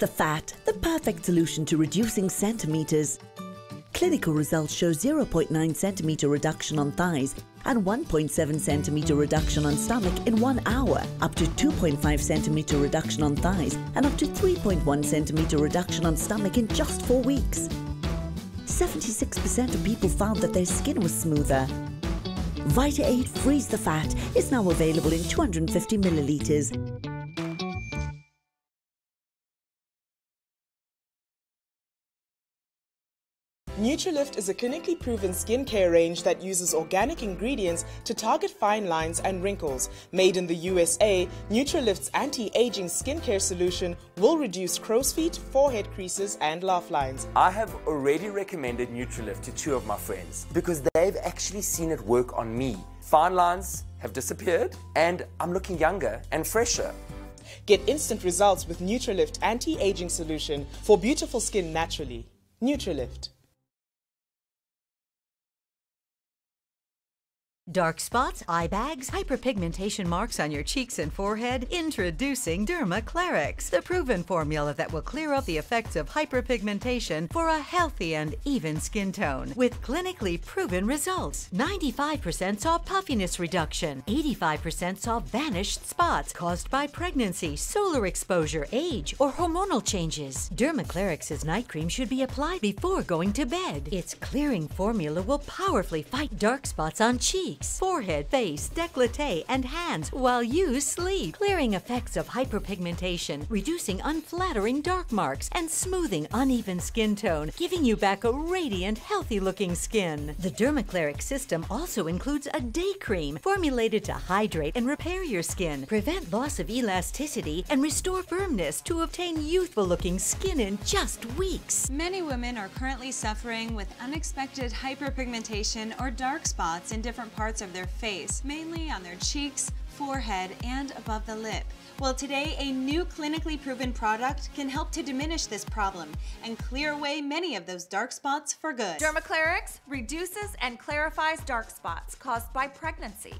The fat, the perfect solution to reducing centimeters. Clinical results show 0.9 centimeter reduction on thighs and 1.7 centimeter reduction on stomach in one hour, up to 2.5 centimeter reduction on thighs, and up to 3.1 centimeter reduction on stomach in just four weeks. 76% of people found that their skin was smoother. Vita 8 Freeze the Fat is now available in 250 milliliters. Nutrilift is a clinically proven skincare range that uses organic ingredients to target fine lines and wrinkles. Made in the USA, Nutrilift's anti-aging skincare solution will reduce crow's feet, forehead creases, and laugh lines. I have already recommended Nutrilift to two of my friends because they've actually seen it work on me. Fine lines have disappeared and I'm looking younger and fresher. Get instant results with Nutrilift anti-aging solution for beautiful skin naturally. Nutrilift. Dark spots, eye bags, hyperpigmentation marks on your cheeks and forehead? Introducing Dermaclarix, the proven formula that will clear up the effects of hyperpigmentation for a healthy and even skin tone. With clinically proven results, 95% saw puffiness reduction, 85% saw vanished spots caused by pregnancy, solar exposure, age, or hormonal changes. Dermaclarix's night cream should be applied before going to bed. Its clearing formula will powerfully fight dark spots on cheeks cheeks, forehead, face, décolleté, and hands while you sleep, clearing effects of hyperpigmentation, reducing unflattering dark marks, and smoothing uneven skin tone, giving you back a radiant, healthy-looking skin. The Dermaclarix system also includes a day cream formulated to hydrate and repair your skin, prevent loss of elasticity, and restore firmness to obtain youthful-looking skin in just weeks. Many women are currently suffering with unexpected hyperpigmentation or dark spots in different parts parts of their face, mainly on their cheeks, forehead, and above the lip. Well, today, a new clinically proven product can help to diminish this problem and clear away many of those dark spots for good. Dermaclarix reduces and clarifies dark spots caused by pregnancy,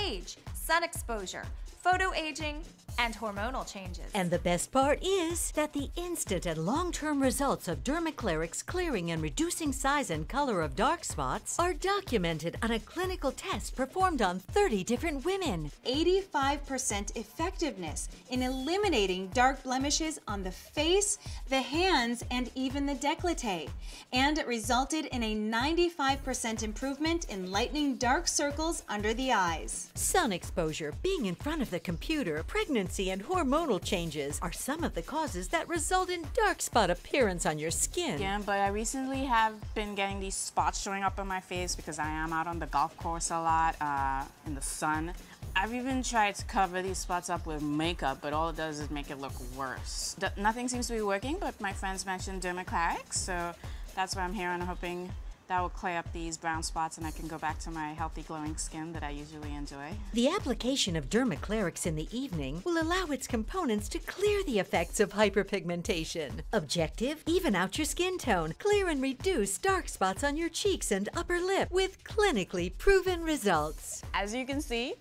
age, sun exposure, photoaging, and hormonal changes. And the best part is that the instant and long-term results of Dermaclarix clearing and reducing size and color of dark spots are documented on a clinical test performed on 30 different women. 85% effectiveness in eliminating dark blemishes on the face, the hands, and even the décolleté. And it resulted in a 95% improvement in lightening dark circles under the eyes. Sun exposure, being in front of the computer, pregnancy, and hormonal changes are some of the causes that result in dark spot appearance on your skin. Yeah, but I recently have been getting these spots showing up on my face because I am out on the golf course a lot uh, in the sun. I've even tried to cover these spots up with makeup, but all it does is make it look worse. D nothing seems to be working, but my friends mentioned Dermaclarix, so that's why I'm here and I'm hoping that will clear up these brown spots and I can go back to my healthy glowing skin that I usually enjoy. The application of Dermaclarix in the evening will allow its components to clear the effects of hyperpigmentation. Objective, even out your skin tone, clear and reduce dark spots on your cheeks and upper lip with clinically proven results. As you can see,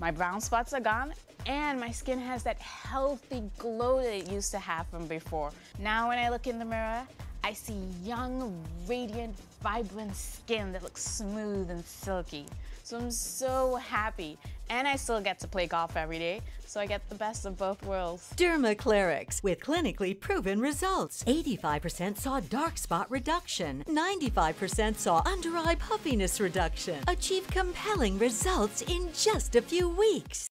my brown spots are gone and my skin has that healthy glow that it used to have from before. Now when I look in the mirror, I see young, radiant, vibrant skin that looks smooth and silky. So I'm so happy. And I still get to play golf every day, so I get the best of both worlds. Dermaclarix with clinically proven results. 85% saw dark spot reduction. 95% saw under eye puffiness reduction. Achieve compelling results in just a few weeks.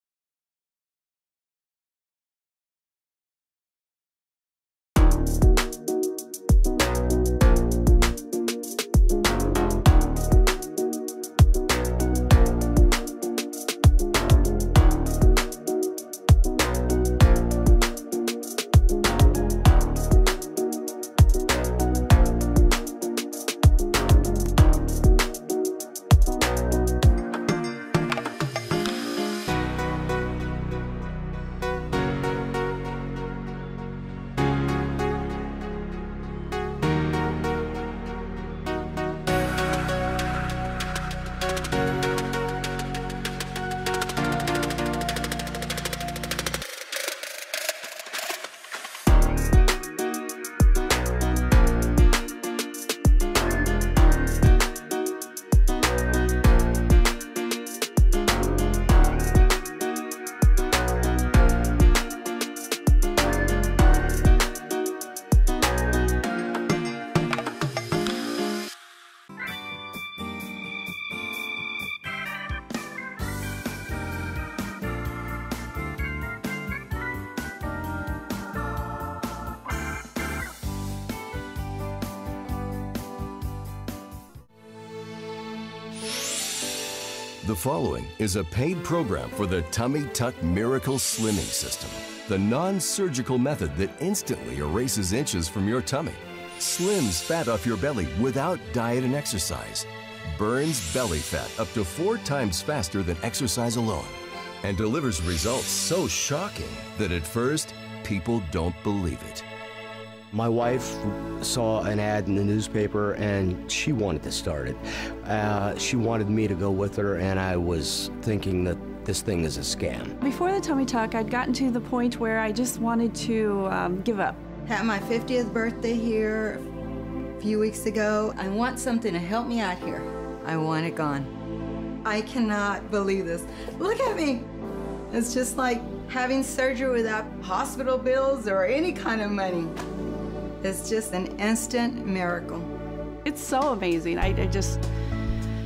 Following is a paid program for the Tummy Tuck Miracle Slimming System, the non surgical method that instantly erases inches from your tummy, slims fat off your belly without diet and exercise, burns belly fat up to four times faster than exercise alone, and delivers results so shocking that at first people don't believe it. My wife saw an ad in the newspaper and she wanted to start it. Uh, she wanted me to go with her, and I was thinking that this thing is a scam. Before the tummy tuck, I'd gotten to the point where I just wanted to um, give up. Had my 50th birthday here a few weeks ago. I want something to help me out here. I want it gone. I cannot believe this. Look at me. It's just like having surgery without hospital bills or any kind of money. It's just an instant miracle. It's so amazing. I, I just,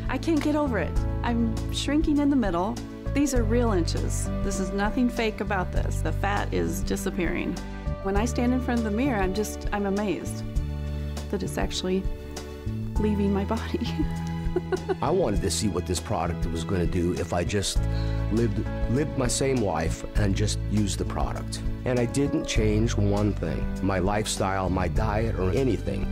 I can't get over it. I'm shrinking in the middle. These are real inches. This is nothing fake about this. The fat is disappearing. When I stand in front of the mirror, I'm just, I'm amazed that it's actually leaving my body. I wanted to see what this product was going to do if I just lived lived my same life and just used the product. And I didn't change one thing, my lifestyle, my diet, or anything.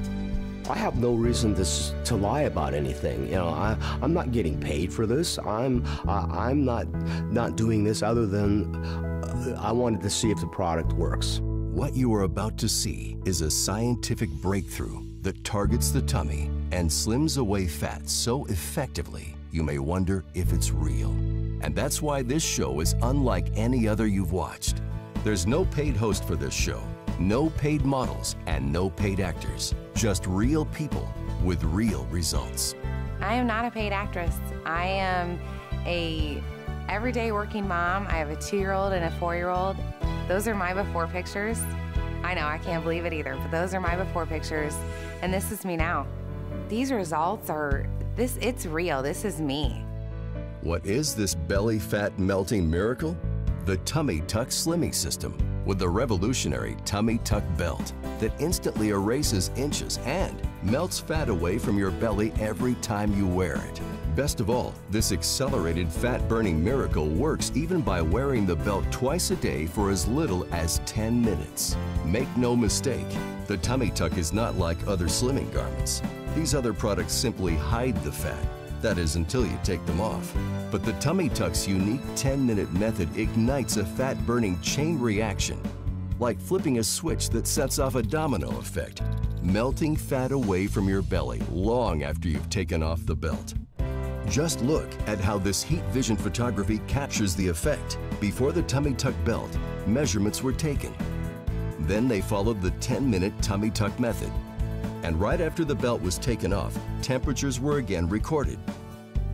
I have no reason to, to lie about anything. You know, I, I'm not getting paid for this. I'm uh, I'm not not doing this other than uh, I wanted to see if the product works. What you are about to see is a scientific breakthrough that targets the tummy and slims away fat so effectively you may wonder if it's real. And that's why this show is unlike any other you've watched. There's no paid host for this show, no paid models, and no paid actors. Just real people with real results. I am not a paid actress. I am a everyday working mom. I have a two-year-old and a four-year-old. Those are my before pictures. I know, I can't believe it either, but those are my before pictures, and this is me now. These results are, this, it's real. This is me. What is this belly fat melting miracle? The Tummy Tuck Slimming System with the revolutionary Tummy Tuck Belt that instantly erases inches and melts fat away from your belly every time you wear it. Best of all, this accelerated fat burning miracle works even by wearing the belt twice a day for as little as 10 minutes. Make no mistake, the tummy tuck is not like other slimming garments. These other products simply hide the fat. That is until you take them off. But the Tummy Tuck's unique 10 minute method ignites a fat burning chain reaction, like flipping a switch that sets off a domino effect, melting fat away from your belly long after you've taken off the belt. Just look at how this heat vision photography captures the effect. Before the tummy tuck belt, measurements were taken. Then they followed the 10 minute tummy tuck method. And right after the belt was taken off, temperatures were again recorded.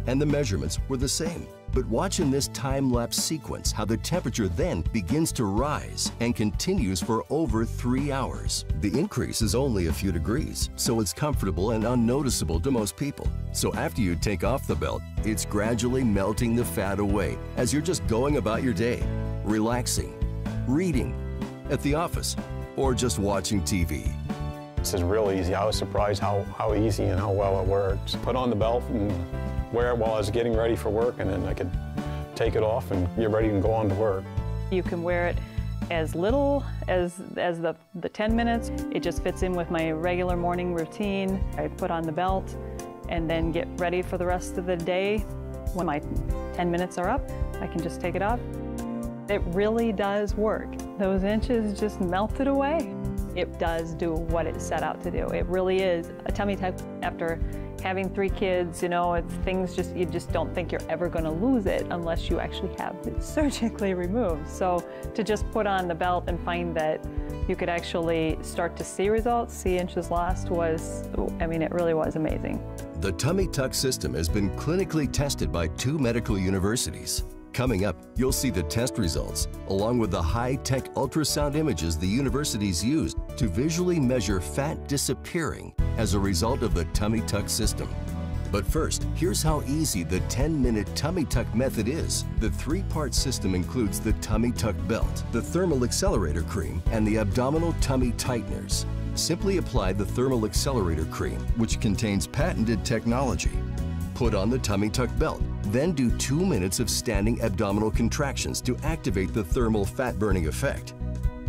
And the measurements were the same. But watch in this time-lapse sequence how the temperature then begins to rise and continues for over three hours. The increase is only a few degrees, so it's comfortable and unnoticeable to most people. So after you take off the belt, it's gradually melting the fat away as you're just going about your day, relaxing, reading, at the office, or just watching TV. This is real easy. I was surprised how, how easy and how well it works. Put on the belt and wear it while I was getting ready for work, and then I could take it off and get ready and go on to work. You can wear it as little as, as the, the 10 minutes. It just fits in with my regular morning routine. I put on the belt and then get ready for the rest of the day. When my 10 minutes are up, I can just take it off. It really does work. Those inches just melted away. It does do what it set out to do. It really is a tummy tuck after having three kids, you know, it's things just, you just don't think you're ever going to lose it unless you actually have it surgically removed. So to just put on the belt and find that you could actually start to see results, see inches lost was, I mean, it really was amazing. The Tummy Tuck system has been clinically tested by two medical universities. Coming up, you'll see the test results, along with the high-tech ultrasound images the universities used to visually measure fat disappearing as a result of the tummy tuck system. But first, here's how easy the 10-minute tummy tuck method is. The three-part system includes the tummy tuck belt, the thermal accelerator cream, and the abdominal tummy tighteners. Simply apply the thermal accelerator cream, which contains patented technology. Put on the tummy tuck belt. Then do two minutes of standing abdominal contractions to activate the thermal fat burning effect.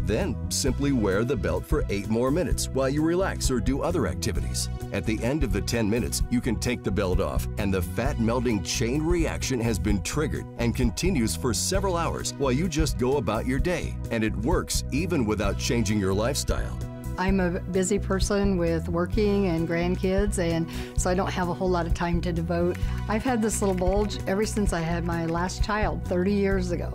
Then simply wear the belt for 8 more minutes while you relax or do other activities. At the end of the 10 minutes, you can take the belt off and the fat melting chain reaction has been triggered and continues for several hours while you just go about your day. And it works even without changing your lifestyle. I'm a busy person with working and grandkids, and so I don't have a whole lot of time to devote. I've had this little bulge ever since I had my last child 30 years ago.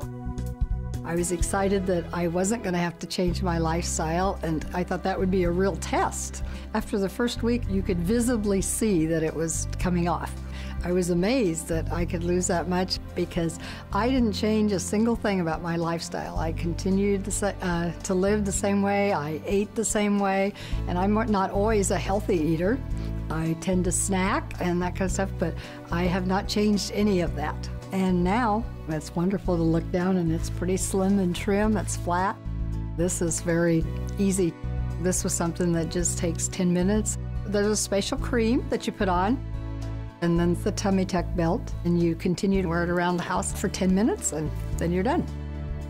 I was excited that I wasn't going to have to change my lifestyle, and I thought that would be a real test. After the first week, you could visibly see that it was coming off. I was amazed that I could lose that much because I didn't change a single thing about my lifestyle. I continued to, uh, to live the same way, I ate the same way, and I'm not always a healthy eater. I tend to snack and that kind of stuff, but I have not changed any of that. And now it's wonderful to look down and it's pretty slim and trim, it's flat. This is very easy. This was something that just takes 10 minutes. There's a special cream that you put on, and then the tummy tuck belt, and you continue to wear it around the house for 10 minutes, and then you're done.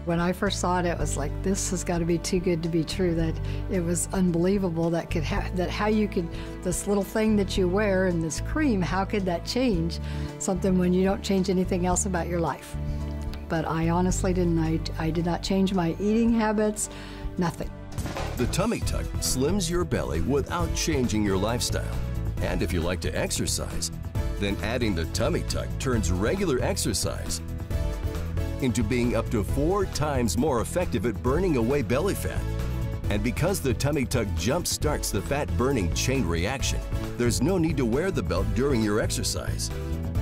When I first saw it, it was like this has got to be too good to be true. That it was unbelievable that could ha- that how you could this little thing that you wear and this cream, how could that change something when you don't change anything else about your life? But I honestly didn't. I, I did not change my eating habits, nothing. The tummy tuck slims your belly without changing your lifestyle. And if you like to exercise, then adding the tummy tuck turns regular exercise into being up to four times more effective at burning away belly fat. And because the tummy tuck jump starts the fat burning chain reaction, there's no need to wear the belt during your exercise.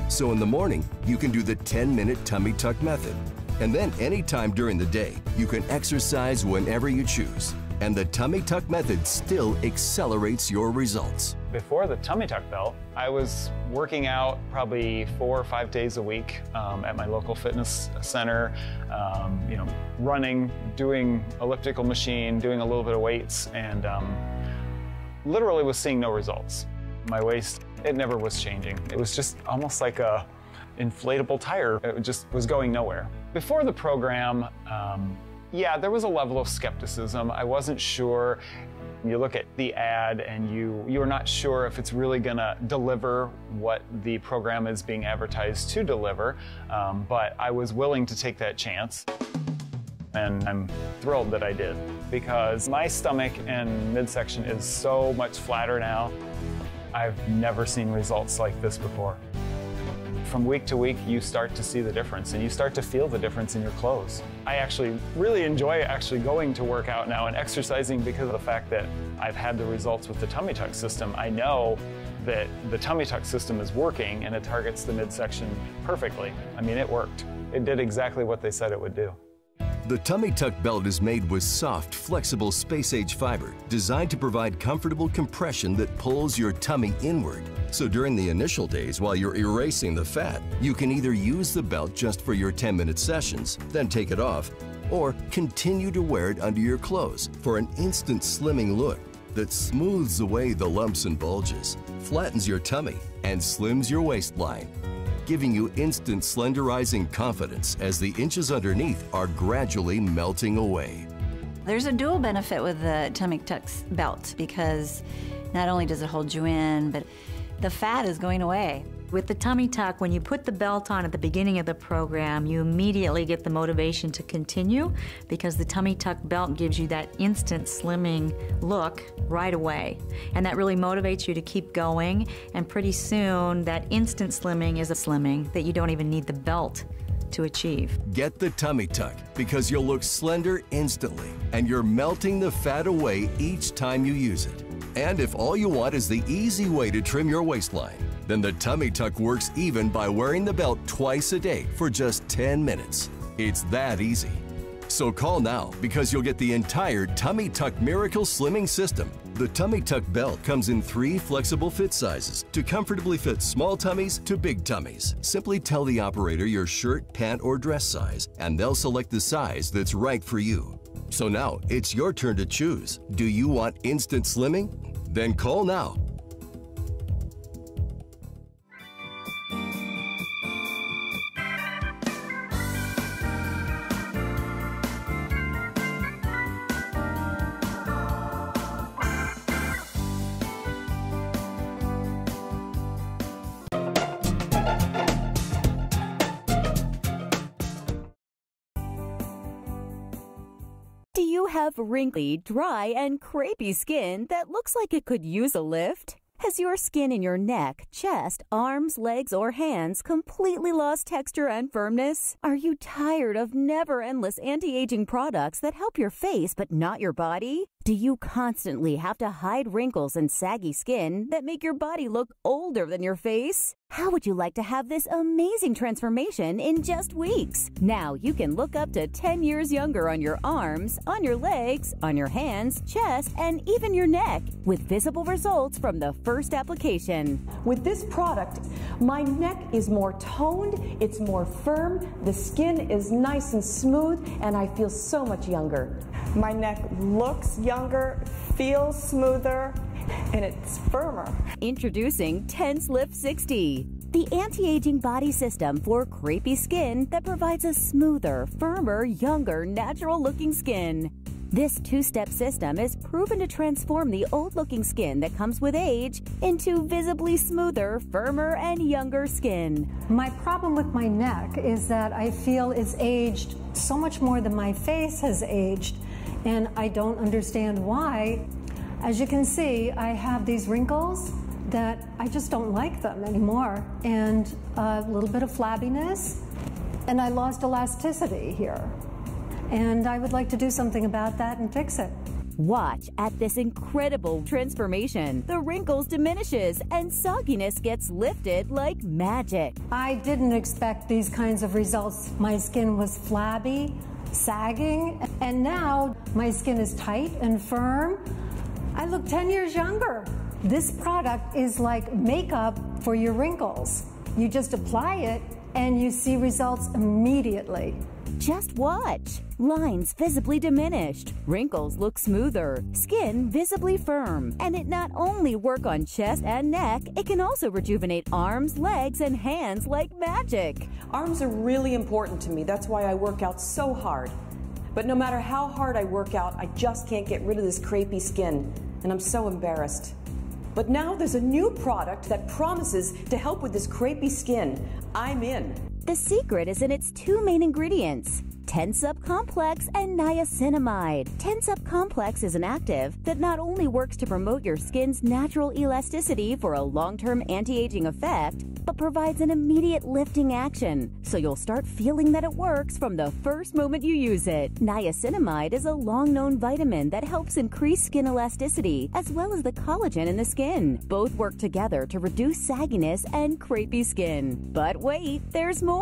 So in the morning, you can do the 10 minute tummy tuck method. And then anytime during the day, you can exercise whenever you choose. And the tummy tuck method still accelerates your results. Before the tummy tuck belt, I was working out probably four or five days a week um, at my local fitness center, um, you know, running, doing elliptical machine, doing a little bit of weights, and um, literally was seeing no results. My waist, it never was changing. It was just almost like a inflatable tire. It just was going nowhere. Before the program, um, yeah, there was a level of skepticism. I wasn't sure. You look at the ad and you you're not sure if it's really going to deliver what the program is being advertised to deliver, um, but I was willing to take that chance. And I'm thrilled that I did because my stomach and midsection is so much flatter now. I've never seen results like this before from week to week, you start to see the difference and you start to feel the difference in your clothes. I actually really enjoy actually going to work out now and exercising because of the fact that I've had the results with the tummy tuck system. I know that the tummy tuck system is working and it targets the midsection perfectly. I mean, it worked. It did exactly what they said it would do. The tummy tuck belt is made with soft, flexible space-age fiber designed to provide comfortable compression that pulls your tummy inward. So during the initial days while you're erasing the fat, you can either use the belt just for your 10-minute sessions, then take it off, or continue to wear it under your clothes for an instant slimming look that smooths away the lumps and bulges, flattens your tummy, and slims your waistline, giving you instant slenderizing confidence as the inches underneath are gradually melting away. There's a dual benefit with the Tummy Tuck belt because not only does it hold you in, but the fat is going away. With the tummy tuck, when you put the belt on at the beginning of the program, you immediately get the motivation to continue because the tummy tuck belt gives you that instant slimming look right away. And that really motivates you to keep going. And pretty soon, that instant slimming is a slimming that you don't even need the belt to achieve. Get the tummy tuck because you'll look slender instantly and you're melting the fat away each time you use it. And if all you want is the easy way to trim your waistline, then the tummy tuck works even by wearing the belt twice a day for just 10 minutes. It's that easy. So call now because you'll get the entire Tummy Tuck Miracle Slimming System. The Tummy Tuck belt comes in three flexible fit sizes to comfortably fit small tummies to big tummies. Simply tell the operator your shirt, pant, or dress size, and they'll select the size that's right for you. So now it's your turn to choose. Do you want instant slimming? Then call now have wrinkly, dry, and crepey skin that looks like it could use a lift? Has your skin in your neck, chest, arms, legs, or hands completely lost texture and firmness? Are you tired of never endless anti aging products that help your face but not your body? Do you constantly have to hide wrinkles and saggy skin that make your body look older than your face? How would you like to have this amazing transformation in just weeks? Now you can look up to 10 years younger on your arms, on your legs, on your hands, chest, and even your neck with visible results from the first application. With this product, my neck is more toned, it's more firm, the skin is nice and smooth, and I feel so much younger. My neck looks younger, feels smoother, and it's firmer. Introducing Tense Lift 60, the anti aging body system for crepey skin that provides a smoother, firmer, younger, natural looking skin. This two step system is proven to transform the old looking skin that comes with age into visibly smoother, firmer, and younger skin. My problem with my neck is that I feel it's aged so much more than my face has aged and I don't understand why. As you can see, I have these wrinkles that I just don't like them anymore, and a little bit of flabbiness, and I lost elasticity here. And I would like to do something about that and fix it. Watch at this incredible transformation. The wrinkles diminishes and sogginess gets lifted like magic. I didn't expect these kinds of results. My skin was flabby, sagging, and now my skin is tight and firm. I look 10 years younger. This product is like makeup for your wrinkles. You just apply it and you see results immediately. Just watch. Lines visibly diminished, wrinkles look smoother, skin visibly firm. And it not only work on chest and neck, it can also rejuvenate arms, legs, and hands like magic. Arms are really important to me. That's why I work out so hard. But no matter how hard I work out, I just can't get rid of this crepey skin. And I'm so embarrassed. But now there's a new product that promises to help with this crepey skin. I'm in. The secret is in its two main ingredients Tensup Complex and Niacinamide. Tensup Complex is an active that not only works to promote your skin's natural elasticity for a long term anti aging effect, but provides an immediate lifting action, so you'll start feeling that it works from the first moment you use it. Niacinamide is a long known vitamin that helps increase skin elasticity as well as the collagen in the skin. Both work together to reduce sagginess and crepey skin. But wait, there's more!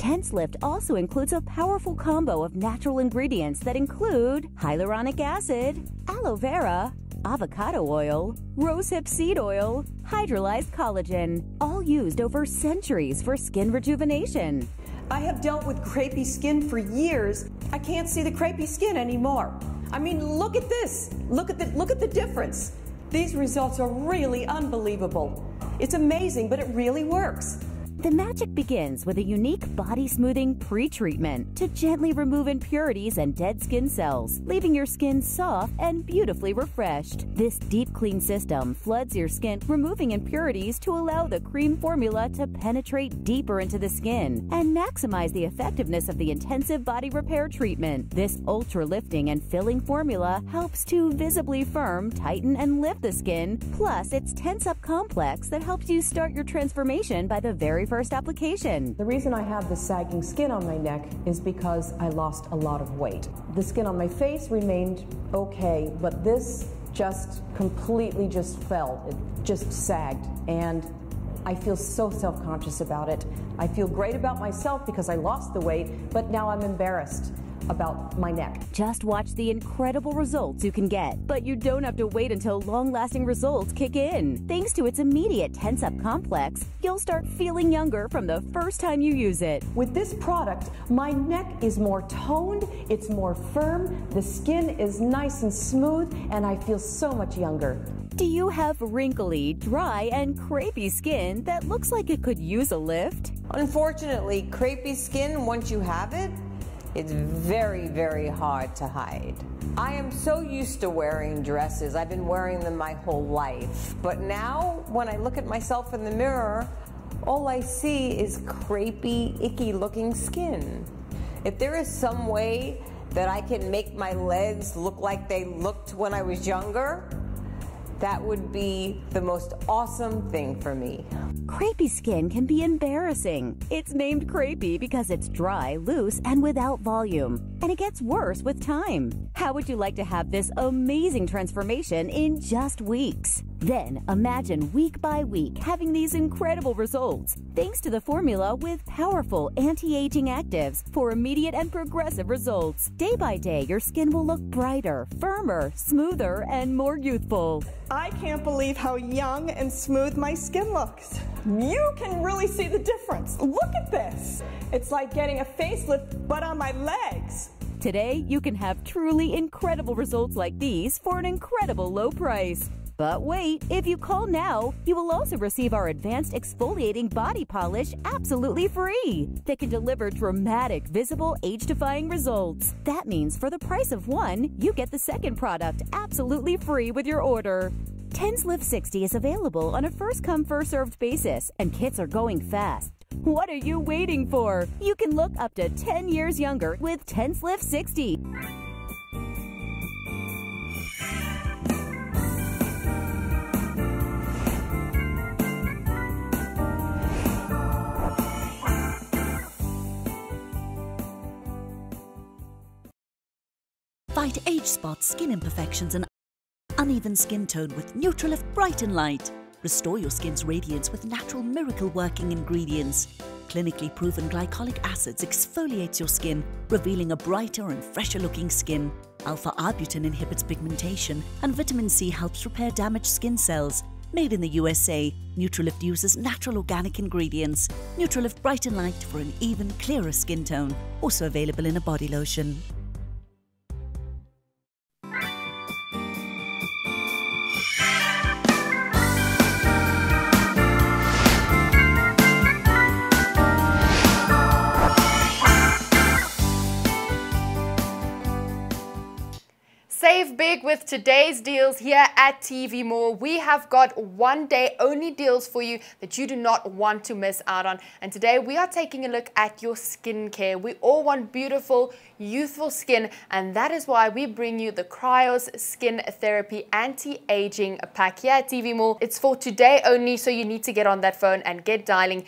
Tense Lift also includes a powerful combo of natural ingredients that include hyaluronic acid, aloe vera, avocado oil, rosehip seed oil, hydrolyzed collagen, all used over centuries for skin rejuvenation. I have dealt with crepey skin for years. I can't see the crepey skin anymore. I mean, look at this. Look at the look at the difference. These results are really unbelievable. It's amazing, but it really works. The magic begins with a unique body smoothing pre treatment to gently remove impurities and dead skin cells, leaving your skin soft and beautifully refreshed. This deep clean system floods your skin, removing impurities to allow the cream formula to penetrate deeper into the skin and maximize the effectiveness of the intensive body repair treatment. This ultra lifting and filling formula helps to visibly firm, tighten, and lift the skin, plus its Tensup complex that helps you start your transformation by the very first application. The reason I have the sagging skin on my neck is because I lost a lot of weight. The skin on my face remained okay, but this just completely just fell. It just sagged. And I feel so self conscious about it. I feel great about myself because I lost the weight, but now I'm embarrassed about my neck. Just watch the incredible results you can get, but you don't have to wait until long lasting results kick in. Thanks to its immediate Tensup complex, you'll start feeling younger from the first time you use it. With this product, my neck is more toned, it's more firm, the skin is nice and smooth, and I feel so much younger. Do you have wrinkly, dry, and crepey skin that looks like it could use a lift? Unfortunately, crepey skin, once you have it, it's very, very hard to hide. I am so used to wearing dresses. I've been wearing them my whole life. But now, when I look at myself in the mirror, all I see is crepey, icky looking skin. If there is some way that I can make my legs look like they looked when I was younger, that would be the most awesome thing for me. Crepey skin can be embarrassing. It's named crepey because it's dry, loose, and without volume. And it gets worse with time. How would you like to have this amazing transformation in just weeks? Then imagine week by week having these incredible results thanks to the formula with powerful anti aging actives for immediate and progressive results. Day by day, your skin will look brighter, firmer, smoother, and more youthful. I can't believe how young and smooth my skin looks. You can really see the difference. Look at this. It's like getting a facelift, but on my legs. Today, you can have truly incredible results like these for an incredible low price. But wait, if you call now, you will also receive our advanced exfoliating body polish absolutely free that can deliver dramatic, visible, age defying results. That means for the price of one, you get the second product absolutely free with your order. Tense Lift 60 is available on a first come, first served basis, and kits are going fast. What are you waiting for? You can look up to 10 years younger with Tense Lift 60. Fight age spots, skin imperfections, and uneven skin tone with Nutrilift Bright and Light. Restore your skin's radiance with natural miracle working ingredients. Clinically proven glycolic acids exfoliates your skin, revealing a brighter and fresher looking skin. Alpha arbutin inhibits pigmentation, and vitamin C helps repair damaged skin cells. Made in the USA, Nutrilift uses natural organic ingredients. Nutrilift Bright and Light for an even clearer skin tone. Also available in a body lotion. Save big with today's deals here at TV Mall. We have got one day only deals for you that you do not want to miss out on. And today we are taking a look at your skincare. We all want beautiful, youthful skin, and that is why we bring you the Cryos Skin Therapy Anti-Aging Pack here at TV Mall. It's for today only, so you need to get on that phone and get dialing.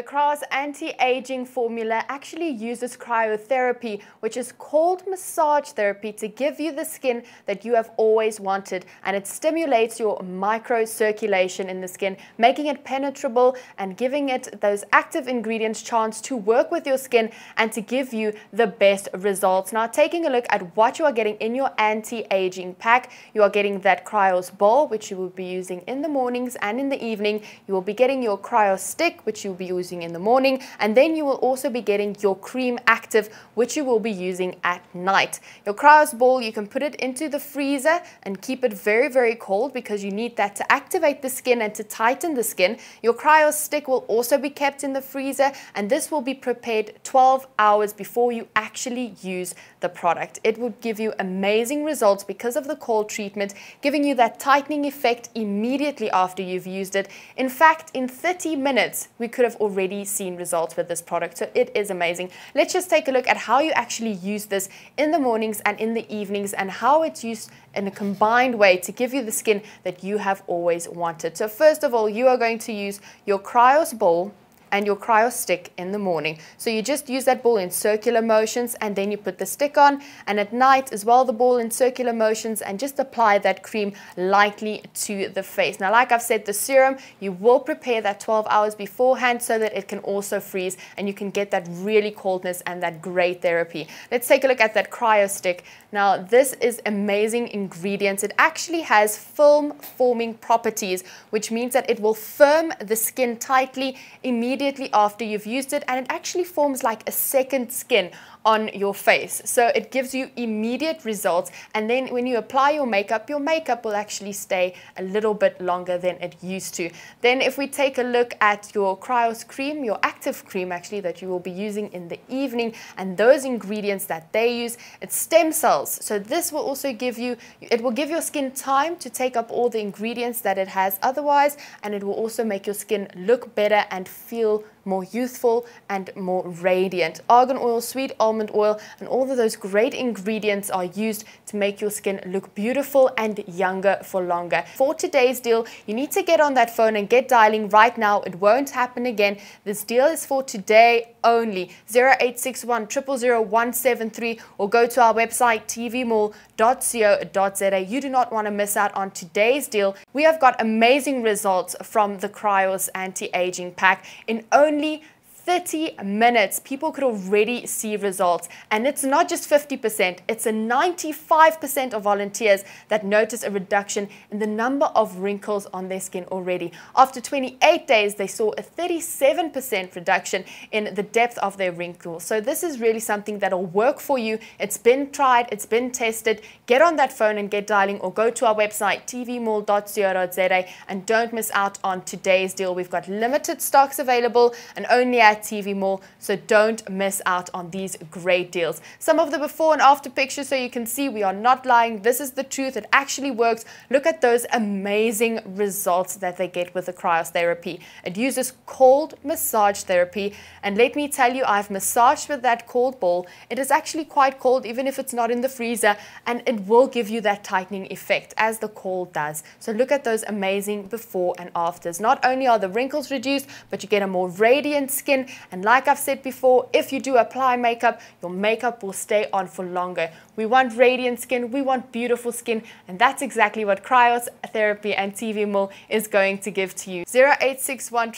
The Cryos anti-aging formula actually uses cryotherapy, which is cold massage therapy to give you the skin that you have always wanted. And it stimulates your microcirculation in the skin, making it penetrable and giving it those active ingredients chance to work with your skin and to give you the best results. Now, taking a look at what you are getting in your anti-aging pack, you are getting that Cryos bowl, which you will be using in the mornings and in the evening. You will be getting your Cryos stick, which you'll be using in the morning and then you will also be getting your cream active which you will be using at night. Your cryos ball you can put it into the freezer and keep it very very cold because you need that to activate the skin and to tighten the skin. Your cryos stick will also be kept in the freezer and this will be prepared 12 hours before you actually use the product. It will give you amazing results because of the cold treatment giving you that tightening effect immediately after you've used it. In fact in 30 minutes we could have already already seen results with this product. So it is amazing. Let's just take a look at how you actually use this in the mornings and in the evenings and how it's used in a combined way to give you the skin that you have always wanted. So first of all, you are going to use your Cryos ball and your cryo stick in the morning. So you just use that ball in circular motions and then you put the stick on and at night as well the ball in circular motions and just apply that cream lightly to the face. Now like I've said the serum you will prepare that 12 hours beforehand so that it can also freeze and you can get that really coldness and that great therapy. Let's take a look at that cryo stick. Now this is amazing ingredients. It actually has film forming properties which means that it will firm the skin tightly immediately immediately after you've used it and it actually forms like a second skin on your face. So it gives you immediate results. And then when you apply your makeup, your makeup will actually stay a little bit longer than it used to. Then if we take a look at your Cryos cream, your active cream actually that you will be using in the evening and those ingredients that they use, it's stem cells. So this will also give you, it will give your skin time to take up all the ingredients that it has otherwise and it will also make your skin look better and feel more youthful and more radiant. Argan oil, sweet almond oil, and all of those great ingredients are used to make your skin look beautiful and younger for longer. For today's deal, you need to get on that phone and get dialing right now. It won't happen again. This deal is for today only. 0861 000 or go to our website tvmall.co.za. You do not want to miss out on today's deal. We have got amazing results from the Cryos anti-aging pack in only 30 minutes, people could already see results. And it's not just 50%, it's a 95% of volunteers that notice a reduction in the number of wrinkles on their skin already. After 28 days, they saw a 37% reduction in the depth of their wrinkles. So this is really something that'll work for you. It's been tried, it's been tested. Get on that phone and get dialing or go to our website, tvmall.co.za and don't miss out on today's deal. We've got limited stocks available and only at TV Mall, so don't miss out on these great deals. Some of the before and after pictures so you can see we are not lying. This is the truth. It actually works. Look at those amazing results that they get with the cryotherapy. It uses cold massage therapy, and let me tell you, I've massaged with that cold ball. It is actually quite cold, even if it's not in the freezer, and it will give you that tightening effect as the cold does. So look at those amazing before and afters. Not only are the wrinkles reduced, but you get a more radiant skin and like I've said before, if you do apply makeup, your makeup will stay on for longer. We want radiant skin, we want beautiful skin, and that's exactly what Cryos Therapy and TV Mall is going to give to you. 0861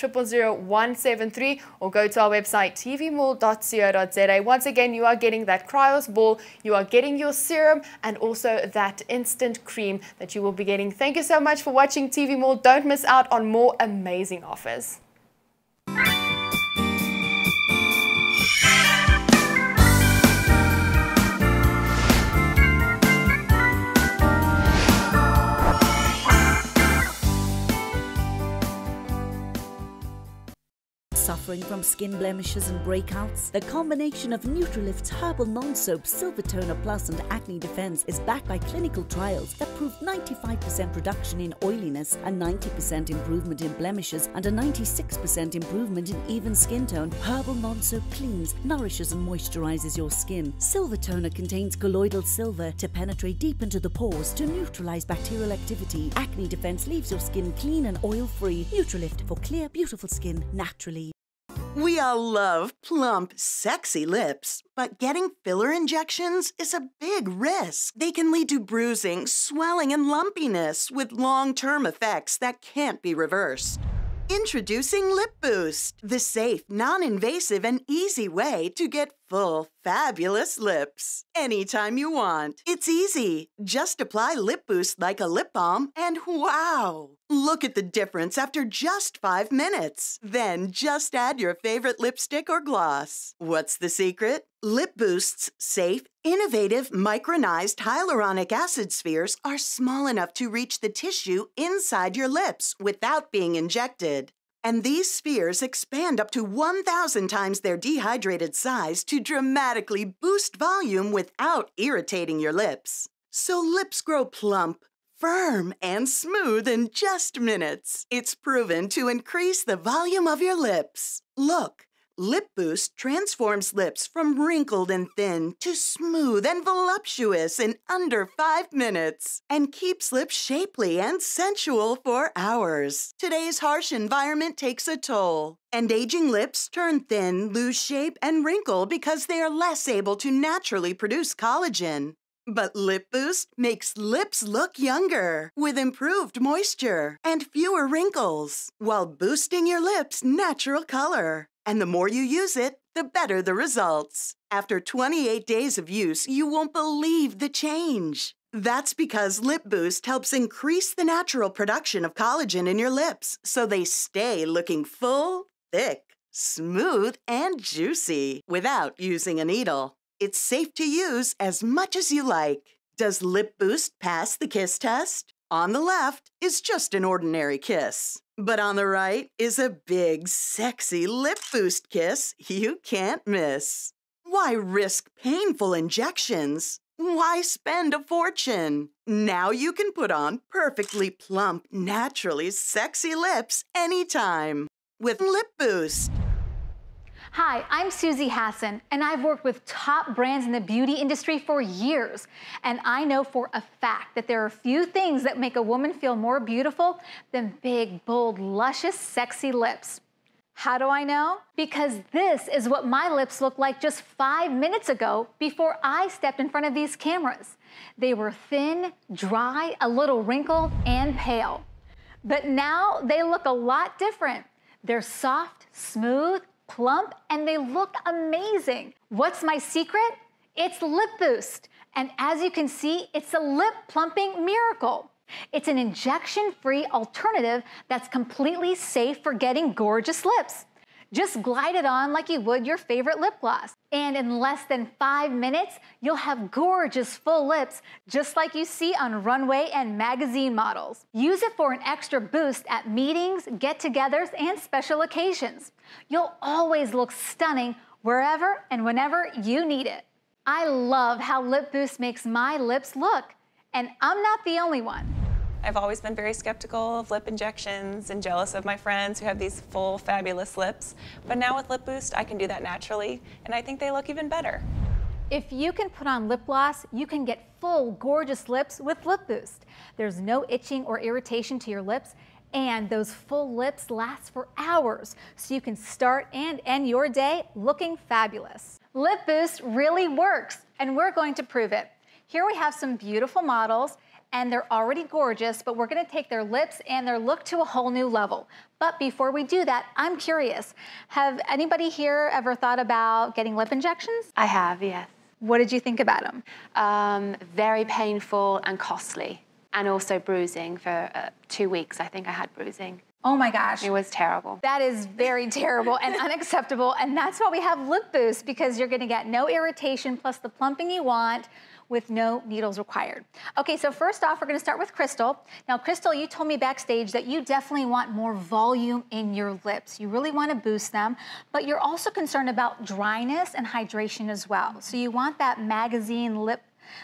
173 or go to our website tvmall.co.za. Once again, you are getting that Cryos ball, you are getting your serum, and also that instant cream that you will be getting. Thank you so much for watching TV Mall. Don't miss out on more amazing offers. Suffering from skin blemishes and breakouts? The combination of Nutrilift's herbal non-soap Silver Toner Plus and Acne Defense is backed by clinical trials that prove 95% reduction in oiliness, a 90% improvement in blemishes, and a 96% improvement in even skin tone. Herbal non-soap cleans, nourishes and moisturizes your skin. Silver Toner contains colloidal silver to penetrate deep into the pores to neutralize bacterial activity. Acne Defense leaves your skin clean and oil-free. Nutrilift for clear, beautiful skin naturally. We all love plump, sexy lips, but getting filler injections is a big risk. They can lead to bruising, swelling, and lumpiness with long term effects that can't be reversed. Introducing Lip Boost, the safe, non invasive, and easy way to get full, fabulous lips anytime you want. It's easy. Just apply Lip Boost like a lip balm, and wow! Look at the difference after just five minutes. Then just add your favorite lipstick or gloss. What's the secret? Lip Boost's safe, innovative, micronized hyaluronic acid spheres are small enough to reach the tissue inside your lips without being injected. And these spheres expand up to 1,000 times their dehydrated size to dramatically boost volume without irritating your lips. So lips grow plump, firm, and smooth in just minutes. It's proven to increase the volume of your lips. Look. Lip Boost transforms lips from wrinkled and thin to smooth and voluptuous in under five minutes and keeps lips shapely and sensual for hours. Today's harsh environment takes a toll, and aging lips turn thin, lose shape, and wrinkle because they are less able to naturally produce collagen. But Lip Boost makes lips look younger with improved moisture and fewer wrinkles while boosting your lips' natural color. And the more you use it, the better the results. After 28 days of use, you won't believe the change. That's because Lip Boost helps increase the natural production of collagen in your lips so they stay looking full, thick, smooth and juicy without using a needle. It's safe to use as much as you like. Does Lip Boost pass the kiss test? On the left is just an ordinary kiss. But on the right is a big, sexy lip boost kiss you can't miss. Why risk painful injections? Why spend a fortune? Now you can put on perfectly plump, naturally sexy lips anytime with Lip Boost. Hi, I'm Susie Hassan, and I've worked with top brands in the beauty industry for years. And I know for a fact that there are few things that make a woman feel more beautiful than big, bold, luscious, sexy lips. How do I know? Because this is what my lips looked like just five minutes ago before I stepped in front of these cameras. They were thin, dry, a little wrinkled, and pale. But now they look a lot different. They're soft, smooth, plump, and they look amazing. What's my secret? It's Lip Boost. And as you can see, it's a lip plumping miracle. It's an injection-free alternative that's completely safe for getting gorgeous lips. Just glide it on like you would your favorite lip gloss. And in less than five minutes, you'll have gorgeous full lips, just like you see on runway and magazine models. Use it for an extra boost at meetings, get-togethers, and special occasions. You'll always look stunning wherever and whenever you need it. I love how Lip Boost makes my lips look, and I'm not the only one. I've always been very skeptical of lip injections and jealous of my friends who have these full, fabulous lips. But now with Lip Boost, I can do that naturally, and I think they look even better. If you can put on lip gloss, you can get full, gorgeous lips with Lip Boost. There's no itching or irritation to your lips, and those full lips last for hours, so you can start and end your day looking fabulous. Lip Boost really works, and we're going to prove it. Here we have some beautiful models and they're already gorgeous, but we're gonna take their lips and their look to a whole new level. But before we do that, I'm curious, have anybody here ever thought about getting lip injections? I have, yes. What did you think about them? Um, very painful and costly, and also bruising for uh, two weeks. I think I had bruising. Oh my gosh. It was terrible. That is very terrible and unacceptable. And that's why we have Lip Boost because you're gonna get no irritation plus the plumping you want with no needles required. Okay, so first off, we're gonna start with Crystal. Now, Crystal, you told me backstage that you definitely want more volume in your lips. You really wanna boost them, but you're also concerned about dryness and hydration as well. So you want that magazine lip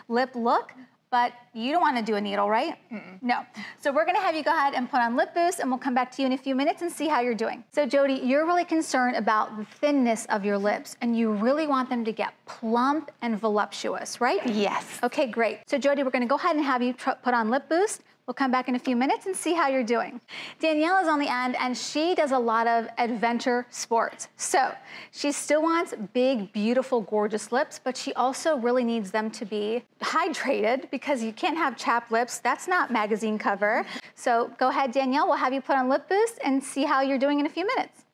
lip look, but you don't want to do a needle, right? Mm -mm. No. So we're going to have you go ahead and put on Lip Boost, and we'll come back to you in a few minutes and see how you're doing. So Jody, you're really concerned about the thinness of your lips, and you really want them to get plump and voluptuous, right? Yes. Okay, great. So Jody, we're going to go ahead and have you put on Lip Boost. We'll come back in a few minutes and see how you're doing. Danielle is on the end and she does a lot of adventure sports. So she still wants big, beautiful, gorgeous lips, but she also really needs them to be hydrated because you can't have chapped lips. That's not magazine cover. So go ahead, Danielle, we'll have you put on Lip Boost and see how you're doing in a few minutes.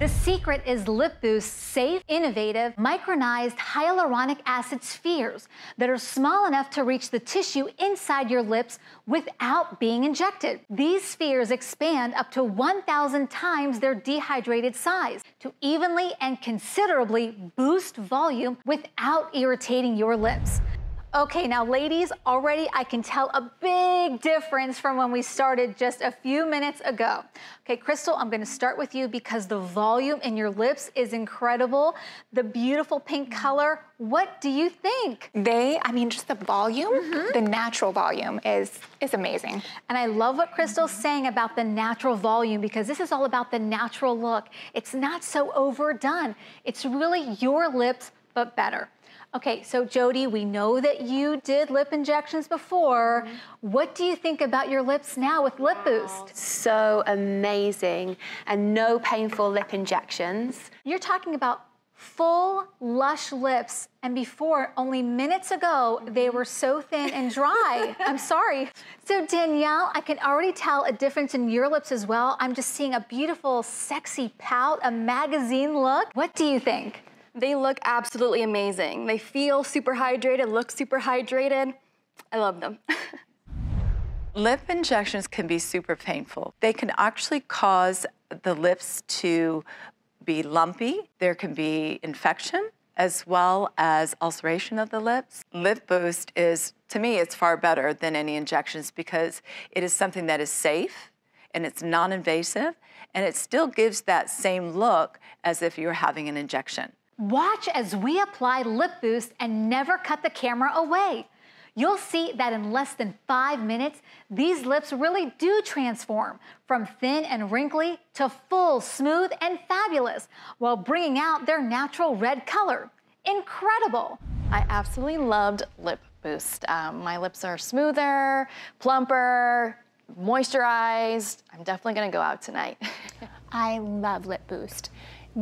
The secret is Lip Boost's safe, innovative, micronized hyaluronic acid spheres that are small enough to reach the tissue inside your lips without being injected. These spheres expand up to 1,000 times their dehydrated size to evenly and considerably boost volume without irritating your lips. Okay, now ladies, already I can tell a big difference from when we started just a few minutes ago. Okay, Crystal, I'm gonna start with you because the volume in your lips is incredible. The beautiful pink color, what do you think? They, I mean, just the volume, mm -hmm. the natural volume is, is amazing. And I love what Crystal's saying about the natural volume because this is all about the natural look. It's not so overdone. It's really your lips, but better. Okay, so Jody, we know that you did lip injections before. Mm -hmm. What do you think about your lips now with Lip Boost? So amazing and no painful lip injections. You're talking about full, lush lips. And before, only minutes ago, they were so thin and dry. I'm sorry. So Danielle, I can already tell a difference in your lips as well. I'm just seeing a beautiful, sexy pout, a magazine look. What do you think? They look absolutely amazing. They feel super hydrated, look super hydrated. I love them. Lip injections can be super painful. They can actually cause the lips to be lumpy, there can be infection, as well as ulceration of the lips. Lip Boost is, to me, it's far better than any injections because it is something that is safe and it's non-invasive and it still gives that same look as if you're having an injection. Watch as we apply Lip Boost and never cut the camera away. You'll see that in less than five minutes, these lips really do transform from thin and wrinkly to full, smooth, and fabulous while bringing out their natural red color. Incredible! I absolutely loved Lip Boost. Um, my lips are smoother, plumper, moisturized. I'm definitely gonna go out tonight. I love Lip Boost.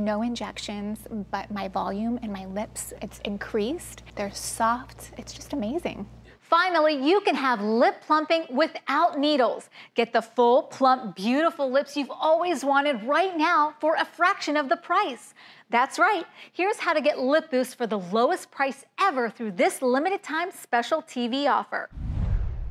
No injections, but my volume and my lips, it's increased. They're soft. It's just amazing. Finally, you can have lip plumping without needles. Get the full, plump, beautiful lips you've always wanted right now for a fraction of the price. That's right. Here's how to get Lip Boost for the lowest price ever through this limited time special TV offer.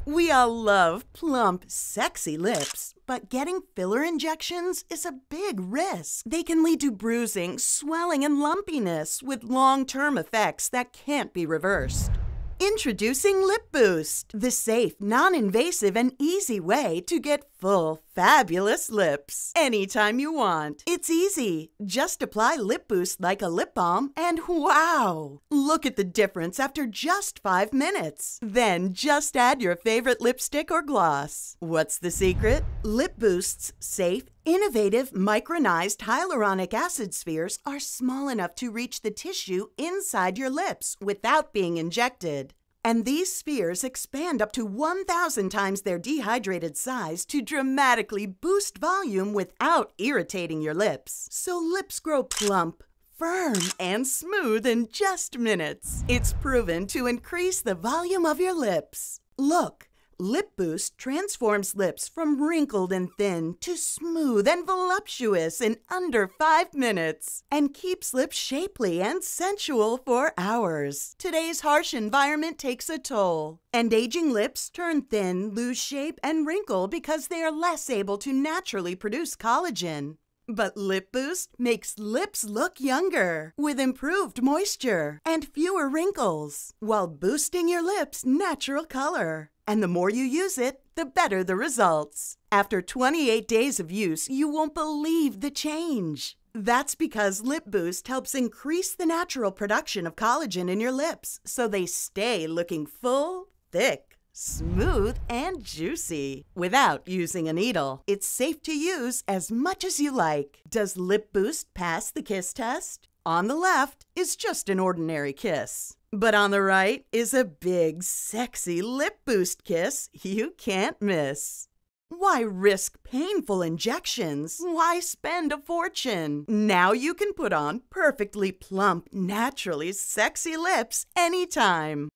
We all love plump, sexy lips, but getting filler injections is a big risk. They can lead to bruising, swelling, and lumpiness with long term effects that can't be reversed. Introducing Lip Boost, the safe, non invasive, and easy way to get full, fabulous lips anytime you want. It's easy. Just apply Lip Boost like a lip balm, and wow! Look at the difference after just five minutes. Then just add your favorite lipstick or gloss. What's the secret? Lip Boost's safe, innovative, micronized hyaluronic acid spheres are small enough to reach the tissue inside your lips without being injected. And these spheres expand up to 1,000 times their dehydrated size to dramatically boost volume without irritating your lips. So lips grow plump, firm, and smooth in just minutes. It's proven to increase the volume of your lips. Look, Lip Boost transforms lips from wrinkled and thin to smooth and voluptuous in under five minutes and keeps lips shapely and sensual for hours. Today's harsh environment takes a toll, and aging lips turn thin, lose shape, and wrinkle because they are less able to naturally produce collagen. But Lip Boost makes lips look younger with improved moisture and fewer wrinkles while boosting your lips' natural color. And the more you use it, the better the results. After 28 days of use, you won't believe the change. That's because Lip Boost helps increase the natural production of collagen in your lips so they stay looking full, thick, smooth, and juicy without using a needle. It's safe to use as much as you like. Does Lip Boost pass the kiss test? On the left is just an ordinary kiss. But on the right is a big, sexy lip boost kiss you can't miss. Why risk painful injections? Why spend a fortune? Now you can put on perfectly plump, naturally sexy lips anytime.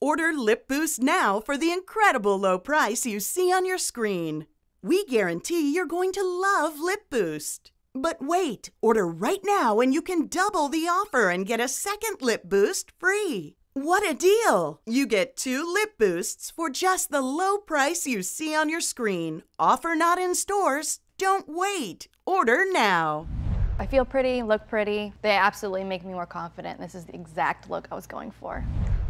Order Lip Boost now for the incredible low price you see on your screen. We guarantee you're going to love Lip Boost. But wait, order right now and you can double the offer and get a second lip boost free. What a deal! You get two lip boosts for just the low price you see on your screen. Offer not in stores. Don't wait. Order now. I feel pretty, look pretty. They absolutely make me more confident. This is the exact look I was going for.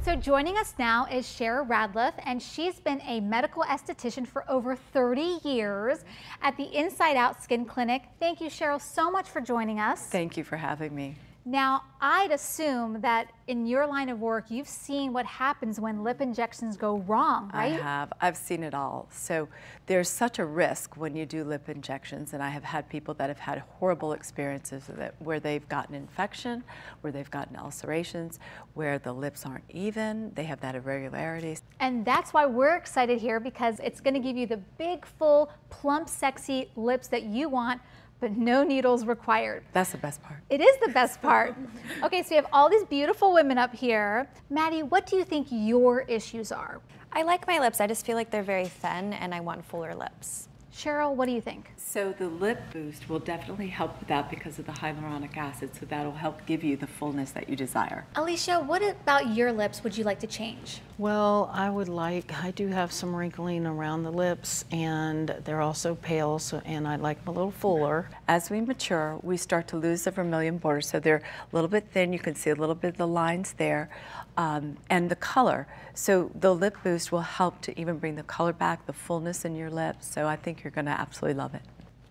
So joining us now is Cheryl Radliff, and she's been a medical esthetician for over 30 years at the Inside Out Skin Clinic. Thank you, Cheryl, so much for joining us. Thank you for having me. Now, I'd assume that in your line of work, you've seen what happens when lip injections go wrong, right? I have. I've seen it all. So there's such a risk when you do lip injections, and I have had people that have had horrible experiences with it, where they've gotten infection, where they've gotten ulcerations, where the lips aren't even, they have that irregularity. And that's why we're excited here because it's going to give you the big, full, plump, sexy lips that you want but no needles required. That's the best part. It is the best part. okay, so we have all these beautiful women up here. Maddie, what do you think your issues are? I like my lips. I just feel like they're very thin and I want fuller lips. Cheryl, what do you think? So the lip boost will definitely help with that because of the hyaluronic acid. So that'll help give you the fullness that you desire. Alicia, what about your lips would you like to change? Well, I would like, I do have some wrinkling around the lips and they're also pale, so, and I'd like them a little fuller. As we mature, we start to lose the vermilion border, So they're a little bit thin. You can see a little bit of the lines there um, and the color. So the lip boost will help to even bring the color back, the fullness in your lips. So I think you're going to absolutely love it.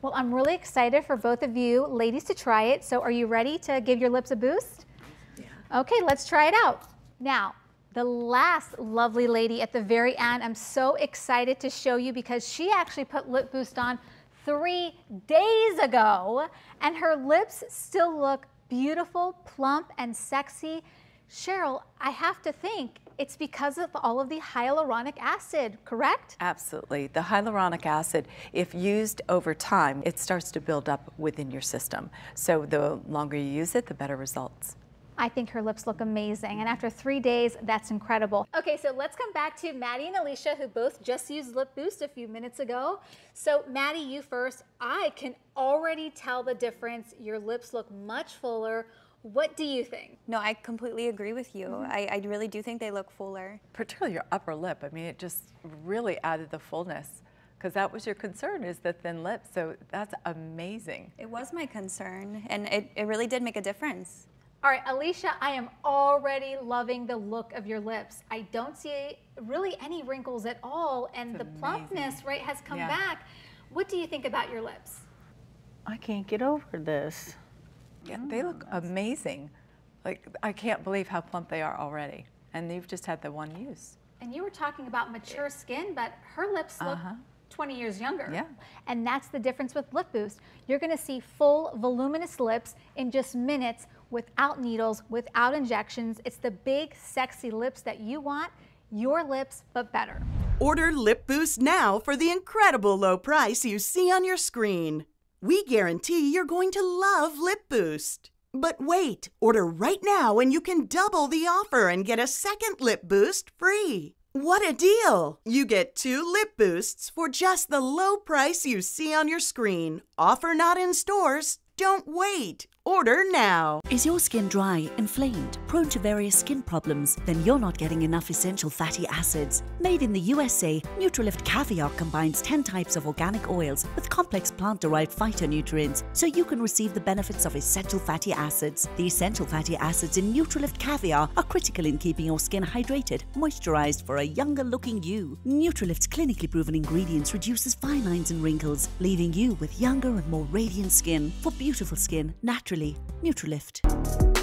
Well, I'm really excited for both of you ladies to try it. So are you ready to give your lips a boost? Yeah. Okay, let's try it out. Now, the last lovely lady at the very end, I'm so excited to show you because she actually put Lip Boost on three days ago and her lips still look beautiful, plump, and sexy. Cheryl, I have to think it's because of all of the hyaluronic acid, correct? Absolutely. The hyaluronic acid, if used over time, it starts to build up within your system. So the longer you use it, the better results. I think her lips look amazing. And after three days, that's incredible. Okay, so let's come back to Maddie and Alicia, who both just used Lip Boost a few minutes ago. So Maddie, you first. I can already tell the difference. Your lips look much fuller. What do you think? No, I completely agree with you. Mm -hmm. I, I really do think they look fuller. Particularly your upper lip. I mean, it just really added the fullness because that was your concern is the thin lip. So that's amazing. It was my concern, and it, it really did make a difference. All right, Alicia, I am already loving the look of your lips. I don't see really any wrinkles at all, and it's the amazing. plumpness, right, has come yeah. back. What do you think about your lips? I can't get over this. Yeah, they look amazing. Like, I can't believe how plump they are already. And you've just had the one use. And you were talking about mature skin, but her lips look uh -huh. 20 years younger. Yeah. And that's the difference with Lip Boost. You're gonna see full, voluminous lips in just minutes without needles, without injections. It's the big, sexy lips that you want, your lips, but better. Order Lip Boost now for the incredible low price you see on your screen. We guarantee you're going to love Lip Boost. But wait, order right now and you can double the offer and get a second Lip Boost free. What a deal! You get two lip boosts for just the low price you see on your screen. Offer not in stores. Don't wait. Order now. Is your skin dry, inflamed, prone to various skin problems? Then you're not getting enough essential fatty acids. Made in the USA, Nutrilift Caviar combines 10 types of organic oils with complex plant derived phytonutrients so you can receive the benefits of essential fatty acids. The essential fatty acids in Nutrilift Caviar are critical in keeping your skin hydrated, moisturized for a younger looking you. Nutrilift's clinically proven ingredients reduces fine lines and wrinkles, leaving you with younger and more radiant skin. For beautiful skin, naturally naturally. Nutrilift.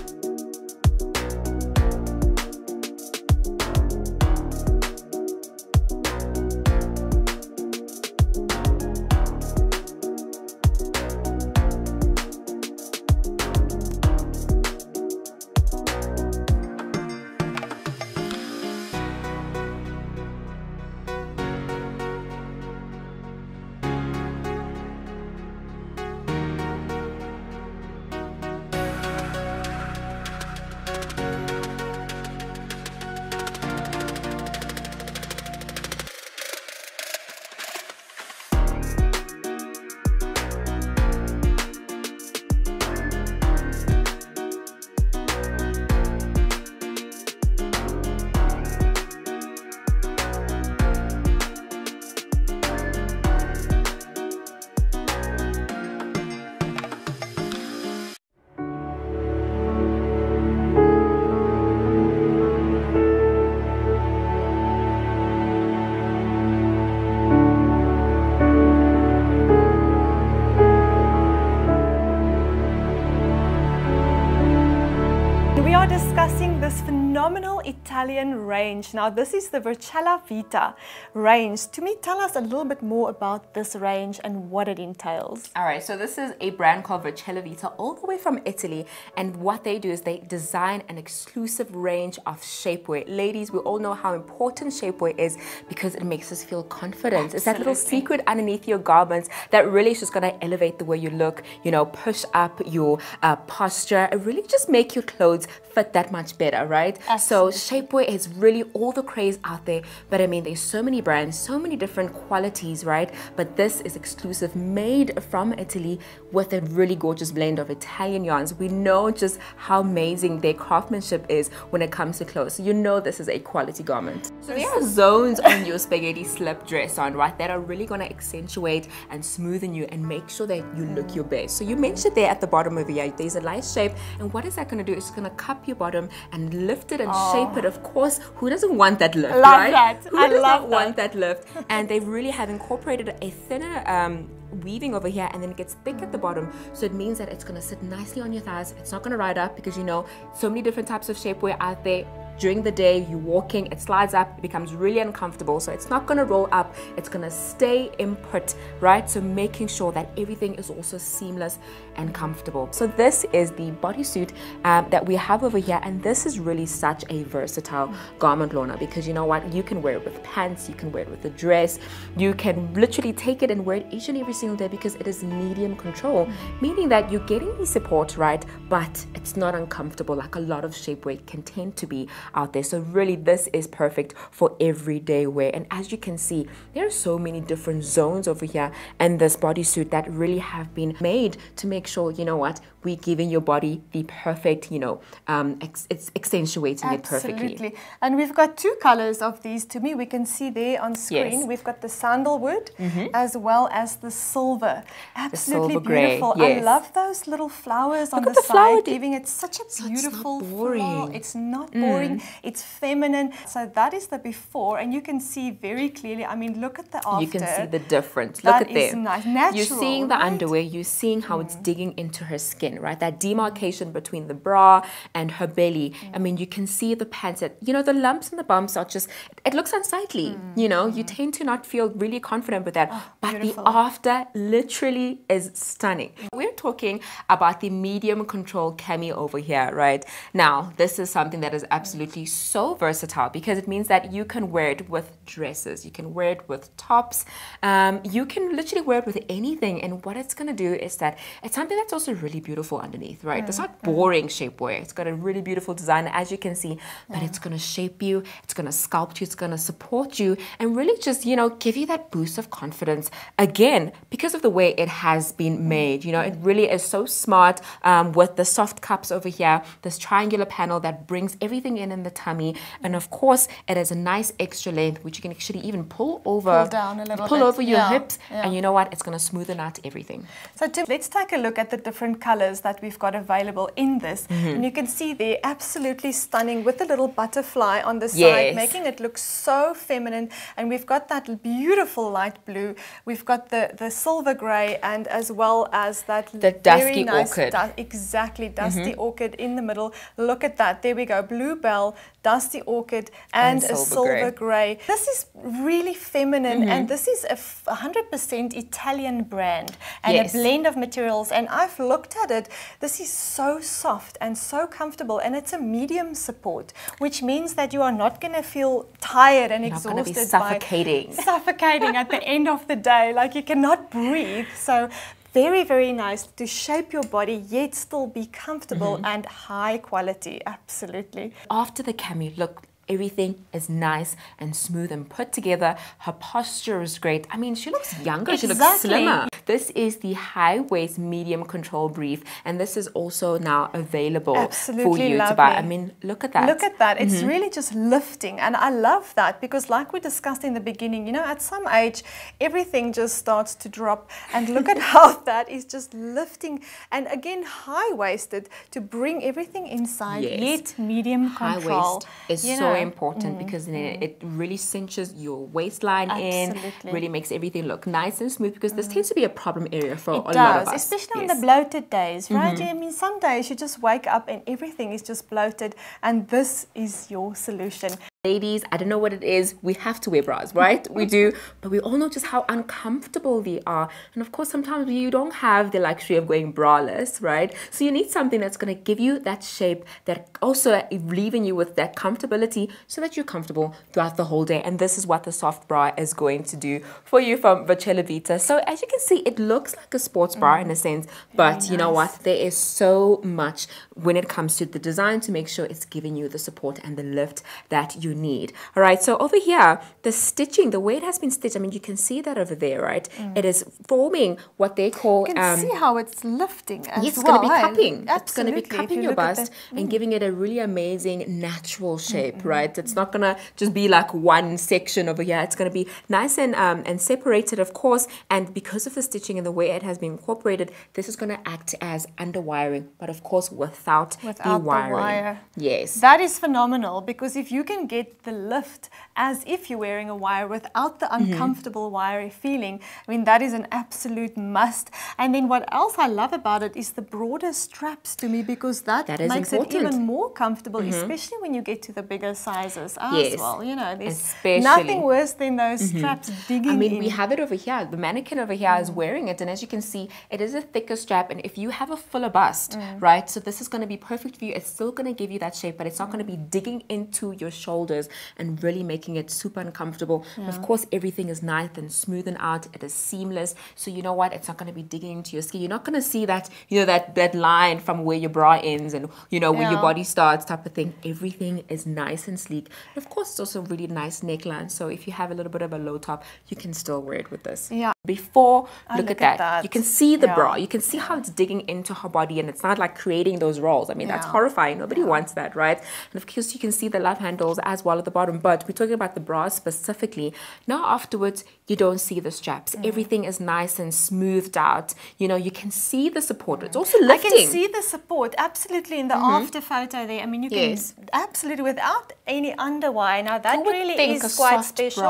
Italian range. Now this is the Vercella Vita range. To me, tell us a little bit more about this range and what it entails. All right, so this is a brand called Vercella Vita all the way from Italy. And what they do is they design an exclusive range of shapewear. Ladies, we all know how important shapewear is because it makes us feel confident. Absolutely. It's that little secret underneath your garments that really is just gonna elevate the way you look, you know, push up your uh, posture, and really just make your clothes fit that much better, right? Absolutely. So shapewear is really all the craze out there. But I mean, there's so many brands, so many different qualities, right? But this is exclusive, made from Italy with a really gorgeous blend of Italian yarns. We know just how amazing their craftsmanship is when it comes to clothes. So you know this is a quality garment. So there are zones on your spaghetti slip dress on, right, that are really gonna accentuate and smoothen you and make sure that you look your best. So you mentioned there at the bottom of here, there's a nice shape. And what is that gonna do? It's gonna cup your bottom and lift it and oh. shape it. Of course, who doesn't want that lift, love right? That. Who I does love not that. want that lift? and they really have incorporated a thinner um, weaving over here and then it gets thick at the bottom so it means that it's going to sit nicely on your thighs it's not going to ride up because you know so many different types of shapewear out there during the day, you're walking, it slides up, it becomes really uncomfortable. So it's not gonna roll up, it's gonna stay input, right? So making sure that everything is also seamless and comfortable. So this is the bodysuit um, that we have over here. And this is really such a versatile garment, Lorna, because you know what? You can wear it with pants, you can wear it with a dress, you can literally take it and wear it each and every single day because it is medium control, meaning that you're getting the support, right? But it's not uncomfortable like a lot of shapewear can tend to be out there. So really this is perfect for everyday wear. And as you can see, there are so many different zones over here and this bodysuit that really have been made to make sure, you know what, we're giving your body the perfect, you know, um, ex it's accentuating Absolutely. it perfectly. And we've got two colors of these to me. We can see there on screen. Yes. We've got the sandalwood mm -hmm. as well as the silver. Absolutely the silver beautiful. Yes. I love those little flowers Look on the, the side, giving it such a beautiful so it's flow. It's not boring. Mm. It's feminine. So that is the before, and you can see very clearly. I mean, look at the after. You can see the difference. Look that at there. Nice. Natural, you're seeing the right? underwear. You're seeing how mm. it's digging into her skin, right? That demarcation between the bra and her belly. Mm. I mean, you can see the pants. That, you know, the lumps and the bumps are just. It looks unsightly. You know, you tend to not feel really confident with that. Oh, but beautiful. the after literally is stunning. We're talking about the medium control cami over here, right? Now, this is something that is absolutely so versatile because it means that you can wear it with dresses, you can wear it with tops, um, you can literally wear it with anything. And what it's going to do is that it's something that's also really beautiful underneath, right? It's not boring shapewear. It's got a really beautiful design, as you can see, but it's going to shape you, it's going to sculpt you, it's going to support you, and really just, you know, give you that boost of confidence. Again, because of the way it has been made, you know, it really is so smart um, with the soft cups over here, this triangular panel that brings everything in in the tummy, and of course, it has a nice extra length, which you can actually even pull over, pull down a little pull bit. over your yeah. hips, yeah. and you know what? It's going to smoothen out everything. So Tim, let's take a look at the different colors that we've got available in this, mm -hmm. and you can see they're absolutely stunning with the little butterfly on the side, yes. making it look so feminine. And we've got that beautiful light blue. We've got the the silver grey, and as well as that the dusky nice orchid. Du exactly, dusty mm -hmm. orchid in the middle. Look at that. There we go. Bluebell, dusty orchid, and, and a silver grey. This is really feminine, mm -hmm. and this is a 100% Italian brand and yes. a blend of materials. And I've looked at it. This is so soft and so comfortable, and it's a medium support, which means that you are not going to feel tired and You're exhausted. Not suffocating. suffocating at the end of the day, like you cannot breathe. So very, very nice to shape your body yet still be comfortable mm -hmm. and high quality. Absolutely. After the cami, look, everything is nice and smooth and put together. Her posture is great. I mean, she looks younger, exactly. she looks slimmer. This is the high waist medium control brief, and this is also now available Absolutely for you lovely. to buy. I mean, look at that. Look at that. It's mm -hmm. really just lifting, and I love that because, like we discussed in the beginning, you know, at some age, everything just starts to drop, and look at how that is just lifting, and again, high waisted to bring everything inside, yes. yet medium high. Waist is you so know, important mm, because mm. it really cinches your waistline Absolutely. in, really makes everything look nice and smooth because this tends to be a problem area for it a does, lot of us. Especially yes. on the bloated days, right? Mm -hmm. I mean, some days you just wake up and everything is just bloated and this is your solution. Ladies, I don't know what it is. We have to wear bras, right? we do, but we all know just how uncomfortable they are. And of course, sometimes you don't have the luxury of going braless, right? So you need something that's going to give you that shape, that also leaving you with that comfortability so that you're comfortable throughout the whole day. And this is what the soft bra is going to do for you from Vachella Vita. So as you can see, it looks like a sports bra mm. in a sense, but Very you know what? There is so much when it comes to the design to make sure it's giving you the support and the lift that you you need. All right, so over here, the stitching, the way it has been stitched, I mean, you can see that over there, right? Mm. It is forming what they call... You can um, see how it's lifting as yes, it's well. going to be cupping. It's going to be cupping your bust mm. and giving it a really amazing natural shape, mm -hmm. right? It's not going to just be like one section over here. It's going to be nice and, um, and separated, of course. And because of the stitching and the way it has been incorporated, this is going to act as underwiring, but of course without, without the wiring. The wire. Yes. That is phenomenal because if you can get get the lift as if you're wearing a wire without the mm-hmm. uncomfortable mm -hmm. wiry feeling. I mean, that is an absolute must. And then what else I love about it is the broader straps to me because that, that makes important. it even more comfortable, mm -hmm. especially when you get to the bigger sizes as yes. well. You know, there's especially. nothing worse than those mm -hmm. straps digging I mean, in. we have it over here. The mannequin over here is mm. wearing it. And as you can see, it is a thicker strap. And if you have a fuller bust, mm. right, so this is going to be perfect for you. It's still going to give you that shape, but it's not going to be digging into your shoulder shoulders and really making it super uncomfortable. Yeah. of course, everything is nice and smoothing out. It is seamless. So you know what? It's not going to be digging into your skin. You're not going to see that, you know, that, that line from where your bra ends and, you know, where yeah. your body starts type of thing. Everything is nice and sleek. And of course, it's also really nice neckline. So if you have a little bit of a low top, you can still wear it with this. Yeah. Before, look, look, at, that. that. You can see the yeah. bra. You can see how it's digging into her body and it's not like creating those rolls. I mean, that's horrifying. Nobody wants that, right? And of course, you can see the love handles as well at the bottom, but we're talking about the bra specifically. Now afterwards, you don't see the straps. Mm. Everything is nice and smoothed out. You know, you can see the support. It's also lifting. I can see the support, absolutely, in the mm -hmm. after photo there. I mean, you can, yes. absolutely, without any underwire. Now, that really is quite special.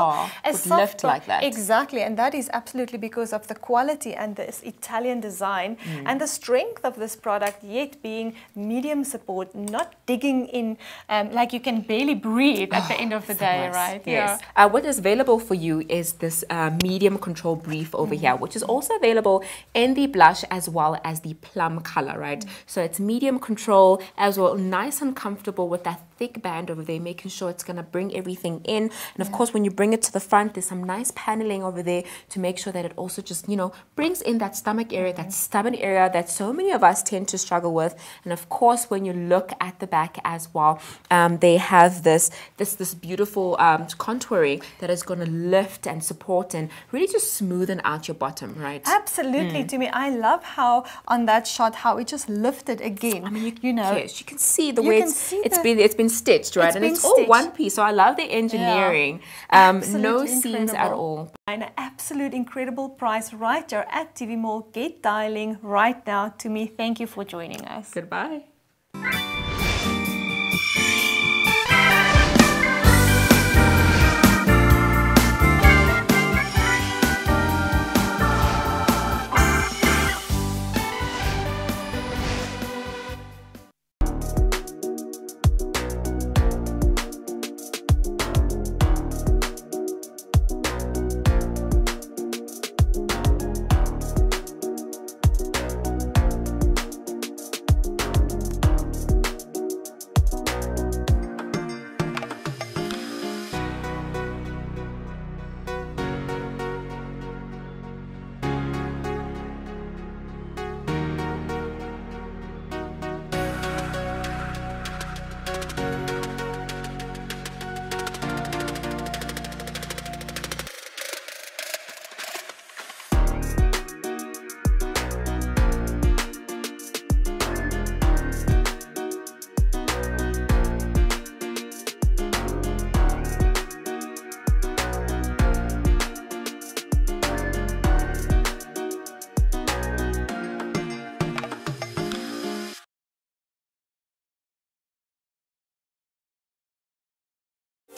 A would lift like that. Exactly, and that is absolutely because of the quality and this Italian design mm. and the strength of this product, yet being medium support, not digging in um, like you can barely breathe at the end of the day, right? Yes. Yeah. Uh, what is available for you is this uh, medium control brief over mm -hmm. here, which is also available in the blush as well as the plum color, right? Mm -hmm. So it's medium control as well, nice and comfortable with that thick band over there, making sure it's going to bring everything in. And of yeah. course, when you bring it to the front, there's some nice paneling over there to make sure that it also just, you know, brings in that stomach area, that mm-hmm. stubborn area that so many of us tend to struggle with. And of course, when you look at the back as well, um, they have this, this, this beautiful um, contouring that is going to lift and support and really just smoothen out your bottom, right? Absolutely, mm. to me. I love how on that shot how it just lifted again. I mean, you, you know, yes, you can see the way it's, it's been it's been stitched, right? It's and it's stitched. all one piece. So I love the engineering. Yeah. Um, no seams at all. An absolute incredible price right there at TV Mall. Get dialing right now to me. Thank you for joining us. Goodbye.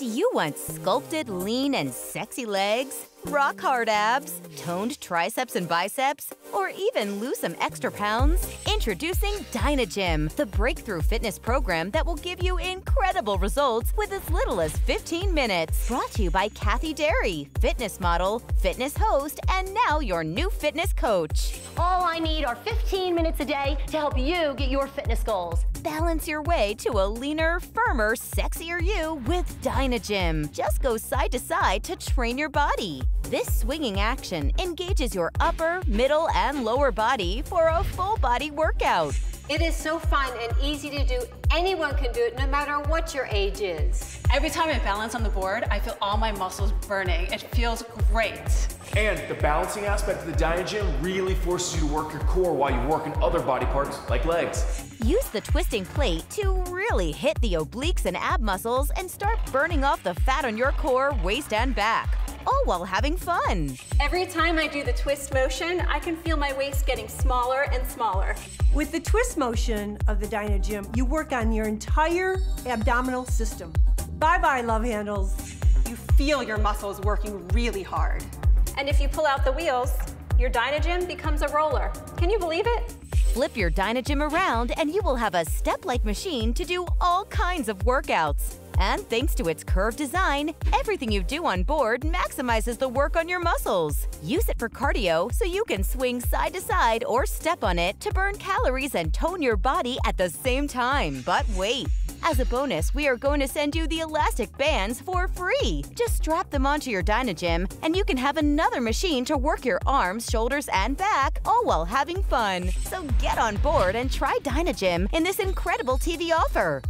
Do you want sculpted, lean, and sexy legs? rock hard abs, toned triceps and biceps, or even lose some extra pounds? Introducing Dynagym, the breakthrough fitness program that will give you incredible results with as little as 15 minutes. Brought to you by Kathy Derry, fitness model, fitness host, and now your new fitness coach. All I need are 15 minutes a day to help you get your fitness goals. Balance your way to a leaner, firmer, sexier you with Dynagym. Just go side to side to train your body. This swinging action engages your upper, middle, and lower body for a full body workout. It is so fun and easy to do. Anyone can do it no matter what your age is. Every time I balance on the board, I feel all my muscles burning. It feels great. And the balancing aspect of the Dynagym really forces you to work your core while you work in other body parts like legs. Use the twisting plate to really hit the obliques and ab muscles and start burning off the fat on your core, waist, and back all while having fun. Every time I do the twist motion, I can feel my waist getting smaller and smaller. With the twist motion of the Dynagym, you work on your entire abdominal system. Bye-bye, love handles. You feel your muscles working really hard. And if you pull out the wheels, your Dynagym becomes a roller. Can you believe it? Flip your Dynagym around and you will have a step-like machine to do all kinds of workouts. And thanks to its curved design, everything you do on board maximizes the work on your muscles. Use it for cardio so you can swing side to side or step on it to burn calories and tone your body at the same time. But wait! As a bonus, we are going to send you the elastic bands for free. Just strap them onto your Dynagym, and you can have another machine to work your arms, shoulders, and back, all while having fun. So get on board and try Dynagym in this incredible TV offer.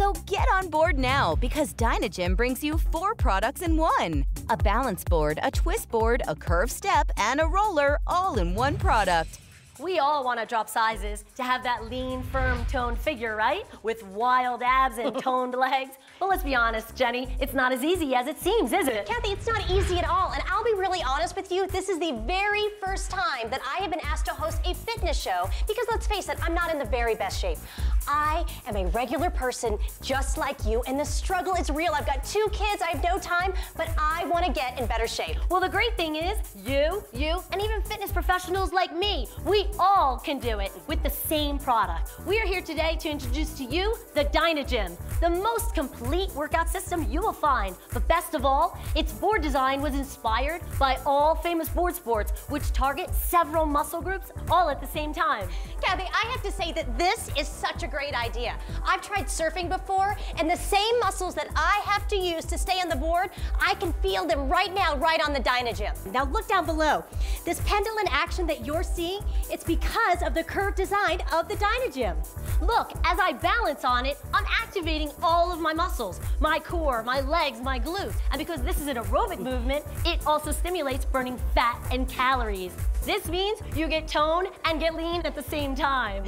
So get on board now because Dynagym brings you four products in one. A balance board, a twist board, a curve step, and a roller all in one product. We all want to drop sizes to have that lean, firm, toned figure, right? With wild abs and toned legs. But let's be honest, Jenny, it's not as easy as it seems, is it? Kathy, it's not easy at all. And I'll be really honest with you, this is the very first time that I have been asked to host a fitness show because let's face it, I'm not in the very best shape. I am a regular person just like you, and the struggle is real. I've got two kids, I have no time, but I want to get in better shape. Well, the great thing is, you, you, and even fitness professionals like me, we all can do it with the same product. We are here today to introduce to you the Dynagym, the most complete workout system you will find. But best of all, its board design was inspired by all famous board sports, which target several muscle groups all at the same time. Kathy, I have to say that this is such a great idea. I've tried surfing before, and the same muscles that I have to use to stay on the board, I can feel them right now, right on the Dynagym. Now look down below. This pendulum action that you're seeing, it's because of the curved design of the Dynagym. Look, as I balance on it, I'm activating all of my muscles, my core, my legs, my glutes. And because this is an aerobic movement, it also stimulates burning fat and calories. This means you get toned and get lean at the same time.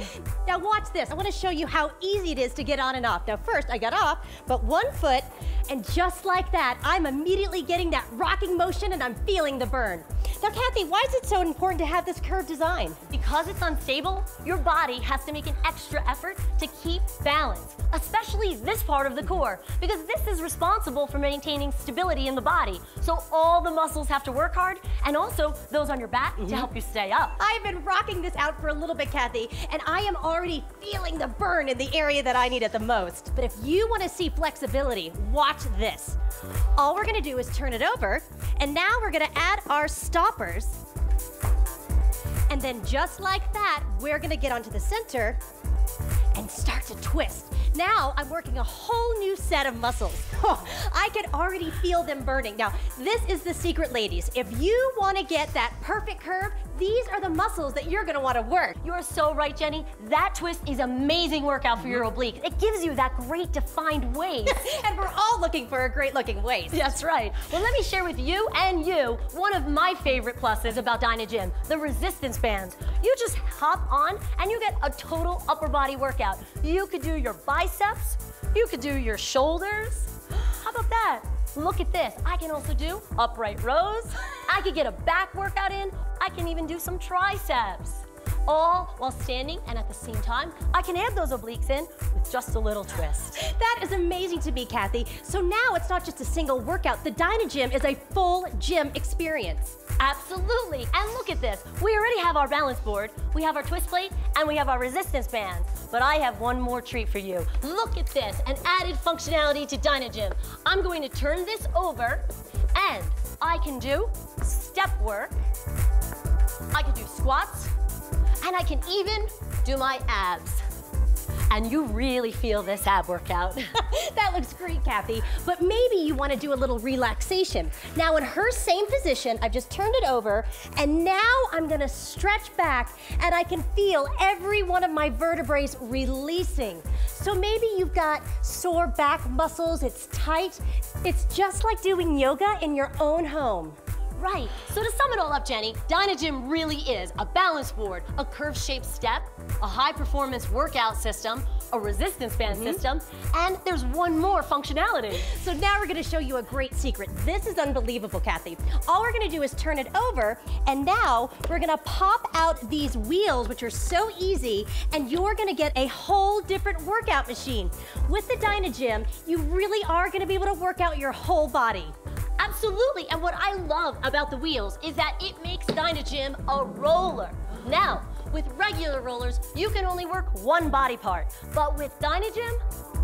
Now watch this. I want to show you how easy it is to get on and off. Now first, I got off, but one foot, and just like that, I'm immediately getting that rocking motion and I'm feeling the burn. Now, Kathy, why is it so important to have this curved design? Because it's unstable, your body has to make an extra effort to keep balance, especially this part of the core, because this is responsible for maintaining stability in the body. So all the muscles have to work hard, and also those on your back mm -hmm. to help you stay up. I've been rocking this out for a little bit, Kathy, and I am already feeling the burn in the area that I need it the most. But if you want to see flexibility, watch this. All we're gonna do is turn it over, and now we're gonna add our stoppers. And then just like that, we're gonna get onto the center and start to twist. Now I'm working a whole new set of muscles. Oh, I can already feel them burning. Now, this is the secret, ladies. If you want to get that perfect curve, these are the muscles that you're going to want to work. You are so right, Jenny. That twist is amazing workout for your mm-hmm. obliques. It gives you that great defined waist. and we're all looking for a great looking waist. That's right. Well, let me share with you and you one of my favorite pluses about Dynagym, the resistance bands. You just hop on and you get a total upper body workout. You could do your biceps, you could do your shoulders. How about that? Look at this. I can also do upright rows. I could get a back workout in. I can even do some triceps. All while standing and at the same time, I can add those obliques in with just a little twist. That is amazing to me, Kathy. So now it's not just a single workout. The Dynagym is a full gym experience. Absolutely. And look at this. We already have our balance board, we have our twist plate, and we have our resistance bands. But I have one more treat for you. Look at this, an added functionality to Dynagym. I'm going to turn this over, and I can do step work, I can do squats, and I can even do my abs. And you really feel this ab workout. that looks great, Kathy. But maybe you want to do a little relaxation. Now in her same position, I've just turned it over, and now I'm gonna stretch back, and I can feel every one of my vertebrae releasing. So maybe you've got sore back muscles, it's tight. It's just like doing yoga in your own home. Right. So to sum it all up, Jenny, Dynagym really is a balance board, a curve-shaped step, a high-performance workout system, a resistance band mm -hmm. system, and there's one more functionality. So now we're gonna show you a great secret. This is unbelievable, Kathy. All we're gonna do is turn it over, and now we're gonna pop out these wheels, which are so easy, and you're gonna get a whole different workout machine. With the Dynagym, you really are gonna be able to work out your whole body. Absolutely, and what I love about the wheels is that it makes Dynagym a roller. Now, with regular rollers, you can only work one body part. But with Dynagym,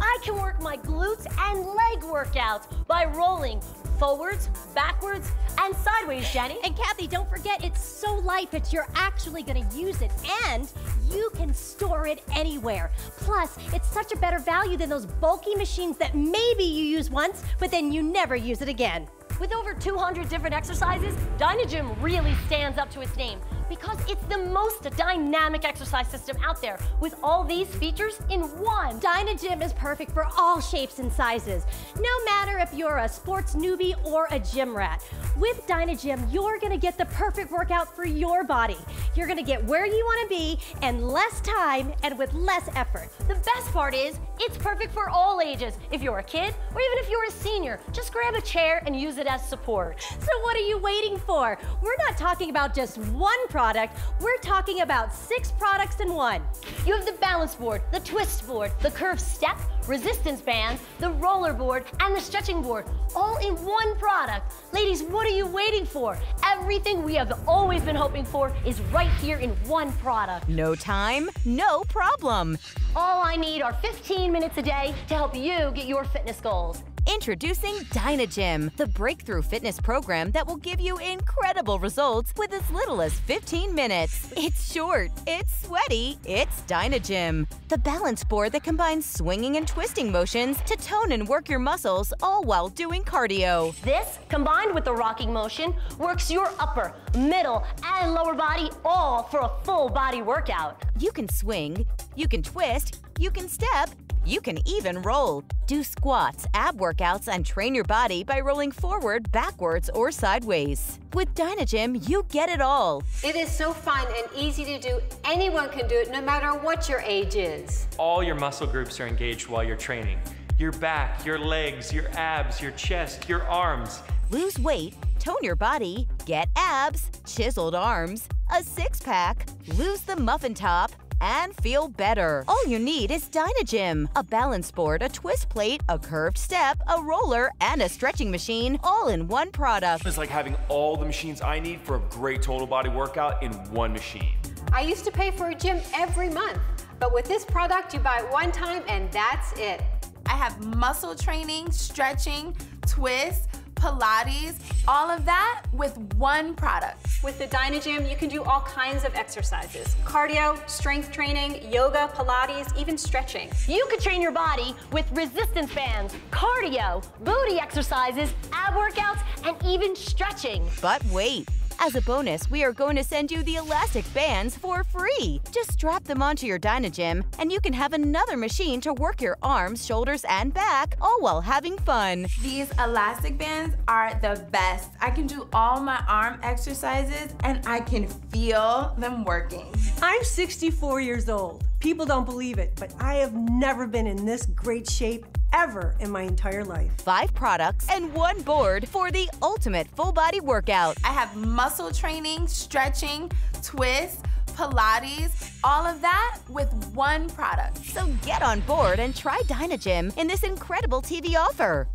I can work my glutes and leg workouts by rolling forwards, backwards, and sideways, Jenny. And Kathy, don't forget, it's so light that you're actually gonna use it, and you can store it anywhere. Plus, it's such a better value than those bulky machines that maybe you use once, but then you never use it again. With over 200 different exercises, Dynagym really stands up to its name because it's the most dynamic exercise system out there with all these features in one. Dynagym is perfect for all shapes and sizes, no matter if you're a sports newbie or a gym rat. With Dynagym, you're gonna get the perfect workout for your body. You're gonna get where you wanna be in less time and with less effort. The best part is, it's perfect for all ages. If you're a kid or even if you're a senior, just grab a chair and use it as support. So what are you waiting for? We're not talking about just one product product, we're talking about six products in one. You have the balance board, the twist board, the curved step, resistance bands, the roller board, and the stretching board, all in one product. Ladies, what are you waiting for? Everything we have always been hoping for is right here in one product. No time, no problem. All I need are 15 minutes a day to help you get your fitness goals. Introducing Dynagym, the breakthrough fitness program that will give you incredible results with as little as 15 minutes. It's short, it's sweaty, it's Dynagym, the balance board that combines swinging and twisting motions to tone and work your muscles all while doing cardio. This, combined with the rocking motion, works your upper, middle, and lower body all for a full body workout. You can swing, you can twist, you can step, you can even roll. Do squats, ab workouts, and train your body by rolling forward, backwards, or sideways. With Dynagym, you get it all. It is so fun and easy to do. Anyone can do it, no matter what your age is. All your muscle groups are engaged while you're training. Your back, your legs, your abs, your chest, your arms. Lose weight, tone your body, get abs, chiseled arms, a six pack, lose the muffin top, and feel better. All you need is Dynagym, a balance board, a twist plate, a curved step, a roller, and a stretching machine all in one product. It's like having all the machines I need for a great total body workout in one machine. I used to pay for a gym every month, but with this product, you buy it one time and that's it. I have muscle training, stretching, twists, Pilates, all of that with one product. With the Dynagym, you can do all kinds of exercises. Cardio, strength training, yoga, Pilates, even stretching. You could train your body with resistance bands, cardio, booty exercises, ab workouts, and even stretching. But wait, as a bonus, we are going to send you the elastic bands for free. Just strap them onto your Dynagym, and you can have another machine to work your arms, shoulders, and back, all while having fun. These elastic bands are the best. I can do all my arm exercises, and I can feel them working. I'm 64 years old. People don't believe it, but I have never been in this great shape ever in my entire life. Five products and one board for the ultimate full body workout. I have muscle training, stretching, twists, Pilates, all of that with one product. So get on board and try Dynagym in this incredible TV offer.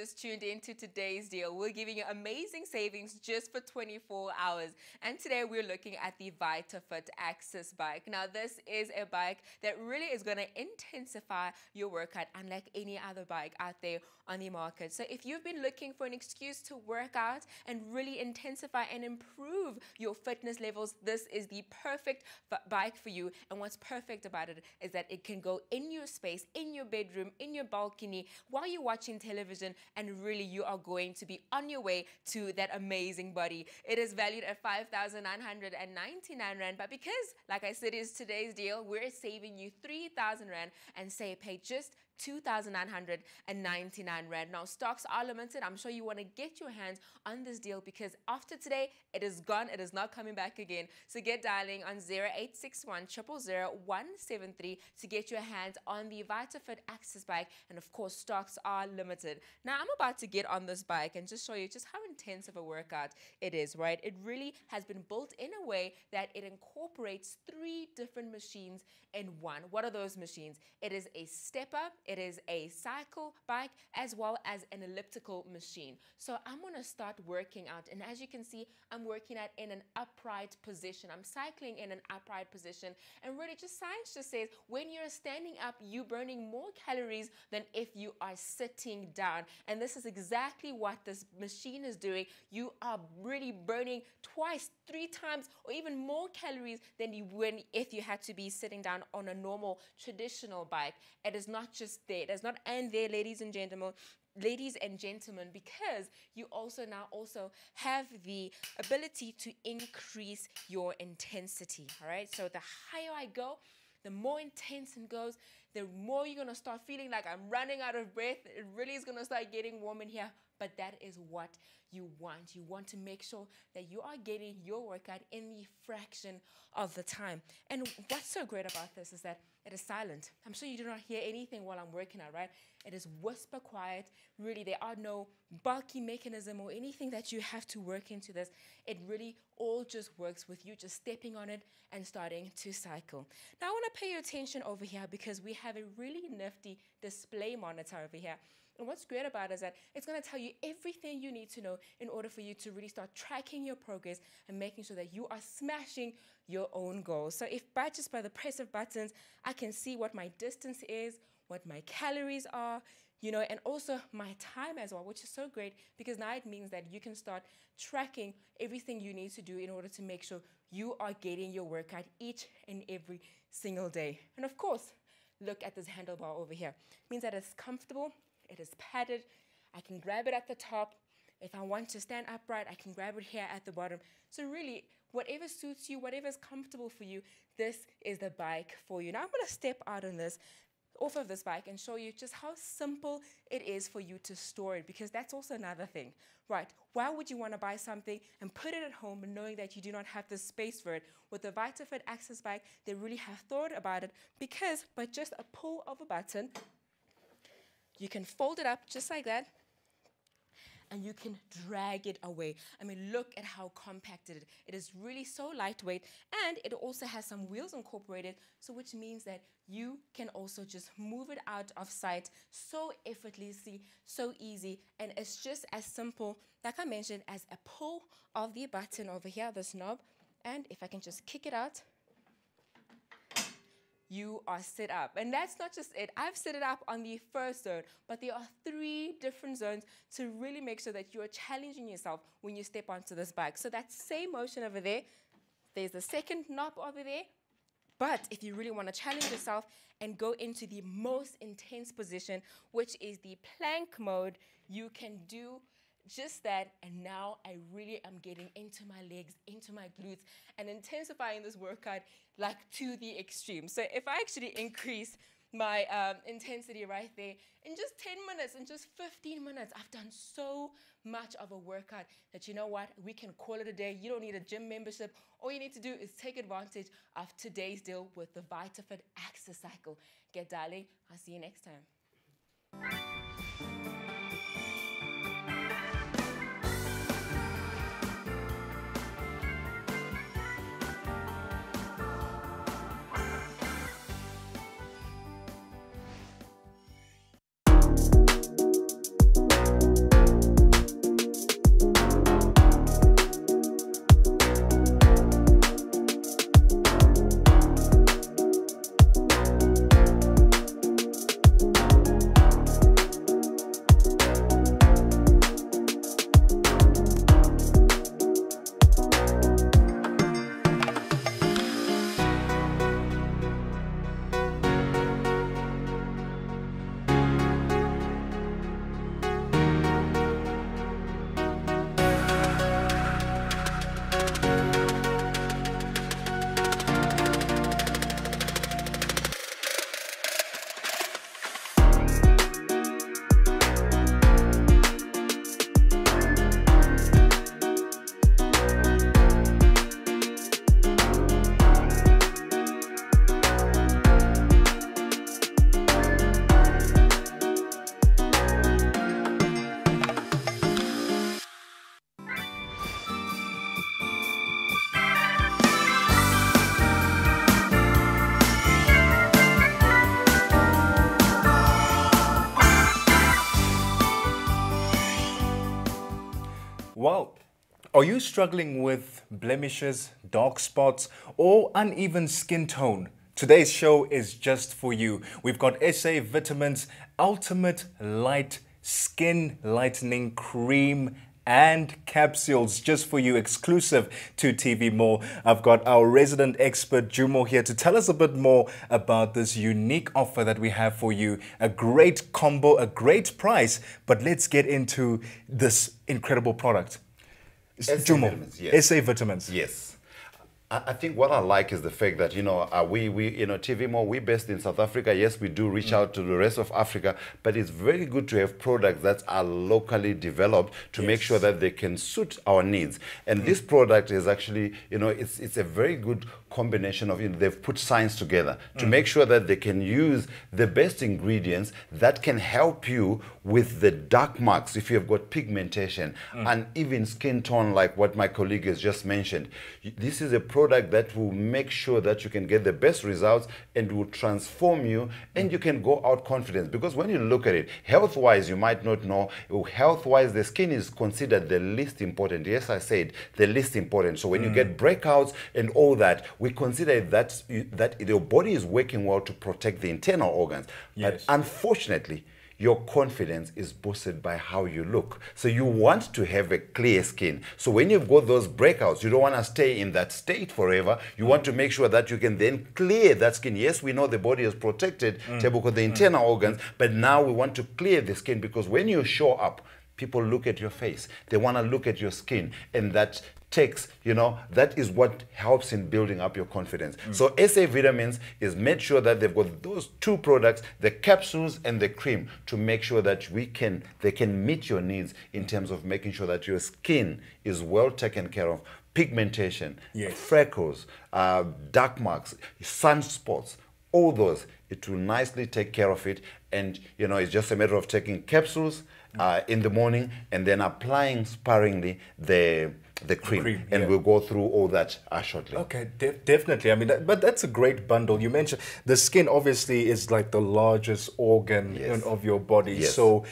Just tuned into today's deal. We're giving you amazing savings just for 24 hours. And today we're looking at the VitaFit Access bike. Now, this is a bike that really is going to intensify your workout unlike any other bike out there on the market. So if you've been looking for an excuse to work out and really intensify and improve your fitness levels, this is the perfect bike for you. And what's perfect about it is that it can go in your space, in your bedroom, in your balcony, while you're watching television and really you are going to be on your way to that amazing body. It is valued at 5,999 Rand, but because, like I said, is today's deal, we're saving you 3,000 Rand and say pay just 2,999 Rand. Now, stocks are limited. I'm sure you want to get your hands on this deal because after today, it is gone. It is not coming back again. So get dialing on 0861 173 to get your hands on the VitaFit Access bike. And of course, stocks are limited. Now, I'm about to get on this bike and just show you just how intense of a workout it is, right? It really has been built in a way that it incorporates three different machines in one. What are those machines? It is a stepper, it is a cycle bike as well as an elliptical machine. So I'm gonna start working out. And as you can see, I'm working out in an upright position. I'm cycling in an upright position. And really just science just says when you're standing up, you're burning more calories than if you are sitting down. And this is exactly what this machine is doing. You are really burning twice, three times, or even more calories than you would if you had to be sitting down on a normal traditional bike. It is not just there. It does not end there, ladies and gentlemen ladies and gentlemen because you also now also have the ability to increase your intensity all right so the higher i go the more intense it goes the more you're to start feeling like i'm running out of breath it really is to start getting warm in here but that is what you want. You want to make sure that you are getting your workout in the fraction of the time. And what's so great about this is that it is silent. I'm sure you do not hear anything while I'm working out, right? It is whisper quiet. Really, there are no bulky mechanism or anything that you have to work into this. It really all just works with you just stepping on it and starting to cycle. Now, I want to pay your attention over here because we have a really nifty display monitor over here. And what's great about it is that it's going to tell you everything you need to know in order for you to really start tracking your progress and making sure that you are smashing your own goals. So if by just by the press of buttons, I can see what my distance is, what my calories are, you know, and also my time as well, which is so great because now it means that you can start tracking everything you need to do in order to make sure you are getting your workout each and every single day. And of course, look at this handlebar over here. It means that it's comfortable, it is padded. I can grab it at the top. If I want to stand upright, I can grab it here at the bottom. So really, whatever suits you, whatever is comfortable for you, this is the bike for you. Now I'm gonna step out on this. off of this bike and show you just how simple it is for you to store it because that's also another thing, right? Why would you want to buy something and put it at home knowing that you do not have the space for it? With the VitaFit Access bike, they really have thought about it because by just a pull of a button, you can fold it up just like that and you can drag it away. I mean, look at how compacted it is. It is really so lightweight and it also has some wheels incorporated, so which means that you can also just move it out of sight so effortlessly, so easy, and it's just as simple, like I mentioned, as a pull of the button over here, this knob, and if I can just kick it out, you are set up. And that's not just it. I've set it up on the first zone, but there are three different zones to really make sure that you are challenging yourself when you step onto this bike. So that same motion over there, there's the second knob over there. But if you really want to challenge yourself and go into the most intense position, which is the plank mode, you can do just that and now I really am getting into my legs, into my glutes and intensifying this workout like to the extreme. So if I actually increase my um, intensity right there in just 10 minutes, in just 15 minutes, I've done so much of a workout that you know what, we can call it a day. You don't need a gym membership. All you need to do is take advantage of today's deal with the VitaFit Access Cycle. Get dialing. I'll see you next time. Are you struggling with blemishes, dark spots, or uneven skin tone? Today's show is just for you. We've got SA Vitamins Ultimate Light Skin Lightening Cream and capsules just for you, exclusive to TV Mall. I've got our resident expert Jumo here to tell us a bit more about this unique offer that we have for you. A great combo, a great price, but let's get into this incredible product. SA Jumo. Vitamins, yes. SA Vitamins. Yes. I think what I like is the fact that you know uh, we we you know TV Mall we based in South Africa. Yes, we do reach mm. out to the rest of Africa, but it's very good to have products that are locally developed to yes. make sure that they can suit our needs. And mm. this product is actually you know it's it's a very good combination of you know, they've put science together to mm. make sure that they can use the best ingredients that can help you with the dark marks if you have got pigmentation mm. and even skin tone like what my colleague has just mentioned. This is a product that will make sure that you can get the best results and will transform you and you can go out confident because when you look at it health wise you might not know health wise the skin is considered the least important yes I said the least important so when mm. you get breakouts and all that we consider that that your body is working well to protect the internal organs yes. but unfortunately your confidence is boosted by how you look. So you want to have a clear skin. So when you've got those breakouts, you don't want to stay in that state forever. You want to make sure that you can then clear that skin. Yes, we know the body is protected, mm. the mm. internal mm. organs, but now we want to clear the skin because when you show up, people look at your face. They want to look at your skin, and that takes, you know, that is what helps in building up your confidence. Mm. So SA Vitamins is made sure that they've got those two products, the capsules and the cream, to make sure that we can they can meet your needs in terms of making sure that your skin is well taken care of. Pigmentation, yes. freckles, uh, dark marks, sunspots, all those, it will nicely take care of it. And, you know, it's just a matter of taking capsules uh, in the morning and then applying sparingly the the cream, cream and yeah. we'll go through all that uh, shortly. Okay, de definitely. I mean, that, but that's a great bundle. You mentioned the skin obviously is like the largest organ yes. of your body, yes. so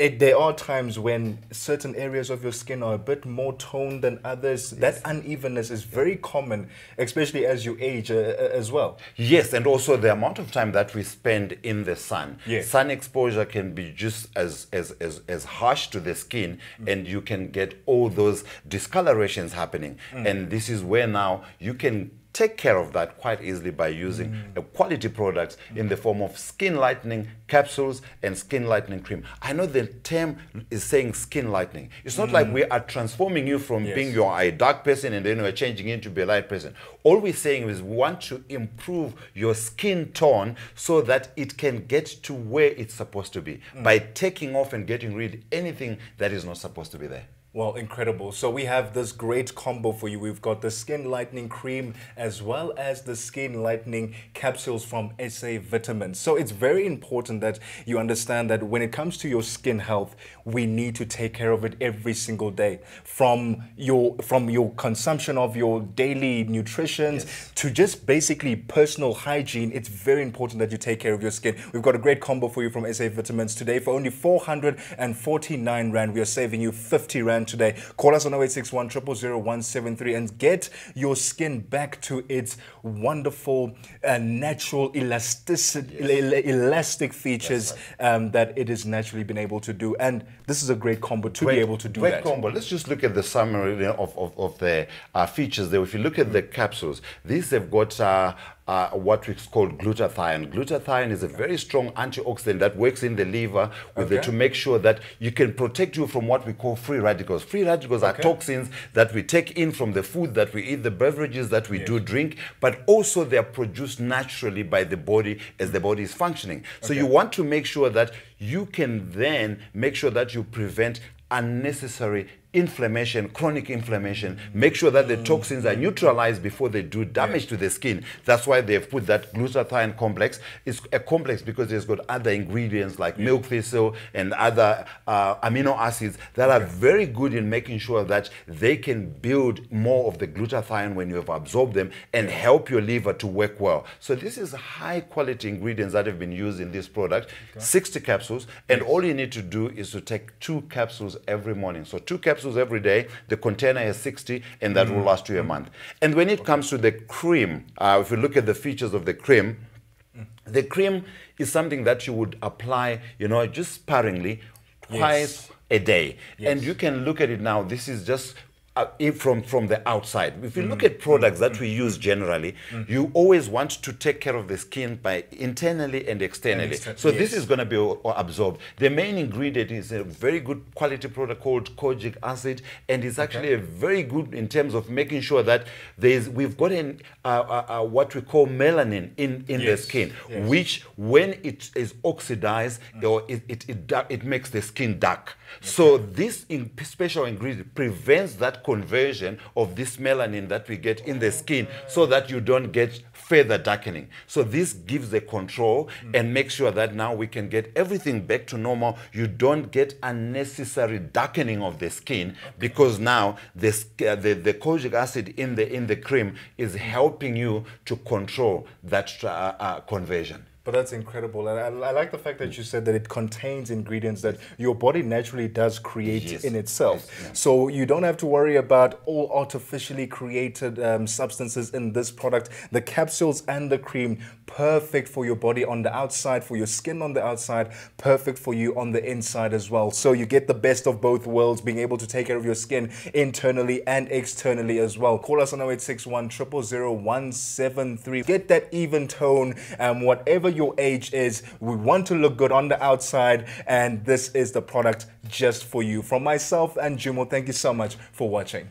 it, there are times when certain areas of your skin are a bit more toned than others. Yes. That unevenness is very common, especially as you age uh, uh, as well. Yes, and also the amount of time that we spend in the sun. Yes. Sun exposure can be just as, as, as, as harsh to the skin, mm. and you can get all those discolorations happening. Mm. And this is where now you can take care of that quite easily by using mm. a quality product in the form of skin lightening capsules and skin lightening cream. I know the term is saying skin lightening. It's not mm. like we are transforming you from yes. being your a dark person and then we're changing into be a light person. All we're saying is we want to improve your skin tone so that it can get to where it's supposed to be mm. by taking off and getting rid of anything that is not supposed to be there. Well, incredible. So we have this great combo for you. We've got the skin lightening cream as well as the skin lightening capsules from SA Vitamins. So it's very important that you understand that when it comes to your skin health, we need to take care of it every single day. From your from your consumption of your daily nutrition yes. to just basically personal hygiene, it's very important that you take care of your skin. We've got a great combo for you from SA Vitamins today for only 449 Rand. We are saving you 50 Rand today. Call us on 0861 000 and get your skin back to its wonderful uh, natural elasticity, yes. elastic features right. um, that it has naturally been able to do. And this is a great combo to great, be able to do great that. Great combo. Let's just look at the summary of, of, of the uh, features there. If you look at the capsules, these have got uh, uh, what we call glutathione. Glutathione is a very strong antioxidant that works in the liver with okay. the, to make sure that you can protect you from what we call free radicals. Free radicals okay. are toxins that we take in from the food that we eat, the beverages that we yes. do drink, but also they are produced naturally by the body as the body is functioning. So okay. you want to make sure that you can then make sure that you prevent unnecessary inflammation, chronic inflammation. Make sure that the toxins are neutralized before they do damage to the skin. That's why they've put that glutathione complex. It's a complex because it's got other ingredients like milk thistle and other uh, amino acids that are very good in making sure that they can build more of the glutathione when you have absorbed them and help your liver to work well. So this is high quality ingredients that have been used in this product. Okay. 60 capsules and all you need to do is to take two capsules every morning. So two capsules capsules every day. The container is 60, and that mm. will last you a month. And when it comes to the cream, uh, if you look at the features of the cream, mm. the cream is something that you would apply, you know, just sparingly twice yes. a day. Yes. And you can look at it now. This is just uh, from from the outside. If you mm. look at products that we use generally, mm. you always want to take care of the skin by internally and externally. And so yes. this is going to be absorbed. The main ingredient is a very good quality product called kojic acid, and it's actually okay. a very good in terms of making sure that there's we've got an, uh, uh, uh what we call melanin in in yes. the skin, yes. which when it is oxidized mm. or it, it, it, it makes the skin dark. So this in special ingredient prevents that conversion of this melanin that we get in the skin so that you don't get further darkening. So this gives the control mm. and makes sure that now we can get everything back to normal. You don't get unnecessary darkening of the skin because now this, uh, the, the kojic acid in the, in the cream is helping you to control that uh, uh, conversion. But that's incredible. And I, I, like the fact that you said that it contains ingredients that your body naturally does create yes. in itself. Yes. Yeah. So you don't have to worry about all artificially created um, substances in this product. The capsules and the cream, perfect for your body on the outside, for your skin on the outside, perfect for you on the inside as well. So you get the best of both worlds, being able to take care of your skin internally and externally as well. Call us on 0861 000 Get that even tone, um, whatever your age is. We want to look good on the outside, and this is the product just for you. From myself and Jumo, thank you so much for watching.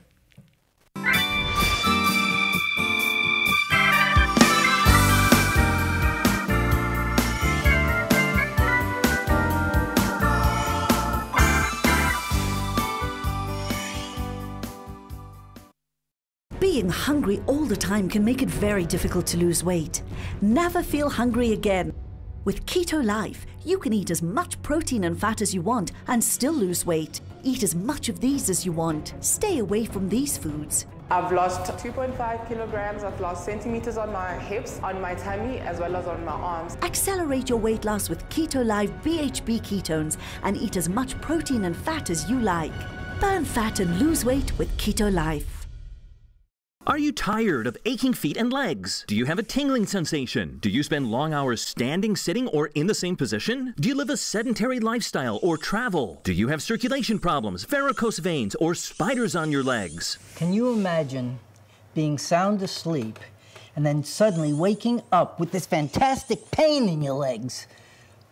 Hungry all the time can make it very difficult to lose weight. Never feel hungry again. With Keto Life, you can eat as much protein and fat as you want and still lose weight. Eat as much of these as you want. Stay away from these foods. I've lost 2.5 kilograms. I've lost centimeters on my hips, on my tummy, as well as on my arms. Accelerate your weight loss with Keto Life BHB ketones and eat as much protein and fat as you like. Burn fat and lose weight with Keto Life. Are you tired of aching feet and legs? Do you have a tingling sensation? Do you spend long hours standing, sitting, or in the same position? Do you live a sedentary lifestyle or travel? Do you have circulation problems, varicose veins, or spiders on your legs? Can you imagine being sound asleep and then suddenly waking up with this fantastic pain in your legs?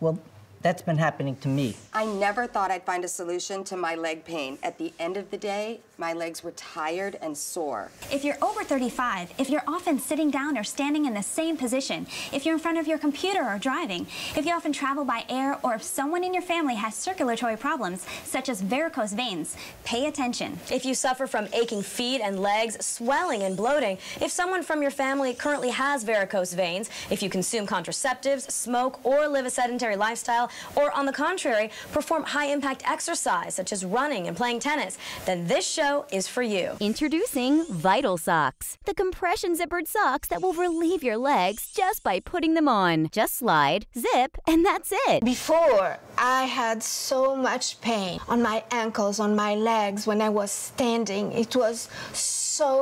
Well, that's been happening to me. I never thought I'd find a solution to my leg pain. At the end of the day, my legs were tired and sore. If you're over 35, if you're often sitting down or standing in the same position, if you're in front of your computer or driving, if you often travel by air, or if someone in your family has circulatory problems, such as varicose veins, pay attention. If you suffer from aching feet and legs, swelling and bloating, if someone from your family currently has varicose veins, if you consume contraceptives, smoke, or live a sedentary lifestyle, or on the contrary, perform high-impact exercise such as running and playing tennis, then this show is for you. Introducing Vital Socks, the compression zippered socks that will relieve your legs just by putting them on. Just slide, zip, and that's it. Before, I had so much pain on my ankles, on my legs when I was standing. It was so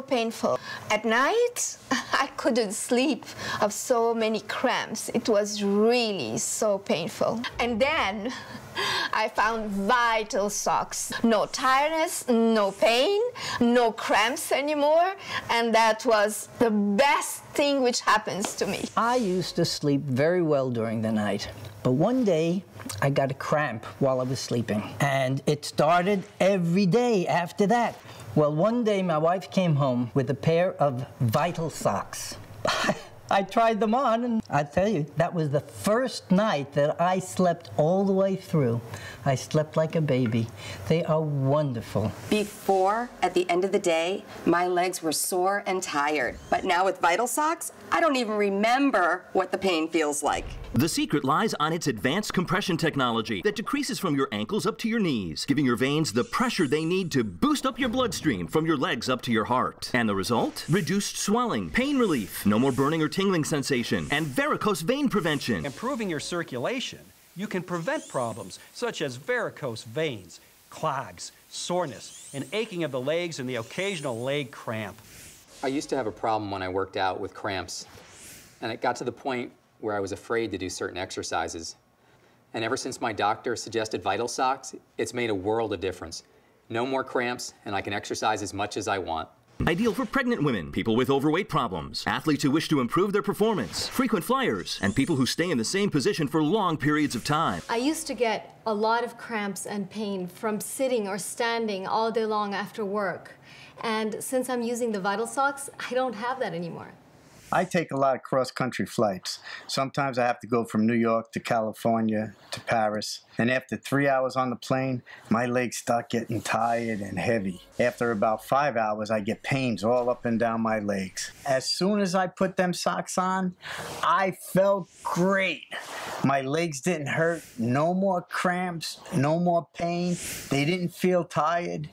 painful. At night, I couldn't sleep of so many cramps. It was really so painful. And then I found vital socks. No tiredness, no pain, no cramps anymore. And that was the best thing which happens to me. I used to sleep very well during the night. But one day, I got a cramp while I was sleeping. And it started every day after that. Well, one day my wife came home with a pair of vital socks. I tried them on, and I tell you, that was the first night that I slept all the way through. I slept like a baby. They are wonderful. Before, at the end of the day, my legs were sore and tired. But now with Vital Socks, I don't even remember what the pain feels like. The secret lies on its advanced compression technology that decreases from your ankles up to your knees, giving your veins the pressure they need to boost up your bloodstream from your legs up to your heart. And the result? Reduced swelling, pain relief, no more burning or tingling sensation, and varicose vein prevention. Improving your circulation, you can prevent problems such as varicose veins, clogs, soreness, and aching of the legs and the occasional leg cramp. I used to have a problem when I worked out with cramps, and it got to the point where I was afraid to do certain exercises. And ever since my doctor suggested Vital Socks, it's made a world of difference. No more cramps, and I can exercise as much as I want. Ideal for pregnant women, people with overweight problems, athletes who wish to improve their performance, frequent flyers, and people who stay in the same position for long periods of time. I used to get a lot of cramps and pain from sitting or standing all day long after work. And since I'm using the Vital Socks, I don't have that anymore. I take a lot of cross-country flights. Sometimes I have to go from New York to California to Paris. And after three hours on the plane, my legs start getting tired and heavy. After about five hours, I get pains all up and down my legs. As soon as I put them socks on, I felt great. My legs didn't hurt, no more cramps, no more pain. They didn't feel tired.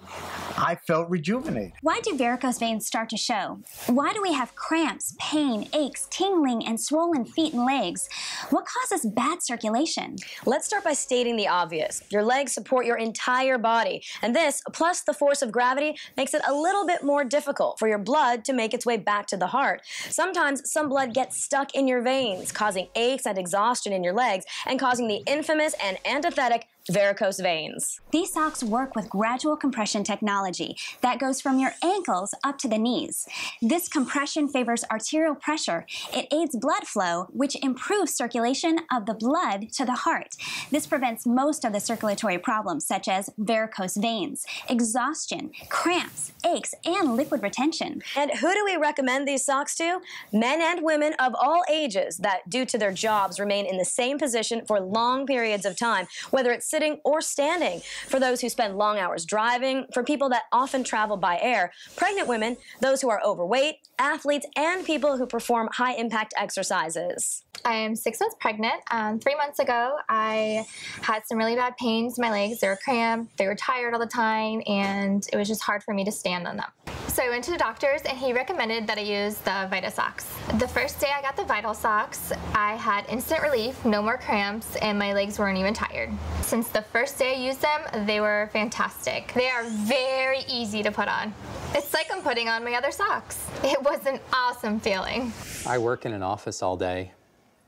I felt rejuvenated. Why do varicose veins start to show? Why do we have cramps, pain, aches, tingling, and swollen feet and legs? What causes bad circulation? Let's start by stating the obvious. Your legs support your entire body, and this, plus the force of gravity, makes it a little bit more difficult for your blood to make its way back to the heart. Sometimes some blood gets stuck in your veins, causing aches and exhaustion in your legs, and causing the infamous and antithetic varicose veins. These socks work with gradual compression technology that goes from your ankles up to the knees. This compression favors arterial pressure. It aids blood flow, which improves circulation of the blood to the heart. This prevents most of the circulatory problems such as varicose veins, exhaustion, cramps, aches, and liquid retention. And who do we recommend these socks to? Men and women of all ages that, due to their jobs, remain in the same position for long periods of time, whether it's sitting or standing. For those who spend long hours driving, for people that often travel by air, pregnant women, those who are overweight, athletes, and people who perform high impact exercises. I am six months pregnant. Um, three months ago, I had some really bad pains in my legs. They were cramped, they were tired all the time, and it was just hard for me to stand on them. So I went to the doctor's and he recommended that I use the Vital Socks. The first day I got the Vital Socks, I had instant relief, no more cramps, and my legs weren't even tired. Since the first day I used them, they were fantastic. They are very easy to put on. It's like I'm putting on my other socks. It was an awesome feeling. I work in an office all day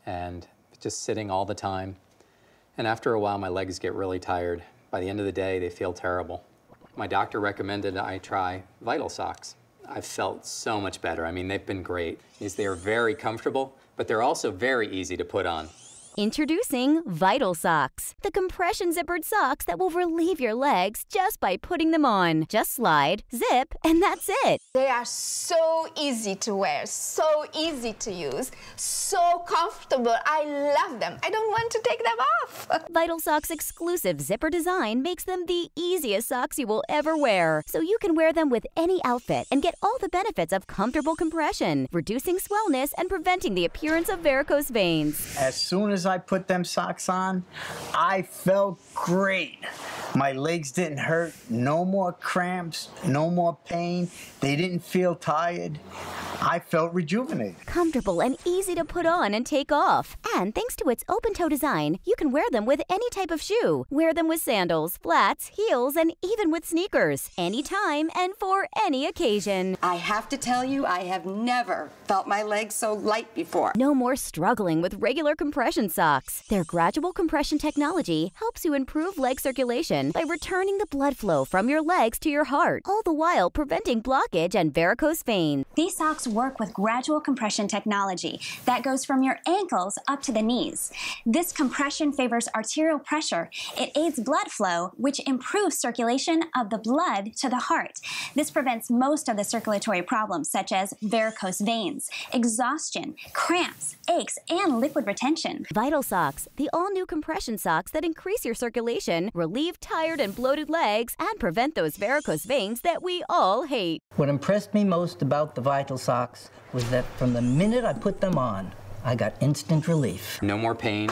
and just sitting all the time. And after a while, my legs get really tired. By the end of the day, they feel terrible. My doctor recommended I try Vital Socks. I've felt so much better. I mean, they've been great. Is They are very comfortable, but they're also very easy to put on. Introducing Vital Socks, the compression zippered socks that will relieve your legs just by putting them on. Just slide, zip, and that's it. They are so easy to wear, so easy to use, so comfortable. I love them. I don't want to take them off. Vital Socks' exclusive zipper design makes them the easiest socks you will ever wear, so you can wear them with any outfit and get all the benefits of comfortable compression, reducing swellness and preventing the appearance of varicose veins. As soon as I put them socks on, I felt great. My legs didn't hurt, no more cramps, no more pain. They didn't feel tired. I felt rejuvenated. Comfortable and easy to put on and take off. And thanks to its open toe design, you can wear them with any type of shoe. Wear them with sandals, flats, heels, and even with sneakers. Anytime and for any occasion. I have to tell you, I have never felt my legs so light before. No more struggling with regular compression socks. Their gradual compression technology helps you improve leg circulation by returning the blood flow from your legs to your heart, all the while preventing blockage and varicose veins. These socks work with gradual compression technology that goes from your ankles up to the knees. This compression favors arterial pressure. It aids blood flow, which improves circulation of the blood to the heart. This prevents most of the circulatory problems such as varicose veins, exhaustion, cramps, aches, and liquid retention. Vital Socks, the all new compression socks that increase your circulation, relieve tired and bloated legs, and prevent those varicose veins that we all hate. What impressed me most about the Vital Socks was that from the minute I put them on, I got instant relief. No more pain,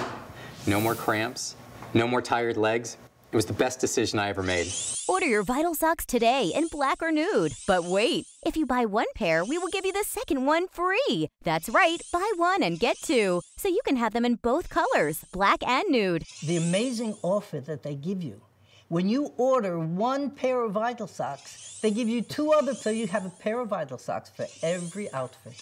no more cramps, no more tired legs. It was the best decision I ever made. Order your Vital Socks today in black or nude. But wait, if you buy one pair, we will give you the second one free. That's right, buy one and get two. So you can have them in both colors, black and nude. The amazing offer that they give you. When you order one pair of Vital Socks, they give you two others so you have a pair of Vital Socks for every outfit.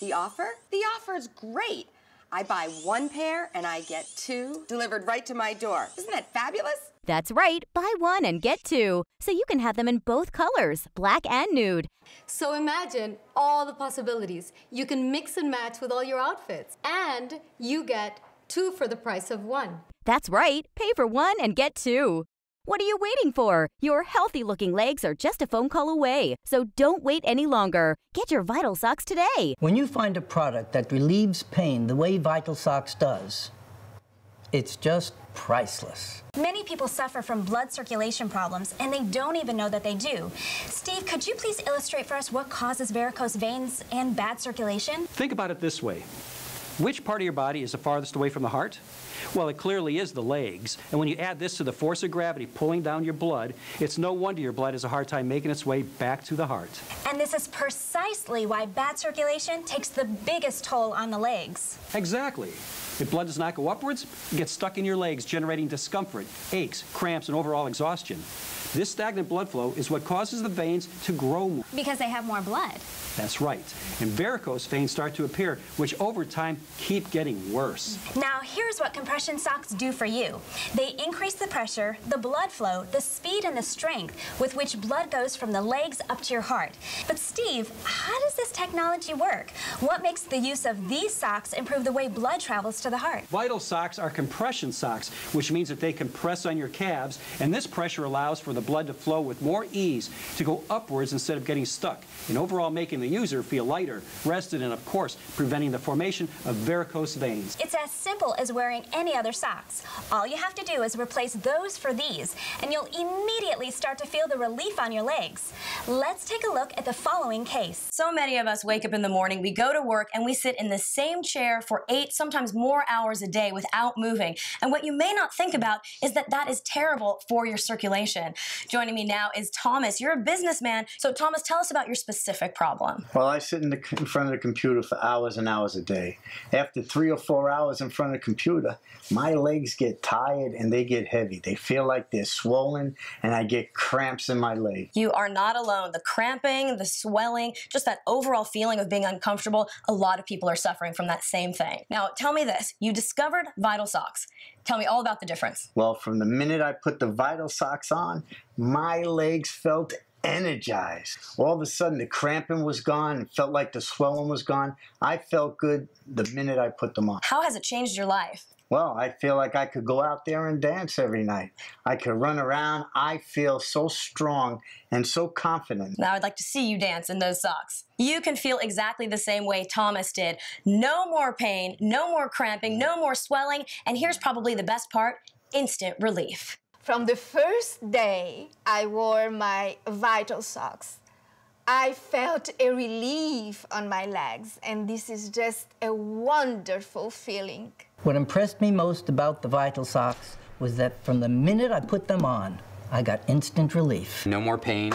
The offer? The offer is great. I buy one pair and I get two delivered right to my door. Isn't that fabulous? That's right, buy one and get two. So you can have them in both colors, black and nude. So imagine all the possibilities. You can mix and match with all your outfits, and you get two for the price of one. That's right, pay for one and get two. What are you waiting for? Your healthy looking legs are just a phone call away. So don't wait any longer. Get your Vital Socks today. When you find a product that relieves pain the way Vital Socks does, it's just priceless. Many people suffer from blood circulation problems and they don't even know that they do. Steve, could you please illustrate for us what causes varicose veins and bad circulation? Think about it this way. Which part of your body is the farthest away from the heart? Well, it clearly is the legs. And when you add this to the force of gravity pulling down your blood, it's no wonder your blood has a hard time making its way back to the heart. And this is precisely why bad circulation takes the biggest toll on the legs. Exactly. If blood does not go upwards, it gets stuck in your legs, generating discomfort, aches, cramps, and overall exhaustion. This stagnant blood flow is what causes the veins to grow more. Because they have more blood. That's right. And varicose veins start to appear, which over time keep getting worse. Now, here's what compression socks do for you. They increase the pressure, the blood flow, the speed, and the strength with which blood goes from the legs up to your heart. But Steve, how does this technology work? What makes the use of these socks improve the way blood travels to the heart. Vital socks are compression socks, which means that they compress on your calves, and this pressure allows for the blood to flow with more ease to go upwards instead of getting stuck, and overall making the user feel lighter, rested, and of course, preventing the formation of varicose veins. It's as simple as wearing any other socks. All you have to do is replace those for these, and you'll immediately start to feel the relief on your legs. Let's take a look at the following case. So many of us wake up in the morning, we go to work, and we sit in the same chair for eight, sometimes more hours a day without moving. And what you may not think about is that that is terrible for your circulation. Joining me now is Thomas. You're a businessman. So, Thomas, tell us about your specific problem. Well, I sit in, the, in front of the computer for hours and hours a day. After three or four hours in front of the computer, my legs get tired and they get heavy. They feel like they're swollen, and I get cramps in my leg. You are not alone. The cramping, the swelling, just that overall feeling of being uncomfortable, a lot of people are suffering from that same thing. Now, tell me this you discovered Vital Socks. Tell me all about the difference. Well, from the minute I put the Vital Socks on, my legs felt energized. All of a sudden, the cramping was gone. It felt like the swelling was gone. I felt good the minute I put them on. How has it changed your life? Well, I feel like I could go out there and dance every night. I could run around. I feel so strong and so confident. Now, I'd like to see you dance in those socks. You can feel exactly the same way Thomas did. No more pain, no more cramping, no more swelling, and here's probably the best part instant relief. From the first day I wore my Vital socks, I felt a relief on my legs, and this is just a wonderful feeling. What impressed me most about the Vital Socks was that from the minute I put them on, I got instant relief. No more pain,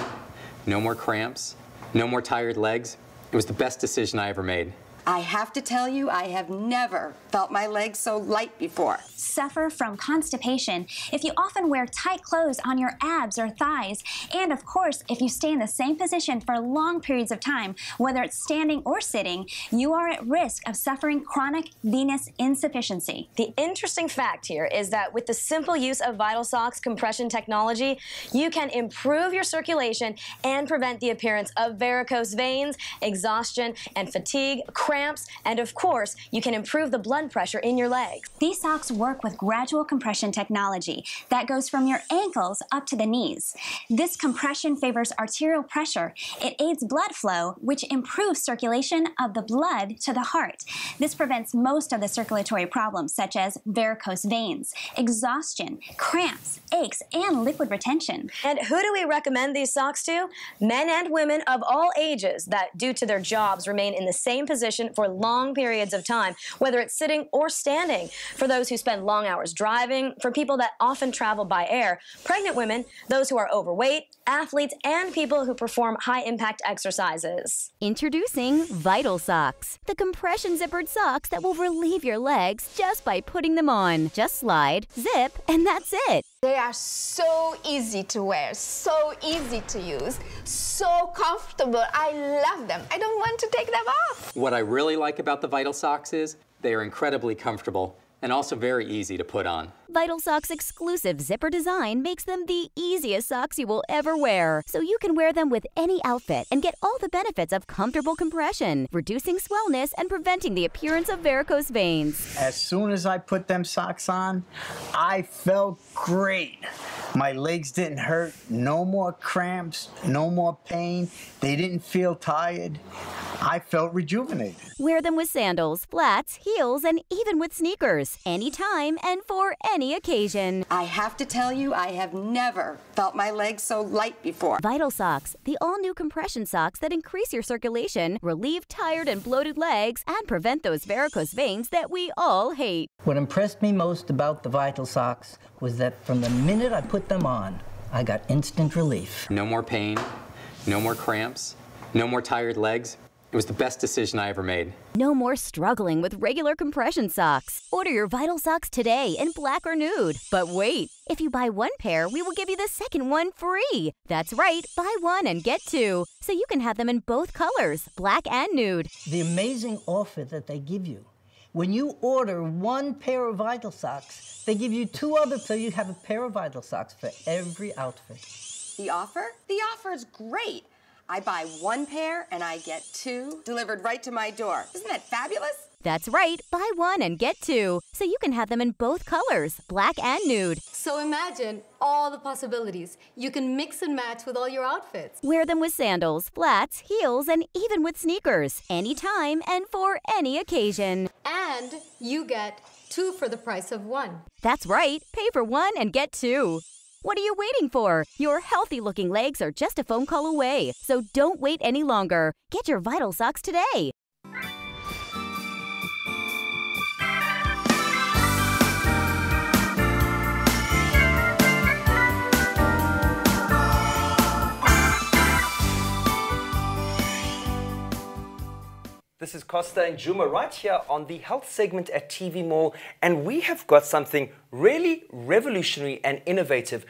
no more cramps, no more tired legs. It was the best decision I ever made. I have to tell you, I have never felt my legs so light before. Suffer from constipation if you often wear tight clothes on your abs or thighs, and of course, if you stay in the same position for long periods of time, whether it's standing or sitting, you are at risk of suffering chronic venous insufficiency. The interesting fact here is that with the simple use of Vital Socks compression technology, you can improve your circulation and prevent the appearance of varicose veins, exhaustion, and fatigue, cramps, and of course, you can improve the blood pressure in your legs. These socks work with gradual compression technology that goes from your ankles up to the knees. This compression favors arterial pressure. It aids blood flow, which improves circulation of the blood to the heart. This prevents most of the circulatory problems such as varicose veins, exhaustion, cramps, aches, and liquid retention. And who do we recommend these socks to? Men and women of all ages that, due to their jobs, remain in the same position for long periods of time, whether it's sitting or standing. For those who spend long hours driving, for people that often travel by air, pregnant women, those who are overweight, athletes, and people who perform high impact exercises. Introducing Vital Socks, the compression zippered socks that will relieve your legs just by putting them on. Just slide, zip, and that's it. They are so easy to wear, so easy to use, so comfortable. I love them. I don't want to take them off. What I really like about the Vital Socks is they are incredibly comfortable and also very easy to put on. Vital Socks' exclusive zipper design makes them the easiest socks you will ever wear, so you can wear them with any outfit and get all the benefits of comfortable compression, reducing swellness and preventing the appearance of varicose veins. As soon as I put them socks on, I felt great. My legs didn't hurt, no more cramps, no more pain. They didn't feel tired. I felt rejuvenated. Wear them with sandals, flats, heels, and even with sneakers, anytime and for any occasion. I have to tell you, I have never felt my legs so light before. Vital Socks, the all new compression socks that increase your circulation, relieve tired and bloated legs, and prevent those varicose veins that we all hate. What impressed me most about the Vital Socks was that from the minute I put them on, I got instant relief. No more pain, no more cramps, no more tired legs. It was the best decision I ever made. No more struggling with regular compression socks. Order your Vital Socks today in black or nude. But wait, if you buy one pair, we will give you the second one free. That's right, buy one and get two. So you can have them in both colors, black and nude. The amazing offer that they give you. When you order one pair of Vital Socks, they give you two other, so you have a pair of Vital Socks for every outfit. The offer? The offer is great. I buy one pair and I get two delivered right to my door. Isn't that fabulous? That's right, buy one and get two, so you can have them in both colors, black and nude. So imagine all the possibilities. You can mix and match with all your outfits. Wear them with sandals, flats, heels, and even with sneakers, anytime and for any occasion. And you get two for the price of one. That's right, pay for one and get two. What are you waiting for? Your healthy looking legs are just a phone call away, so don't wait any longer. Get your Vital Socks today. This is Costa and Juma right here on the health segment at TV Mall, and we have got something really revolutionary and innovative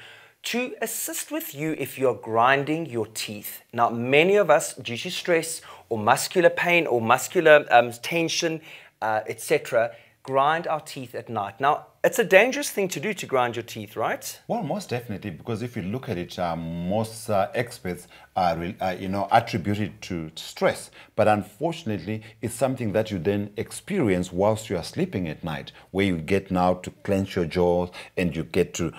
to assist with you if you're grinding your teeth. Now, many of us, due to stress or muscular pain or muscular um, tension, uh, etc., grind our teeth at night. Now, it's a dangerous thing to do to grind your teeth, right? Well, most definitely, because if you look at it, um, most uh, experts uh, you know, attributed to stress. But unfortunately, it's something that you then experience whilst you are sleeping at night, where you get now to clench your jaws and you get to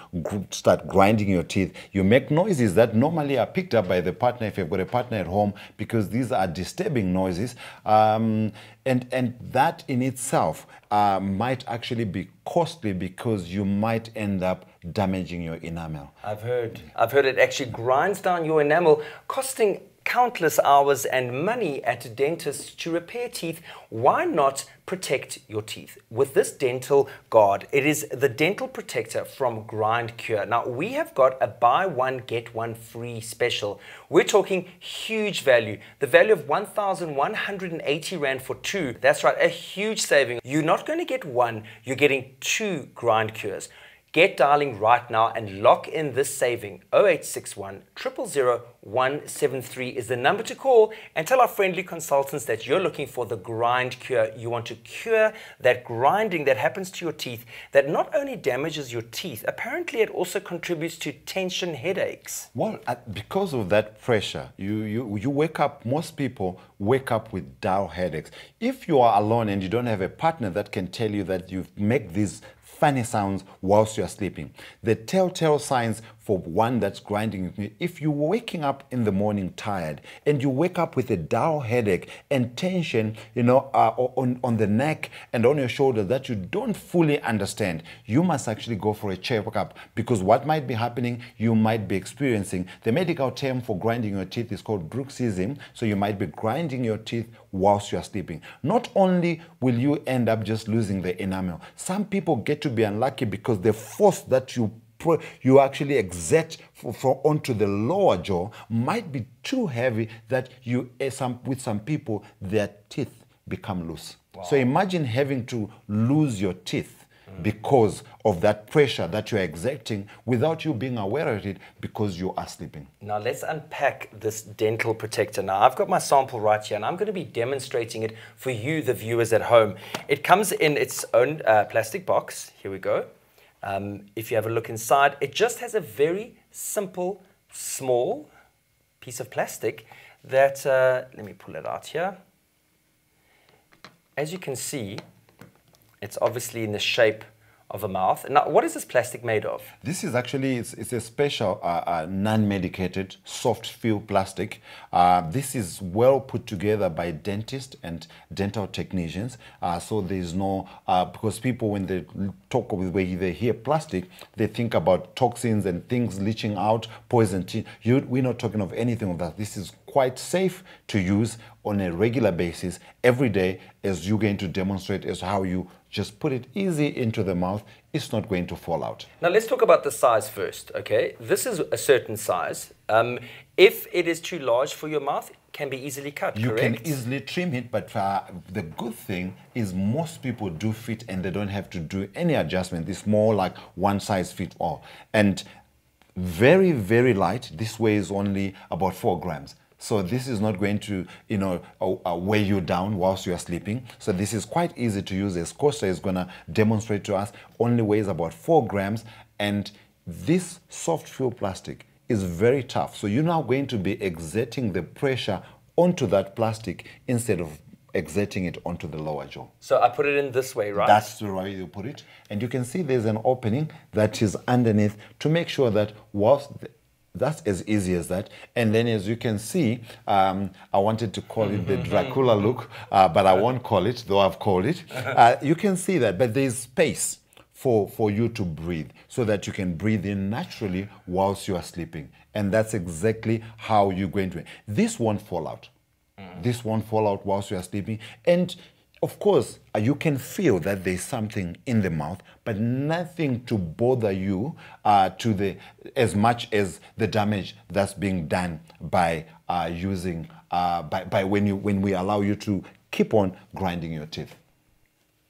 start grinding your teeth. You make noises that normally are picked up by the partner if you've got a partner at home, because these are disturbing noises. Um, and, and that in itself uh, might actually be costly because you might end up damaging your enamel. I've heard. I've heard it actually grinds down your enamel, costing countless hours and money at dentists to repair teeth, why not protect your teeth? With this dental guard, it is the dental protector from Grind Cure. Now, we have got a buy one, get one free special. We're talking huge value. The value of 1,180 Rand for two. That's right, a huge saving. You're not going to get one, you're getting two Grind Cures. Get dialing right now and lock in this saving. 0861 000 173 is the number to call and tell our friendly consultants that you're looking for the grind cure. You want to cure that grinding that happens to your teeth that not only damages your teeth, apparently it also contributes to tension headaches. Well, uh, because of that pressure, you, you, you wake up, most people wake up with dull headaches. If you are alone and you don't have a partner that can tell you that you make these funny sounds whilst you're sleeping. The telltale signs for one that's grinding, if you're waking up in the morning tired and you wake up with a dull headache and tension, you know, uh, on, on the neck and on your shoulder that you don't fully understand, you must actually go for a checkup because what might be happening, you might be experiencing. The medical term for grinding your teeth is called bruxism. So you might be grinding your teeth whilst you're sleeping. Not only will you end up just losing the enamel, some people get to be unlucky because the force that you you actually exert for, for onto the lower jaw might be too heavy that you eh, some with some people their teeth become loose. Wow. So imagine having to lose your teeth mm. because of that pressure that you're exerting without you being aware of it because you are sleeping. Now let's unpack this dental protector. Now I've got my sample right here and I'm going to be demonstrating it for you, the viewers at home. It comes in its own uh, plastic box. Here we go. Um, if you have a look inside, it just has a very simple, small piece of plastic that, uh, let me pull it out here. As you can see, it's obviously in the shape of a mouth. Now, what is this plastic made of? This is actually, it's, it's a special uh, uh, non-medicated soft feel plastic. Uh, this is well put together by dentists and dental technicians. Uh, so there's no, uh, because people when they talk where they hear plastic, they think about toxins and things leaching out, poison. You, we're not talking of anything of that. This is quite safe to use on a regular basis every day as you're going to demonstrate as how you just put it easy into the mouth. It's not going to fall out. Now let's talk about the size first, okay? This is a certain size. Um, if it is too large for your mouth, can be easily cut, You correct? can easily trim it, but uh, the good thing is most people do fit and they don't have to do any adjustment. It's more like one size fit all. And very, very light. This weighs only about four grams. So this is not going to, you know, uh, uh, weigh you down whilst you are sleeping. So this is quite easy to use. As Costa is going to demonstrate to us, only weighs about four grams. And this soft fill plastic is very tough. So you're now going to be exerting the pressure onto that plastic instead of exerting it onto the lower jaw. So I put it in this way, right? That's the way you put it. And you can see there's an opening that is underneath to make sure that whilst that's as easy as that. And then as you can see, um, I wanted to call it the Dracula look, uh, but I won't call it, though I've called it. Uh, you can see that, but there's space for, for you to breathe so that you can breathe in naturally whilst you are sleeping. And that's exactly how you're going to. This won't fall out. This won't fall out whilst you are sleeping. And of course, uh, you can feel that there's something in the mouth, but nothing to bother you uh, to the as much as the damage that's being done by uh, using uh, by, by when you when we allow you to keep on grinding your teeth.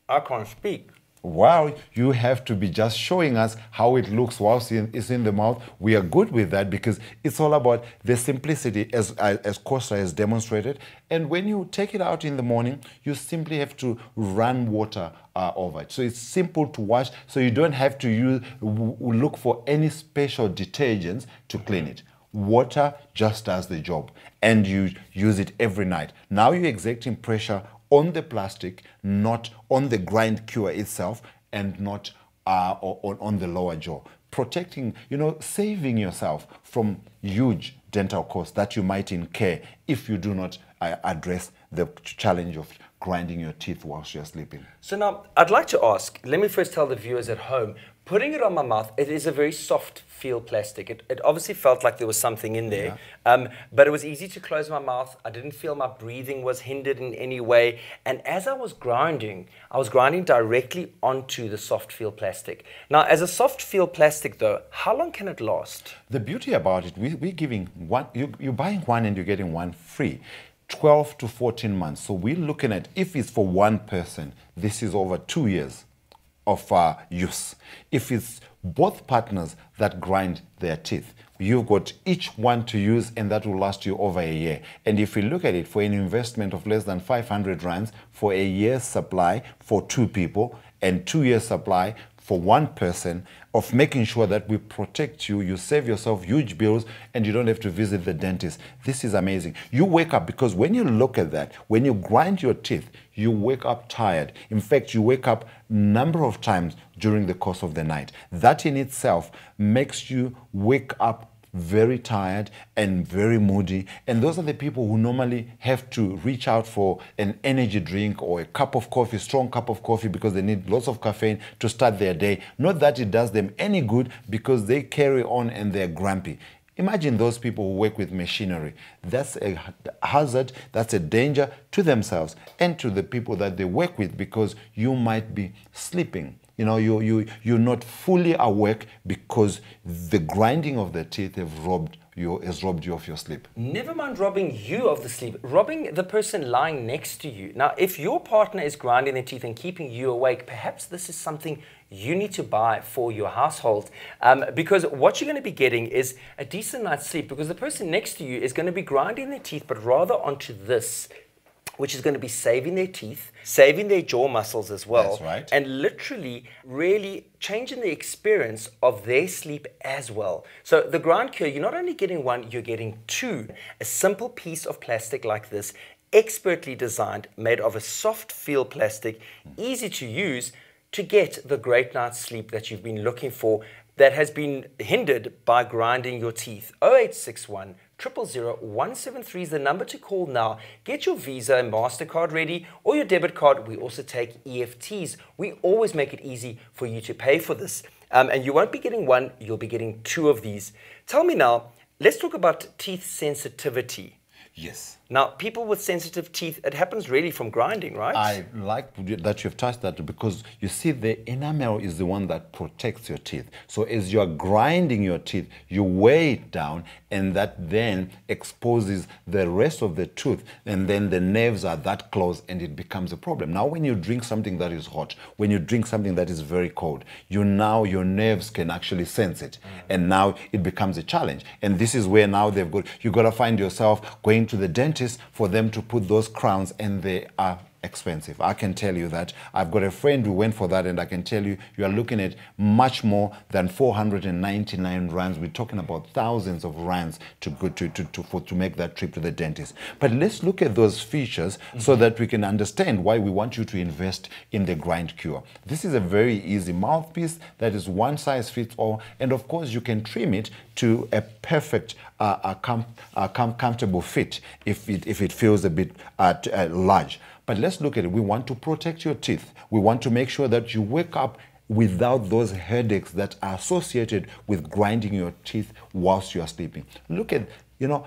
I can't speak. Wow, you have to be just showing us how it looks whilst it's in the mouth. We are good with that because it's all about the simplicity as, as Costa has demonstrated. And when you take it out in the morning, you simply have to run water uh, over it. So it's simple to wash, so you don't have to use, look for any special detergents to clean it. Water just does the job and you use it every night. Now you're exerting pressure on the plastic, not on the grind cure itself, and not uh, on, on the lower jaw. Protecting, you know, saving yourself from huge dental costs that you might incur if you do not uh, address the challenge of grinding your teeth whilst you're sleeping. So now, I'd like to ask, let me first tell the viewers at home, putting it on my mouth, it is a very soft feel plastic. It, it obviously felt like there was something in there, yeah. um, but it was easy to close my mouth. I didn't feel my breathing was hindered in any way. And as I was grinding, I was grinding directly onto the soft feel plastic. Now, as a soft feel plastic though, how long can it last? The beauty about it, we, we're giving one, you, you're buying one and you're getting one free. 12 to 14 months. So we're looking at, if it's for one person, this is over two years of uh, use. If it's both partners that grind their teeth, you've got each one to use and that will last you over a year. And if you look at it for an investment of less than 500 rands for a year's supply for two people and two years supply for one person of making sure that we protect you, you save yourself huge bills, and you don't have to visit the dentist. This is amazing. You wake up because when you look at that, when you grind your teeth, you wake up tired. In fact, you wake up number of times during the course of the night. That in itself makes you wake up very tired and very moody. And those are the people who normally have to reach out for an energy drink or a cup of coffee, strong cup of coffee, because they need lots of caffeine to start their day. Not that it does them any good because they carry on and they're grumpy. Imagine those people who work with machinery. That's a hazard, that's a danger to themselves and to the people that they work with because you might be sleeping you know, you, you, you're not fully awake because the grinding of the teeth have robbed you, has robbed you of your sleep. Never mind robbing you of the sleep, robbing the person lying next to you. Now, if your partner is grinding their teeth and keeping you awake, perhaps this is something you need to buy for your household um, because what you're going to be getting is a decent night's sleep because the person next to you is going to be grinding their teeth, but rather onto this which is going to be saving their teeth, saving their jaw muscles as well. That's right. And literally, really changing the experience of their sleep as well. So the grind cure, you're not only getting one, you're getting two. A simple piece of plastic like this, expertly designed, made of a soft feel plastic, easy to use to get the great night's sleep that you've been looking for that has been hindered by grinding your teeth. 0861 173 is the number to call now. Get your Visa and MasterCard ready or your debit card. We also take EFTs. We always make it easy for you to pay for this. Um, and you won't be getting one, you'll be getting two of these. Tell me now, let's talk about teeth sensitivity. Yes. Now, people with sensitive teeth, it happens really from grinding, right? I like that you've touched that because you see, the enamel is the one that protects your teeth. So as you're grinding your teeth, you weigh it down, and that then exposes the rest of the tooth, and then the nerves are that close, and it becomes a problem. Now, when you drink something that is hot, when you drink something that is very cold, you now your nerves can actually sense it, mm. and now it becomes a challenge. And this is where now they've got you've got to find yourself going to the dentist for them to put those crowns and they are expensive. I can tell you that. I've got a friend who went for that, and I can tell you, you are looking at much more than 499 rands. We're talking about thousands of rands to go to, to, to, for, to make that trip to the dentist. But let's look at those features mm -hmm. so that we can understand why we want you to invest in the grind cure. This is a very easy mouthpiece that is one size fits all, and of course, you can trim it to a perfect, uh, a com a com comfortable fit if it, if it feels a bit uh, uh, large. But let's look at it. We want to protect your teeth. We want to make sure that you wake up without those headaches that are associated with grinding your teeth whilst you are sleeping. Look at, you know,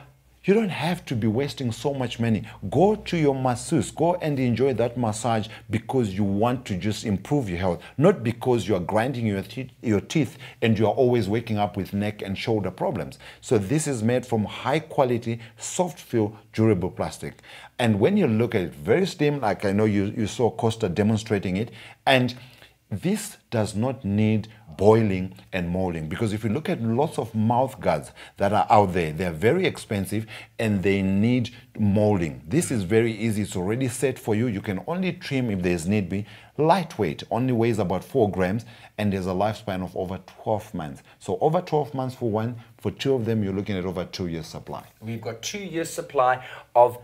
you don't have to be wasting so much money. Go to your masseuse, go and enjoy that massage because you want to just improve your health, not because you are grinding your, te your teeth and you are always waking up with neck and shoulder problems. So this is made from high quality, soft feel, durable plastic. And when you look at it, very slim, like I know you, you saw Costa demonstrating it, and this does not need boiling and molding because if you look at lots of mouth guards that are out there, they're very expensive and they need molding. This is very easy. It's already set for you. You can only trim if there's need be. Lightweight, only weighs about 4 grams and there's a lifespan of over 12 months. So over 12 months for one, for two of them, you're looking at over two years supply. We've got two years supply of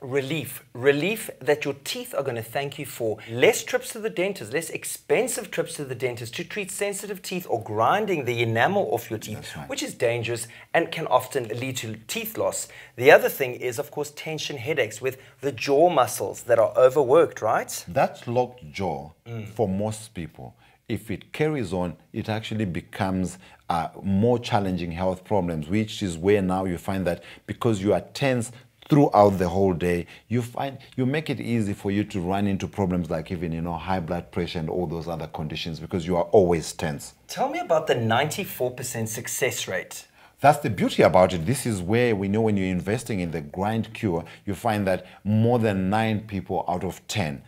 relief. Relief that your teeth are going to thank you for. Less trips to the dentist, less expensive trips to the dentist to treat sensitive teeth or grinding the enamel off your teeth, right. which is dangerous and can often lead to teeth loss. The other thing is, of course, tension headaches with the jaw muscles that are overworked, right? That locked jaw, mm. for most people, if it carries on, it actually becomes uh, more challenging health problems, which is where now you find that because you are tense throughout the whole day, you find you make it easy for you to run into problems like even you know high blood pressure and all those other conditions because you are always tense. Tell me about the 94% success rate. That's the beauty about it. This is where we know when you're investing in the grind cure, you find that more than nine people out of 10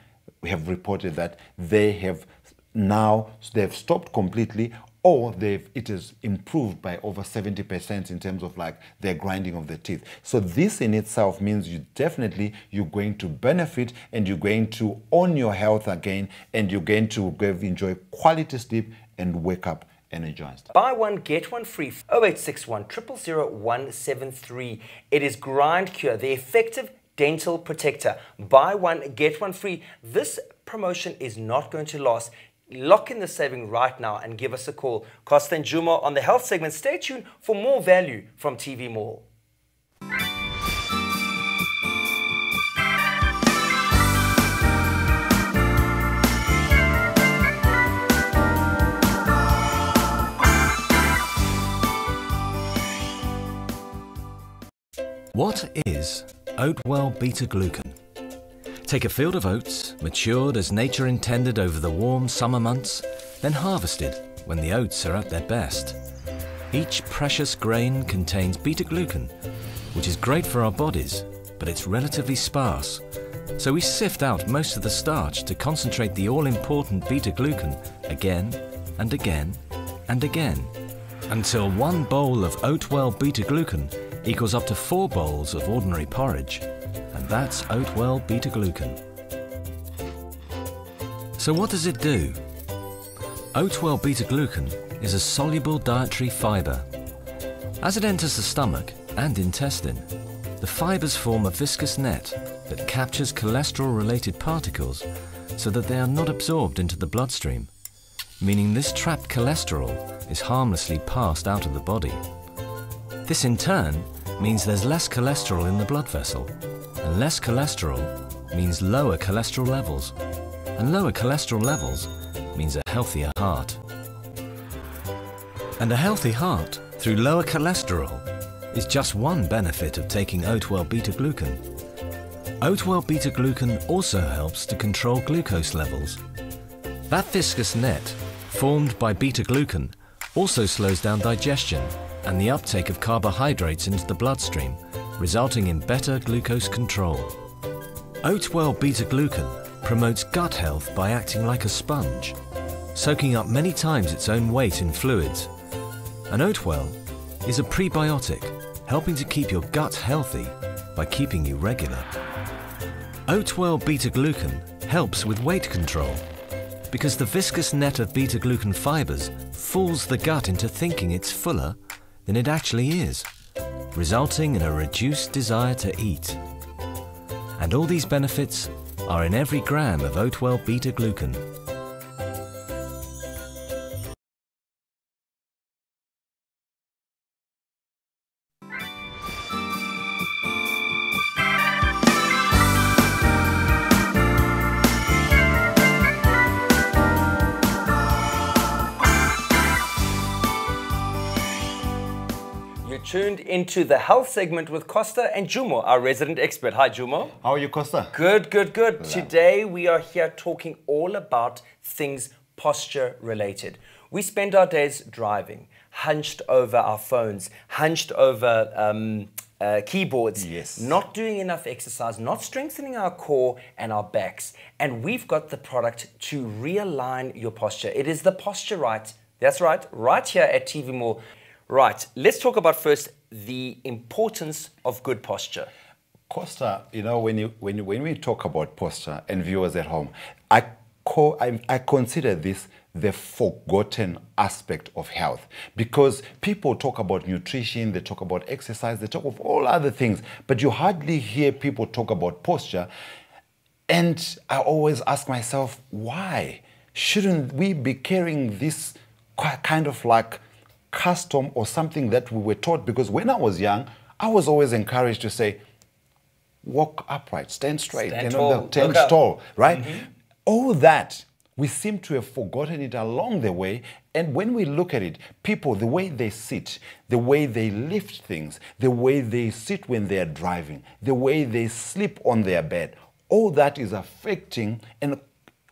have reported that they have now they've stopped completely or they've it is improved by over 70% in terms of like their grinding of the teeth. So this in itself means you definitely you're going to benefit and you're going to own your health again and you're going to enjoy quality sleep and wake up energized. Buy one, get one free. 0861 173. It is Grind Cure, the effective dental protector. Buy one, get one free. This promotion is not going to last lock in the saving right now and give us a call. Costa and Juma on the health segment. Stay tuned for more value from TV Mall. What is Oatwell beta glucan? Take a field of oats, matured as nature intended over the warm summer months, then harvested when the oats are at their best. Each precious grain contains beta-glucan, which is great for our bodies, but it's relatively sparse. So we sift out most of the starch to concentrate the all-important beta-glucan again and again and again, until one bowl of Oatwell beta-glucan equals up to four bowls of ordinary porridge. And that's Oatwell beta glucan. So what does it do? Oatwell beta glucan is a soluble dietary fibre. As it enters the stomach and intestine, the fibres form a viscous net that captures cholesterol-related particles so that they are not absorbed into the bloodstream, meaning this trapped cholesterol is harmlessly passed out of the body. This in turn means there's less cholesterol in the blood vessel and less cholesterol means lower cholesterol levels. And lower cholesterol levels means a healthier heart. And a healthy heart through lower cholesterol is just one benefit of taking Oatwell beta-glucan. Oatwell beta-glucan also helps to control glucose levels. That viscous net, formed by beta-glucan, also slows down digestion and the uptake of carbohydrates into the bloodstream resulting in better glucose control. Oatwell beta-glucan promotes gut health by acting like a sponge, soaking up many times its own weight in fluids. An Oatwell is a prebiotic, helping to keep your gut healthy by keeping you regular. Oatwell beta glucan helps with weight control because the viscous net of beta glucan fibers fools the gut into thinking it's fuller than it actually is, resulting in a reduced desire to eat. And all these benefits are in every gram of Oatwell beta into the health segment with Costa and Jumo, our resident expert. Hi, Jumo. How are you, Costa? Good, good, good. Today we are here talking all about things posture related. We spend our days driving, hunched over our phones, hunched over um, uh, keyboards, Yes. not doing enough exercise, not strengthening our core and our backs. And we've got the product to realign your posture. It is the Posturite. That's right, right here at TV Mall. Right, let's talk about first the importance of good posture. Costa, you know, when you when you, when we talk about posture and viewers at home, I co- I, I consider this the forgotten aspect of health because people talk about nutrition, they talk about exercise, they talk of all other things, but you hardly hear people talk about posture. And I always ask myself, why shouldn't we be carrying this kind of like custom or something that we were taught? Because when I was young, I was always encouraged to say, walk upright, stand straight, Stand you know, tall, stand tall, right? Mhm. All that, we seem to have forgotten it along the way. And when we look at it, people, the way they sit, the way they lift things, the way they sit when they are driving, the way they sleep on their bed, all that is affecting and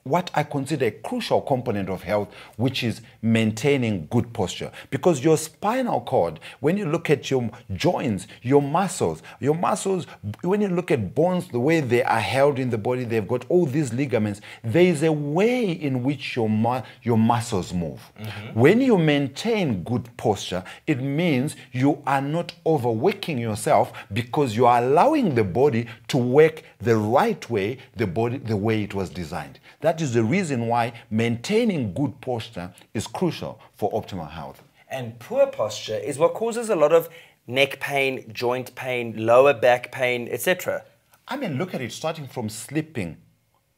what I consider a crucial component of health, which is maintaining good posture. Because your spinal cord, when you look at your joints, your muscles, your muscles, when you look at bones, the way they are held in the body, they've got all these ligaments. There is a way in which your, mu- your muscles move. Mm-hmm. When you maintain good posture, it means you are not overworking yourself because you are allowing the body to work the right way, the body the way it was designed. That is the reason why maintaining good posture is crucial for optimal health. And poor posture is what causes a lot of neck pain, joint pain, lower back pain, etc. I mean, look at it starting from sleeping,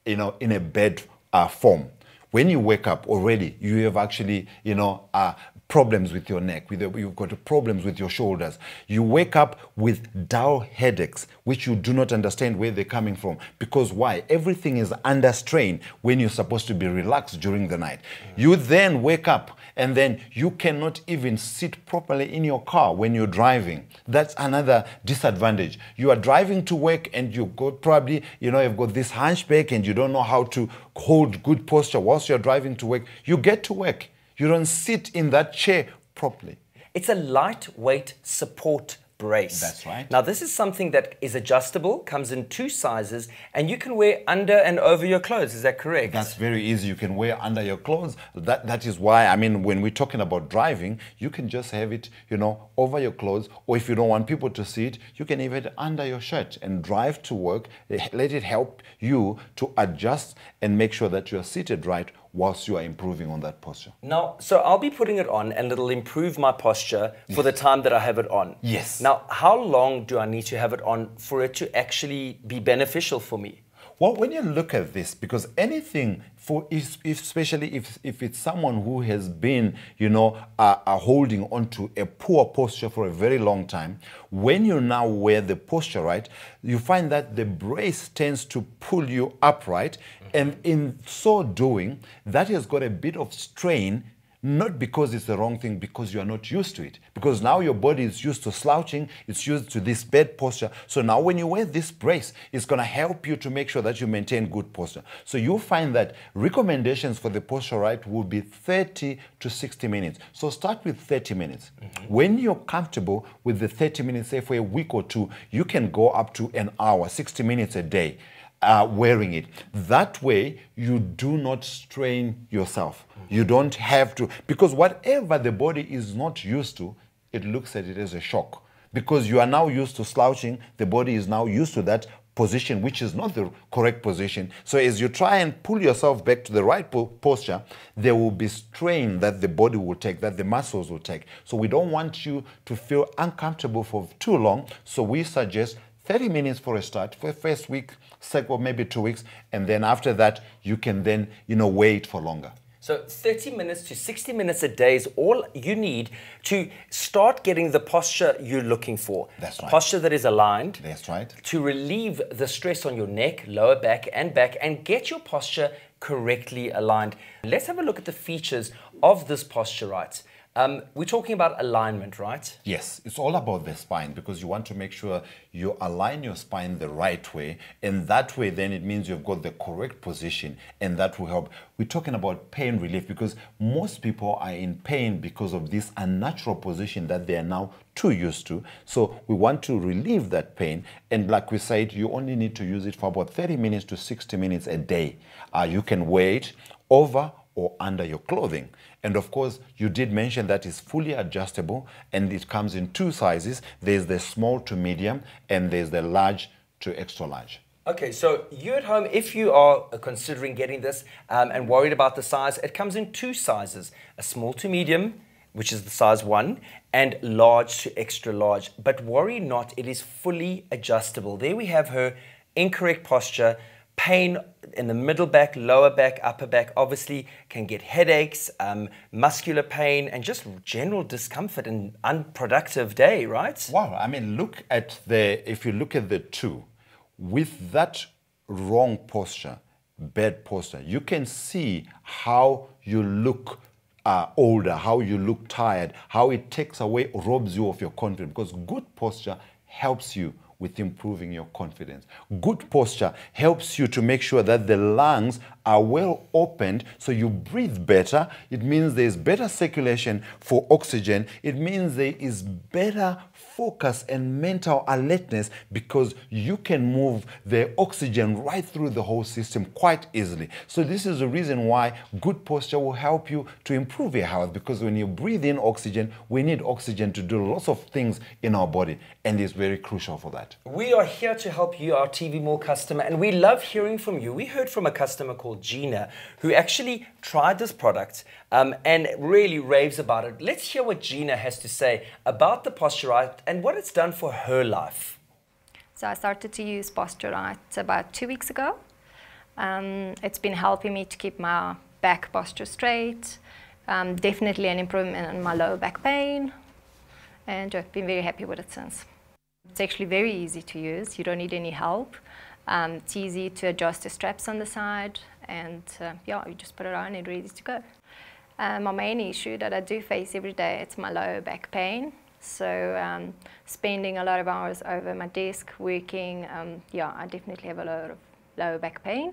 you know, in a bed uh, form. When you wake up already, you have actually, you know, uh, problems with your neck, with you've got problems with your shoulders. You wake up with dull headaches, which you do not understand where they're coming from. Because why? Everything is under strain when you're supposed to be relaxed during the night. You then wake up and then you cannot even sit properly in your car when you're driving. That's another disadvantage. You are driving to work and you've got probably, you know, you've got this hunchback and you don't know how to hold good posture whilst you're driving to work. You get to work. You don't sit in that chair properly. It's a lightweight support brace. That's right. Now, this is something that is adjustable, comes in two sizes, and you can wear under and over your clothes. Is that correct? That's very easy. You can wear under your clothes. That that is why I mean when we're talking about driving, you can just have it, you know, over your clothes, or if you don't want people to see it, you can have it under your shirt and drive to work. Let it help you to adjust and make sure that you are seated right whilst you are improving on that posture. Now, so I'll be putting it on and it'll improve my posture for the time that I have it on. Yes. Now, how long do I need to have it on for it to actually be beneficial for me? Well, when you look at this, because anything for, if, if- especially if, if it's someone who has been, you know, uh, uh, holding on to a poor posture for a very long time, when you now wear the Posturite, you find that the brace tends to pull you upright, and in so doing, that has got a bit of strain not because it's the wrong thing, because you are not used to it. Because now your body is used to slouching, it's used to this bed posture. So now when you wear this brace, it's going to help you to make sure that you maintain good posture. So you'll find that recommendations for the Posturite will be 30 to 60 minutes. So start with 30 minutes. Mm-hmm. When you're comfortable with the 30 minutes, say for a week or two, you can go up to an hour, 60 minutes a day uh, wearing it. That way, you do not strain yourself. You don't have to, because whatever the body is not used to, it looks at it as a shock. Because you are now used to slouching, the body is now used to that position, which is not the correct position. So as you try and pull yourself back to the right po posture, there will be strain that the body will take, that the muscles will take. So we don't want you to feel uncomfortable for too long. So we suggest 30 minutes for a start for the first week, second, maybe two weeks, and then after that, you can then, you know, wait for longer. So 30 minutes to 60 minutes a day is all you need to start getting the posture you're looking for. That's right. Posture that is aligned. That's right. To relieve the stress on your neck, lower back and back and get your posture correctly aligned. Let's have a look at the features of this Posturite. Um, we're talking about alignment, right? Yes, it's all about the spine because you want to make sure you align your spine the right way. And that way, then it means you've got the correct position and that will help. We're talking about pain relief because most people are in pain because of this unnatural position that they are now too used to. So we want to relieve that pain. And like we said, you only need to use it for about 30 minutes to 60 minutes a day. Uh, you can wait over or under your clothing. And of course, you did mention that it's fully adjustable and it comes in two sizes. There's the small to medium and there's the large to extra large. Okay, so you at home, if you are considering getting this um, and worried about the size, it comes in two sizes, a small to medium, which is the size one, and large to extra large. But worry not, it is fully adjustable. There we have her incorrect posture, pain in the middle back, lower back, upper back, obviously can get headaches, um, muscular pain, and just general discomfort and unproductive day, right? Wow, I mean, look at the, if you look at the two, with that wrong posture, bad posture, you can see how you look uh, older, how you look tired, how it takes away, robs you of your confidence, because good posture helps you with improving your confidence. Good posture helps you to make sure that the lungs are well opened so you breathe better. It means there's better circulation for oxygen. It means there is better focus and mental alertness because you can move the oxygen right through the whole system quite easily. So this is the reason why good posture will help you to improve your health because when you breathe in oxygen, we need oxygen to do lots of things in our body and it's very crucial for that. We are here to help you, our TV Mall customer, and we love hearing from you. We heard from a customer called Gina who actually tried this product um, and really raves about it. Let's hear what Gina has to say about the Posturite and what it's done for her life. So I started to use Posturite about two weeks ago. Um, it's been helping me to keep my back posture straight, um, definitely an improvement in my lower back pain, and I've been very happy with it since. It's actually very easy to use. You don't need any help. Um, it's easy to adjust the straps on the side, and uh, yeah, you just put it on and ready to go. Uh, my main issue that I do face every day, it's my lower back pain. So um, spending a lot of hours over my desk working, um, yeah, I definitely have a lot of lower back pain.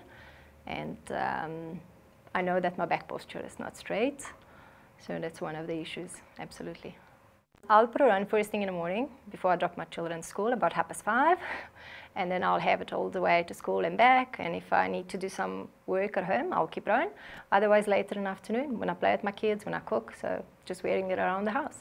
And um, I know that my back posture is not straight. So that's one of the issues, absolutely. I'll put it on first thing in the morning before I drop my children to school, about half past five. And then I'll have it all the way to school and back. And if I need to do some work at home, I'll keep it on. Otherwise, later in the afternoon, when I play with my kids, when I cook, so just wearing it around the house.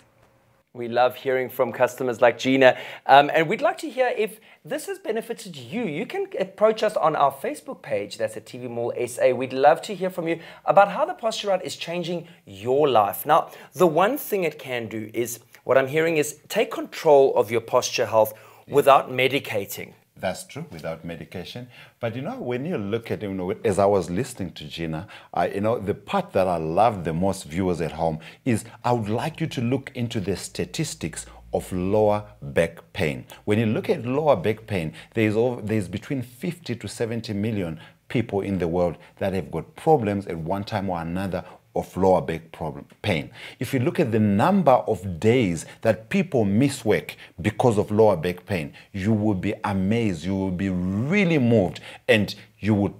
We love hearing from customers like Gina. Um, and we'd like to hear if this has benefited you. You can approach us on our Facebook page, that's at TV Mall SA. We'd love to hear from you about how the posture Posturite is changing your life. Now, the one thing it can do is, what I'm hearing is take control of your posture health without medicating. That's true, without medication. But you know, when you look at, you know, as I was listening to Gina, I, you know, the part that I love the most, viewers at home, is I would like you to look into the statistics of lower back pain. When you look at lower back pain, there's, over, there's between 50 to 70 million people in the world that have got problems at one time or another of lower back problem, pain. If you look at the number of days that people miss work because of lower back pain, you will be amazed. You will be really moved and you would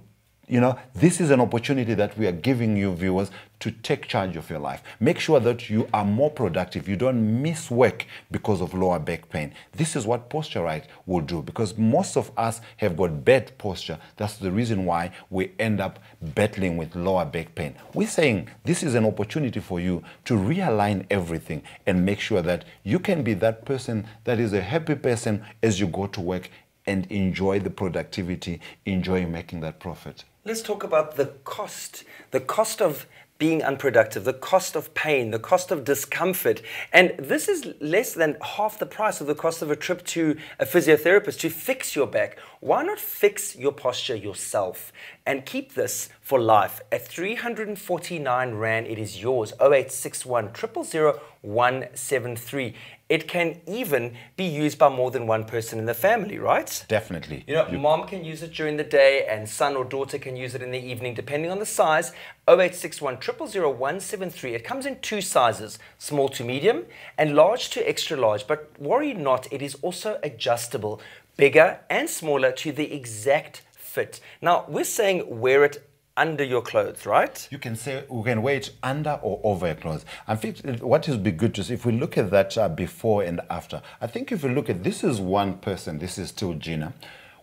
you know, this is an opportunity that we are giving you viewers to take charge of your life. Make sure that you are more productive. You don't miss work because of lower back pain. This is what Posturite will do because most of us have got bad posture. That's the reason why we end up battling with lower back pain. We're saying this is an opportunity for you to realign everything and make sure that you can be that person that is a happy person as you go to work and enjoy the productivity, enjoy making that profit. Let's talk about the cost. The cost of being unproductive, the cost of pain, the cost of discomfort. And this is less than half the price of the cost of a trip to a physiotherapist to fix your back. Why not fix your posture yourself and keep this for life? At 349 Rand, it is yours. 0861 000 173. It can even be used by more than one person in the family, right? Definitely. You know, mom can use it during the day and son or daughter can use it in the evening, depending on the size. 0861 000 173. It comes in two sizes, small to medium and large to extra large. But worry not, it is also adjustable, bigger and smaller to the exact fit. Now, we're saying wear it under your clothes, right? You can say we can wear it under or over your clothes. I think what is be good to see if we look at that uh, before and after. I think if you look at this is one person. This is still Gina.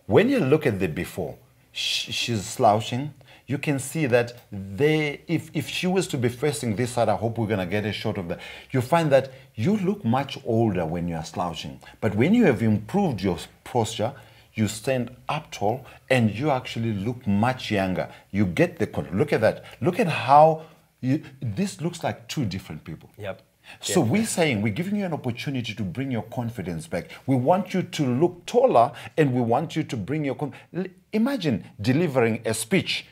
When you look at the before, sh she's slouching. You can see that they, if, if she was to be facing this side, I hope we're gonna get a shot of that. You find that you look much older when you are slouching. But when you have improved your posture, you stand up tall and you actually look much younger. You get the look at that. Look at how you, this looks like two different people. Yep. So we're saying we're giving you an opportunity to bring your confidence back. We want you to look taller and we want you to bring your imagine delivering a speech.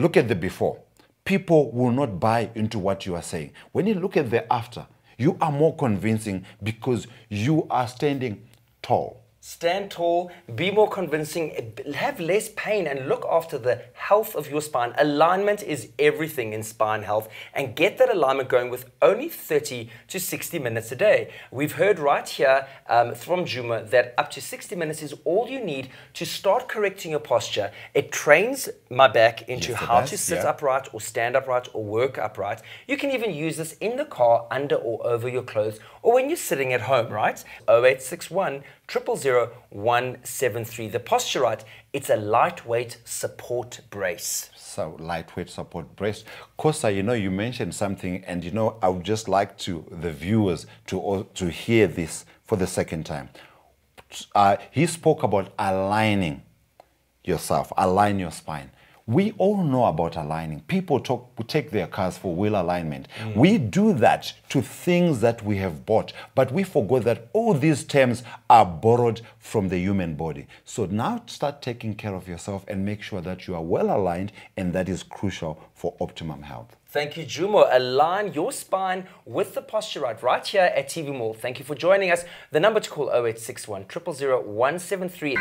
Look at the before. People will not buy into what you are saying. When you look at the after, you are more convincing because you are standing tall stand tall, be more convincing, have less pain, and look after the health of your spine. Alignment is everything in spine health, and get that alignment going with only 30 to 60 minutes a day. We've heard right here um, from Jumo that up to 60 minutes is all you need to start correcting your posture. It trains my back into Yes, how does, to sit yeah. upright or stand upright or work upright. You can even use this in the car, under or over your clothes, or when you're sitting at home, right? 0861 000 173. The Posturite, it's a lightweight support brace. So lightweight support brace. Costa, you know, you mentioned something, and you know, I would just like to the viewers to to hear this for the second time. Uh, he spoke about aligning yourself, align your spine. We all know about aligning. People talk, take their cars for wheel alignment. We do that to things that we have bought, but we forgot that all these terms are borrowed from the human body. So now start taking care of yourself and make sure that you are well aligned, and that is crucial for optimum health. Thank you, Jumo. Align your spine with the Posturite right here at TV Mall. Thank you for joining us. The number to call 0861 000 173.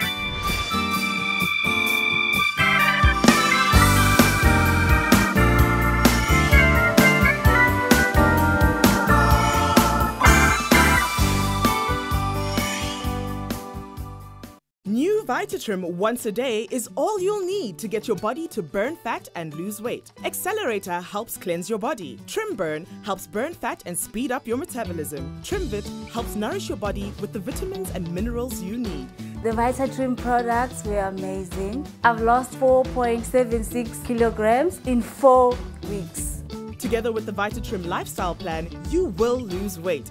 Vitatrim once a day is all you'll need to get your body to burn fat and lose weight. Accelerator helps cleanse your body. Trim Burn helps burn fat and speed up your metabolism. Trimvit helps nourish your body with the vitamins and minerals you need. The VitaTrim products were amazing. I've lost 4.76 kilograms in four weeks. Together with the Vitatrim lifestyle plan, you will lose weight.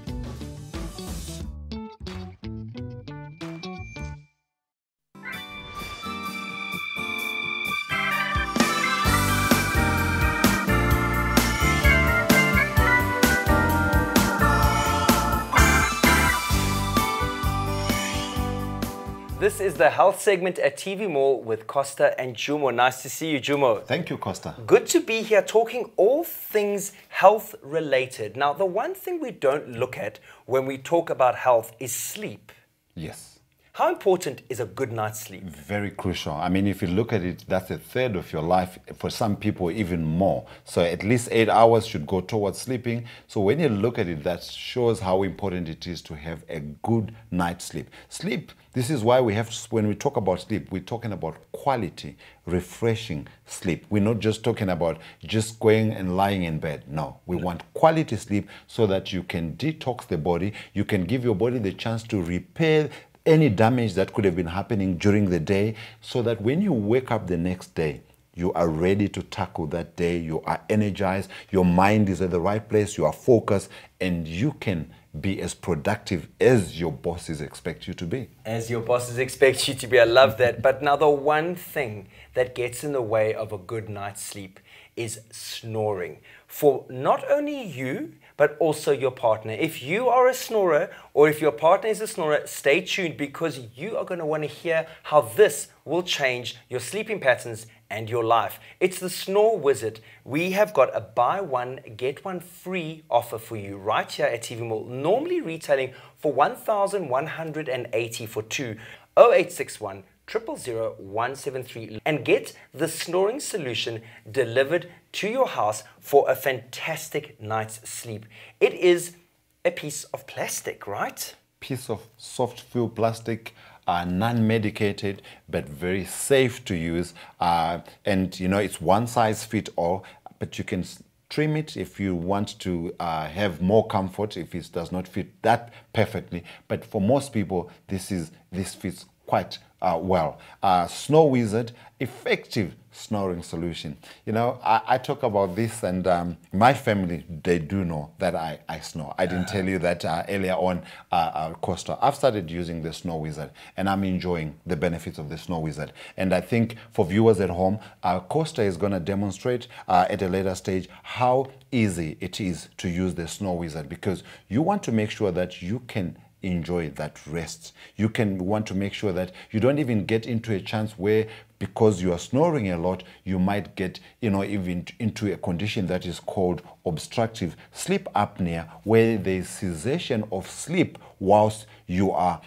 This is the health segment at TV Mall with Costa and Jumo. Nice to see you, Jumo. Thank you, Costa. Good to be here talking all things health related. Now, the one thing we don't look at when we talk about health is sleep. Yes. How important is a good night's sleep? Very crucial. I mean, if you look at it, that's a third of your life. For some people, even more. So at least eight hours should go towards sleeping. So when you look at it, that shows how important it is to have a good night's sleep. Sleep. This is why we have, when we talk about sleep, we're talking about quality, refreshing sleep. We're not just talking about just going and lying in bed. No, we want quality sleep so that you can detox the body. You can give your body the chance to repair any damage that could have been happening during the day so that when you wake up the next day, you are ready to tackle that day. You are energized. Your mind is at the right place. You are focused and you can be as productive as your bosses expect you to be. As your bosses expect you to be. I love that. But now, the one thing that gets in the way of a good night's sleep is snoring. For not only you, but also your partner. If you are a snorer or if your partner is a snorer, stay tuned because you are going to want to hear how this will change your sleeping patterns and your life. It's the Snore Wizard. We have got a buy one, get one free offer for you right here at TV Mall, normally retailing for 1,180 for two. 0861 000 and get the snoring solution delivered to your house for a fantastic night's sleep. It is a piece of plastic, right? Piece of soft feel plastic uh, non-medicated but very safe to use uh, and you know it's one size fit all but you can trim it if you want to uh, have more comfort if it does not fit that perfectly. But for most people this is this fits quite uh, well. Uh, Snore Wizard, effective snoring solution. You know, I, I talk about this and um, my family, they do know that I, I snore. I didn't tell you that uh, earlier on, uh, uh, Costa. I've started using the Snore Wizard and I'm enjoying the benefits of the Snore Wizard. And I think for viewers at home, uh, Costa is going to demonstrate at a later stage how easy it is to use the Snore Wizard because you want to make sure that you can enjoy that rest. You can want to make sure that you don't even get into a chance where because you are snoring a lot, you might get, you know, even into a condition that is called obstructive sleep apnea, where there is cessation of sleep whilst you are,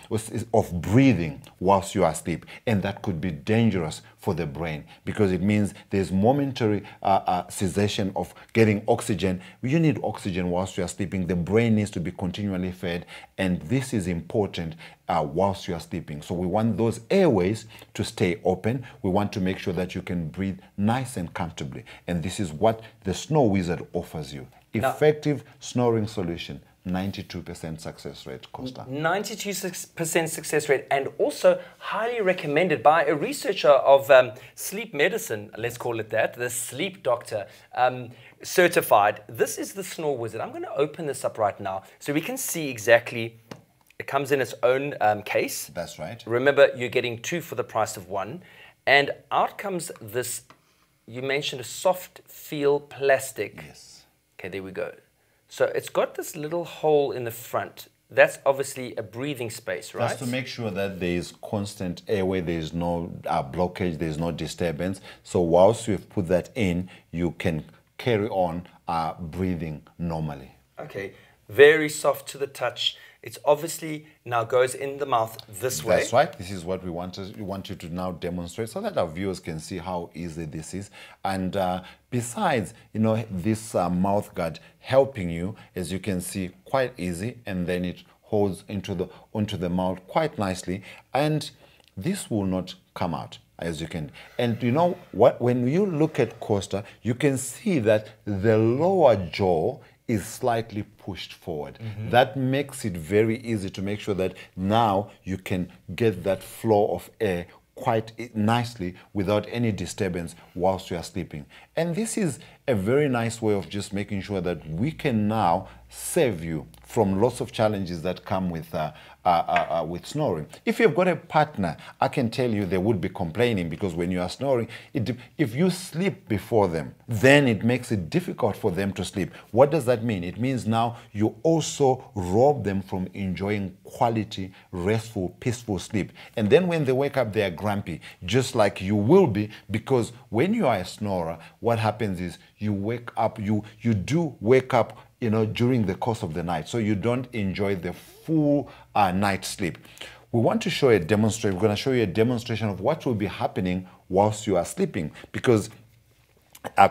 of breathing whilst you are asleep. And that could be dangerous for the brain because it means there's momentary uh, uh, cessation of getting oxygen. You need oxygen whilst you are sleeping. The brain needs to be continually fed. And this is important uh, whilst you are sleeping. So we want those airways to stay open. We want to make sure that you can breathe nice and comfortably. And this is what the Snore Wizard offers you. Effective snoring solution 92% success rate, Costa. 92% success rate, and also highly recommended by a researcher of um, sleep medicine, let's call it that, the sleep doctor, um, certified. This is the Snore Wizard. I'm going to open this up right now so we can see exactly. It comes in its own um, case. That's right. Remember, you're getting two for the price of one. And out comes this, you mentioned a soft feel plastic. Yes. Okay, there we go. So it's got this little hole in the front. That's obviously a breathing space, right? That's to make sure that there is constant airway, there is no uh, blockage, there is no disturbance. So whilst you've put that in, you can carry on uh, breathing normally. Okay, very soft to the touch. It's obviously now goes in the mouth this way. That's right. This is what we want, to, we want you to now demonstrate so that our viewers can see how easy this is. And uh, besides, you know, this uh, mouth guard helping you, as you can see, quite easy. And then it holds into the, onto the mouth quite nicely. And this will not come out as you can. And you know what? When you look at Costa, you can see that the lower jaw is slightly pushed forward. Mm -hmm. That makes it very easy to make sure that now you can get that flow of air quite nicely without any disturbance whilst you are sleeping. And this is a very nice way of just making sure that we can now save you from lots of challenges that come with uh, uh, uh, uh, with snoring. If you've got a partner, I can tell you they would be complaining because when you are snoring, it, if you sleep before them, then it makes it difficult for them to sleep. What does that mean? It means now you also rob them from enjoying quality, restful, peaceful sleep. And then when they wake up, they are grumpy, just like you will be because when you are a snorer, what happens is you wake up, you, you do wake up you know, during the course of the night. So you don't enjoy the full uh, night sleep. We want to show a demonstration. We're going to show you a demonstration of what will be happening whilst you are sleeping because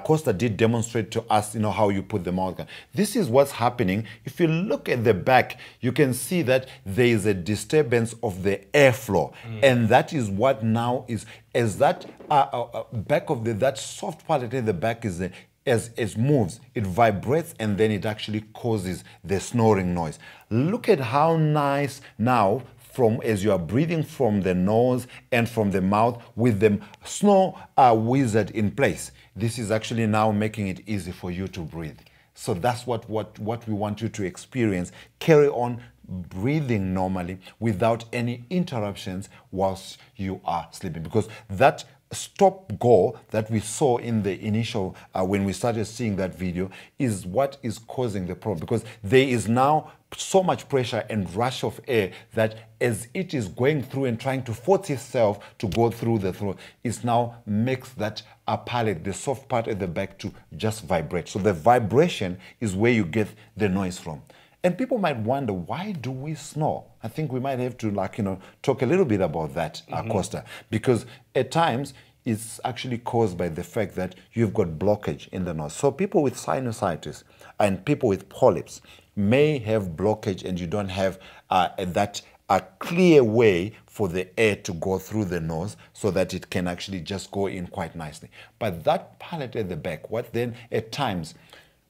Costa did demonstrate to us, you know, how you put the mouth guard. This is what's happening. If you look at the back, you can see that there is a disturbance of the airflow. Mm. And that is what now is, as that uh, uh, uh back of the, that soft part at the back is the, as it moves, it vibrates and then it actually causes the snoring noise. Look at how nice now from as you are breathing from the nose and from the mouth with the snore uh, wizard in place. This is actually now making it easy for you to breathe. So that's what, what, what we want you to experience. Carry on breathing normally without any interruptions whilst you are sleeping because that stop go that we saw in the initial uh, when we started seeing that video is what is causing the problem. Because there is now so much pressure and rush of air that as it is going through and trying to force itself to go through the throat it now makes that uh, palate the soft part at the back to just vibrate. So the vibration is where you get the noise from and people might wonder, why do we snore? I think we might have to, like, you know, talk a little bit about that, mm -hmm. Costa, because at times it's actually caused by the fact that you've got blockage in the nose. So people with sinusitis and people with polyps may have blockage and you don't have uh, that a clear way for the air to go through the nose so that it can actually just go in quite nicely. But that palate at the back, what then at times,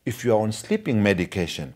if you are on sleeping medication,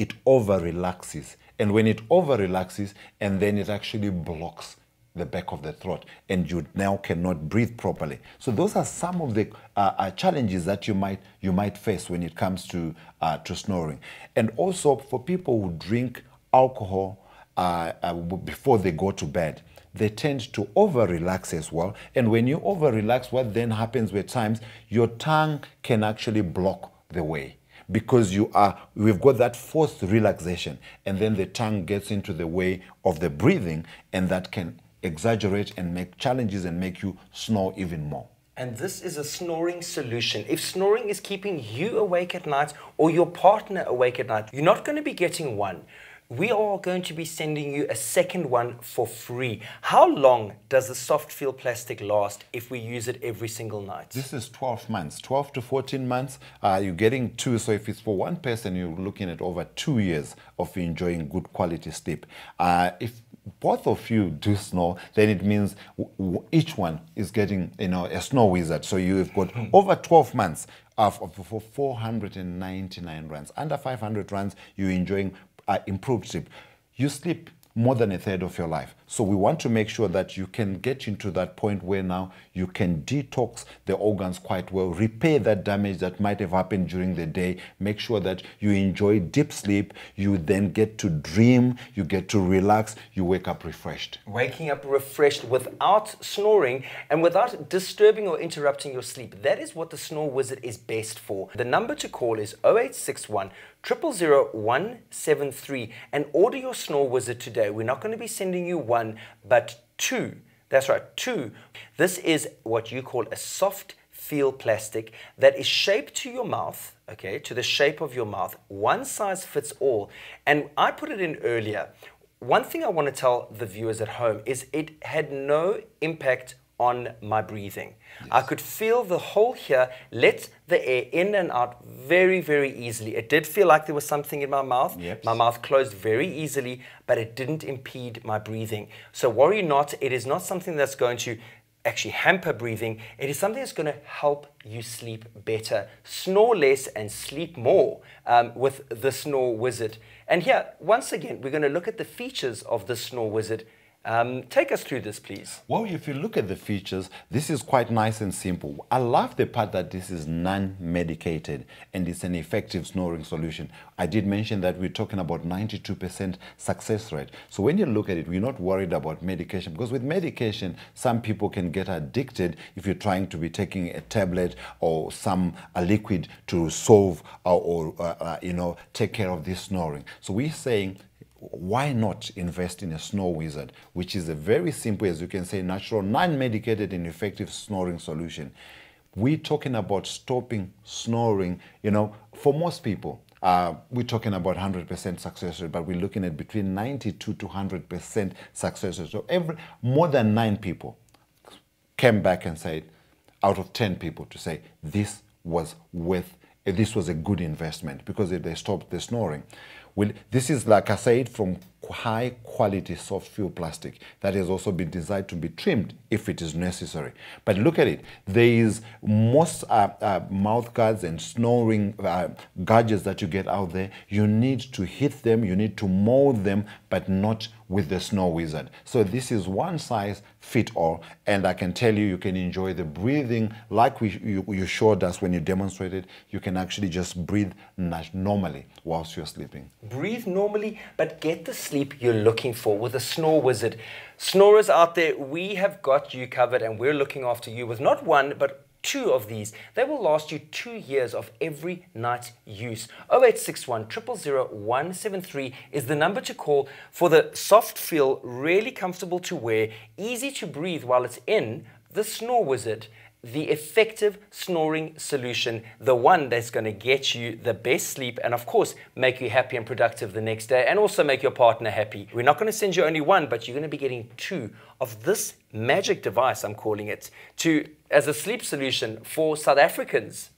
it over relaxes. And when it over relaxes, and then it actually blocks the back of the throat, and you now cannot breathe properly. So those are some of the uh, uh, challenges that you might you might face when it comes to uh, to snoring. And also for people who drink alcohol uh, uh, before they go to bed, they tend to over relax as well. And when you over relax, what then happens with times your tongue can actually block the way because you are we've got that forced relaxation and then the tongue gets into the way of the breathing and that can exaggerate and make challenges and make you snore even more and this is a snoring solution. If snoring is keeping you awake at night or your partner awake at night, you're not going to be getting one we are going to be sending you a second one for free. How long does the soft feel plastic last if we use it every single night? This is 12 months, 12 to 14 months. Uh, you're getting two, so if it's for one person, you're looking at over two years of enjoying good quality sleep. Uh, if both of you do snore, then it means each one is getting, you know, a snore wizard. So you've got hmm. over 12 months of, for 499 rands. Under 500 rands, you're enjoying uh, improved sleep. You sleep more than a third of your life. So we want to make sure that you can get into that point where now you can detox the organs quite well, repair that damage that might have happened during the day, make sure that you enjoy deep sleep, you then get to dream, you get to relax, you wake up refreshed. Waking up refreshed without snoring and without disturbing or interrupting your sleep. That is what the Snore Wizard is best for. The number to call is 0861 000173 and order your Snore Wizard today. We're not going to be sending you one one, but two. That's right, two. This is what you call a soft feel plastic that is shaped to your mouth, okay, to the shape of your mouth. One size fits all. And I put it in earlier. One thing I want to tell the viewers at home is it had no impact on my breathing. Yes. I could feel the hole here let the air in and out very, very easily. It did feel like there was something in my mouth. Yep. My mouth closed very easily, but it didn't impede my breathing. So worry not, it is not something that's going to actually hamper breathing. It is something that's going to help you sleep better, snore less, and sleep more um, with the Snore Wizard. And here, once again, we're going to look at the features of the Snore Wizard um, take us through this, please. Well, if you look at the features, this is quite nice and simple. I love the part that this is non-medicated and it's an effective snoring solution. I did mention that we're talking about 92% success rate. So when you look at it, we're not worried about medication because with medication, some people can get addicted if you're trying to be taking a tablet or some a liquid to solve or, or uh, uh, you know take care of this snoring. So we're saying why not invest in a snore wizard, which is a very simple, as you can say, natural, non-medicated and effective snoring solution. We're talking about stopping snoring, you know, for most people, uh, we're talking about 100% success rate, but we're looking at between 92 to 100% success rate. So every more than nine people came back and said, out of 10 people, to say this was worth, this was a good investment because they stopped the snoring. This is, like I said, from high quality soft fill plastic that has also been designed to be trimmed if it is necessary. But look at it. There is most uh, uh, mouth guards and snoring uh, gadgets that you get out there. You need to hit them, you need to mold them, but not with the snore wizard. So this is one size fit all and I can tell you you can enjoy the breathing like we, you, you showed us when you demonstrated. You can actually just breathe normally whilst you're sleeping. Breathe normally but get the sleep you're looking for with a Snore Wizard. Snorers out there, we have got you covered and we're looking after you with not one but two of these. They will last you two years of every night use. 0861 173 is the number to call for the soft feel, really comfortable to wear, easy to breathe while it's in, the Snore Wizard the effective snoring solution, the one that's going to get you the best sleep and, of course, make you happy and productive the next day and also make your partner happy. We're not going to send you only one, but you're going to be getting two of this magic device, I'm calling it, to as a sleep solution for South Africans.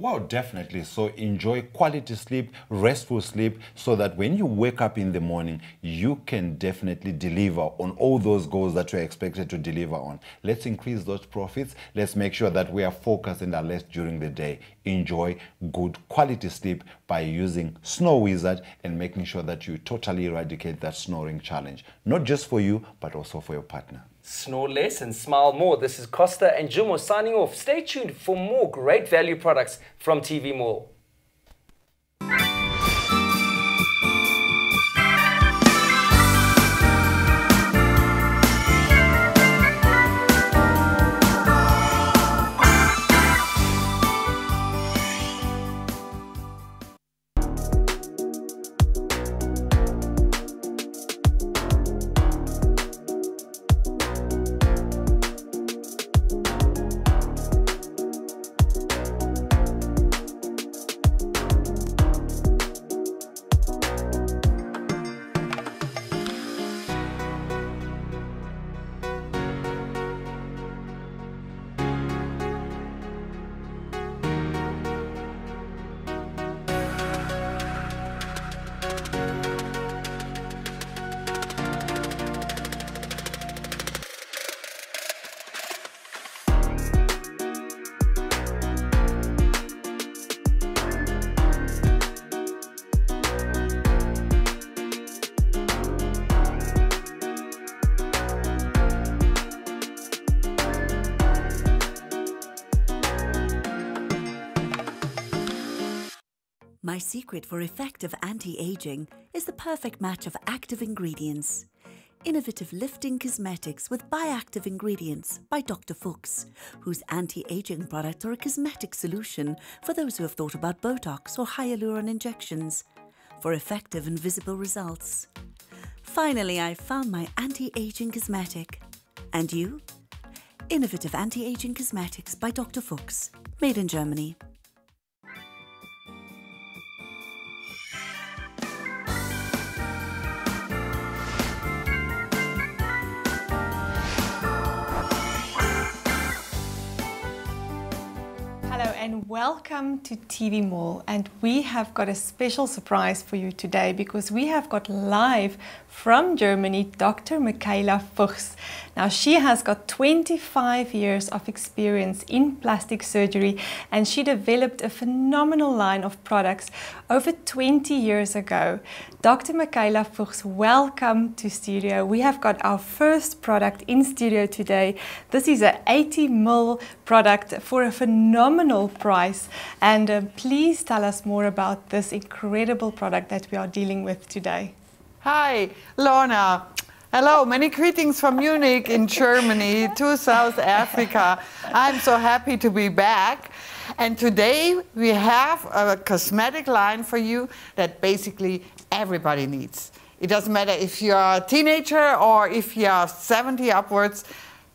Well, definitely. So enjoy quality sleep, restful sleep, so that when you wake up in the morning, you can definitely deliver on all those goals that you're expected to deliver on. Let's increase those profits. Let's make sure that we are focused and alert during the day. Enjoy good quality sleep by using Snore Wizard and making sure that you totally eradicate that snoring challenge, not just for you, but also for your partner. Snore less and smile more. This is Costa and Jumo signing off. Stay tuned for more great value products from TV Mall. For effective anti aging is the perfect match of active ingredients. Innovative lifting cosmetics with bioactive ingredients by Dr. Fuchs, whose anti aging products are a cosmetic solution for those who have thought about Botox or hyaluron injections for effective and visible results. Finally, I found my anti aging cosmetic. And you? Innovative anti aging cosmetics by Dr. Fuchs, made in Germany. And welcome to TV Mall. And we have got a special surprise for you today because we have got live from Germany Dr. Michaela Fuchs. Now, she has got 25 years of experience in plastic surgery and she developed a phenomenal line of products over 20 years ago. Dr. Michaela Fuchs, welcome to studio. We have got our first product in studio today. This is an 80 ml product for a phenomenal price. And uh, please tell us more about this incredible product that we are dealing with today. Hi, Lorna. Hello, many greetings from Munich in Germany to South Africa. I'm so happy to be back. And today we have a cosmetic line for you that basically everybody needs. It doesn't matter if you're a teenager or if you're 70 upwards,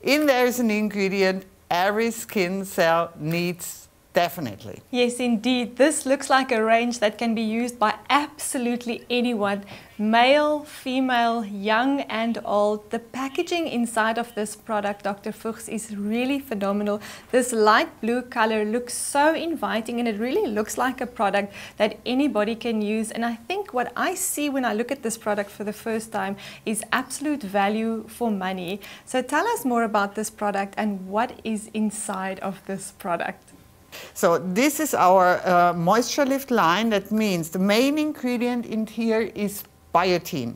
in there is an ingredient every skin cell needs Definitely. Yes, indeed. This looks like a range that can be used by absolutely anyone, male, female, young and old. The packaging inside of this product, Dr. Fuchs, is really phenomenal. This light blue color looks so inviting and it really looks like a product that anybody can use. And I think what I see when I look at this product for the first time is absolute value for money. So tell us more about this product and what is inside of this product. So this is our uh, moisture lift line. That means the main ingredient in here is biotin.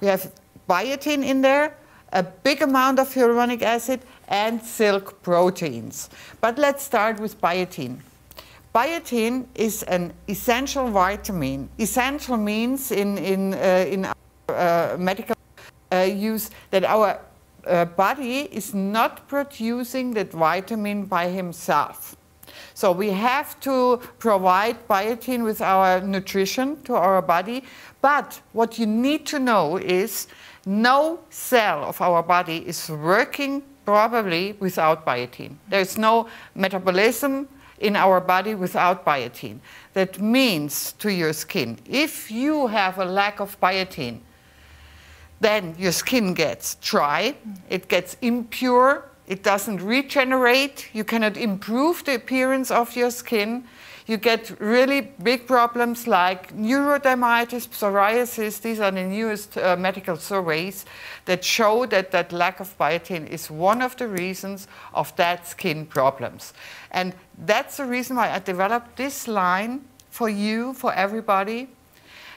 We have biotin in there, a big amount of hyaluronic acid, and silk proteins. But let's start with biotin. Biotin is an essential vitamin. Essential means in, in, uh, in our, uh, medical uh, use that our uh, body is not producing that vitamin by himself. So we have to provide biotin with our nutrition to our body. But what you need to know is no cell of our body is working probably without biotin. There's no metabolism in our body without biotin. That means to your skin, if you have a lack of biotin, then your skin gets dry, it gets impure, it doesn't regenerate, you cannot improve the appearance of your skin, you get really big problems like neurodermitis, psoriasis. These are the newest uh, medical surveys that show that that lack of biotin is one of the reasons of that skin problems. And that's the reason why I developed this line for you, for everybody.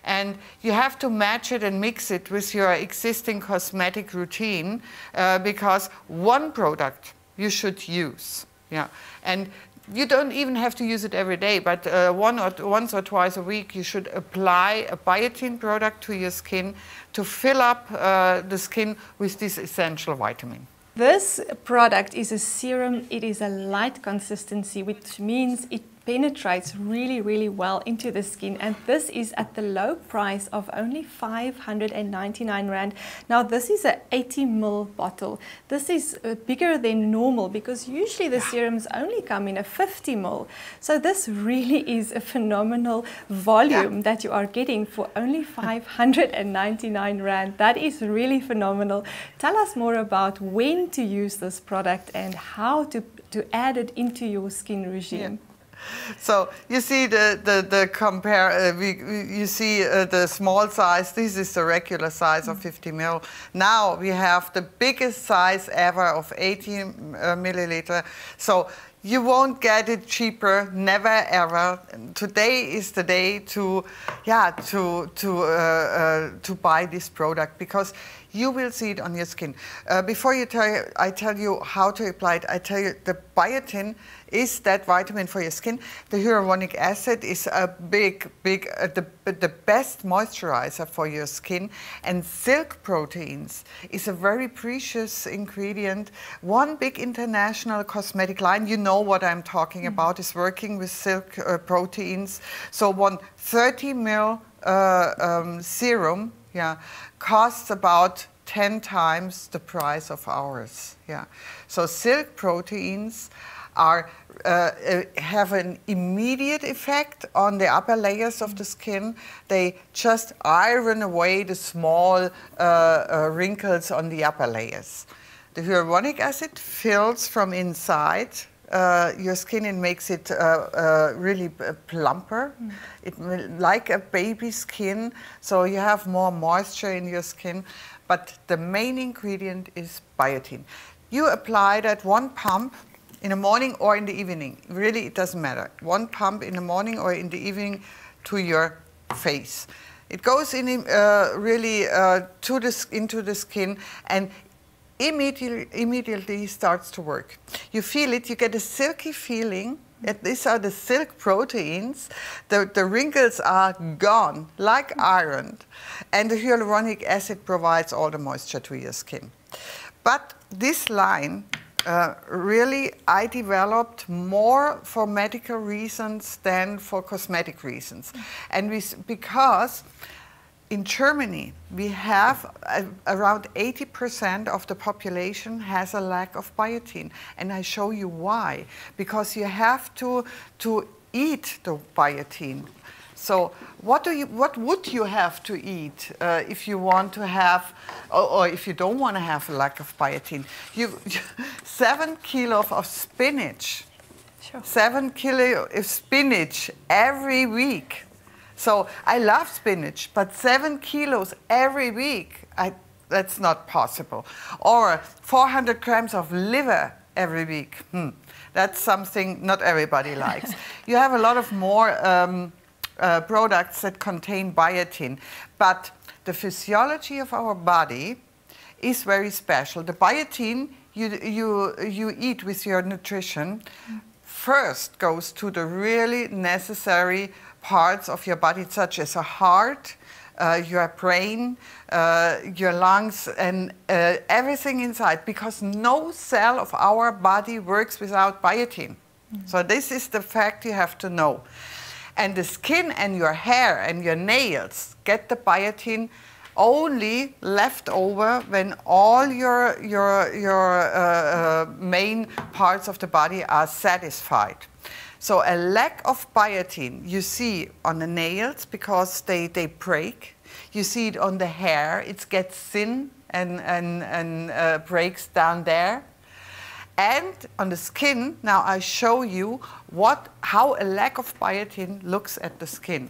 And you have to match it and mix it with your existing cosmetic routine uh, because one product you should use. Yeah. And you don't even have to use it every day, but uh, one or once or twice a week, you should apply a biotin product to your skin to fill up uh, the skin with this essential vitamin. This product is a serum. It is a light consistency, which means it penetrates really, really well into the skin. And this is at the low price of only 599 Rand. Now, this is an 80 ml bottle. This is uh, bigger than normal because usually the serums only come in a 50 ml. So this really is a phenomenal volume yeah. that you are getting for only 599 Rand. That is really phenomenal. Tell us more about when to use this product and how to, to add it into your skin regime. Yeah. So you see the the, the compare. Uh, we, you see uh, the small size. This is the regular size of 50 mil. Now we have the biggest size ever of 18 uh, milliliter. So you won't get it cheaper, never ever. Today is the day to, yeah, to to uh, uh, to buy this product because you will see it on your skin. Uh, before you tell, I tell you how to apply it. I tell you the biotin is that vitamin for your skin. The hyaluronic acid is a big, big, uh, the, the best moisturizer for your skin. And silk proteins is a very precious ingredient. One big international cosmetic line, you know what I'm talking mm -hmm. about, is working with silk uh, proteins. So one 30 ml uh, um, serum yeah, costs about 10 times the price of ours. Yeah. So silk proteins are uh, uh, have an immediate effect on the upper layers of the skin. They just iron away the small uh, uh, wrinkles on the upper layers. The hyaluronic acid fills from inside uh, your skin and makes it uh, uh, really plumper. Mm. It like a baby skin, so you have more moisture in your skin. But the main ingredient is biotin. You apply that one pump in the morning or in the evening. Really, it doesn't matter. One pump in the morning or in the evening to your face. It goes in uh, really uh, to the, into the skin and immediately, immediately starts to work. You feel it, you get a silky feeling. These are the silk proteins. The, the wrinkles are gone, like iron. And the hyaluronic acid provides all the moisture to your skin. But this line uh, really, I developed more for medical reasons than for cosmetic reasons. And we, because in Germany, we have uh, around 80% of the population has a lack of biotin. And I show you why. Because you have to, to eat the biotin. So what, do you, what would you have to eat uh, if you want to have, or, or, if you don't want to have a lack of biotin? You, seven kilos of spinach, sure. seven kilo of spinach every week. So I love spinach, but seven kilos every week, I, that's not possible. Or 400 grams of liver every week. Hmm. That's something not everybody likes. you have a lot of more um, uh, products that contain biotin, but the physiology of our body is very special. The biotin you, you, you eat with your nutrition first goes to the really necessary parts of your body, such as a heart, uh, your brain, uh, your lungs, and uh, everything inside, because no cell of our body works without biotin. Mm. So this is the fact you have to know. And the skin and your hair and your nails get the biotin only left over when all your, your, your uh, uh, main parts of the body are satisfied. So a lack of biotin you see on the nails because they, they break. You see it on the hair, it gets thin and, and, and uh, breaks down there. And on the skin, now I show you what, how a lack of biotin looks at the skin.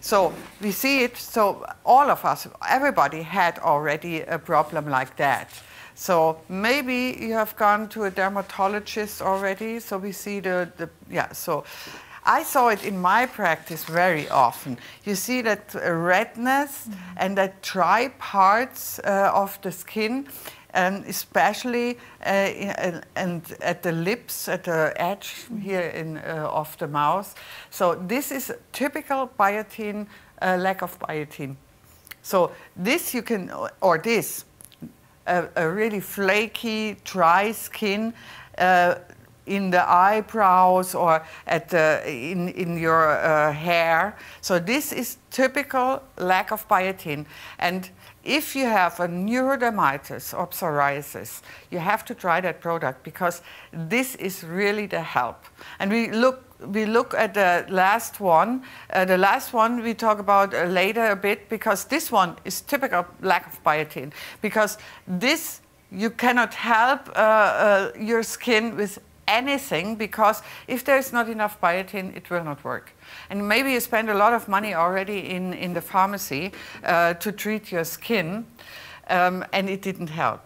So we see it, so all of us, everybody had already a problem like that. So maybe you have gone to a dermatologist already, so we see the, the yeah, so I saw it in my practice very often. You see that redness mm -hmm. and that dry parts uh, of the skin and especially uh, and at the lips, at the edge mm-hmm. here in, uh, of the mouth. So this is typical biotin, uh, lack of biotin. So this you can, or this, a, a really flaky, dry skin uh, in the eyebrows or at the, in, in your uh, hair. So this is typical lack of biotin. And if you have a neurodermitis or psoriasis, you have to try that product because this is really the help. And we look we look at the last one. Uh, the last one we talk about uh, later a bit because this one is typical lack of biotin because this you cannot help uh, uh your skin with anything because if there's not enough biotin, it will not work. And maybe you spend a lot of money already in, in the pharmacy uh, to treat your skin, um, and it didn't help.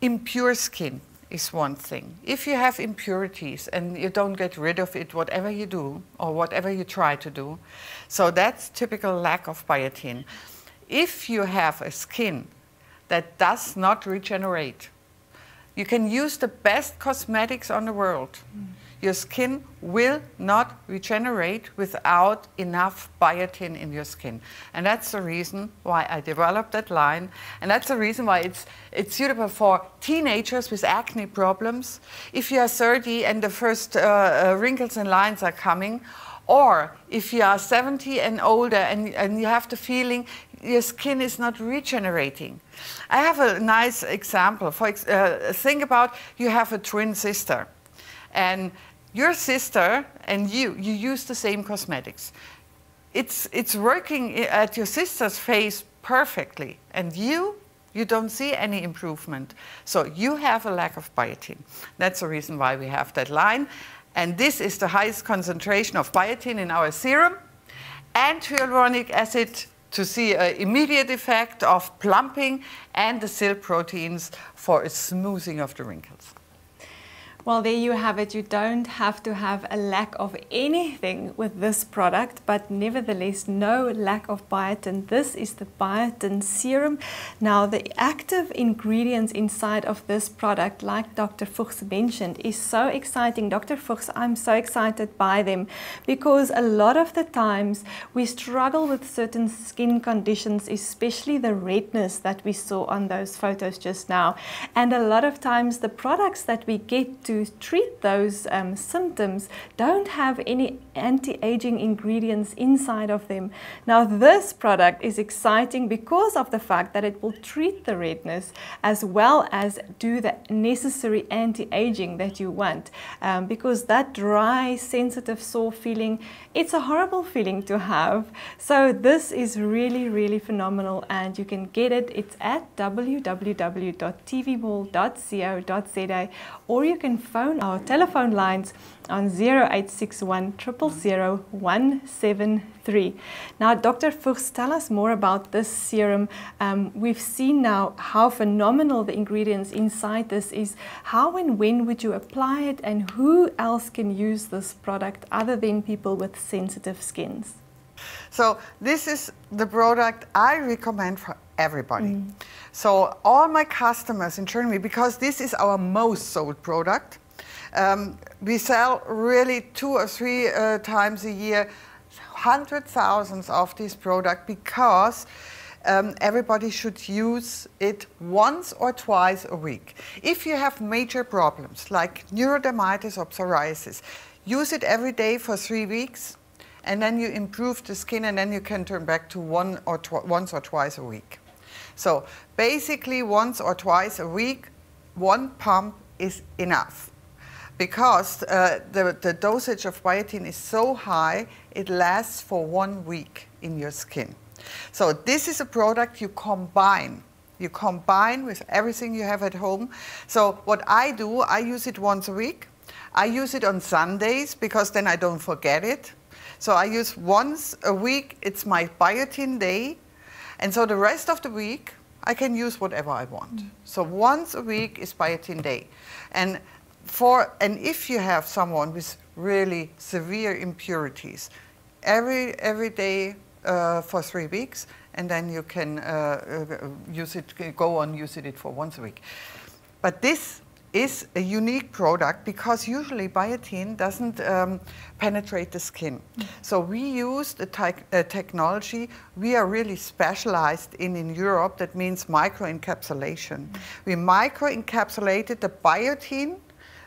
Impure skin is one thing. If you have impurities and you don't get rid of it, whatever you do, or whatever you try to do, so that's typical lack of biotin. If you have a skin that does not regenerate, you can use the best cosmetics on the world. Mm. Your skin will not regenerate without enough biotin in your skin. And that's the reason why I developed that line. And that's the reason why it's, it's suitable for teenagers with acne problems. If you are 30 and the first uh, uh, wrinkles and lines are coming, or if you are 70 and older and, and you have the feeling your skin is not regenerating. I have a nice example. For uh, think about you have a twin sister, and your sister and you you use the same cosmetics. It's it's working at your sister's face perfectly, and you you don't see any improvement. So you have a lack of biotin. That's the reason why we have that line. And this is the highest concentration of biotin in our serum and hyaluronic acid to see an immediate effect of plumping and the silk proteins for a smoothing of the wrinkles. Well, there you have it. You don't have to have a lack of anything with this product, but nevertheless, no lack of biotin. This is the biotin serum. Now, the active ingredients inside of this product, like Dr. Fuchs mentioned, is so exciting. Dr. Fuchs, I'm so excited by them because a lot of the times we struggle with certain skin conditions, especially the redness that we saw on those photos just now. And a lot of times the products that we get to to treat those um, symptoms don't have any anti-aging ingredients inside of them. Now this product is exciting because of the fact that it will treat the redness as well as do the necessary anti-aging that you want um, because that dry, sensitive, sore feeling, it's a horrible feeling to have. So this is really, really phenomenal and you can get it. It's at www.tvmall.co.za or you can phone our telephone lines on 0861 000 173. Now, Dr. Fuchs, tell us more about this serum. Um, we've seen now how phenomenal the ingredients inside this is. How and when would you apply it, and who else can use this product other than people with sensitive skins? So this is the product I recommend for everybody. Mm. So all my customers in Germany, because this is our most sold product, um, we sell really two or three uh, times a year, hundred thousands of this product because um, everybody should use it once or twice a week. If you have major problems like neurodermitis or psoriasis, use it every day for three weeks and then you improve the skin and then you can turn back to one or once or twice a week. So basically once or twice a week, one pump is enough because uh, the, the dosage of biotin is so high, it lasts for one week in your skin. So this is a product you combine. You combine with everything you have at home. So what I do, I use it once a week. I use it on Sundays because then I don't forget it. So I use once a week, it's my biotin day. And so the rest of the week, I can use whatever I want. Mm. So once a week is biotin day. And for and if you have someone with really severe impurities, every every day uh, for three weeks, and then you can uh, uh, use it, go on using it for once a week. But this is a unique product because usually biotin doesn't um, penetrate the skin. Mm. So we use the uh, technology we are really specialized in in Europe, that means microencapsulation. Mm. We microencapsulated the biotin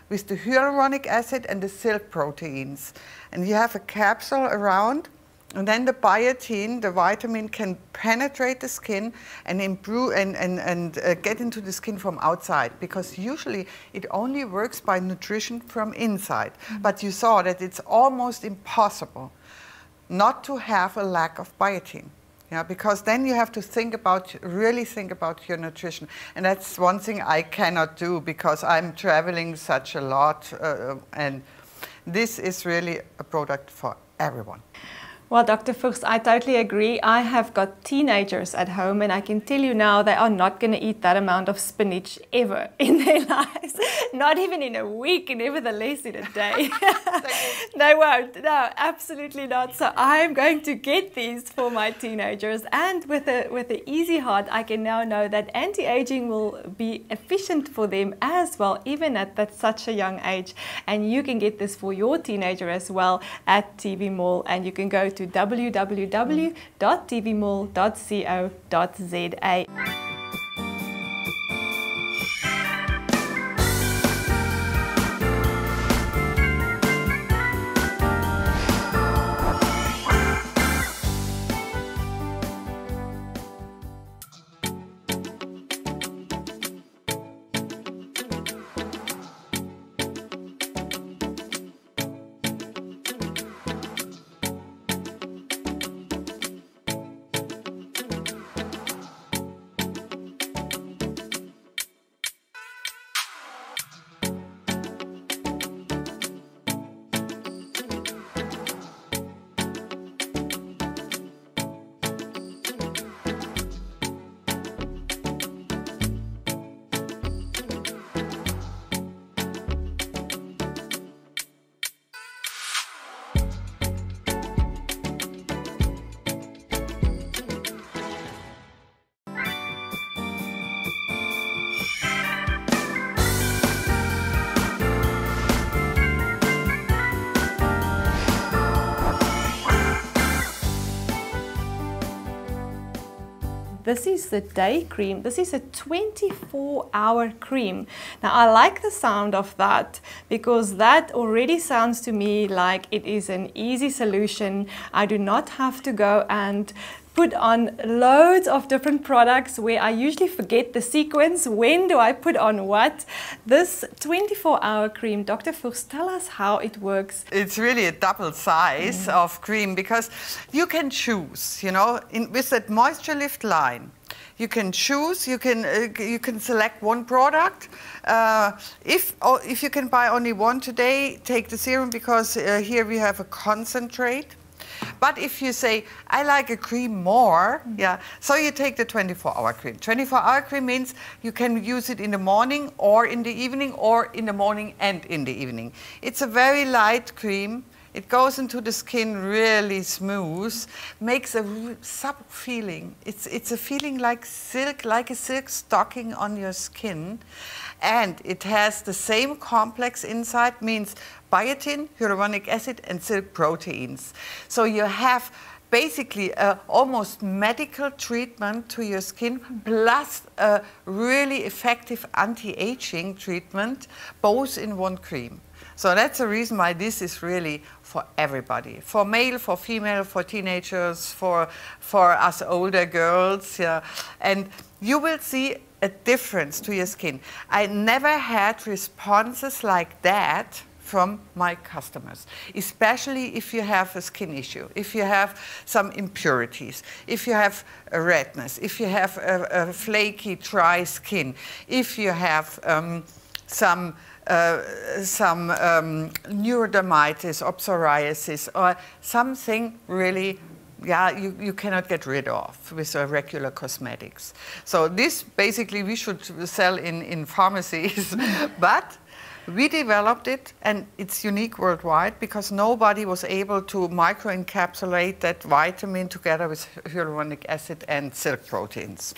with the hyaluronic acid and the silk proteins. And you have a capsule around and then the biotin, the vitamin, can penetrate the skin and improve and, and, and uh, get into the skin from outside because usually it only works by nutrition from inside. Mm -hmm. But you saw that it's almost impossible not to have a lack of biotin. Yeah, because then you have to think about, really think about your nutrition. And that's one thing I cannot do because I'm traveling such a lot. Uh, and this is really a product for everyone. Well, Dr. Fuchs, I totally agree. I have got teenagers at home, and I can tell you now they are not going to eat that amount of spinach ever in their lives. not even in a week, nevertheless in a day. they won't. No, absolutely not. So I'm going to get these for my teenagers. And with a with the Easy Heart, I can now know that anti-aging will be efficient for them as well, even at that such a young age. And you can get this for your teenager as well at TV Mall, and you can go to www.tvmall.co.za. This is the day cream. This is a 24 hour cream. Now I like the sound of that because that already sounds to me like it is an easy solution. I do not have to go and put on loads of different products where I usually forget the sequence. When do I put on what? This 24 hour cream, Dr. Fuchs, tell us how it works. It's really a double size mm. of cream because you can choose, you know, in, with that moisture lift line. You can choose. You can uh, you can select one product. Uh, if oh, if you can buy only one today, take the serum because uh, here we have a concentrate. But if you say, I like a cream more, yeah, so you take the 24-hour cream. 24-hour cream means you can use it in the morning or in the evening or in the morning and in the evening. It's a very light cream. It goes into the skin really smooth, makes a sub feeling. It's, it's a feeling like silk, like a silk stocking on your skin. And it has the same complex inside, means biotin, hyaluronic acid, and silk proteins. So you have basically a almost medical treatment to your skin plus a really effective anti-aging treatment, both in one cream. So that's the reason why this is really for everybody, for male, for female, for teenagers, for, for us older girls. Yeah. And you will see a difference to your skin. I never had responses like that from my customers, especially if you have a skin issue, if you have some impurities, if you have a redness, if you have a, a flaky, dry skin, if you have um, some uh, some um, neurodermitis or psoriasis or something really yeah, you, you cannot get rid of with uh, regular cosmetics. So this basically we should sell in, in pharmacies, but we developed it and it's unique worldwide because nobody was able to microencapsulate that vitamin together with hyaluronic acid and silk proteins.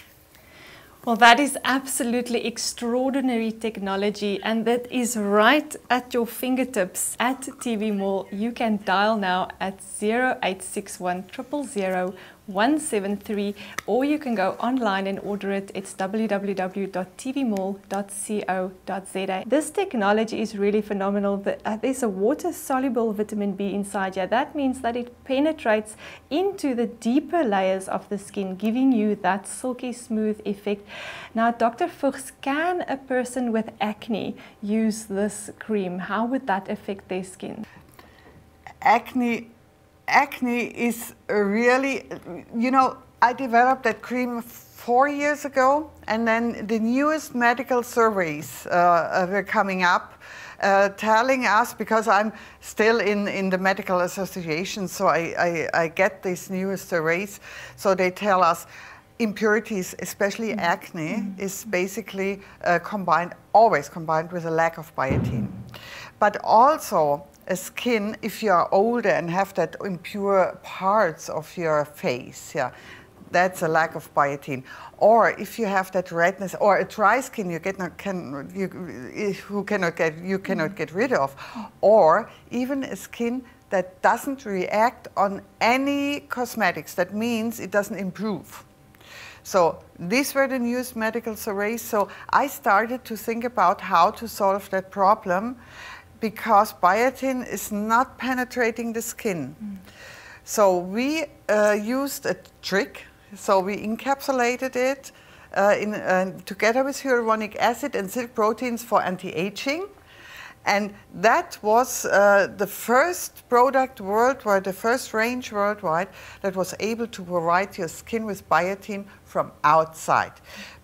Well, that is absolutely extraordinary technology, and that is right at your fingertips at TV Mall. You can dial now at 0861 000 173 or you can go online and order it. It's www.tvmall.co.za. This technology is really phenomenal. Uh, there's a water-soluble vitamin B inside here. That means that it penetrates into the deeper layers of the skin, giving you that silky smooth effect. Now, Dr. Fuchs, can a person with acne use this cream? How would that affect their skin? Acne acne is really, you know, I developed that cream four years ago, and then the newest medical surveys uh, were coming up. Uh, telling us, because I'm still in, in the medical association, so I, I, I get these newest surveys, so they tell us impurities, especially mm -hmm. acne, mm -hmm. is basically uh, combined, always combined with a lack of biotin. But also, skin if you are older and have that impure parts of your face. Yeah, that's a lack of biotin. Or if you have that redness or a dry skin, you get not, can you who cannot get you cannot get rid of, or even a skin that doesn't react on any cosmetics. That means it doesn't improve. So these were the newest medical surveys. So I started to think about how to solve that problem because biotin is not penetrating the skin. Mm. So we uh, used a trick. So we encapsulated it uh, in, uh, together with hyaluronic acid and silk proteins for anti-aging. And that was uh, the first product worldwide, the first range worldwide that was able to provide your skin with biotin from outside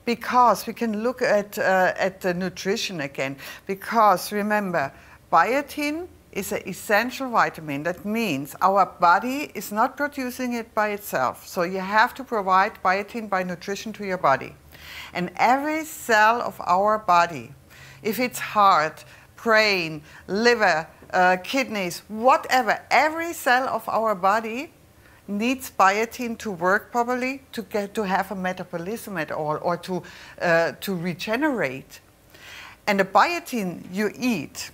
because we can look at, uh, at the nutrition again. Because remember, Biotin is an essential vitamin. That means our body is not producing it by itself. So you have to provide biotin by nutrition to your body. And every cell of our body, if it's heart, brain, liver, uh, kidneys, whatever, every cell of our body needs biotin to work properly, to get to have a metabolism at all, or to, uh, to regenerate. And the biotin you eat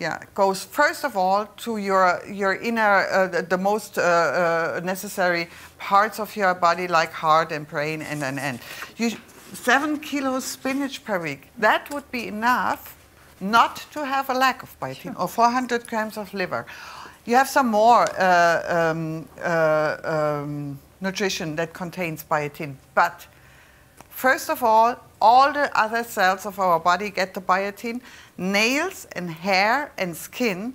yeah, goes first of all to your your inner uh, the, the, most uh, uh, necessary parts of your body like heart and brain and and and you seven kilos spinach per week that would be enough not to have a lack of biotin sure. or 400 grams of liver you have some more uh, um, uh, um, nutrition that contains biotin but first of all all the other cells of our body get the biotin. Nails and hair and skin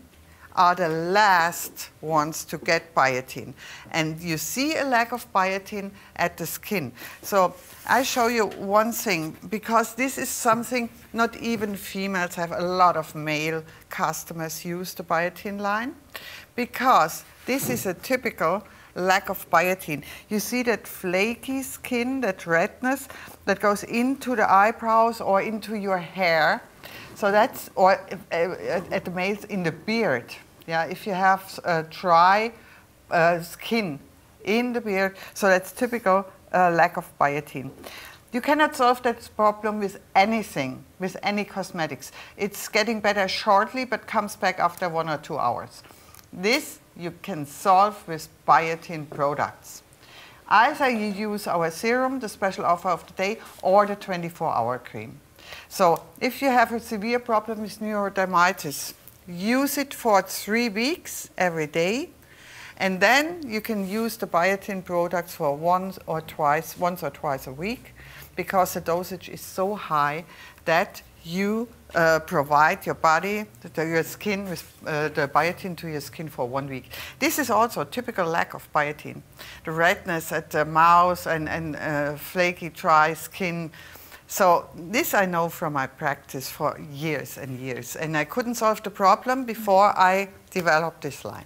are the last ones to get biotin. And you see a lack of biotin at the skin. So I show you one thing, because this is something not even females have a lot of male customers use the biotin line, because this is a typical lack of biotin. You see that flaky skin, that redness that goes into the eyebrows or into your hair. So that's, or uh, at the males in the beard. Yeah, if you have uh, dry uh, skin in the beard, so that's typical uh, lack of biotin. You cannot solve that problem with anything, with any cosmetics. It's getting better shortly, but comes back after one or two hours. This you can solve with biotin products. Either you use our serum, the special offer of the day, or the 24-hour cream. So if you have a severe problem with neurodermitis, use it for three weeks every day, and then you can use the biotin products for once or twice, once or twice a week, because the dosage is so high that you uh, provide your body, the, your skin, with uh, the biotin to your skin for one week. This is also a typical lack of biotin. The redness at the mouth and, and uh, flaky, dry skin. So this I know from my practice for years and years. And I couldn't solve the problem before I developed this line.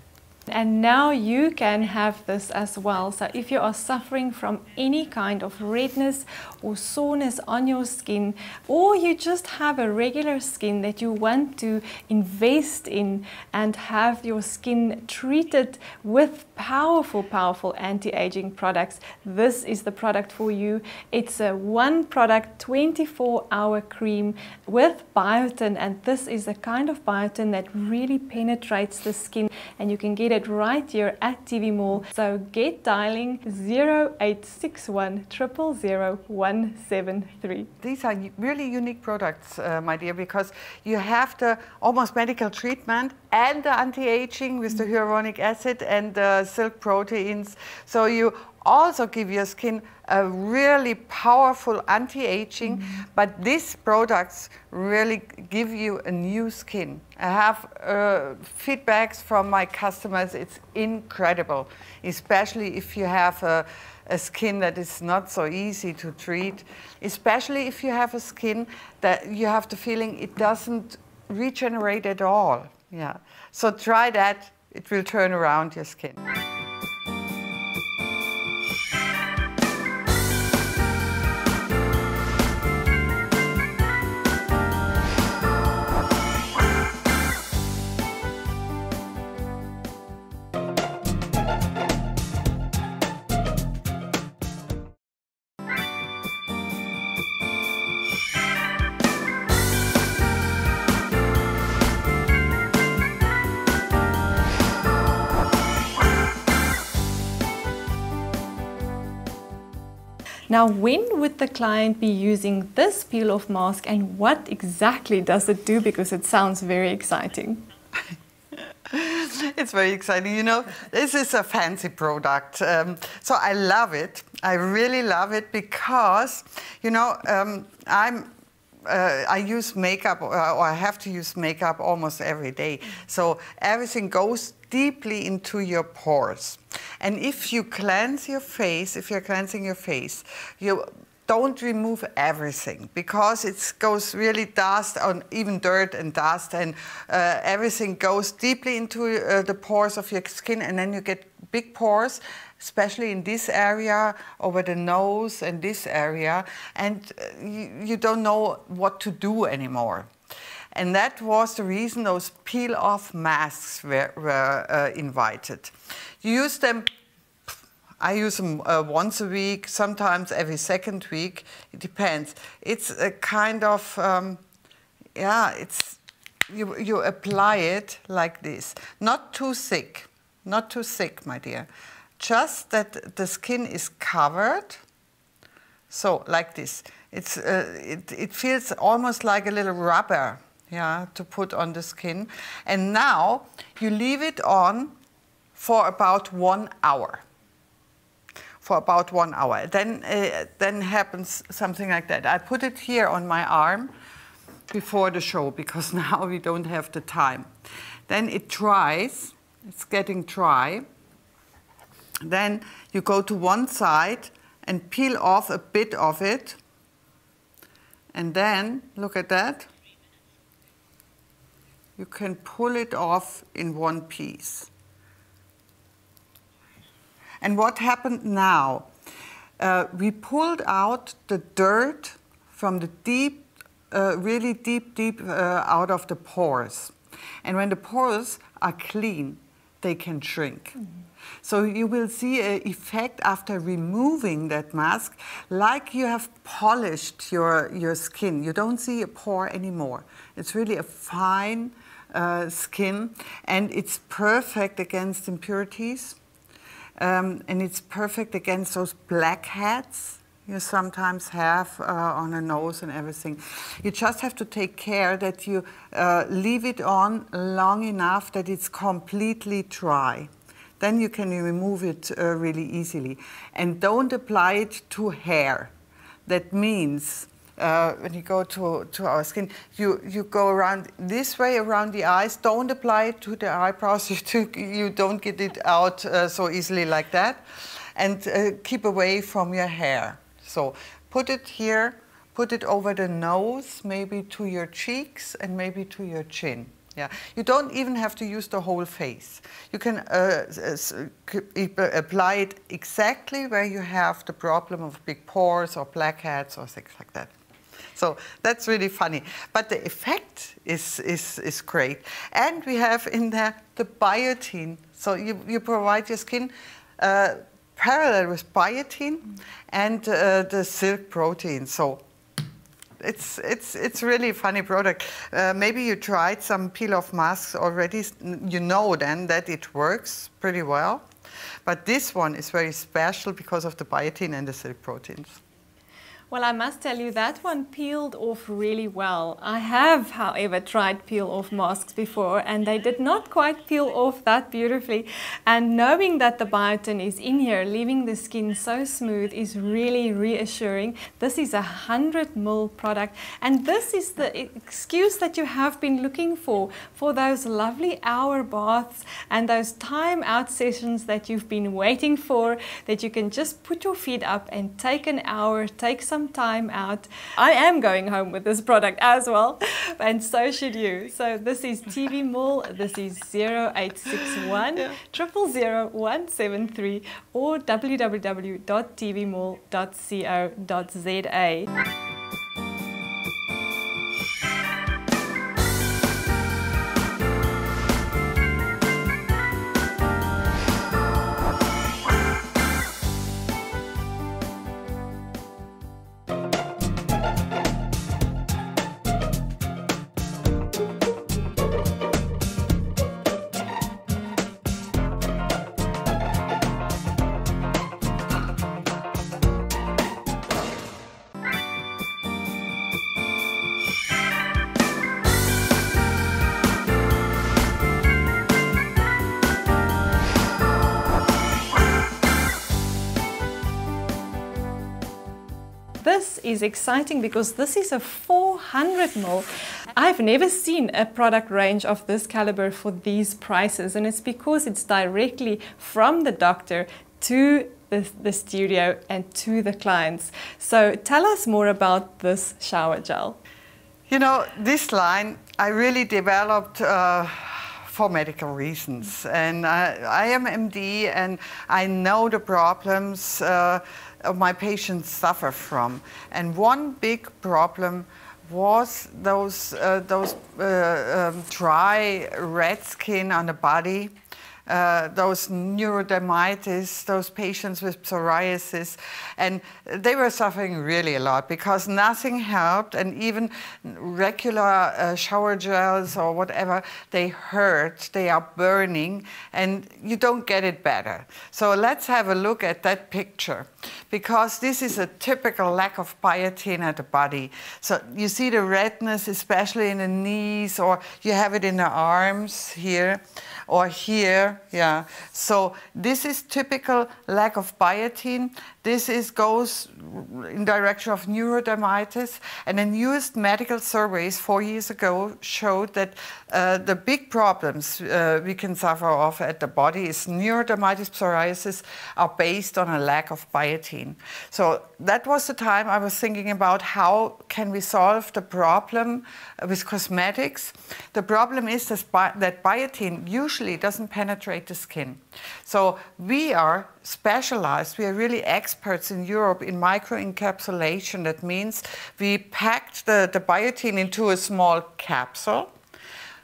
And now you can have this as well. So if you are suffering from any kind of redness or soreness on your skin, or you just have a regular skin that you want to invest in and have your skin treated with powerful, powerful anti-aging products, this is the product for you. It's a one product 24 hour cream with biotin and this is the kind of biotin that really penetrates the skin and you can get it right here at TV Mall. So get dialing 0861 173. These are really unique products, uh, my dear, because you have the almost medical treatment and the anti-aging with the hyaluronic acid and the silk proteins. So you also give your skin a really powerful anti-aging, mm -hmm. but these products really give you a new skin. I have uh, feedbacks from my customers, it's incredible, especially if you have a, a skin that is not so easy to treat, especially if you have a skin that you have the feeling it doesn't regenerate at all. Yeah. So try that, it will turn around your skin. Now, when would the client be using this peel-off mask and what exactly does it do? Because it sounds very exciting. it's very exciting. You know, this is a fancy product. Um, so I love it. I really love it because, you know, um, I'm uh, I use makeup, uh, or I have to use makeup almost every day. So everything goes deeply into your pores. And if you cleanse your face, if you're cleansing your face, you don't remove everything because it goes really dust on even dirt and dust and uh, everything goes deeply into uh, the pores of your skin and then you get big pores especially in this area, over the nose and this area, and uh, you, you don't know what to do anymore. And that was the reason those peel-off masks were, were uh, invited. You use them, I use them uh, once a week, sometimes every second week, it depends. It's a kind of, um, yeah, it's, you, you apply it like this. Not too thick, not too thick, my dear just that the skin is covered. So like this. It's, uh, it, it feels almost like a little rubber yeah, to put on the skin. And now you leave it on for about one hour. For about one hour. Then, uh, then happens something like that. I put it here on my arm before the show because now we don't have the time. Then it dries, it's getting dry. Then you go to one side and peel off a bit of it. And then, look at that, you can pull it off in one piece. And what happened now? Uh, we pulled out the dirt from the deep, uh, really deep, deep uh, out of the pores. And when the pores are clean, they can shrink. Mm -hmm. So you will see an effect after removing that mask, like you have polished your, your skin. You don't see a pore anymore. It's really a fine uh, skin, and it's perfect against impurities. Um, and it's perfect against those blackheads you sometimes have uh, on a nose and everything. You just have to take care that you uh, leave it on long enough that it's completely dry. Then you can remove it uh, really easily. And don't apply it to hair. That means uh, when you go to, to our skin, you, you go around this way around the eyes. Don't apply it to the eyebrows. You, you don't get it out uh, so easily like that. And uh, keep away from your hair. So put it here, put it over the nose, maybe to your cheeks and maybe to your chin. Yeah, you don't even have to use the whole face. You can uh, apply it exactly where you have the problem of big pores or blackheads or things like that. So that's really funny. But the effect is, is, is great. And we have in there the biotin. So you, you provide your skin uh, parallel with biotin mm. and uh, the silk protein. So it's, it's, it's really a funny product. Uh, maybe you tried some peel-off masks already. You know then that it works pretty well. But this one is very special because of the biotin and the silk proteins. Well, I must tell you that one peeled off really well. I have, however, tried peel off masks before and they did not quite peel off that beautifully. And knowing that the biotin is in here, leaving the skin so smooth is really reassuring. This is a 100 ml product and this is the excuse that you have been looking for, for those lovely hour baths and those time out sessions that you've been waiting for, that you can just put your feet up and take an hour, take some some time out. I am going home with this product as well, and so should you. So this is TV Mall. This is 0861 yeah. 000173 or www.tvmall.co.za. is exciting because this is a 400 ml. I've never seen a product range of this caliber for these prices and it's because it's directly from the doctor to the, the studio and to the clients. So tell us more about this shower gel. You know, this line I really developed uh, for medical reasons. And I, I, am MD and I know the problems uh, my patients suffer from. And one big problem was those, uh, those uh, um, dry red skin on the body uh, those neurodermitis, those patients with psoriasis, and they were suffering really a lot because nothing helped, and even regular uh, shower gels or whatever, they hurt, they are burning, and you don't get it better. So let's have a look at that picture because this is a typical lack of biotin at the body. So you see the redness, especially in the knees, or you have it in the arms here or here, yeah. So this is typical lack of biotin. This is, goes in direction of neurodermitis, and the newest medical surveys four years ago showed that uh, the big problems uh, we can suffer of at the body is neurodermitis psoriasis are based on a lack of biotin. So that was the time I was thinking about how can we solve the problem with cosmetics. The problem is that biotin usually doesn't penetrate the skin. So we are specialized, we are really experts in Europe in microencapsulation. That means we packed the, the biotin into a small capsule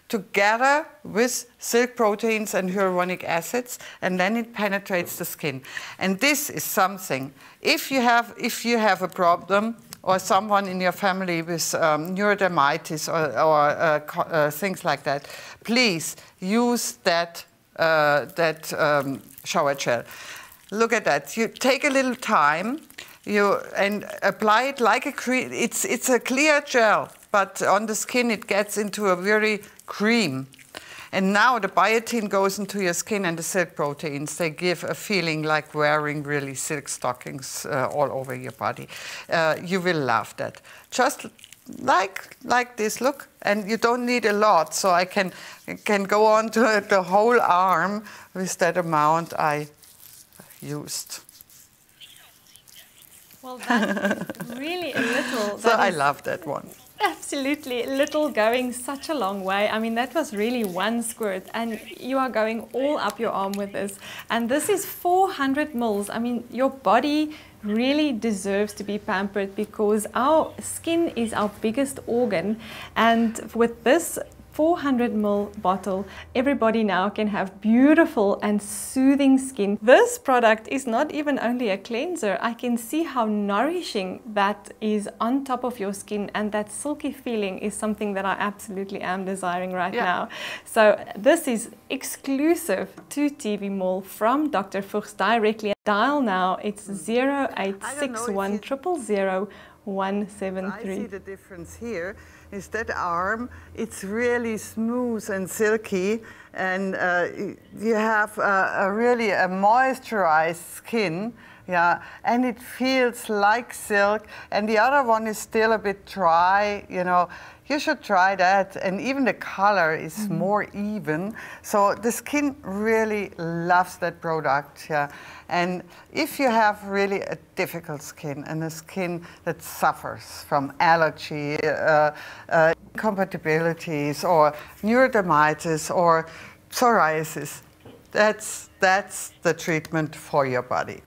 together with silk proteins and hyaluronic acids, and then it penetrates the skin. And this is something. If you have, if you have a problem, or someone in your family with um, neurodermitis or, or uh, uh, things like that, please use that, uh, that um, shower gel. Look at that. You take a little time you, and apply it like a cream. It's, it's a clear gel, but on the skin it gets into a very cream. And now the biotin goes into your skin and the silk proteins, they give a feeling like wearing really silk stockings uh, all over your body. Uh, you will love that. Just like like this, look. And you don't need a lot, so I can, can go on to the whole arm with that amount I used. Well, that's really a little. so I love that one. Absolutely, little going such a long way. I mean, that was really one squirt, and you are going all up your arm with this. And this is 400 mils. I mean, your body really deserves to be pampered because our skin is our biggest organ. And with this 400 ml bottle, everybody now can have beautiful and soothing skin. This product is not even only a cleanser, I can see how nourishing that is on top of your skin and that silky feeling is something that I absolutely am desiring right yeah. now. So this is exclusive to TV Mall from Dr. Fuchs directly. Dial now, it's 0861 000 173. I see the difference here is that arm. It's really smooth and silky, and uh, you have a, a really a moisturized skin. Yeah, and it feels like silk. And the other one is still a bit dry, you know. You should try that. And even the color is mm -hmm. more even. So the skin really loves that product. Yeah. And if you have really a difficult skin and a skin that suffers from allergy, uh, uh, incompatibilities, or neurodermitis, or psoriasis, that's, that's the treatment for your body.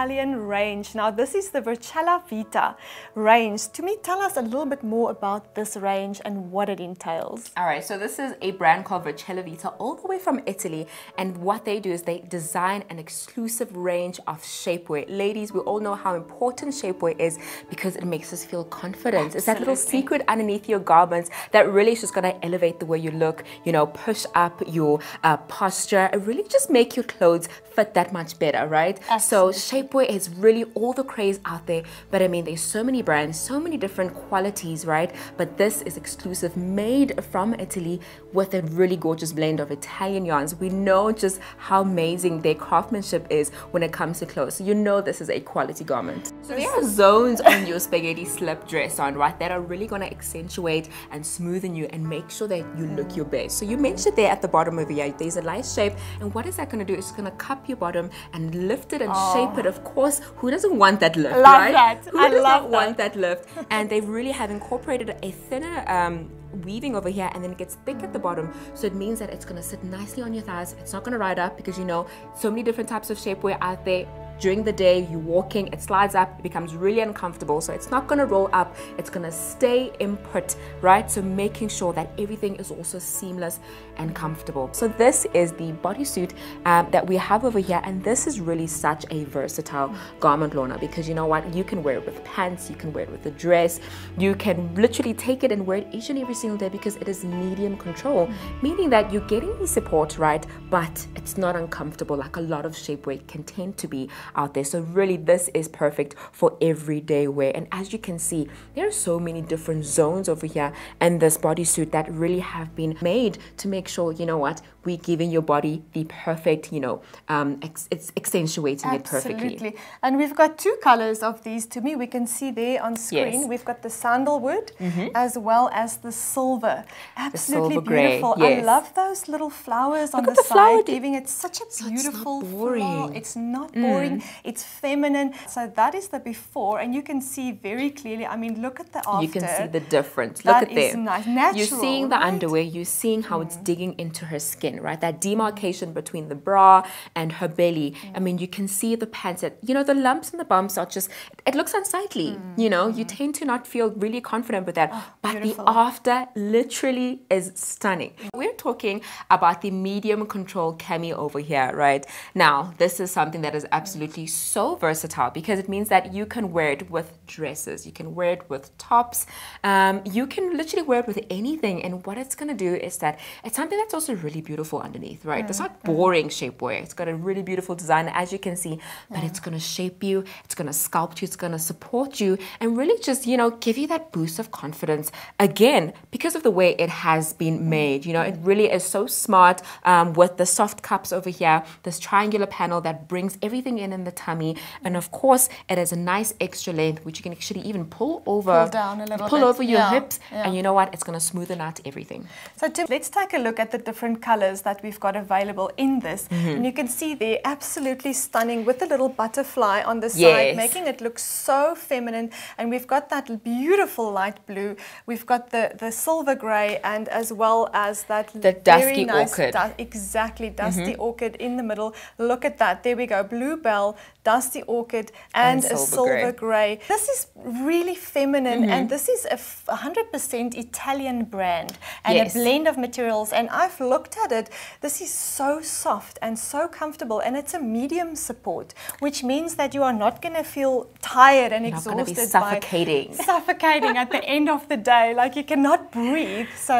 Italian range. Now this is the Vercella Vita range. To me, tell us a little bit more about this range and what it entails. All right, so this is a brand called Vercella Vita all the way from Italy. And what they do is they design an exclusive range of shapewear. Ladies, we all know how important shapewear is because it makes us feel confident. It's that little secret underneath your garments that really is just gonna elevate the way you look, you know, push up your uh, posture, and really just make your clothes fit that much better, right? So shapewear is really all the craze out there. But I mean, there's so many brands, so many different qualities, right? But this is exclusive, made from Italy with a really gorgeous blend of Italian yarns. We know just how amazing their craftsmanship is when it comes to clothes. So you know this is a quality garment. So there are zones on your spaghetti slip dress on, right, that are really gonna accentuate and smoothen you and make sure that you look your best. So you mentioned there at the bottom over here, there's a nice shape. And what is that gonna do? It's gonna cup your bottom and lift it and Oh. shape it. Of course, who doesn't want that lift, Love right? that. Who I does love not want that lift? and they really have incorporated a thinner um, weaving over here and then it gets thick at the bottom. So it means that it's gonna sit nicely on your thighs. It's not gonna ride up because you know, so many different types of shapewear out there. During the day, you're walking, it slides up, it becomes really uncomfortable. So it's not gonna roll up, it's gonna stay input, right? So making sure that everything is also seamless and comfortable. So this is the bodysuit um, that we have over here. And this is really such a versatile garment, Lorna, because you know what? You can wear it with pants, you can wear it with a dress, you can literally take it and wear it each and every single day because it is medium control, meaning that you're getting the support, right? But it's not uncomfortable like a lot of shapewear can tend to be out there. So really this is perfect for everyday wear. And as you can see, there are so many different zones over here and this bodysuit that really have been made to make sure, you know what, we're giving your body the perfect, you know, um, ex- it's accentuating it perfectly. Absolutely. And we've got two colors of these to me. We can see there on screen. Yes. We've got the sandalwood Mhm. as well as the silver. Absolutely silver grey, beautiful. yes. I love those little flowers on the, the side, de- giving it such a beautiful flow. boring. It's not Mm. boring. It's feminine. So that is the before, and you can see very clearly. I mean, look at the after. You can see the difference. Look That at is there. nice. you're seeing the right? underwear. You're seeing how it's digging into her skin, right? That demarcation between the bra and her belly. I mean, you can see the pants. That, you know, the lumps and the bumps are just. It looks unsightly. You know, you tend to not feel really confident with that. but the after literally is stunning. We're talking about the medium control cami over here, right? Now, this is something that is absolutely so versatile because it means that you can wear it with dresses, you can wear it with tops, um, you can literally wear it with anything. And what it's gonna do is that it's something that's also really beautiful underneath, right? It's not boring shapewear. It's got a really beautiful design, as you can see, but it's gonna shape you, it's gonna sculpt you, it's gonna support you, and really just, you know, give you that boost of confidence. Again, because of the way it has been made, you know, it really is so smart um, with the soft cups over here, this triangular panel that brings everything in in the tummy, and of course, it has a nice extra length, which you can actually even pull over, Pull down a little pull bit, over your yeah, hips, yeah. and you know what? It's gonna smoothen out everything. So Tim, let's take a look at the different colors that we've got available in this. Mhm. And you can see they're absolutely stunning with the little butterfly on the Yes. side, making it look so feminine. And we've got that beautiful light blue. We've got the, the silver grey and as well as that The very dusky nice orchid. du- exactly, dusty Mhm. orchid in the middle. Look at that. There we go. Bluebell, dusty orchid, and, And a silver silver grey. This is really feminine, Mhm. and this is a f- 100% Italian brand and Yes. a blend of materials. And I've looked at it. This is so soft and so comfortable, and it's a medium support, which means that you are not going to feel tired and You're not exhausted be suffocating. by suffocating at the end of the day. Like you cannot breathe. So.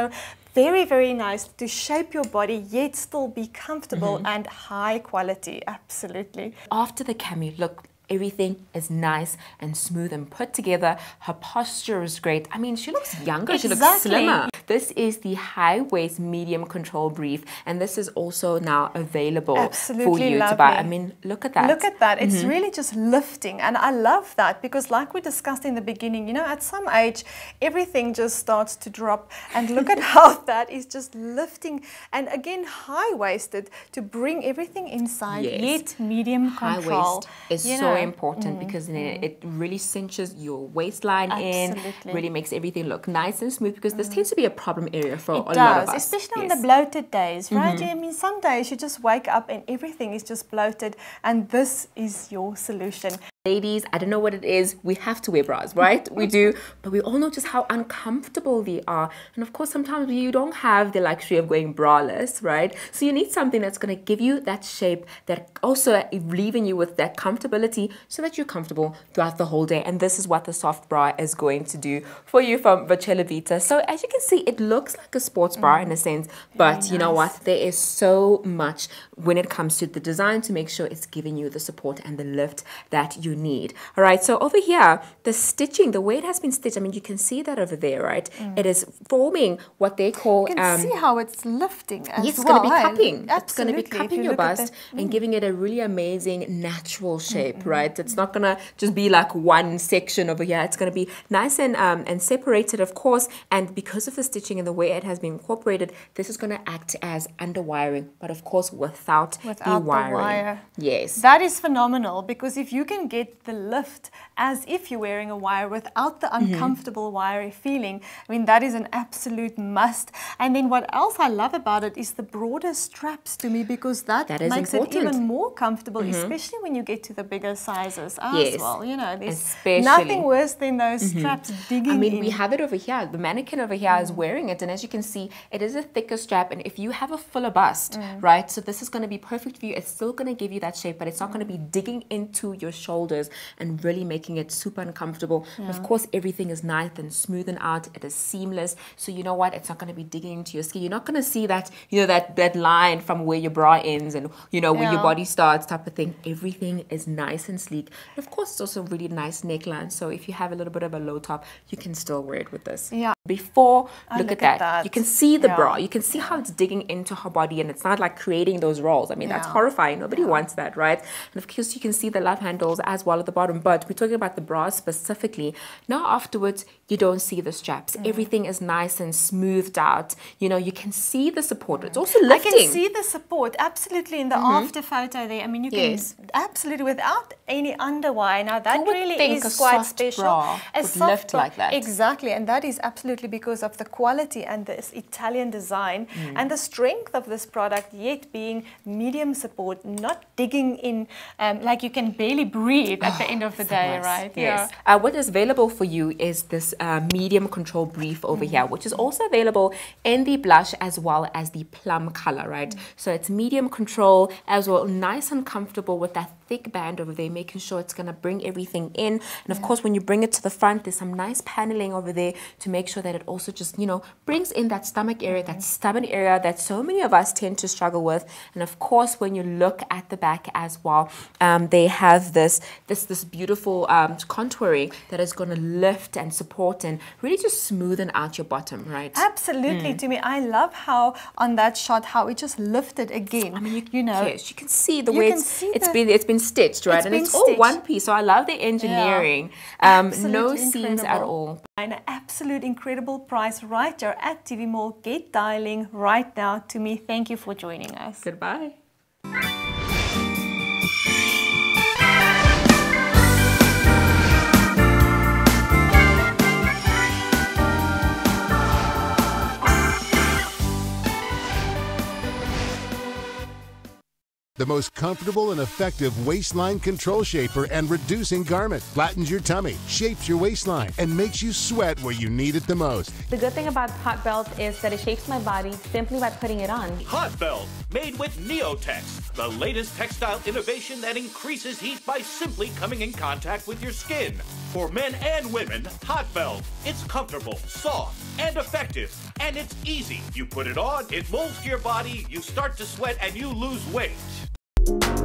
Very, very nice to shape your body yet still be comfortable Mhm. and high quality. Absolutely. After the cami, look, everything is nice and smooth and put together. Her posture is great. I mean, she looks younger, she looks slimmer. This is the high waist medium control brief, and this is also now available for Absolutely you to buy. I mean, look at that. Look at that. It's Mhm. really just lifting. And I love that because, like we discussed in the beginning, you know, at some age, everything just starts to drop. And look at how that is just lifting. And again, high waisted to bring everything inside, Yes. yet medium High waist is You so know, very important Mhm, because then it, really cinches your waistline in, really makes everything look nice and smooth because this tends to be a problem area for It a does, lot of us. especially on the bloated days, right? Mhm. I mean, some days you just wake up and everything is just bloated, and this is your solution. Ladies, I don't know what it is. We have to wear bras, right? we do, but we all know just how uncomfortable they are. And of course, sometimes you don't have the luxury of going braless, right? So you need something that's going to give you that shape, that also leaving you with that comfortability so that you're comfortable throughout the whole day. And this is what the soft bra is going to do for you from Vachella Vita. So as you can see, it looks like a sports bra in a sense, but you know what? There is so much when it comes to the design to make sure it's giving you the support and the lift that you need. All right, so over here, the stitching, the way it has been stitched, I mean, you can see that over there, right? Mm. It is forming what they call. You can see how it's lifting as Yes, it's well. going to be hey? cupping. It's going to be cupping you your bust the- and Mm. giving it a really amazing natural shape, right? It's not going to just be like one section over here. It's going to be nice and um, and separated, of course. And because of the stitching and the way it has been incorporated, this is going to act as underwiring, but of course without, Without the the wire. Yes. That is phenomenal because if you can get the lift as if you're wearing a wire without the Mm-hmm. uncomfortable wiry feeling, I mean, that is an absolute must. And then what else I love about it is the broader straps to me because that, That is makes it even more comfortable, Mhm. especially when you get to the bigger sizes as Yes. well. You know, there's Especially. nothing worse than those Mhm. straps digging I mean, in. we have it over here. The mannequin over here is wearing it, and as you can see, it is a thicker strap. And if you have a fuller bust, Mm. right, so this is going to be perfect for you. It's still going to give you that shape, but it's not going to be digging into your shoulders and really making it super uncomfortable. And of course, everything is nice and smoothen out. It is seamless, so you know what? It's not going to be digging into your skin. You're not going to see that, you know, that that line from where your bra ends and you know where your body starts, type of thing. Everything is nice and sleek. And of course, it's also really nice neckline. So if you have a little bit of a low top, you can still wear it with this. Yeah. Before, I look, look at, at that. that. You can see the Yeah. bra. You can see how it's digging into her body, and it's not like creating those rolls. I mean, that's horrifying. Nobody wants that, right? And of course, you can see the love handles as well at the bottom. But we're talking about the bra specifically. Now, afterwards, you don't see the straps. Mm. Everything is nice and smoothed out. You know, you can see the support. It's also lifting. I can see the support absolutely in the Mhm. after photo there. I mean, you Yes. can absolutely without any underwire. Now that really is quite special. A soft lift like that? Exactly, and that is absolutely because of the quality and this Italian design Mm. and the strength of this product. Yet being medium support, not digging in um, like you can barely breathe at the end of the day, Nice. right? Yes. Uh, what is available for you is this uh, medium control brief over here, which is also available in the blush as well as the plum color, right? So it's medium control as well, nice and comfortable with that thick band over there, making sure it's going to bring everything in. And of course, when you bring it to the front, there's some nice paneling over there to make sure that it also just, you know, brings in that stomach area, that stubborn area that so many of us tend to struggle with. And of course, when you look at the back as well, um, they have this this this beautiful um, contouring that is going to lift and support and really just smoothen out your bottom, right? Absolutely, Mm. to me, I love how on that shot how it just lifted again. I mean, you, know, Yes, you can see the You way it's, it's the- been it's been stitched, right? It's and it's all one piece. So I love the engineering. Um, no Absolutely seams at incredible. all. An absolute incredible price right there at TV Mall. Get dialing right now to me. Thank you for joining us. Goodbye. The most comfortable and effective waistline control shaper and reducing garment. Flattens your tummy, shapes your waistline, and makes you sweat where you need it the most. The good thing about Hot Belt is that it shapes my body simply by putting it on. Hot Belt, made with Neotex, the latest textile innovation that increases heat by simply coming in contact with your skin. For men and women, Hot Belt. It's comfortable, soft, and effective. And it's easy. You put it on, it molds to your body, you start to sweat, and you lose weight. Power.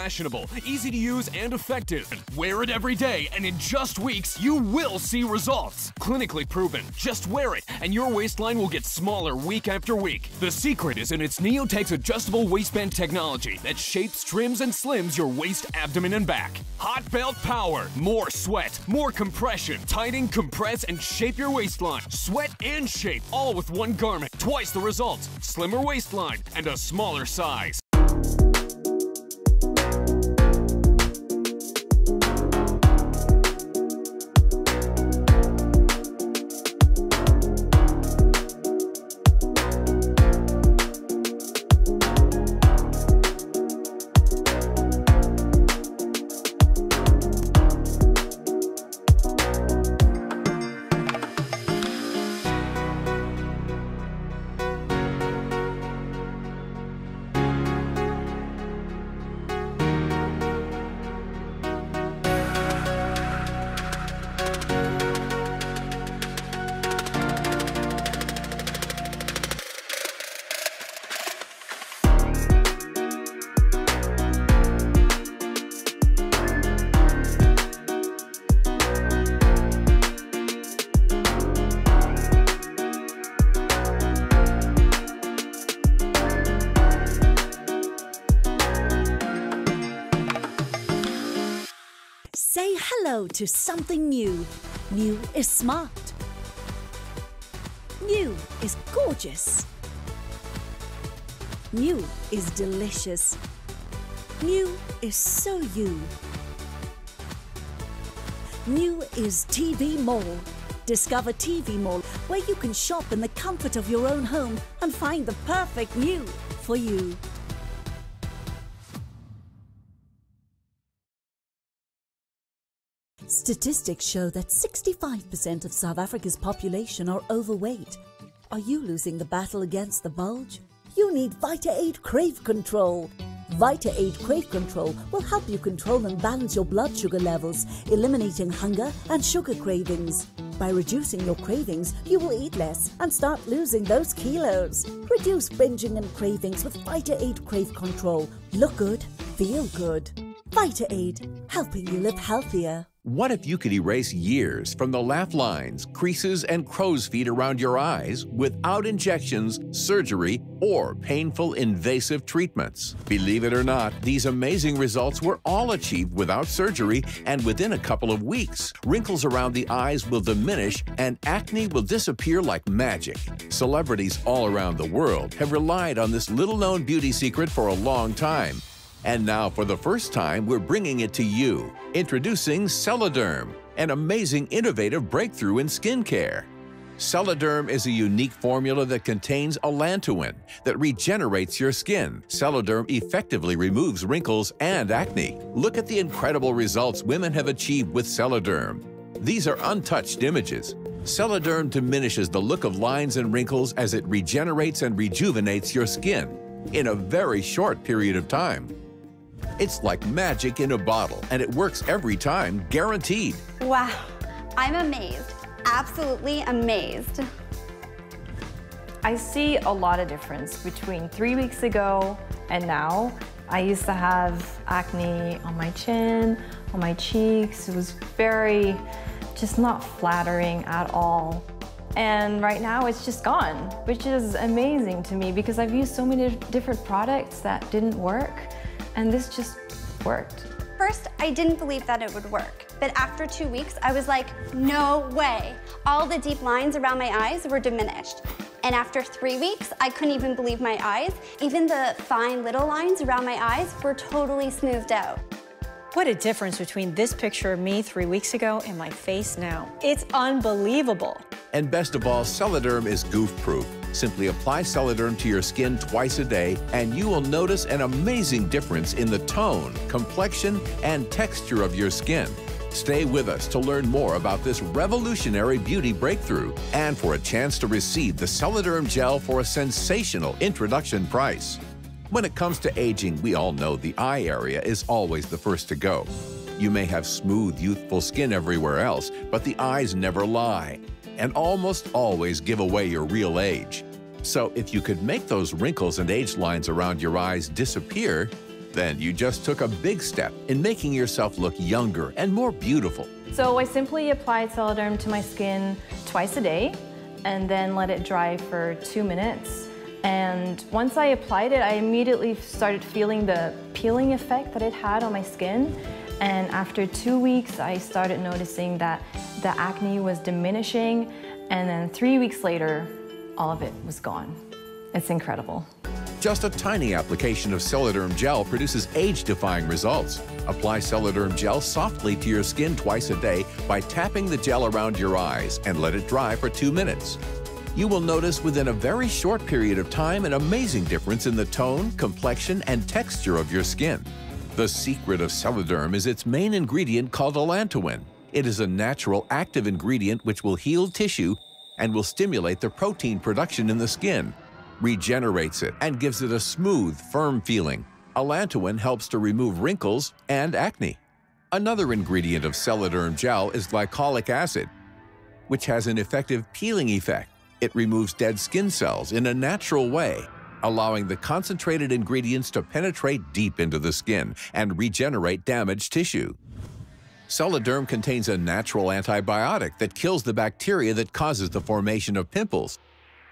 Fashionable, easy to use, and effective. Wear it every day, and in just weeks, you will see results. Clinically proven. Just wear it, and your waistline will get smaller week after week. The secret is in its Neotex adjustable waistband technology that shapes, trims, and slims your waist, abdomen, and back. Hot Belt Power. More sweat, more compression. Tighten, compress, and shape your waistline. Sweat and shape, all with one garment. Twice the results. Slimmer waistline and a smaller size. Say hello to something new. New is smart. New is gorgeous. New is delicious. New is so you. New is TV Mall. Discover TV Mall, where you can shop in the comfort of your own home and find the perfect new for you. Statistics show that 65% of South Africa's population are overweight. Are you losing the battle against the bulge? You need Vita Aid Crave Control. Vita Aid Crave Control will help you control and balance your blood sugar levels, eliminating hunger and sugar cravings. By reducing your cravings, you will eat less and start losing those kilos. Reduce binging and cravings with Vita Aid Crave Control. Look good, feel good. Vita Aid, helping you live healthier. What if you could erase years from the laugh lines, creases, and crow's feet around your eyes without injections, surgery, or painful invasive treatments? Believe it or not, these amazing results were all achieved without surgery and within a couple of weeks. Wrinkles around the eyes will diminish and acne will disappear like magic. Celebrities all around the world have relied on this little known beauty secret for a long time. And now, for the first time, we're bringing it to you. Introducing Celladerm, an amazing innovative breakthrough in skincare. Celladerm is a unique formula that contains allantoin that regenerates your skin. Celladerm effectively removes wrinkles and acne. Look at the incredible results women have achieved with Celladerm. These are untouched images. Celladerm diminishes the look of lines and wrinkles as it regenerates and rejuvenates your skin in a very short period of time. It's like magic in a bottle, and it works every time, guaranteed. Wow, I'm amazed. Absolutely amazed. I see a lot of difference between three weeks ago and now. I used to have acne on my chin, on my cheeks. It was very, just not flattering at all. And right now it's just gone, which is amazing to me because I've used so many different products that didn't work and this just worked. First, I didn't believe that it would work. But after two weeks, I was like, no way. All the deep lines around my eyes were diminished. And after three weeks, I couldn't even believe my eyes. Even the fine little lines around my eyes were totally smoothed out. What a difference between this picture of me three weeks ago and my face now. It's unbelievable. And best of all, Celladerm is goof-proof. Simply apply Celladerm to your skin twice a day, and you will notice an amazing difference in the tone, complexion, and texture of your skin. Stay with us to learn more about this revolutionary beauty breakthrough and for a chance to receive the Celladerm gel for a sensational introduction price. When it comes to aging, we all know the eye area is always the first to go. You may have smooth, youthful skin everywhere else, but the eyes never lie and almost always give away your real age. So if you could make those wrinkles and age lines around your eyes disappear, Then you just took a big step in making yourself look younger and more beautiful. So I simply applied Celaderm to my skin twice a day and then let it dry for two minutes. And once I applied it, I immediately started feeling the peeling effect that it had on my skin. And after two weeks, I started noticing that the acne was diminishing. And then three weeks later, all of it was gone. It's incredible. Just a tiny application of Celaderm gel produces age-defying results. Apply Celaderm gel softly to your skin twice a day by tapping the gel around your eyes and let it dry for two minutes. You will notice within a very short period of time an amazing difference in the tone, complexion, and texture of your skin. The secret of Celaderm is its main ingredient called allantoin. It is a natural active ingredient which will heal tissue and will stimulate the protein production in the skin, regenerates it, and gives it a smooth, firm feeling. Allantoin helps to remove wrinkles and acne. Another ingredient of Celaderm gel is glycolic acid, which has an effective peeling effect. It removes dead skin cells in a natural way, allowing the concentrated ingredients to penetrate deep into the skin and regenerate damaged tissue. Celaderm contains a natural antibiotic that kills the bacteria that causes the formation of pimples.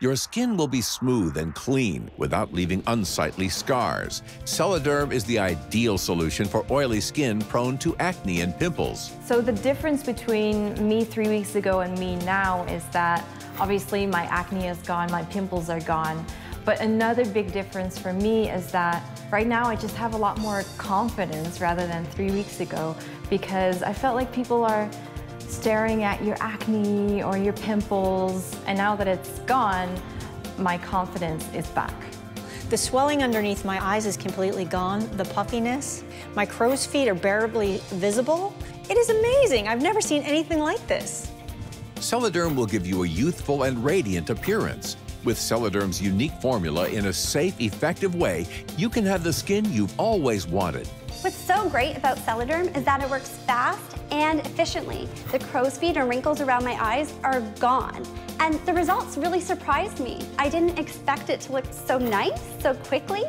Your skin will be smooth and clean without leaving unsightly scars. Celaderm is the ideal solution for oily skin prone to acne and pimples. So the difference between me three weeks ago and me now is that obviously my acne is gone, my pimples are gone. But another big difference for me is that right now I just have a lot more confidence rather than three weeks ago because I felt like people are staring at your acne or your pimples and now that it's gone, my confidence is back. The swelling underneath my eyes is completely gone, the puffiness. My crow's feet are barely visible. It is amazing. I've never seen anything like this. Celaderm will give you a youthful and radiant appearance. With Celaderm's unique formula in a safe, effective way, you can have the skin you've always wanted. What's so great about Celaderm is that it works fast and efficiently. The crow's feet and wrinkles around my eyes are gone. And the results really surprised me. I didn't expect it to look so nice so quickly.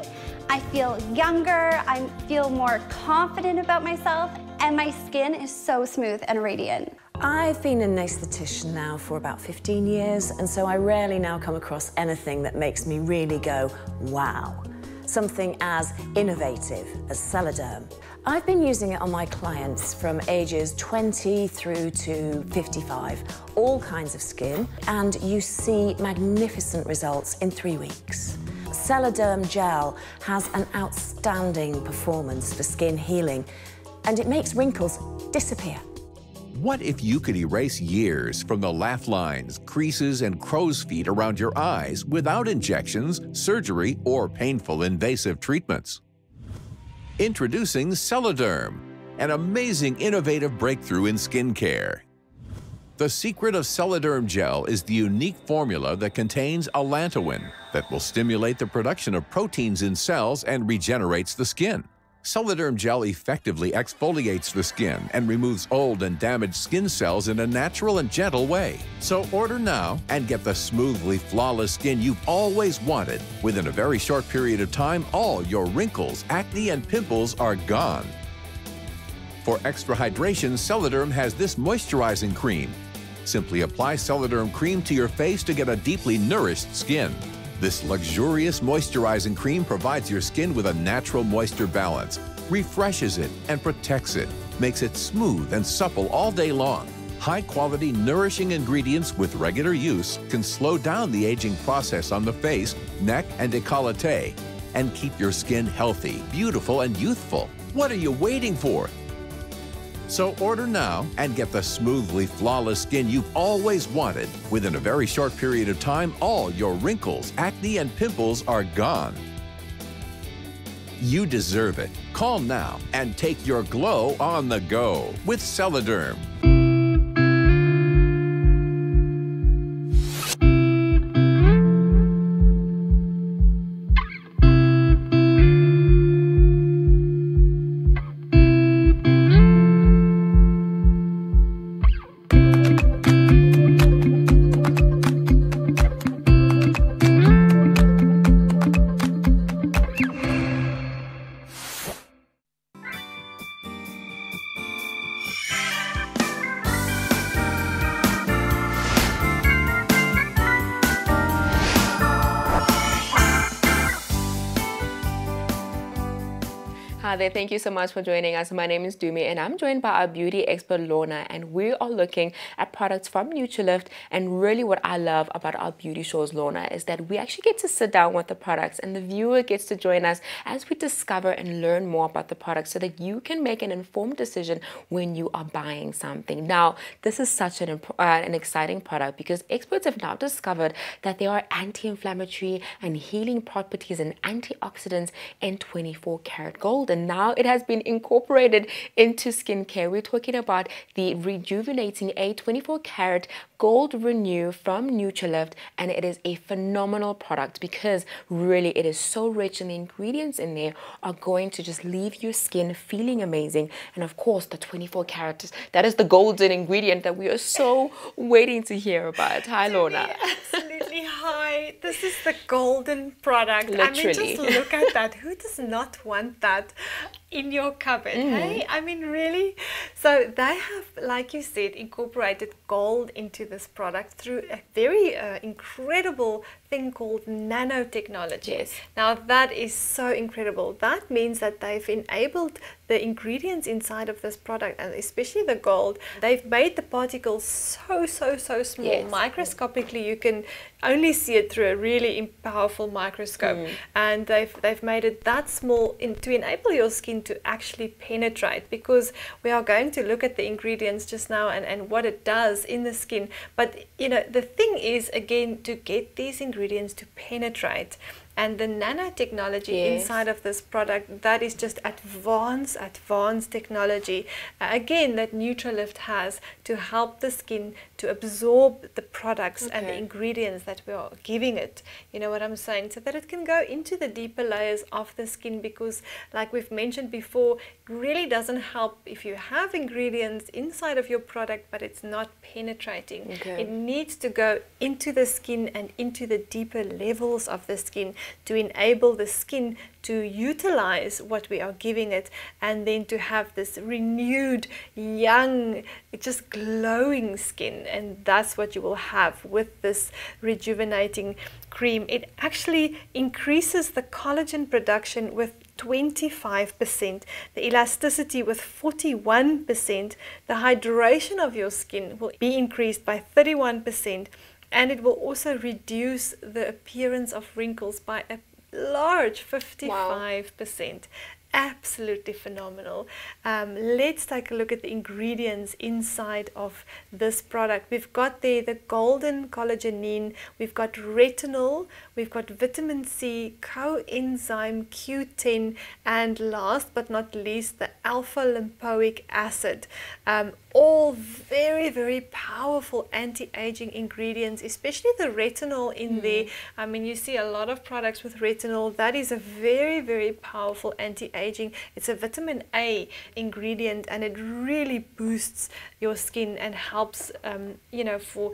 I feel younger, I feel more confident about myself, and my skin is so smooth and radiant. I've been an esthetician now for about 15 years, and so I rarely now come across anything that makes me really go, wow. Something as innovative as Celaderm. I've been using it on my clients from ages 20 through to 55, all kinds of skin, and you see magnificent results in three weeks. Celaderm gel has an outstanding performance for skin healing, and it makes wrinkles disappear. What if you could erase years from the laugh lines, creases, and crow's feet around your eyes without injections, surgery, or painful invasive treatments? Introducing Celaderm, an amazing innovative breakthrough in skincare. The secret of Celaderm gel is the unique formula that contains allantoin that will stimulate the production of proteins in cells and regenerates the skin. Celaderm gel effectively exfoliates the skin and removes old and damaged skin cells in a natural and gentle way. So order now and get the smoothly flawless skin you've always wanted. Within a very short period of time, all your wrinkles, acne, and pimples are gone. For extra hydration, Celaderm has this moisturizing cream. Simply apply Celaderm cream to your face to get a deeply nourished skin. This luxurious moisturizing cream provides your skin with a natural moisture balance, refreshes it and protects it, makes it smooth and supple all day long. High quality, nourishing ingredients with regular use can slow down the aging process on the face, neck, and décolleté, and keep your skin healthy, beautiful, and youthful. What are you waiting for? So order now and get the smoothly flawless skin you've always wanted. Within a very short period of time, all your wrinkles, acne, and pimples are gone. You deserve it. Call now and take your glow on the go with Celaderm. Thank you so much for joining us. My name is Dumi and I'm joined by our beauty expert Lorna and we are looking at products from Nutrilift and really what I love about our beauty shows Lorna is that we actually get to sit down with the products and the viewer gets to join us as we discover and learn more about the products so that you can make an informed decision when you are buying something. Now, this is such an, uh, an exciting product because experts have now discovered that there are anti-inflammatory and healing properties and antioxidants in 24 karat gold and now it has been incorporated into skincare. We're talking about the Rejuvenating A24 Karat Gold Renew from Nutrilift and it is a phenomenal product because really it is so rich and the ingredients in there are going to just leave your skin feeling amazing and of course the 24 karat that is the golden ingredient that we are so waiting to hear about. Hi Lorna. Absolutely. Hi. This is the golden product. Literally. I mean just look at that. Who does not want that? In your cupboard Mm. hey i mean really so they have like you said incorporated gold into this product through a very uh, incredible thing called nanotechnology. Now that is so incredible. That means that they've enabled the ingredients inside of this product and especially the gold. They've made the particles so so so small. Yes. microscopically you can only see it through a really powerful microscope. Mm. and they've they've made it that small in, to enable your skin to actually penetrate because we are going to look at the ingredients just now and, and what it does in the skin. But you know the thing is again to get these ingredients to penetrate and the nanotechnology Yes. inside of this product that is just advanced advanced technology uh, again that Nutrilift has to help the skin to absorb the products and the ingredients that we are giving it. You know what I'm saying? So that it can go into the deeper layers of the skin because like we've mentioned before it really doesn't help if you have ingredients inside of your product but it's not penetrating. Okay. it needs to go into the skin and into the deeper levels of the skin to enable the skin to utilize what we are giving it and then to have this renewed young just glowing skin. And that's what you will have with this rejuvenating cream. It actually increases the collagen production with 25%, the elasticity with 41%, the hydration of your skin will be increased by 31%, and it will also reduce the appearance of wrinkles by a large 55%. Absolutely phenomenal. Um, let's take a look at the ingredients inside of this product. We've got there the golden collagenine, we've got retinol, we've got vitamin C, coenzyme Q10, and last but not least, the alpha lipoic acid. Um, all very, very powerful anti-aging ingredients, especially the retinol in there. I mean, you see a lot of products with retinol. That is a very, very powerful anti-aging. It's a vitamin A ingredient, and it really boosts your skin and helps, um, you know, for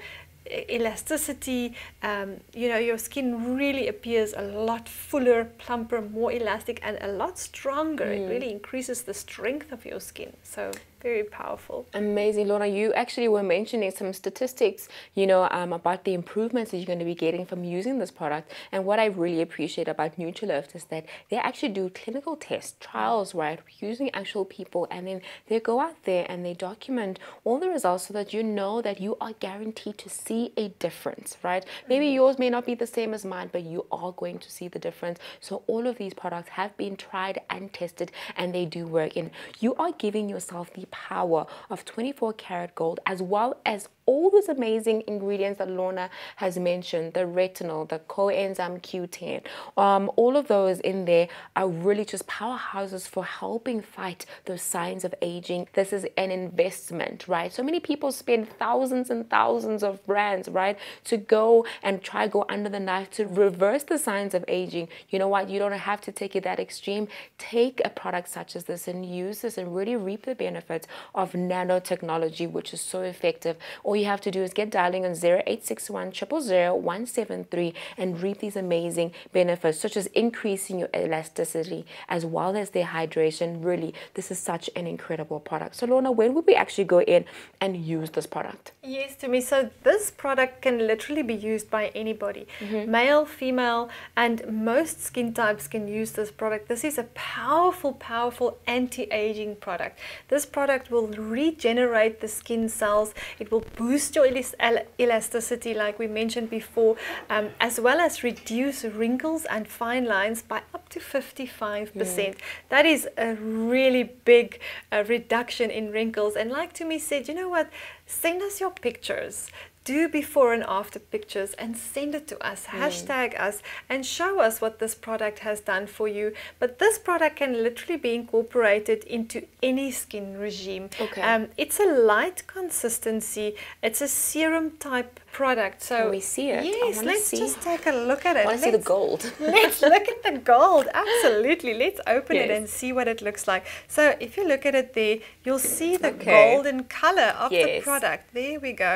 elasticity um, you know your skin really appears a lot fuller plumper more elastic and a lot stronger it Mm. really increases the strength of your skin so very powerful Amazing, Lorna. You actually were mentioning some statistics, you know, um, about the improvements that you're going to be getting from using this product. And what I really appreciate about Nutrilift is that they actually do clinical tests, trials, right, using actual people, and then they go out there and they document all the results so that you know that you are guaranteed to see a difference, right? Maybe yours may not be the same as mine, but you are going to see the difference. So all of these products have been tried and tested, and they do work. And you are giving yourself the power of 24 karat gold as well as all those amazing ingredients that Lorna has mentioned the retinol, the coenzyme Q10, um, all of those in there are really just powerhouses for helping fight those signs of aging. This is an investment, right? So many people spend thousands and thousands of brands, right, to go and try go under the knife to reverse the signs of aging. You know what? You don't have to take it that extreme. Take a product such as this and use this and really reap the benefits of nanotechnology, which is so effective. All you have to do is get dialing on 0861 173 and reap these amazing benefits, such as increasing your elasticity as well as their hydration. Really, this is such an incredible product. So, Lorna, when would we actually go in and use this product? Yes, Dumi. So, this product can literally be used by anybody Mhm. male, female, and most skin types can use this product. This is a powerful, powerful anti aging product. This product will regenerate the skin cells, it will boost your el- elasticity, like we mentioned before, um, as well as reduce wrinkles and fine lines by up to 55%. That is a really big uh, reduction in wrinkles. And like Dumi said, you know what? Send us your pictures do before and after pictures and send it to us Mm. hashtag us and show us what this product has done for you but this product can literally be incorporated into any skin regime Okay. um, it's a light consistency it's a serum type product so Can we see it? Yes let's see. just take a look at it I wanna see the gold. let's look at the gold absolutely let's open it and see what it looks like so if you look at it there you'll see the Okay. golden color of the product there we go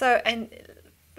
so and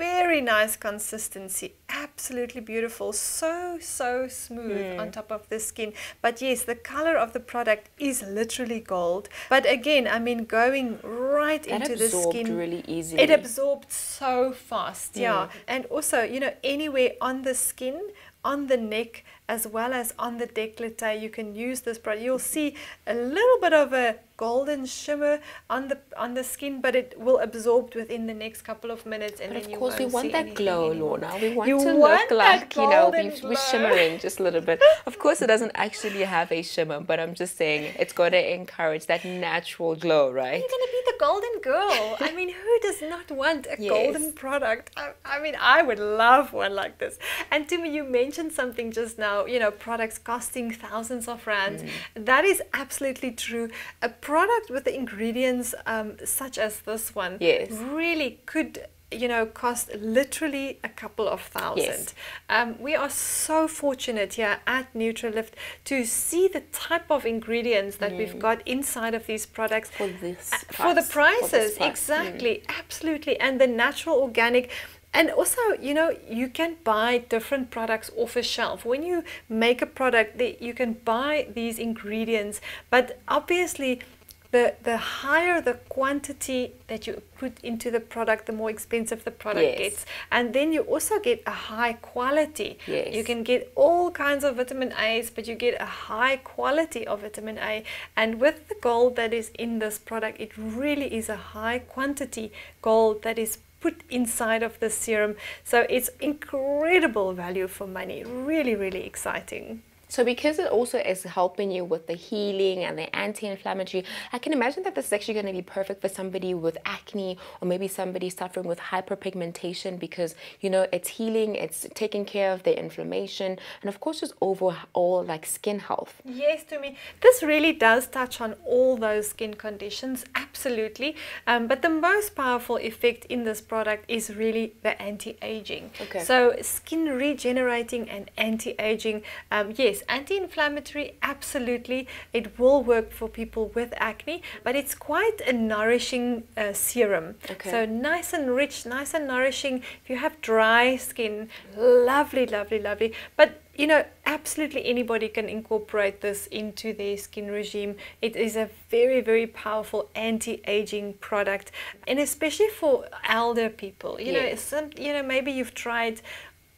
very nice consistency absolutely beautiful so so smooth Mm. on top of the skin but yes the color of the product is literally gold but again i mean going right That into the absorbed skin really easily. it absorbed so fast yeah Mm. and also you know anywhere on the skin on the neck as well as on the décolleté you can use this product you'll see a little bit of a golden shimmer on the on the skin but it will absorb within the next couple of minutes and But then of you course, we want that glow, anymore. Lorna. We want You to want look like, you know, we, we're shimmering just a little bit. Of course, it doesn't actually have a shimmer, but I'm just saying it's going to encourage that natural glow, right? You're gonna be the golden girl. I mean, who does not want a Yes. golden product? I, I mean, I would love one like this. And Timmy, you mentioned something just now. You know, products costing thousands of rands. Mm. That is absolutely true. A product with the ingredients um, such as this one Yes. really could. You know, cost literally a couple of thousand. Um, we are so fortunate here at Nutrilift to see the type of ingredients that we've Mm. got inside of these products For this uh, for the price, for this prices price, exactly absolutely and the natural organic and also you know you can buy different products off a shelf when you make a product that you can buy these ingredients but obviously the the higher the quantity that you put into the product the more expensive the product Yes. gets and then you also get a high quality Yes. you can get all kinds of vitamin A's but you get a high quality of vitamin A and with the gold that is in this product it really is a high quantity gold that is put inside of the serum. So it's incredible value for money. Really really exciting So because it also is helping you with the healing and the anti-inflammatory, I can imagine that this is actually going to be perfect for somebody with acne or maybe somebody suffering with hyperpigmentation because you know it's healing, it's taking care of the inflammation, and of course just overall like skin health. Yes, Dumi, this really does touch on all those skin conditions, absolutely. Um, but the most powerful effect in this product is really the anti-aging. Okay. So skin regenerating and anti-aging, um, yes, anti-inflammatory, absolutely. It will work for people with acne, but it's quite a nourishing uh, serum. Okay. So nice and rich, nice and nourishing. If you have dry skin, lovely, lovely, lovely. But you know, absolutely anybody can incorporate this into their skin regime. It is a very, very powerful anti-aging product, and especially for elder people. You know, some, you know, maybe you've tried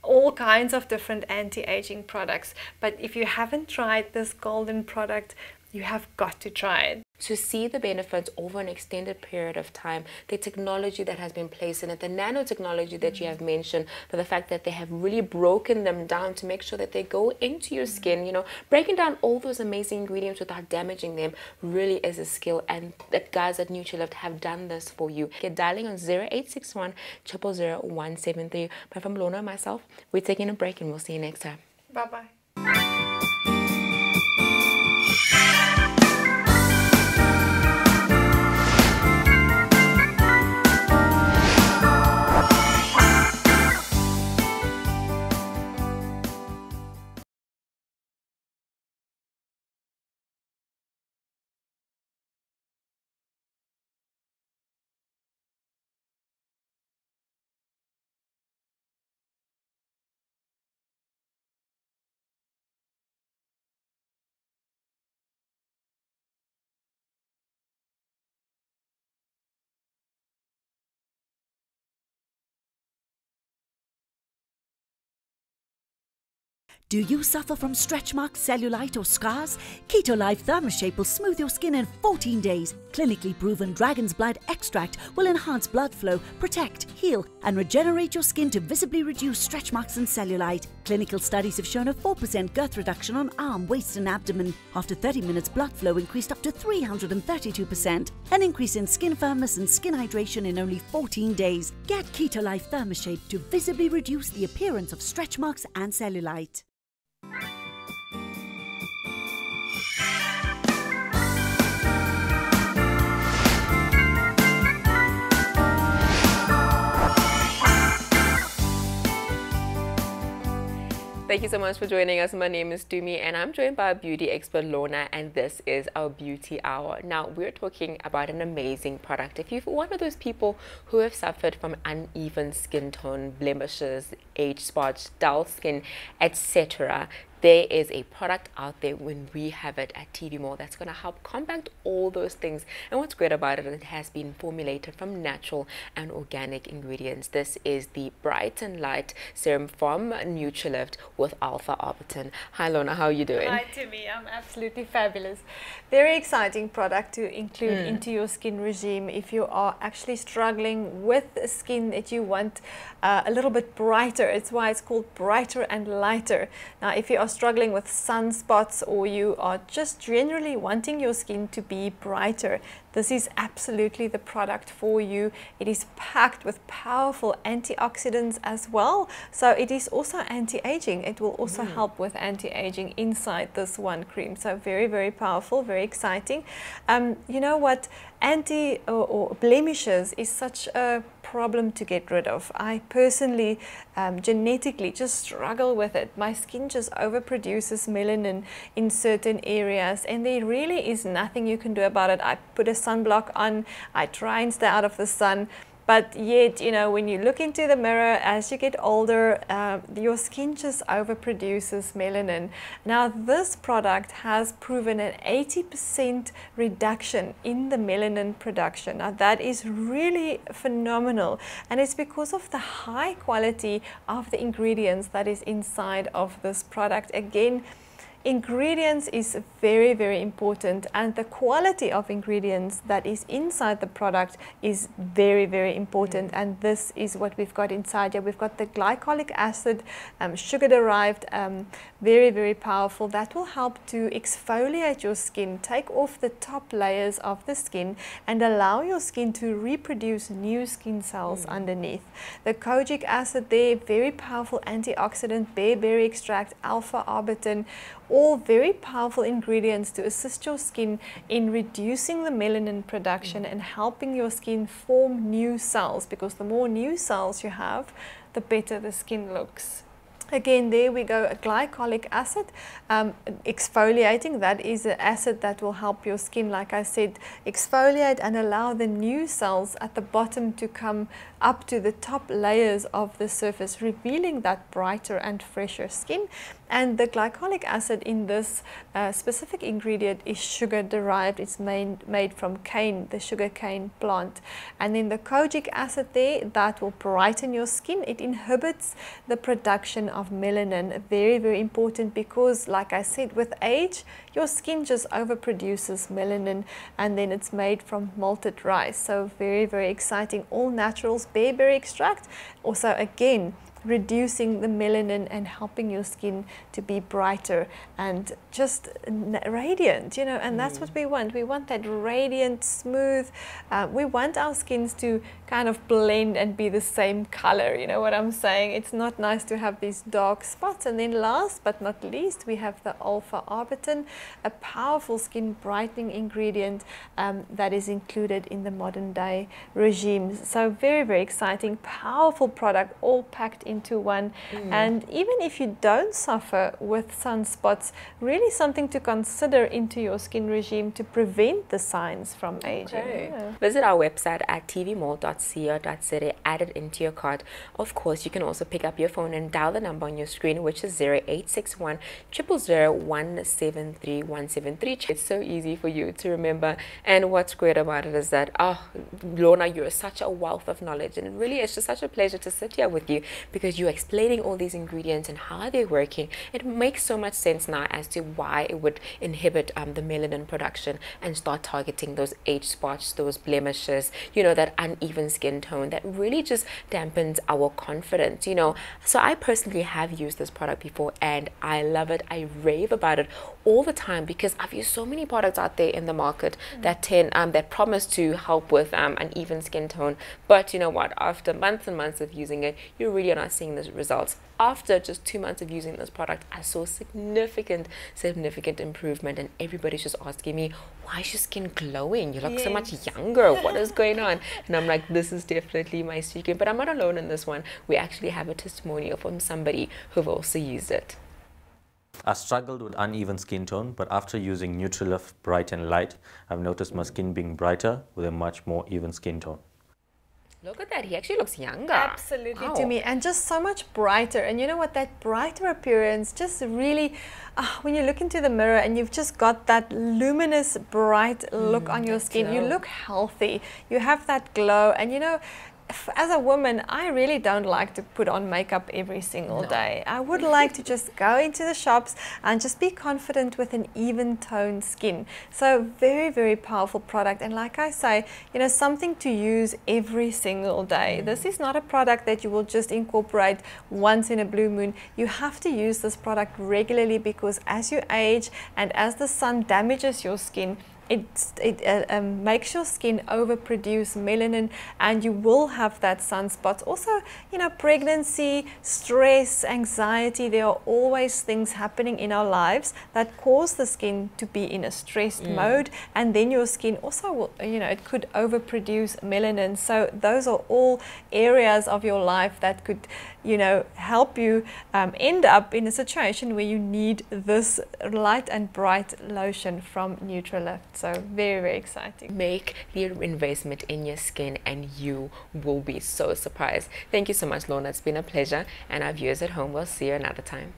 all kinds of different anti-aging products, but if you haven't tried this golden product, you have got to try it. to see the benefits over an extended period of time, the technology that has been placed in it, the nanotechnology that you have mentioned, but the fact that they have really broken them down to make sure that they go into your skin, you know, breaking down all those amazing ingredients without damaging them really is a skill. And the guys at Nutrilift have done this for you. Get dialing on 0861 000 173. But from Lorna and myself, we're taking a break and we'll see you next time. Bye bye. Do you suffer from stretch marks, cellulite, or scars? Keto Life Thermoshape will smooth your skin in 14 days. Clinically proven dragon's blood extract will enhance blood flow, protect, heal, and regenerate your skin to visibly reduce stretch marks and cellulite. Clinical studies have shown a 4% girth reduction on arm, waist, and abdomen. After 30 minutes, blood flow increased up to 332%. An increase in skin firmness and skin hydration in only 14 days. Get Keto Life Thermoshape to visibly reduce the appearance of stretch marks and cellulite. Bye. Thank you so much for joining us. My name is Dumi and I'm joined by beauty expert Lorna and this is our beauty hour. Now we're talking about an amazing product. If you're one of those people who have suffered from uneven skin tone, blemishes, age spots, dull skin, etc., there is a product out there when we have it at TV Mall that's going to help combat all those things. And what's great about it, it has been formulated from natural and organic ingredients. This is the Bright and Light Serum from Nutrilift with Alpha Arbutin. Hi Lorna, how are you doing? Hi Timmy, I'm absolutely fabulous. Very exciting product to include mm. into your skin regime if you are actually struggling with a skin that you want uh, a little bit brighter. It's why it's called brighter and lighter. Now if you are struggling with sunspots or you are just generally wanting your skin to be brighter, this is absolutely the product for you. It is packed with powerful antioxidants as well. So it is also anti-aging. It will also mm. help with anti-aging inside this one cream. So very, very powerful, very exciting. Um, you know what? Anti or, or blemishes is such a problem to get rid of. I personally um, genetically just struggle with it. My skin just overproduces melanin in certain areas and there really is nothing you can do about it. I put a sunblock on, I try and stay out of the sun. But yet, you know, when you look into the mirror as you get older, uh, your skin just overproduces melanin. Now, this product has proven an 80% reduction in the melanin production. Now, that is really phenomenal. And it's because of the high quality of the ingredients that is inside of this product. Again, Ingredients is very, very important and the quality of ingredients that is inside the product is very, very important and this is what we've got inside here. We've got the glycolic acid, um, sugar derived, um, very, very powerful. That will help to exfoliate your skin, take off the top layers of the skin and allow your skin to reproduce new skin cells mm. underneath. The kojic acid there, very powerful antioxidant, bearberry extract, alpha arbutin, all very powerful ingredients to assist your skin in reducing the melanin production and helping your skin form new cells because the more new cells you have, the better the skin looks. Again, there we go, a glycolic acid, um, exfoliating, that is an acid that will help your skin, like I said, exfoliate and allow the new cells at the bottom to come up to the top layers of the surface, revealing that brighter and fresher skin. And the glycolic acid in this uh, specific ingredient is sugar derived. It's made, made from cane, the sugar cane plant. And then the kojic acid there, that will brighten your skin. It inhibits the production of melanin. Very, very important because, like I said, with age, your skin just overproduces melanin and then it's made from malted rice. So very, very exciting. All naturals, bearberry extract. Also, again, reducing the melanin and helping your skin to be brighter and just radiant, you know, and that's what mm. we want. We want that radiant, smooth, uh, we want our skins to kind of blend and be the same color, you know what I'm saying? It's not nice to have these dark spots. And then last but not least, we have the alpha arbutin, a powerful skin brightening ingredient um, that is included in the modern day regimes. So very, very exciting, powerful product, all packed into one. Mm. And even if you don't suffer with sunspots, really something to consider into your skin regime to prevent the signs from aging. Okay. Yeah. Visit our website at tvmall.co.za, add it into your cart. Of course, you can also pick up your phone and dial the number on your screen, which is 0861 173 It's so easy for you to remember. And what's great about it is that, oh, Lorna, you're such a wealth of knowledge. And really it's just such a pleasure to sit here with you because because you're explaining all these ingredients and how they're working. It makes so much sense now as to why it would inhibit um, the melanin production and start targeting those age spots, those blemishes, you know, that uneven skin tone that really just dampens our confidence, you know. So I personally have used this product before and I love it. I rave about it all the time because I've used so many products out there in the market mm. that tend um, that promise to help with um, an even skin tone. But you know what? After months and months of using it, you really are not seeing the results. After just two months of using this product, I saw significant, significant improvement, and everybody's just asking me, "Why is your skin glowing? You look yes. so much younger. What is going on?" And I'm like, "This is definitely my secret." But I'm not alone in this one. We actually have a testimonial from somebody who've also used it. I struggled with uneven skin tone, but after using Nutrilift Bright and Light, I've noticed my skin being brighter with a much more even skin tone. Look at that, he actually looks younger. Absolutely wow. to me, and just so much brighter. And you know what, that brighter appearance just really, uh, when you look into the mirror and you've just got that luminous, bright look mm, on your skin, glow. you look healthy, you have that glow. And you know, as a woman, I really don't like to put on makeup every single no. day. I would like to just go into the shops and just be confident with an even toned skin. So very, very powerful product. And like I say, you know, something to use every single day. Mm. This is not a product that you will just incorporate once in a blue moon. You have to use this product regularly because as you age and as the sun damages your skin, it, it uh, um, makes your skin overproduce melanin and you will have that sunspots. Also, you know, pregnancy, stress, anxiety, there are always things happening in our lives that cause the skin to be in a stressed mm. mode and then your skin also will, you know, it could overproduce melanin. So those are all areas of your life that could you know, help you um, end up in a situation where you need this light and bright lotion from Nutrilift. So very, very exciting. Make the investment in your skin and you will be so surprised. Thank you so much, Lorna. It's been a pleasure. And our viewers at home, we'll see you another time.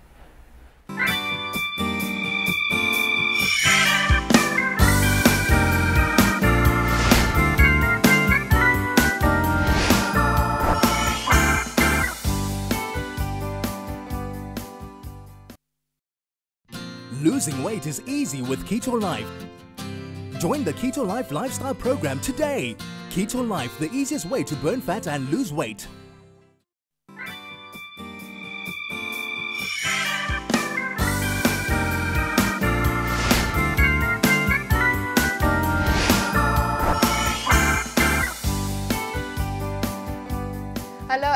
Losing weight is easy with Keto Life. Join the Keto Life lifestyle program today. Keto Life, the easiest way to burn fat and lose weight.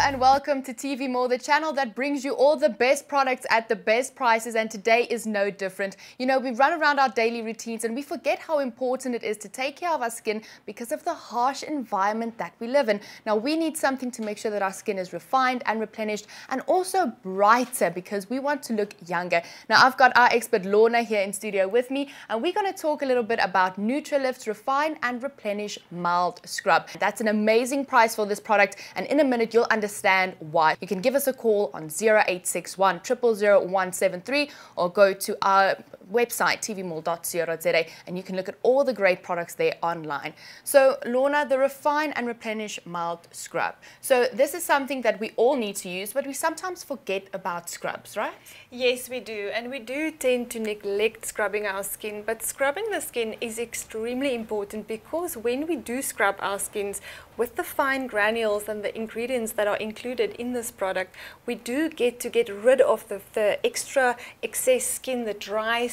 And welcome to TV Mall, the channel that brings you all the best products at the best prices. And today is no different. You know, we run around our daily routines and we forget how important it is to take care of our skin because of the harsh environment that we live in. Now, we need something to make sure that our skin is refined and replenished and also brighter because we want to look younger. Now, I've got our expert Lorna here in studio with me, and we're going to talk a little bit about Nutrilift's Refine and Replenish Mild Scrub. That's an amazing price for this product, and in a minute, you'll understand understand why. You can give us a call on 0861 000 or go to our website, tvmall.co.za, and you can look at all the great products there online. So, Lorna, the Refine and Replenish Mild Scrub. So, this is something that we all need to use, but we sometimes forget about scrubs, right? Yes, we do. And we do tend to neglect scrubbing our skin, but scrubbing the skin is extremely important because when we do scrub our skins with the fine granules and the ingredients that are included in this product, we do get to get rid of the, the extra excess skin, the dry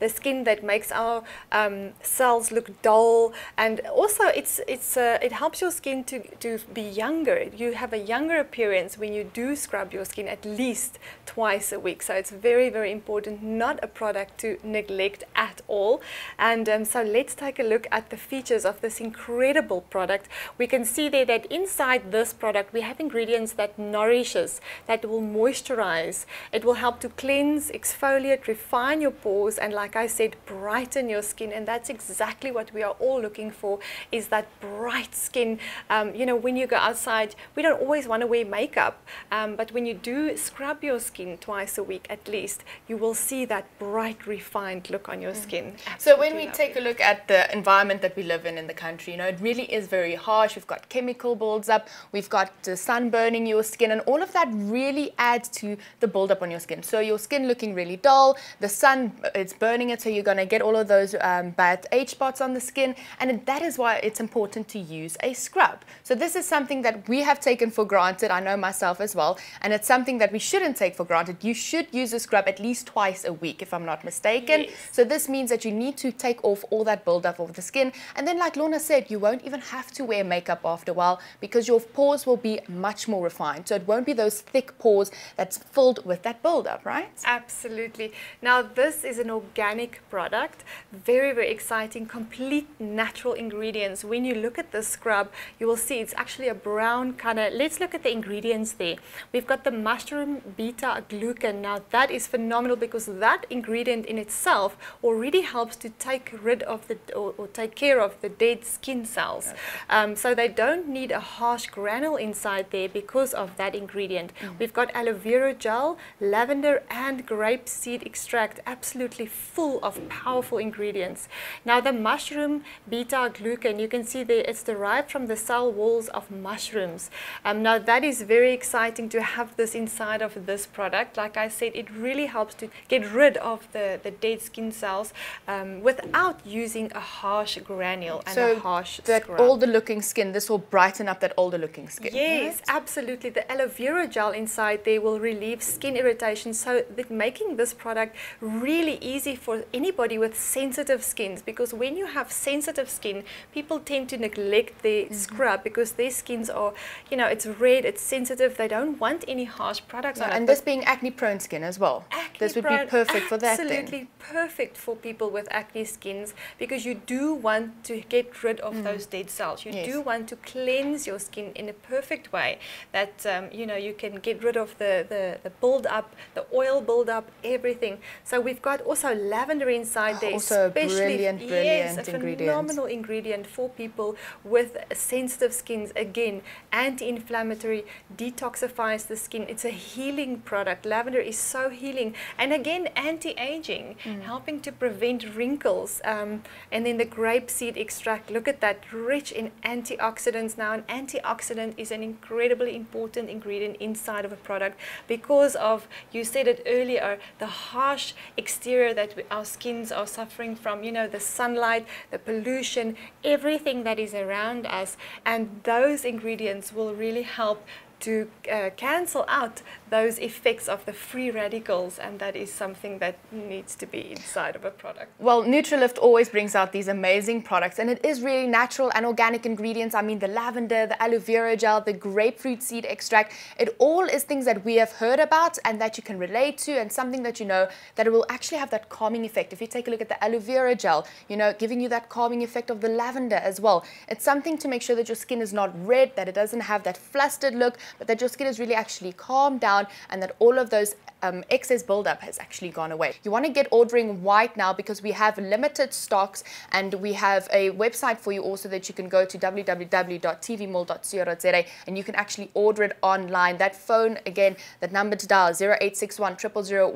the skin that makes our um, cells look dull, and also it's it's uh, it helps your skin to to be younger. You have a younger appearance when you do scrub your skin at least twice a week. So it's very very important, not a product to neglect at all. And um, so let's take a look at the features of this incredible product. We can see there that inside this product we have ingredients that nourishes, that will moisturize. It will help to cleanse, exfoliate, refine your pores pores and like I said, brighten your skin. And that's exactly what we are all looking for is that bright skin. Um, you know, when you go outside, we don't always want to wear makeup, um, but when you do scrub your skin twice a week at least, you will see that bright, refined look on your Mm. skin. So when we lovely. take a look at the environment that we live in in the country, you know, it really is very harsh. We've got chemical builds up, we've got the sun burning your skin, and all of that really adds to the buildup on your skin. So your skin looking really dull, the sun it's burning it, so you're going to get all of those um, bad age spots on the skin, and that is why it's important to use a scrub. So this is something that we have taken for granted. I know myself as well, and it's something that we shouldn't take for granted. You should use a scrub at least twice a week, if I'm not mistaken. Yes. So this means that you need to take off all that buildup of the skin. And then like Lorna said, you won't even have to wear makeup after a while because your pores will be much more refined. So it won't be those thick pores that's filled with that buildup, right? Absolutely. Now, this is an organic product, very, very exciting, complete natural ingredients. When you look at this scrub, you will see it's actually a brown color. Let's look at the ingredients there. We've got the mushroom beta glucan. Now, that is phenomenal because that ingredient in itself already helps to take rid of the or, or take care of the dead skin cells. Um, so they don't need a harsh granule inside there because of that ingredient. We've got aloe vera gel, lavender, and grape seed extract, absolutely full of powerful ingredients. Now, the mushroom beta glucan, you can see there it's derived from the cell walls of mushrooms. Um, now, that is very exciting to have this inside of this product. Like I said, it really helps to get rid of the, the dead skin cells um, without using a harsh granule and so a harsh that scrub. older looking skin, this will brighten up that older looking skin. Yes, right? absolutely. The aloe vera gel inside there will relieve skin irritation. So that making this product really easy for anybody with sensitive skins because when you have sensitive skin, people tend to neglect their Mm-hmm. scrub because their skins are, you know, it's red, it's sensitive. They don't want any harsh products it. and but this being acne prone skin as well. this would prone, be perfect for that Absolutely then. perfect for people with acne skins because you do want to get rid of Mm. those dead cells. You Yes. do want to cleanse your skin in a perfect way that um, you know you can get rid of the, the, the build up, the oil build up, everything. So we've got also lavender inside there, Also a especially brilliant, yes, brilliant a ingredient. phenomenal ingredient for people with sensitive skins. Again, anti-inflammatory, detoxifies the skin. It's a healing product. Lavender is so healing, and again, anti-aging, Mm. helping to prevent wrinkles. Um, and then the grapeseed extract. Look at that, rich in antioxidants. Now, an antioxidant is an incredibly important ingredient inside of a product because of you said it earlier, the harsh exterior that we, our skins are suffering from. You know, the sunlight, the pollution, everything that is around us, and those ingredients will really help to uh, cancel out those effects of the free radicals and that is something that needs to be inside of a product. Well, Nutrilift always brings out these amazing products, and it is really natural and organic ingredients. I mean, the lavender, the aloe vera gel, the grapefruit seed extract, it all is things that we have heard about and that you can relate to, and something that you know that it will actually have that calming effect. If you take a look at the aloe vera gel, you know, giving you that calming effect of the lavender as well. It's something to make sure that your skin is not red, that it doesn't have that flustered look, but that your skin is really actually calmed down and that all of those um, excess buildup has actually gone away. You want to get ordering white now because we have limited stocks and we have a website for you also that you can go to www.tvmall.co.za and you can actually order it online. That phone, again, that number to dial 0861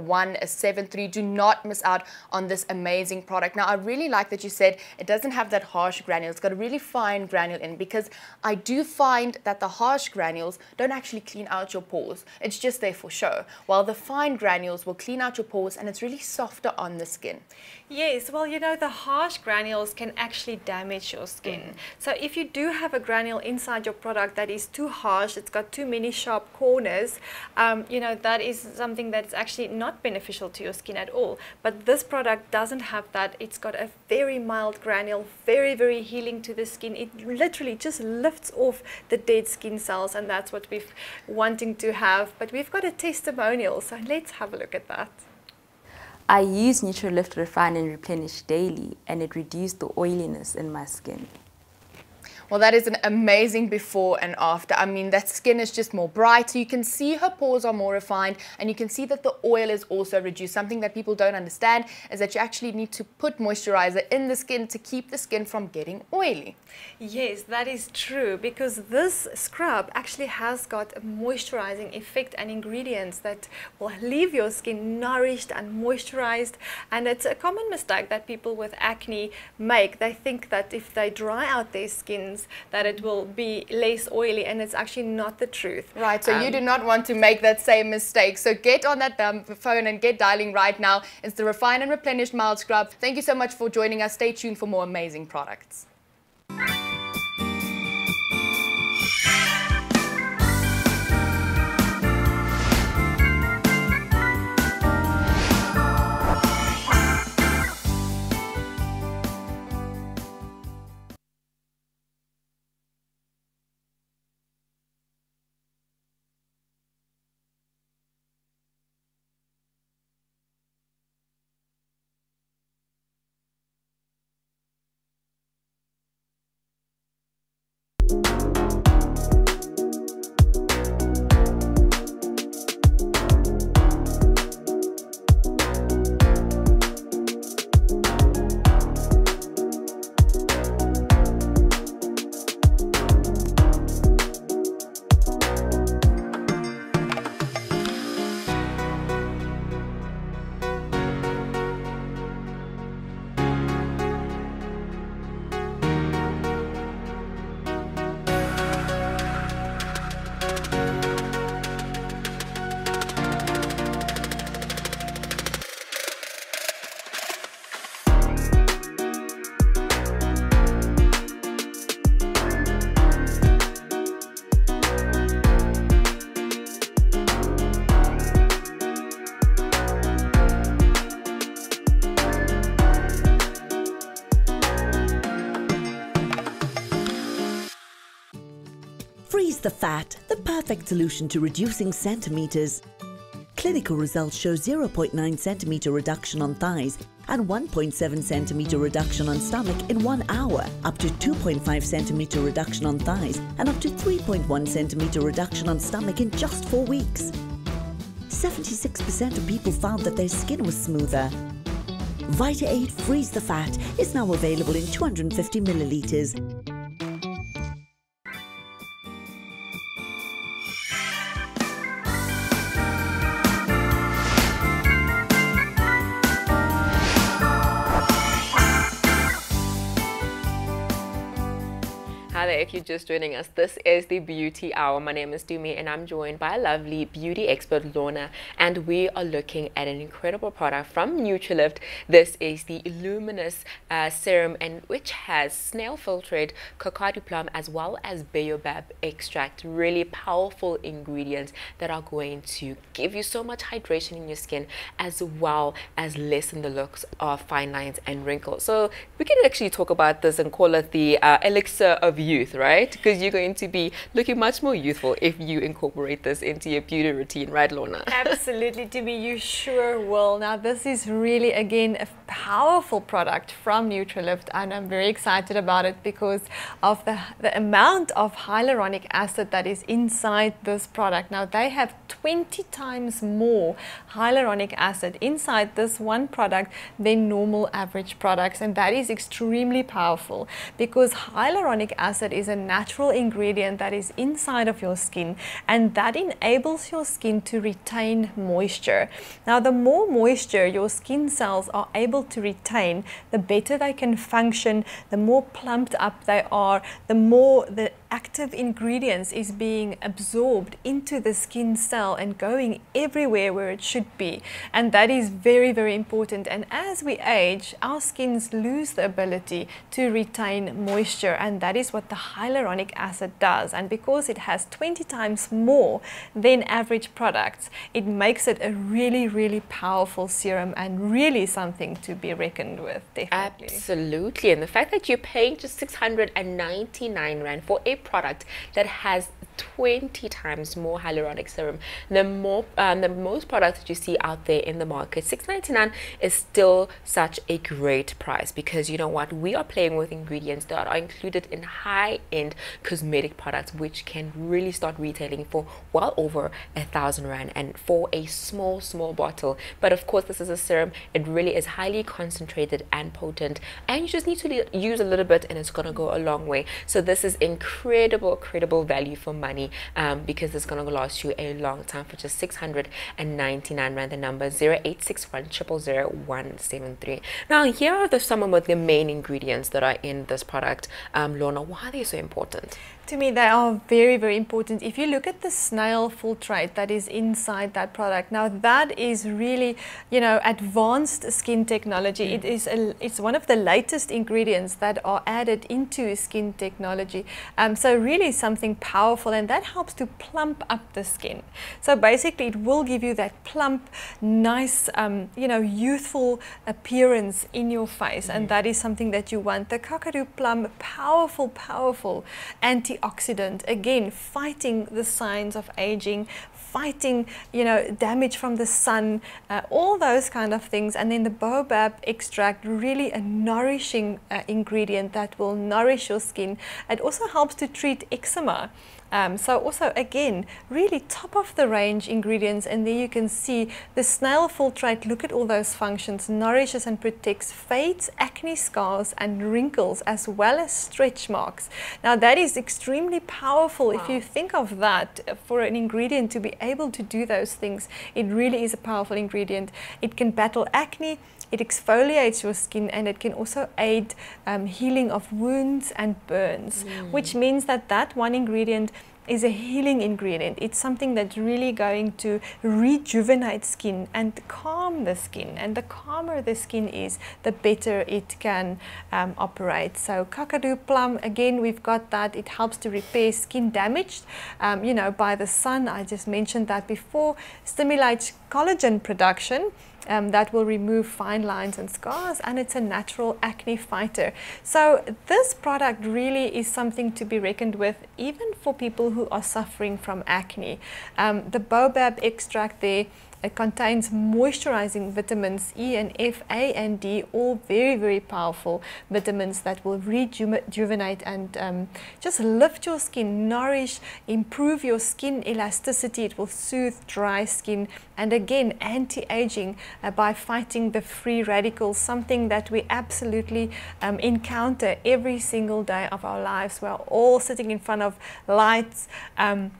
173. Do not miss out on this amazing product. Now, I really like that you said it doesn't have that harsh granule. It's got a really fine granule in because I do find that the harsh granules don't actually clean out your pores. It's just there for show. While the fine granules will clean out your pores and it's really softer on the skin. Yes, well, you know, the harsh granules can actually damage your skin. So if you do have a granule inside your product that is too harsh, it's got too many sharp corners, um, you know, that is something that's actually not beneficial to your skin at all. But this product doesn't have that. It's got a very mild granule, very, very healing to the skin. It literally just lifts off the dead skin cells, and that's what we're wanting to have. But we've got a testimonial, so let's have a look at that. I use Nutrilift Refine and Replenish daily and it reduced the oiliness in my skin. Well, that is an amazing before and after. I mean, that skin is just more bright. You can see her pores are more refined and you can see that the oil is also reduced. Something that people don't understand is that you actually need to put moisturizer in the skin to keep the skin from getting oily. Yes, that is true because this scrub actually has got a moisturizing effect and ingredients that will leave your skin nourished and moisturized. And it's a common mistake that people with acne make. They think that if they dry out their skins, that it will be less oily, and it's actually not the truth. Right, so Um, you do not want to make that same mistake. So get on that phone and get dialing right now. It's the Refine and Replenish Mild Scrub. Thank you so much for joining us. Stay tuned for more amazing products. The fat, the perfect solution to reducing centimeters. Clinical results show 0.9 centimeter reduction on thighs and 1.7 centimeter reduction on stomach in one hour, up to 2.5 centimeter reduction on thighs, and up to 3.1 centimeter reduction on stomach in just four weeks. 76% of people found that their skin was smoother. Vita 8 Freeze the Fat is now available in 250 milliliters. If you're just joining us, this is the Beauty Hour. My name is Dumi and I'm joined by a lovely beauty expert, Lorna, and we are looking at an incredible product from Nutrilift. This is the Luminous uh, Serum, and which has snail filtrate, Kakadu plum, as well as baobab extract. Really powerful ingredients that are going to give you so much hydration in your skin, as well as lessen the looks of fine lines and wrinkles. So we can actually talk about this and call it the uh, elixir of youth, right? Because you're going to be looking much more youthful if you incorporate this into your beauty routine, right, Lorna? Absolutely, Dumi, you sure will. Now, this is really, again, a powerful product from Nutrilift, and I'm very excited about it because of the, the amount of hyaluronic acid that is inside this product. Now, they have 20 times more hyaluronic acid inside this one product than normal average products, and that is extremely powerful because hyaluronic acid is a natural ingredient that is inside of your skin and that enables your skin to retain moisture. Now, the more moisture your skin cells are able to retain, the better they can function, the more plumped up they are, the more the active ingredients is being absorbed into the skin cell and going everywhere where it should be. And that is very, very important. And as we age, our skins lose the ability to retain moisture, and that is what the hyaluronic acid does. And because it has 20 times more than average products, it makes it a really, really powerful serum and really something to be reckoned with, definitely. Absolutely. And the fact that you're paying just 699 Rand for a product that has 20 times more hyaluronic serum than more um, the most products that you see out there in the market. 6.99 is still such a great price because you know what? We are playing with ingredients that are included in high-end cosmetic products which can really start retailing for well over a thousand rand and for a small small bottle. But of course this is a serum. It really is highly concentrated and potent and you just need to use a little bit and it's going to go a long way. So this is incredible incredible value for money um, because it's going to last you a long time for just 699 rand. The number 0861 173 now here are the some of the main ingredients that are in this product. Um, Lorna why are they so important to me, they are very, very important. If you look at the snail filtrate that is inside that product, now that is really, you know, advanced skin technology. Mm. It is a, it's one of the latest ingredients that are added into skin technology. Um, so really something powerful, and that helps to plump up the skin. So basically, it will give you that plump, nice, um, you know, youthful appearance in your face, mm. and that is something that you want. The Kakadu plum, powerful, powerful anti antioxidant, again, fighting the signs of aging, fighting, you know, damage from the sun, uh, all those kind of things. And then the baobab extract, really a nourishing uh, ingredient that will nourish your skin. It also helps to treat eczema. Um, so also again, really top of the range ingredients and there you can see the snail filtrate, look at all those functions, nourishes and protects, fades acne scars and wrinkles as well as stretch marks. Now that is extremely powerful wow. if you think of that uh, for an ingredient to be able to do those things, it really is a powerful ingredient. It can battle acne, it exfoliates your skin and it can also aid um, healing of wounds and burns, mm. which means that that one ingredient is a healing ingredient. It's something that's really going to rejuvenate skin and calm the skin. And the calmer the skin is, the better it can um, operate. So Kakadu plum, again, we've got that. It helps to repair skin damaged, um, you know, by the sun. I just mentioned that before. Stimulates collagen production um, that will remove fine lines and scars and it's a natural acne fighter. So this product really is something to be reckoned with even for people who are suffering from acne. Um, the baobab extract there it contains moisturizing vitamins E and F, A and D, all very, very powerful vitamins that will rejuvenate and um, just lift your skin, nourish, improve your skin elasticity. It will soothe dry skin and again, anti-aging uh, by fighting the free radicals, something that we absolutely um, encounter every single day of our lives. We're all sitting in front of lights, um,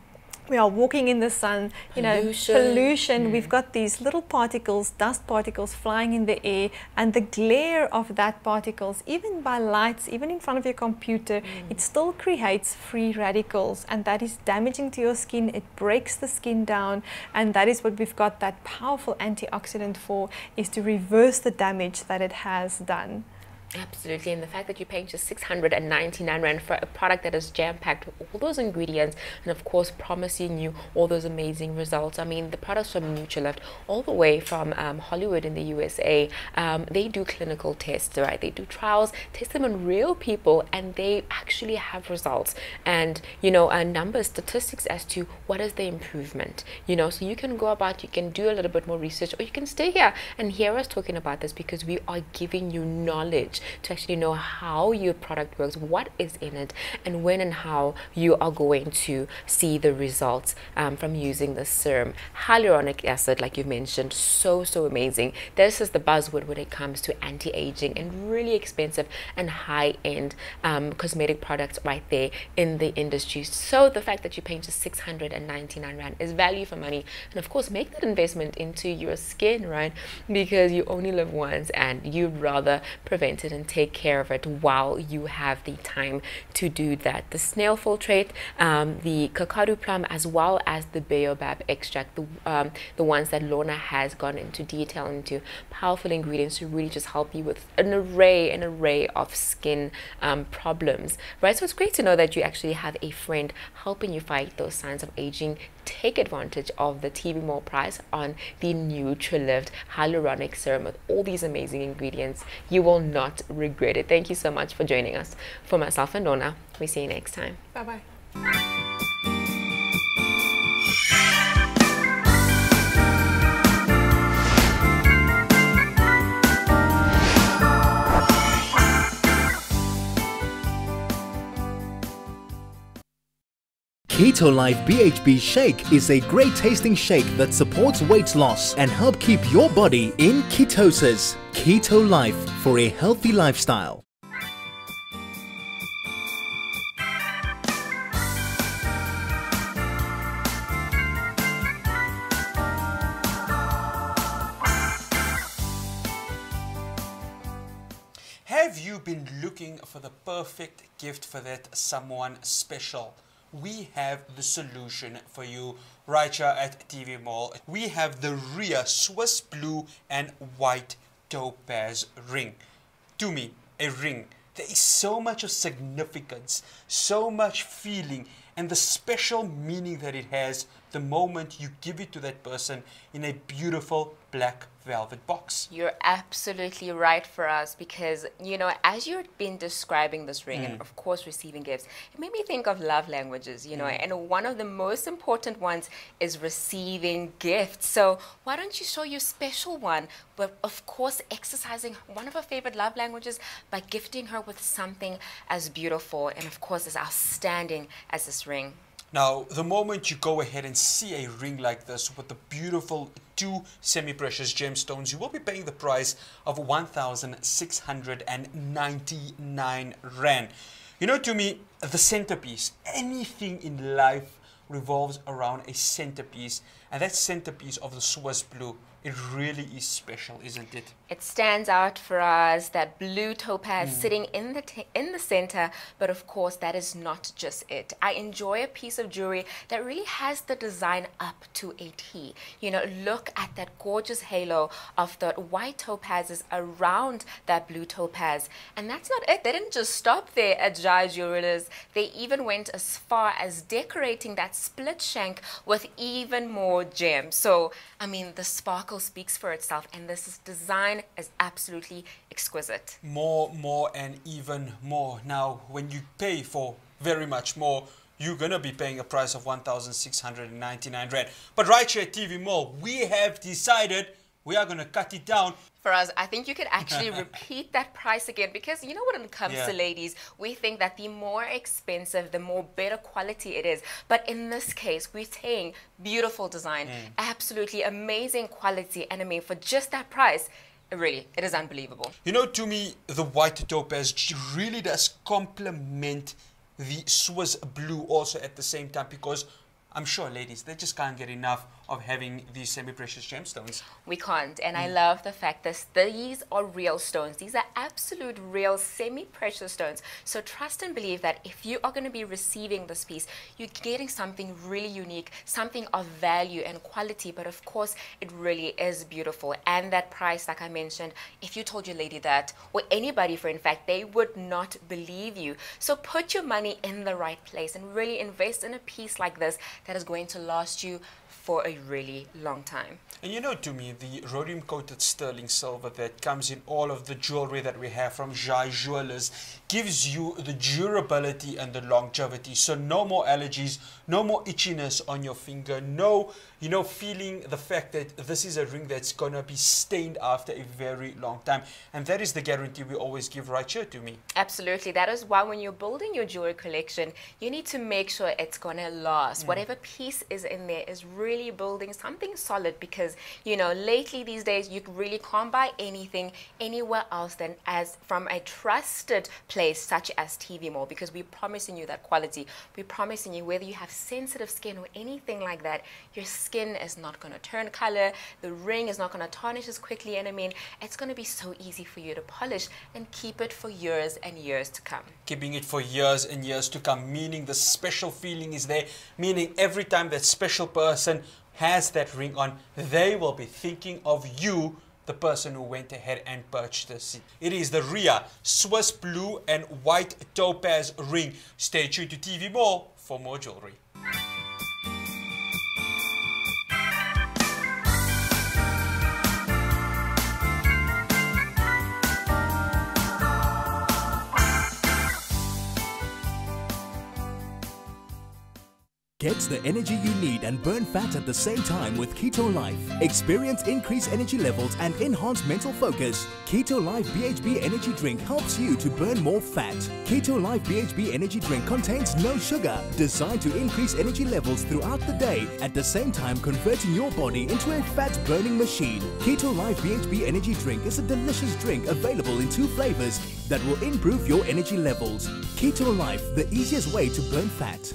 we are walking in the sun, you pollution. know, pollution. Mm. We've got these little particles, dust particles flying in the air, and the glare of that particles, even by lights, even in front of your computer, mm. it still creates free radicals, and that is damaging to your skin. It breaks the skin down, and that is what we've got that powerful antioxidant for, is to reverse the damage that it has done. Absolutely, and the fact that you're paying just 699 Rand for a product that is jam-packed with all those ingredients and of course promising you all those amazing results. I mean, the products from Nutrilift all the way from um, Hollywood in the USA, um, they do clinical tests, right? They do trials, test them on real people, and they actually have results and, you know, uh, numbers, statistics as to what is the improvement, you know, so you can go about, you can do a little bit more research, or you can stay here and hear us talking about this because we are giving you knowledge to actually know how your product works, what is in it, and when and how you are going to see the results um, from using the serum. Hyaluronic acid, like you mentioned, so, so amazing. This is the buzzword when it comes to anti-aging and really expensive and high-end um, cosmetic products right there in the industry. So the fact that you're paying just 699 Rand is value for money. And of course, make that investment into your skin, right? Because you only live once and you'd rather prevent it and take care of it while you have the time to do that. The snail filtrate, um, the kakadu plum, as well as the baobab extract, the, um, the ones that Lorna has gone into detail into, powerful ingredients to really just help you with an array, an array of skin um, problems, right? So it's great to know that you actually have a friend helping you fight those signs of aging take advantage of the TV Mall price on the Nutrilift Hyaluronic Serum with all these amazing ingredients. You will not regret it. Thank you so much for joining us. For myself and Lorna, we see you next time. Bye-bye. Keto Life BHB Shake is a great tasting shake that supports weight loss and help keep your body in ketosis. Keto Life for a healthy lifestyle. Have you been looking for the perfect gift for that someone special? We have the solution for you right here at TV Mall. We have the Ria Swiss Blue and White Topaz ring. To me, a ring. There is so much of significance, so much feeling, and the special meaning that it has the moment you give it to that person in a beautiful black velvet box. You're absolutely right for us because, you know, as you've been describing this ring and, Mm. of course, receiving gifts, it made me think of love languages, you know, Mm. and one of the most important ones is receiving gifts. So, why don't you show your special one, but of course, exercising one of her favorite love languages by gifting her with something as beautiful and, of course, as outstanding as this ring? Now, the moment you go ahead and see a ring like this with the beautiful two semi-precious gemstones, you will be paying the price of 1,699 Rand. You know, to me, the centerpiece, anything in life revolves around a centerpiece, and that centerpiece of the Swiss blue, it really is special, isn't it? It stands out for us that blue topaz Mm. sitting in the t- in the center, but of course that is not just it. I enjoy a piece of jewelry that really has the design up to a T. You know, look at that gorgeous halo of the white topazes around that blue topaz. And that's not it. They didn't just stop there at Jai Jewelers. They even went as far as decorating that split shank with even more gems. So, I mean, the sparkle speaks for itself, and this design is absolutely exquisite. more, more, and even more. Now, when you pay for very much more, you're gonna be paying a price of 1,699 Rand. But right here at TV Mall, we have decided we are gonna cut it down. For us, I think you could actually repeat that price again because you know when it comes Yeah. to ladies, we think that the more expensive, the more better quality it is. But in this case, we're saying beautiful design, Mm. absolutely amazing quality, and I mean for just that price, really, it is unbelievable. You know, to me, the white topaz really does complement the Swiss blue also at the same time because I'm sure ladies, they just can't get enough of having these semi-precious gemstones. We can't. And I Mm. love the fact that these are real stones. These are absolute real semi-precious stones. So trust and believe that if you are going to be receiving this piece, you're getting something really unique, something of value and quality. But of course, it really is beautiful. And that price, like I mentioned, if you told your lady that, or anybody for in fact, they would not believe you. So put your money in the right place and really invest in a piece like this that is going to last you for a really long time. And you know, to me, the rhodium coated sterling silver that comes in all of the jewelry that we have from Jai Jewelers gives you the durability and the longevity. So, no more allergies, no more itchiness on your finger, no, you know, feeling the fact that this is a ring that's gonna be stained after a very long time. And that is the guarantee we always give right here to me. Absolutely. That is why when you're building your jewelry collection, you need to make sure it's going to last. Mm. Whatever piece is in there is really building something solid because, you know, lately these days you really can't buy anything anywhere else than as from a trusted place such as TV Mall because we're promising you that quality. We're promising you whether you have sensitive skin or anything like that, your skin is not going to turn color, the ring is not going to tarnish as quickly, and I mean, it's going to be so easy for you to polish and keep it for years and years to come. keeping it for years and years to come, meaning the special feeling is there, meaning every time that special person has that ring on, they will be thinking of you, the person who went ahead and purchased it. It is the Ria Swiss Blue and White Topaz ring. Stay tuned to TV Mall for more jewelry. Get the energy you need and burn fat at the same time with Keto Life. Experience increased energy levels and enhanced mental focus. Keto Life BHB Energy Drink helps you to burn more fat. Keto Life BHB Energy Drink contains no sugar, designed to increase energy levels throughout the day, at the same time converting your body into a fat burning machine. Keto Life BHB Energy Drink is a delicious drink available in two flavors that will improve your energy levels. Keto Life, the easiest way to burn fat.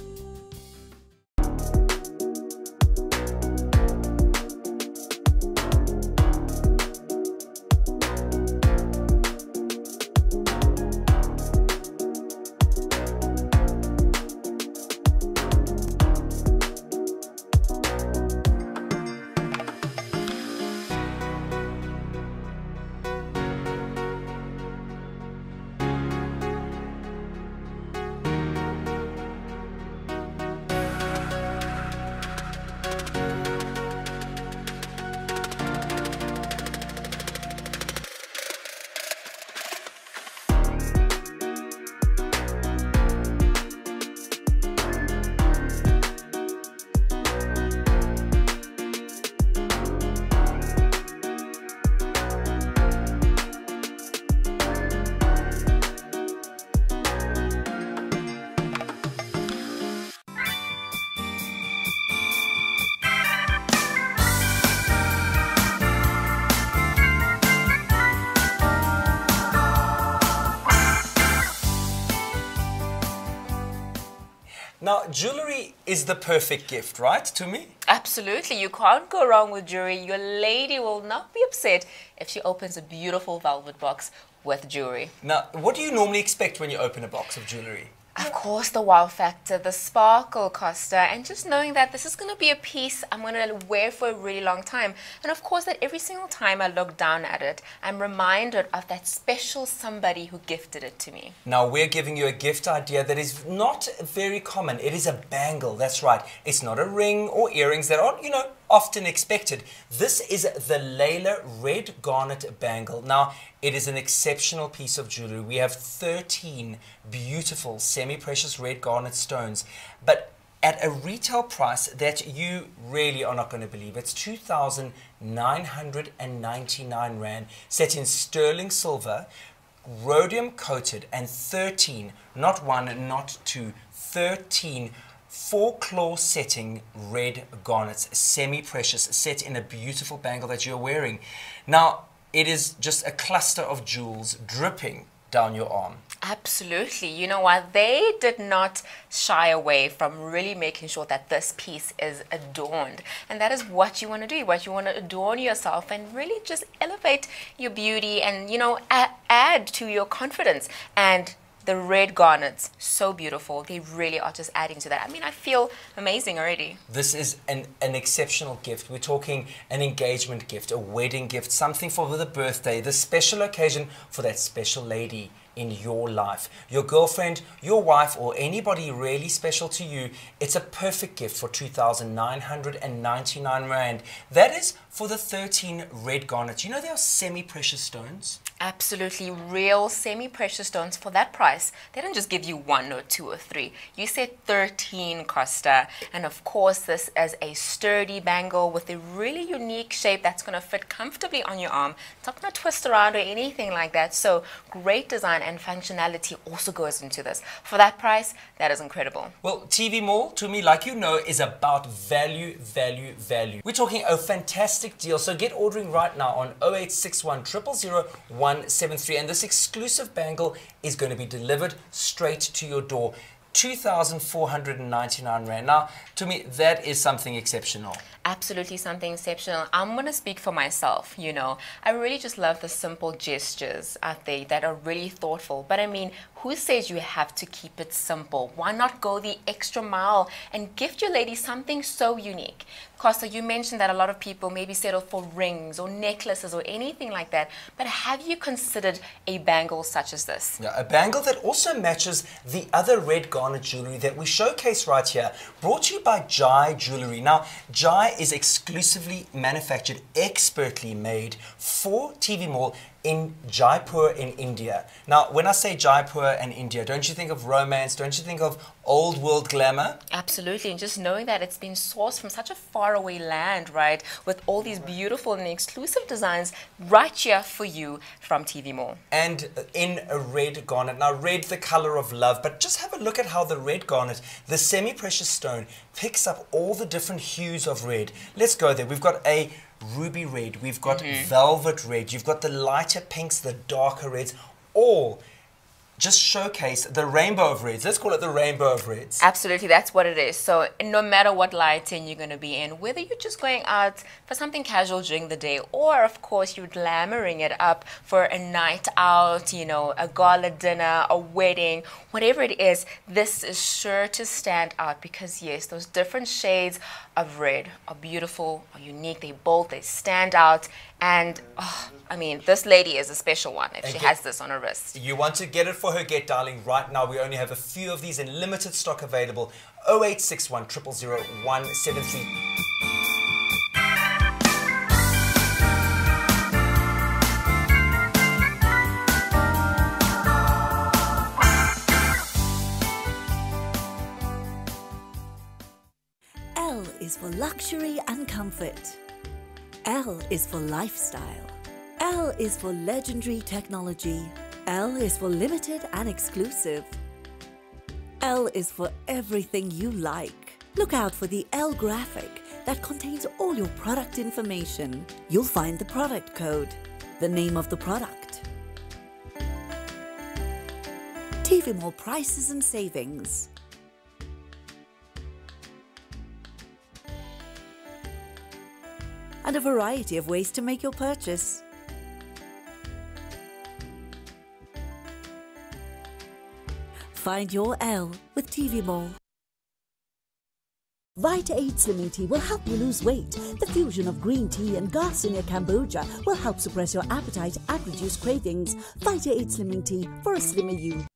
Is the perfect gift, right, to me? Absolutely. You can't go wrong with jewelry. Your lady will not be upset if she opens a beautiful velvet box with jewelry. Now, what do you normally expect when you open a box of jewelry? Of course, the wow factor, the sparkle, Costa, and just knowing that this is going to be a piece I'm going to wear for a really long time. And of course, that every single time I look down at it, I'm reminded of that special somebody who gifted it to me. Now, we're giving you a gift idea that is not very common. It is a bangle, that's right. It's not a ring or earrings that are, you know, often expected. This is the Layla Red Garnet Bangle. Now, it is an exceptional piece of jewelry. We have 13 beautiful semi-precious red garnet stones, but at a retail price that you really are not going to believe. It's 2,999 Rand, set in sterling silver, rhodium coated, and 13, not one, not two, 13 four claw setting red garnets, semi-precious, set in a beautiful bangle that you're wearing. Now, it is just a cluster of jewels dripping down your arm. Absolutely. You know what? They did not shy away from really making sure that this piece is adorned. And that is what you want to do. What you want to adorn yourself and really just elevate your beauty and, you know, add to your confidence. And the red garnets, so beautiful. They really are just adding to that. I mean, I feel amazing already. This is an, an exceptional gift. We're talking an engagement gift, a wedding gift, something for the birthday, the special occasion for that special lady in your life. Your girlfriend, your wife, or anybody really special to you, it's a perfect gift for 2,999 Rand. That is for the 13 red garnets. You know they are semi-precious stones? Absolutely real semi-precious stones for that price. They don't just give you one or two or three. You said 13 Costa. And of course this is a sturdy bangle with a really unique shape that's going to fit comfortably on your arm. It's not going to twist around or anything like that. So great design and functionality also goes into this. For that price, that is incredible. Well, TV Mall, to me, like you know, is about value, value, value. We're talking a fantastic deal. So get ordering right now on 0861 000 173 and this exclusive bangle is going to be delivered straight to your door 2,499 Rand. Now, to me, that is something exceptional. Absolutely something exceptional. I'm going to speak for myself, you know. I really just love the simple gestures out there that are really thoughtful. But I mean, who says you have to keep it simple? Why not go the extra mile and gift your lady something so unique? Costa, you mentioned that a lot of people maybe settle for rings or necklaces or anything like that. But have you considered a bangle such as this? Yeah, a bangle that also matches the other red garnet jewelry that we showcase right here. Brought to you by Jai Jewelry. Now, Jai is exclusively manufactured, expertly made for TV Mall in Jaipur in India. Now, when I say Jaipur and India, don't you think of romance? Don't you think of old world glamour? Absolutely, and just knowing that it's been sourced from such a faraway land, right, with all these beautiful and exclusive designs right here for you from TV Mall. And in a red garnet. Now, red, the color of love, but just have a look at how the red garnet, the semi precious stone, picks up all the different hues of red. Let's go there. We've got a ruby red, we've got Mhm. velvet red, you've got the lighter pinks, the darker reds, all just showcase the rainbow of reds. Let's call it the rainbow of reds. Absolutely, that's what it is. So no matter what lighting you're going to be in, whether you're just going out for something casual during the day, or of course you're glamoring it up for a night out, you know, a gala dinner, a wedding, whatever it is, this is sure to stand out because yes, those different shades of red are beautiful, are unique, they bold, they stand out, and oh, I mean, this lady is a special one if she Again- has this on her wrist. You want to get it for her, get darling, right now. We only have a few of these in limited stock available. 0861 000 173. Is for luxury and comfort. L is for lifestyle. L is for legendary technology. L is for limited and exclusive. L is for everything you like. Look out for the L graphic that contains all your product information. You'll find the product code, the name of the product, TV Mall prices and savings. And a variety of ways to make your purchase. Find your L with TV Mall. Vita 8 Slimming Tea will help you lose weight. The fusion of green tea and Garcinia Cambogia will help suppress your appetite and reduce cravings. Vita 8 Slimming Tea for a slimmer you.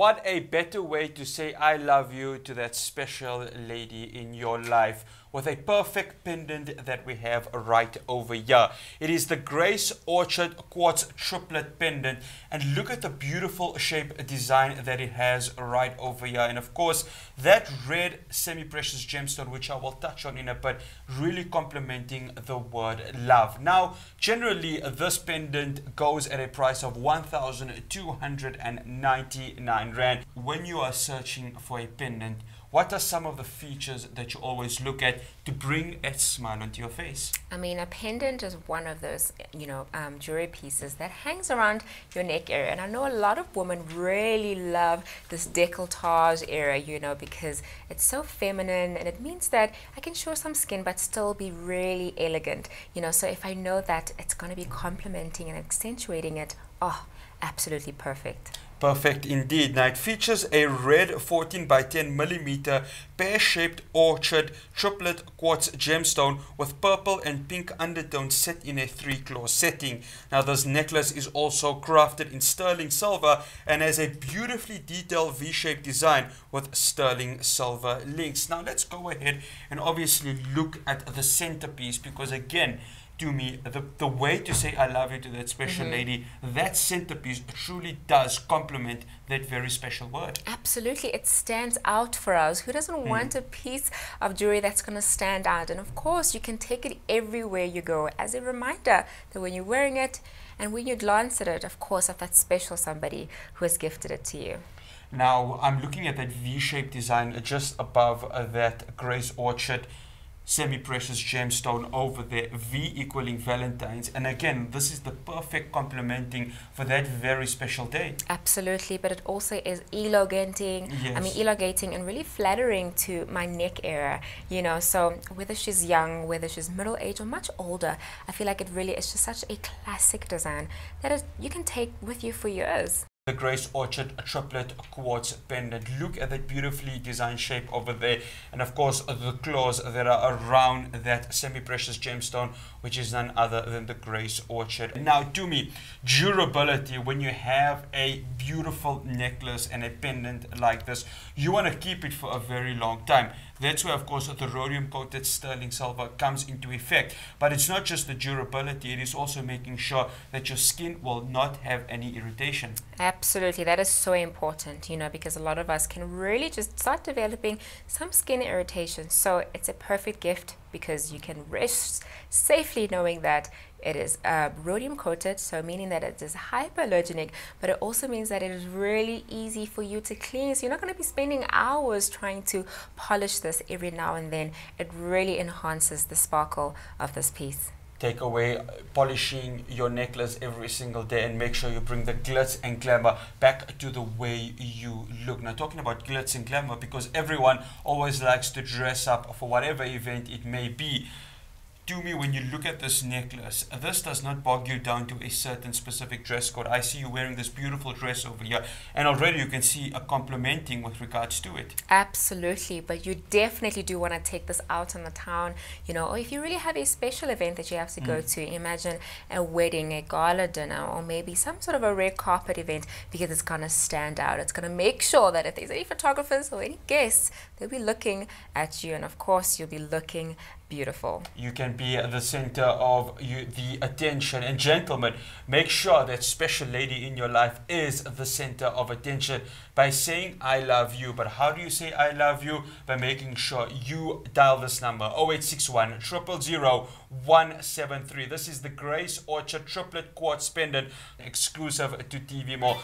What a better way to say I love you to that special lady in your life with a perfect pendant that we have right over here. It is the Grace Orchid Quartz Triplet Pendant and look at the beautiful shape design that it has right over here. And of course, that red semi-precious gemstone, which I will touch on in a bit, really complementing the word love. Now, generally, this pendant goes at a price of 1,299 Rand. When you are searching for a pendant, what are some of the features that you always look at to bring a smile onto your face? I mean, a pendant is one of those, you know, um, jewelry pieces that hangs around your neck area. And I know a lot of women really love this décolletage area, you know, because it's so feminine and it means that I can show some skin but still be really elegant, you know. So if I know that it's going to be complementing and accentuating it, oh, absolutely perfect. Perfect indeed. Now it features a red 14 by 10 millimeter pear-shaped orchid triplet quartz gemstone with purple and pink undertones set in a three-claw setting. Now this necklace is also crafted in sterling silver and has a beautifully detailed V-shaped design with sterling silver links. Now let's go ahead and obviously look at the centerpiece because again to me, the, the way to say I love you to that special Mhm. lady, that centerpiece truly does complement that very special word. Absolutely, it stands out for us. Who doesn't want Mm. a piece of jewelry that's going to stand out? And of course, you can take it everywhere you go as a reminder that when you're wearing it and when you glance at it, of course, of that special somebody who has gifted it to you. Now, I'm looking at that V-shaped design just above uh, that Grace Orchid semi-precious gemstone over there, V equaling Valentine's. And again, this is the perfect complementing for that very special day. Absolutely, but it also is elongating. I mean, Yes. elongating and really flattering to my neck area. You know, so whether she's young, whether she's middle aged or much older, I feel like it really is just such a classic design that is, you can take with you for years. The Grace Orchid triplet quartz pendant. Look at that beautifully designed shape over there. And of course, the claws that are around that semi-precious gemstone, which is none other than the Grace Orchid. Now, to me, durability, when you have a beautiful necklace and a pendant like this, you want to keep it for a very long time. That's where, of course, the rhodium coated sterling silver comes into effect. But it's not just the durability, it is also making sure that your skin will not have any irritation. Absolutely, that is so important, you know, because a lot of us can really just start developing some skin irritation. So it's a perfect gift because you can rest safely knowing that it is uh, rhodium coated, so meaning that it is hypoallergenic, but it also means that it is really easy for you to clean. So you're not going to be spending hours trying to polish this every now and then. It really enhances the sparkle of this piece take away uh, polishing your necklace every single day and make sure you bring the glitz and glamour back to the way you look. Now, talking about glitz and glamour, because everyone always likes to dress up for whatever event it may be to me when you look at this necklace, this does not bog you down to a certain specific dress code. I see you wearing this beautiful dress over here, and already you can see a complimenting with regards to it. Absolutely, but you definitely do want to take this out in the town, you know, or if you really have a special event that you have to mm. go to, imagine a wedding, a gala dinner, or maybe some sort of a red carpet event because it's going to stand out. It's going to make sure that if there's any photographers or any guests, they'll be looking at you, and of course, you'll be looking beautiful. You can be at the center of you, the attention. And gentlemen, make sure that special lady in your life is the center of attention by saying I love you. But how do you say I love you? By making sure you dial this number 0861 000 173. This is the Grace Orchid Triplet Quartz Pendant exclusive to TV Mall.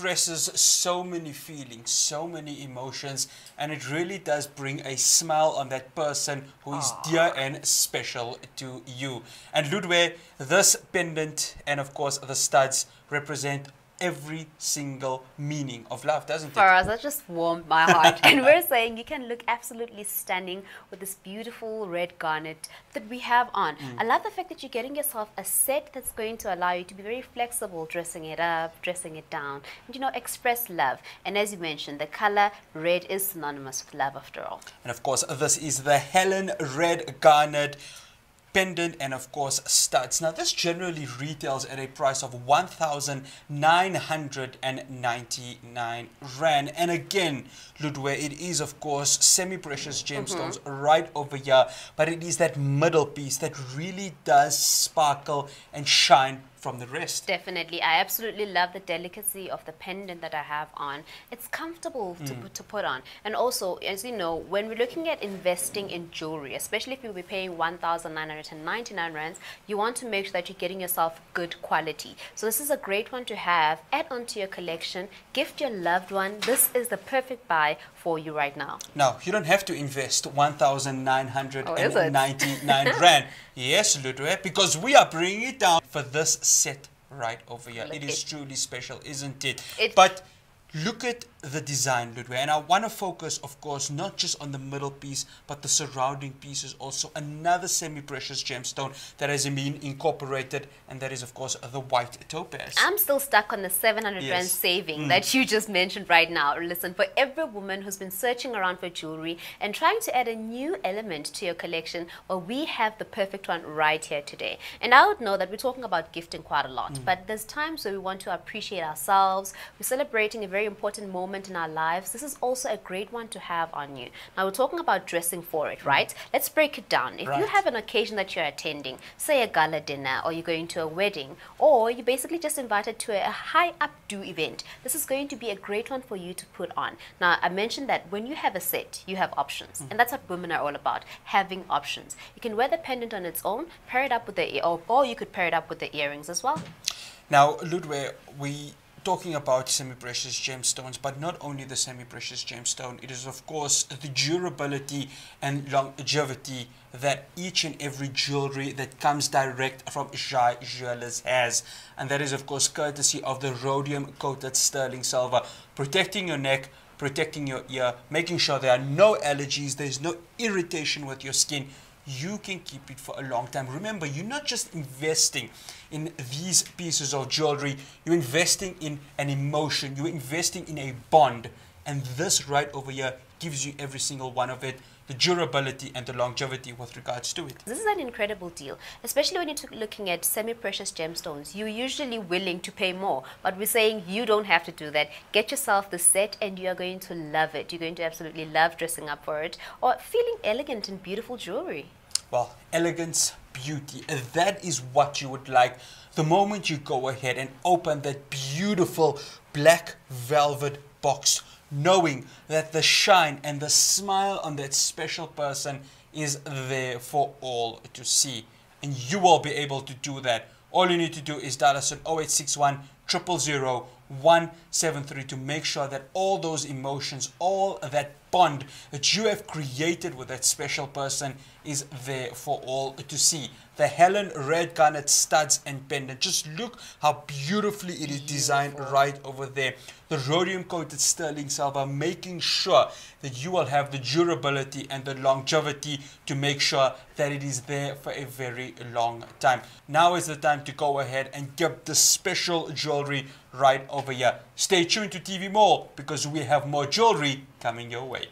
Expresses so many feelings, so many emotions, and it really does bring a smile on that person who is Aww. dear and special to you. And Ludwe, this pendant and of course the studs represent every single meaning of love, doesn't For it? For us, that just warmed my heart. and we're saying you can look absolutely stunning with this beautiful red garnet that we have on. Mm. I love the fact that you're getting yourself a set that's going to allow you to be very flexible, dressing it up, dressing it down, and you know, express love. And as you mentioned, the color red is synonymous with love after all. And of course, this is the Helen Red Garnet pendant and of course studs. Now this generally retails at a price of 1,999 Rand. And again, Ludwe, it is of course semi-precious gemstones mm -hmm. right over here, but it is that middle piece that really does sparkle and shine from the rest. Definitely. I absolutely love the delicacy of the pendant that I have on. It's comfortable mm. to, put, to put on. And also, as you know, when we're looking at investing in jewelry, especially if you'll be paying 1,999 rands, you want to make sure that you're getting yourself good quality. So this is a great one to have. Add onto your collection. Gift your loved one. This is the perfect buy for you right now. Now, you don't have to invest 1,999 oh, rand. Yes, Ludwe, eh? because we are bringing it down for this set right over here. Look, it is truly special, isn't it? It's but look at the design, Ludwe, and I want to focus, of course, not just on the middle piece, but the surrounding pieces also. Another semi-precious gemstone that has been incorporated, and that is, of course, the white topaz. I'm still stuck on the 700 Yes. rand saving Mm. that you just mentioned right now. Listen, for every woman who's been searching around for jewelry and trying to add a new element to your collection, well, we have the perfect one right here today. And I would know that we're talking about gifting quite a lot, Mm. but there's times where we want to appreciate ourselves. We're celebrating a very important moment in our lives. This is also a great one to have on you. Now, we're talking about dressing for it, right? Let's break it down. If you have an occasion that you're attending, say a gala dinner, or you're going to a wedding, or you're basically just invited to a high updo event, this is going to be a great one for you to put on. Now, I mentioned that when you have a set, you have options, and that's what women are all about having options. You can wear the pendant on its own, pair it up with the ear, or, or you could pair it up with the earrings as well. Now, Ludwe, we talking about semi-precious gemstones, but not only the semi-precious gemstone, it is of course the durability and longevity that each and every jewelry that comes direct from Jai Jewelers has. And that is of course courtesy of the rhodium coated sterling silver, protecting your neck, protecting your ear, making sure there are no allergies, there's no irritation with your skin. You can keep it for a long time. Remember, you're not just investing in these pieces of jewelry, you're investing in an emotion, you're investing in a bond. And this right over here gives you every single one of it the durability and the longevity with regards to it. This is an incredible deal, especially when you're looking at semi-precious gemstones. You're usually willing to pay more, but we're saying you don't have to do that. Get yourself the set and you are going to love it. You're going to absolutely love dressing up for it or feeling elegant in beautiful jewelry. Well, elegance, beauty, uh, that is what you would like the moment you go ahead and open that beautiful black velvet box, knowing that the shine and the smile on that special person is there for all to see. And you will be able to do that. All you need to do is dial us on 0861 000 173 to make sure that all those emotions, all that bond that you have created with that special person is there for all to see. The Helen Red Garnet studs and pendant. Just look how beautifully it is designed right over there. The rhodium coated sterling silver, making sure that you will have the durability and the longevity to make sure that it is there for a very long time. Now is the time to go ahead and get the special jewelry right over here. Stay tuned to TV Mall because we have more jewelry coming your way.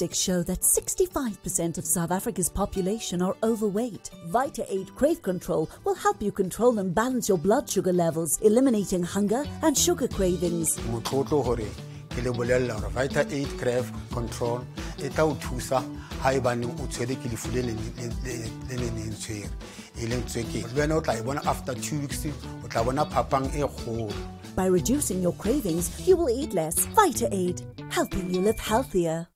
Statistics show that 65% of South Africa's population are overweight. Vita 8 Crave Control will help you control and balance your blood sugar levels, eliminating hunger and sugar cravings. ke le bolelela gore vita 8 crave control e tla o thusa ga e baneng o tshwere ke lefu le le ne leng tshwere e leng tswekere le wena o tla e bona after two weeks o tla bona phapang e kgolo By reducing your cravings, you will eat less. Vita 8, helping you live healthier.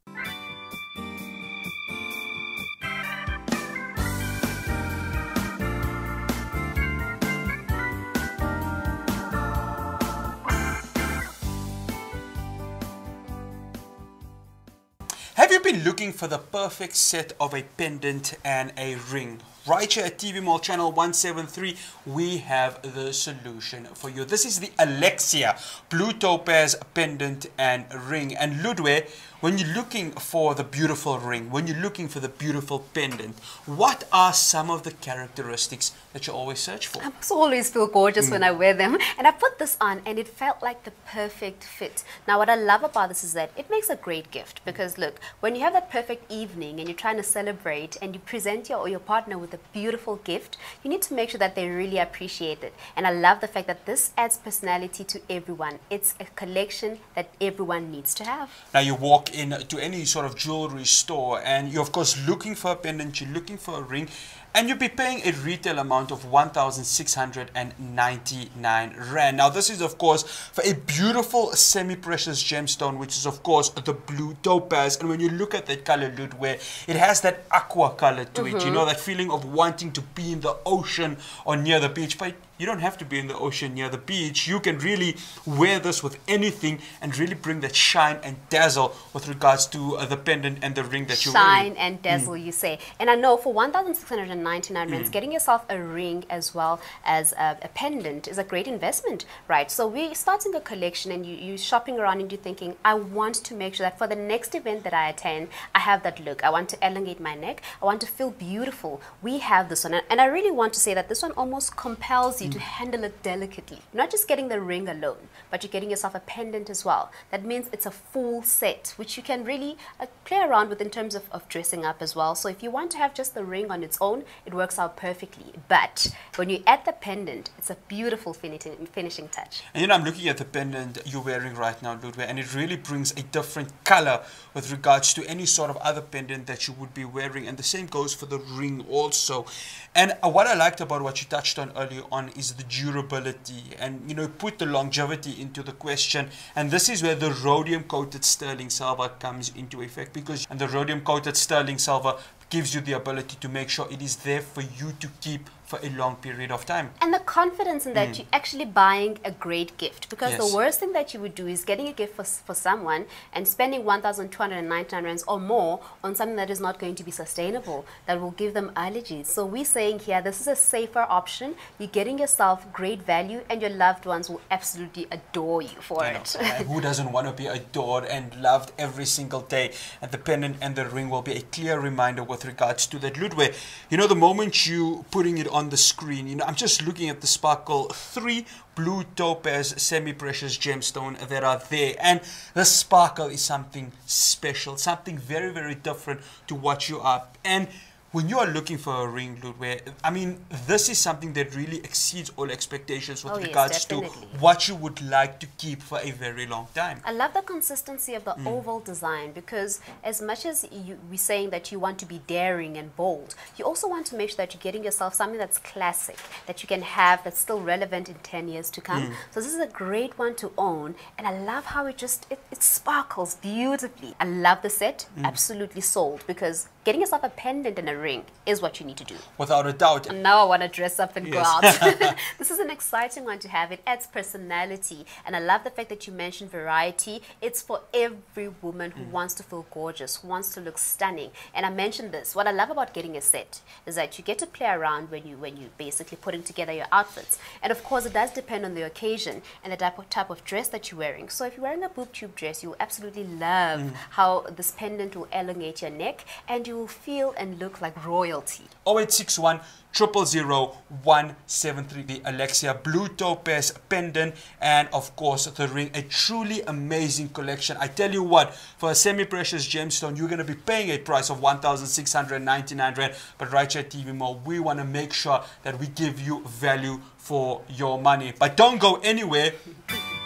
Looking for the perfect set of a pendant and a ring? right here at TV Mall channel 173, we have the solution for you. This is the Alexia Blue Topaz pendant and ring. And Ludwe, when you're looking for the beautiful ring, when you're looking for the beautiful pendant, what are some of the characteristics that you always search for? I must always feel gorgeous Mm. when I wear them. And I put this on and it felt like the perfect fit. Now, what I love about this is that it makes a great gift because look, when you have that perfect evening and you're trying to celebrate and you present your, or your partner with a beautiful gift, you need to make sure that they really appreciate it. And I love the fact that this adds personality to everyone. It's a collection that everyone needs to have. Now you walk in to any sort of jewelry store and you're of course looking for a pendant, you're looking for a ring, and you'll be paying a retail amount of 1,699 Rand. Now this is of course for a beautiful semi-precious gemstone which is of course the blue topaz and when you look at that color Ludwe it has that aqua color to it, you Mhm. know that feeling of wanting to be in the ocean or near the beach but you don't have to be in the ocean near the beach. You can really wear this with anything and really bring that shine and dazzle with regards to uh, the pendant and the ring that you're Shine wearing. and dazzle, Mm. you say. And I know for 1,699 rands, Mm. getting yourself a ring as well as a, a pendant is a great investment, right? So we're starting a collection and you, you're shopping around and you're thinking, I want to make sure that for the next event that I attend, I have that look. I want to elongate my neck. I want to feel beautiful. We have this one. And I really want to say that this one almost compels you to handle it delicately. Not just getting the ring alone, but you're getting yourself a pendant as well. That means it's a full set, which you can really uh, play around with in terms of, of dressing up as well. So if you want to have just the ring on its own, it works out perfectly. But when you add the pendant, it's a beautiful finishing, finishing touch. And you know, I'm looking at the pendant you're wearing right now, Ludwe, and it really brings a different color with regards to any sort of other pendant that you would be wearing. And the same goes for the ring also. And uh, what I liked about what you touched on earlier on is the durability and, you know, put the longevity into the question. And this is where the rhodium coated sterling silver comes into effect because and the rhodium coated sterling silver gives you the ability to make sure it is there for you to keep for a long period of time. And the confidence in that Mm. you're actually buying a great gift. Because Yes. the worst thing that you would do is getting a gift for, for someone and spending 1,299 rands or more on something that is not going to be sustainable, that will give them allergies. So we're saying here, this is a safer option. You're getting yourself great value and your loved ones will absolutely adore you for it. who doesn't want to be adored and loved every single day? And the pendant and the ring will be a clear reminder with regards to that. Ludwe, you know, the moment you putting it on the screen, you know, I'm just looking at the sparkle. Three blue topaz semi-precious gemstone that are there. And the sparkle is something special something very very different to what you are. And when you are looking for a ring, Ludwe, I mean, this is something that really exceeds all expectations with Oh, yes, regards to what you would like to keep for a very long time. I love the consistency of the Mm. oval design because as much as you, we're saying that you want to be daring and bold, you also want to make sure that you're getting yourself something that's classic, that you can have that's still relevant in 10 years to come. Mm. So this is a great one to own and I love how it just, it, it sparkles beautifully. I love the set, Mm. absolutely sold because getting yourself a pendant and a ring is what you need to do. Without a doubt. And now I want to dress up and Yes. go out. this is an exciting one to have. It adds personality. And I love the fact that you mentioned variety. It's for every woman who wants to feel gorgeous, who wants to look stunning. And I mentioned this. What I love about getting a set is that you get to play around when you when you basically putting together your outfits. And of course, it does depend on the occasion and the type of, type of dress that you're wearing. So if you're wearing a boob tube dress, you'll absolutely love Mm. how this pendant will elongate your neck and you will feel and look like royalty. 0861 000 173, the Alexia Blue Topaz pendant, and of course the ring. A truly amazing collection. I tell you what, for a semi precious gemstone, you're going to be paying a price of 1,699 Rand. But right here at TV Mall, we want to make sure that we give you value for your money. But don't go anywhere.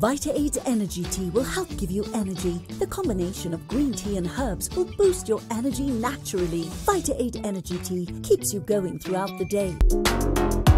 Vita 8 Energy Tea will help give you energy. The combination of green tea and herbs will boost your energy naturally. Vita 8 Energy Tea keeps you going throughout the day.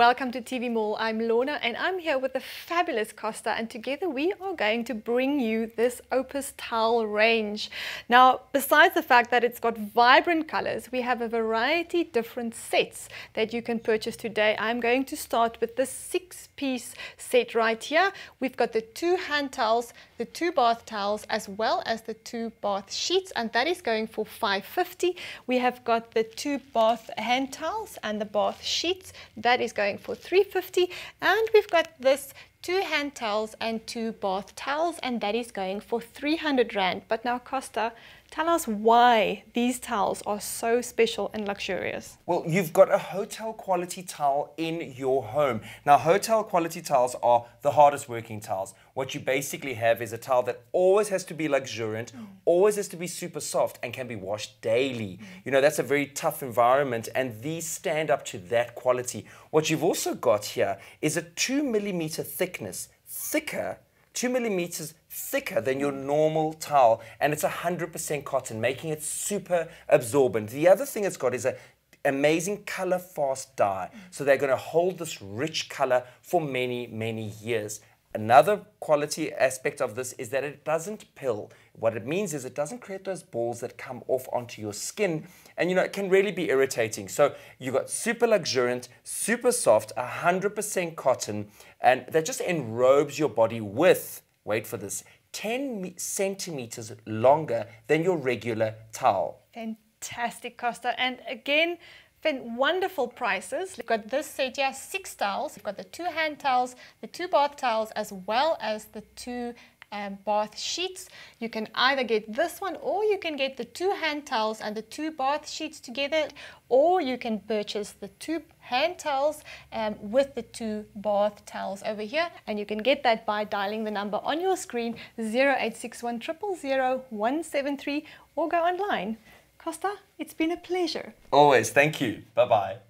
Welcome to TV Mall. I'm Lorna and I'm here with the fabulous Costa and together we are going to bring you this Opus towel range. Now, besides the fact that it's got vibrant colors, we have a variety different sets that you can purchase today. I'm going to start with this six piece set right here. We've got the two hand towels, the two bath towels, as well as the two bath sheets and that is going for 550. We have got the two bath hand towels and the bath sheets that is going for 350 and we've got this two hand towels and two bath towels and that is going for 300 rand. But now Costa Tell us why these towels are so special and luxurious. Well, you've got a hotel quality towel in your home. Now, hotel quality towels are the hardest working towels. What you basically have is a towel that always has to be luxuriant, mm. always has to be super soft, and can be washed daily. Mm. You know, that's a very tough environment, and these stand up to that quality. What you've also got here is a two millimeter thickness, thicker two millimeters thicker than your normal towel, and it's 100% cotton, making it super absorbent. The other thing it's got is a amazing color fast dye. So they're going to hold this rich color for many, many years. Another quality aspect of this is that it doesn't pill. What it means is it doesn't create those balls that come off onto your skin and you know it can really be irritating. So you've got super luxuriant, super soft, 100% cotton and that just enrobes your body with, wait for this, 10 centimeters longer than your regular towel. Fantastic, Costa. And again, wonderful prices. We've got this set here, six towels. We've got the two hand towels, the two bath towels, as well as the two um, bath sheets. You can either get this one or you can get the two hand towels and the two bath sheets together or you can purchase the two hand towels um, with the two bath towels over here and you can get that by dialing the number on your screen 0861 000 173 or go online. Costa, it's been a pleasure. Always, thank you. Bye-bye.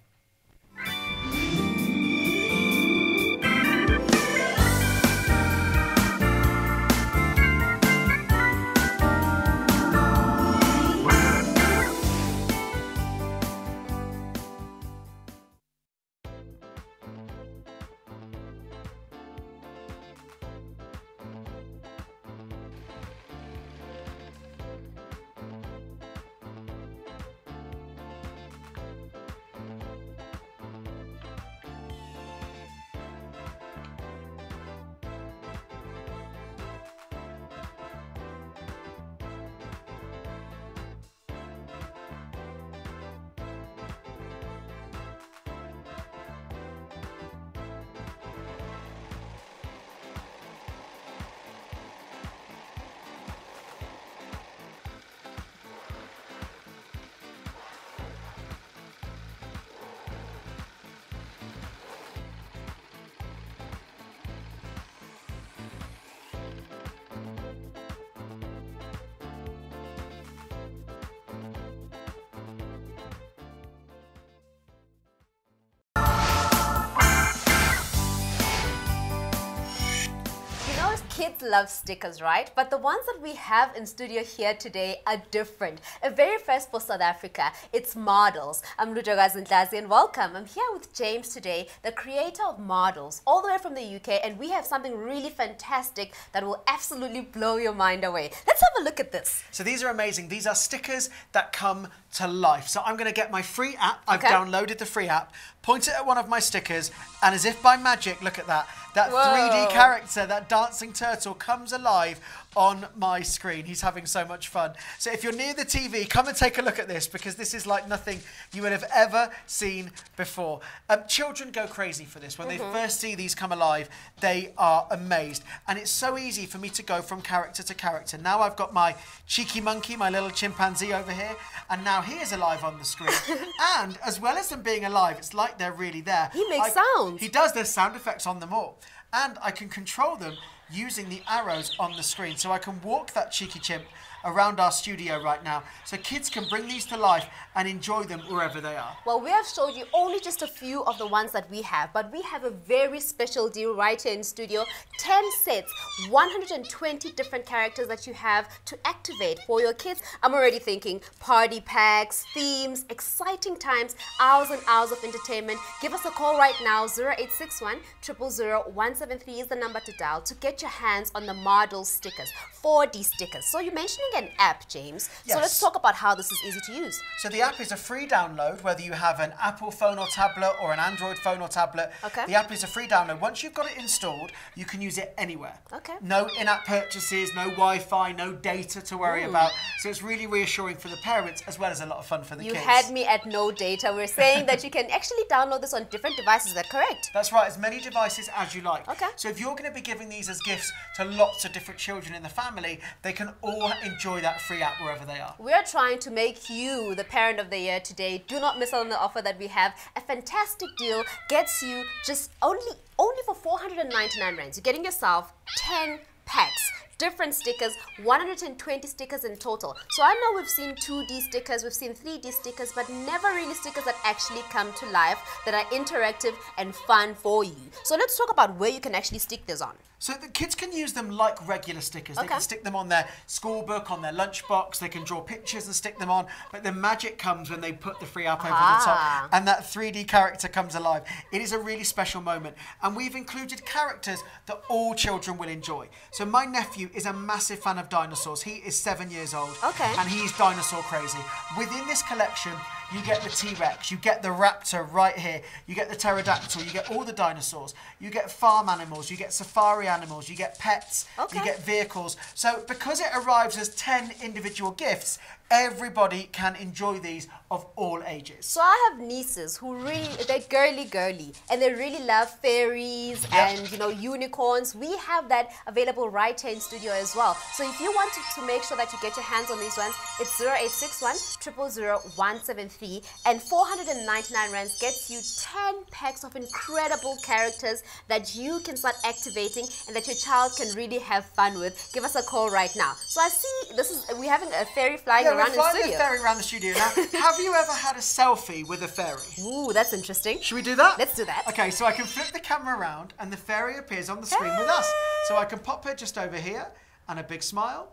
Love stickers, right? But the ones that we have in studio here today are different. A very first for South Africa. It's Models. I'm Lujagazi Ndlazi and welcome. I'm here with James today, the creator of Models, all the way from the UK, and we have something really fantastic that will absolutely blow your mind away. Let's have a look at this. So these are amazing. These are stickers that come to life. So I'm going to get my free app. I've okay. downloaded the free app, point it at one of my stickers, and as if by magic, look at that. That Whoa. 3D character, that dancing turtle, comes alive on my screen. He's having so much fun. So if you're near the TV, come and take a look at this because this is like nothing you would have ever seen before. Um, children go crazy for this. When mm -hmm. they mm-hmm. first see these come alive, they are amazed. And it's so easy for me to go from character to character. Now I've got my cheeky monkey, my little chimpanzee over here, and now he is alive on the screen. and as well as them being alive, it's like they're really there. He makes I, sounds. He does. There's sound effects on them all. And I can control them using the arrows on the screen. So I can walk that cheeky chimp around our studio right now so kids can bring these to life and enjoy them wherever they are. Well, we have showed you only just a few of the ones that we have, but we have a very special deal right here in studio. 10 sets, 120 different characters that you have to activate for your kids. I'm already thinking party packs, themes, exciting times, hours and hours of entertainment. Give us a call right now, 0861 000 173 is the number to dial to get your hands on the model stickers, 4D stickers. So you're mentioning an app, James. Yes. So let's talk about how this is easy to use. So the app is a free download, whether you have an Apple phone or tablet or an Android phone or tablet. Okay. The app is a free download. Once you've got it installed, you can use it anywhere. Okay. No in-app purchases, no Wi-Fi, no data to worry Mm. about. So it's really reassuring for the parents as well as a lot of fun for the You kids. You had me at no data. We're saying that you can actually download this on different devices. Is that correct? That's right, as many devices as you like. Okay. So if you're going to be giving these as gifts to lots of different children in the family, they can all enjoy that free app wherever they are. We are trying to make you the parent of the year today. Do not miss out on the offer that we have. A fantastic deal gets you just only only for 499 rands. You're getting yourself 10 packs. Different stickers, 120 stickers in total. So I know we've seen 2D stickers, we've seen 3D stickers, but never really stickers that actually come to life, that are interactive and fun for you. So let's talk about where you can actually stick this on. So the kids can use them like regular stickers. They can stick them on their school book, on their lunchbox. They can draw pictures and stick them on. But the magic comes when they put the free app over the Ah. top and that 3D character comes alive. It is a really special moment. And we've included characters that all children will enjoy. So my nephew is a massive fan of dinosaurs. He is seven years old. Okay. And he's dinosaur crazy. Within this collection, you get the T-Rex, you get the raptor right here, you get the pterodactyl, you get all the dinosaurs, you get farm animals, you get safari animals, you get pets, Okay. you get vehicles. So because it arrives as 10 individual gifts, everybody can enjoy these of all ages. So I have nieces who really they're girly girly and they really love fairies and you know unicorns. We have that available right here in studio as well. So if you want to, to make sure that you get your hands on these ones, it's 0861 000 173 and 499 rands gets you 10 packs of incredible characters that you can start activating and that your child can really have fun with. Give us a call right now. So I see this is we're having a fairy flying yeah, around we're in flying the fairy around the studio now. have you ever had a selfie with a fairy? Ooh, that's interesting. Should we do that? Let's do that. Okay, so I can flip the camera around and the fairy appears on the screen with us. So I can pop her just over here and a big smile.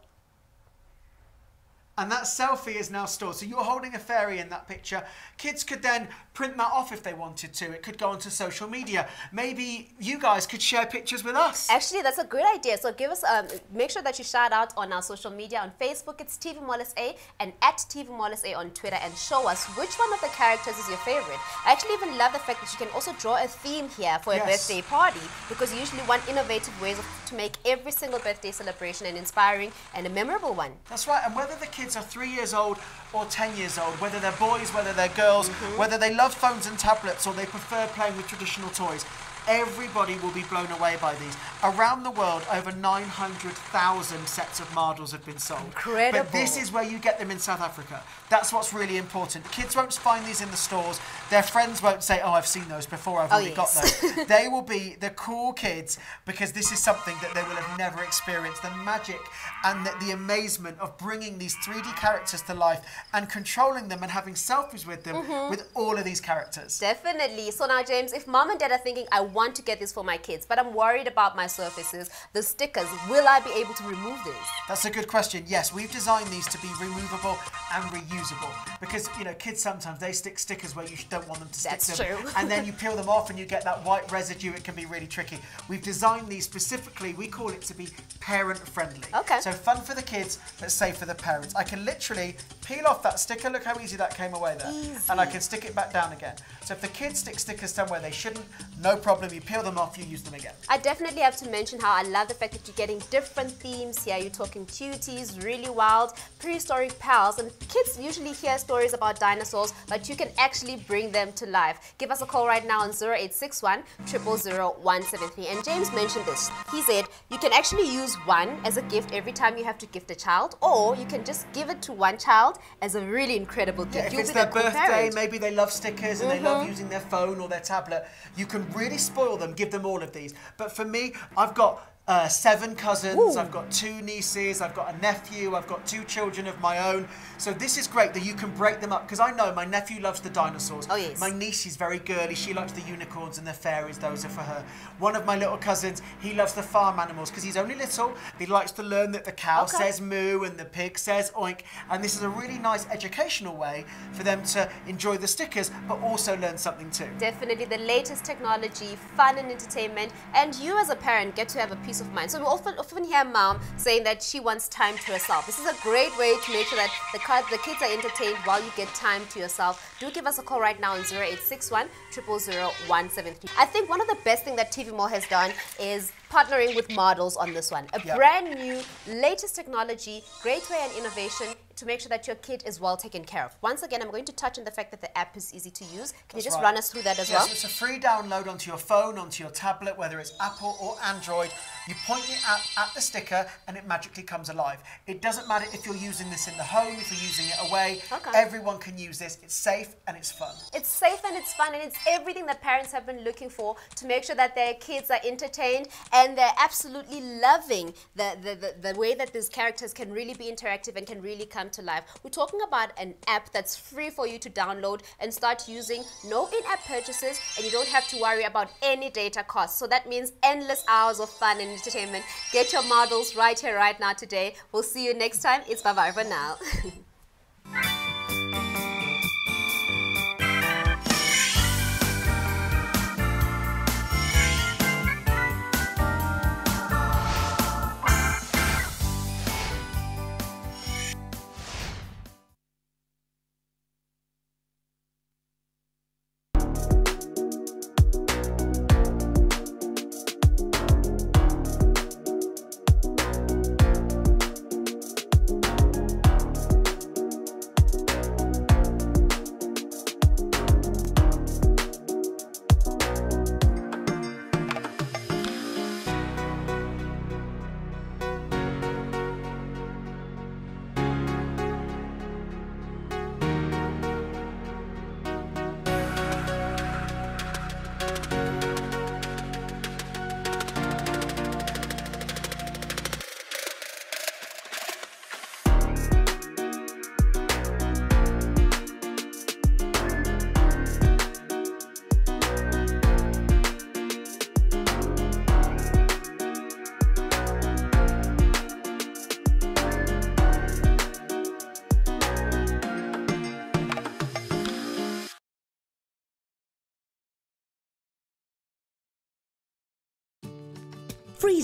And that selfie is now stored. So you're holding a fairy in that picture. Kids could then print that off if they wanted to. It could go onto social media. Maybe you guys could share pictures with us. Actually, that's a good idea. So give us, um, make sure that you shout out on our social media. On Facebook, it's TV Mall SA and at TV Mall SA on Twitter and show us which one of the characters is your favorite. I actually even love the fact that you can also draw a theme here for a Yes. birthday party because you usually want innovative ways of, to make every single birthday celebration an inspiring and a memorable one. That's right. And whether the kids are three years old or 10 years old, whether they're boys, whether they're girls, whether they love phones and tablets or they prefer playing with traditional toys, everybody will be blown away by these. Around the world, over 900,000 sets of models have been sold. Incredible. But this is where you get them in South Africa. That's what's really important. Kids won't find these in the stores. Their friends won't say, oh, I've seen those before, I've Oh, already got those. they will be the cool kids because this is something that they will have never experienced. The magic and the, the amazement of bringing these 3D characters to life and controlling them and having selfies with them Mhm. with all of these characters. Definitely. So now, James, if mom and dad are thinking, I want to get this for my kids, but I'm worried about my surfaces, the stickers, will I be able to remove these? That's a good question. Yes, we've designed these to be removable and reusable because you know kids sometimes they stick stickers where you don't want them to stick That's them, true. and then you peel them off and you get that white residue. It can be really tricky. We've designed these specifically. We call it to be parent friendly. Okay. So fun for the kids, but safe for the parents. I can literally peel off that sticker. Look how easy that came away there, and I can stick it back down again. So if the kids stick stickers somewhere they shouldn't, no problem. You peel them off, you use them again. I definitely have to mention how I love the fact that you're getting different themes here. You're talking cuties, really wild, prehistoric pals, and kids usually hear stories about dinosaurs, but you can actually bring them to life. Give us a call right now on 0861 000 173. And James mentioned this. He said you can actually use one as a gift every time you have to gift a child, or you can just give it to one child as a really incredible gift. Yeah, if You'll it's their birthday, parent. maybe they love stickers and they love Mhm. using their phone or their tablet, you can really spoil them, give them all of these. But for me, I've got uh, seven cousins, I've got two nieces, I've got a nephew, I've got two children of my own. So this is great that you can break them up because I know my nephew loves the dinosaurs. Oh, yes. My niece is very girly. She likes the unicorns and the fairies. Those are for her. One of my little cousins, he loves the farm animals because he's only little. He likes to learn that the cow Okay. says moo and the pig says oink. And this is a really nice educational way for them to enjoy the stickers but also learn something too. Definitely the latest technology, fun and entertainment, and you as a parent get to have a peace of mind. So we often, often hear mom saying that she wants time to herself. This is a great way to make sure that the, the kids are entertained while you get time to yourself. Do give us a call right now on 0861 000 173. I think one of the best things that TV Mall has done is partnering with models on this one. A Yeah. brand new, latest technology, great way and innovation to make sure that your kid is well taken care of. Once again, I'm going to touch on the fact that the app is easy to use. Can you just right. run us through that as Yes, well? it's a free download onto your phone, onto your tablet, whether it's Apple or Android. You point the app at the sticker and it magically comes alive. It doesn't matter if you're using this in the home, if you're using it away. Okay. Everyone can use this. It's safe and it's fun. It's safe and it's fun and it's everything that parents have been looking for to make sure that their kids are entertained and they're absolutely loving the, the, the, the way that these characters can really be interactive and can really come to life. We're talking about an app that's free for you to download and start using, no in-app purchases, and you don't have to worry about any data costs. So that means endless hours of fun and entertainment. Get your models right here, right now, today. We'll see you next time. It's bye-bye for now.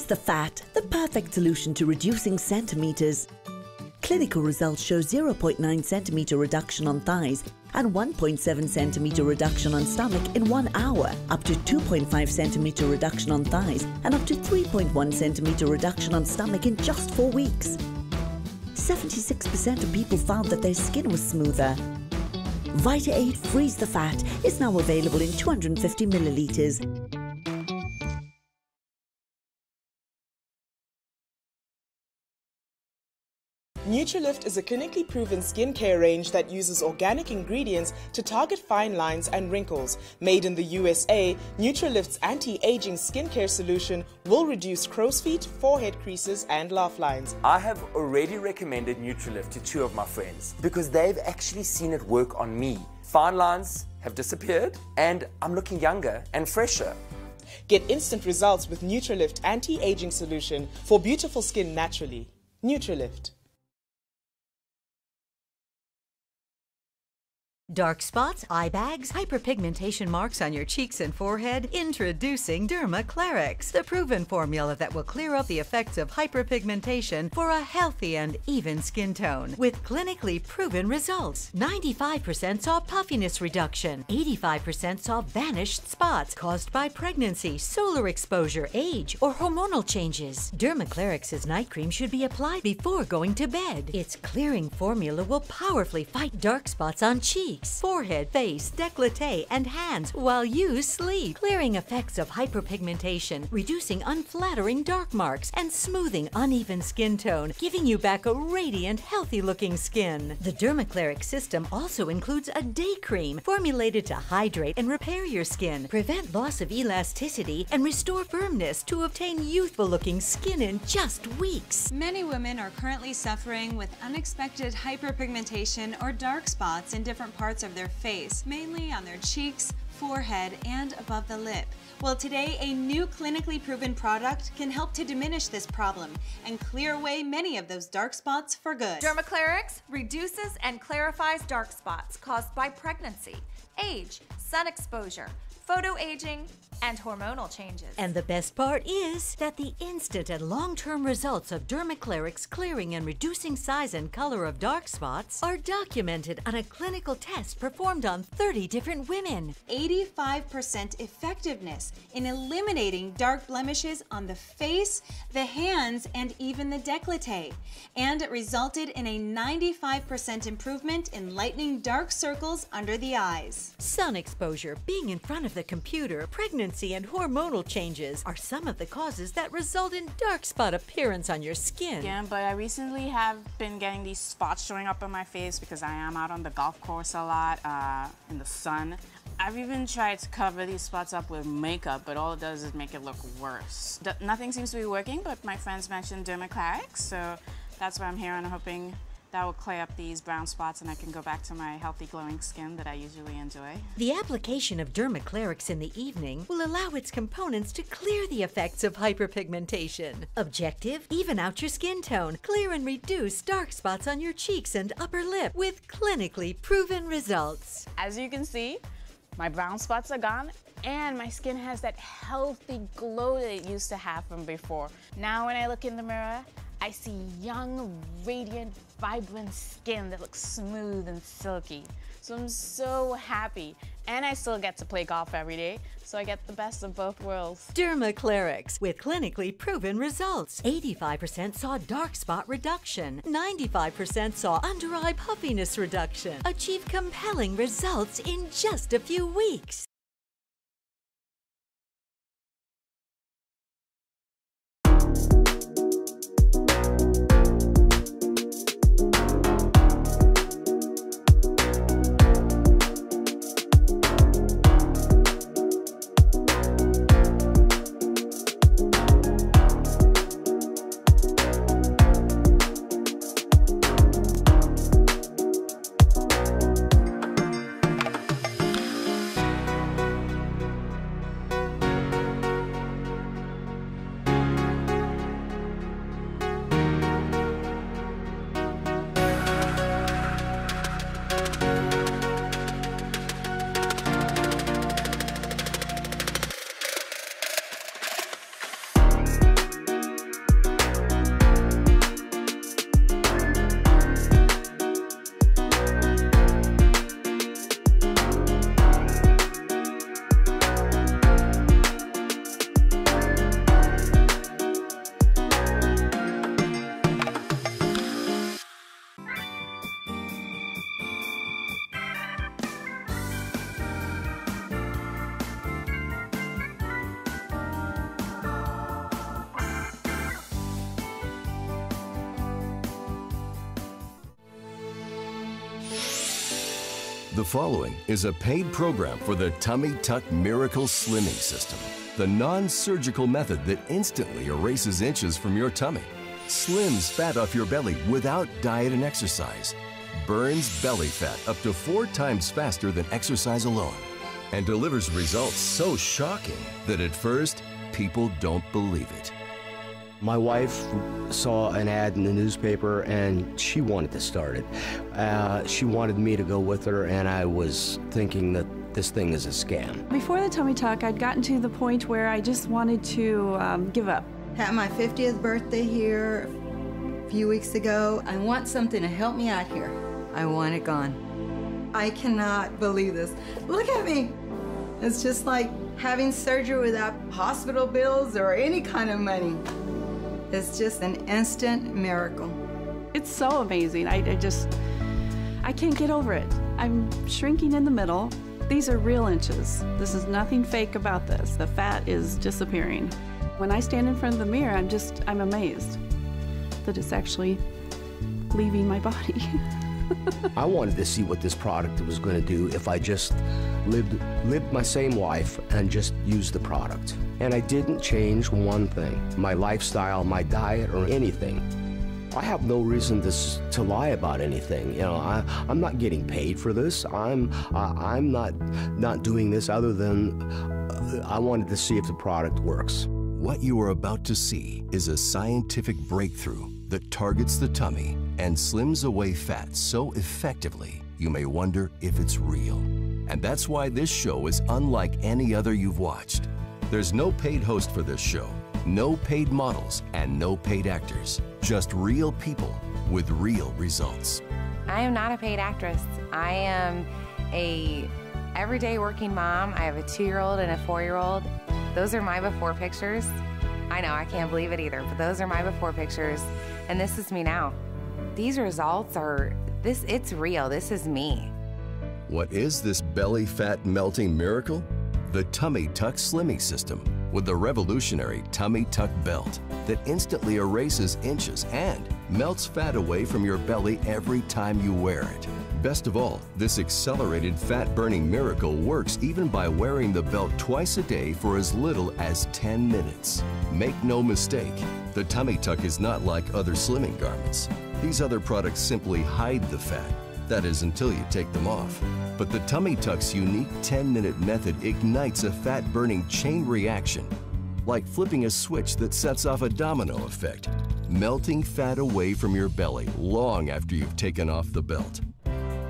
The fat, the perfect solution to reducing centimeters. Clinical results show 0.9 centimeter reduction on thighs and 1.7 centimeter reduction on stomach in one hour, up to 2.5 centimeter reduction on thighs, and up to 3.1 centimeter reduction on stomach in just four weeks. 76% of people found that their skin was smoother. Vita 8 Freeze the Fat is now available in 250 milliliters. Nutrilift is a clinically proven skincare range that uses organic ingredients to target fine lines and wrinkles. Made in the USA, Nutrilift's anti-aging skincare solution will reduce crow's feet, forehead creases, and laugh lines. I have already recommended Nutrilift to two of my friends because they've actually seen it work on me. Fine lines have disappeared and I'm looking younger and fresher. Get instant results with Nutrilift anti-aging solution for beautiful skin naturally. Nutrilift. Dark spots, eye bags, hyperpigmentation marks on your cheeks and forehead? Introducing Dermaclarix, the proven formula that will clear up the effects of hyperpigmentation for a healthy and even skin tone. With clinically proven results. 95% saw puffiness reduction, 85% saw vanished spots caused by pregnancy, solar exposure, age, or hormonal changes. Dermaclarix's night cream should be applied before going to bed. Its clearing formula will powerfully fight dark spots on cheeks cheeks, forehead, face, décolleté, and hands while you sleep. Clearing effects of hyperpigmentation, reducing unflattering dark marks, and smoothing uneven skin tone, giving you back a radiant, healthy looking skin. The Dermaclarix system also includes a day cream formulated to hydrate and repair your skin, prevent loss of elasticity, and restore firmness to obtain youthful looking skin in just weeks. Many women are currently suffering with unexpected hyperpigmentation or dark spots in different parts of their face, mainly on their cheeks, forehead, and above the lip. Well, today, a new clinically proven product can help to diminish this problem and clear away many of those dark spots for good. Dermaclarix reduces and clarifies dark spots caused by pregnancy, age, sun exposure, photo aging, and hormonal changes. And the best part is that the instant and long-term results of Dermaclarix clearing and reducing size and color of dark spots are documented on a clinical test performed on 30 different women. 85% effectiveness in eliminating dark blemishes on the face, the hands, and even the décolleté. And it resulted in a 95% improvement in lightening dark circles under the eyes. Sun exposure, being in front of the computer, pregnancy, and hormonal changes are some of the causes that result in dark spot appearance on your skin. Yeah, but I recently have been getting these spots showing up on my face because I am out on the golf course a lot uh, in the sun. I've even tried to cover these spots up with makeup, but all it does is make it look worse. D nothing seems to be working, but my friends mentioned Dermaclarix, so that's why I'm here and I'm hoping that will clear up these brown spots and I can go back to my healthy glowing skin that I usually enjoy. The application of Dermaclarix in the evening will allow its components to clear the effects of hyperpigmentation. Objective, even out your skin tone, clear and reduce dark spots on your cheeks and upper lip with clinically proven results. As you can see, my brown spots are gone and my skin has that healthy glow that it used to have from before. Now when I look in the mirror, I see young, radiant, vibrant skin that looks smooth and silky. So I'm so happy. And I still get to play golf every day, so I get the best of both worlds. Dermaclarix with clinically proven results. 85% saw dark spot reduction. 95% saw under eye puffiness reduction. Achieve compelling results in just a few weeks. Following is a paid program for the Tummy Tuck Miracle Slimming System, the non surgical method that instantly erases inches from your tummy, slims fat off your belly without diet and exercise, burns belly fat up to four times faster than exercise alone, and delivers results so shocking that at first people don't believe it. My wife saw an ad in the newspaper and she wanted to start it. Uh, she wanted me to go with her, and I was thinking that this thing is a scam. Before the tummy tuck, I'd gotten to the point where I just wanted to um, give up. Had my 50th birthday here a few weeks ago. I want something to help me out here. I want it gone. I cannot believe this. Look at me. It's just like having surgery without hospital bills or any kind of money. It's just an instant miracle. It's so amazing. I, I just, I can't get over it. I'm shrinking in the middle. These are real inches. This is nothing fake about this. The fat is disappearing. When I stand in front of the mirror, I'm just, I'm amazed that it's actually leaving my body. I wanted to see what this product was going to do if I just lived lived my same life and just used the product. And I didn't change one thing, my lifestyle, my diet, or anything. I have no reason to, to lie about anything. You know, I, I'm not getting paid for this. I'm I'm not not doing this other than uh, I wanted to see if the product works. What you are about to see is a scientific breakthrough that targets the tummy and slims away fat so effectively you may wonder if it's real. And that's why this show is unlike any other you've watched. There's no paid host for this show, no paid models, and no paid actors. Just real people with real results. I am not a paid actress. I am a everyday working mom. I have a two-year-old and a four-year-old. Those are my before pictures. I know, I can't believe it either, but those are my before pictures, and this is me now. These results are, this, it's real. This is me. What is this belly fat melting miracle? The Tummy Tuck Slimming System with the revolutionary Tummy Tuck Belt that instantly erases inches and melts fat away from your belly every time you wear it. Best of all, this accelerated fat burning miracle works even by wearing the belt twice a day for as little as 10 minutes. Make no mistake, the tummy tuck is not like other slimming garments. These other products simply hide the fat. That is until you take them off. But the Tummy Tuck's unique 10 minute method ignites a fat burning chain reaction, like flipping a switch that sets off a domino effect, melting fat away from your belly long after you've taken off the belt.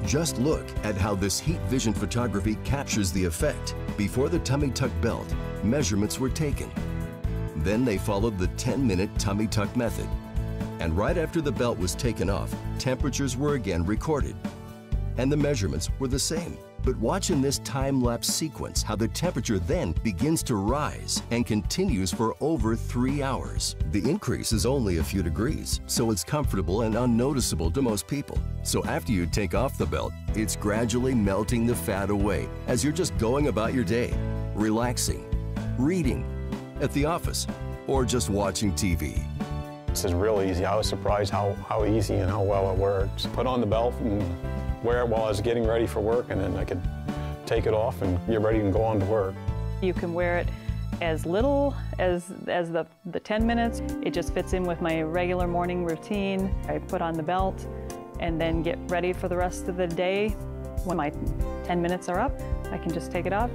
Just look at how this heat vision photography captures the effect. Before the tummy tuck belt, measurements were taken. Then they followed the 10 minute tummy tuck method. And right after the belt was taken off, temperatures were again recorded. And the measurements were the same. But watch in this time-lapse sequence how the temperature then begins to rise and continues for over three hours. The increase is only a few degrees, so it's comfortable and unnoticeable to most people. So after you take off the belt, it's gradually melting the fat away as you're just going about your day, relaxing, reading, at the office, or just watching TV. This is real easy. I was surprised how, how easy and how well it works. Put on the belt and wear it while I was getting ready for work, and then I could take it off and get ready and go on to work. You can wear it as little as, as the, the 10 minutes. It just fits in with my regular morning routine. I put on the belt and then get ready for the rest of the day. When my 10 minutes are up, I can just take it off.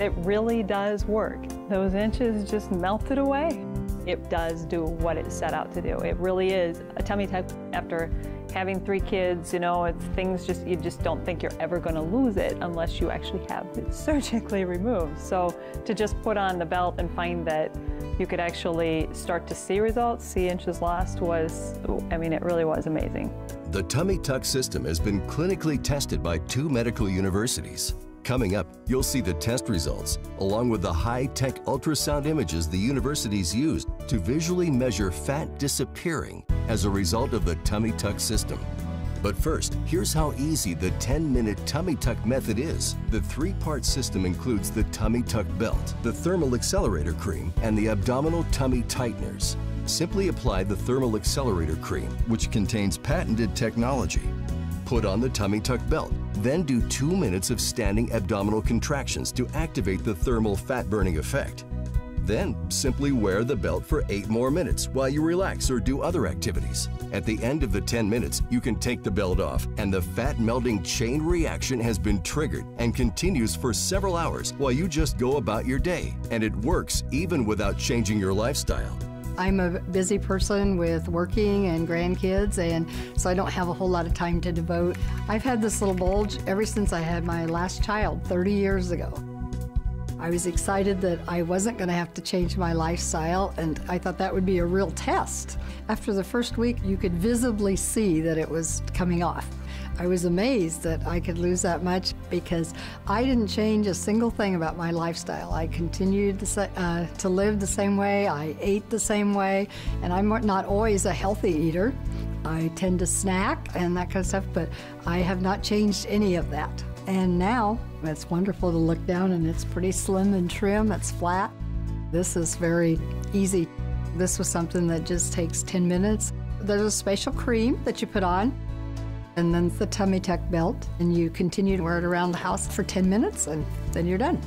It really does work. Those inches just melted away. It does do what it set out to do. It really is a tummy tuck after having three kids, you know, it's things just, you just don't think you're ever going to lose it unless you actually have it surgically removed. So to just put on the belt and find that you could actually start to see results, see inches lost was, I mean, it really was amazing. The Tummy Tuck system has been clinically tested by two medical universities. Coming up, you'll see the test results, along with the high-tech ultrasound images the universities used to visually measure fat disappearing as a result of the tummy tuck system. But first, here's how easy the 10-minute tummy tuck method is. The three-part system includes the tummy tuck belt, the thermal accelerator cream, and the abdominal tummy tighteners. Simply apply the thermal accelerator cream, which contains patented technology. Put on the tummy tuck belt, then do two minutes of standing abdominal contractions to activate the thermal fat burning effect. Then simply wear the belt for 8 more minutes while you relax or do other activities. At the end of the 10 minutes, you can take the belt off and the fat melting chain reaction has been triggered and continues for several hours while you just go about your day. And it works even without changing your lifestyle. I'm a busy person with working and grandkids, and so I don't have a whole lot of time to devote. I've had this little bulge ever since I had my last child 30 years ago. I was excited that I wasn't going to have to change my lifestyle, and I thought that would be a real test. After the first week, you could visibly see that it was coming off. I was amazed that I could lose that much because I didn't change a single thing about my lifestyle. I continued to, uh, to live the same way, I ate the same way, and I'm not always a healthy eater. I tend to snack and that kind of stuff, but I have not changed any of that. And now it's wonderful to look down and it's pretty slim and trim, it's flat. This is very easy. This was something that just takes 10 minutes. There's a special cream that you put on, and then the tummy tuck belt, and you continue to wear it around the house for 10 minutes, and then you're done.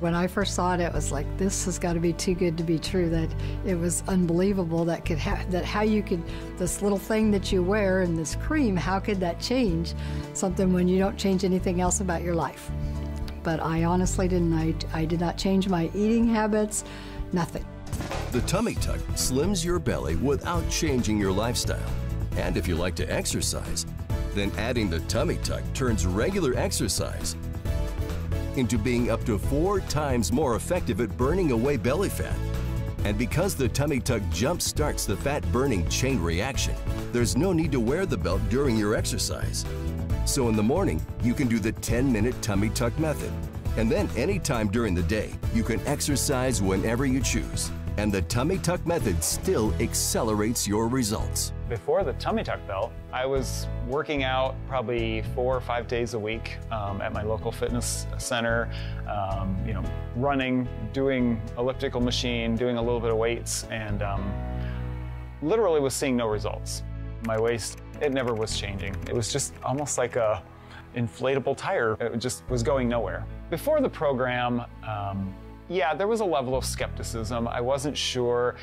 When I first saw it, it was like this has got to be too good to be true. That it was unbelievable that could ha- that how you could this little thing that you wear and this cream, how could that change something when you don't change anything else about your life? But I honestly didn't. I, I did not change my eating habits, nothing. The Tummy Tuck slims your belly without changing your lifestyle. And if you like to exercise, then adding the Tummy Tuck turns regular exercise into being up to four times more effective at burning away belly fat. And because the Tummy Tuck jump starts the fat burning chain reaction, there's no need to wear the belt during your exercise. So in the morning, you can do the 10 minute Tummy Tuck method. And then anytime during the day, you can exercise whenever you choose. And the Tummy Tuck method still accelerates your results. Before the tummy tuck belt, I was working out probably four or five days a week um, at my local fitness center, um, you know, running, doing elliptical machine, doing a little bit of weights, and um, literally was seeing no results. My waist, it never was changing. It was just almost like a inflatable tire. It just was going nowhere. Before the program, um, yeah, there was a level of skepticism. I wasn't sure.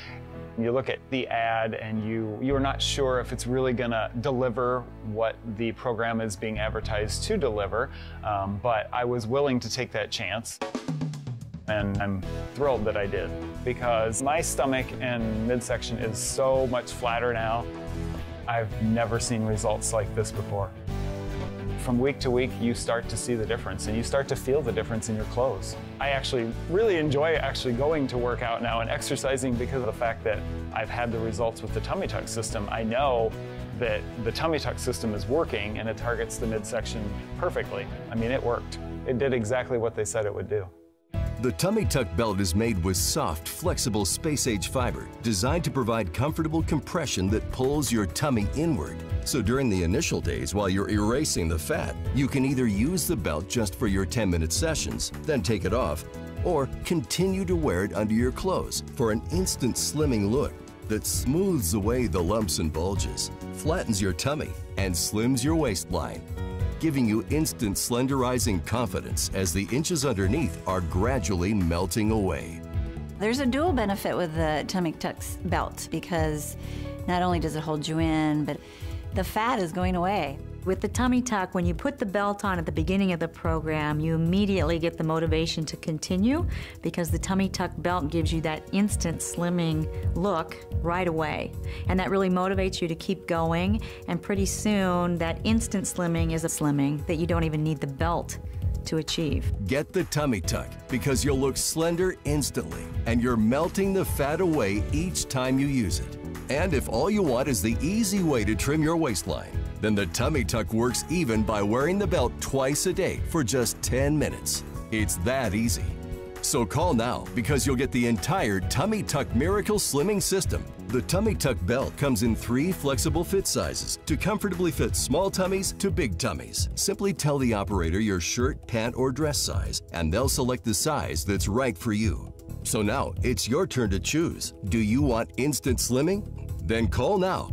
You look at the ad and you you're not sure if it's really going to deliver what the program is being advertised to deliver. Um, but I was willing to take that chance. And I'm thrilled that I did because my stomach and midsection is so much flatter now. I've never seen results like this before from week to week, you start to see the difference and you start to feel the difference in your clothes. I actually really enjoy actually going to work out now and exercising because of the fact that I've had the results with the tummy tuck system. I know that the tummy tuck system is working and it targets the midsection perfectly. I mean, it worked. It did exactly what they said it would do. The Tummy Tuck belt is made with soft, flexible space-age fiber designed to provide comfortable compression that pulls your tummy inward. So during the initial days while you're erasing the fat, you can either use the belt just for your 10-minute sessions, then take it off, or continue to wear it under your clothes for an instant slimming look that smooths away the lumps and bulges, flattens your tummy, and slims your waistline giving you instant slenderizing confidence as the inches underneath are gradually melting away. There's a dual benefit with the Tummy Tucks belt because not only does it hold you in, but the fat is going away. With the tummy tuck, when you put the belt on at the beginning of the program, you immediately get the motivation to continue because the tummy tuck belt gives you that instant slimming look right away. And that really motivates you to keep going. And pretty soon, that instant slimming is a slimming that you don't even need the belt to achieve. Get the tummy tuck because you'll look slender instantly and you're melting the fat away each time you use it. And if all you want is the easy way to trim your waistline, then the tummy tuck works even by wearing the belt twice a day for just 10 minutes. It's that easy. So call now because you'll get the entire Tummy Tuck Miracle Slimming System. The Tummy Tuck belt comes in three flexible fit sizes to comfortably fit small tummies to big tummies. Simply tell the operator your shirt, pant, or dress size, and they'll select the size that's right for you. So now it's your turn to choose. Do you want instant slimming? Then call now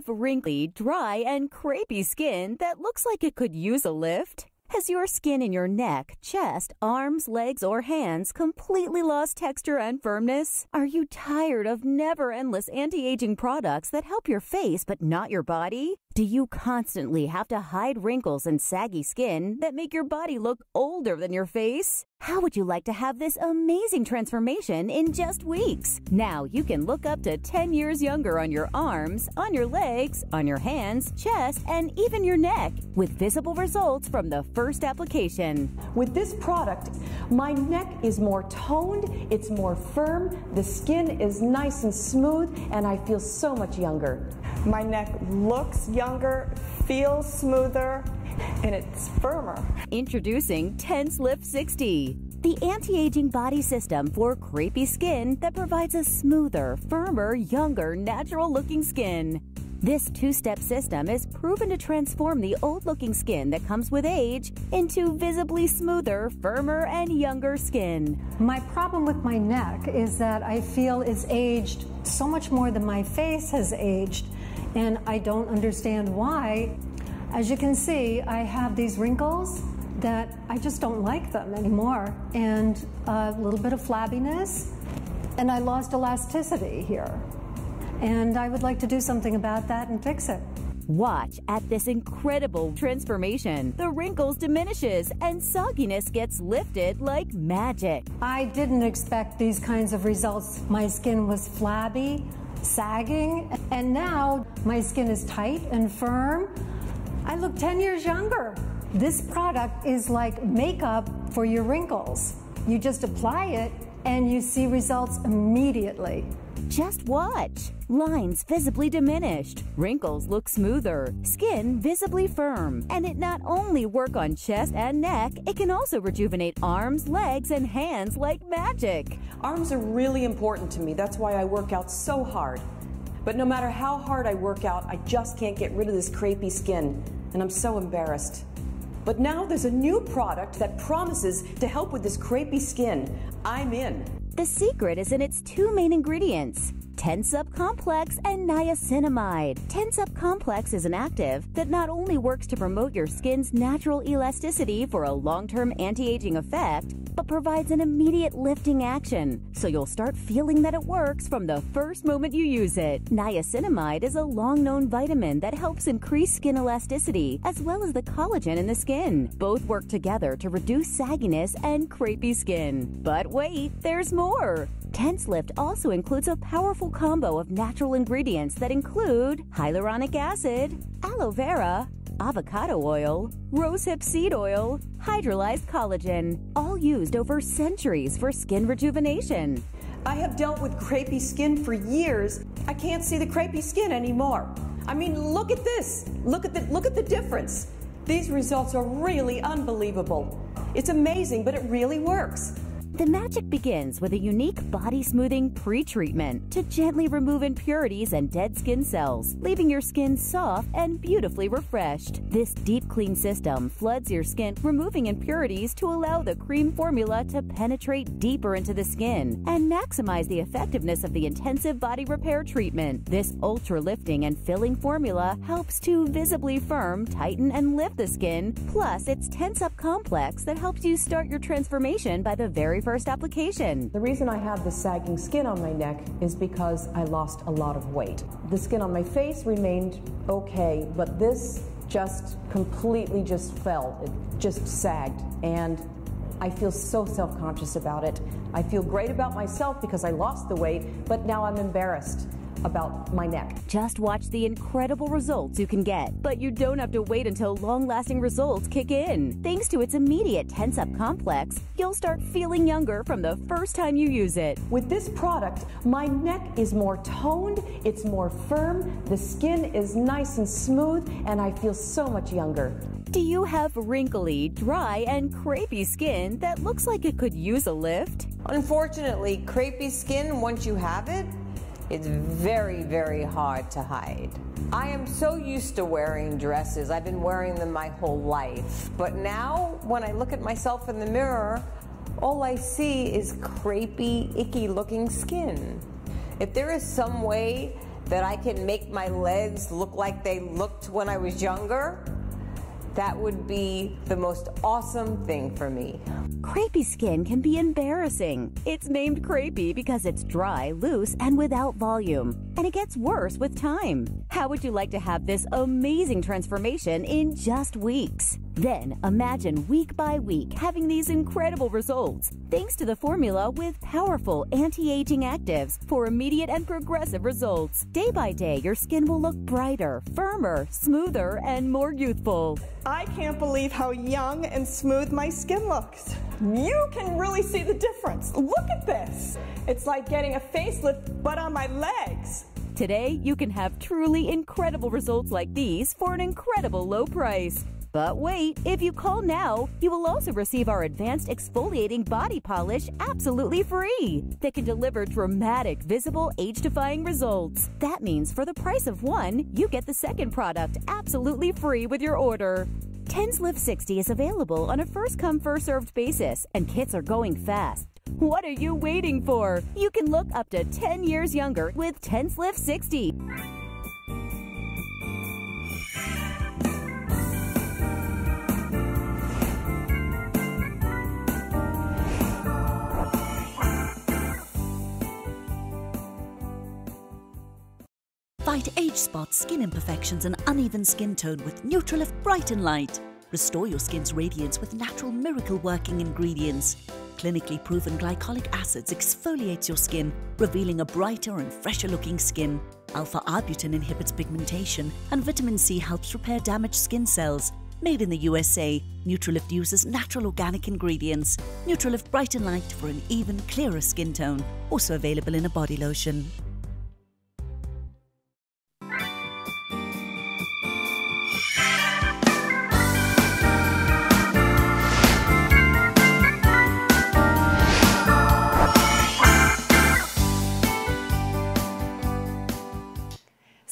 have wrinkly, dry, and crepey skin that looks like it could use a lift? Has your skin in your neck, chest, arms, legs, or hands completely lost texture and firmness? Are you tired of never endless anti aging products that help your face but not your body? Do you constantly have to hide wrinkles and saggy skin that make your body look older than your face? How would you like to have this amazing transformation in just weeks? Now you can look up to 10 years younger on your arms, on your legs, on your hands, chest, and even your neck with visible results from the first application. With this product, my neck is more toned, it's more firm, the skin is nice and smooth, and I feel so much younger. My neck looks younger, feels smoother, and it's firmer. Introducing Tense Lift 60, the anti aging body system for crepey skin that provides a smoother, firmer, younger, natural looking skin. This two step system is proven to transform the old looking skin that comes with age into visibly smoother, firmer, and younger skin. My problem with my neck is that I feel it's aged so much more than my face has aged, and I don't understand why. As you can see, I have these wrinkles that I just don't like them anymore, and a little bit of flabbiness, and I lost elasticity here. And I would like to do something about that and fix it. Watch at this incredible transformation. The wrinkles diminishes and sogginess gets lifted like magic. I didn't expect these kinds of results. My skin was flabby, sagging, and now my skin is tight and firm. I look 10 years younger. This product is like makeup for your wrinkles. You just apply it and you see results immediately. Just watch. Lines visibly diminished, wrinkles look smoother, skin visibly firm, and it not only work on chest and neck, it can also rejuvenate arms, legs, and hands like magic. Arms are really important to me. That's why I work out so hard. But no matter how hard I work out, I just can't get rid of this crepey skin, and I'm so embarrassed. But now there's a new product that promises to help with this crepey skin. I'm in. The secret is in its two main ingredients. Tensup Complex and Niacinamide. Tensup Complex is an active that not only works to promote your skin's natural elasticity for a long-term anti-aging effect, but provides an immediate lifting action, so you'll start feeling that it works from the first moment you use it. Niacinamide is a long-known vitamin that helps increase skin elasticity, as well as the collagen in the skin. Both work together to reduce sagginess and crepey skin. But wait, there's more! Tense Lift also includes a powerful combo of natural ingredients that include hyaluronic acid, aloe vera, avocado oil, rosehip seed oil, hydrolyzed collagen, all used over centuries for skin rejuvenation. I have dealt with crepey skin for years. I can't see the crepey skin anymore. I mean, look at this. Look at the look at the difference. These results are really unbelievable. It's amazing, but it really works. The magic begins with a unique body smoothing pre treatment to gently remove impurities and dead skin cells, leaving your skin soft and beautifully refreshed. This deep clean system floods your skin, removing impurities to allow the cream formula to penetrate deeper into the skin and maximize the effectiveness of the intensive body repair treatment. This ultra lifting and filling formula helps to visibly firm, tighten, and lift the skin. Plus, it's Tensup Complex that helps you start your transformation by the very first application. The reason I have the sagging skin on my neck is because I lost a lot of weight. The skin on my face remained okay, but this just completely just fell. It just sagged. And I feel so self conscious about it. I feel great about myself because I lost the weight, but now I'm embarrassed about my neck. Just watch the incredible results you can get, but you don't have to wait until long lasting results kick in. Thanks to its immediate Tensup Complex, you'll start feeling younger from the first time you use it. With this product, my neck is more toned, it's more firm, the skin is nice and smooth, and I feel so much younger. Do you have wrinkly, dry, and crepey skin that looks like it could use a lift? Unfortunately, crepey skin, once you have it, it's very, very hard to hide. I am so used to wearing dresses. I've been wearing them my whole life. But now, when I look at myself in the mirror, all I see is crepey, icky looking skin. If there is some way that I can make my legs look like they looked when I was younger, that would be the most awesome thing for me. Crepey skin can be embarrassing. It's named crepey because it's dry, loose, and without volume. And it gets worse with time. How would you like to have this amazing transformation in just weeks? Then imagine week by week having these incredible results thanks to the formula with powerful anti aging actives for immediate and progressive results. Day by day, your skin will look brighter, firmer, smoother, and more youthful. I can't believe how young and smooth my skin looks. You can really see the difference. Look at this. It's like getting a facelift, but on my legs. Today, you can have truly incredible results like these for an incredible low price. But wait, if you call now, you will also receive our advanced exfoliating body polish absolutely free that can deliver dramatic, visible, age defying results. That means for the price of one, you get the second product absolutely free with your order. Tense Lift 60 is available on a first come, first served basis, and kits are going fast. What are you waiting for? You can look up to 10 years younger with Tense Lift 60. Fight age spots, skin imperfections, and uneven skin tone with Nutrilift Bright and Light. Restore your skin's radiance with natural miracle working ingredients. Clinically proven glycolic acids exfoliates your skin, revealing a brighter and fresher looking skin. Alpha arbutin inhibits pigmentation, and vitamin C helps repair damaged skin cells. Made in the USA, Nutrilift uses natural organic ingredients. Nutrilift Bright and Light for an even clearer skin tone. Also available in a body lotion.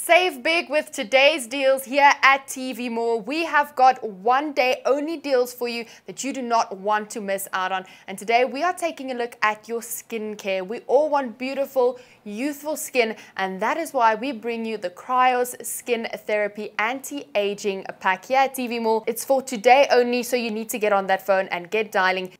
Save big with today's deals here at TV Mall. We have got one day only deals for you that you do not want to miss out on. And today we are taking a look at your skincare. We all want beautiful, youthful skin, and that is why we bring you the Cryos Skin Therapy Anti-Aging Pack here at TV Mall. It's for today only, so you need to get on that phone and get dialing.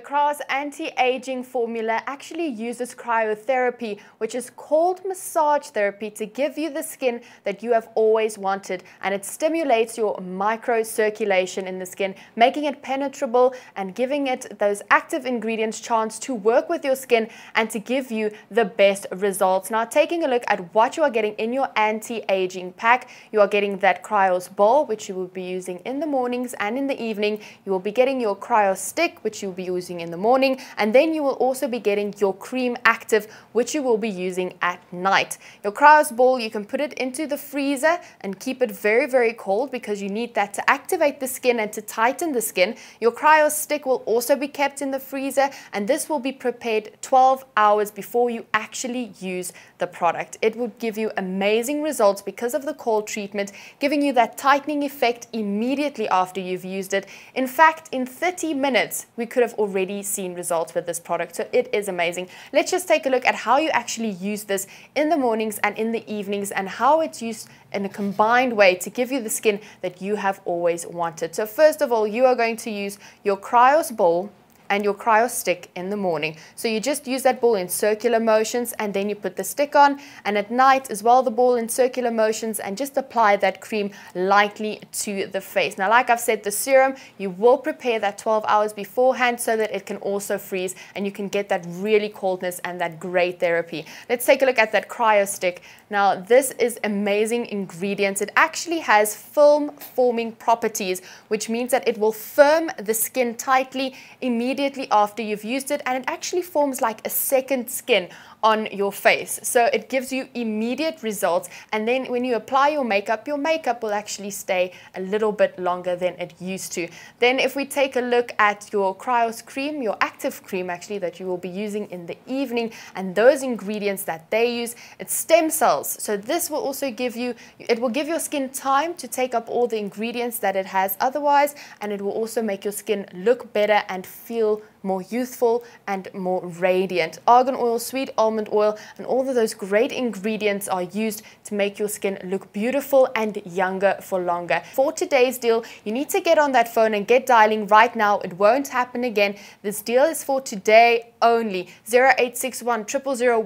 The Cryos anti-aging formula actually uses cryotherapy, which is cold massage therapy to give you the skin that you have always wanted. And it stimulates your microcirculation in the skin, making it penetrable and giving it those active ingredients chance to work with your skin and to give you the best results. Now, taking a look at what you are getting in your anti-aging pack, you are getting that Cryos bowl, which you will be using in the mornings and in the evening. You will be getting your Cryos stick, which you'll be using in the morning and then you will also be getting your cream active which you will be using at night. Your cryos ball you can put it into the freezer and keep it very very cold because you need that to activate the skin and to tighten the skin. Your cryos stick will also be kept in the freezer and this will be prepared 12 hours before you actually use the product. It will give you amazing results because of the cold treatment giving you that tightening effect immediately after you've used it. In fact in 30 minutes we could have already already seen results with this product. So it is amazing. Let's just take a look at how you actually use this in the mornings and in the evenings and how it's used in a combined way to give you the skin that you have always wanted. So first of all, you are going to use your Cryos Ball and your cryo stick in the morning. So you just use that ball in circular motions and then you put the stick on and at night as well the ball in circular motions and just apply that cream lightly to the face. Now like I've said the serum you will prepare that 12 hours beforehand so that it can also freeze and you can get that really coldness and that great therapy. Let's take a look at that cryo stick. Now this is amazing ingredients. It actually has film forming properties which means that it will firm the skin tightly immediately immediately after you've used it and it actually forms like a second skin on your face. So it gives you immediate results. And then when you apply your makeup, your makeup will actually stay a little bit longer than it used to. Then if we take a look at your Cryos cream, your active cream actually that you will be using in the evening, and those ingredients that they use, it's stem cells. So this will also give you, it will give your skin time to take up all the ingredients that it has otherwise, and it will also make your skin look better and feel more youthful and more radiant. Argan oil, sweet almond oil, and all of those great ingredients are used to make your skin look beautiful and younger for longer. For today's deal, you need to get on that phone and get dialing right now. It won't happen again. This deal is for today only. 0861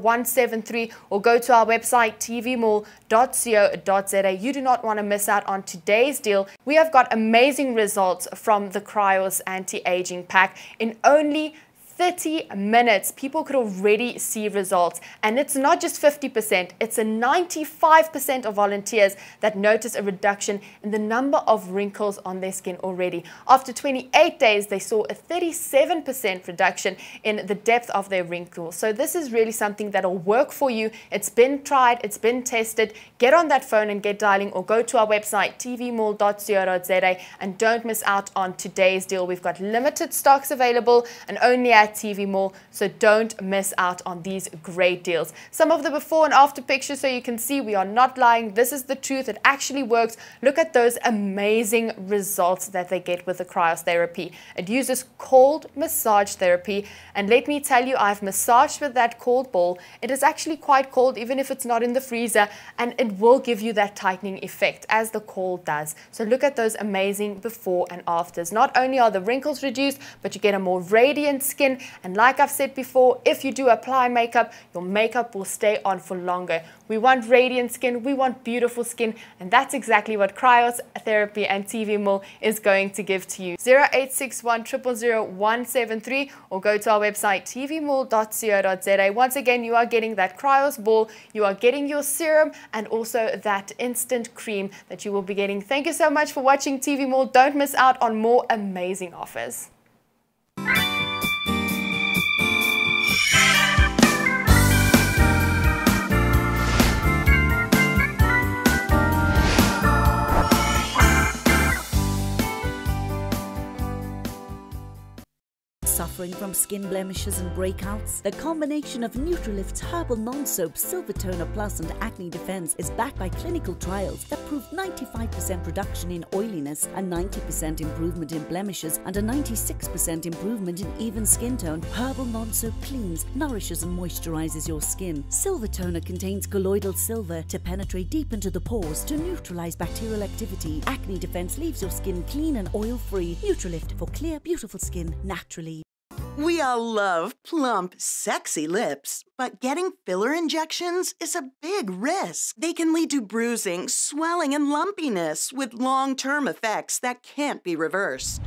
173 or go to our website tvmall.co.za. You do not want to miss out on today's deal. We have got amazing results from the Cryos anti-aging pack in only only 30 minutes, people could already see results. And it's not just 50%, it's a 95% of volunteers that notice a reduction in the number of wrinkles on their skin already. After 28 days, they saw a 37% reduction in the depth of their wrinkles. So this is really something that'll work for you. It's been tried, it's been tested. Get on that phone and get dialing or go to our website, tvmall.co.za and don't miss out on today's deal. We've got limited stocks available and only at TV Mall, so don't miss out on these great deals. Some of the before and after pictures so you can see we are not lying. This is the truth. It actually works. Look at those amazing results that they get with the cryotherapy. It uses cold massage therapy, and let me tell you, I've massaged with that cold ball. It is actually quite cold, even if it's not in the freezer, and it will give you that tightening effect as the cold does. So look at those amazing before and afters. Not only are the wrinkles reduced, but you get a more radiant skin and like I've said before, if you do apply makeup, your makeup will stay on for longer. We want radiant skin, we want beautiful skin, and that's exactly what Cryos Therapy and TV Mall is going to give to you. 0861 173 or go to our website tvmall.co.za. Once again, you are getting that Cryos ball, you are getting your serum, and also that instant cream that you will be getting. Thank you so much for watching TV Mall. Don't miss out on more amazing offers. Suffering from skin blemishes and breakouts? The combination of Nutrilift's herbal non-soap Silver Toner Plus and Acne Defense is backed by clinical trials that prove 95% reduction in oiliness, a 90% improvement in blemishes, and a 96% improvement in even skin tone. Herbal non-soap cleans, nourishes and moisturizes your skin. Silver Toner contains colloidal silver to penetrate deep into the pores to neutralize bacterial activity. Acne Defense leaves your skin clean and oil-free. Nutrilift for clear, beautiful skin naturally. We all love plump, sexy lips, but getting filler injections is a big risk. They can lead to bruising, swelling, and lumpiness with long term effects that can't be reversed.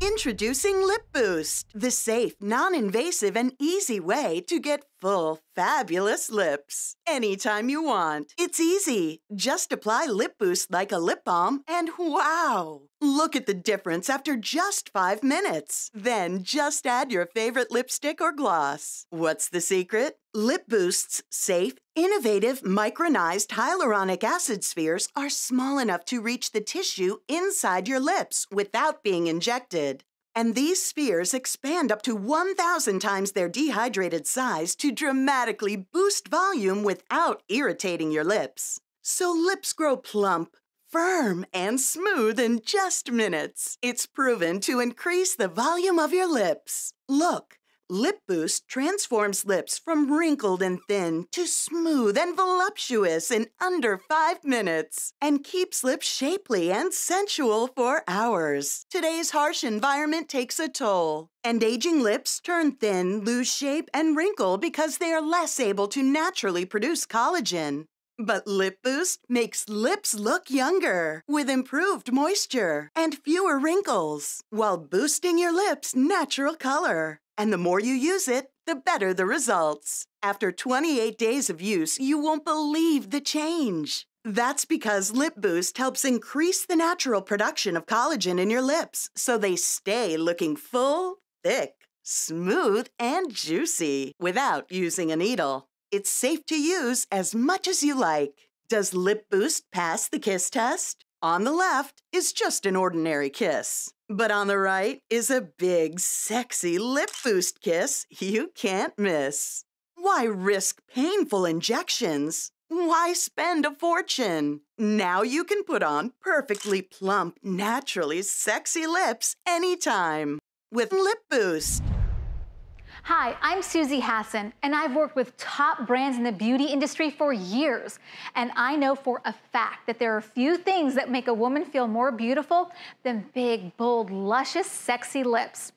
Introducing Lip Boost, the safe, non invasive, and easy way to get full, fabulous lips anytime you want. It's easy. Just apply Lip Boost like a lip balm, and wow! Look at the difference after just five minutes. Then just add your favorite lipstick or gloss. What's the secret? Lip Boost's safe, innovative, micronized hyaluronic acid spheres are small enough to reach the tissue inside your lips without being injected. And these spheres expand up to 1,000 times their dehydrated size to dramatically boost volume without irritating your lips. So lips grow plump, firm, and smooth in just minutes. It's proven to increase the volume of your lips. Look. Lip Boost transforms lips from wrinkled and thin to smooth and voluptuous in under five minutes and keeps lips shapely and sensual for hours. Today's harsh environment takes a toll, and aging lips turn thin, lose shape, and wrinkle because they are less able to naturally produce collagen. But Lip Boost makes lips look younger with improved moisture and fewer wrinkles while boosting your lips' natural color. And the more you use it, the better the results. After 28 days of use, you won't believe the change. That's because Lip Boost helps increase the natural production of collagen in your lips so they stay looking full, thick, smooth, and juicy without using a needle. It's safe to use as much as you like. Does Lip Boost pass the kiss test? On the left is just an ordinary kiss. But on the right is a big, sexy lip boost kiss you can't miss. Why risk painful injections? Why spend a fortune? Now you can put on perfectly plump, naturally sexy lips anytime with Lip Boost. Hi, I'm Susie Hassan, and I've worked with top brands in the beauty industry for years. And I know for a fact that there are few things that make a woman feel more beautiful than big, bold, luscious, sexy lips.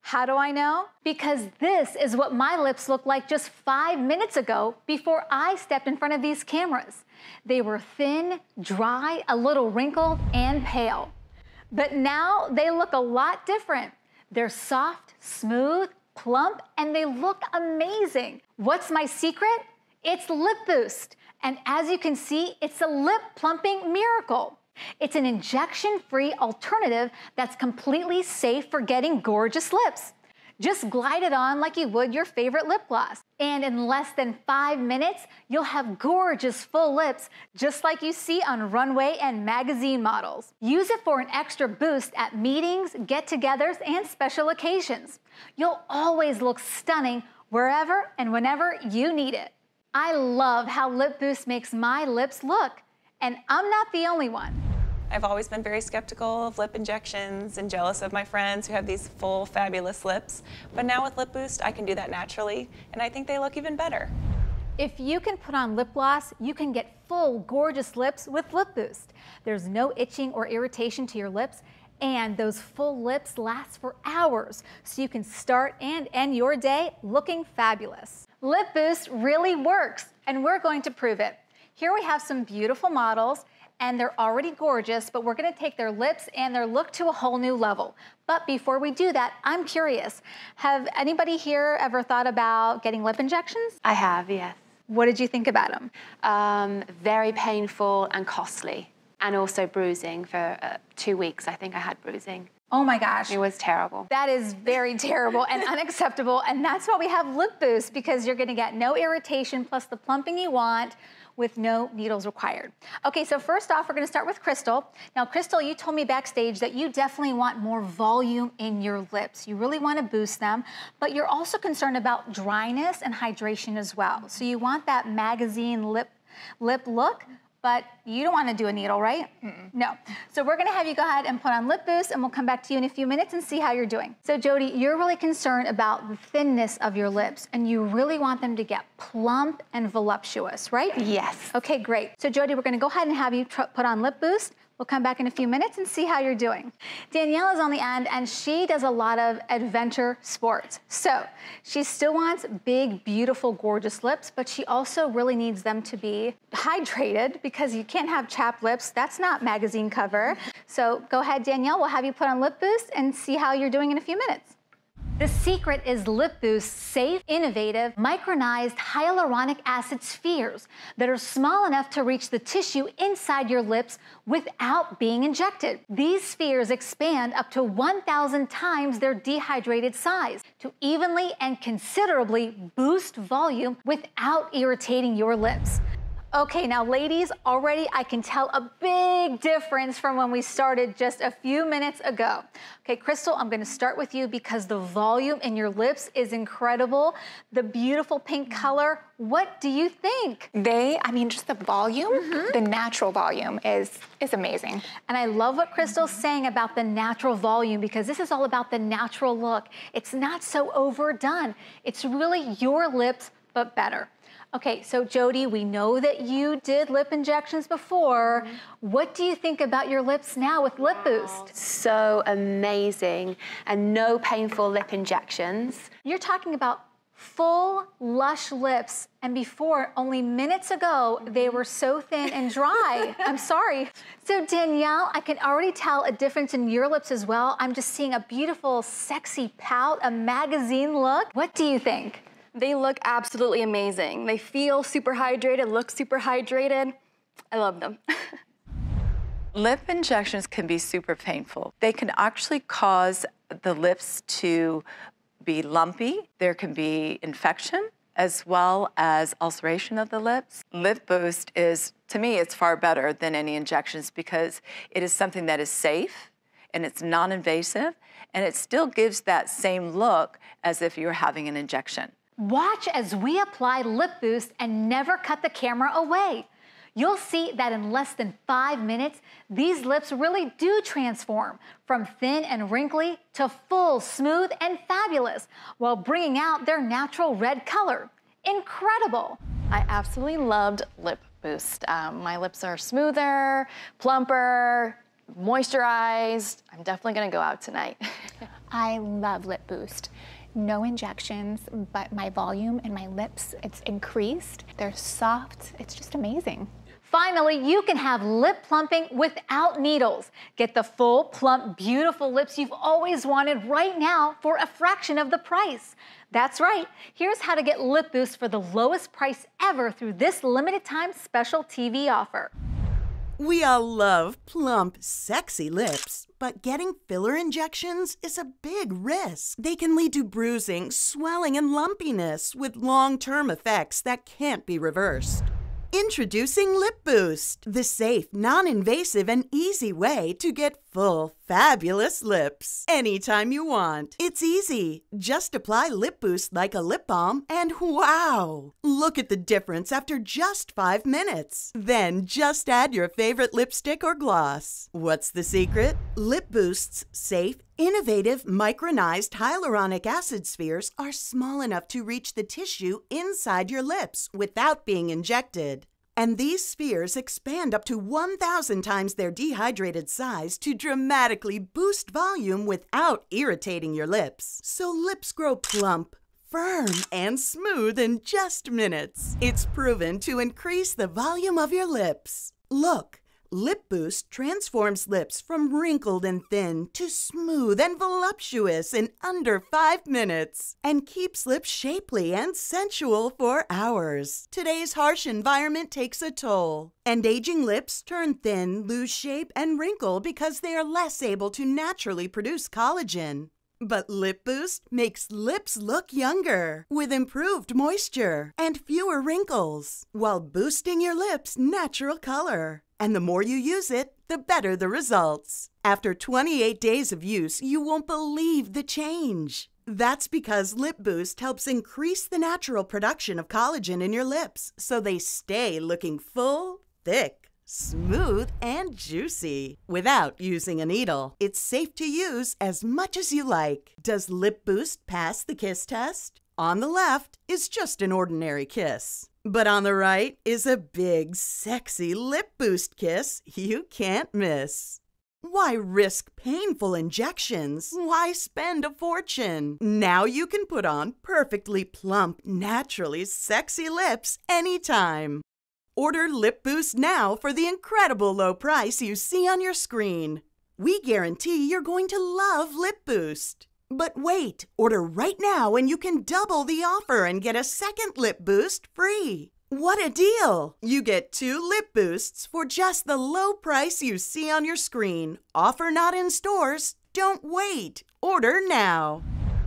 How do I know? Because this is what my lips looked like just five minutes ago before I stepped in front of these cameras. They were thin, dry, a little wrinkled, and pale. But now they look a lot different. They're soft, smooth, plump, and they look amazing. What's my secret? It's Lip Boost. And as you can see, it's a lip plumping miracle. It's an injection-free alternative that's completely safe for getting gorgeous lips. Just glide it on like you would your favorite lip gloss. And in less than five minutes, you'll have gorgeous full lips, just like you see on runway and magazine models. Use it for an extra boost at meetings, get-togethers, and special occasions. You'll always look stunning wherever and whenever you need it. I love how Lip Boost makes my lips look, and I'm not the only one. I've always been very skeptical of lip injections and jealous of my friends who have these full, fabulous lips. But now with Lip Boost, I can do that naturally, and I think they look even better. If you can put on lip gloss, you can get full, gorgeous lips with Lip Boost. There's no itching or irritation to your lips, and those full lips last for hours, so you can start and end your day looking fabulous. Lip Boost really works, and we're going to prove it. Here we have some beautiful models and they're already gorgeous, but we're gonna take their lips and their look to a whole new level. But before we do that, I'm curious, have anybody here ever thought about getting lip injections? I have, yes. What did you think about them? Um, very painful and costly, and also bruising for uh, two weeks. I think I had bruising. Oh my gosh. It was terrible. That is very terrible and unacceptable. And that's why we have Lip Boost because you're gonna get no irritation plus the plumping you want with no needles required. Okay, so first off, we're gonna start with Crystal. Now, Crystal, you told me backstage that you definitely want more volume in your lips. You really wanna boost them, but you're also concerned about dryness and hydration as well. So you want that magazine lip lip look, but you don't want to do a needle, right? Mm -mm. No. So we're going to have you go ahead and put on Lip Boost, and we'll come back to you in a few minutes and see how you're doing. So Jody, you're really concerned about the thinness of your lips, and you really want them to get plump and voluptuous, right? Yes. Okay, great. So Jody, we're going to go ahead and have you put on Lip Boost. We'll come back in a few minutes and see how you're doing. Danielle is on the end and she does a lot of adventure sports. So she still wants big, beautiful, gorgeous lips, but she also really needs them to be hydrated because you can't have chapped lips. That's not magazine cover. So go ahead, Danielle, we'll have you put on Lip Boost and see how you're doing in a few minutes. The secret is Lip Boost's safe, innovative, micronized hyaluronic acid spheres that are small enough to reach the tissue inside your lips without being injected. These spheres expand up to 1,000 times their dehydrated size to evenly and considerably boost volume without irritating your lips. Okay, now ladies, already I can tell a big difference from when we started just a few minutes ago. Okay, Crystal, I'm gonna start with you because the volume in your lips is incredible. The beautiful pink color, what do you think? They, I mean, just the volume, mm -hmm. the natural volume is, is amazing. And I love what Crystal's saying about the natural volume because this is all about the natural look. It's not so overdone. It's really your lips, but better. Okay, so Jody, we know that you did lip injections before. Mm -hmm. What do you think about your lips now with Lip Boost? So amazing and no painful lip injections. You're talking about full, lush lips. And before, only minutes ago, they were so thin and dry. I'm sorry. So Danielle, I can already tell a difference in your lips as well. I'm just seeing a beautiful, sexy pout, a magazine look. What do you think? They look absolutely amazing. They feel super hydrated, look super hydrated. I love them. Lip injections can be super painful. They can actually cause the lips to be lumpy. There can be infection. as well as ulceration of the lips. Lip Boost is, to me, it's far better than any injections because it is something that is safe and it's non-invasive and it still gives that same look as if you're having an injection. Watch as we apply Lip Boost and never cut the camera away. You'll see that in less than five minutes, these lips really do transform from thin and wrinkly to full, smooth, and fabulous while bringing out their natural red color. Incredible! I absolutely loved Lip Boost. Um, my lips are smoother, plumper, moisturized. I'm definitely gonna go out tonight. I love Lip Boost. No injections, but my volume and my lips, it's increased. They're soft. It's just amazing. Finally, you can have lip plumping without needles. Get the full, plump, beautiful lips you've always wanted right now for a fraction of the price. That's right. Here's how to get Lip Boost for the lowest price ever through this limited time special TV offer. We all love plump, sexy lips, but getting filler injections is a big risk. They can lead to bruising, swelling, and lumpiness with long term effects that can't be reversed. Introducing Lip Boost, the safe, non invasive, and easy way to get full, fabulous lips anytime you want. It's easy. Just apply Lip Boost like a lip balm, and wow! Look at the difference after just five minutes. Then just add your favorite lipstick or gloss. What's the secret? Lip Boost's safe, Innovative micronized hyaluronic acid spheres are small enough to reach the tissue inside your lips without being injected. And these spheres expand up to 1,000 times their dehydrated size to dramatically boost volume without irritating your lips. So lips grow plump, firm, and smooth in just minutes. It's proven to increase the volume of your lips. Look. Lip Boost transforms lips from wrinkled and thin to smooth and voluptuous in under five minutes and keeps lips shapely and sensual for hours. Today's harsh environment takes a toll, and aging lips turn thin, lose shape, and wrinkle because they are less able to naturally produce collagen. But Lip Boost makes lips look younger with improved moisture and fewer wrinkles while boosting your lips' natural color. And the more you use it, the better the results. After 28 days of use, you won't believe the change. That's because Lip Boost helps increase the natural production of collagen in your lips so they stay looking full, thick, smooth, and juicy without using a needle. It's safe to use as much as you like. Does Lip Boost pass the kiss test? On the left is just an ordinary kiss. But on the right is a big, sexy lip boost kiss you can't miss. Why risk painful injections? Why spend a fortune? Now you can put on perfectly plump, naturally sexy lips anytime. Order Lip Boost now for the incredible low price you see on your screen. We guarantee you're going to love Lip Boost. But wait, order right now and you can double the offer and get a second lip boost free. What a deal! You get two lip boosts for just the low price you see on your screen. Offer not in stores. Don't wait. Order now.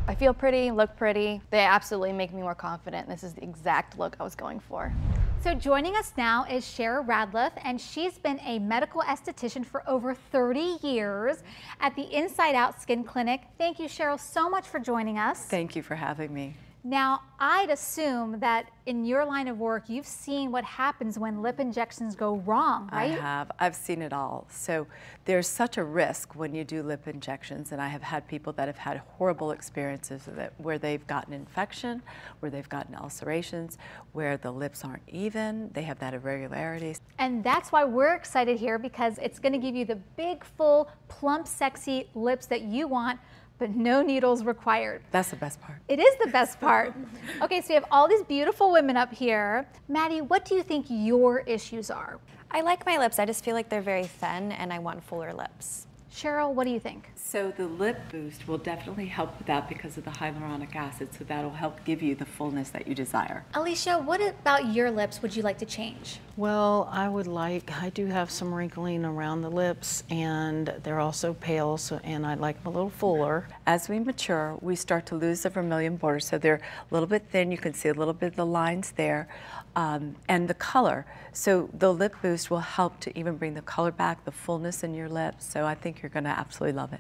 I feel pretty, look pretty. They absolutely make me more confident. This is the exact look I was going for. So joining us now is Cheryl Radliff, and she's been a medical esthetician for over 30 years at the Inside Out Skin Clinic. Thank you, Cheryl, so much for joining us. Thank you for having me. Now, I'd assume that in your line of work, you've seen what happens when lip injections go wrong, right? I have. I've seen it all. So there's such a risk when you do lip injections, and I have had people that have had horrible experiences with it, where they've gotten infection, where they've gotten ulcerations, where the lips aren't even, they have that irregularity. And that's why we're excited here because it's going to give you the big, full, plump, sexy lips that you want but no needles required. That's the best part. It is the best part. okay, so we have all these beautiful women up here. Maddie, what do you think your issues are? I like my lips. I just feel like they're very thin and I want fuller lips. Cheryl, what do you think? So the lip boost will definitely help with that because of the hyaluronic acid, so that'll help give you the fullness that you desire. Alicia, what about your lips would you like to change? Well, I would like, I do have some wrinkling around the lips and they're also pale, so, and I'd like them a little fuller. As we mature, we start to lose the vermilion border, so they're a little bit thin. You can see a little bit of the lines there. Um, and the color. So the lip boost will help to even bring the color back, the fullness in your lips. So I think you're going to absolutely love it.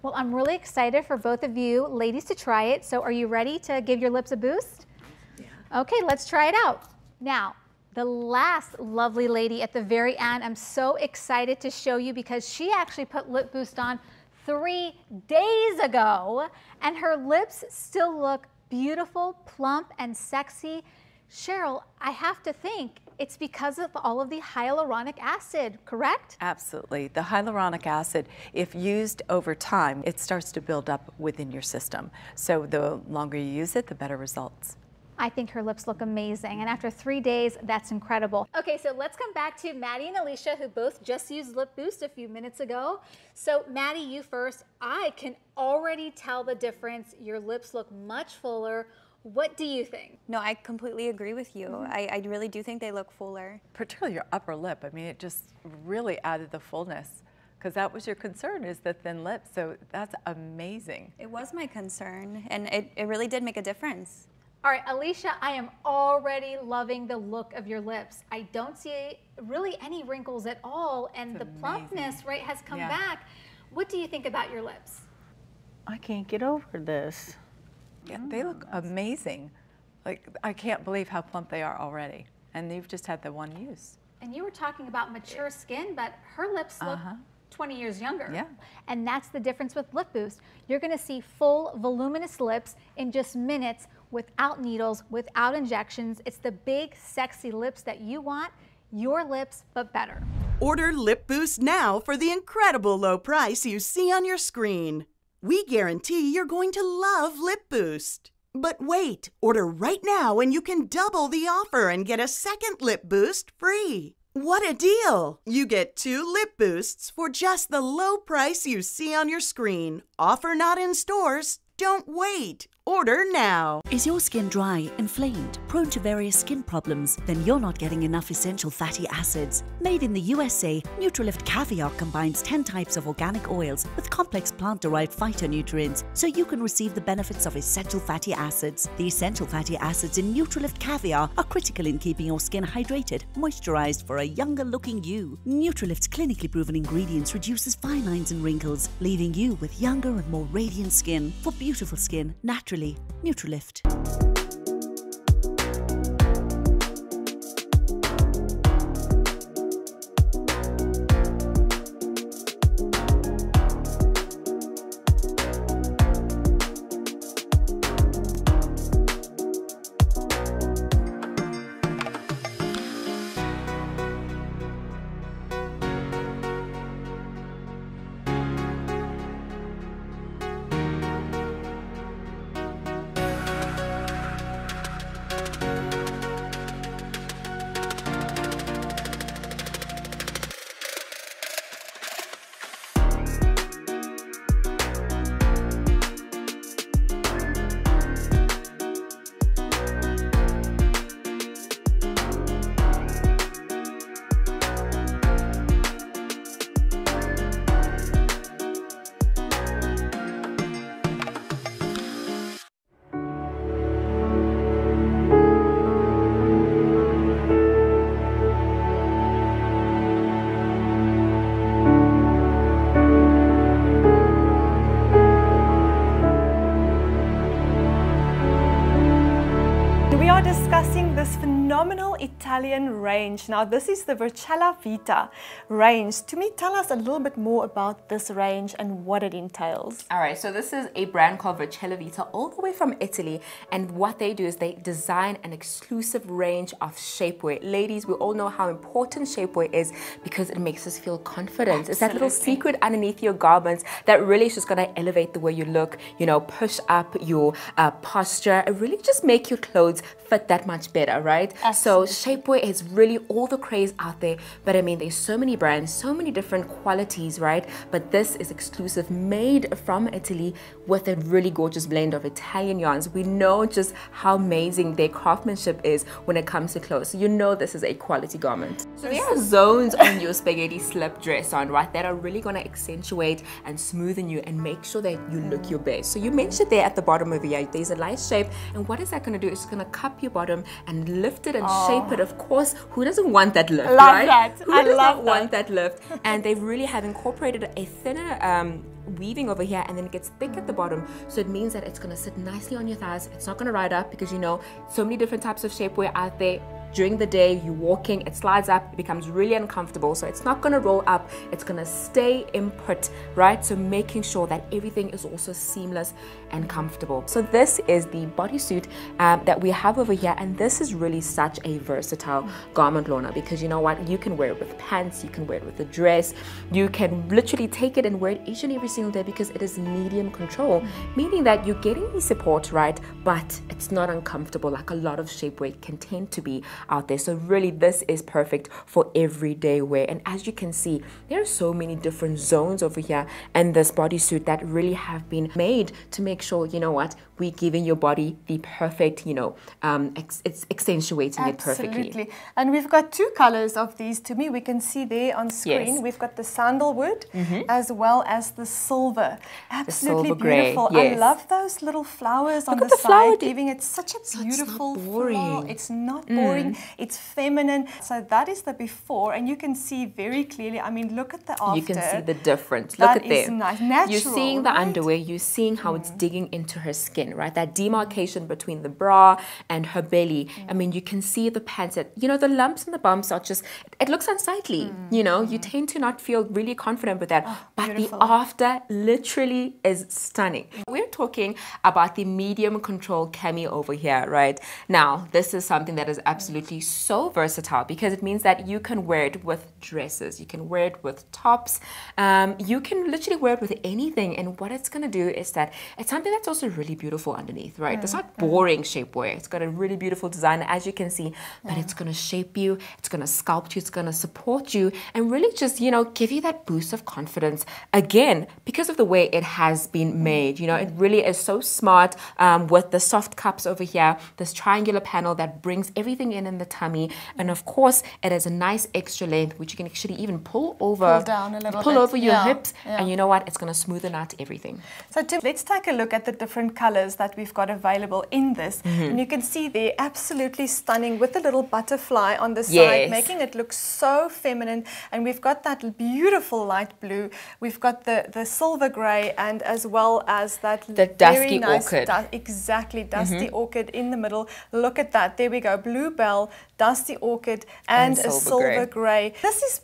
Well, I'm really excited for both of you ladies to try it. So are you ready to give your lips a boost? Yeah. Okay, let's try it out. Now, the last lovely lady at the very end, I'm so excited to show you because she actually put Lip Boost on three days ago and her lips still look beautiful, plump, and sexy. Cheryl, I have to think it's because of all of the hyaluronic acid, correct? Absolutely. The hyaluronic acid, if used over time, it starts to build up within your system. So the longer you use it, the better results. I think her lips look amazing. And after three days, that's incredible. Okay, so let's come back to Maddie and Alicia, who both just used Lip Boost a few minutes ago. So Maddie, you first. I can already tell the difference. Your lips look much fuller. What do you think? No, I completely agree with you. Mm -hmm. I, I really do think they look fuller. Particularly your upper lip. I mean, it just really added the fullness because that was your concern is the thin lip. So that's amazing. It was my concern, and it, it really did make a difference. All right, Alicia, I am already loving the look of your lips. I don't see really any wrinkles at all, and it's the amazing. plumpness, right, has come yeah. back. What do you think about your lips? I can't get over this. Yeah, they look amazing. Like, I can't believe how plump they are already. And you've just had the one use. And you were talking about mature skin, but her lips look uh -huh. 20 years younger. Yeah. And that's the difference with Lip Boost. You're gonna see full, voluminous lips in just minutes without needles, without injections. It's the big, sexy lips that you want, your lips, but better. Order Lip Boost now for the incredible low price you see on your screen. We guarantee you're going to love Lip Boost. But wait, order right now and you can double the offer and get a second Lip Boost free. What a deal! You get two lip boosts for just the low price you see on your screen. Offer not in stores. Don't wait. Order now. Is your skin dry, inflamed, prone to various skin problems? Then you're not getting enough essential fatty acids. Made in the USA, Nutrilift Caviar combines 10 types of organic oils with complex plant derived phytonutrients so you can receive the benefits of essential fatty acids. The essential fatty acids in Nutrilift Caviar are critical in keeping your skin hydrated, moisturized for a younger looking you. Nutrilift's clinically proven ingredients reduces fine lines and wrinkles, leaving you with younger and more radiant skin. For beautiful skin, naturally naturally. Nutrilift. Italian range. Now this is the Vercella Vita range. Dumi, tell us a little bit more about this range and what it entails. All right, so this is a brand called Vercella Vita all the way from Italy. And what they do is they design an exclusive range of shapewear. Ladies, we all know how important shapewear is because it makes us feel confident. Absolutely. It's that little secret underneath your garments that really is just gonna elevate the way you look, you know, push up your uh, posture, and really just make your clothes fit that much better, right? Absolutely. So shapewear is really all the craze out there, but I mean, there's so many brands, so many different qualities, right? But this is exclusive, made from Italy with a really gorgeous blend of Italian yarns. We know just how amazing their craftsmanship is when it comes to clothes. So you know this is a quality garment. So there are zones on your spaghetti slip dress on, right, that are really gonna accentuate and smoothen you and make sure that you look your best. So you mentioned there at the bottom over here, there's a light shape, and what is that gonna do? It's gonna cup your bottom and lift it and Oh. shape it. Of course, who doesn't want that lift, Love right? that. Who I does love not want that lift? and they really have incorporated a thinner um, weaving over here and then it gets thick at the bottom so it means that it's going to sit nicely on your thighs it's not going to ride up because you know so many different types of shapewear out there during the day you're walking it slides up it becomes really uncomfortable so it's not going to roll up it's going to stay in put right? So making sure that everything is also seamless and comfortable. So this is the bodysuit um, that we have over here and this is really such a versatile garment lorna because you know what? You can wear it with pants you can wear it with a dress you can literally take it and wear it each and every single day because it is medium control meaning that you're getting the support right? But it's not uncomfortable like a lot of shapewear can tend to be out there. So really this is perfect for everyday wear. And as you can see there are so many different zones over here and this bodysuit that really have been made to make sure you know what we're giving your body the perfect you know um, ex- it's accentuating it perfectly Absolutely. And we've got two colors of these Dumi. We can see there on screen. Yes. We've got the sandalwood Mhm. as well as the silver. Absolutely silver grey, beautiful. yes. I love those little flowers on the, the side, de- giving it such a beautiful flow. boring. It's not Mm. boring. It's feminine. So that is the before, and you can see very clearly. I mean, look at the after. You can see the difference. Look That at there. nice. you're seeing the right? underwear. You're seeing how it's digging into her skin, right? That demarcation between the bra and her belly. I mm. mean, you can see the pants. That, you know, the lumps and the bumps are just. It looks unsightly. Mm. You know, you mm. tend to not feel really confident with that. Oh, but the after literally is stunning. We're talking about the medium control cami over here, right? Now, this is something that is absolutely so versatile because it means that you can wear it with dresses, you can wear it with tops, um, you can literally wear it with anything. And what it's going to do is that it's something that's also really beautiful underneath, right? It's not boring shapewear. It's got a really beautiful design, as you can see, but it's going to shape you, it's going to sculpt you, it's going to support you, and really just, you know, give you that boost of confidence. Again, because of the way it has been made, you know, it really is so smart um, with the soft cups over here, this triangular panel that brings everything in in the tummy, and of course, it has a nice extra length, which you can actually even pull over, Pull down a little pull bit. over your Yeah, hips, yeah. and you know what? It's going to smoothen out everything. So Tim, let's take a look at the different colors that we've got available in this. Mhm. And you can see they're absolutely stunning with the little butterfly on the Yes. side, making it look so feminine. And we've got that beautiful light blue. We've got the, the silver grey and as well as that The very dusky nice orchid. du- exactly, dusty Mhm. orchid in the middle. Look at that. There we go. Bluebell, dusty orchid, and, And a silver silver grey. grey. This is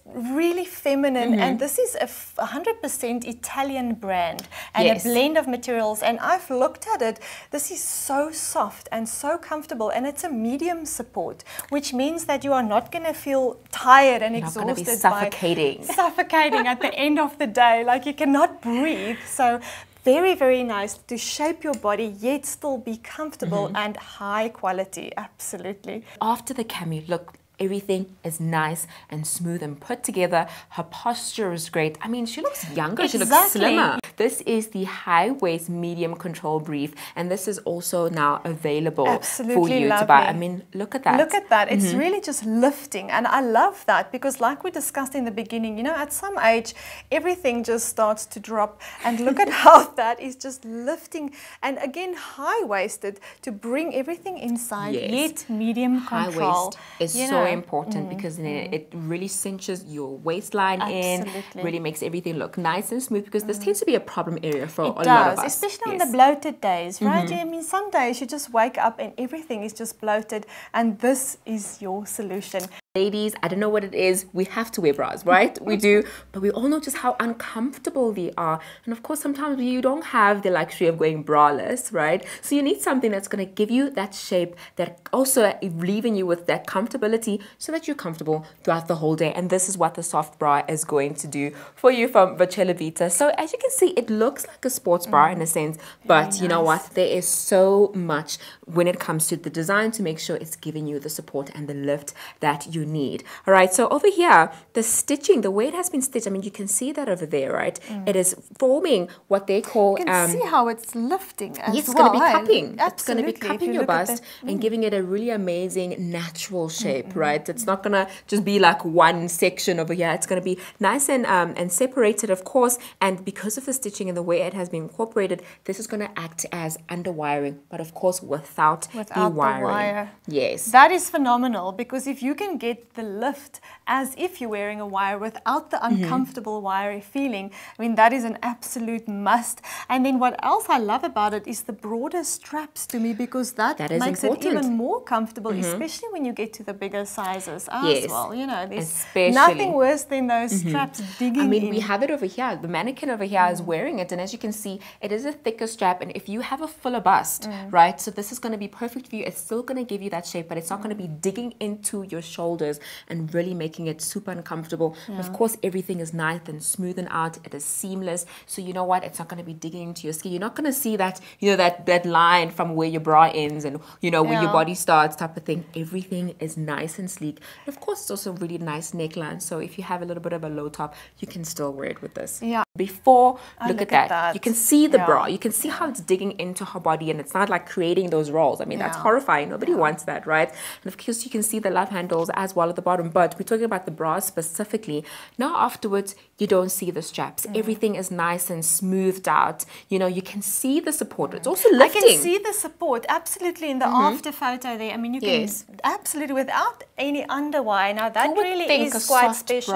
really feminine, Mhm. and this is a f- 100% Italian brand and Yes. a blend of materials. And I've looked at it. This is so soft and so comfortable, and it's a medium support, which means that you are not going to feel tired and You're not exhausted be suffocating. suffocating at the end of the day. Like you cannot breathe. So. Very, very nice to shape your body yet still be comfortable Mhm. and high quality. Absolutely. After the cami, look, everything is nice and smooth and put together. Her posture is great. I mean, she looks younger, she looks slimmer. This is the high waist medium control brief, and this is also now available for Absolutely you to buy. I mean, look at that. Look at that. It's Mhm. really just lifting. And I love that because, like we discussed in the beginning, you know, at some age, everything just starts to drop. And look at how that is just lifting. And again, high waisted to bring everything inside, Yes. yet medium High waist is you so know. Important Mm, because mm. it really cinches your waistline in, really makes everything look nice and smooth because this tends to be a problem area for It a lot of us. especially on the bloated days, right? Mhm. I mean, some days you just wake up and everything is just bloated, and this is your solution. Ladies, I don't know what it is. We have to wear bras, right? we do, but we all know just how uncomfortable they are. And of course, sometimes you don't have the luxury of going braless, right? So you need something that's going to give you that shape, that also leaving you with that comfortability so that you're comfortable throughout the whole day. And this is what the soft bra is going to do for you from Vercella Vita. So as you can see, it looks like a sports bra mm. in a sense, but Very you know what? There is so much when it comes to the design to make sure it's giving you the support and the lift that you you need. All right, so over here, the stitching, the way it has been stitched, I mean, you can see that over there, right? Mm. It is forming what they call. You can um, see how it's lifting as yes, it's well. going to be cupping. Absolutely. It's going to be cupping your bust the, mm. and giving it a really amazing natural shape, mm right? It's not going to just be like one section over here. It's going to be nice and um, and separated, of course. And because of the stitching and the way it has been incorporated, this is going to act as underwiring, but of course without, without the wiring. The wire. Yes. That is phenomenal because if you can get get the lift as if you're wearing a wire without the mm-hmm. uncomfortable mm -hmm. wiry feeling. I mean, that is an absolute must. And then what else I love about it is the broader straps Dumi because that, that makes important. it even more comfortable, mm -hmm. especially when you get to the bigger sizes as yes. well. You know, there's especially. nothing worse than those mm -hmm. straps digging I mean, in. we have it over here. The mannequin over here is mm. wearing it. And as you can see, it is a thicker strap. And if you have a fuller bust, mm. right, so this is going to be perfect for you. It's still going to give you that shape, but it's not going to be digging into your shoulder shoulders and really making it super uncomfortable. Yeah. Of course, everything is nice and smoothing out. It is seamless. So you know what? It's not going to be digging into your skin. You're not going to see that, you know, that, that line from where your bra ends and, you know, where yeah. your body starts type of thing. Everything is nice and sleek. And of course, it's also really nice neckline. So if you have a little bit of a low top, you can still wear it with this. Yeah. Before, look, look, at, that. that. You can see the yeah. bra. You can see how it's digging into her body and it's not like creating those rolls. I mean, that's horrifying. Nobody wants that, right? And of course, you can see the love handles as well at the bottom, but we're talking about the bra specifically. Now afterwards, you don't see the straps. Mm. Everything is nice and smoothed out. You know, you can see the support. It's also lifting. I can see the support absolutely in the mm -hmm. after photo there. I mean, you can yes. absolutely without any underwire. Now that really is quite special.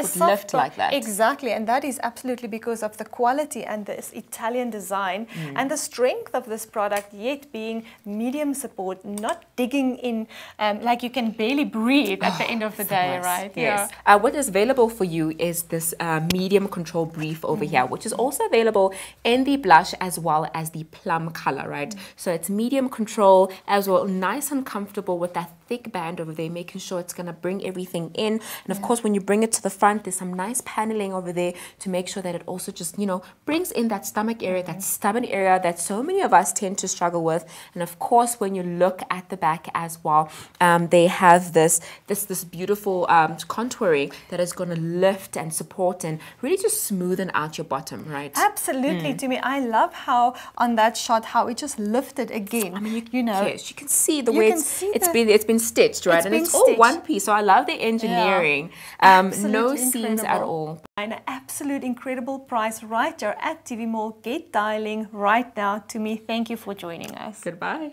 a soft lift like that. Exactly, and that is absolutely because of the quality and this Italian design mm. and the strength of this product. Yet being medium support, not digging in um, like you can barely breathe at the end of the day, nice. right? Yes. Yeah. Uh, what is available for you is this uh, medium control brief over mm. here, which is also available in the blush as well as the plum color, right? Mm. So it's medium control as well, nice and comfortable with that thick band over there, making sure it's gonna bring everything in. And of yeah. course, when you bring it to the front, there's some nice paneling over there to make sure that it also just, you know, brings in that stomach area, that stubborn area that so many of us tend to struggle with. And of course, when you look at the back as well, um, they have this, this, this beautiful um, contouring that is gonna lift and support and really just smoothen out your bottom, right? Absolutely, mm. Dumi. I love how on that shot, how it just lifted again. I mean, you, you know. Yes, you can see the way it's, it's been, it's been stitched, right? It's and it's all one piece. So I love the engineering. Yeah. Um, no seams at all. An absolute incredible price right there at TV Mall. Get dialing right now Dumi. Thank you for joining us. Goodbye.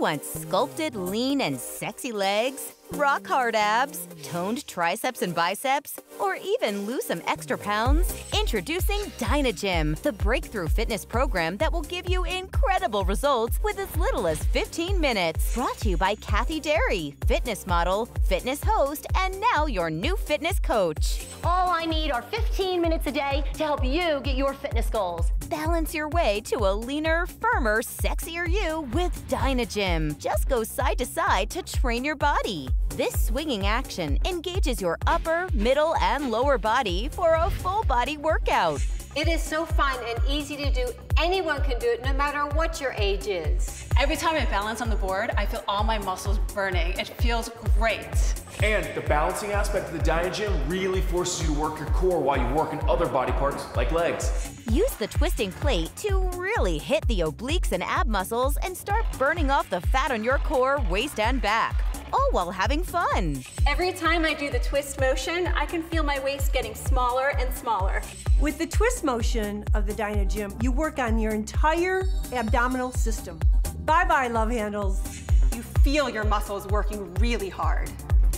Want sculpted, lean, and sexy legs? rock hard abs, toned triceps and biceps, or even lose some extra pounds? Introducing Dynagym, the breakthrough fitness program that will give you incredible results with as little as 15 minutes. Brought to you by Kathy Derry, fitness model, fitness host, and now your new fitness coach. All I need are 15 minutes a day to help you get your fitness goals. Balance your way to a leaner, firmer, sexier you with Dynagym. Just go side to side to train your body. This swinging action engages your upper, middle, and lower body for a full body workout. It is so fun and easy to do. Anyone can do it no matter what your age is. Every time I balance on the board, I feel all my muscles burning. It feels great. And the balancing aspect of the Dynagym really forces you to work your core while you work in other body parts like legs. Use the twisting plate to really hit the obliques and ab muscles and start burning off the fat on your core, waist, and back, all while having fun. Every time I do the twist motion, I can feel my waist getting smaller and smaller. With the twist motion of the Dynagym, you work on your entire abdominal system. Bye-bye, love handles. You feel your muscles working really hard.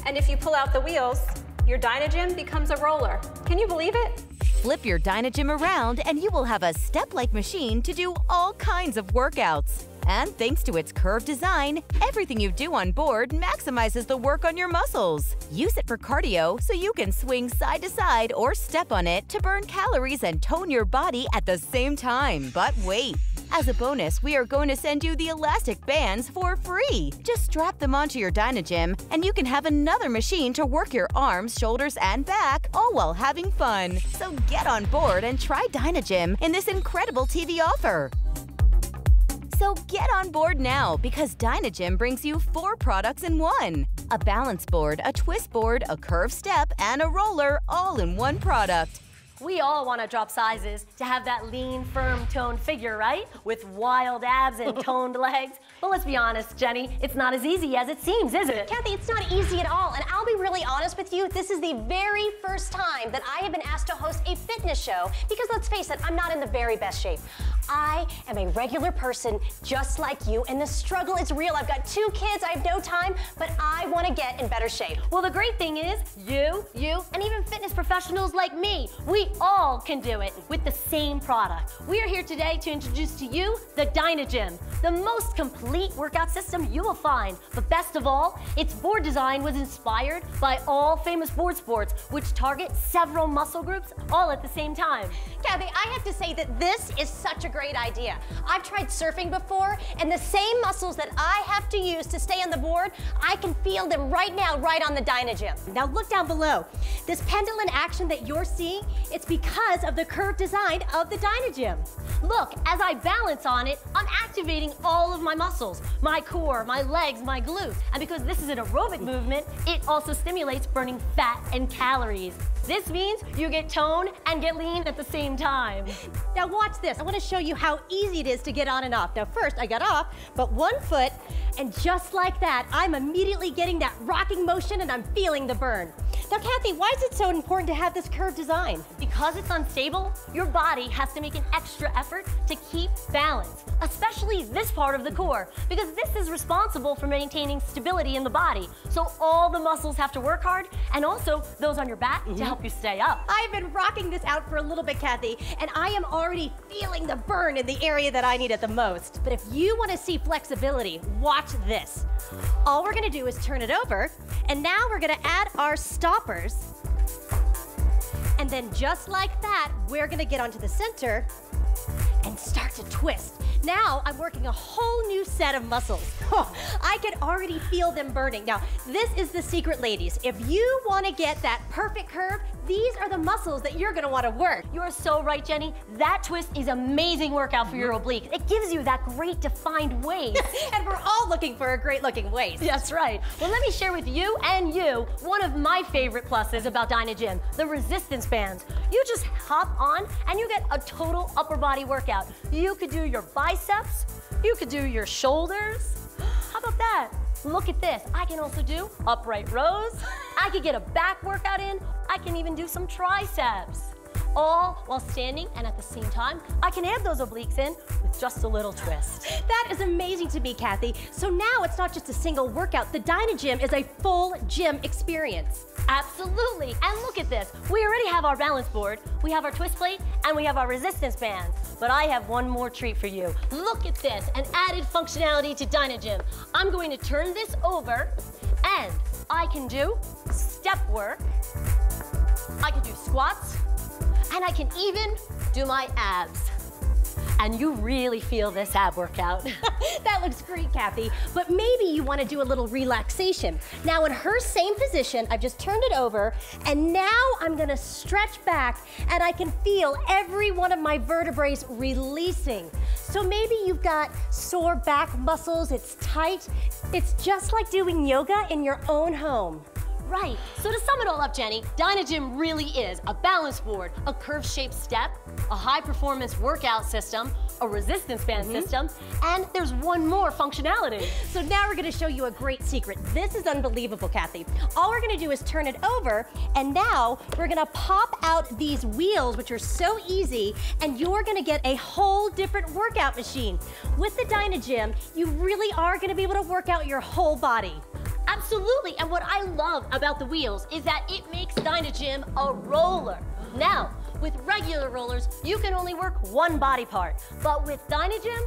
And if you pull out the wheels, your Dynagym becomes a roller. Can you believe it? Flip your Dynagym around and you will have a step-like machine to do all kinds of workouts. And thanks to its curved design, everything you do on board maximizes the work on your muscles. Use it for cardio so you can swing side to side or step on it to burn calories and tone your body at the same time. But wait! As a bonus, we are going to send you the elastic bands for free. Just strap them onto your Dynagym, and you can have another machine to work your arms, shoulders, and back, all while having fun. So get on board and try Dynagym in this incredible TV offer. So get on board now because Dynagym brings you four products in one. A balance board, a twist board, a curve step, and a roller all in one product. We all want to drop sizes to have that lean, firm, toned figure, right? With wild abs and toned legs. But let's be honest, Jenny, it's not as easy as it seems, is it? Kathy, it's not easy at all. And I'll be really honest with you, this is the very first time that I have been asked to host a fitness show because let's face it, I'm not in the very best shape. I am a regular person just like you, and the struggle is real. I've got two kids, I have no time, but I want to get in better shape. Well, the great thing is, you, you, and even fitness professionals like me, we all can do it with the same product. We are here today to introduce to you the Dynagym, the most complete workout system you will find. But best of all, its board design was inspired by all famous board sports, which target several muscle groups all at the same time. Kathy, I have to say that this is such a great idea. I've tried surfing before, and the same muscles that I have to use to stay on the board, I can feel them right now, right on the Dynagym. Now look down below. This pendulum action that you're seeing, it's because of the curved design of the Dynagym. Look, as I balance on it, I'm activating all of my muscles, my core, my legs, my glutes. And because this is an aerobic movement, it also stimulates burning fat and calories. This means you get tone and get lean at the same time. Now watch this. I want to show you how easy it is to get on and off. Now first I got off, but one foot, and just like that, I'm immediately getting that rocking motion and I'm feeling the burn. Now Kathy, why is it so important to have this curved design? Because it's unstable, your body has to make an extra effort to keep balance, especially this part of the core, because this is responsible for maintaining stability in the body. So all the muscles have to work hard, and also those on your back to mm-hmm. help you stay up. I've been rocking this out for a little bit, Kathy, and I am already feeling the burn in the area that I need it the most. But if you want to see flexibility, watch this. All we're gonna do is turn it over, and now we're gonna add our stoppers. And then just like that, we're gonna get onto the center and start to twist. Now I'm working a whole new set of muscles. Oh, I can already feel them burning. Now, this is the secret, ladies. If you want to get that perfect curve, these are the muscles that you're going to want to work. You're so right, Jenny. That twist is amazing workout for your obliques. It gives you that great defined waist. and we're all looking for a great looking waist. That's right. Well, let me share with you and you one of my favorite pluses about Dynagym, the resistance bands. You just hop on and you get a total upper body workout. You could do your biceps, you could do your shoulders. How about that? Look at this. I can also do upright rows. I could get a back workout in. I can even do some triceps. All while standing and at the same time, I can add those obliques in with just a little twist. That is amazing to me, Kathy. So now it's not just a single workout. The Dynagym is a full gym experience. Absolutely. And look at this. We already have our balance board, we have our twist plate, and we have our resistance bands. But I have one more treat for you. Look at this, an added functionality to Dynagym. I'm going to turn this over, and I can do step work, I can do squats, and I can even do my abs. And you really feel this ab workout. that looks great, Kathy. But maybe you want to do a little relaxation. Now in her same position, I've just turned it over, and now I'm gonna stretch back, and I can feel every one of my vertebrae releasing. So maybe you've got sore back muscles, it's tight. It's just like doing yoga in your own home. Right, so to sum it all up, Jenny, Dynagym really is a balance board, a curve-shaped step, a high-performance workout system, a resistance band Mhm. system, and there's one more functionality. So now we're gonna show you a great secret. This is unbelievable, Kathy. All we're gonna do is turn it over, and now we're gonna pop out these wheels, which are so easy, and you're gonna get a whole different workout machine. With the Dynagym, you really are gonna be able to work out your whole body. Absolutely, and what I love about the wheels is that it makes Dynagym a roller. Now, with regular rollers, you can only work one body part, but with Dynagym,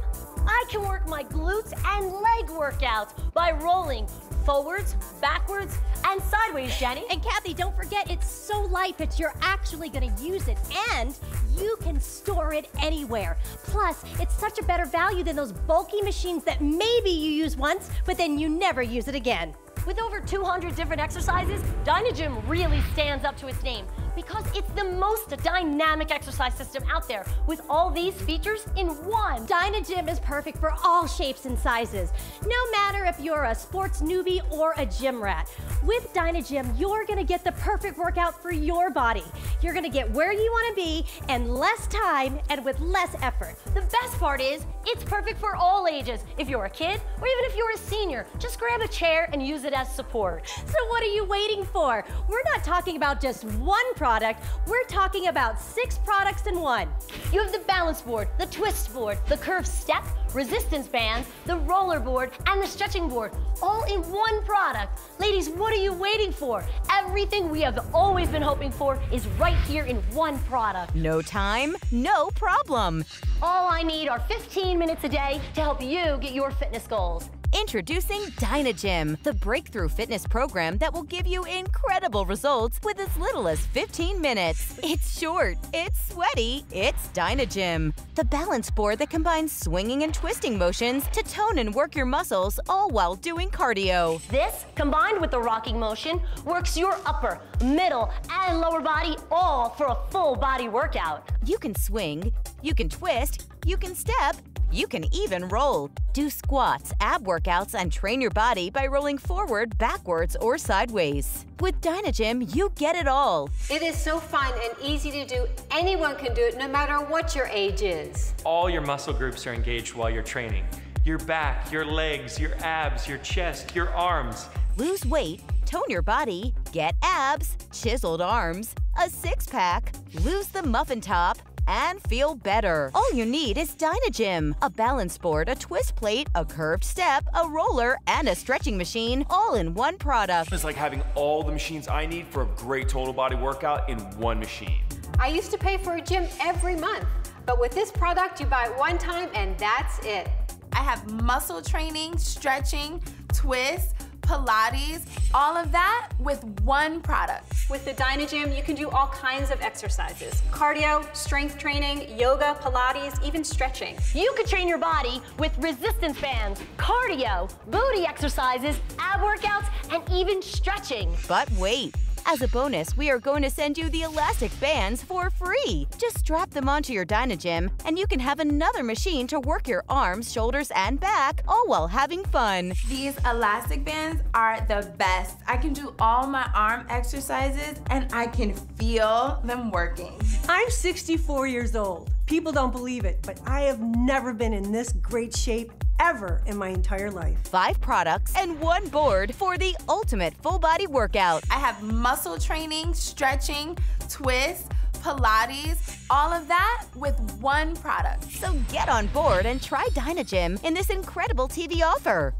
I can work my glutes and leg workouts by rolling forwards, backwards, and sideways, Jenny. And Kathy, don't forget, it's so light that you're actually gonna use it, and you can store it anywhere. Plus, it's such a better value than those bulky machines that maybe you use once, but then you never use it again. With over 200 different exercises, Dynagym really stands up to its name because it's the most dynamic exercise system out there with all these features in one. Dynagym is perfect for all shapes and sizes, no matter if you're a sports newbie or a gym rat. With Dynagym, you're gonna get the perfect workout for your body. You're gonna get where you wanna be in less time and with less effort. The best part is, it's perfect for all ages. If you're a kid or even if you're a senior, just grab a chair and use it as support. So what are you waiting for? We're not talking about just one product, we're talking about six products in one. You have the balance board, the twist board, the curved step, resistance bands, the roller board, and the stretching board, all in one product. Ladies, what are you waiting for? Everything we have always been hoping for is right here in one product. No time, no problem. All I need are 15 minutes a day to help you get your fitness goals. Introducing Dynagym, the breakthrough fitness program that will give you incredible results with as little as 15 minutes. It's short, it's sweaty, it's Dynagym, the balance board that combines swinging and twisting motions to tone and work your muscles all while doing cardio. This, combined with the rocking motion, works your upper, middle, and lower body all for a full body workout. You can swing, you can twist, you can step, you can even roll. Do squats, ab workouts, and train your body by rolling forward, backwards, or sideways. With Dynagym, you get it all. It is so fun and easy to do. Anyone can do it no matter what your age is. All your muscle groups are engaged while you're training. Your back, your legs, your abs, your chest, your arms. Lose weight, tone your body, get abs, chiseled arms, a six pack, lose the muffin top, and feel better. All you need is Dynagym, a balance board, a twist plate, a curved step, a roller, and a stretching machine, all in one product. It's like having all the machines I need for a great total body workout in one machine. I used to pay for a gym every month, but with this product, you buy it one time and that's it. I have muscle training, stretching, twists, Pilates, all of that with one product. With the Dynagym, you can do all kinds of exercises. Cardio, strength training, yoga, Pilates, even stretching. You could train your body with resistance bands, cardio, booty exercises, ab workouts, and even stretching. But wait. As a bonus, we are going to send you the elastic bands for free. Just strap them onto your Dynagym, and you can have another machine to work your arms, shoulders, and back, all while having fun. These elastic bands are the best. I can do all my arm exercises and I can feel them working. I'm 64 years old. People don't believe it, but I have never been in this great shape ever in my entire life. Five products and one board for the ultimate full body workout. I have muscle training, stretching, twists, Pilates, all of that with one product. So get on board and try Dynagym in this incredible TV offer.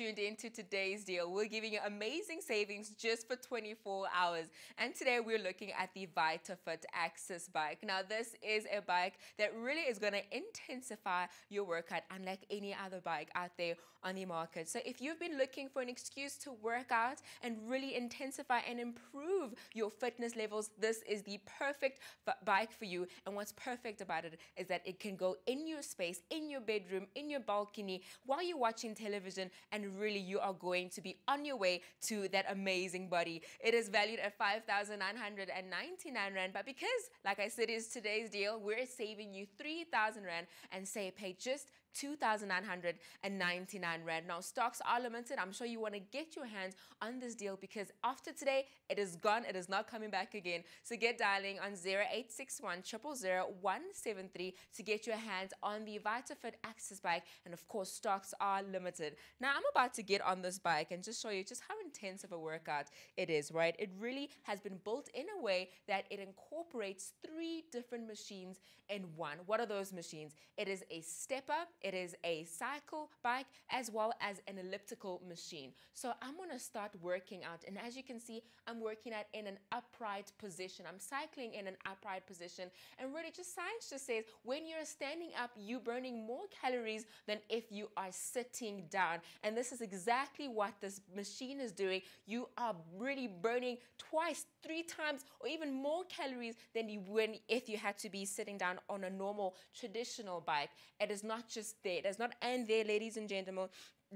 Tuned into today's deal. We're giving you amazing savings just for 24 hours. And today we're looking at the VitaFit Access bike. Now, this is a bike that really is going to intensify your workout unlike any other bike out there on the market. So if you've been looking for an excuse to work out and really intensify and improve your fitness levels, this is the perfect bike for you. And what's perfect about it is that it can go in your space, in your bedroom, in your balcony, while you're watching television and really you are going to be on your way to that amazing body. It is valued at 5,999 Rand, but because, like I said, is today's deal, we're saving you 3,000 Rand and say pay just 2,999 Rand. Now, stocks are limited. I'm sure you want to get your hands on this deal because after today, it is gone. It is not coming back again. So get dialing on 0861 173 to get your hands on the VitaFit Access bike. And of course, stocks are limited. Now, I'm about to get on this bike and just show you just how intense of a workout it is, right? It really has been built in a way that it incorporates three different machines in one. What are those machines? It is a stepper, it is a cycle bike, as well as an elliptical machine. So I'm gonna start working out. And as you can see, I'm working out in an upright position. I'm cycling in an upright position. And really just science just says when you're standing up, you're burning more calories than if you are sitting down. And this is exactly what this machine is doing. You are really burning twice, three times, or even more calories than you would if you had to be sitting down on a normal traditional bike. It is not just there. There's not end there, ladies and gentlemen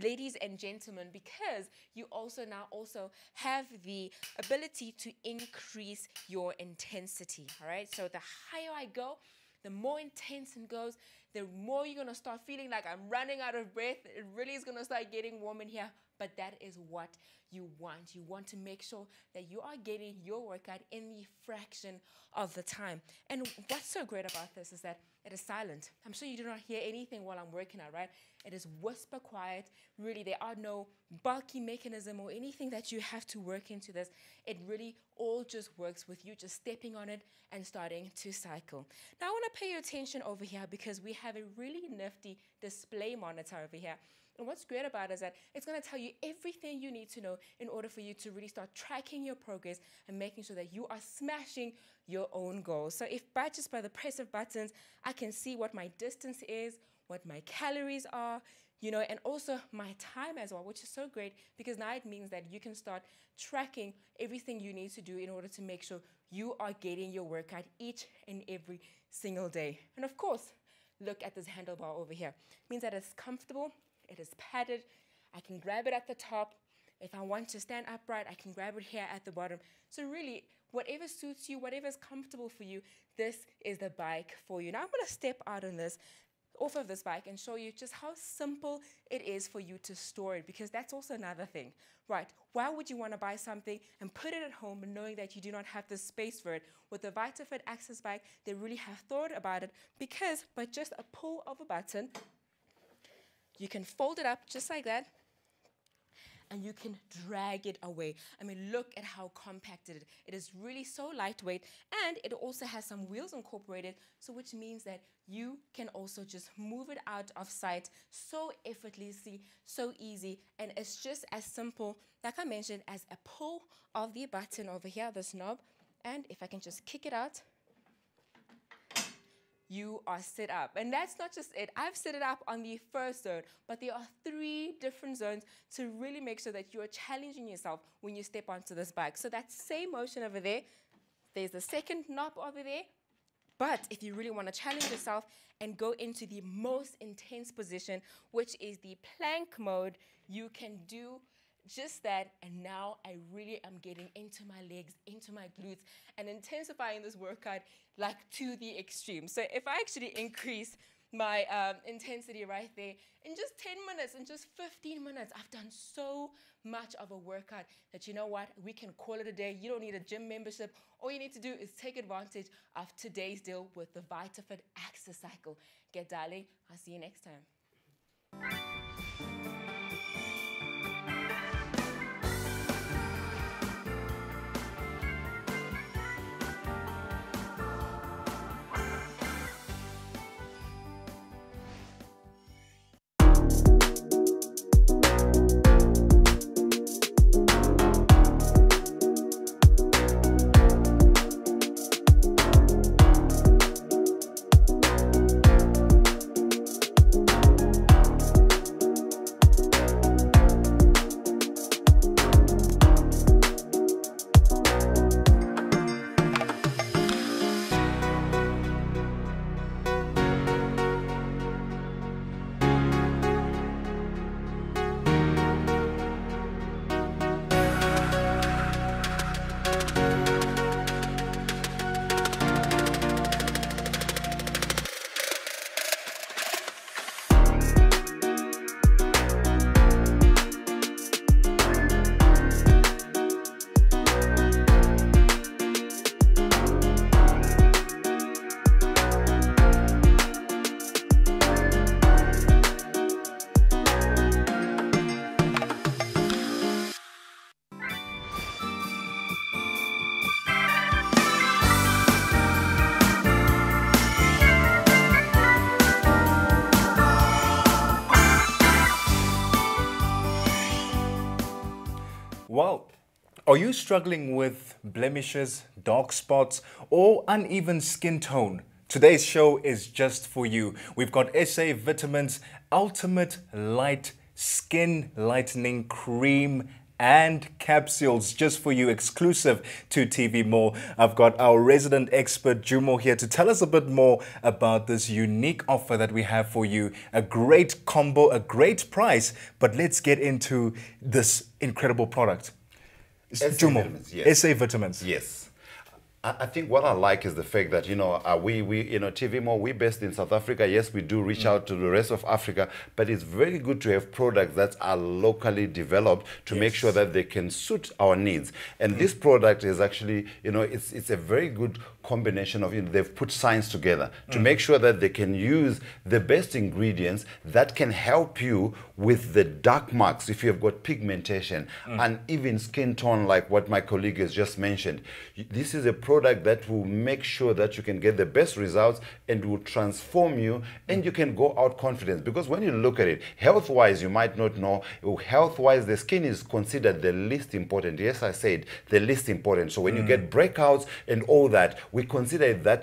ladies and gentlemen because you also now also have the ability to increase your intensity all right so the higher i go the more intense it goes the more you're going to start feeling like i'm running out of breath it really is going to start getting warm in here but that is what you want. You want to make sure that you are getting your workout in the fraction of the time. And what's so great about this is that it is silent. I'm sure you do not hear anything while I'm working out, right? It is whisper quiet. Really, there are no bulky mechanism or anything that you have to work into this. It really all just works with you just stepping on it and starting to cycle. Now, I want to pay your attention over here because we have a really nifty display monitor over here. And what's great about it is that it's going to tell you everything you need to know in order for you to really start tracking your progress and making sure that you are smashing your own goals. So if by just by the press of buttons, I can see what my distance is, what my calories are, you know, and also my time as well, which is so great because now it means that you can start tracking everything you need to do in order to make sure you are getting your workout each and every single day. And of course, look at this handlebar over here. It means that it's comfortable, it is padded. I can grab it at the top. If I want to stand upright, I can grab it here at the bottom. So really, whatever suits you, whatever is comfortable for you, this is the bike for you. Now I'm gonna step out on this. off of this bike and show you just how simple it is for you to store it because that's also another thing. Right, why would you want to buy something and put it at home knowing that you do not have the space for it? With the VitaFit Access bike, they really have thought about it because by just a pull of a button, you can fold it up just like that and you can drag it away. I mean, look at how compact it is. It is really so lightweight and it also has some wheels incorporated, so which means that you can also just move it out of sight so effortlessly, so easy, and it's just as simple, like I mentioned, as a pull of the button over here, this knob, and if I can just kick it out, you are set up. And that's not just it. I've set it up on the first zone, but there are three different zones to really make sure that you are challenging yourself when you step onto this bike. So that same motion over there, there's the second knob over there. But if you really want to challenge yourself and go into the most intense position, which is the plank mode, you can do just that and now I really am getting into my legs, into my glutes and intensifying this workout like to the extreme. So if I actually increase my um, intensity right there in just 10 minutes, in just 15 minutes, I've done so much of a workout that you know what, we can call it a day. You don't need a gym membership. All you need to do is take advantage of today's deal with the VitaFit Access Cycle. Get dialing. I'll see you next time. Are you struggling with blemishes, dark spots, or uneven skin tone? Today's show is just for you. We've got SA Vitamins Ultimate Light Skin Lightening Cream and capsules just for you exclusive to TV Mall. I've got our resident expert Jumo here to tell us a bit more about this unique offer that we have for you. A great combo, a great price, but let's get into this incredible product. Jumo, Vitamins, yes. SA Vitamins. Yes. I think what I like is the fact that you know uh, we we you know TV Mall we based in South Africa. Yes, we do reach out to the rest of Africa, but it's very good to have products that are locally developed to make sure that they can suit our needs. And this product is actually you know it's it's a very good combination of you know, they've put science together to Mm. make sure that they can use the best ingredients that can help you with the dark marks if you have got pigmentation Mm. and even skin tone like what my colleague has just mentioned this is a product that will make sure that you can get the best results and will transform you and you can go out confident because when you look at it health wise you might not know health wise the skin is considered the least important yes i said the least important so when you Mm. get breakouts and all that we consider that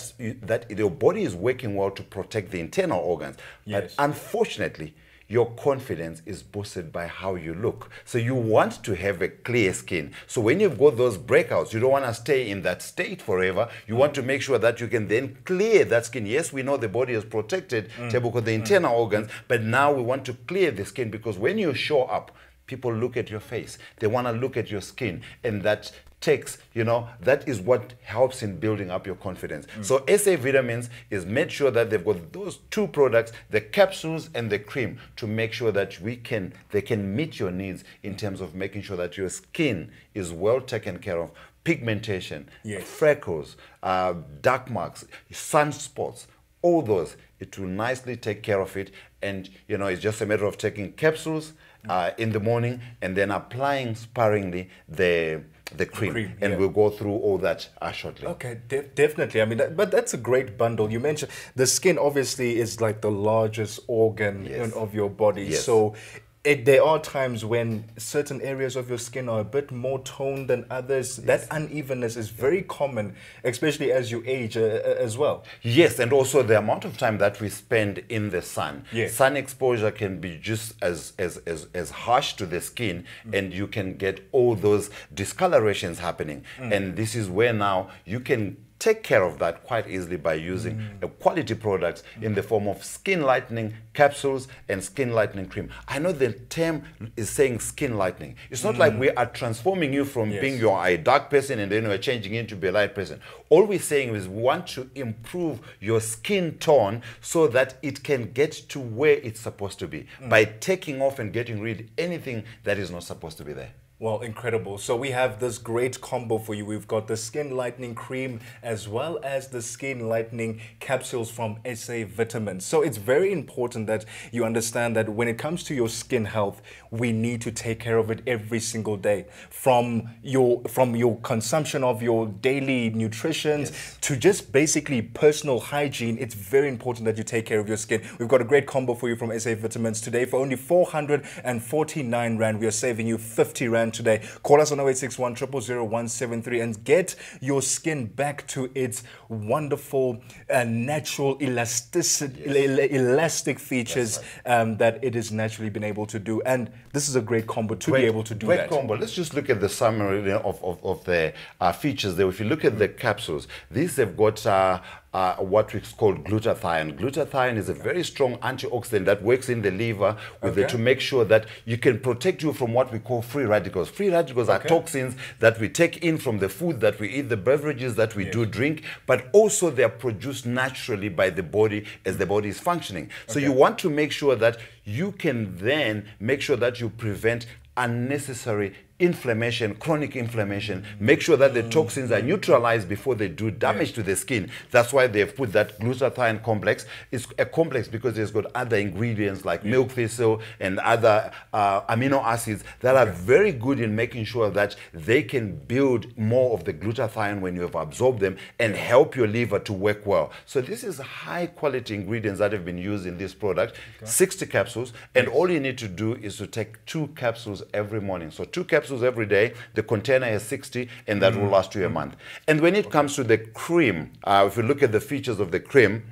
that your body is working well to protect the internal organs Yes. but unfortunately your confidence is boosted by how you look. So you want to have a clear skin. So when you've got those breakouts, you don't want to stay in that state forever. You want to make sure that you can then clear that skin. Yes, we know the body is protected, Mm. Tebuko, the Mm. internal organs, but now we want to clear the skin because when you show up, people look at your face. They want to look at your skin, and that takes, you know, that is what helps in building up your confidence. Mm. So SA Vitamins is made sure that they've got those two products, the capsules and the cream, to make sure that we can they can meet your needs in terms of making sure that your skin is well taken care of. Pigmentation, Yes. freckles, uh, dark marks, sunspots, all those, it will nicely take care of it. And you know, it's just a matter of taking capsules uh, in the morning and then applying sparingly the the cream, cream, and yeah. we'll go through all that uh, shortly. Okay, de- definitely. I mean, that, but that's a great bundle. You mentioned the skin obviously is like the largest organ in- of your body. Yes. So it, there are times when certain areas of your skin are a bit more toned than others. That unevenness is very common, especially as you age uh, uh, as well. Yes, and also the amount of time that we spend in the sun. Yes. Sun exposure can be just as as, as, as harsh to the skin, and you can get all those discolorations happening. Mm. And this is where now you can take care of that quite easily by using a quality products in the form of skin lightening capsules and skin lightening cream. I know the term is saying skin lightening. It's not like Mm. we are transforming you from Yes. being your a dark person and then we're changing into be a light person. All we're saying is we want to improve your skin tone so that it can get to where it's supposed to be Mm. by taking off and getting rid of anything that is not supposed to be there. Well, incredible. So we have this great combo for you. We've got the skin lightening cream as well as the skin lightening capsules from SA Vitamins. So it's very important that you understand that when it comes to your skin health, we need to take care of it every single day. From your from your consumption of your daily nutrition to just basically personal hygiene, it's very important that you take care of your skin. We've got a great combo for you from SA Vitamins today for only 449 Rand. We are saving you 50 Rand today. Call us on 0861 000 173 and get your skin back to its wonderful uh, natural elasticity, el- elastic features um, that it has naturally been able to do. And this is a great combo to Great- be able to do great that. combo. Let's just look at the summary of, of, of the uh, features there. If you look at the capsules, these have got uh, uh, what we call glutathione. Glutathione is a very strong antioxidant that works in the liver the, Okay. to make sure that you can protect you from what we call free radicals. Free radicals are toxins that we take in from the food that we eat, the beverages that we do drink, but also they are produced naturally by the body as the body is functioning. So Okay. you want to make sure that you can then make sure that you prevent unnecessary inflammation, chronic inflammation. Make sure that the toxins are neutralized before they do damage to the skin. That's why they've put that glutathione complex. It's a complex because it's got other ingredients like milk thistle and other uh, amino acids that are very good in making sure that they can build more of the glutathione when you have absorbed them and help your liver to work well. So this is high quality ingredients that have been used in this product. 60 capsules, and all you need to do is to take two capsules every morning. So two capsules every day. The container has 60, and that will Mm. last you a month. And when it comes to the cream, uh, if you look at the features of the cream,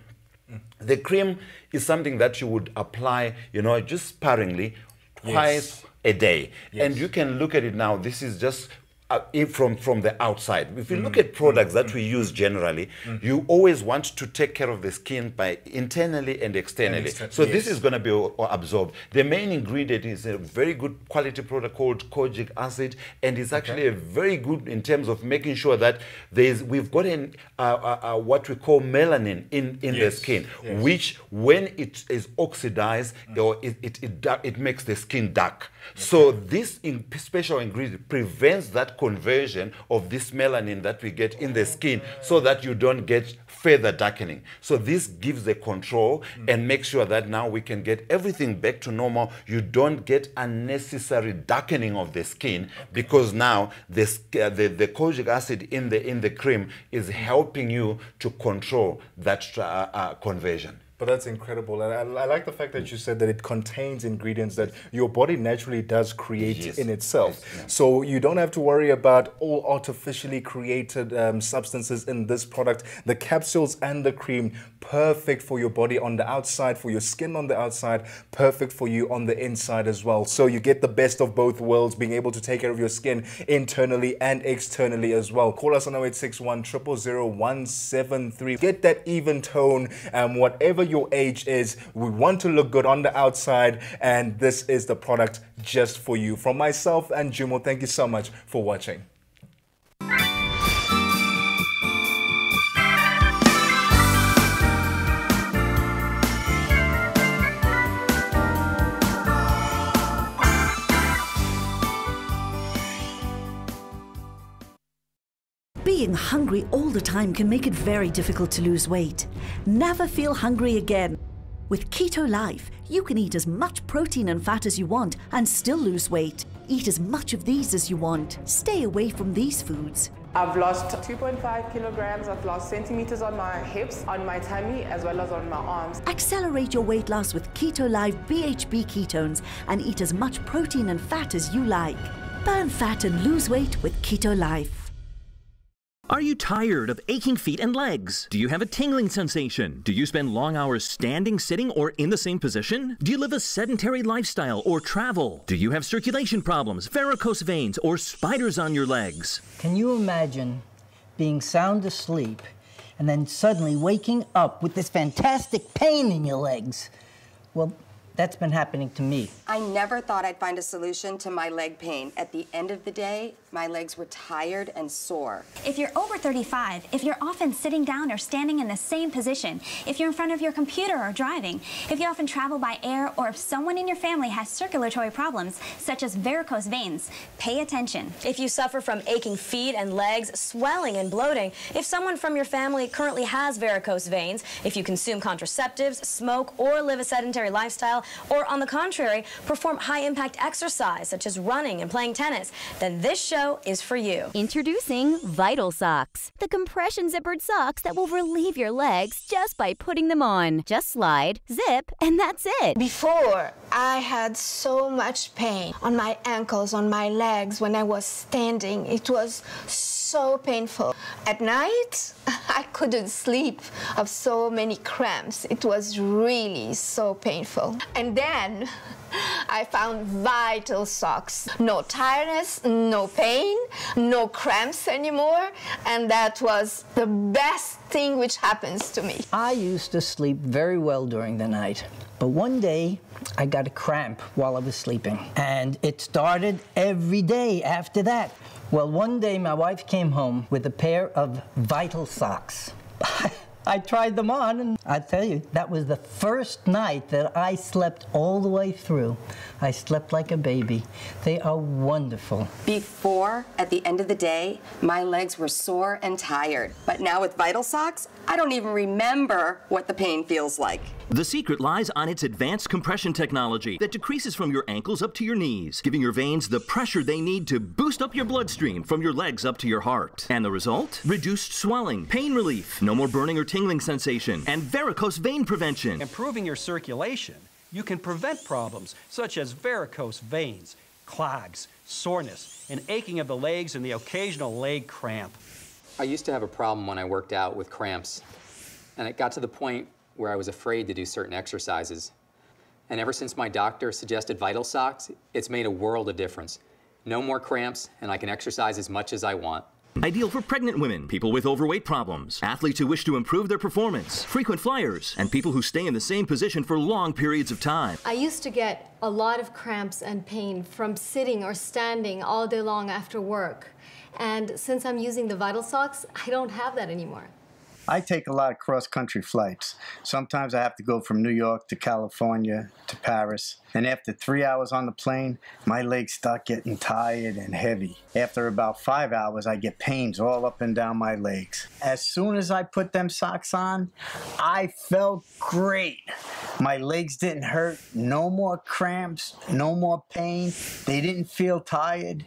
the cream is something that you would apply, you know, just sparingly twice Yes. a day. Yes. And you can look at it now. This is just uh, from from the outside. If you look at products that we use generally, you always want to take care of the skin by internally and externally. exter- so this is going to be o- absorbed. The main ingredient is a very good quality product called kojic acid, and it's actually a very good in terms of making sure that there's we've got an uh, uh, uh, what we call melanin in in the skin, Yes. which when it is oxidized or it it, it, it makes the skin dark. So this in special ingredient prevents that conversion of this melanin that we get in the skin, so that you don't get further darkening. So this gives the control and makes sure that now we can get everything back to normal. You don't get unnecessary darkening of the skin because now the uh, the, the kojic acid in the in the cream is helping you to control that uh, uh, conversion. But that's incredible. And I, I like the fact that you said that it contains ingredients that your body naturally does create Yes. in itself. So you don't have to worry about all artificially created um, substances in this product. The capsules and the cream, perfect for your body on the outside, for your skin on the outside, perfect for you on the inside as well. So you get the best of both worlds, being able to take care of your skin internally and externally as well. Call us on 0861 000 173. Get that even tone, um, whatever your age is. We want to look good on the outside, and this is the product just for you. From myself and Jumo, thank you so much for watching. Being hungry all the time can make it very difficult to lose weight. Never feel hungry again. With Keto Life, you can eat as much protein and fat as you want and still lose weight. Eat as much of these as you want. Stay away from these foods. I've lost 2.5 kilograms. I've lost centimeters on my hips, on my tummy, as well as on my arms. Accelerate your weight loss with Keto Life BHB ketones and eat as much protein and fat as you like. Burn fat and lose weight with Keto Life. Are you tired of aching feet and legs? Do you have a tingling sensation? Do you spend long hours standing, sitting, or in the same position? Do you live a sedentary lifestyle or travel? Do you have circulation problems, varicose veins, or spiders on your legs? Can you imagine being sound asleep and then suddenly waking up with this fantastic pain in your legs? Well, that's been happening to me. I never thought I'd find a solution to my leg pain. At the end of the day, my legs were tired and sore. If you're over 35, if you're often sitting down or standing in the same position, if you're in front of your computer or driving, if you often travel by air, or if someone in your family has circulatory problems, such as varicose veins, pay attention. If you suffer from aching feet and legs, swelling and bloating, if someone from your family currently has varicose veins, if you consume contraceptives, smoke, or live a sedentary lifestyle, or on the contrary, perform high-impact exercise such as running and playing tennis, then this show is for you. Introducing Vital Socks, the compression zippered socks that will relieve your legs just by putting them on. Just slide, zip, and that's it. Before, I had so much pain on my ankles, on my legs when I was standing. It was so painful. At night, I couldn't sleep of so many cramps. It was really so painful. And then I found vital socks. No tiredness, no pain, no cramps anymore, and that was the best thing which happens to me. I used to sleep very well during the night, but one day I got a cramp while I was sleeping, and it started every day after that. Well, one day my wife came home with a pair of vital socks. I tried them on, and I tell you, that was the first night that I slept all the way through. I slept like a baby. They are wonderful. Before, at the end of the day, my legs were sore and tired. But now with Vital Socks, I don't even remember what the pain feels like. The secret lies on its advanced compression technology that decreases from your ankles up to your knees, giving your veins the pressure they need to boost up your bloodstream from your legs up to your heart. And the result? Reduced swelling, pain relief, no more burning or tingling sensation, and varicose vein prevention. Improving your circulation, you can prevent problems such as varicose veins, clogs, soreness, and aching of the legs and the occasional leg cramp. I used to have a problem when I worked out with cramps, and it got to the point where I was afraid to do certain exercises. And ever since my doctor suggested Vital Socks, it's made a world of difference. No more cramps, and I can exercise as much as I want. Ideal for pregnant women, people with overweight problems, athletes who wish to improve their performance, frequent flyers, and people who stay in the same position for long periods of time. I used to get a lot of cramps and pain from sitting or standing all day long after work. And since I'm using the Vital Socks, I don't have that anymore. I take a lot of cross country flights. Sometimes I have to go from New York to California to Paris. And after three hours on the plane, my legs start getting tired and heavy. After about five hours, I get pains all up and down my legs. As soon as I put them socks on, I felt great. My legs didn't hurt, no more cramps, no more pain. They didn't feel tired.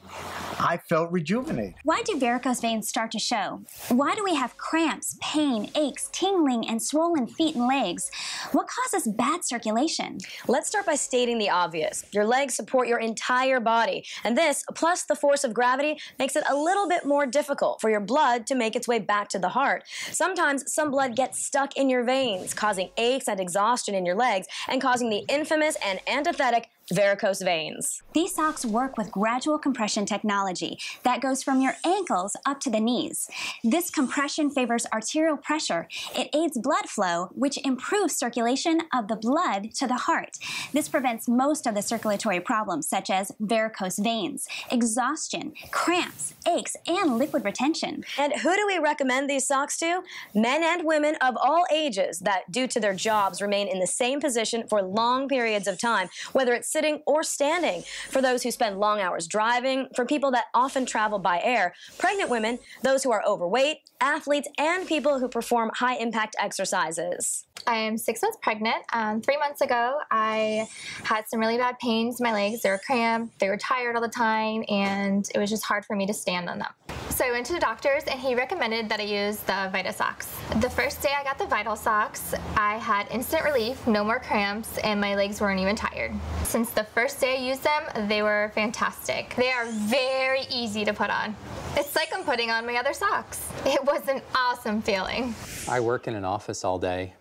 I felt rejuvenated. Why do varicose veins start to show? Why do we have cramps, pain, aches, tingling, and swollen feet and legs? What causes bad circulation? Let's start by stating the obvious. Your legs support your entire body, and this, plus the force of gravity, makes it a little bit more difficult for your blood to make its way back to the heart. Sometimes some blood gets stuck in your veins, causing aches and exhaustion in your legs, and causing the infamous and antithetic varicose veins. These socks work with gradual compression technology that goes from your ankles up to the knees. This compression favors arterial pressure. It aids blood flow, which improves circulation of the blood to the heart. This prevents most of the circulatory problems such as varicose veins, exhaustion, cramps, aches, and liquid retention. And who do we recommend these socks to? Men and women of all ages that, due to their jobs, remain in the same position for long periods of time, whether it's sitting sitting or standing. For those who spend long hours driving, for people that often travel by air, pregnant women, those who are overweight, athletes, and people who perform high impact exercises. I am six months pregnant. Um, three months ago, I had some really bad pains in my legs. They were cramped, they were tired all the time, and it was just hard for me to stand on them. So I went to the doctor's and he recommended that I use the Vital socks. The first day I got the Vital socks, I had instant relief, no more cramps, and my legs weren't even tired. Since the first day I used them, they were fantastic. They are very easy to put on. It's like I'm putting on my other socks. It was an awesome feeling. I work in an office all day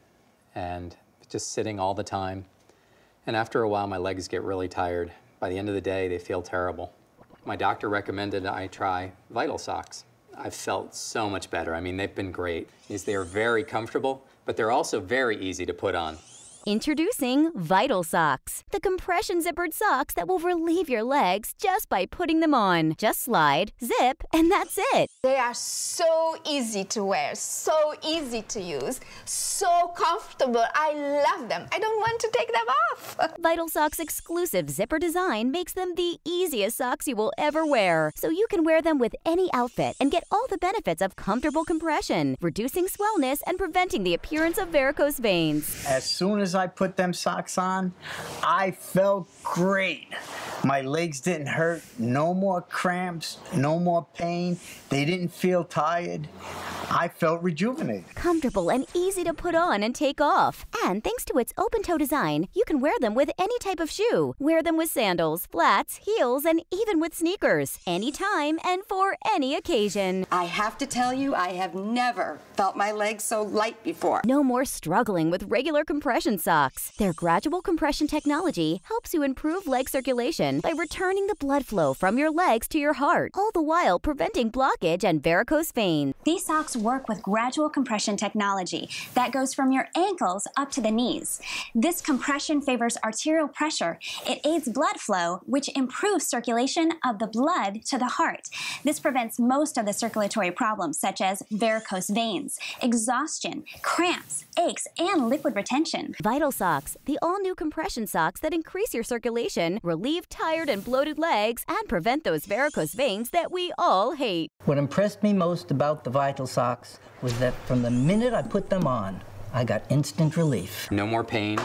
and just sitting all the time. And after a while, my legs get really tired. By the end of the day, they feel terrible. My doctor recommended I try Vital Socks. I've felt so much better. I mean, they've been great. Is they're very comfortable, but they're also very easy to put on. Introducing Vital Socks, the compression zippered socks that will relieve your legs just by putting them on. Just slide, zip, and that's it. They are so easy to wear, so easy to use, so comfortable. I love them. I don't want to take them off. Vital Socks' exclusive zipper design makes them the easiest socks you will ever wear, so you can wear them with any outfit and get all the benefits of comfortable compression, reducing swellness and preventing the appearance of varicose veins. As soon as I put them socks on, I felt great. My legs didn't hurt, no more cramps, no more pain. They didn't feel tired. I felt rejuvenated. Comfortable and easy to put on and take off. And thanks to its open toe design, you can wear them with any type of shoe. Wear them with sandals, flats, heels, and even with sneakers. Anytime and for any occasion. I have to tell you, I have never felt my legs so light before. No more struggling with regular compression socks. Their gradual compression technology helps you improve leg circulation by returning the blood flow from your legs to your heart, all the while preventing blockage and varicose veins. These socks work with gradual compression technology that goes from your ankles up to the knees. This compression favors arterial pressure. It aids blood flow, which improves circulation of the blood to the heart. This prevents most of the circulatory problems such as varicose veins, exhaustion, cramps, aches, and liquid retention. Vital Socks, the all-new compression socks that increase your circulation, relieve tired and bloated legs, and prevent those varicose veins that we all hate. What impressed me most about the Vital Socks was that from the minute I put them on, I got instant relief. No more pain,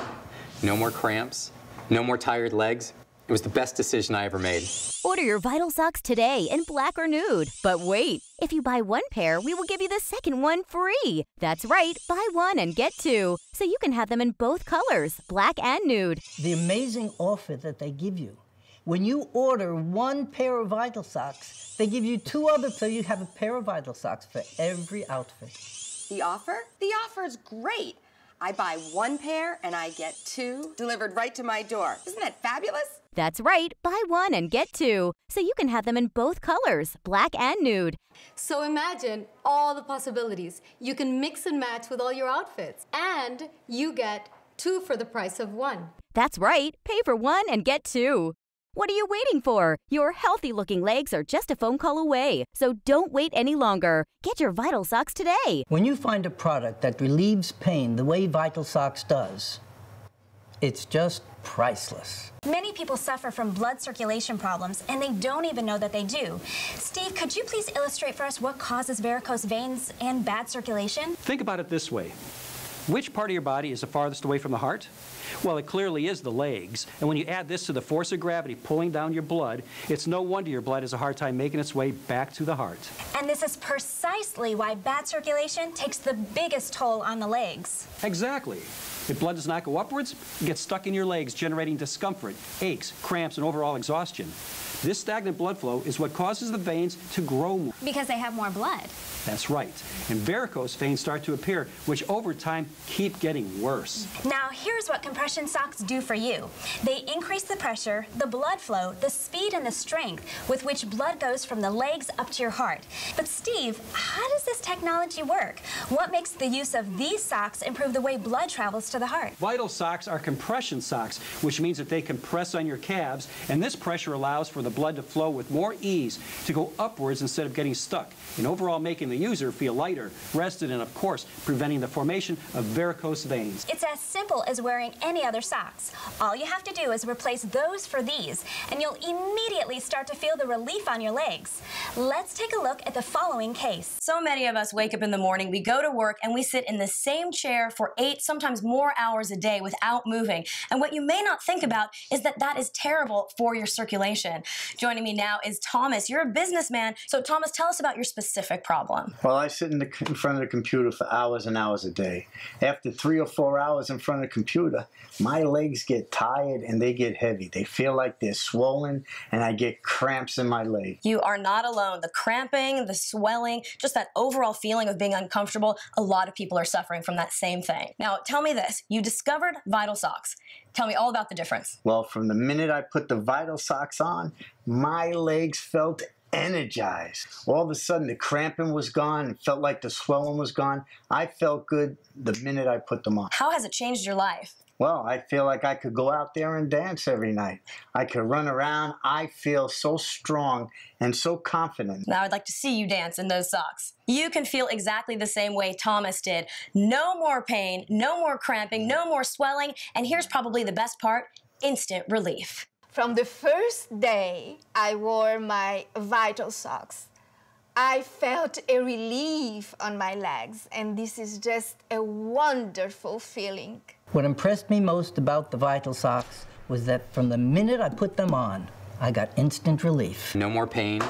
no more cramps, no more tired legs. It was the best decision I ever made. Order your Vital socks today in black or nude. But wait, if you buy one pair, we will give you the second one free. That's right, buy one and get two. So you can have them in both colors, black and nude. The amazing offer that they give you. When you order one pair of Vital socks, they give you two others so you have a pair of Vital socks for every outfit. The offer? The offer is great. I buy one pair and I get two delivered right to my door. Isn't that fabulous? That's right, buy one and get two. So you can have them in both colors, black and nude. So imagine all the possibilities. You can mix and match with all your outfits, and you get two for the price of one. That's right, pay for one and get two. What are you waiting for? Your healthy looking legs are just a phone call away. So don't wait any longer. Get your Vital Socks today. When you find a product that relieves pain the way Vital Socks does, it's just priceless. Many people suffer from blood circulation problems and they don't even know that they do. Steve, could you please illustrate for us what causes varicose veins and bad circulation? Think about it this way. Which part of your body is the farthest away from the heart? Well, it clearly is the legs. And when you add this to the force of gravity pulling down your blood, it's no wonder your blood has a hard time making its way back to the heart. And this is precisely why bad circulation takes the biggest toll on the legs. Exactly. If blood does not go upwards, it gets stuck in your legs, generating discomfort, aches, cramps, and overall exhaustion. This stagnant blood flow is what causes the veins to grow more. Because they have more blood. That's right. And varicose veins start to appear, which over time keep getting worse. Now, here's what compression socks do for you. They increase the pressure, the blood flow, the speed, and the strength with which blood goes from the legs up to your heart. But Steve, how does this technology work? What makes the use of these socks improve the way blood travels to the heart? Vital socks are compression socks, which means that they compress on your calves, and this pressure allows for the blood to flow with more ease, to go upwards instead of getting stuck, and overall making the user feel lighter, rested, and of course, preventing the formation of varicose veins. It's as simple as wearing any other socks. All you have to do is replace those for these, and you'll immediately start to feel the relief on your legs. Let's take a look at the following case. So many of us wake up in the morning, we go to work, and we sit in the same chair for eight, sometimes more hours a day without moving. And what you may not think about is that that is terrible for your circulation. Joining me now is Thomas. You're a businessman. So, Thomas, tell us about your specific problem. Well, I sit in, the, in front of the computer for hours and hours a day. After three or four hours in front of the computer, my legs get tired and they get heavy. They feel like they're swollen, and I get cramps in my leg. You are not alone. The cramping, the swelling, just that overall feeling of being uncomfortable, a lot of people are suffering from that same thing. Now, tell me this you discovered Vital Socks. Tell me all about the difference. Well, from the minute I put the Vital Socks on, my legs felt energized. All of a sudden, the cramping was gone. It felt like the swelling was gone. I felt good the minute I put them on. How has it changed your life? Well, I feel like I could go out there and dance every night. I could run around. I feel so strong and so confident. Now I'd like to see you dance in those socks. You can feel exactly the same way Thomas did. No more pain, no more cramping, no more swelling, and here's probably the best part instant relief. From the first day I wore my Vital socks, I felt a relief on my legs, and this is just a wonderful feeling. What impressed me most about the Vital Socks was that from the minute I put them on, I got instant relief. No more pain,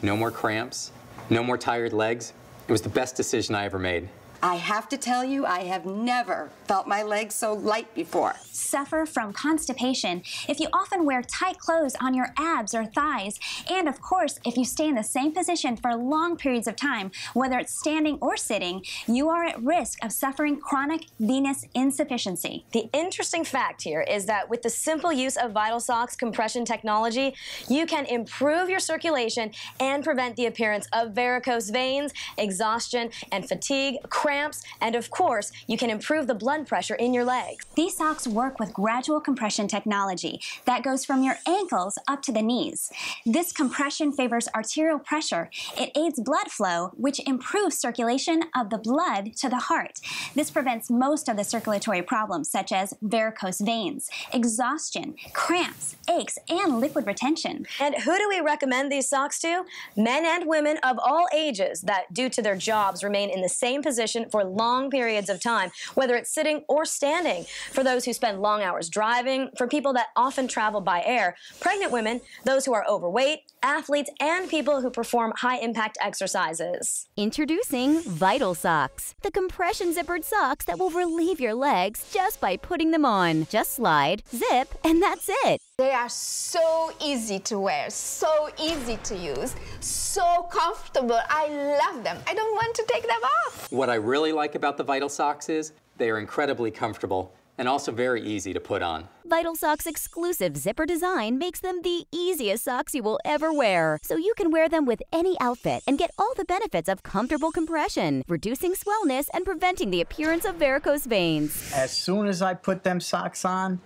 no more cramps, no more tired legs. It was the best decision I ever made. I have to tell you, I have never felt my legs so light before. Suffer from constipation if you often wear tight clothes on your abs or thighs, and of course, if you stay in the same position for long periods of time, whether it's standing or sitting, you are at risk of suffering chronic venous insufficiency. The interesting fact here is that with the simple use of Vital Socks compression technology, you can improve your circulation and prevent the appearance of varicose veins, exhaustion, and fatigue, cramps, and of course, you can improve the blood pressure in your legs. These socks work with gradual compression technology that goes from your ankles up to the knees. This compression favors arterial pressure. It aids blood flow, which improves circulation of the blood to the heart. This prevents most of the circulatory problems such as varicose veins, exhaustion, cramps, aches, and liquid retention. And who do we recommend these socks to? Men and women of all ages that, due to their jobs, remain in the same position for long periods of time, whether it's sitting or standing. For those who spend long hours driving, for people that often travel by air, pregnant women, those who are overweight, athletes, and people who perform high impact exercises. Introducing Vital Socks, the compression zippered socks that will relieve your legs just by putting them on. Just slide, zip, and that's it. They are so easy to wear, so easy to use, so comfortable. I love them. I don't want to take them off. What I really like about the Vital Socks is they are incredibly comfortable and also very easy to put on. Vital Socks' exclusive zipper design makes them the easiest socks you will ever wear, so you can wear them with any outfit and get all the benefits of comfortable compression, reducing swellness and preventing the appearance of varicose veins. As soon as I put them socks on,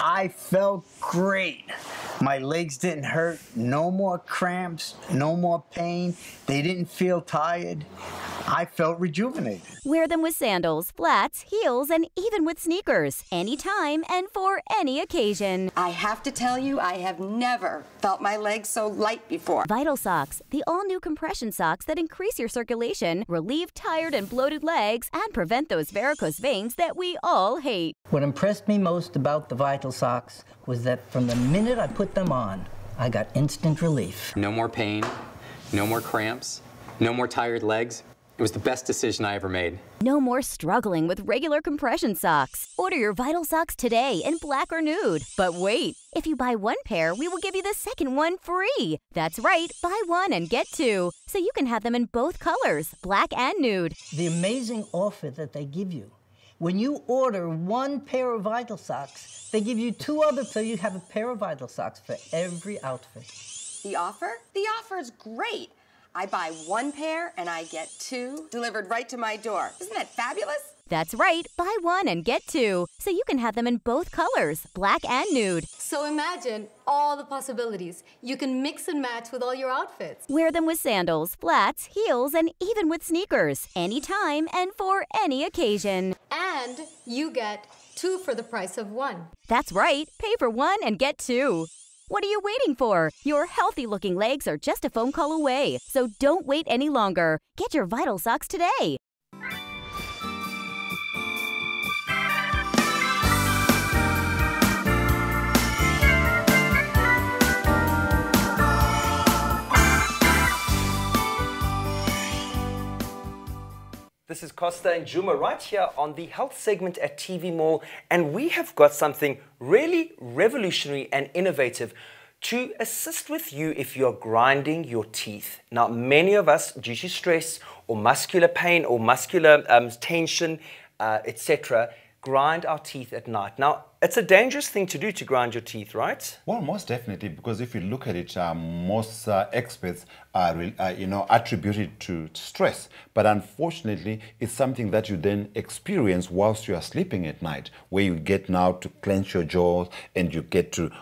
I felt great. My legs didn't hurt, no more cramps, no more pain. They didn't feel tired. I felt rejuvenated. Wear them with sandals, flats, heels, and even with sneakers, anytime and for any occasion. I have to tell you, I have never felt my legs so light before. Vital Socks, the all new compression socks that increase your circulation, relieve tired and bloated legs, and prevent those varicose veins that we all hate. What impressed me most about the Vital Socks was that from the minute I put them on, I got instant relief. No more pain, no more cramps, no more tired legs. It was the best decision I ever made. No more struggling with regular compression socks. Order your Vital Socks today in black or nude. But wait, if you buy one pair, we will give you the second one free. That's right, buy one and get two. So you can have them in both colors, black and nude. The amazing offer that they give you. When you order one pair of Vital Socks, they give you two others so you have a pair of Vital Socks for every outfit. The offer? The offer is great. I buy one pair and I get two delivered right to my door. Isn't that fabulous? That's right, buy one and get two, so you can have them in both colors, black and nude. So imagine all the possibilities. You can mix and match with all your outfits. Wear them with sandals, flats, heels, and even with sneakers, anytime and for any occasion. And you get two for the price of one. That's right, pay for one and get two. What are you waiting for? Your healthy looking legs are just a phone call away, so don't wait any longer. Get your Vital Socks today. This is Costa and Jumo right here on the health segment at TV Mall, and we have got something really revolutionary and innovative to assist with you if you're grinding your teeth. Now, many of us, due to stress or muscular pain or muscular um, tension, uh, etc., grind our teeth at night. Now, it's a dangerous thing to do to grind your teeth, right? Well, most definitely, because if you look at it, uh, most uh, experts are, uh, you know, attribute it to stress. But unfortunately, it's something that you then experience whilst you are sleeping at night, where you get now to clench your jaws and you get to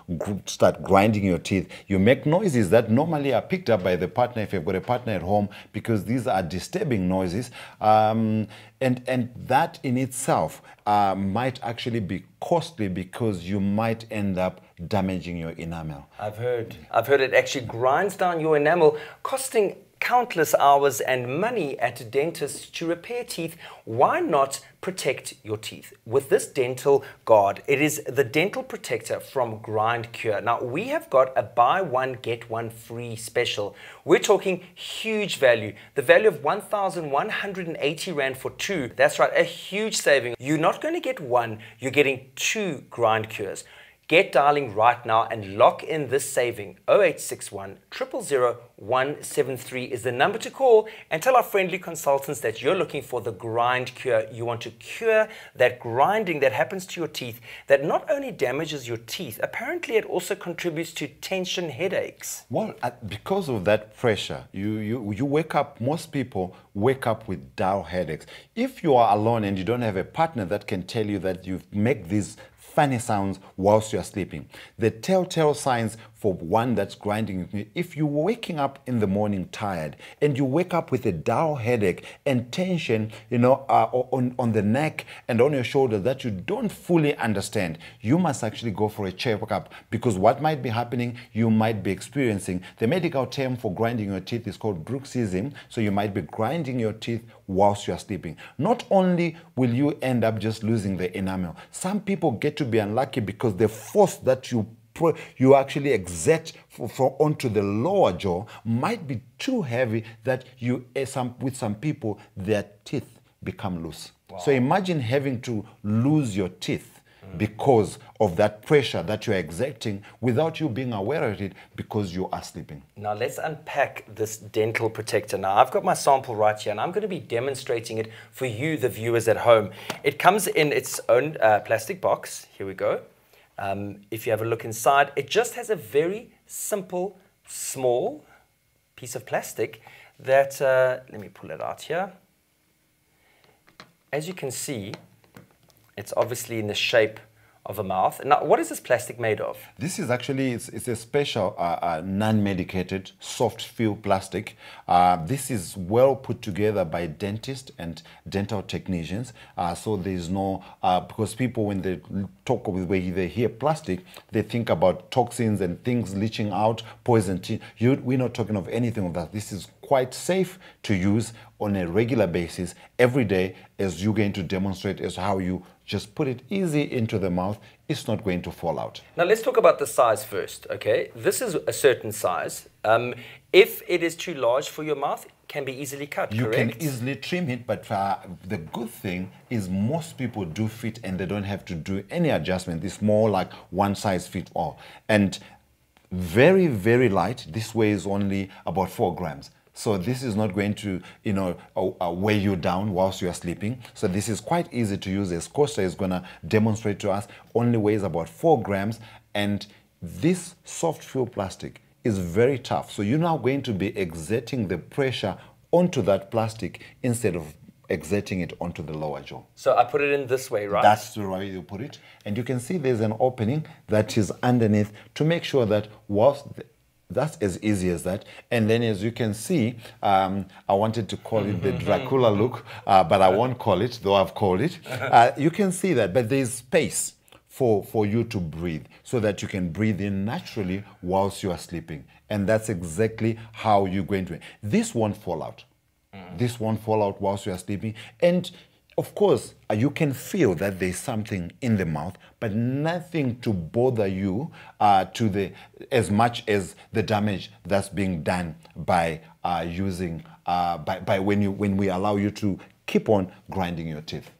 start grinding your teeth. You make noises that normally are picked up by the partner if you've got a partner at home, because these are disturbing noises. Um, and, and that in itself uh, might actually be costly because you might end up damaging your enamel. I've heard. I've heard it actually grinds down your enamel, costing countless hours and money at dentists to repair teeth. Why not protect your teeth with this dental guard? It is the dental protector from Grind Cure. Now, we have got a buy one, get one free special. We're talking huge value. The value of 1,180 Rand for two. That's right, a huge saving. You're not going to get one, you're getting two Grind Cures. Get dialing right now and lock in this saving. 0861 000 173 is the number to call and tell our friendly consultants that you're looking for the grind cure. You want to cure that grinding that happens to your teeth that not only damages your teeth, apparently it also contributes to tension headaches. Well, uh, because of that pressure, you, you, you wake up, most people wake up with dull headaches. If you are alone and you don't have a partner that can tell you that you make these funny sounds whilst you're sleeping. The telltale signs for one that's grinding, if you're waking up in the morning tired and you wake up with a dull headache and tension, you know, uh, on, on the neck and on your shoulder that you don't fully understand, you must actually go for a checkup because what might be happening, you might be experiencing. The medical term for grinding your teeth is called bruxism. So you might be grinding your teeth whilst you're sleeping. Not only will you end up just losing the enamel, some people get to be unlucky because the force that you you actually exert for, for onto the lower jaw might be too heavy that you eh, some with some people their teeth become loose. Wow. So imagine having to lose your teeth because of that pressure that you're exerting without you being aware of it because you are sleeping. Now let's unpack this dental protector. Now I've got my sample right here and I'm going to be demonstrating it for you, the viewers at home. It comes in its own uh, plastic box. Here we go. Um, if you have a look inside, it just has a very simple, small piece of plastic that, uh, let me pull it out here. As you can see, it's obviously in the shape of a mouth. Now, what is this plastic made of? This is actually, it's, it's a special uh, uh, non-medicated soft feel plastic. Uh, this is well put together by dentists and dental technicians. Uh, so there's no, uh, because people when they talk with where they hear plastic, they think about toxins and things leaching out, poison. You, we're not talking of anything of that. This is quite safe to use on a regular basis every day as you're going to demonstrate as how you just put it easy into the mouth. It's not going to fall out. Now let's talk about the size first, okay? This is a certain size. Um, if it is too large for your mouth, can be easily cut, You correct? can easily trim it, but uh, the good thing is most people do fit and they don't have to do any adjustment. It's more like one size fits all. And very, very light. This weighs only about four grams. So this is not going to, you know, weigh you down whilst you are sleeping. So this is quite easy to use. As Costa is going to demonstrate to us, only weighs about four grams. And this soft fill plastic is very tough. So you're now going to be exerting the pressure onto that plastic instead of exerting it onto the lower jaw. So I put it in this way, right? That's the way you put it. And you can see there's an opening that is underneath to make sure that whilst the, that's as easy as that. And then as you can see, um, I wanted to call it the Dracula look, uh, but I won't call it, though I've called it. Uh, you can see that, but there's space for, for you to breathe so that you can breathe in naturally whilst you are sleeping. And that's exactly how you're going to. This won't fall out. This won't fall out whilst you are sleeping. And of course, uh, you can feel that there's something in the mouth, but nothing to bother you uh, to the as much as the damage that's being done by uh, using uh, by, by when you when we allow you to keep on grinding your teeth.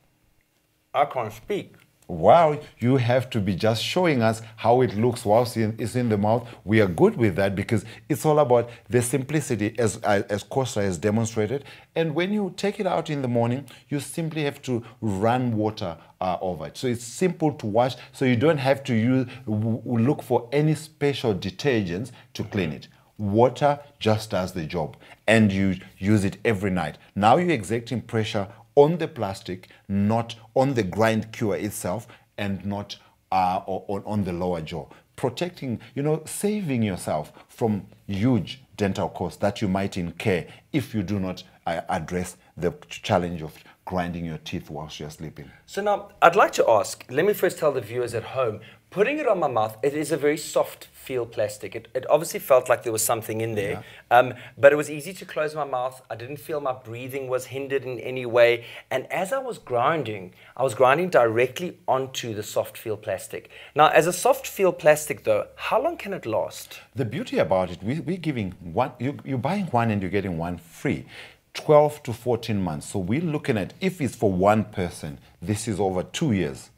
I can't speak. Wow, you have to be just showing us how it looks whilst it's in the mouth. We are good with that because it's all about the simplicity as, as Costa has demonstrated. And when you take it out in the morning, you simply have to run water uh, over it. So it's simple to wash, so you don't have to use, look for any special detergents to clean it. Water just does the job and you use it every night. Now you're exerting pressure on the plastic, not on the grind cure itself, and not uh, on, on the lower jaw. Protecting, you know, saving yourself from huge dental costs that you might incur if you do not uh, address the challenge of grinding your teeth whilst you're sleeping. So now, I'd like to ask, let me first tell the viewers at home, putting it on my mouth, it is a very soft feel plastic. It, it obviously felt like there was something in there, yeah. um, but it was easy to close my mouth. I didn't feel my breathing was hindered in any way. And as I was grinding, I was grinding directly onto the soft feel plastic. Now, as a soft feel plastic though, how long can it last? The beauty about it, we, we're giving one, you, you're buying one and you're getting one free. 12 to 14 months. So we're looking at if it's for one person, this is over two years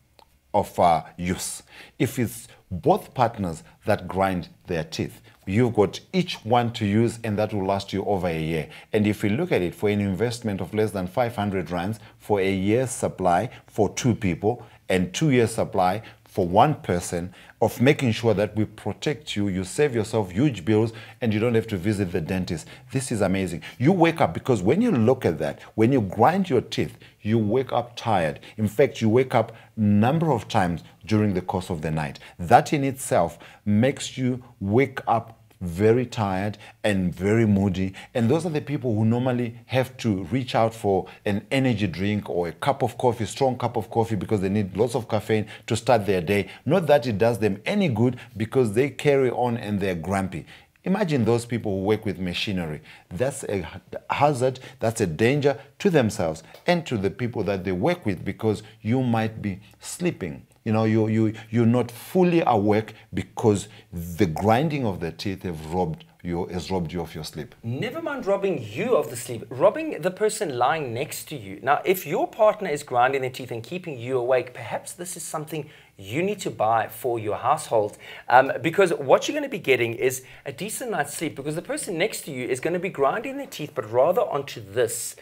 of uh, use. If it's both partners that grind their teeth, you've got each one to use and that will last you over a year. And if you look at it for an investment of less than 500 rands for a year's supply for two people and two years supply for one person of making sure that we protect you, you save yourself huge bills, and you don't have to visit the dentist. This is amazing. You wake up because when you look at that, when you grind your teeth, you wake up tired. In fact, you wake up number of times during the course of the night. That in itself makes you wake up very tired and very moody. And those are the people who normally have to reach out for an energy drink or a cup of coffee, strong cup of coffee, because they need lots of caffeine to start their day. Not that it does them any good because they carry on and they're grumpy. Imagine those people who work with machinery. That's a hazard, that's a danger to themselves and to the people that they work with because you might be sleeping you know, you, you, you're not fully awake because the grinding of the teeth have robbed you, has robbed you of your sleep. Never mind robbing you of the sleep, robbing the person lying next to you. Now, if your partner is grinding their teeth and keeping you awake, perhaps this is something you need to buy for your household um, because what you're going to be getting is a decent night's sleep because the person next to you is going to be grinding their teeth, but rather onto this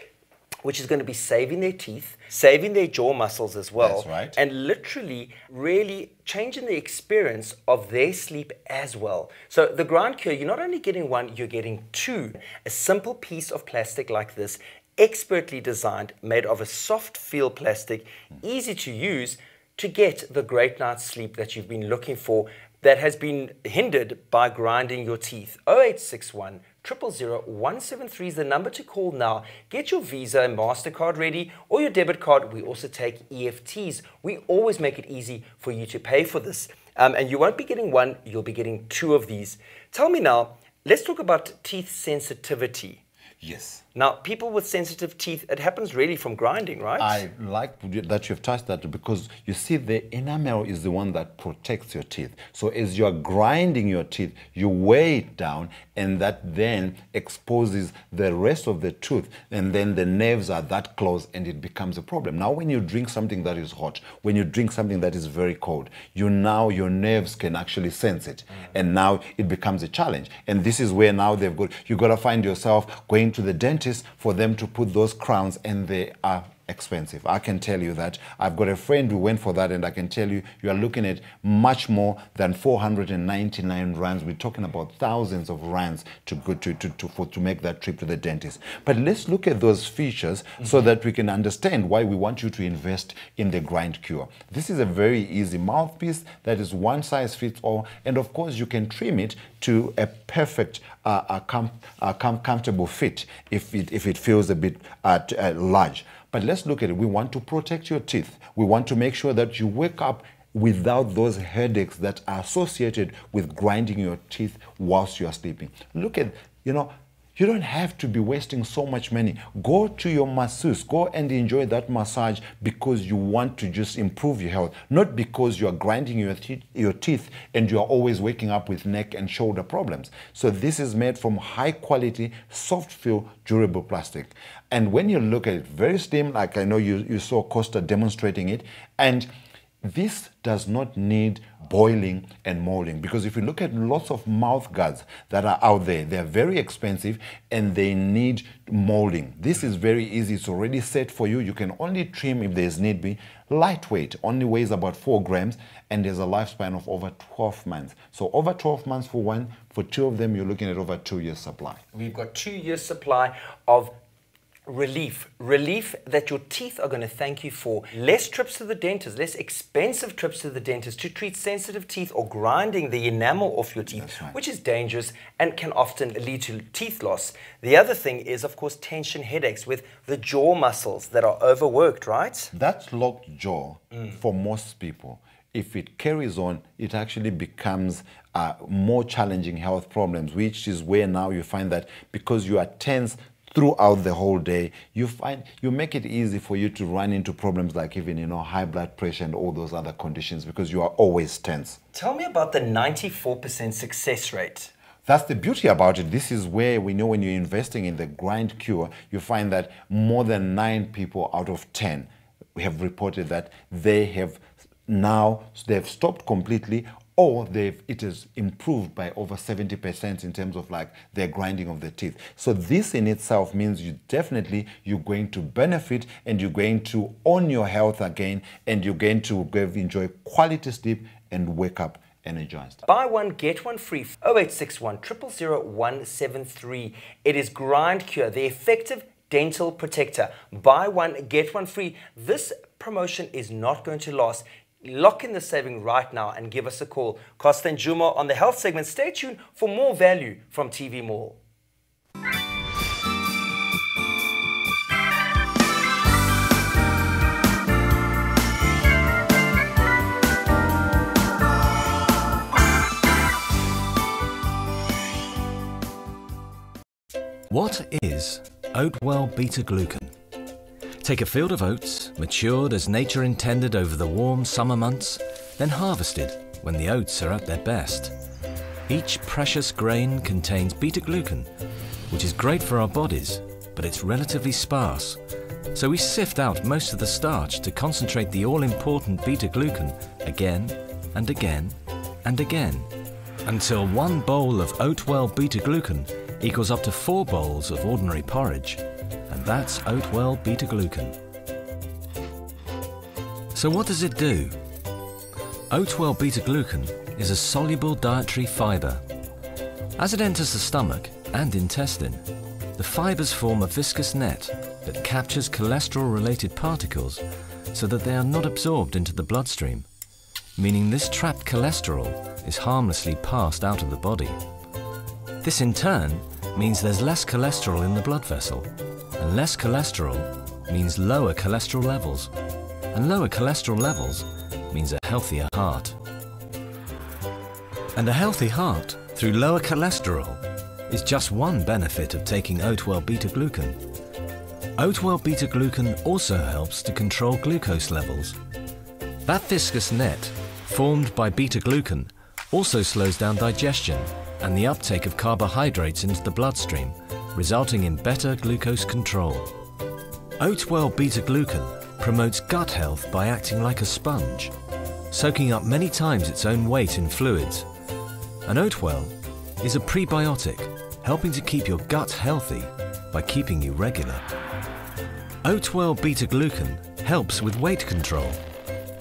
which is going to be saving their teeth, saving their jaw muscles as well. That's right. And literally, really changing the experience of their sleep as well. So the Grind Cure, you're not only getting one, you're getting two. A simple piece of plastic like this, expertly designed, made of a soft feel plastic, easy to use to get the great night's sleep that you've been looking for that has been hindered by grinding your teeth. 0861 173 is the number to call now. Get your Visa and MasterCard ready or your debit card. We also take EFTs. We always make it easy for you to pay for this. Um, and you won't be getting one, you'll be getting two of these. Tell me now, let's talk about teeth sensitivity. Yes. Now, people with sensitive teeth, it happens really from grinding, right? I like that you've touched that because you see, the enamel is the one that protects your teeth. So as you're grinding your teeth, you weigh it down, and that then exposes the rest of the tooth, and then the nerves are that close, and it becomes a problem. Now, when you drink something that is hot, when you drink something that is very cold, you now your nerves can actually sense it, mm. and now it becomes a challenge. And this is where now they've got you've got to find yourself going to the dentist for them to put those crowns and they are expensive. I can tell you that. I've got a friend who went for that, and I can tell you, you are looking at much more than 499 rands. We're talking about thousands of rands to go to, to, to, for, to make that trip to the dentist. But let's look at those features mm -hmm. so that we can understand why we want you to invest in the grind cure. This is a very easy mouthpiece that is one size fits all, and of course, you can trim it to a perfect, a com a com comfortable fit if it, if it feels a bit uh, uh, large. But let's look at it. We want to protect your teeth. We want to make sure that you wake up without those headaches that are associated with grinding your teeth whilst you are sleeping. Look at, you know, you don't have to be wasting so much money. Go to your masseuse, go and enjoy that massage because you want to just improve your health, not because you are grinding your, te your teeth and you are always waking up with neck and shoulder problems. So this is made from high quality, soft feel, durable plastic. And when you look at it, very slim, like I know you, you saw Costa demonstrating it, and this does not need boiling and molding because if you look at lots of mouth guards that are out there, they're very expensive and they need molding. This is very easy. It's already set for you. You can only trim if there's need be. Lightweight, only weighs about 4 grams and there's a lifespan of over 12 months. So over 12 months for one, for two of them, you're looking at over two years supply. We've got two years supply of relief. Relief that your teeth are going to thank you for. Less trips to the dentist, less expensive trips to the dentist to treat sensitive teeth or grinding the enamel off your teeth, right. which is dangerous and can often lead to teeth loss. The other thing is, of course, tension headaches with the jaw muscles that are overworked, right? That locked jaw, mm. for most people, if it carries on, it actually becomes uh, more challenging health problems, which is where now you find that because you are tense throughout the whole day, you find you make it easy for you to run into problems like even you know high blood pressure and all those other conditions because you are always tense. Tell me about the 94% success rate. That's the beauty about it. This is where we know when you're investing in the grind cure, you find that more than nine people out of 10 have reported that they have now they've stopped completely or they've it is improved by over 70% in terms of like their grinding of the teeth. So this in itself means you definitely you're going to benefit and you're going to own your health again and you're going to enjoy quality sleep and wake up energized. Buy one, get one free. 0861 173. It is Grind Cure, the effective dental protector. Buy one, get one free. This promotion is not going to last lock in the saving right now and give us a call. Costa and Jumo on the health segment. Stay tuned for more value from TV Mall. What is Oatwell beta glucan? Take a field of oats, matured as nature intended over the warm summer months, then harvested when the oats are at their best. Each precious grain contains beta-glucan, which is great for our bodies, but it's relatively sparse. So we sift out most of the starch to concentrate the all-important beta-glucan again and again and again, until one bowl of Oatwell beta-glucan equals up to four bowls of ordinary porridge. That's Oatwell beta-glucan. So what does it do? Oatwell beta-glucan is a soluble dietary fibre. As it enters the stomach and intestine, the fibres form a viscous net that captures cholesterol-related particles so that they are not absorbed into the bloodstream, meaning this trapped cholesterol is harmlessly passed out of the body. This in turn means there's less cholesterol in the blood vessel, and less cholesterol means lower cholesterol levels. And lower cholesterol levels means a healthier heart. And a healthy heart through lower cholesterol is just one benefit of taking Oatwell beta-glucan. Oatwell beta-glucan also helps to control glucose levels. That viscous net, formed by beta-glucan, also slows down digestion and the uptake of carbohydrates into the bloodstream resulting in better glucose control. Oatwell beta-glucan promotes gut health by acting like a sponge, soaking up many times its own weight in fluids. An Oatwell is a prebiotic, helping to keep your gut healthy by keeping you regular. Oatwell beta glucan helps with weight control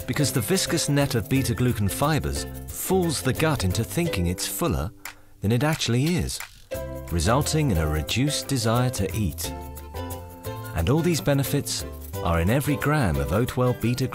because the viscous net of beta glucan fibers fools the gut into thinking it's fuller than it actually is, resulting in a reduced desire to eat. And all these benefits are in every gram of Oatwell beta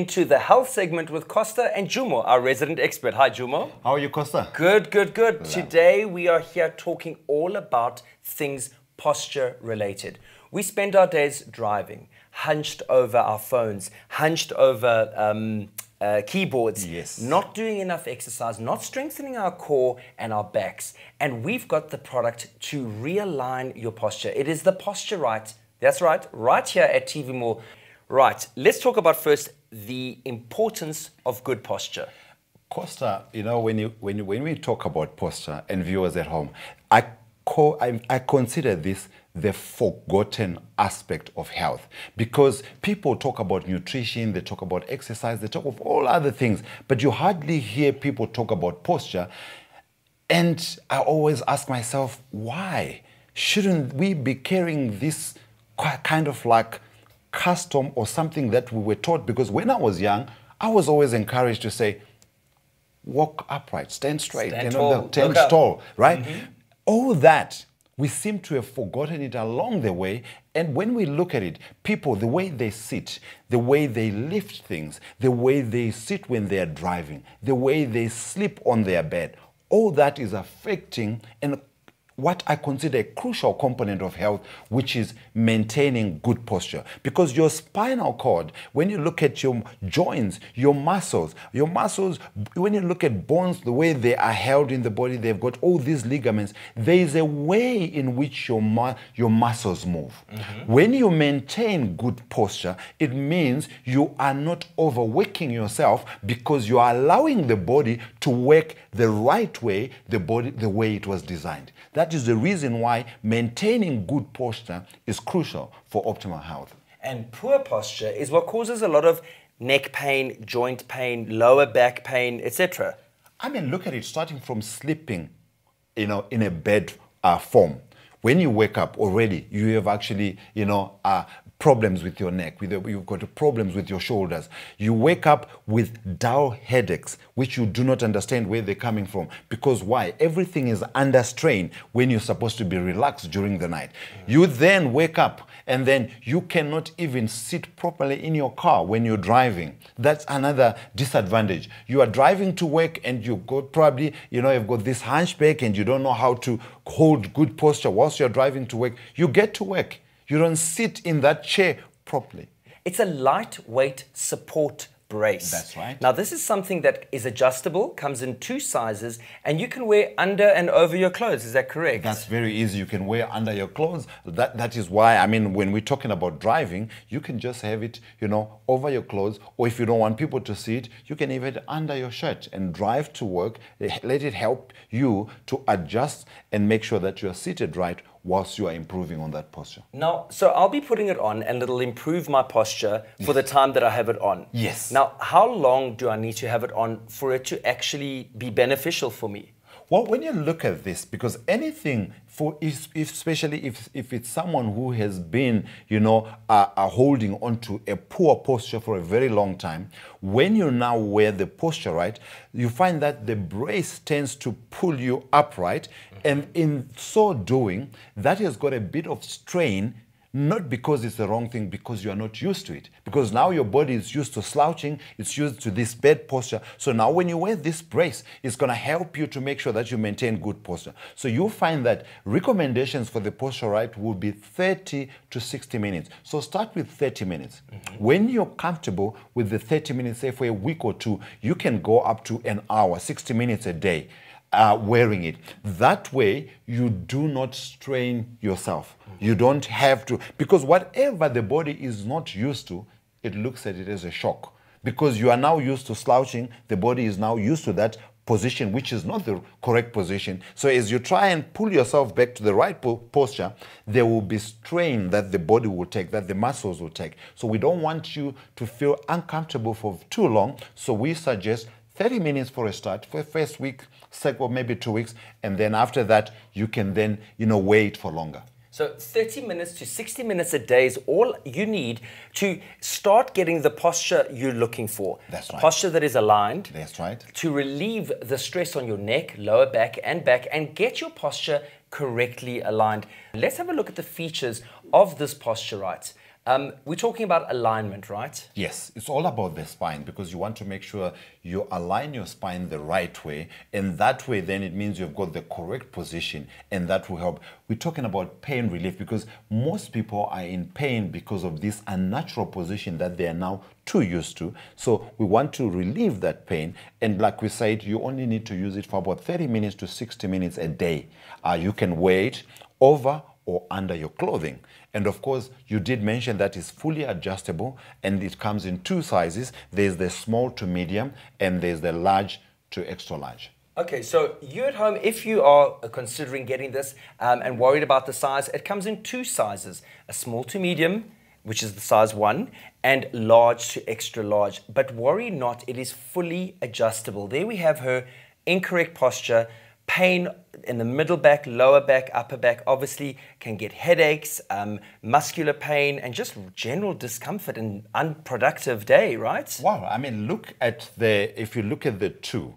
into the health segment with Costa and Jumo, our resident expert. Hi, Jumo. How are you, Costa? Good, good, good. Today we are here talking all about things posture related. We spend our days driving, hunched over our phones, hunched over um, uh, keyboards, Yes. not doing enough exercise, not strengthening our core and our backs. And we've got the product to realign your posture. It is the Posturite. That's right, right here at TV Mall. Right, let's talk about first the importance of good posture. Costa, you know, when you when when we talk about posture and viewers at home, I co- I, I consider this the forgotten aspect of health because people talk about nutrition, they talk about exercise, they talk of all other things, but you hardly hear people talk about posture. And I always ask myself, why shouldn't we be carrying this kind of like custom or something that we were taught? Because when I was young, I was always encouraged to say, walk upright, stand straight, Stand you know, tall, stand tall, right? Mhm. All that we seem to have forgotten it along the way. And when we look at it, people, the way they sit, the way they lift things, the way they sit when they are driving, the way they sleep on their bed, all that is affecting and what I consider a crucial component of health, which is maintaining good posture. Because your spinal cord, when you look at your joints, your muscles, your muscles, when you look at bones, the way they are held in the body, they've got all these ligaments. There is a way in which your, mu- your muscles move. Mm-hmm. When you maintain good posture, it means you are not overworking yourself because you are allowing the body to work the right way, the body the way it was designed. That is the reason why maintaining good posture is crucial for optimal health. And poor posture is what causes a lot of neck pain, joint pain, lower back pain, etc. I mean, look at it starting from sleeping, you know, in a bed uh, form. When you wake up already, you have actually, you know, uh, problems with your neck. With you've got problems with your shoulders. You wake up with dull headaches, which you do not understand where they're coming from. Because why? Everything is under strain when you're supposed to be relaxed during the night. You then wake up and then you cannot even sit properly in your car when you're driving. That's another disadvantage. You are driving to work and you've got probably, you know, you've got this hunchback and you don't know how to hold good posture whilst you're driving to work. You get to work. You don't sit in that chair properly. It's a lightweight support brace. That's right. Now, this is something that is adjustable, comes in two sizes, and you can wear under and over your clothes. Is that correct? That's very easy. You can wear under your clothes. That that is why I mean when we're talking about driving, you can just have it, you know, over your clothes, or if you don't want people to see it, you can have it under your shirt and drive to work. Let it help you to adjust and make sure that you are seated right whilst you are improving on that posture. Now, so I'll be putting it on and it'll improve my posture for the time that I have it on. Yes. Now, how long do I need to have it on for it to actually be beneficial for me? Well, when you look at this, because anything for, if, if- especially if, if it's someone who has been, you know, uh, uh, holding onto a poor posture for a very long time, when you now wear the Posturite, you find that the brace tends to pull you upright, and in so doing, that has got a bit of strain not because it's the wrong thing, because you are not used to it. Because now your body is used to slouching, it's used to this bad posture. So now when you wear this brace, it's going to help you to make sure that you maintain good posture. So you'll find that recommendations for the Posturite will be 30 to 60 minutes. So start with 30 minutes. Mm-hmm. When you're comfortable with the 30 minutes, say for a week or two, you can go up to an hour, 60 minutes a day uh, wearing it. That way, you do not strain yourself. You don't have to, because whatever the body is not used to, it looks at it as a shock. because you are now used to slouching. The body is now used to that position, which is not the correct position. So as you try and pull yourself back to the right po posture, there will be strain that the body will take, that the muscles will take. So we don't want you to feel uncomfortable for too long. So we suggest 30 minutes for a start, for the first week, or maybe two weeks, and then after that, you can then, you know, wait for longer. So 30 minutes to 60 minutes a day is all you need to start getting the posture you're looking for. That's right. Posture that is aligned. That's right. To relieve the stress on your neck, lower back and back and get your posture correctly aligned. Let's have a look at the features of this Posturite. Um, we're talking about alignment, right? Yes, it's all about the spine because you want to make sure you align your spine the right way. And that way, then it means you've got the correct position and that will help. We're talking about pain relief because most people are in pain because of this unnatural position that they are now too used to. So we want to relieve that pain. And like we said, you only need to use it for about 30 minutes to 60 minutes a day. Uh, you can wait over or under your clothing. And of course, you did mention that it's fully adjustable and it comes in two sizes. There's the small to medium and there's the large to extra large. Okay, so you at home, if you are considering getting this um, and worried about the size, it comes in two sizes, a small to medium, which is the size one, and large to extra large. But worry not, it is fully adjustable. There we have her incorrect posture, pain in the middle back, lower back, upper back, obviously can get headaches, um, muscular pain, and just general discomfort and unproductive day, right? Wow, I mean, look at the, if you look at the two,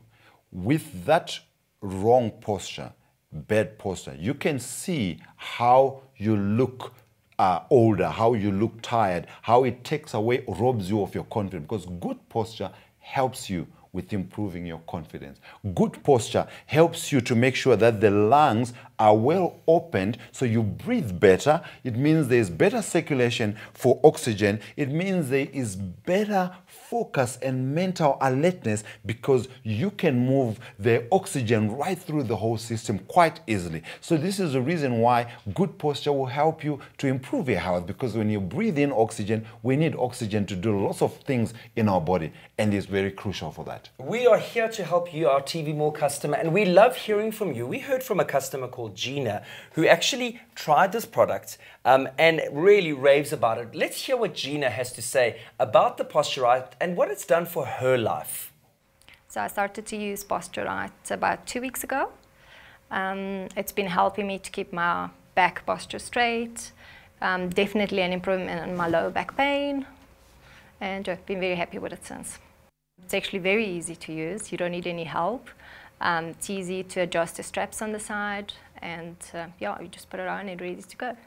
with that wrong posture, bad posture, you can see how you look uh, older, how you look tired, how it takes away, robs you of your confidence, because good posture helps you with improving your confidence. Good posture helps you to make sure that the lungs are well opened so you breathe better. It means there's better circulation for oxygen. It means there is better focus and mental alertness because you can move the oxygen right through the whole system quite easily. So this is the reason why good posture will help you to improve your health because when you breathe in oxygen, we need oxygen to do lots of things in our body and it's very crucial for that. We are here to help you, our TV Mall customer, and we love hearing from you. We heard from a customer called Gina who actually tried this product um, and really raves about it. Let's hear what Gina has to say about the Posturite and what it's done for her life. So I started to use Posturite about two weeks ago. Um, it's been helping me to keep my back posture straight, um, definitely an improvement in my lower back pain, and I've been very happy with it since. It's actually very easy to use. You don't need any help. Um, it's easy to adjust the straps on the side, and uh, yeah, you just put it on and ready to go.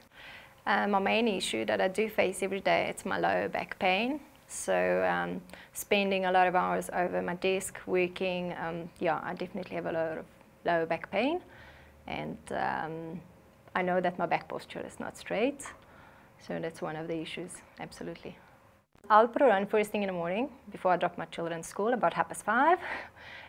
Uh, my main issue that I do face every day, it's my lower back pain. So um, spending a lot of hours over my desk working, um, yeah, I definitely have a lot of lower back pain. And um, I know that my back posture is not straight. So that's one of the issues, absolutely. I'll put it on first thing in the morning before I drop my children to school, about half past five.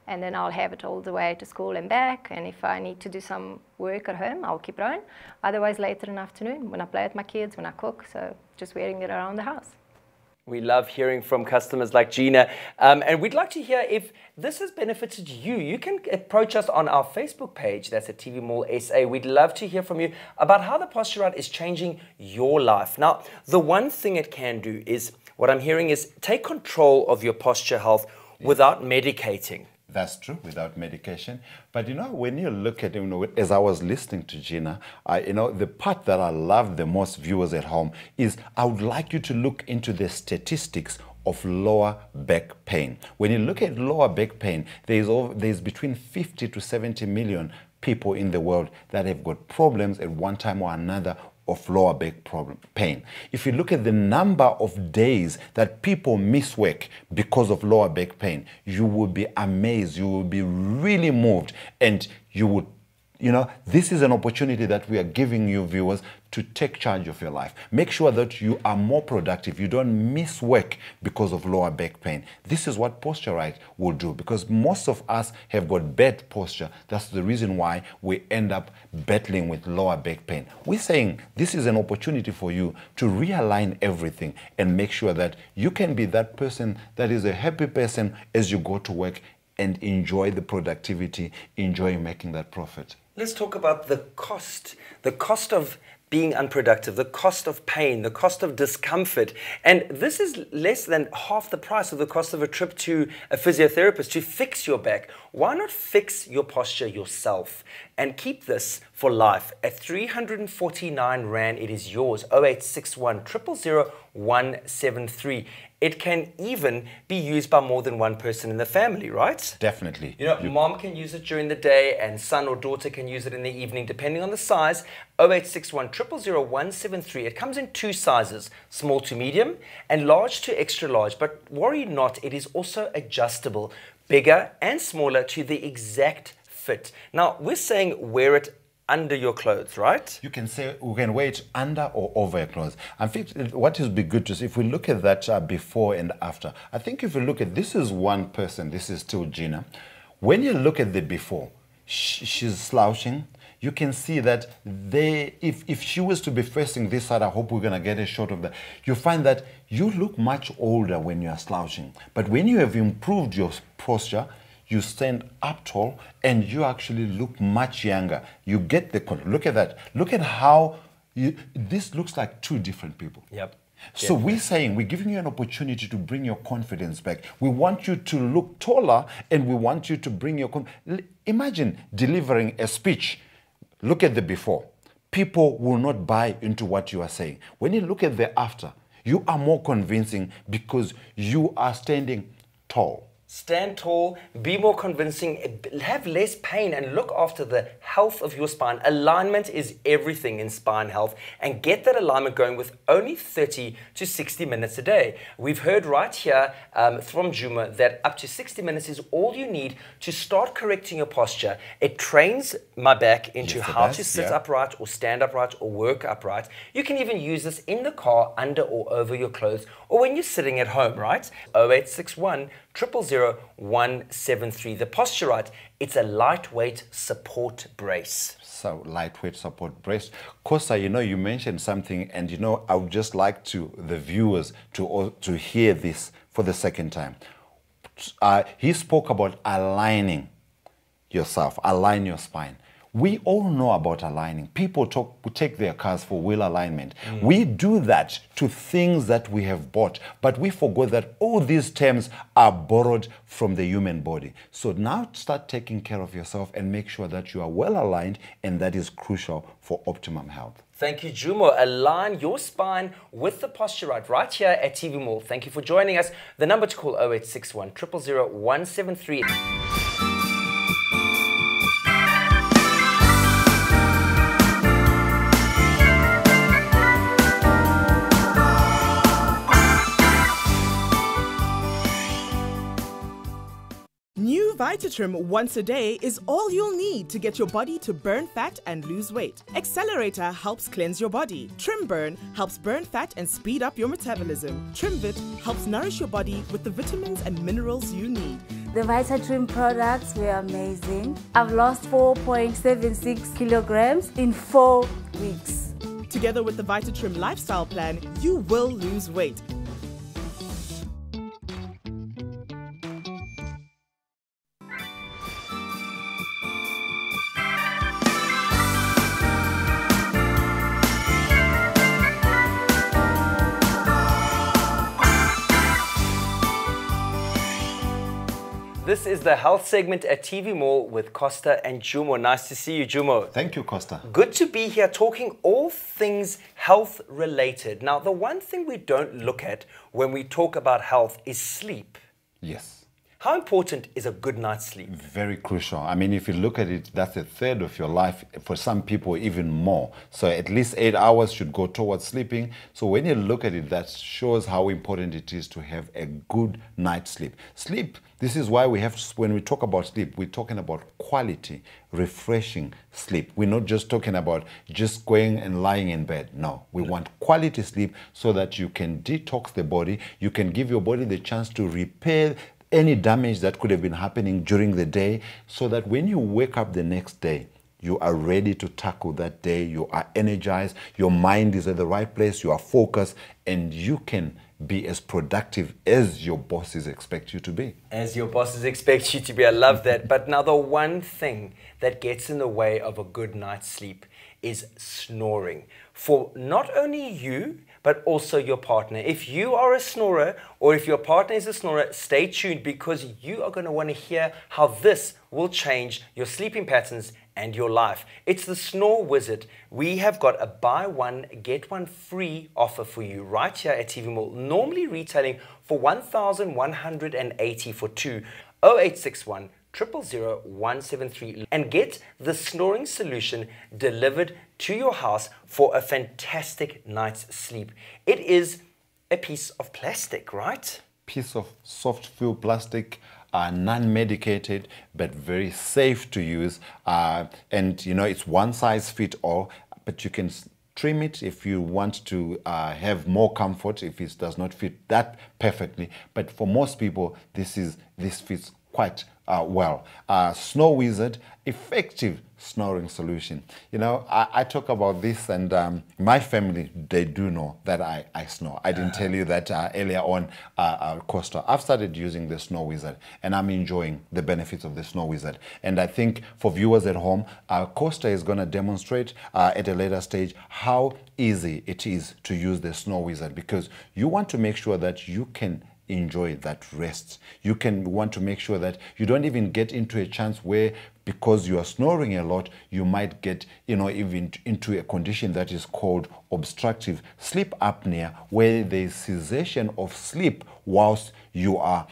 And then I'll have it all the way to school and back. And if I need to do some work at home, I'll keep it on. Otherwise, later in the afternoon, when I play with my kids, when I cook, so just wearing it around the house. We love hearing from customers like Gina. Um, and we'd like to hear if this has benefited you. You can approach us on our Facebook page, that's at TV Mall SA. We'd love to hear from you about how the posture Posturite is changing your life. Now, the one thing it can do is what I'm hearing is take control of your posture health without medicating. That's true, without medication. But you know, when you look at, you know, as I was listening to Gina, I, you know, the part that I love the most, viewers at home, is I would like you to look into the statistics of lower back pain. When you look at lower back pain, there's, over, there's between 50 to 70 million people in the world that have got problems at one time or another of lower back problem, pain. If you look at the number of days that people miss work because of lower back pain, you will be amazed, you will be really moved, and you would you know, this is an opportunity that we are giving you, viewers, to take charge of your life. Make sure that you are more productive. You don't miss work because of lower back pain. This is what Posturite will do because most of us have got bad posture. That's the reason why we end up battling with lower back pain. We're saying this is an opportunity for you to realign everything and make sure that you can be that person that is a happy person as you go to work and enjoy the productivity, enjoy making that profit. Let's talk about the cost, the cost of being unproductive, the cost of pain, the cost of discomfort. And this is less than half the price of the cost of a trip to a physiotherapist to fix your back. Why not fix your posture yourself and keep this for life? At 349 Rand, it is yours. 0861 000 173. It can even be used by more than one person in the family, right? Definitely. You know, mom can use it during the day and son or daughter can use it in the evening, depending on the size. 0861 000 173. It comes in two sizes, small to medium and large to extra large. But worry not, it is also adjustable, bigger and smaller to the exact fit. Now, we're saying wear it under your clothes, right? You can say we can wear it under or over your clothes. In fact, what is be good to see if we look at that uh, before and after. I think if you look at this is one person. This is still Gina. When you look at the before, sh she's slouching. You can see that they, if, if she was to be facing this side, I hope we're gonna get a shot of that. You find that you look much older when you are slouching. But when you have improved your posture, you stand up tall and you actually look much younger. You get the look at that. Look at how you, this looks like two different people. Yep. So we're saying we're giving you an opportunity to bring your confidence back. We want you to look taller and we want you to bring your imagine delivering a speech. Look at the before. People will not buy into what you are saying. When you look at the after, you are more convincing because you are standing tall. Stand tall, be more convincing, have less pain, and look after the health of your spine. Alignment is everything in spine health, and get that alignment going with only 30 to 60 minutes a day. We've heard right here um, from Jumo that up to 60 minutes is all you need to start correcting your posture. It trains my back into Yes, how to sit yeah. upright or stand upright or work upright. You can even use this in the car, under or over your clothes, or when you're sitting at home, right? 0861 000 173. The Posturite, it's a lightweight support brace. So lightweight support brace. Costa, you know, you mentioned something, and you know, I would just like to the viewers to to hear this for the second time. Uh, he spoke about aligning yourself, align your spine. We all know about aligning. People talk, take their cars for wheel alignment. Mm. We do that to things that we have bought, but we forgot that all these terms are borrowed from the human body. So now start taking care of yourself and make sure that you are well aligned, and that is crucial for optimum health. Thank you, Jumo. Align your spine with the Posturite, right here at TV Mall. Thank you for joining us. The number to call 0861 000 173. Vitatrim once a day is all you'll need to get your body to burn fat and lose weight. Accelerator helps cleanse your body. Trim Burn helps burn fat and speed up your metabolism. Trimvit helps nourish your body with the vitamins and minerals you need. The VitaTrim products were amazing. I've lost 4.76 kilograms in four weeks. Together with the Vitatrim lifestyle plan, you will lose weight. Is the health segment at TV Mall with Costa and Jumo. Nice to see you, Jumo. Thank you, Costa. Good to be here talking all things health related. Now, the one thing we don't look at when we talk about health is sleep. Yes. How important is a good night's sleep? Very crucial. I mean, if you look at it, that's a third of your life. For some people, even more. So at least eight hours should go towards sleeping. So when you look at it, that shows how important it is to have a good night's sleep. Sleep. This is why we have, when we talk about sleep, we're talking about quality, refreshing sleep. We're not just talking about just going and lying in bed. No, we want quality sleep so that you can detox the body. You can give your body the chance to repair any damage that could have been happening during the day so that when you wake up the next day, you are ready to tackle that day. You are energized. Your mind is at the right place. You are focused and you can be as productive as your bosses expect you to be. As your bosses expect you to be. I love that. But now, the one thing that gets in the way of a good night's sleep is snoring. For not only you, but also your partner. If you are a snorer or if your partner is a snorer, stay tuned because you are going to want to hear how this will change your sleeping patterns and your life. It's the Snore Wizard. We have got a buy one, get one free offer for you right here at TV Mall, normally retailing for 1,180 for two. 0861 000 and get the snoring solution delivered to your house for a fantastic night's sleep. It is a piece of plastic, right? Piece of soft feel plastic uh, non-medicated but very safe to use uh, and you know it's one size fit all but you can trim it if you want to uh, have more comfort if it does not fit that perfectly but for most people this is this fits quite uh, well. Uh, Snore Wizard, effective snoring solution. You know, I, I talk about this and um, my family, they do know that I, I snore. I didn't tell you that uh, earlier on, uh, uh, Costa. I've started using the Snore Wizard and I'm enjoying the benefits of the Snore Wizard. And I think for viewers at home, uh, Costa is going to demonstrate uh, at a later stage how easy it is to use the Snore Wizard because you want to make sure that you can enjoy that rest. You can want to make sure that you don't even get into a chance where because you are snoring a lot, you might get, you know, even into a condition that is called obstructive sleep apnea, where there's cessation of sleep whilst you are,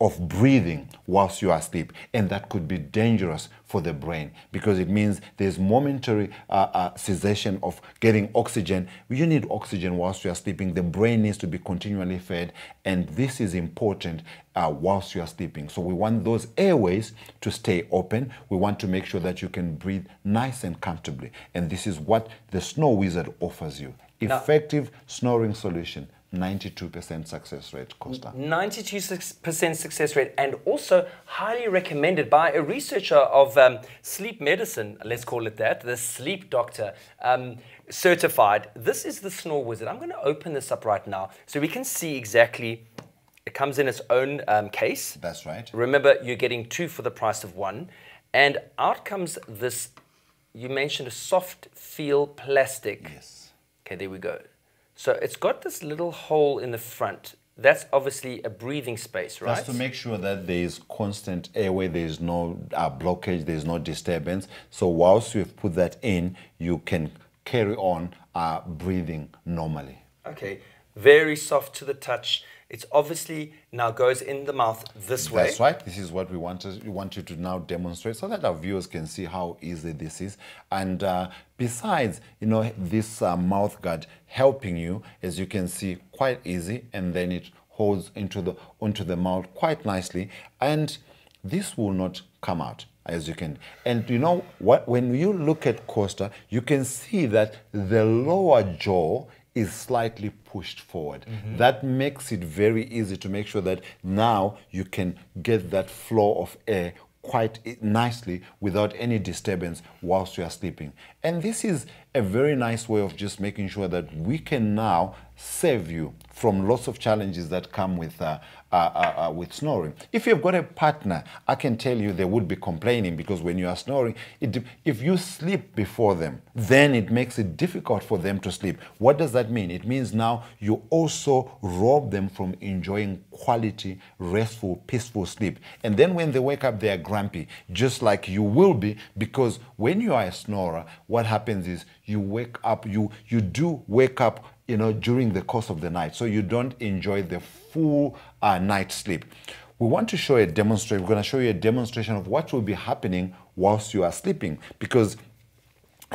of breathing whilst you are asleep. And that could be dangerous for the brain because it means there's momentary uh, uh, cessation of getting oxygen. You need oxygen whilst you are sleeping. The brain needs to be continually fed. And this is important uh, whilst you are sleeping. So we want those airways to stay open. We want to make sure that you can breathe nice and comfortably. And this is what the Snore Wizard offers you. Effective now, snoring solution. 92% success rate, Costa. 92% success rate, and also highly recommended by a researcher of um, sleep medicine, let's call it that, the sleep doctor, um, certified. This is the Snore Wizard. I'm going to open this up right now so we can see exactly it comes in its own um, case. That's right. Remember, you're getting two for the price of one. And out comes this, you mentioned a soft feel plastic. Yes. Okay, there we go. So it's got this little hole in the front. That's obviously a breathing space, right? That's to make sure that there is constant airway, there is no uh, blockage, there is no disturbance. So whilst you've put that in, you can carry on uh, breathing normally. Okay, very soft to the touch. It's obviously now goes in the mouth this way. That's right. This is what we want, to, we want you to now demonstrate so that our viewers can see how easy this is. And uh, besides, you know, this uh, mouth guard helping you, as you can see, quite easy. And then it holds into the, onto the mouth quite nicely. And this will not come out as you can. And you know what? When you look at Costa, you can see that the lower jaw is slightly pushed forward. Mm -hmm. That makes it very easy to make sure that now you can get that flow of air quite nicely without any disturbance whilst you are sleeping. And this is a very nice way of just making sure that we can now save you from lots of challenges that come with uh, uh, uh, uh, with snoring. If you've got a partner, I can tell you they would be complaining because when you are snoring, it, if you sleep before them, then it makes it difficult for them to sleep. What does that mean? It means now you also rob them from enjoying quality, restful, peaceful sleep. And then when they wake up, they are grumpy, just like you will be, because when you are a snorer, what happens is you wake up, you, you do wake up you know, during the course of the night. So you don't enjoy the full uh, night sleep. we want to show a demonstration. We're going to show you a demonstration of what will be happening whilst you are sleeping because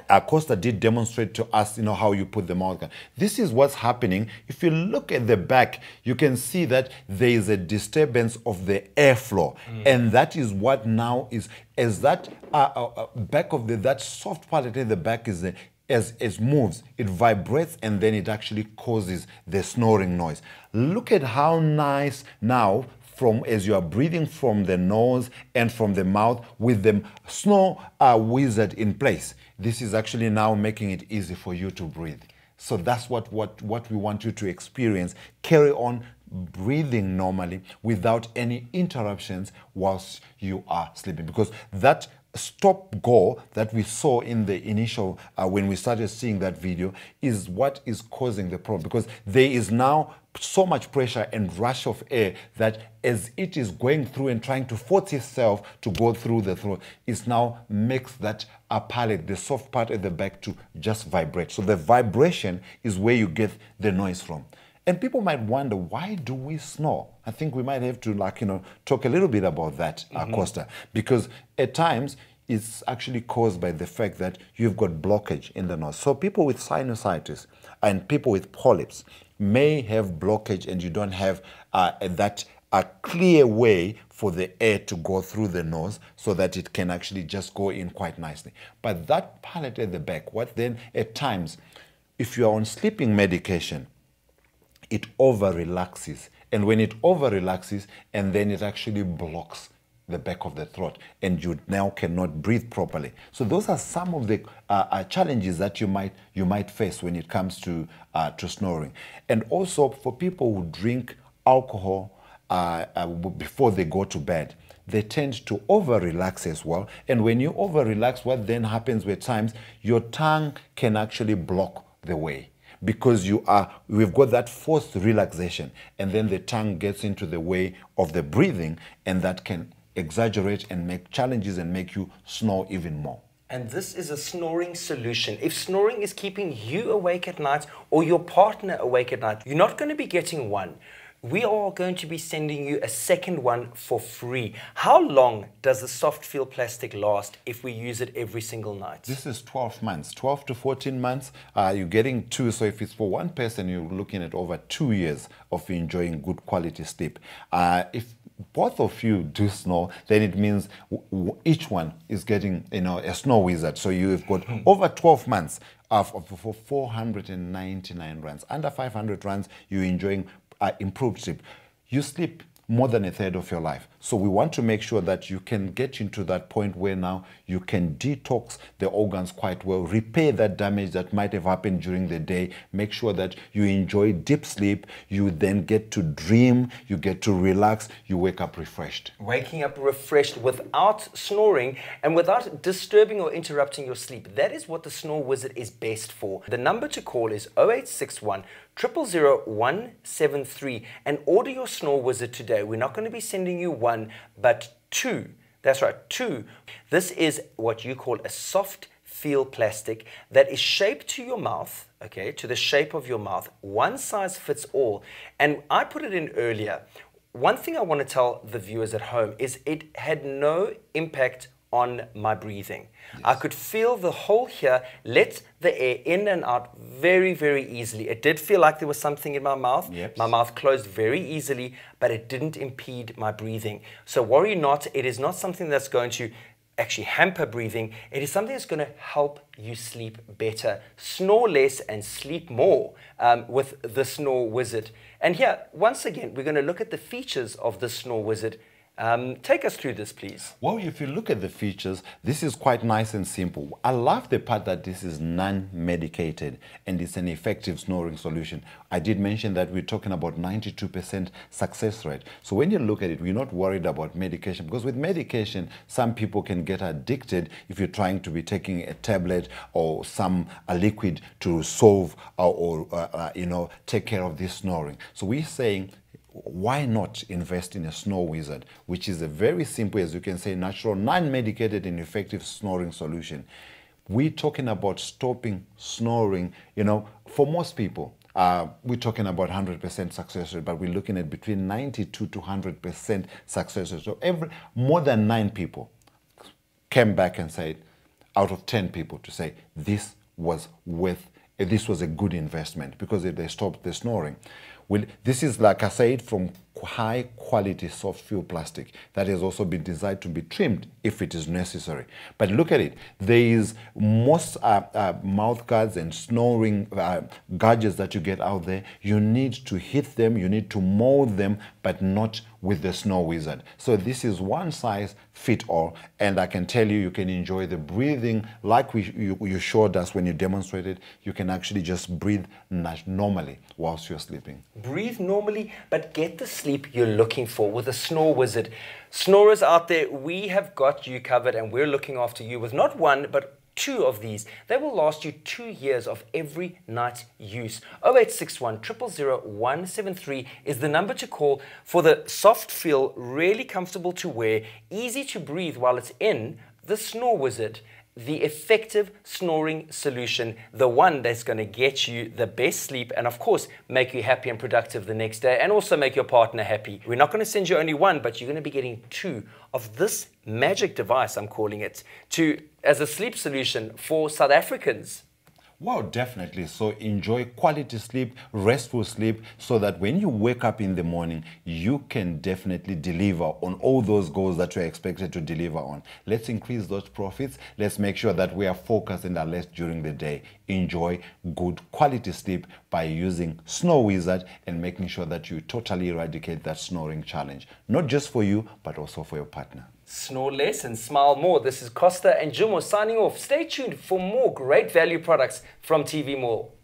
Acosta did demonstrate to us, you know, how you put the mouth guard. This is what's happening. If you look at the back, you can see that there is a disturbance of the airflow, mm. and that is what now is as that uh, uh, uh back of the that soft part at the back is the, as it moves, it vibrates and then it actually causes the snoring noise. Look at how nice now from as you are breathing from the nose and from the mouth with the snore uh, wizard in place. This is actually now making it easy for you to breathe. So that's what, what, what we want you to experience. Carry on breathing normally without any interruptions whilst you are sleeping because that stop go that we saw in the initial uh, when we started seeing that video is what is causing the problem because there is now so much pressure and rush of air that as it is going through and trying to force itself to go through the throat, it now makes that a palate, the soft part at the back, to just vibrate. So the vibration is where you get the noise from. And people might wonder, why do we snore? I think we might have to, like, you know, talk a little bit about that, mm -hmm. Acosta, because at times it's actually caused by the fact that you've got blockage in the nose. So people with sinusitis and people with polyps, may have blockage and you don't have uh, that a clear way for the air to go through the nose so that it can actually just go in quite nicely. But that palate at the back, what then at times, if you're on sleeping medication, it over relaxes. And when it over relaxes, and then it actually blocks the back of the throat and you now cannot breathe properly. So those are some of the uh, uh, challenges that you might you might face when it comes to uh, to snoring. And also for people who drink alcohol uh, uh, before they go to bed, they tend to over relax as well. And when you over relax, what then happens with times your tongue can actually block the way because you are we've got that forced relaxation and then the tongue gets into the way of the breathing and that can exaggerate and make challenges and make you snore even more. And this is a snoring solution. If snoring is keeping you awake at night or your partner awake at night, you're not going to be getting one. We are going to be sending you a second one for free. How long does the soft feel plastic last if we use it every single night? This is 12 months, 12 to 14 months. Uh, you're getting two. So if it's for one person, you're looking at over two years of enjoying good quality sleep. Uh, if both of you do snore, then it means each one is getting, you know, a snore wizard. So you've got hmm. over 12 months of, of, for 499 runs. Under 500 runs, you're enjoying uh, improved sleep. You sleep more than a third of your life. So we want to make sure that you can get into that point where now you can detox the organs quite well, repair that damage that might have happened during the day, make sure that you enjoy deep sleep, you then get to dream, you get to relax, you wake up refreshed. Waking up refreshed without snoring and without disturbing or interrupting your sleep. That is what the Snore Wizard is best for. The number to call is 0861 000173 and order your Snore Wizard today. We're not going to be sending you one, but two. That's right, two. This is what you call a soft feel plastic that is shaped to your mouth, okay, to the shape of your mouth. One size fits all. And I put it in earlier. One thing I want to tell the viewers at home is it had no impact on my breathing. Yes. I could feel the hole here let the air in and out very, very easily. It did feel like there was something in my mouth. Yep. My mouth closed very easily, but it didn't impede my breathing. So worry not, it is not something that's going to actually hamper breathing. It is something that's going to help you sleep better, snore less, and sleep more um, with the Snore Wizard. And here, once again, we're going to look at the features of the Snore Wizard um, take us through this, please. Well, if you look at the features, this is quite nice and simple. I love the part that this is non-medicated and it's an effective snoring solution. I did mention that we're talking about 92% success rate. So when you look at it, we're not worried about medication because with medication, some people can get addicted if you're trying to be taking a tablet or some a liquid to solve or, or uh, uh, you know take care of this snoring. So we're saying why not invest in a snore wizard, which is a very simple, as you can say, natural, non-medicated and effective snoring solution. We're talking about stopping snoring, you know, for most people. uh, we're talking about 100% success rate, but we're looking at between 92 to 100% success rate. So every more than nine people came back and said, out of 10 people, to say this was worth, this was a good investment because if they stopped the snoring. Well, this is, like I said, from high quality soft fuel plastic that has also been designed to be trimmed if it is necessary. But look at it. There is most uh, uh, mouth guards and snoring uh, gadgets that you get out there. You need to hit them, you need to mold them, but not with the snore wizard. So this is one size fit all. And I can tell you, you can enjoy the breathing like we, you, you showed us when you demonstrated. You can actually just breathe normally whilst you're sleeping. Breathe normally, but get the sleep you're looking for with a Snore Wizard. Snorers out there, we have got you covered and we're looking after you with not one, but two of these. They will last you two years of every night use. 0861 173 is the number to call for the soft feel, really comfortable to wear, easy to breathe while it's in, the Snore Wizard the effective snoring solution, the one that's going to get you the best sleep and, of course, make you happy and productive the next day and also make your partner happy. We're not going to send you only one, but you're going to be getting two of this magic device, I'm calling it, to as a sleep solution for South Africans. Wow, definitely. So enjoy quality sleep, restful sleep, so that when you wake up in the morning, you can definitely deliver on all those goals that you're expected to deliver on. Let's increase those profits. Let's make sure that we are focused and alert during the day. Enjoy good quality sleep by using Snore Wizard and making sure that you totally eradicate that snoring challenge, not just for you, but also for your partner. Snore less and smile more. This is Costa and Jumo signing off. Stay tuned for more great value products from TV Mall.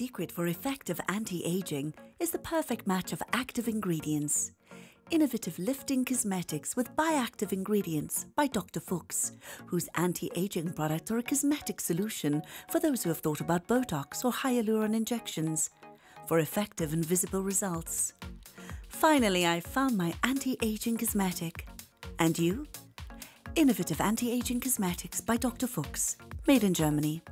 Secret for effective anti aging is the perfect match of active ingredients. Innovative lifting cosmetics with bioactive ingredients by Dr. Fuchs, whose anti aging products are a cosmetic solution for those who have thought about Botox or hyaluron injections for effective and visible results. Finally, I found my anti aging cosmetic. And you? Innovative anti aging cosmetics by Dr. Fuchs, made in Germany.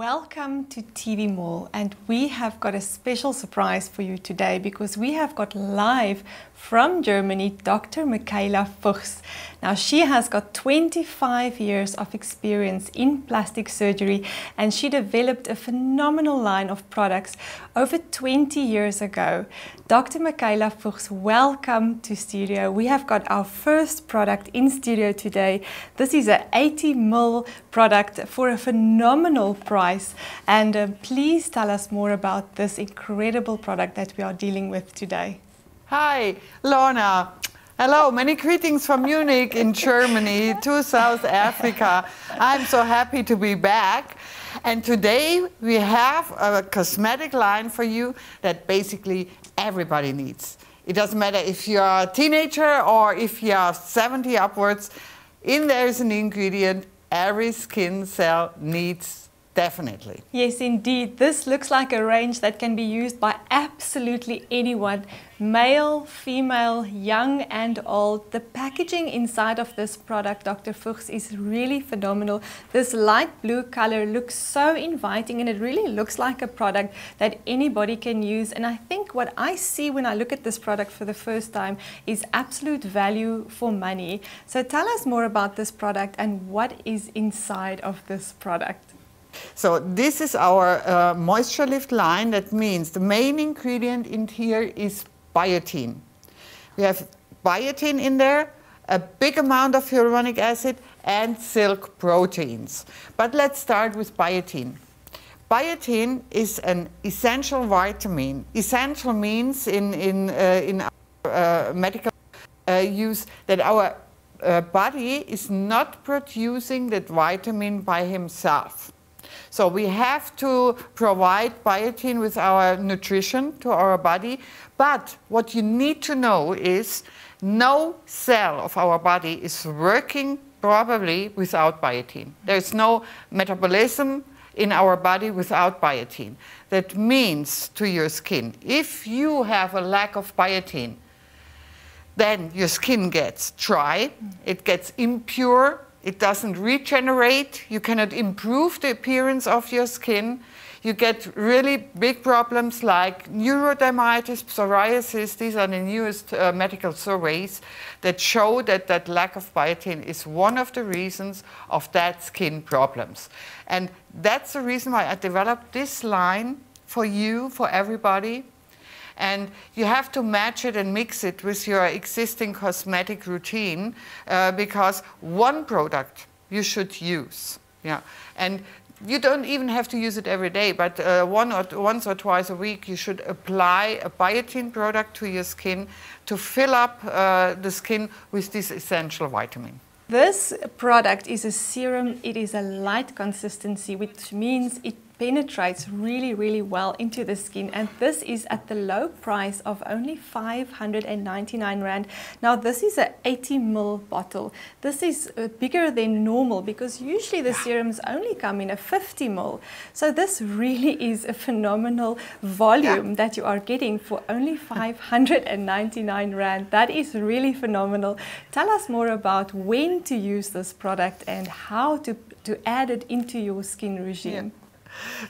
Welcome to TV Mall. And we have got a special surprise for you today because we have got live from Germany Dr. Michaela Fuchs. Now, she has got 25 years of experience in plastic surgery and she developed a phenomenal line of products over 20 years ago. Dr. Michaela Fuchs, welcome to studio. We have got our first product in studio today. This is an 80 ml product for a phenomenal price. And uh, please tell us more about this incredible product that we are dealing with today. Hi, Lorna. Hello, many greetings from Munich in Germany to South Africa. I'm so happy to be back. And today we have a cosmetic line for you that basically everybody needs. It doesn't matter if you're a teenager or if you're 70 upwards, in there is an ingredient every skin cell needs definitely. Yes, indeed. This looks like a range that can be used by absolutely anyone male, female, young, and old. The packaging inside of this product, Dr. Fuchs, is really phenomenal. This light blue color looks so inviting and it really looks like a product that anybody can use. And I think what I see when I look at this product for the first time is absolute value for money. So tell us more about this product and what is inside of this product. So this is our uh, moisture lift line. That means the main ingredient in here is biotin. We have biotin in there, a big amount of hyaluronic acid, and silk proteins. But let's start with biotin. Biotin is an essential vitamin. Essential means in, in, uh, in uh, medical uh, use that our uh, body is not producing that vitamin by himself. So we have to provide biotin with our nutrition to our body. But what you need to know is no cell of our body is working probably without biotin. There's no metabolism in our body without biotin. That means to your skin, if you have a lack of biotin, then your skin gets dry, it gets impure, it doesn't regenerate. You cannot improve the appearance of your skin. You get really big problems like neurodermitis, psoriasis. These are the newest uh, medical surveys that show that that lack of biotin is one of the reasons of that skin problems. And that's the reason why I developed this line for you, for everybody, and you have to match it and mix it with your existing cosmetic routine uh, because one product you should use. Yeah. And you don't even have to use it every day, but uh, one or once or twice a week, you should apply a biotin product to your skin to fill up uh, the skin with this essential vitamin. This product is a serum. It is a light consistency, which means it penetrates really, really well into the skin. And this is at the low price of only 599 Rand. Now, this is a 80 ml bottle. This is uh, bigger than normal because usually the serums only come in a 50 ml. So this really is a phenomenal volume yeah. that you are getting for only 599 Rand. That is really phenomenal. Tell us more about when to use this product and how to, to add it into your skin regime. Yeah.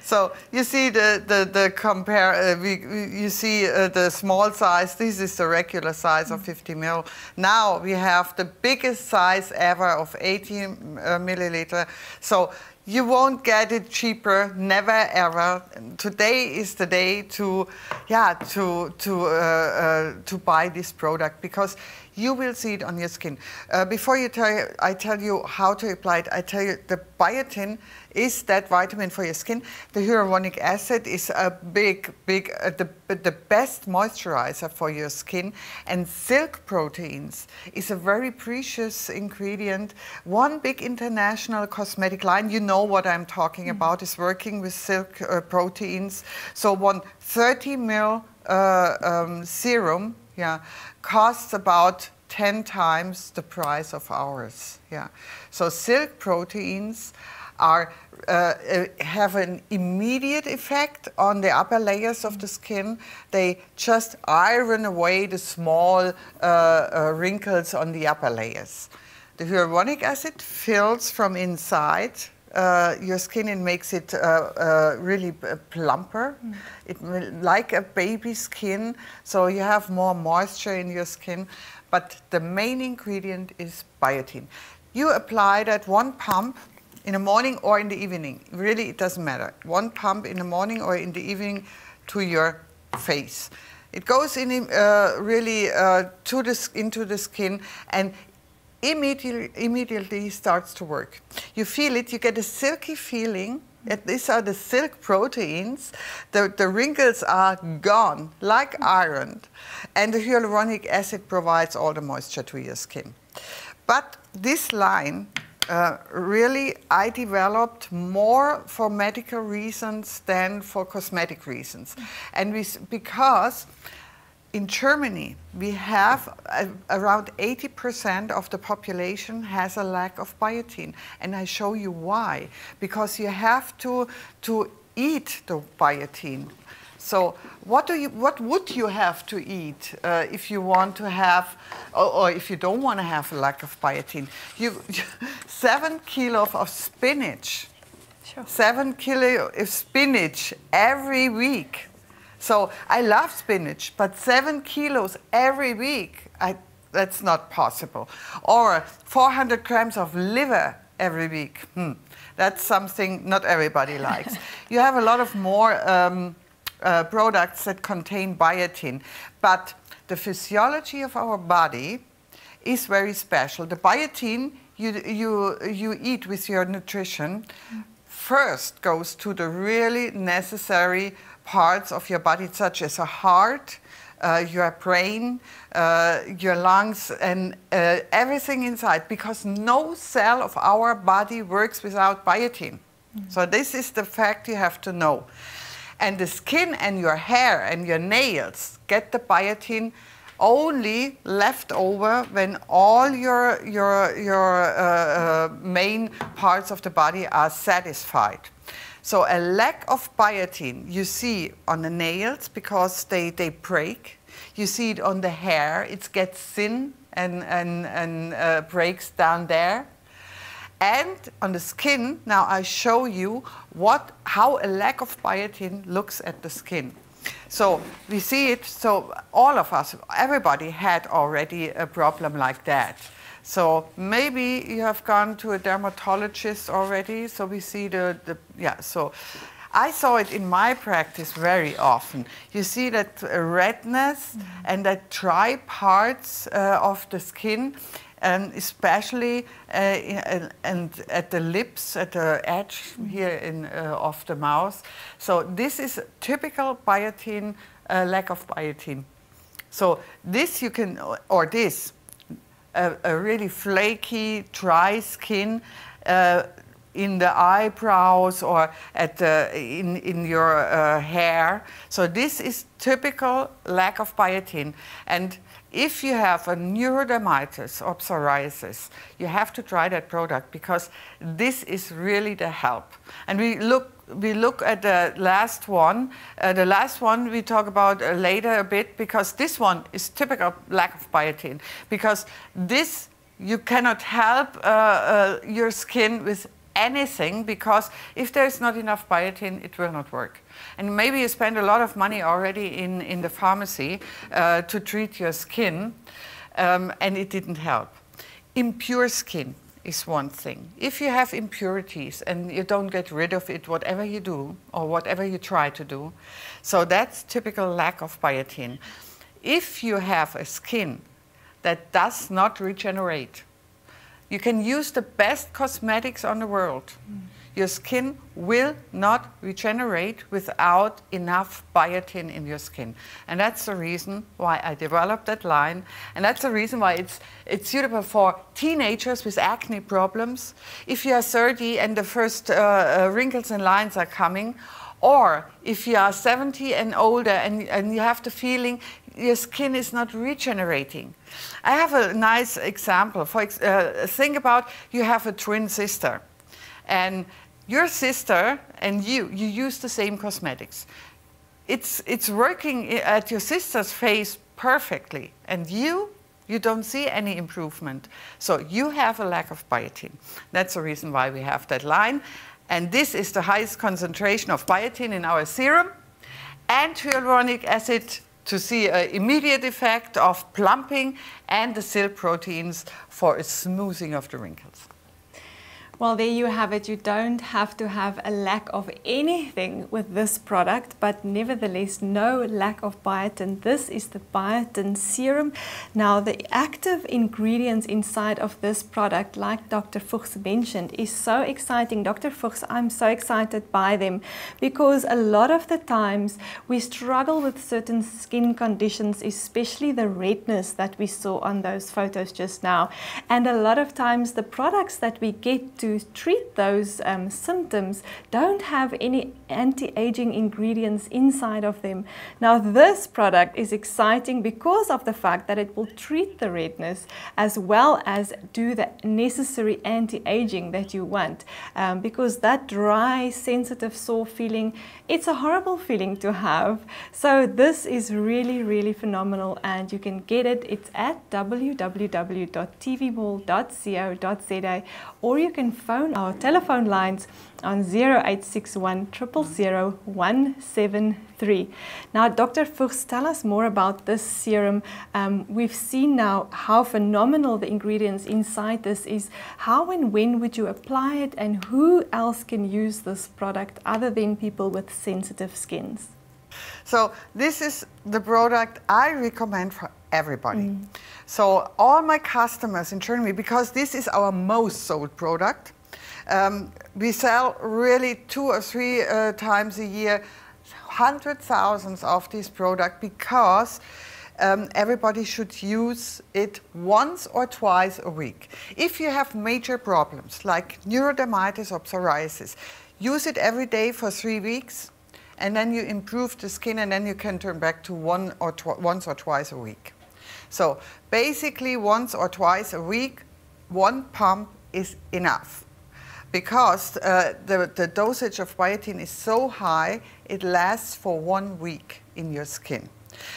So you see the, the, the compare, uh, we, you see uh, the small size, this is the regular size of 50 ml. Now we have the biggest size ever of 18 uh, milliliter. So you won't get it cheaper, never ever. Today is the day to, yeah, to to uh, uh, to buy this product because you will see it on your skin. Uh, before you tell, I tell you how to apply it. I tell you the biotin is that vitamin for your skin. The hyaluronic acid is a big, big, uh, the, the best moisturizer for your skin. And silk proteins is a very precious ingredient. One big international cosmetic line, you know what I'm talking mm. about, is working with silk uh, proteins. So one 30 ml uh, um, serum yeah, costs about 10 times the price of ours. Yeah. So silk proteins are uh, uh, have an immediate effect on the upper layers of the skin. They just iron away the small uh, uh, wrinkles on the upper layers. The hyaluronic acid fills from inside uh, your skin and makes it uh, really plumper, mm. it, like a baby skin, so you have more moisture in your skin. But the main ingredient is biotin. You apply that one pump in the morning or in the evening. Really, it doesn't matter. One pump in the morning or in the evening to your face. It goes in uh, really uh, to the, into the skin and immediately, immediately starts to work. You feel it, you get a silky feeling. That these are the silk proteins. The, the wrinkles are gone, like ironed. And the hyaluronic acid provides all the moisture to your skin. But this line uh, really I developed more for medical reasons than for cosmetic reasons. And we, because in Germany, we have uh, around 80% of the population has a lack of biotin. And I show you why. Because you have to, to eat the biotin. So what, do you, what would you have to eat uh, if you want to have, or, or, if you don't want to have a lack of biotin? You, seven kilos of spinach, sure. seven kilo of spinach every week so I love spinach, but seven kilos every week, I, that's not possible. Or 400 grams of liver every week. Hmm. That's something not everybody likes. you have a lot of more um, uh, products that contain biotin, but the physiology of our body is very special. The biotin you, you, you eat with your nutrition first goes to the really necessary parts of your body, such as a heart, uh, your brain, uh, your lungs, and uh, everything inside, because no cell of our body works without biotin. Mm -hmm. So this is the fact you have to know. And the skin and your hair and your nails get the biotin only left over when all your, your, your uh, uh, main parts of the body are satisfied. So a lack of biotin you see on the nails because they, they break. You see it on the hair, it gets thin and, and, and uh, breaks down there. And on the skin, now I show you what, how a lack of biotin looks at the skin. So we see it, so all of us, everybody had already a problem like that. So maybe you have gone to a dermatologist already. So we see the, the yeah, so I saw it in my practice very often. You see that redness mm -hmm. and that dry parts uh, of the skin, and especially uh, and at the lips, at the edge here in, uh, of the mouth. So this is typical biotin, uh, lack of biotin. So this you can, or this, a, a really flaky, dry skin uh, in the eyebrows or at the, in, in your uh, hair. So this is typical lack of biotin. And if you have a neurodermitis or psoriasis, you have to try that product because this is really the help. And we look we look at the last one. Uh, the last one we talk about uh, later a bit because this one is typical lack of biotin because this you cannot help uh, uh your skin with anything because if there's not enough biotin, it will not work. And maybe you spend a lot of money already in, in the pharmacy uh, to treat your skin um, and it didn't help. Impure skin is one thing. If you have impurities and you don't get rid of it, whatever you do or whatever you try to do, so that's typical lack of biotin. If you have a skin that does not regenerate, you can use the best cosmetics on the world. Mm your skin will not regenerate without enough biotin in your skin. And that's the reason why I developed that line. And that's the reason why it's, it's suitable for teenagers with acne problems. If you are 30 and the first uh, uh, wrinkles and lines are coming, or if you are 70 and older and, and you have the feeling your skin is not regenerating. I have a nice example. For uh, think about you have a twin sister and your sister and you, you use the same cosmetics. It's, it's working at your sister's face perfectly, and you, you don't see any improvement. So you have a lack of biotin. That's the reason why we have that line. And this is the highest concentration of biotin in our serum and hyaluronic acid to see an immediate effect of plumping and the silk proteins for a smoothing of the wrinkles. Well, there you have it. You don't have to have a lack of anything with this product, but nevertheless, no lack of biotin. This is the biotin serum. Now, the active ingredients inside of this product, like Dr. Fuchs mentioned, is so exciting. Dr. Fuchs, I'm so excited by them because a lot of the times we struggle with certain skin conditions, especially the redness that we saw on those photos just now. And a lot of times the products that we get to treat those um, symptoms don't have any anti-aging ingredients inside of them. Now this product is exciting because of the fact that it will treat the redness as well as do the necessary anti-aging that you want um, because that dry, sensitive, sore feeling, it's a horrible feeling to have. So this is really, really phenomenal and you can get it. It's at www.tvmall.co.za or you can phone our telephone lines on 0861 000 173. Now, Dr. Fuchs, tell us more about this serum. Um, we've seen now how phenomenal the ingredients inside this is. How and when would you apply it, and who else can use this product other than people with sensitive skins? So this is the product I recommend for everybody. Mm. So all my customers in Germany, because this is our most sold product, um, we sell really two or three uh, times a year, hundred thousands of this product because um, everybody should use it once or twice a week. If you have major problems like neurodermitis or psoriasis, use it every day for three weeks and then you improve the skin and then you can turn back to one or once or twice a week. So basically once or twice a week, one pump is enough because uh, the, the dosage of biotin is so high, it lasts for one week in your skin.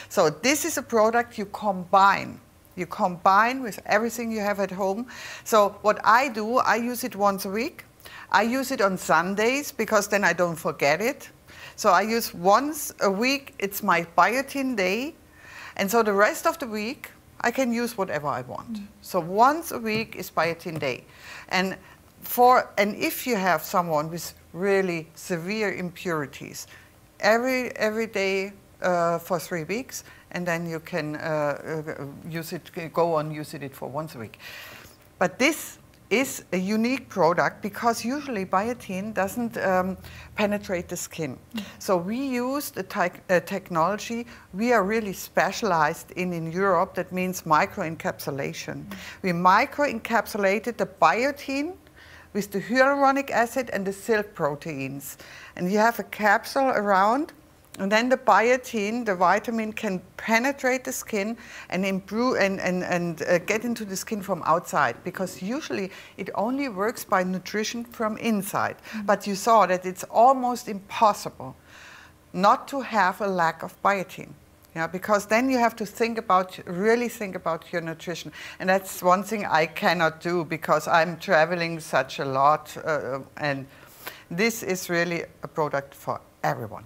So this is a product you combine. You combine with everything you have at home. So what I do, I use it once a week. I use it on Sundays because then I don't forget it. So I use once a week, it's my biotin day. And so the rest of the week, I can use whatever I want. Mm. So once a week is biotin day. And for, and if you have someone with really severe impurities, every, every day uh, for three weeks, and then you can uh, uh, use it, go on using it for once a week. But this is a unique product because usually biotin doesn't um, penetrate the skin. So we use the te technology we are really specialized in in Europe, that means microencapsulation. Mm. We microencapsulated the biotin with the hyaluronic acid and the silk proteins. And you have a capsule around, and then the biotin, the vitamin, can penetrate the skin and improve and, and, and uh, get into the skin from outside because usually it only works by nutrition from inside. Mm -hmm. But you saw that it's almost impossible not to have a lack of biotin. Yeah, because then you have to think about, really think about your nutrition. And that's one thing I cannot do because I'm traveling such a lot. Uh, and this is really a product for everyone.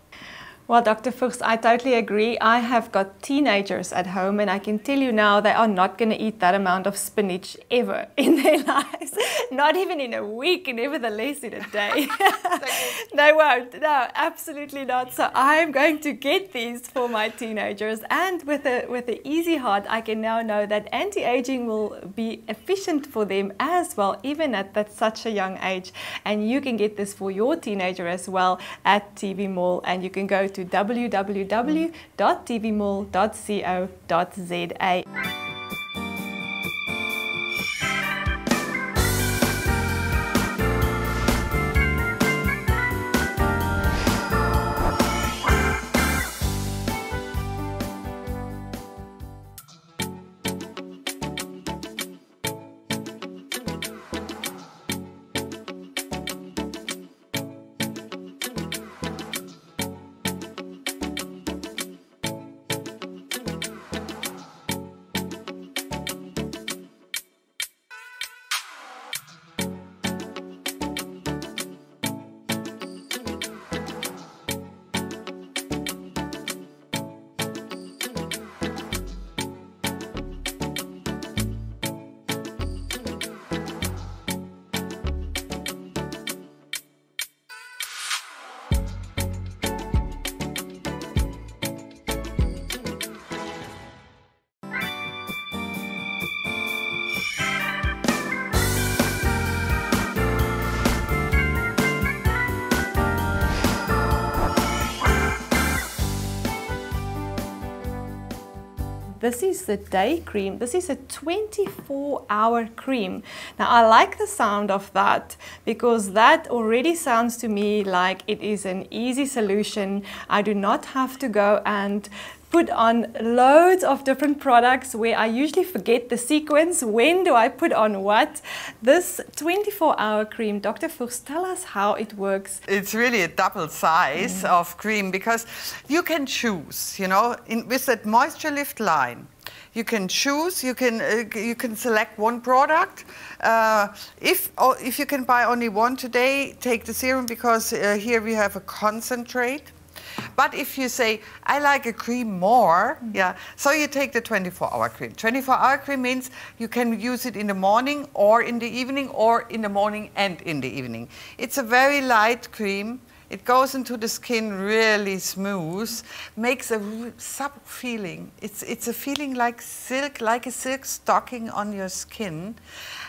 Well, Dr. Fuchs, I totally agree. I have got teenagers at home, and I can tell you now they are not going to eat that amount of spinach ever in their lives. not even in a week, nevertheless in a day. they won't. No, absolutely not. So I'm going to get these for my teenagers. And with a with an easy heart, I can now know that anti-aging will be efficient for them as well, even at that such a young age. And you can get this for your teenager as well at TV Mall, and you can go to to www.tvmall.co.za. This is the day cream. This is a 24 hour cream. Now, I like the sound of that because that already sounds to me like it is an easy solution. I do not have to go and put on loads of different products where I usually forget the sequence. When do I put on what? This 24 hour cream, Dr. Fuchs, tell us how it works. It's really a double size mm. of cream because you can choose, you know, in, with that moisture lift line. You can choose. You can uh, you can select one product. Uh, if oh, if you can buy only one today, take the serum because uh, here we have a concentrate but if you say, I like a cream more, mm. yeah, so you take the 24 hour cream. 24 hour cream means you can use it in the morning or in the evening or in the morning and in the evening. It's a very light cream. It goes into the skin really smooth, makes a sub feeling. It's, it's a feeling like silk, like a silk stocking on your skin.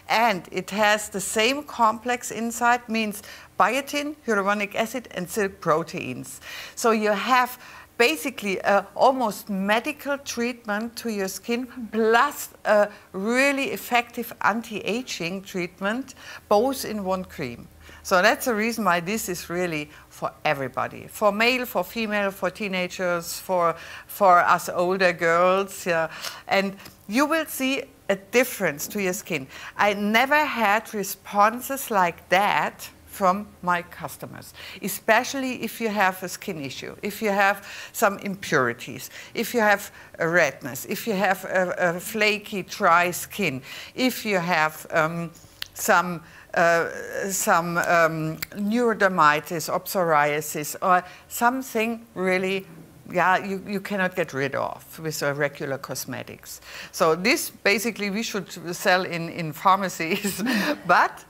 And it has the same complex inside, means biotin, hyaluronic acid, and silk proteins. So you have basically a almost medical treatment to your skin plus a really effective anti-aging treatment, both in one cream. So that's the reason why this is really for everybody, for male, for female, for teenagers, for, for us older girls. Yeah. And you will see a difference to your skin. I never had responses like that from my customers, especially if you have a skin issue, if you have some impurities, if you have a redness, if you have a, a flaky, dry skin, if you have um, some uh, some um, neurodermitis or psoriasis or something really yeah, you, you cannot get rid of with uh, regular cosmetics. So this basically we should sell in, in pharmacies, but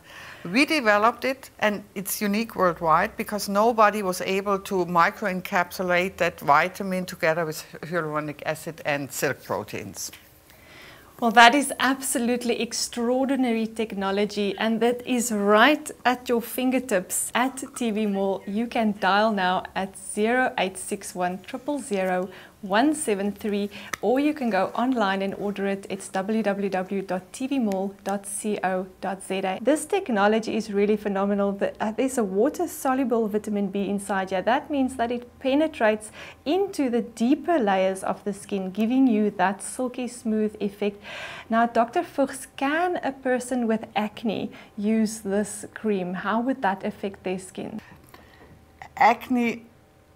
we developed it and it's unique worldwide because nobody was able to microencapsulate that vitamin together with hyaluronic acid and silk proteins. Well, that is absolutely extraordinary technology, and that is right at your fingertips at TV Mall. You can dial now at 0861 000 173 or you can go online and order it. It's www.tvmall.co.za. This technology is really phenomenal. Uh, there's a water-soluble vitamin B inside here. That means that it penetrates into the deeper layers of the skin, giving you that silky smooth effect. Now, Dr. Fuchs, can a person with acne use this cream? How would that affect their skin? Acne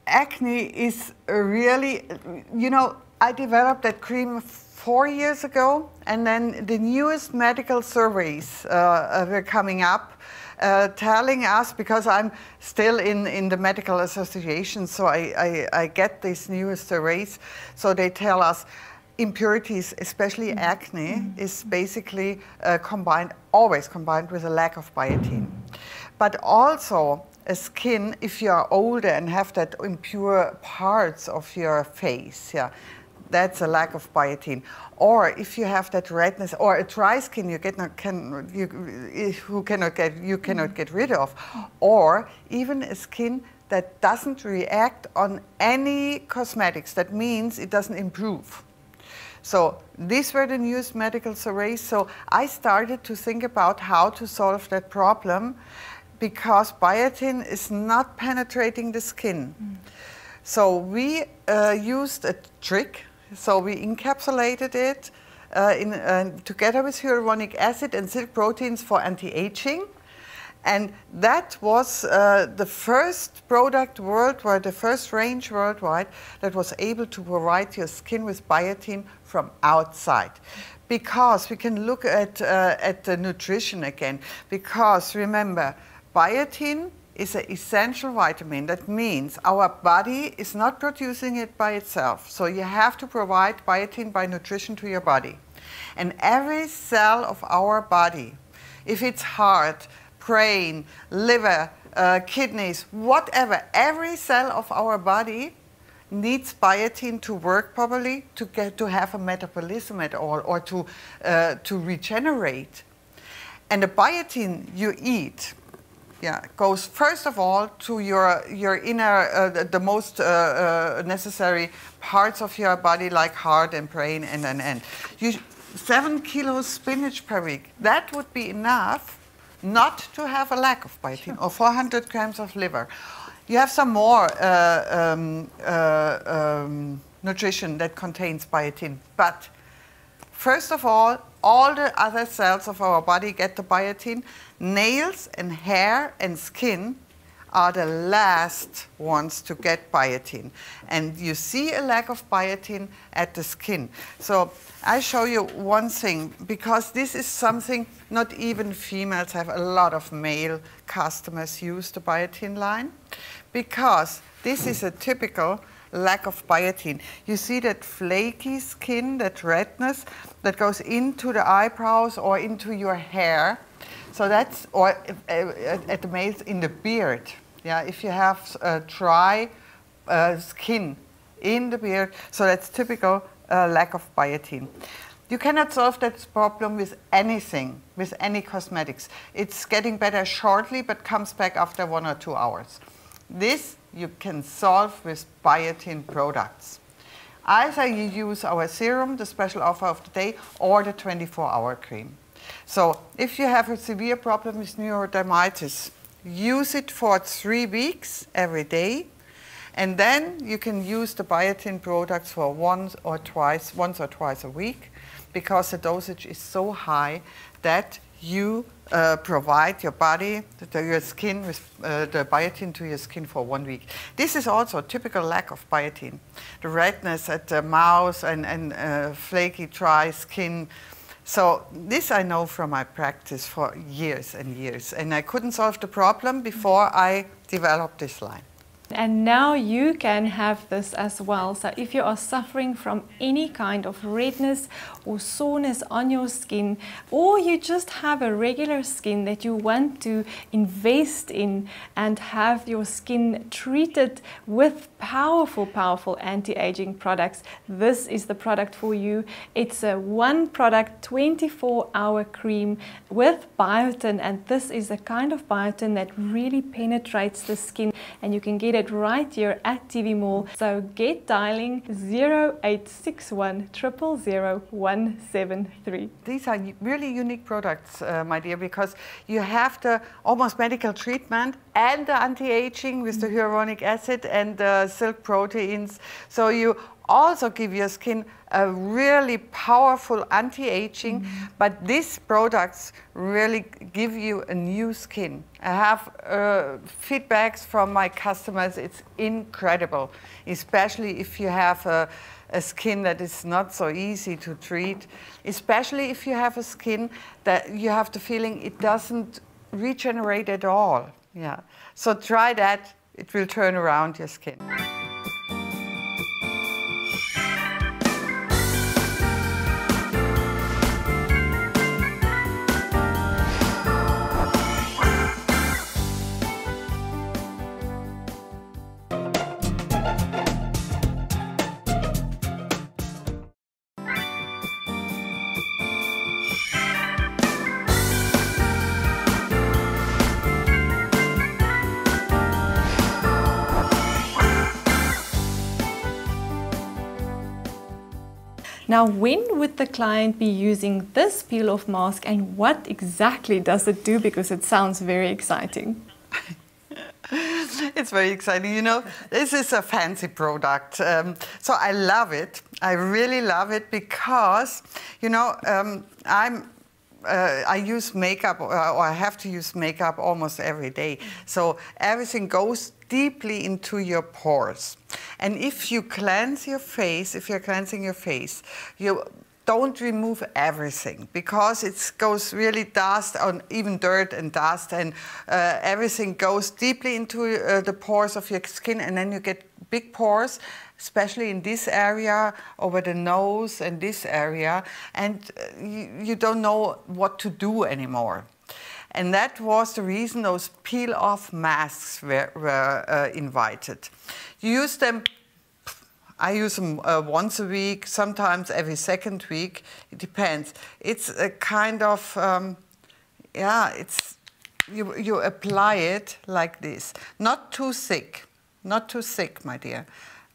acne is really, you know, I developed that cream four years ago, and then the newest medical surveys uh, were coming up. Uh, telling us, because I'm still in, in the medical association, so I, I, I get these newest surveys, so they tell us impurities, especially mm -hmm. acne, mm -hmm. is basically uh, combined, always combined with a lack of biotin. But also, a skin if you are older and have that impure parts of your face. Yeah, that's a lack of biotin. Or if you have that redness or a dry skin, you get not can you who cannot get you cannot mm. get rid of. Or even a skin that doesn't react on any cosmetics. That means it doesn't improve. So these were the newest medical surveys. So I started to think about how to solve that problem because biotin is not penetrating the skin. Mm. So we uh, used a trick. So we encapsulated it uh, in, uh, together with hyaluronic acid and silk proteins for anti-aging. And that was uh, the first product worldwide, the first range worldwide that was able to provide your skin with biotin from outside. Because we can look at, uh, at the nutrition again. Because remember, Biotin is an essential vitamin. That means our body is not producing it by itself. So you have to provide biotin by nutrition to your body. And every cell of our body, if it's heart, brain, liver, uh, kidneys, whatever, every cell of our body needs biotin to work properly, to get to have a metabolism at all, or to, uh, to regenerate. And the biotin you eat yeah, goes first of all to your your inner, uh, the, the, most uh, uh, necessary parts of your body, like heart and brain, and and and. You, seven kilos spinach per week. That would be enough not to have a lack of biotin, sure. or 400 grams of liver. You have some more uh, um, uh, um, nutrition that contains biotin, but first of all, all the other cells of our body get the biotin. Nails and hair and skin are the last ones to get biotin. And you see a lack of biotin at the skin. So I show you one thing, because this is something not even females have a lot of male customers use the biotin line, because this is a typical lack of biotin. You see that flaky skin, that redness that goes into the eyebrows or into your hair. So that's, or uh, at the males in the beard. Yeah, if you have uh, dry uh, skin in the beard, so that's typical uh, lack of biotin. You cannot solve that problem with anything, with any cosmetics. It's getting better shortly, but comes back after one or two hours. This you can solve with biotin products. Either you use our serum, the special offer of the day, or the 24-hour cream. So if you have a severe problem with neurodermitis, use it for three weeks every day, and then you can use the biotin products for once or twice, once or twice a week, because the dosage is so high that you uh, provide your body, the, your skin, with uh, the biotin to your skin for one week. This is also a typical lack of biotin. The redness at the mouth and, and uh, flaky, dry skin. So this I know from my practice for years and years. And I couldn't solve the problem before I developed this line. And now you can have this as well. So if you are suffering from any kind of redness or soreness on your skin, or you just have a regular skin that you want to invest in and have your skin treated with powerful, powerful anti-aging products, this is the product for you. It's a one product 24 hour cream with biotin and this is the kind of biotin that really penetrates the skin and you can get it right here at TV Mall. So get dialing 0861 173. These are really unique products, uh, my dear, because you have the almost medical treatment and the anti-aging with the hyaluronic acid and the silk proteins. So you also give your skin a really powerful anti-aging, mm -hmm. but these products really give you a new skin. I have uh, feedbacks from my customers, it's incredible, especially if you have a, a skin that is not so easy to treat, especially if you have a skin that you have the feeling it doesn't regenerate at all. Yeah. So try that, it will turn around your skin. Now, when would the client be using this peel-off mask and what exactly does it do? Because it sounds very exciting. it's very exciting. You know, this is a fancy product. Um, so I love it. I really love it because, you know, um, I'm uh, I use makeup, uh, or I have to use makeup almost every day. So everything goes deeply into your pores. And if you cleanse your face, if you're cleansing your face, you don't remove everything because it goes really dust on even dirt and dust and uh, everything goes deeply into uh, the pores of your skin and then you get big pores especially in this area over the nose and this area and uh, you, you don't know what to do anymore and that was the reason those peel-off masks were, were uh, invited. You use them I use them uh, once a week, sometimes every second week. It depends. It's a kind of, um, yeah, it's you, you apply it like this. Not too thick, not too thick, my dear.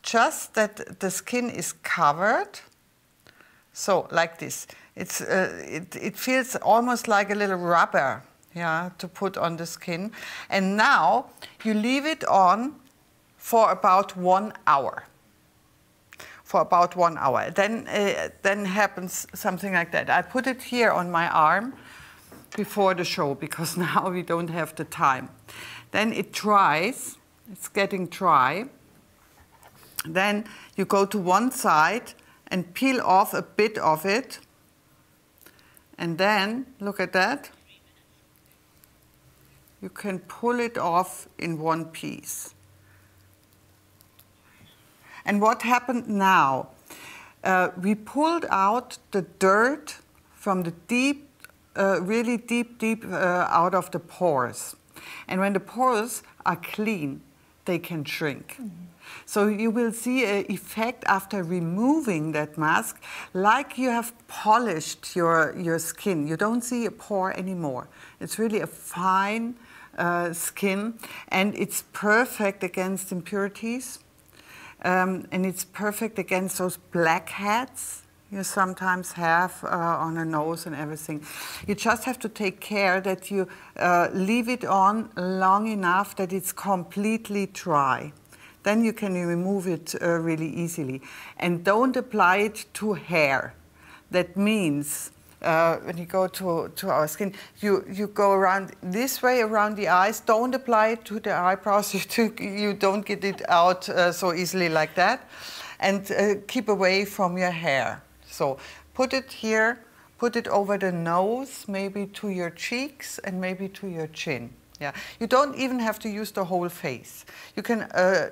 Just that the skin is covered. So, like this. It's, uh, it, it feels almost like a little rubber yeah, to put on the skin. And now you leave it on for about one hour. For about one hour. Then, uh, then happens something like that. I put it here on my arm before the show because now we don't have the time. Then it dries, it's getting dry. Then you go to one side and peel off a bit of it. And then, look at that, you can pull it off in one piece. And what happened now? Uh, we pulled out the dirt from the deep, uh, really deep, deep uh, out of the pores. And when the pores are clean, they can shrink. Mm -hmm. So you will see an effect after removing that mask, like you have polished your, your skin. You don't see a pore anymore. It's really a fine uh, skin, and it's perfect against impurities. Um, and it's perfect against those blackheads you sometimes have uh, on a nose and everything. You just have to take care that you uh, leave it on long enough that it's completely dry. Then you can remove it uh, really easily. And don't apply it to hair. That means uh, when you go to, to our skin, you, you go around this way around the eyes. Don't apply it to the eyebrows. You, you don't get it out uh, so easily like that. And uh, keep away from your hair. So put it here, put it over the nose, maybe to your cheeks and maybe to your chin. Yeah, you don't even have to use the whole face. You can uh,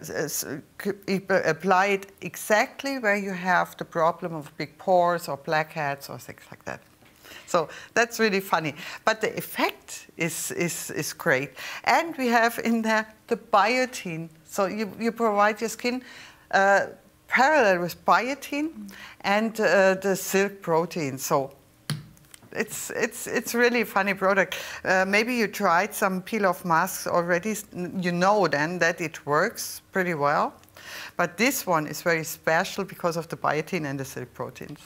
apply it exactly where you have the problem of big pores or blackheads or things like that. So that's really funny. But the effect is, is, is great. And we have in there the biotin. So you, you provide your skin uh, parallel with biotin mm. and uh, the silk protein. So it's, it's, it's really a funny product. Uh, maybe you tried some peel-off masks already. You know then that it works pretty well. But this one is very special because of the biotin and the silk proteins.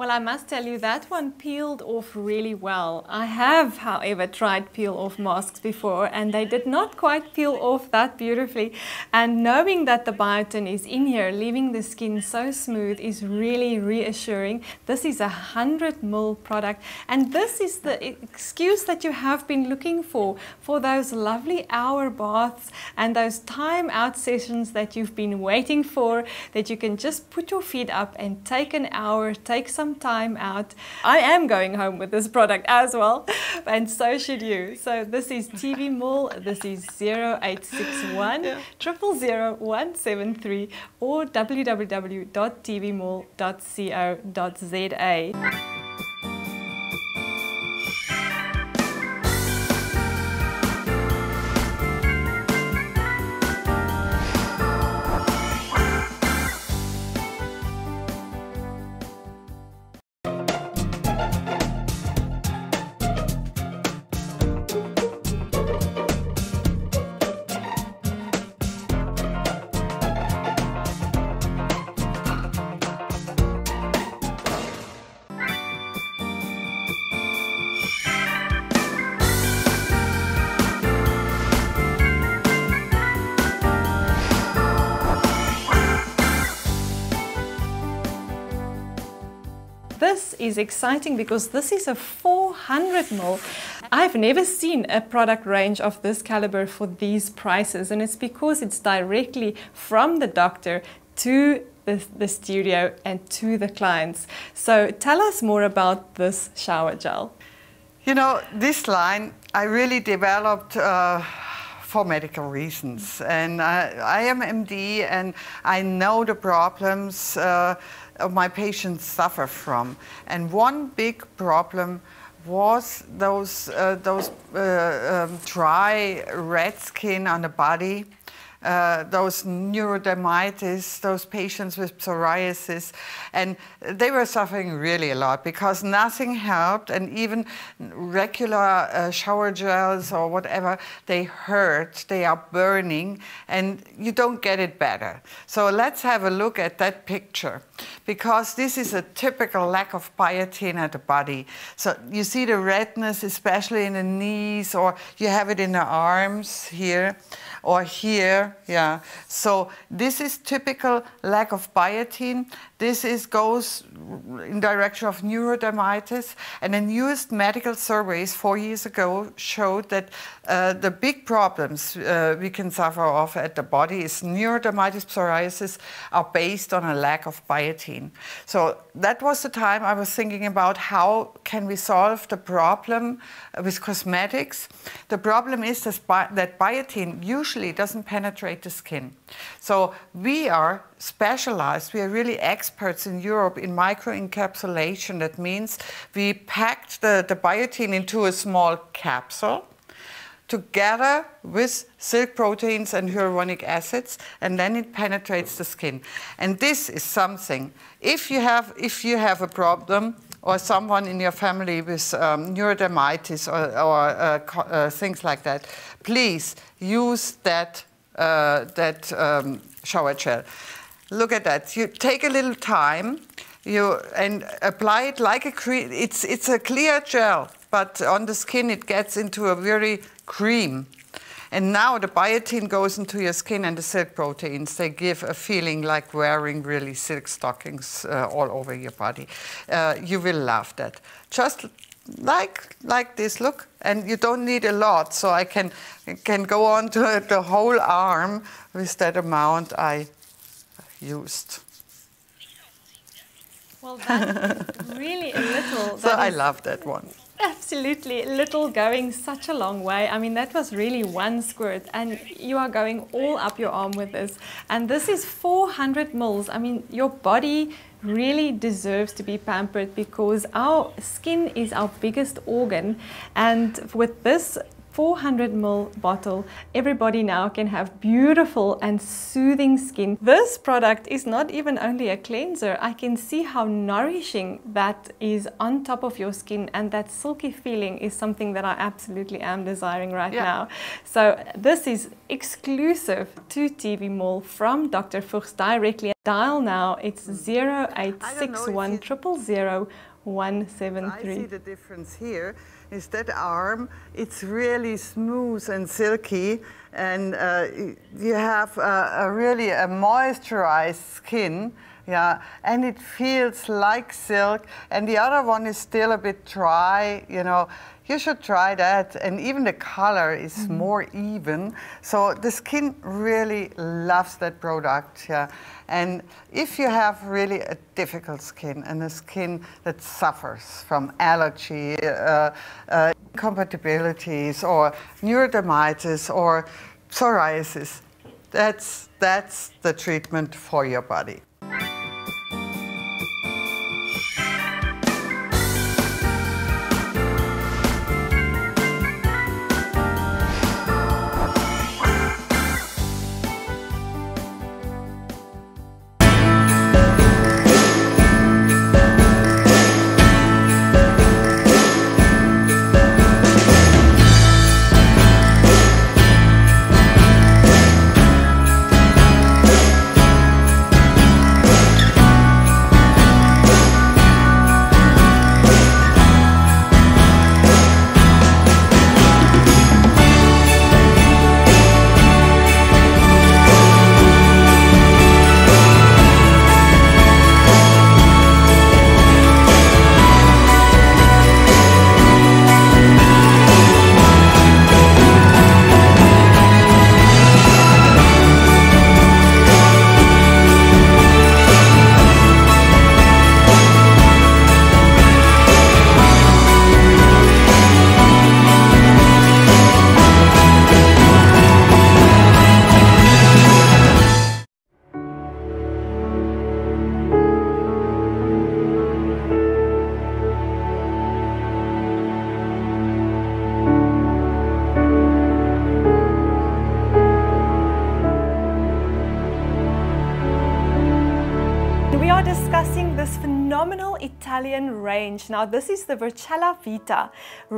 Well, I must tell you that one peeled off really well. I have, however, tried peel off masks before and they did not quite peel off that beautifully. And knowing that the biotin is in here, leaving the skin so smooth is really reassuring. This is a 100 ml product and this is the excuse that you have been looking for, for those lovely hour baths and those time out sessions that you've been waiting for, that you can just put your feet up and take an hour, take some some time out. I am going home with this product as well, and so should you. So this is TV Mall. This is 0861 yeah. 173 or www.tvmall.co.za. is exciting because this is a 400 ml. I've never seen a product range of this caliber for these prices and it's because it's directly from the doctor to the, the studio and to the clients. So tell us more about this shower gel. You know, this line I really developed uh, for medical reasons. And I, I, am MD and I know the problems uh, my patients suffer from. And one big problem was those, uh, those uh, um, dry red skin on the body uh, those neurodermitis, those patients with psoriasis, and they were suffering really a lot because nothing helped, and even regular uh, shower gels or whatever, they hurt, they are burning, and you don't get it better. So let's have a look at that picture because this is a typical lack of biotin at the body. So you see the redness, especially in the knees, or you have it in the arms here or here, yeah. So this is typical lack of biotin. This is goes in direction of neurodermitis. And the newest medical surveys four years ago showed that uh, the big problems uh, we can suffer of at the body is neurodermitis, psoriasis are based on a lack of biotin. So that was the time I was thinking about how can we solve the problem with cosmetics. The problem is that biotin usually doesn't penetrate the skin. So we are specialized, we are really experts in Europe in microencapsulation. That means we packed the, the biotin into a small capsule together with silk proteins and hyaluronic acids, and then it penetrates the skin. And this is something. If you have, if you have a problem, or someone in your family with um, neurodermitis or, or uh, uh, things like that, please use that, uh, that um, shower gel. Look at that. You take a little time you, and apply it like a cream. It's, it's a clear gel, but on the skin it gets into a very cream. And now the biotin goes into your skin and the silk proteins, they give a feeling like wearing really silk stockings uh, all over your body. Uh, you will love that. Just like like this, look, and you don't need a lot, so I can, can go on to the whole arm with that amount I used. Well, that's really a little. so I love that one. Absolutely, little going such a long way. I mean, that was really one squirt, and you are going all up your arm with this. And this is 400 mils. I mean, your body really deserves to be pampered because our skin is our biggest organ. And with this 400 ml bottle, everybody now can have beautiful and soothing skin. This product is not even only a cleanser. I can see how nourishing that is on top of your skin and that silky feeling is something that I absolutely am desiring right yeah. now. So this is exclusive to TV Mall from Dr. Fuchs directly. Dial now, it's 0861 000 173. I see the difference here is that arm, it's really smooth and silky and uh, you have a, a really a moisturized skin yeah, and it feels like silk. And the other one is still a bit dry, you know. You should try that. And even the color is mm -hmm. more even. So the skin really loves that product, yeah. And if you have really a difficult skin and a skin that suffers from allergy, uh, uh, incompatibilities, or neurodermitis, or psoriasis, that's, that's the treatment for your body. Italian range. Now this is the Vercella Vita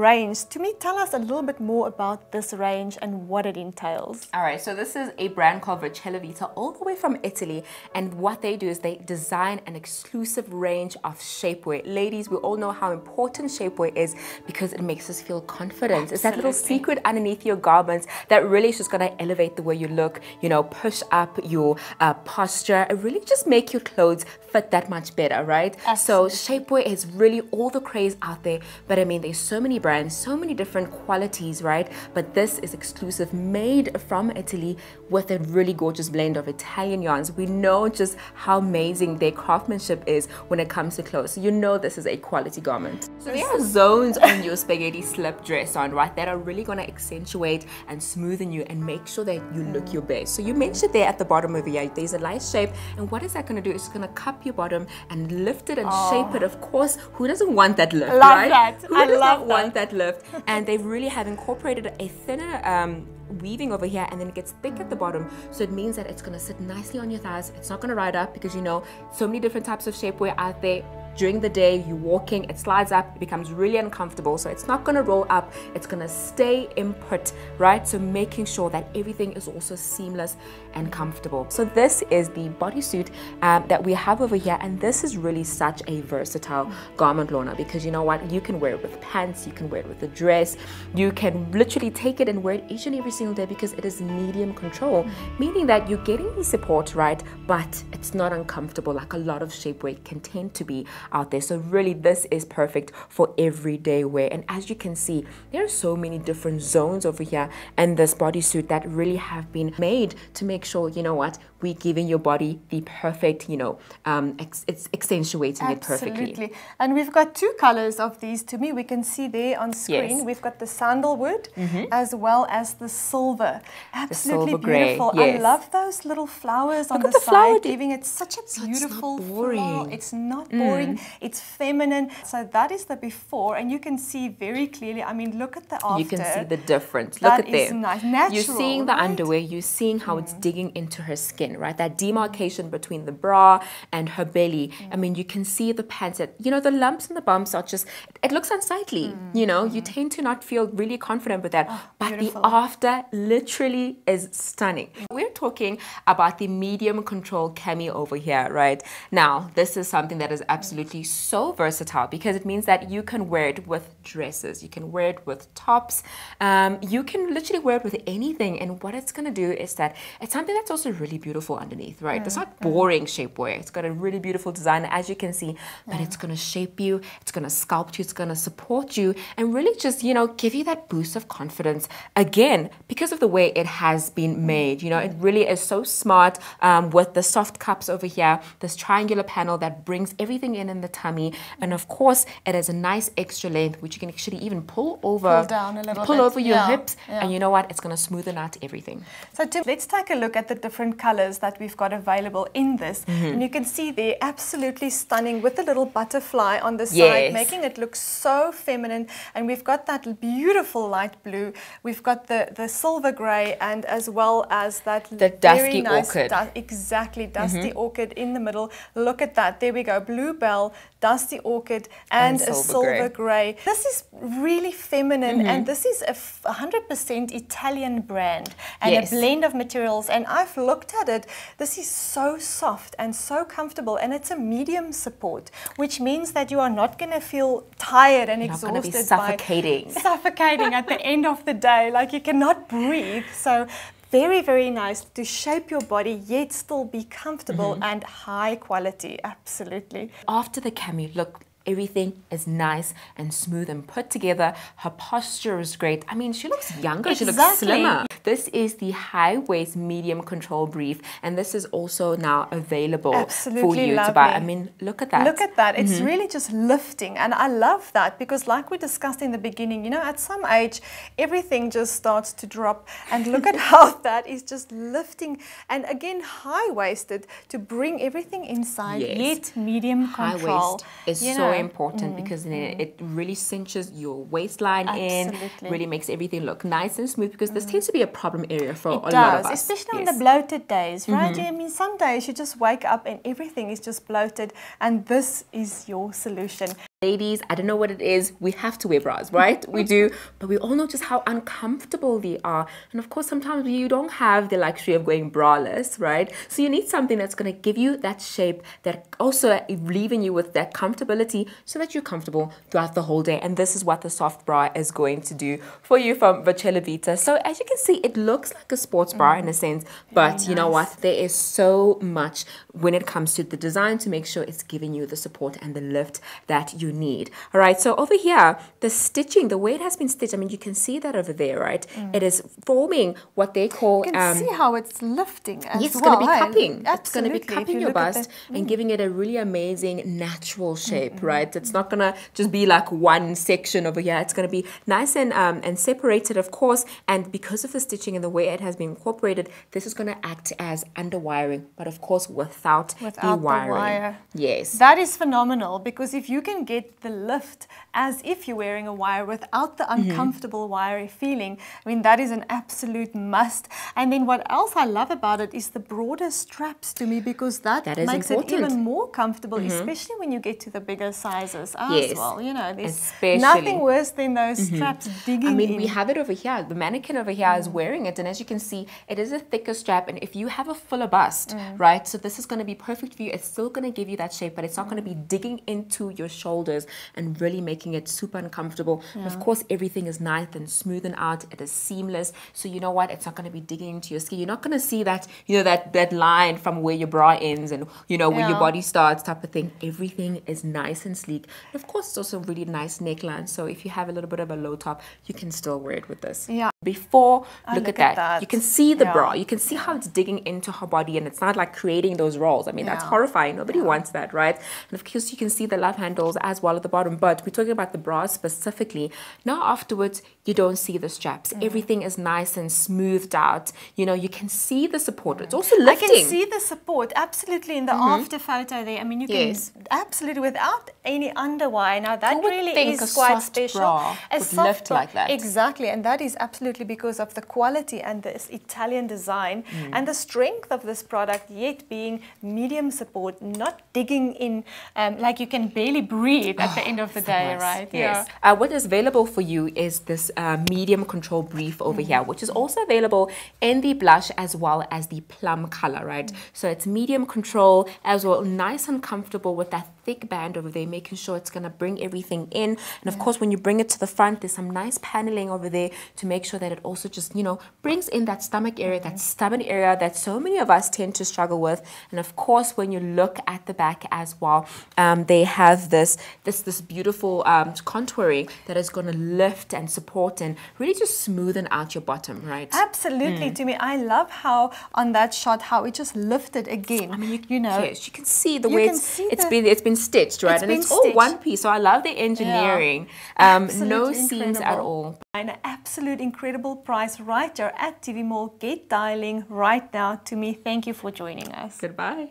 range. To me, tell us a little bit more about this range and what it entails. All right, so this is a brand called Vercella Vita all the way from Italy. And what they do is they design an exclusive range of shapewear. Ladies, we all know how important shapewear is because it makes us feel confident. It's that little secret underneath your garments that really is just gonna elevate the way you look, you know, push up your uh, posture, and really just make your clothes fit that much better, right? So shapewear is really all the craze out there. But I mean, there's so many brands, so many different qualities, right? But this is exclusive, made from Italy with a really gorgeous blend of Italian yarns. We know just how amazing their craftsmanship is when it comes to clothes. So you know this is a quality garment. So there are zones on your spaghetti slip dress on, right, that are really gonna accentuate and smoothen you and make sure that you look your best. So you mentioned there at the bottom over here, there's a light shape. And what is that gonna do? It's gonna cup your bottom and lift it and Oh. shape it. Of course, who doesn't want that lift, Love right? that. Who I does love not want that lift? and they really have incorporated a thinner um, weaving over here and then it gets thick at the bottom. So it means that it's gonna sit nicely on your thighs. It's not gonna ride up because you know, so many different types of shapewear out there. During the day, you're walking, it slides up, it becomes really uncomfortable. So it's not gonna roll up, it's gonna stay input, right? So making sure that everything is also seamless and comfortable. So this is the bodysuit um, that we have over here, and this is really such a versatile garment, Lorna, because you know what? You can wear it with pants, you can wear it with a dress, you can literally take it and wear it each and every single day because it is medium control, meaning that you're getting the support, right? But it's not uncomfortable like a lot of shapewear can tend to be out there. So really, this is perfect for everyday wear. And as you can see, there are so many different zones over here and this bodysuit that really have been made to make sure, you know what, we're giving your body the perfect, you know, um, ex- it's accentuating it perfectly. Absolutely. And we've got two colors of these to me. We can see there on screen. Yes. We've got the sandalwood Mhm. as well as the silver. Absolutely silver grey, beautiful. yes. I love those little flowers on Look the, at the flower side, de- giving it such a beautiful boring. flow. It's not Mm. boring. It's feminine. So that is the before, and you can see very clearly. I mean, look at the after. You can see the difference. Look That at is them. nice. you're seeing the right? underwear. You're seeing how it's digging into her skin, right? That demarcation between the bra and her belly. I mean, you can see the pants. That, you know, the lumps and the bumps are just. It looks unsightly. You know, you tend to not feel really confident with that. but the after literally is stunning. We're talking about the medium control cami over here, right? Now, this is something that is absolutely so versatile because it means that you can wear it with dresses, you can wear it with tops, um, you can literally wear it with anything. And what it's gonna do is that it's something that's also really beautiful underneath, right? It's not boring shapewear. It's got a really beautiful design, as you can see, but it's gonna shape you, it's gonna sculpt you, it's gonna support you, and really just, you know, give you that boost of confidence again because of the way it has been made. You know, it really is so smart um, with the soft cups over here, this triangular panel that brings everything in in the tummy, and of course, it has a nice extra length which you can actually even pull over, Pull down a little pull bit. over your Yeah, hips, yeah. and you know what? It's gonna smoothen out everything. So Tim, let's take a look at the different colors that we've got available in this. Mhm. And you can see they're absolutely stunning with the little butterfly on the Yes. side, making it look so feminine. And we've got that beautiful light blue. We've got the, the silver grey and as well as that The very dusky nice orchid. du- exactly, dusty Mhm. orchid in the middle. Look at that. There we go. Bluebell, dusty orchid, and, And a silver silver grey. This is really feminine Mhm. and this is a f- 100% Italian brand and Yes. a blend of materials. And I've looked at it. This is so soft and so comfortable, and it's a medium support, which means that you are not going to feel tired and You're not exhausted. be suffocating. Suffocating at the end of the day, like you cannot breathe. So. Very, very nice to shape your body yet still be comfortable Mhm. and high quality. Absolutely. After the cami, look, everything is nice and smooth and put together. Her posture is great. I mean, she looks younger, she looks slimmer. This is the high waist medium control brief, and this is also now available for Absolutely you to buy. I lovely. mean, look at that. Look at that. It's Mhm. really just lifting. And I love that because, like we discussed in the beginning, you know, at some age, everything just starts to drop. And look at how that is just lifting. And again, high waisted to bring everything inside, Yes. yet medium High control. waist is you so know. Important Mm, because then it, it really cinches your waistline in, really makes everything look nice and smooth because this mm-hmm. tends to be a problem area for It a lot of us. especially on the bloated days, right? I mean, some days you just wake up and everything is just bloated, and this is your solution. Ladies, I don't know what it is. We have to wear bras, right? we do, but we all know just how uncomfortable they are. And of course, sometimes you don't have the luxury of going braless, right? So you need something that's going to give you that shape, that also leaving you with that comfortability so that you're comfortable throughout the whole day. And this is what the soft bra is going to do for you from Vercella Vita. So as you can see, it looks like a sports bra in a sense, but you know what? There is so much when it comes to the design to make sure it's giving you the support and the lift that you need. All right, so over here, the stitching, the way it has been stitched, I mean, you can see that over there, right? Mm. It is forming what they call. You can um, see how it's lifting as it's well. going to be cupping. It's going to be cupping you your bust the- and Mm. giving it a really amazing natural shape, right? It's not going to just be like one section over here. It's going to be nice and um, and separated, of course. And because of the stitching and the way it has been incorporated, this is going to act as underwiring, but of course without, Without the the wire. Yes. That is phenomenal because if you can get the lift as if you're wearing a wire without the Mm-hmm. uncomfortable wiry feeling, I mean, that is an absolute must. And then what else I love about it is the broader straps to me because that, That is makes important. it even more comfortable, Mhm. especially when you get to the bigger sizes as Yes. well. You know, there's Especially. nothing worse than those Mhm. straps digging I mean, in. we have it over here. The mannequin over here is wearing it, and as you can see, it is a thicker strap. And if you have a fuller bust, Mm. right, so this is going to be perfect for you. It's still going to give you that shape, but it's not going to be digging into your shoulders and really making it super uncomfortable. And of course, everything is nice and smoothing out. It is seamless, so you know what? It's not going to be digging into your skin. You're not going to see that, you know, that that line from where your bra ends and you know where your body starts, type of thing. Everything is nice and sleek. And of course, it's also a really nice neckline. So if you have a little bit of a low top, you can still wear it with this. Yeah. Before, Oh, look, look at, at that. that. You can see the Yeah. bra. You can see how it's digging into her body, and it's not like creating those rolls. I mean, that's horrifying. Nobody wants that, right? And of course, you can see the love handles as well at the bottom. But we're talking about the bra specifically. Now, afterwards, you don't see the straps. Mm. Everything is nice and smoothed out. You know, you can see the support. It's also lifting. I can see the support absolutely in the Mhm. after photo there. I mean, you Yes. can absolutely without any underwire. Now that really is quite special. bra a soft lift bra- like that? Exactly, and that is absolutely because of the quality and this Italian design Mm. and the strength of this product. Yet being medium support, not digging in um, like you can barely breathe at the end of the day, right? Yes. Uh, what is available for you is this uh, medium control brief over Mm-hmm. here, which is also available in the blush as well as the plum color, right? Mm. So it's medium control as well, nice and comfortable with that thick band over there, making sure it's going to bring everything in. And of Yeah. course, when you bring it to the front, there's some nice paneling over there to make sure that it also just, you know, brings in that stomach area, that Mm-hmm. stubborn area that so many of us tend to struggle with. And of course, when you look at the back as well, um, they have this this this beautiful um, contouring that is going to lift and support and really just smoothen out your bottom, right? Absolutely, Mm. to me, I love how on that shot how it just lifted again. I mean, you, know, Yes, you can see the way it's, see it's the- been it's been stitched, right? It's and it's all one piece. So I love the engineering. Um, no Absolutely seams at all. An absolute incredible price right there at TV Mall. Get dialing right now to me. Thank you for joining us. Goodbye.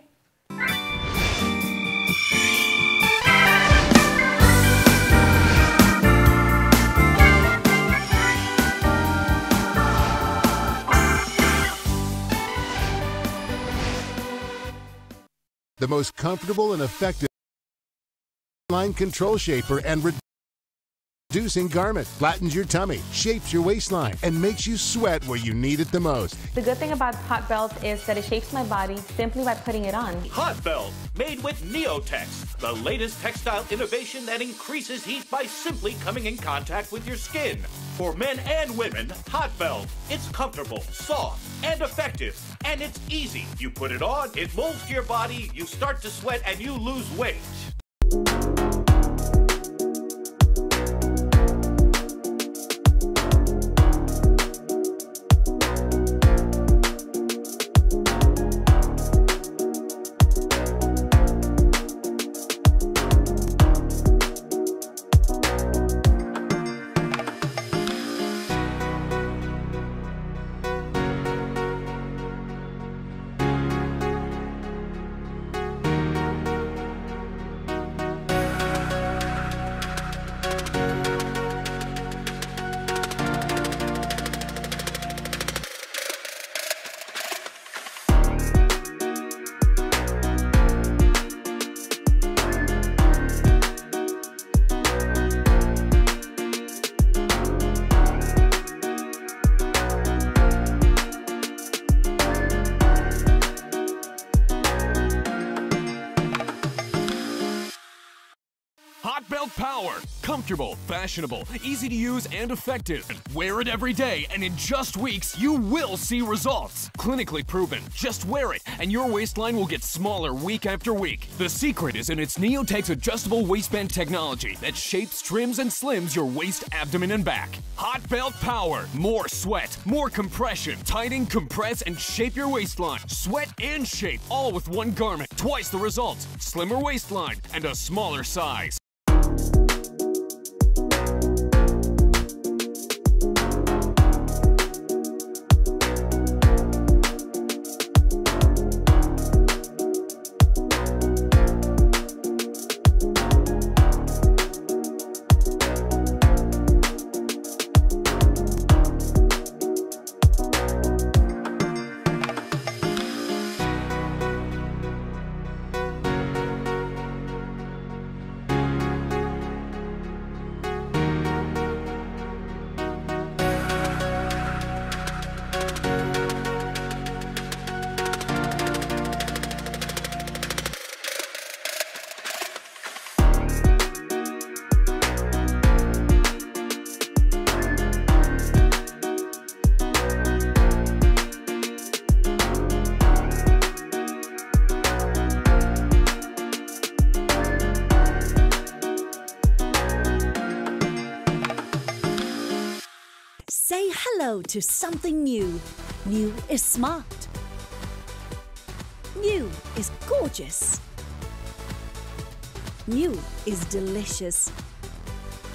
the most comfortable and effective line control shaper and reducing garment flattens your tummy shapes your waistline and makes you sweat where you need it the most The good thing about Hot Belt is that it shapes my body simply by putting it on. Hot Belt, made with Neotex, the latest textile innovation that increases heat by simply coming in contact with your skin. For men and women, Hot Belt. It's comfortable, soft, and effective. And it's easy. You put it on, it molds to your body, you start to sweat, and you lose weight. Fashionable, easy to use, and effective. Wear it every day, and in just weeks, you will see results. Clinically proven. Just wear it, and your waistline will get smaller week after week. The secret is in its Neotex adjustable waistband technology that shapes, trims, and slims your waist, abdomen, and back. Hot Belt Power. More sweat, more compression. Tighten, compress, and shape your waistline. Sweat and shape, all with one garment. Twice the results. Slimmer waistline and a smaller size. Something new. New is smart. New is gorgeous. New is delicious.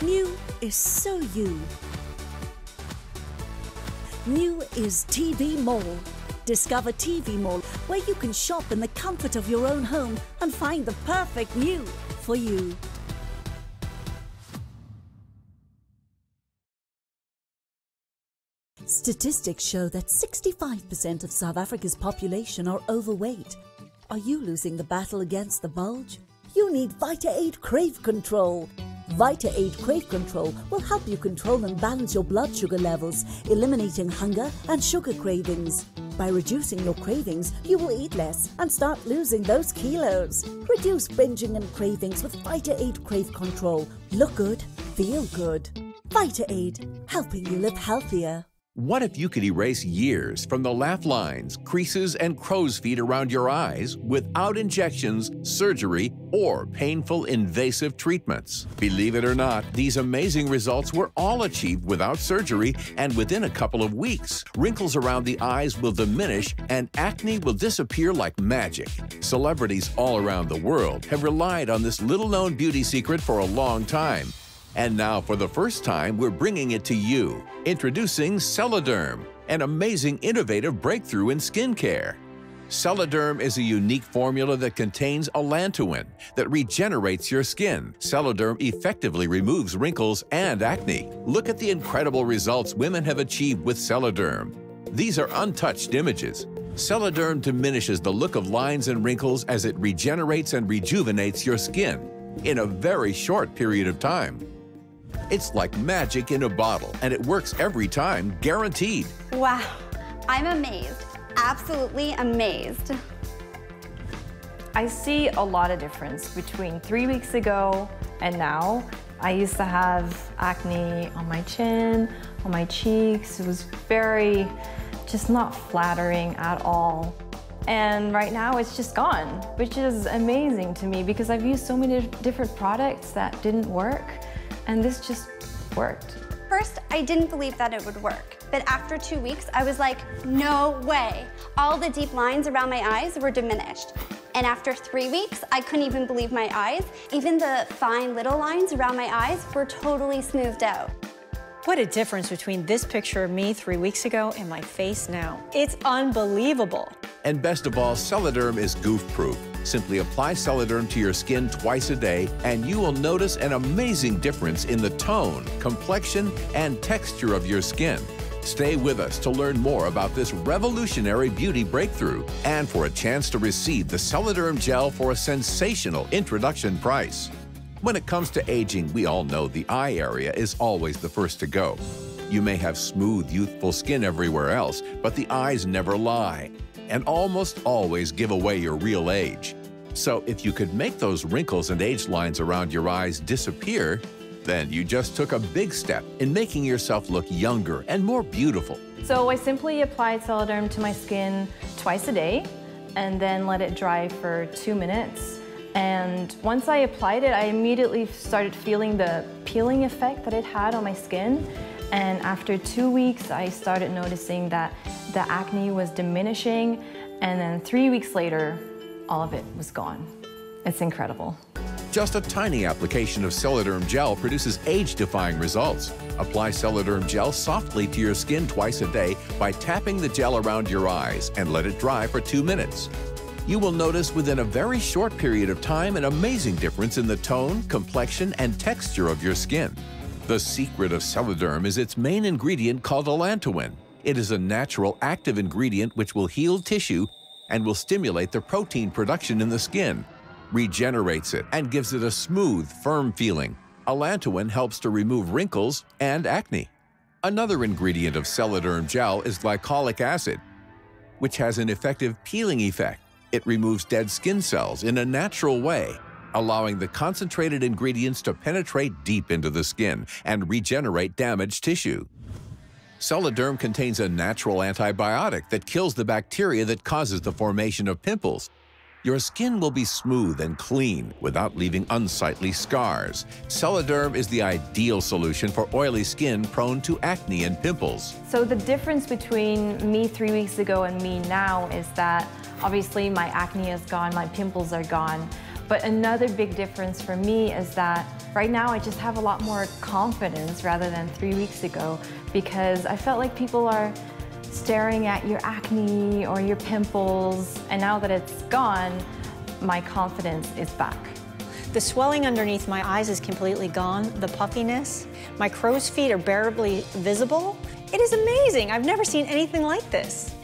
New is so you. New is TV Mall. Discover TV Mall, where you can shop in the comfort of your own home and find the perfect new for you. Statistics show that 65% of South Africa's population are overweight. Are you losing the battle against the bulge? You need Vita 8 Crave Control. Vita 8 Crave Control will help you control and balance your blood sugar levels, eliminating hunger and sugar cravings. By reducing your cravings, you will eat less and start losing those kilos. Reduce binging and cravings with Vita 8 Crave Control. Look good, feel good. Vita 8, helping you live healthier. What if you could erase years from the laugh lines, creases, and crow's feet around your eyes without injections, surgery, or painful invasive treatments? Believe it or not, these amazing results were all achieved without surgery and within a couple of weeks. Wrinkles around the eyes will diminish and acne will disappear like magic. Celebrities all around the world have relied on this little known beauty secret for a long time. And now, for the first time, we're bringing it to you. Introducing Celoderm, an amazing innovative breakthrough in skincare. Celoderm is a unique formula that contains allantoin that regenerates your skin. Celoderm effectively removes wrinkles and acne. Look at the incredible results women have achieved with Celoderm. These are untouched images. Celoderm diminishes the look of lines and wrinkles as it regenerates and rejuvenates your skin in a very short period of time. It's like magic in a bottle, and it works every time, guaranteed. Wow, I'm amazed. Absolutely amazed. I see a lot of difference between three weeks ago and now. I used to have acne on my chin, on my cheeks. It was very, just not flattering at all. And right now it's just gone, which is amazing to me because I've used so many different products that didn't work and this just worked. First, I didn't believe that it would work. But after two weeks, I was like, no way. All the deep lines around my eyes were diminished. And after three weeks, I couldn't even believe my eyes. Even the fine little lines around my eyes were totally smoothed out. What a difference between this picture of me three weeks ago and my face now. It's unbelievable. And best of all, Celoderm is goof-proof. Simply apply Celoderm to your skin twice a day, and you will notice an amazing difference in the tone, complexion, and texture of your skin. Stay with us to learn more about this revolutionary beauty breakthrough and for a chance to receive the Celoderm gel for a sensational introduction price. When it comes to aging, we all know the eye area is always the first to go. You may have smooth, youthful skin everywhere else, but the eyes never lie and almost always give away your real age. So if you could make those wrinkles and age lines around your eyes disappear, then you just took a big step in making yourself look younger and more beautiful. So I simply applied Celoderm to my skin twice a day and then let it dry for two minutes. And once I applied it, I immediately started feeling the peeling effect that it had on my skin. And after two weeks, I started noticing that the acne was diminishing. And then three weeks later, all of it was gone. It's incredible. Just a tiny application of Celoderm gel produces age-defying results. Apply Celoderm gel softly to your skin twice a day by tapping the gel around your eyes and let it dry for two minutes. You will notice within a very short period of time an amazing difference in the tone, complexion, and texture of your skin. The secret of Celoderm is its main ingredient called allantoin. It is a natural active ingredient which will heal tissue and will stimulate the protein production in the skin, regenerates it, and gives it a smooth, firm feeling. Allantoin helps to remove wrinkles and acne. Another ingredient of Celoderm gel is glycolic acid, which has an effective peeling effect. It removes dead skin cells in a natural way, allowing the concentrated ingredients to penetrate deep into the skin and regenerate damaged tissue. Celoderm contains a natural antibiotic that kills the bacteria that causes the formation of pimples. Your skin will be smooth and clean without leaving unsightly scars. Celoderm is the ideal solution for oily skin prone to acne and pimples. So the difference between me three weeks ago and me now is that obviously my acne is gone, my pimples are gone. But another big difference for me is that right now I just have a lot more confidence rather than three weeks ago because I felt like people are staring at your acne or your pimples and now that it's gone, my confidence is back. The swelling underneath my eyes is completely gone, the puffiness. My crow's feet are barely visible. It is amazing. I've never seen anything like this.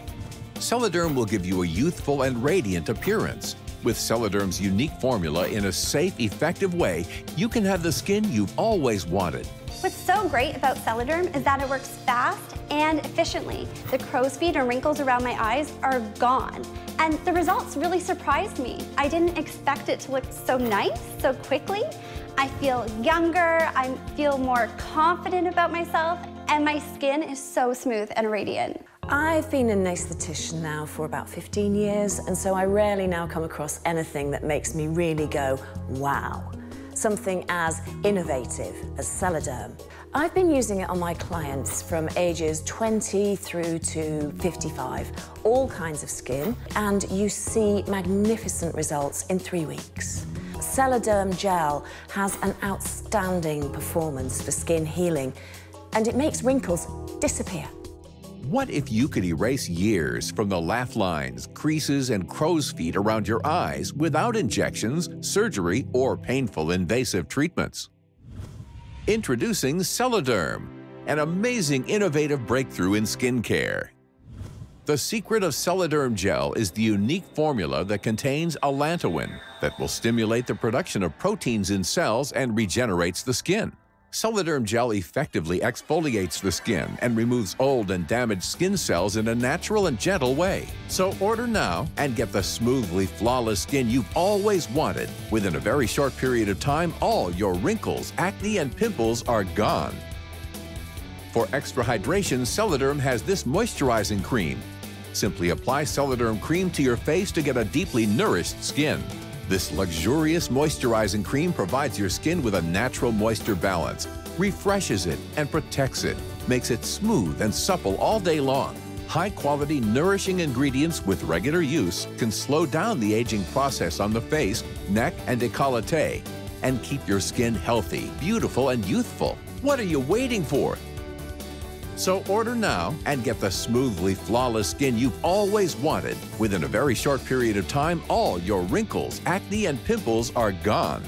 Celoderm will give you a youthful and radiant appearance. With Celoderm's unique formula in a safe, effective way, you can have the skin you've always wanted. What's so great about Celoderm is that it works fast and efficiently. The crow's feet and wrinkles around my eyes are gone. And the results really surprised me. I didn't expect it to look so nice so quickly. I feel younger, I feel more confident about myself, and my skin is so smooth and radiant. I've been an aesthetician now for about 15 years, and so I rarely now come across anything that makes me really go, wow. Something as innovative as Celoderm. I've been using it on my clients from ages 20 through to 55, all kinds of skin, and you see magnificent results in three weeks. Celoderm gel has an outstanding performance for skin healing, and it makes wrinkles disappear. What if you could erase years from the laugh lines, creases, and crow's feet around your eyes without injections, surgery, or painful invasive treatments? Introducing Celoderm, an amazing innovative breakthrough in skincare. The secret of Celoderm gel is the unique formula that contains allantoin that will stimulate the production of proteins in cells and regenerates the skin. Celoderm gel effectively exfoliates the skin and removes old and damaged skin cells in a natural and gentle way. So order now and get the smoothly flawless skin you've always wanted. Within a very short period of time, all your wrinkles, acne, and pimples are gone. For extra hydration, Celoderm has this moisturizing cream. Simply apply Celoderm cream to your face to get a deeply nourished skin. This luxurious moisturizing cream provides your skin with a natural moisture balance, refreshes it and protects it, makes it smooth and supple all day long. High quality, nourishing ingredients with regular use can slow down the aging process on the face, neck, and décolleté and keep your skin healthy, beautiful, and youthful. What are you waiting for? So order now and get the smoothly flawless skin you've always wanted. Within a very short period of time, all your wrinkles, acne, and pimples are gone.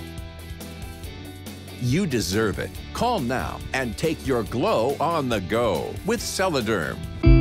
You deserve it. Call now and take your glow on the go with Celoderm.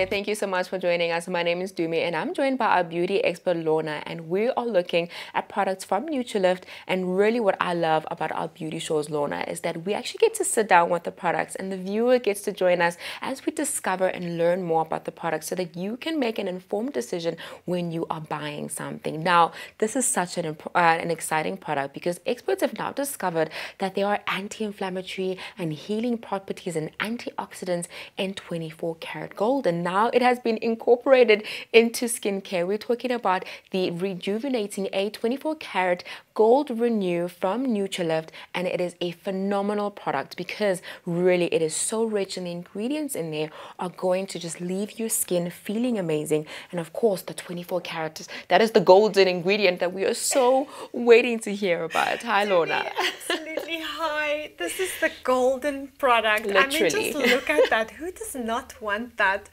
There, thank you so much for joining us. My name is Dumi and I'm joined by our beauty expert Lorna and we are looking at products from Nutrilift and really what I love about our beauty shows Lorna is that we actually get to sit down with the products and the viewer gets to join us as we discover and learn more about the products so that you can make an informed decision when you are buying something. Now, this is such an, uh, an exciting product because experts have now discovered that there are anti-inflammatory and healing properties and antioxidants in 24 karat gold and now it has been incorporated into skincare. We're talking about the rejuvenating A24 karat gold renew from Nutrilift and it is a phenomenal product because really it is so rich and the ingredients in there are going to just leave your skin feeling amazing and of course the 24 karat that is the golden ingredient that we are so waiting to hear about. Hi Lorna. Absolutely. Hi. This is the golden product. Literally. I mean, just look at that. Who does not want that?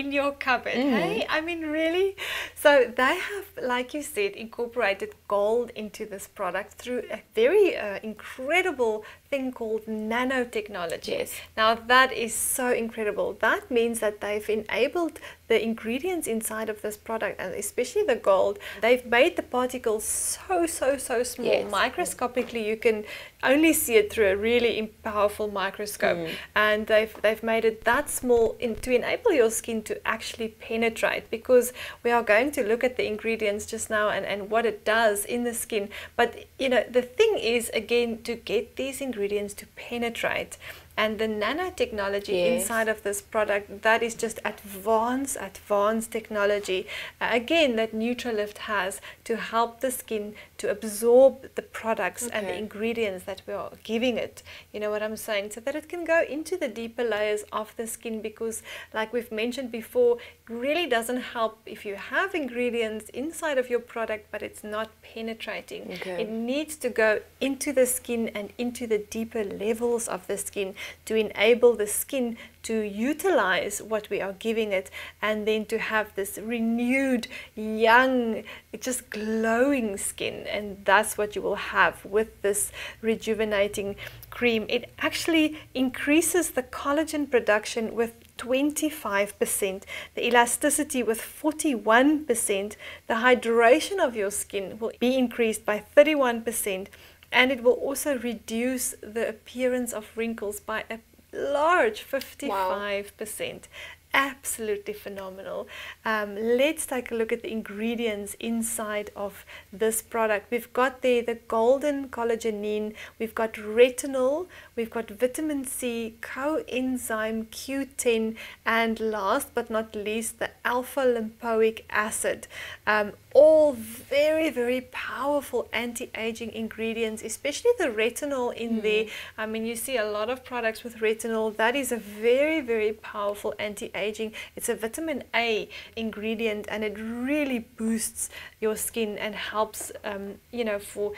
In your cupboard Mm. hey i mean really so they have like you said incorporated gold into this product through a very uh, incredible thing called nanotechnology Yes. now that is so incredible that means that they've enabled the ingredients inside of this product and especially the gold they've made the particles so so so small Yes. microscopically you can only see it through a really powerful microscope Mm. and they've they've made it that small in, to enable your skin to actually penetrate because we are going to look at the ingredients just now and, and what it does in the skin but you know the thing is again to get these ingredients to penetrate and the nanotechnology Yes. inside of this product that is just advanced advanced technology uh, again that Nutrilift has to help the skin to absorb the products and the ingredients that we are giving it. You know what I'm saying? So that it can go into the deeper layers of the skin because like we've mentioned before it really doesn't help if you have ingredients inside of your product but it's not penetrating. Okay. it needs to go into the skin and into the deeper levels of the skin to enable the skin to utilize what we are giving it and then to have this renewed young just glowing skin. And that's what you will have with this rejuvenating cream. It actually increases the collagen production with 25%, the elasticity with 41%, the hydration of your skin will be increased by 31%, and it will also reduce the appearance of wrinkles by a large 55%. Absolutely phenomenal. Um, let's take a look at the ingredients inside of this product. We've got there the golden collagenine, we've got retinol, we've got vitamin C, coenzyme Q10, and last but not least, the alpha lipoic acid. Um, all very, very powerful anti aging ingredients, especially the retinol in there. I mean, you see a lot of products with retinol. That is a very, very powerful anti aging. It's a vitamin A ingredient and it really boosts your skin and helps, um, you know, for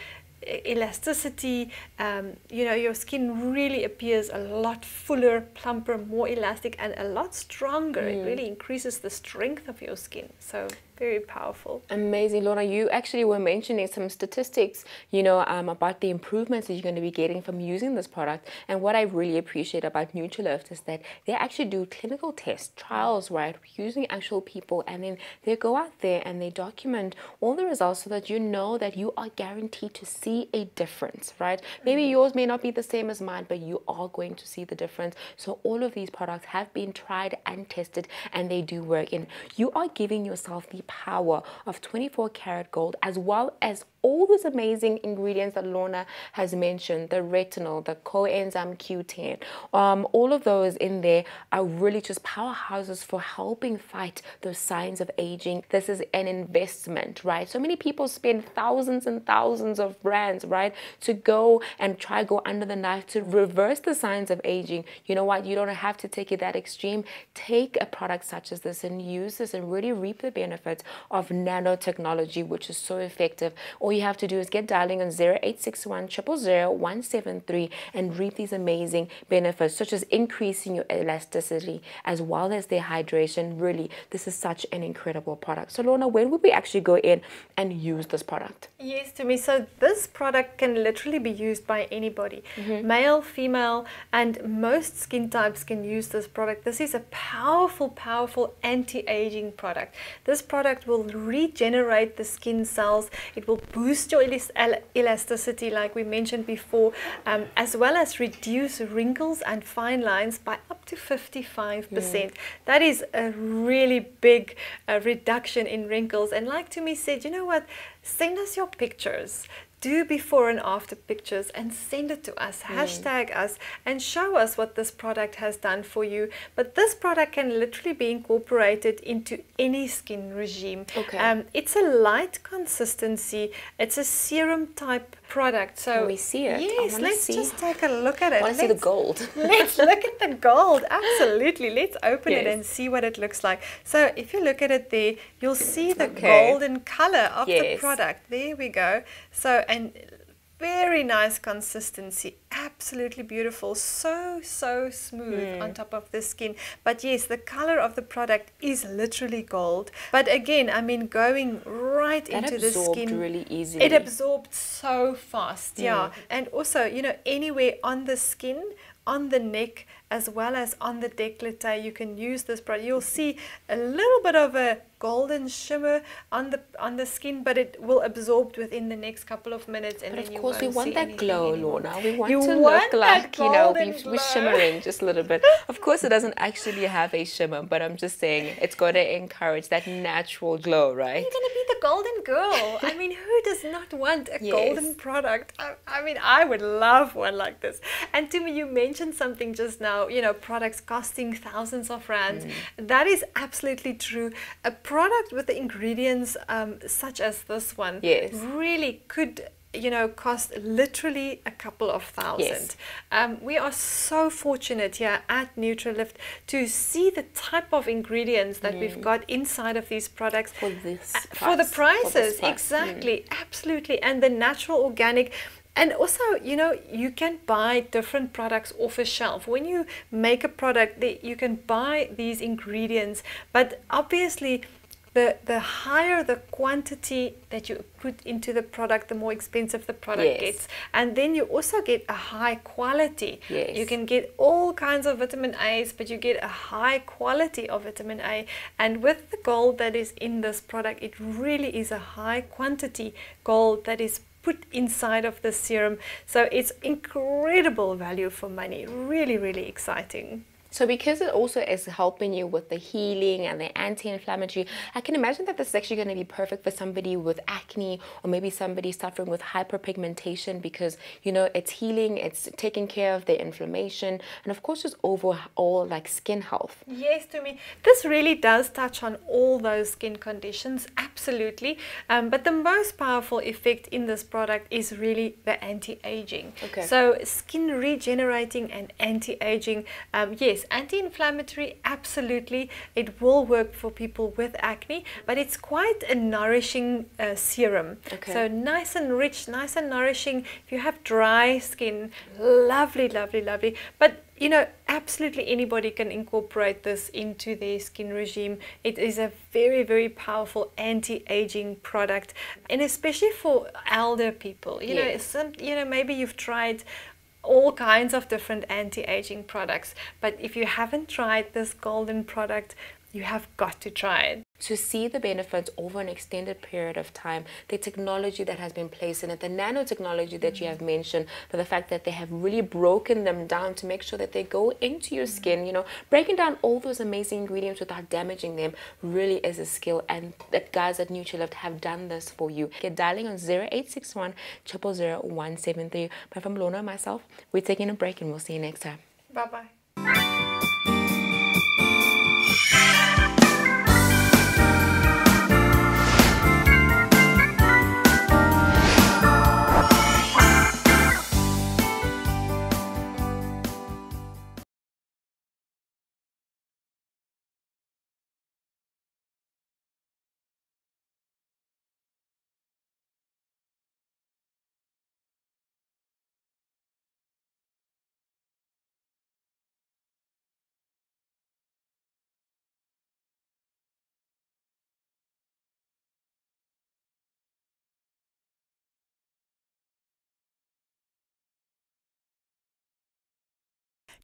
elasticity um, you know your skin really appears a lot fuller plumper more elastic and a lot stronger it Mm. really increases the strength of your skin so very powerful Amazing, Lorna. You actually were mentioning some statistics, you know, um, about the improvements that you're going to be getting from using this product. And what I really appreciate about Nutrilift is that they actually do clinical tests, trials, right, using actual people, and then they go out there and they document all the results so that you know that you are guaranteed to see a difference, right? Maybe yours may not be the same as mine, but you are going to see the difference. So all of these products have been tried and tested, and they do work. And you are giving yourself the power of 24 karat gold as well as all those amazing ingredients that Lorna has mentioned the retinol, the coenzyme Q10, um, all of those in there are really just powerhouses for helping fight those signs of aging. This is an investment, right? So many people spend thousands and thousands of brands, right, to go and try go under the knife to reverse the signs of aging. You know what? You don't have to take it that extreme. Take a product such as this and use this and really reap the benefits benefits of nanotechnology, which is so effective. All you have to do is get dialing on 0861 173 and reap these amazing benefits, such as increasing your elasticity as well as their hydration. Really, this is such an incredible product. So, Lorna, when would we actually go in and use this product? Yes, to me. So, this product can literally be used by anybody Mm-hmm. male, female, and most skin types can use this product. This is a powerful, powerful anti aging product. This product will regenerate the skin cells, it will boost your el- elasticity, like we mentioned before, um, as well as reduce wrinkles and fine lines by up to 55%. Mm. That is a really big uh, reduction in wrinkles. And like Dumi said, you know what? Send us your pictures. Do before and after pictures and send it to us. Mm. Hashtag us and show us what this product has done for you. But this product can literally be incorporated into any skin regime. Okay. Um, it's a light consistency. It's a serum type product. So Can we see it? Yes, let's see. just take a look at it. I want to see the Let's- gold. Let's look at the gold. Absolutely. Let's open it and see what it looks like. So if you look at it there, you'll see the Okay. golden color of the product. There we go. So and very nice consistency. Absolutely beautiful. So so smooth Mm. on top of the skin. But yes, the color of the product is literally gold. But again, I mean going right That into the absorbed skin really easily. It absorbed so fast. Yeah. Mm. And also, you know, anywhere on the skin, on the neck, as well as on the décolleté, you can use this product. You'll see a little bit of a golden shimmer on the on the skin, but it will absorb within the next couple of minutes. And But then of course, we want that glow, anymore. Lorna. We want You to want look like, you know, we, we're shimmering just a little bit. Of course, it doesn't actually have a shimmer, but I'm just saying it's got to encourage that natural glow, right? You're gonna be the golden girl. I mean, who does not want a Yes. golden product? I, I mean, I would love one like this. And Timmy you mentioned something just now. You know, products costing thousands of rands. Mm. That is absolutely true. A product with the ingredients um, such as this one Yes. really could. You know, cost literally a couple of thousand. Um, we are so fortunate here at Nutrilift to see the type of ingredients that we've Mm. got inside of these products For this uh, for the price, for this prices mm. exactly absolutely and the natural organic and also you know you can buy different products off a shelf when you make a product you can buy these ingredients but obviously the, the higher the quantity that you put into the product, the more expensive the product Yes. gets. And then you also get a high quality. Yes. You can get all kinds of vitamin A's, but you get a high quality of vitamin A. And with the gold that is in this product, it really is a high quantity gold that is put inside of the serum. So it's incredible value for money. Really, really exciting. So because it also is helping you with the healing and the anti-inflammatory, I can imagine that this is actually going to be perfect for somebody with acne or maybe somebody suffering with hyperpigmentation because you know it's healing, it's taking care of the inflammation, and of course just overall like skin health. Yes, to me, this really does touch on all those skin conditions, absolutely. Um, but the most powerful effect in this product is really the anti-aging. Okay. So skin regenerating and anti-aging. Um, yes, anti-inflammatory, absolutely. It will work for people with acne, but it's quite a nourishing uh, serum. Okay. So nice and rich, nice and nourishing. If you have dry skin, lovely, lovely, lovely. But you know, absolutely anybody can incorporate this into their skin regime. It is a very, very powerful anti-aging product, and especially for elder people. You know, some, you know, maybe you've tried all kinds of different anti-aging products, but if you haven't tried this golden product, you have got to try it. to see the benefits over an extended period of time, the technology that has been placed in it, the nanotechnology that you have mm. mentioned, for the fact that they have really broken them down to make sure that they go into your mm. skin, you know, breaking down all those amazing ingredients without damaging them really is a skill. And the guys at Nutrilift have done this for you. Get dialing on 0861 000 173. But from Lorna and myself, we're taking a break and we'll see you next time. Bye bye.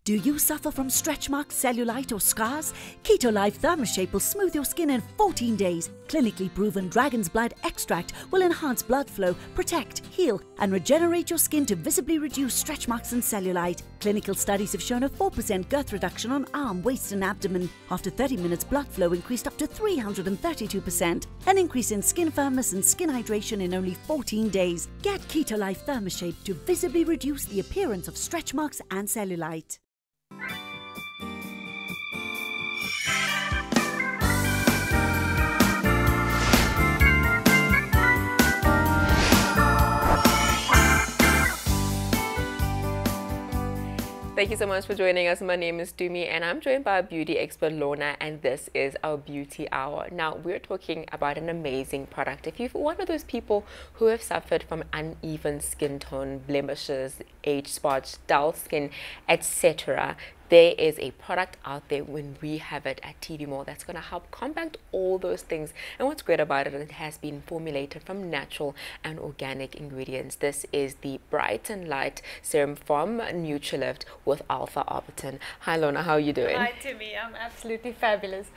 Do you suffer from stretch marks, cellulite, or scars? Keto Life Thermoshape will smooth your skin in 14 days. Clinically proven dragon's blood extract will enhance blood flow, protect, heal, and regenerate your skin to visibly reduce stretch marks and cellulite. Clinical studies have shown a 4% girth reduction on arm, waist, and abdomen. After 30 minutes, blood flow increased up to 332%, an increase in skin firmness and skin hydration in only 14 days. Get Keto Life Thermoshape to visibly reduce the appearance of stretch marks and cellulite. Thank you so much for joining us. My name is Dumi and I'm joined by beauty expert Lorna and this is our beauty hour. Now we're talking about an amazing product. If you're one of those people who have suffered from uneven skin tone, blemishes, age spots, dull skin, etc., there is a product out there when we have it at TV Mall that's going to help combat all those things. And what's great about it, it has been formulated from natural and organic ingredients. This is the Bright and Light Serum from Nutrilift with Alpha Arbutin. Hi Lorna, how are you doing? Hi Timmy, I'm absolutely fabulous.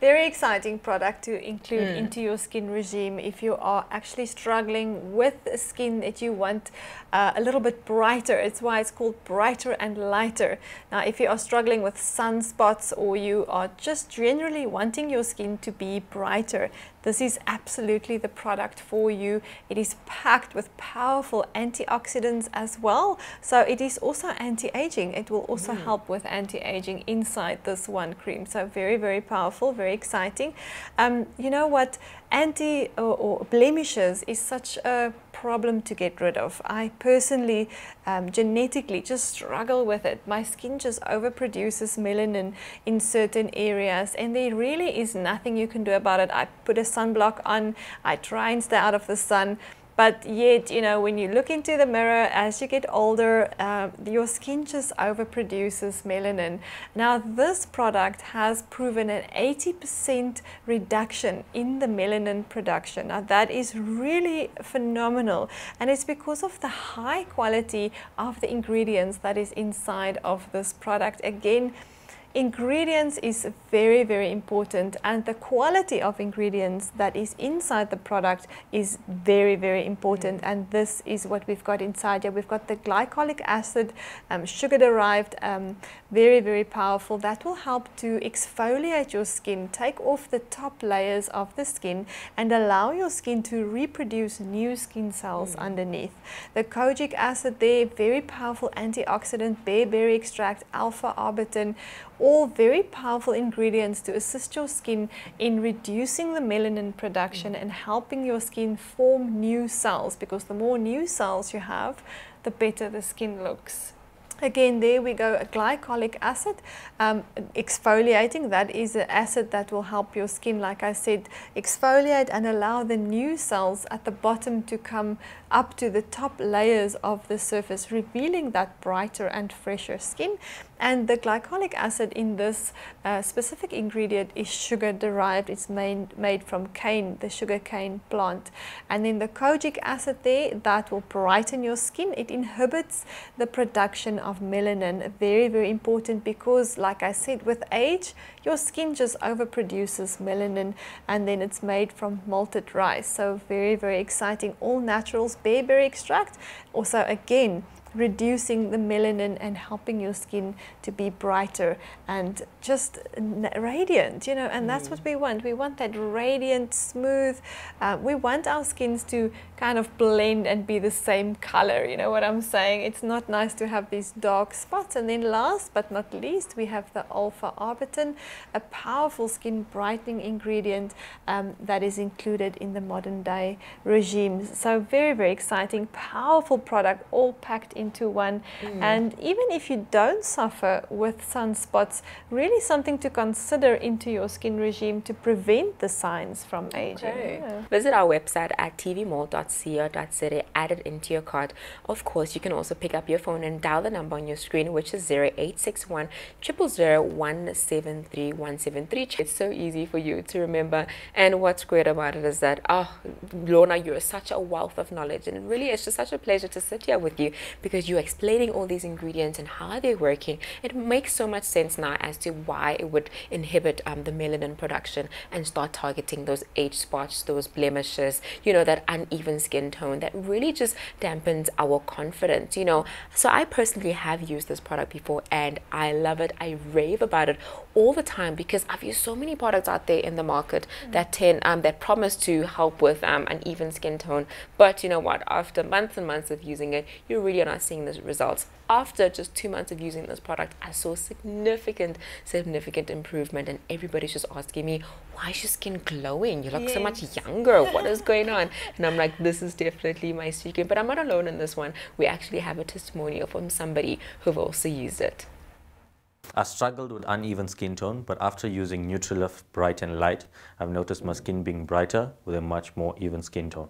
Very exciting product to include mm. into your skin regime if you are actually struggling with skin that you want uh, a little bit brighter. It's why it's called brighter and lighter. Now if you are struggling with sunspots or you are just generally wanting your skin to be brighter, this is absolutely the product for you. It is packed with powerful antioxidants as well. So it is also anti-aging. It will also mm. help with anti-aging inside this one cream. So very, very powerful, very exciting. Um, you know what? Anti or, or blemishes is such a problem to get rid of. I personally um, genetically just struggle with it. My skin just overproduces melanin in certain areas and there really is nothing you can do about it. I put a sunblock on, I try and stay out of the sun. But yet, you know, when you look into the mirror as you get older, uh, your skin just overproduces melanin. Now, this product has proven an 80% reduction in the melanin production. Now, that is really phenomenal. And it's because of the high quality of the ingredients that is inside of this product. Again, ingredients is very very important and the quality of ingredients that is inside the product is very very important mm. and this is what we've got inside here we've got the glycolic acid um, sugar derived um, very very powerful that will help to exfoliate your skin take off the top layers of the skin and allow your skin to reproduce new skin cells mm. underneath the kojic acid there very powerful antioxidant bearberry extract alpha arbutin all very powerful ingredients to assist your skin in reducing the melanin production and helping your skin form new cells because the more new cells you have, the better the skin looks. Again, there we go, a glycolic acid, um, exfoliating, that is an acid that will help your skin, like I said, exfoliate and allow the new cells at the bottom to come up to the top layers of the surface, revealing that brighter and fresher skin. And the glycolic acid in this uh, specific ingredient is sugar derived. It's made, made from cane, the sugar cane plant. And then the kojic acid there, that will brighten your skin. It inhibits the production of melanin. Very, very important because, like I said, with age, your skin just overproduces melanin and then it's made from malted rice. So very, very exciting. All naturals, bearberry extract. Also, again, reducing the melanin and helping your skin to be brighter and just radiant, you know, and mm. that's what mm. we want. We want that radiant, smooth, uh, we want our skins to kind of blend and be the same color, you know what I'm saying? It's not nice to have these dark spots. And then last but not least, we have the alpha arbutin, a powerful skin brightening ingredient um, that is included in the modern day regimes. So very, very exciting, powerful product, all packed in into one. Mm. And even if you don't suffer with sunspots, really something to consider into your skin regime to prevent the signs from aging. Okay. Yeah. Visit our website at tvmall.co.za, add it into your cart. Of course, you can also pick up your phone and dial the number on your screen, which is 0861 173 It's so easy for you to remember. And what's great about it is that, oh, Lorna, you're such a wealth of knowledge. And really, it's just such a pleasure to sit here with you because because you're explaining all these ingredients and how they're working, it makes so much sense now as to why it would inhibit um, the melanin production and start targeting those age spots, those blemishes, you know, that uneven skin tone that really just dampens our confidence, you know. So I personally have used this product before and I love it. I rave about it all the time because I've used so many products out there in the market mm. that tend um, that promise to help with um, an even skin tone. But you know what? After months and months of using it, you really are not seeing the results. After just two months of using this product, I saw significant, significant improvement, and everybody's just asking me, "Why is your skin glowing? You look yes. so much younger. What is going on?" And I'm like, "This is definitely my secret." But I'm not alone in this one. We actually have a testimonial from somebody who've also used it. I struggled with uneven skin tone, but after using Nutrilift Bright and Light, I've noticed my skin being brighter with a much more even skin tone.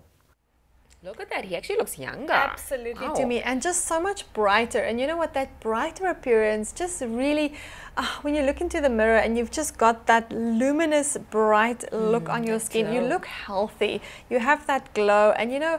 Look at that, he actually looks younger. Absolutely, wow. to me, and just so much brighter. And you know what, that brighter appearance just really, uh, when you look into the mirror and you've just got that luminous, bright look mm, on your skin, glow. you look healthy, you have that glow. And you know,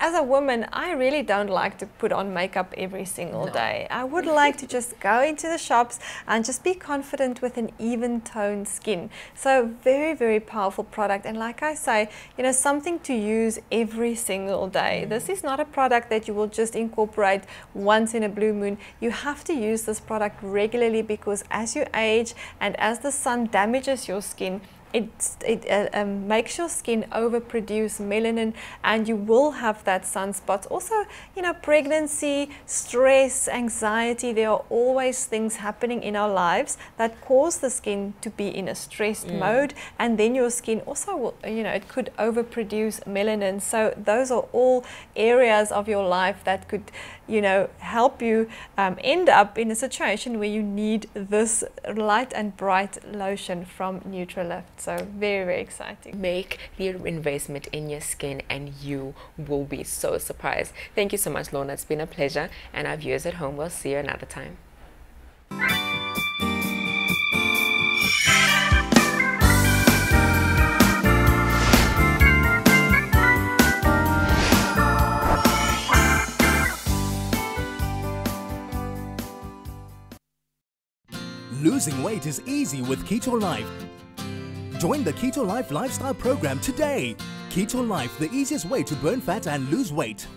as a woman, I really don't like to put on makeup every single no. day. I would like to just go into the shops and just be confident with an even toned skin. So very, very powerful product. And like I say, you know, something to use every single day. Mm. This is not a product that you will just incorporate once in a blue moon. You have to use this product regularly because as you age and as the sun damages your skin, it, it uh, um, makes your skin overproduce melanin and you will have that sunspots. Also, you know, pregnancy, stress, anxiety, there are always things happening in our lives that cause the skin to be in a stressed mm. mode and then your skin also will, you know, it could overproduce melanin. So those are all areas of your life that could you know, help you um, end up in a situation where you need this light and bright lotion from Nutrilift. So very, very exciting. Make the investment in your skin and you will be so surprised. Thank you so much, Lorna. It's been a pleasure. And our viewers at home, we'll see you another time. Losing weight is easy with Keto Life. Join the Keto Life lifestyle program today. Keto Life, the easiest way to burn fat and lose weight.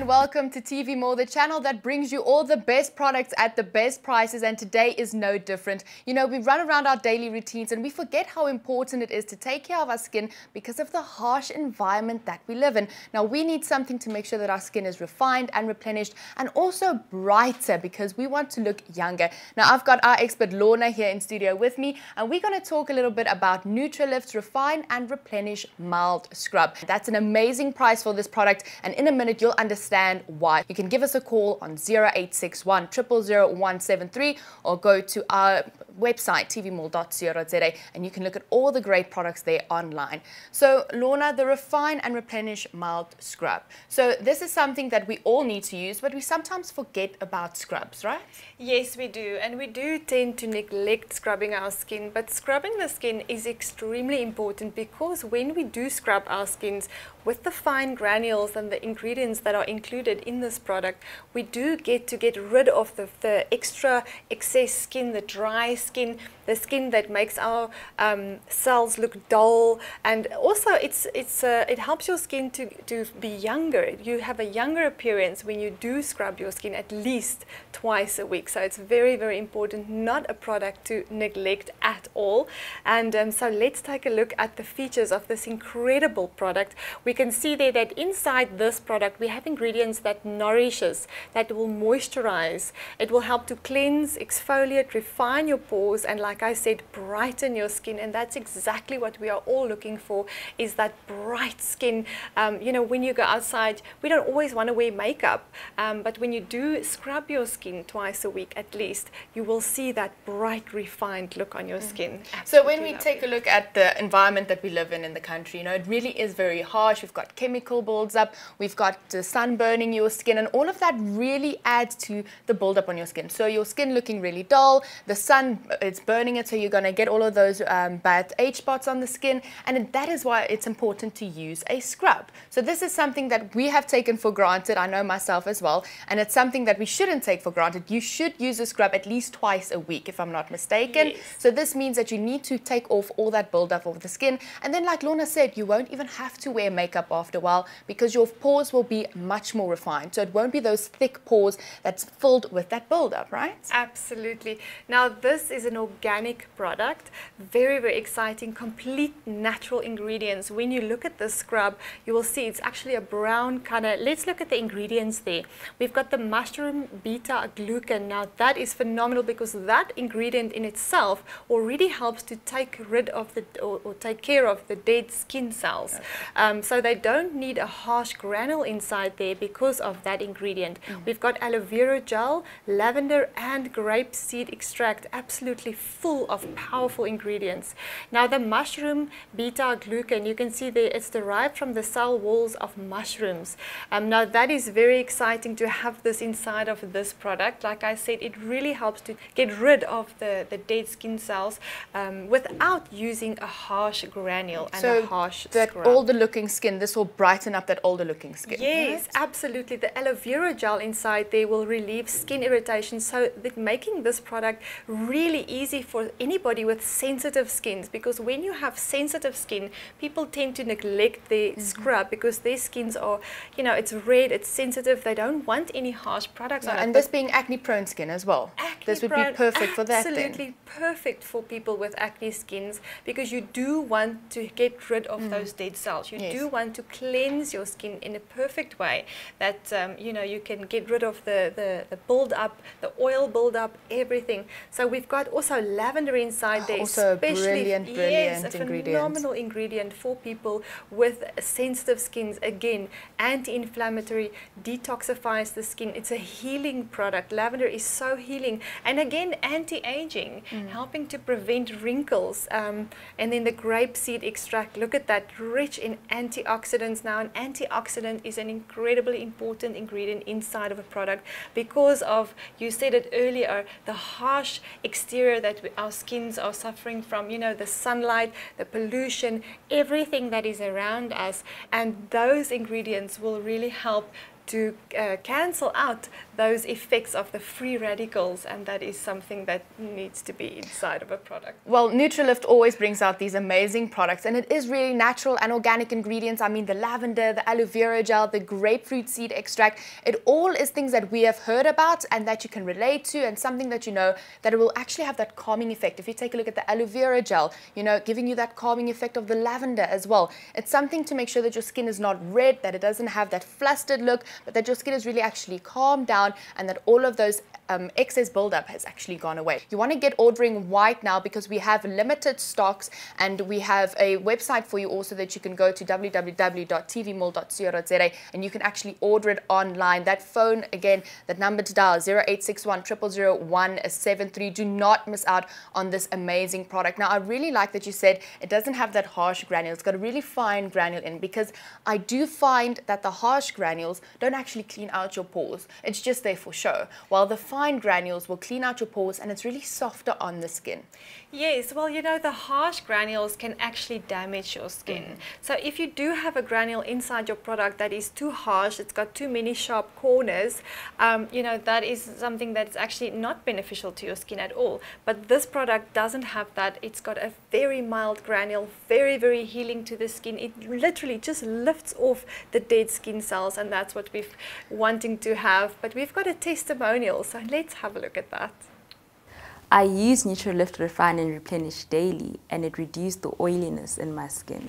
And welcome to TV Mall, the channel that brings you all the best products at the best prices and today is no different. You know, we run around our daily routines and we forget how important it is to take care of our skin because of the harsh environment that we live in. Now, we need something to make sure that our skin is refined and replenished and also brighter because we want to look younger. Now, I've got our expert Lorna here in studio with me and we're going to talk a little bit about Nutrilift's Refine and Replenish Mild Scrub. That's an amazing price for this product and in a minute you'll understand why. You can give us a call on 0861 000 or go to our website tvmall.co.za and you can look at all the great products there online. So Lorna, the Refine and Replenish Mild Scrub. So this is something that we all need to use, but we sometimes forget about scrubs, right? Yes, we do. And we do tend to neglect scrubbing our skin, but scrubbing the skin is extremely important because when we do scrub our skins with the fine granules and the ingredients that are included in this product, we do get to get rid of the, the extra excess skin, the dry skin, the skin that makes our um, cells look dull. And also it's it's uh, it helps your skin to, to be younger. You have a younger appearance when you do scrub your skin at least twice a week. So it's very very important not a product to neglect at all. And um, so let's take a look at the features of this incredible product. We can see there that inside this product we have ingredients that nourishes that will moisturize it will help to cleanse exfoliate refine your pores and like I said, brighten your skin. And that's exactly what we are all looking for is that bright skin. Um, you know, when you go outside, we don't always want to wear makeup, um, but when you do scrub your skin twice a week at least, you will see that bright, refined look on your skin. So when we take a look at the environment that we live in in the country, you know, it really is very harsh. We've got chemical builds up, we've got the sun burning your skin, and all of that really adds to the buildup on your skin. So your skin looking really dull, the sun it's burning it, so you're going to get all of those um, bad age spots on the skin, and that is why it's important to use a scrub. So this is something that we have taken for granted. I know myself as well, and it's something that we shouldn't take for granted. You should use a scrub at least twice a week, if I'm not mistaken. Yes. So this means that you need to take off all that buildup of the skin, and then like Lorna said, you won't even have to wear makeup after a while because your pores will be much more refined. So it won't be those thick pores that's filled with that buildup, right? Absolutely. Now this is an organic product, very, very exciting, complete natural ingredients. When you look at the scrub, you will see it's actually a brown color. Let's look at the ingredients there. We've got the mushroom beta glucan. Now that is phenomenal because that ingredient in itself already helps to take rid of the or, or take care of the dead skin cells. Um, so they don't need a harsh granule inside there because of that ingredient. Mm. We've got aloe vera gel, lavender and grape seed extract, absolutely full of powerful ingredients. Now the mushroom beta glucan, you can see there it's derived from the cell walls of mushrooms. Um, now that is very exciting to have this inside of this product. Like I said, it really helps to get rid of the, the dead skin cells um, without using a harsh granule and so a harsh that scrub. older looking skin, this will brighten up that older looking skin. Yes, right? Absolutely. The aloe vera gel inside there will relieve skin irritation. So that making this product really easy for anybody with sensitive skins because when you have sensitive skin, people tend to neglect their mm -hmm. scrub because their skins are, you know, it's red, it's sensitive. They don't want any harsh products no, on and it. this being acne prone skin as well. Acne this would prone, be perfect for that. Absolutely perfect for people with acne skins because you do want to get rid of mm. those dead cells. You yes. do want to cleanse your skin in a perfect way that um, you know you can get rid of the, the, the build up, the oil build up, everything. So we've got also lavender inside there. Also especially, brilliant, brilliant yes, a ingredient. phenomenal ingredient for people with sensitive skins. Again, anti-inflammatory, detoxifies the skin. It's a healing product. Lavender is so healing. And again, anti-aging, mm. helping to prevent wrinkles. Um, and then the grapeseed extract, look at that, rich in antioxidants. Now, an antioxidant is an incredibly important ingredient inside of a product because of, you said it earlier, the harsh exterior that we, our skins are suffering from, you know, the sunlight, the pollution, everything that is around us. And those ingredients will really help to uh, cancel out those effects of the free radicals and that is something that needs to be inside of a product. Well, Nutrilift always brings out these amazing products and it is really natural and organic ingredients. I mean the lavender, the aloe vera gel, the grapefruit seed extract, it all is things that we have heard about and that you can relate to and something that you know that it will actually have that calming effect. If you take a look at the aloe vera gel, you know, giving you that calming effect of the lavender as well. It's something to make sure that your skin is not red, that it doesn't have that flustered look, but that your skin is really actually calmed down and that all of those um, excess buildup has actually gone away. You want to get ordering white now because we have limited stocks and we have a website for you also that you can go to www.tvmall.co.za and you can actually order it online. That phone, again, that number to dial 0861 173. Do not miss out on this amazing product. Now, I really like that you said it doesn't have that harsh granule. It's got a really fine granule in because I do find that the harsh granules don't actually clean out your pores. It's just there for show. While the fine granules will clean out your pores and it's really softer on the skin. Yes, well, you know, the harsh granules can actually damage your skin. Mm. So if you do have a granule inside your product that is too harsh, it's got too many sharp corners, um, you know, that is something that's actually not beneficial to your skin at all. But this product doesn't have that. It's got a very mild granule, very, very healing to the skin. It literally just lifts off the dead skin cells and that's what we're wanting to have. But we've got a testimonial, so let's have a look at that. I use Nutrilift Refine and Replenish daily and it reduced the oiliness in my skin.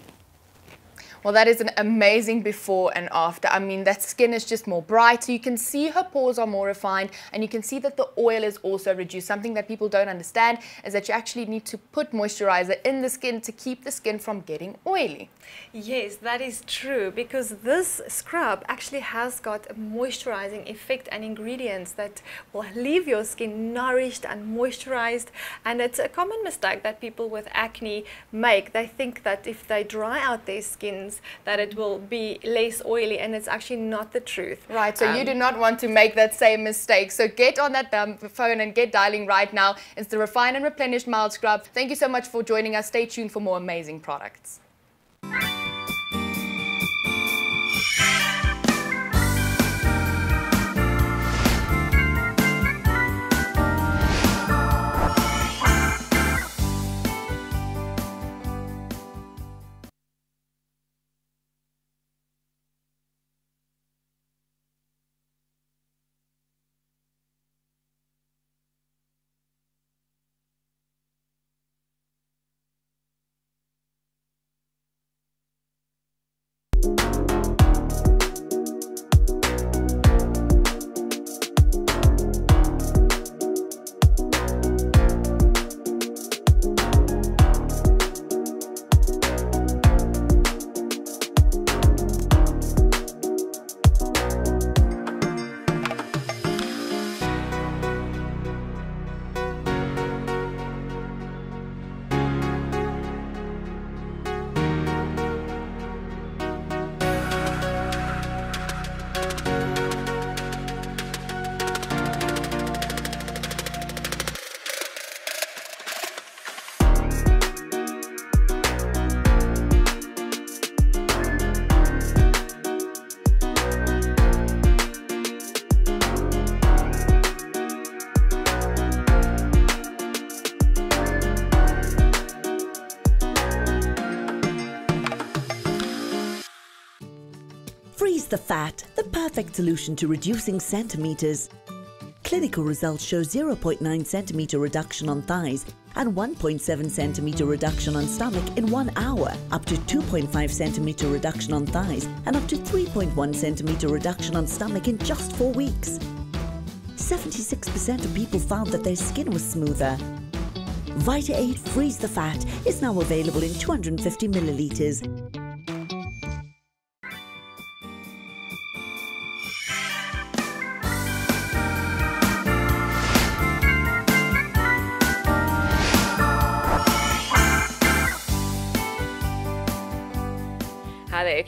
Well, that is an amazing before and after. I mean, that skin is just more bright. So you can see her pores are more refined and you can see that the oil is also reduced. Something that people don't understand is that you actually need to put moisturizer in the skin to keep the skin from getting oily. Yes, that is true because this scrub actually has got a moisturizing effect and ingredients that will leave your skin nourished and moisturized. And it's a common mistake that people with acne make. They think that if they dry out their that it will be less oily, and it's actually not the truth. Right, so Um, you do not want to make that same mistake. So get on that phone and get dialing right now. It's the Refine and Replenish Mild Scrub. Thank you so much for joining us. Stay tuned for more amazing products. Perfect solution to reducing centimeters. Clinical results show 0.9 centimeter reduction on thighs and 1.7 centimeter reduction on stomach in one hour, up to 2.5 centimeter reduction on thighs, and up to 3.1 centimeter reduction on stomach in just four weeks. 76% of people found that their skin was smoother. Vita 8 Freeze the Fat is now available in 250 milliliters.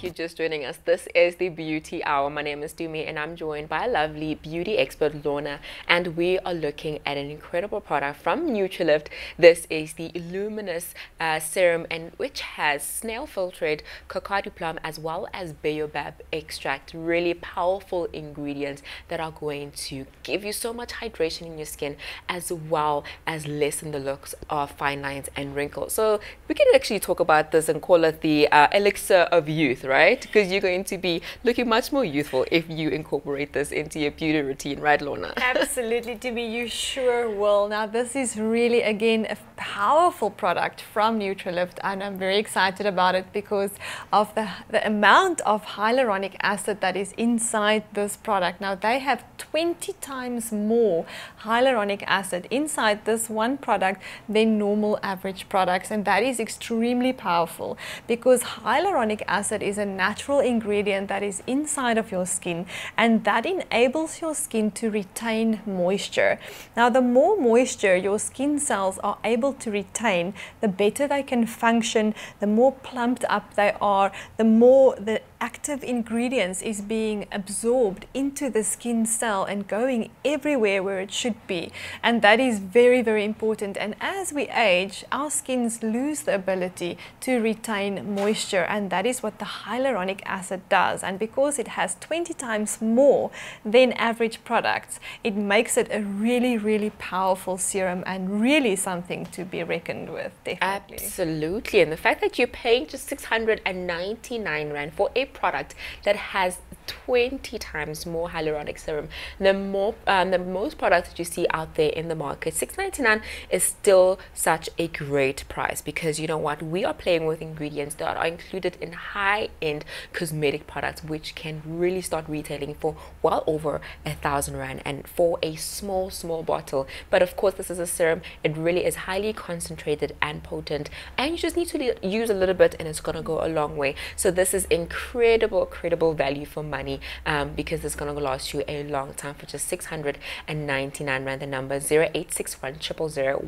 You're just joining us, this is the Beauty Hour. My name is Dumi and I'm joined by a lovely beauty expert, Lorna, and we are looking at an incredible product from Nutrilift. This is the Luminous uh, Serum, and which has snail filtrate, Kakadu plum, as well as baobab extract. Really powerful ingredients that are going to give you so much hydration in your skin, as well as lessen the looks of fine lines and wrinkles. So we can actually talk about this and call it the uh, elixir of youth, right? Because you're going to be looking much more youthful if you incorporate this into your beauty routine, right, Lorna? Absolutely, Dumi, you sure will. Now, this is really, again, a powerful product from Nutrilift, and I'm very excited about it because of the, the amount of hyaluronic acid that is inside this product. Now, they have 20 times more hyaluronic acid inside this one product than normal average products, and that is extremely powerful because hyaluronic acid is a natural ingredient that is inside of your skin and that enables your skin to retain moisture. Now, the more moisture your skin cells are able to retain, the better they can function, the more plumped up they are, the more the active ingredients is being absorbed into the skin cell and going everywhere where it should be. And that is very, very important. And as we age, our skins lose the ability to retain moisture, and that is what the hyaluronic acid does. And because it has 20 times more than average products, it makes it a really, really powerful serum and really something to be reckoned with. Definitely. Absolutely. And the fact that you're paying just 699 Rand for a product that has 20 times more hyaluronic serum. Than more um, the most products that you see out there in the market. 6.99 is still such a great price because you know what? We are playing with ingredients that are included in high-end cosmetic products which can really start retailing for well over a thousand rand and for a small small bottle. But of course this is a serum. It really is highly concentrated and potent and you just need to use a little bit and it's going to go a long way. So this is incredible incredible value for money um, because it's going to last you a long time for just 699 rand. The number 0861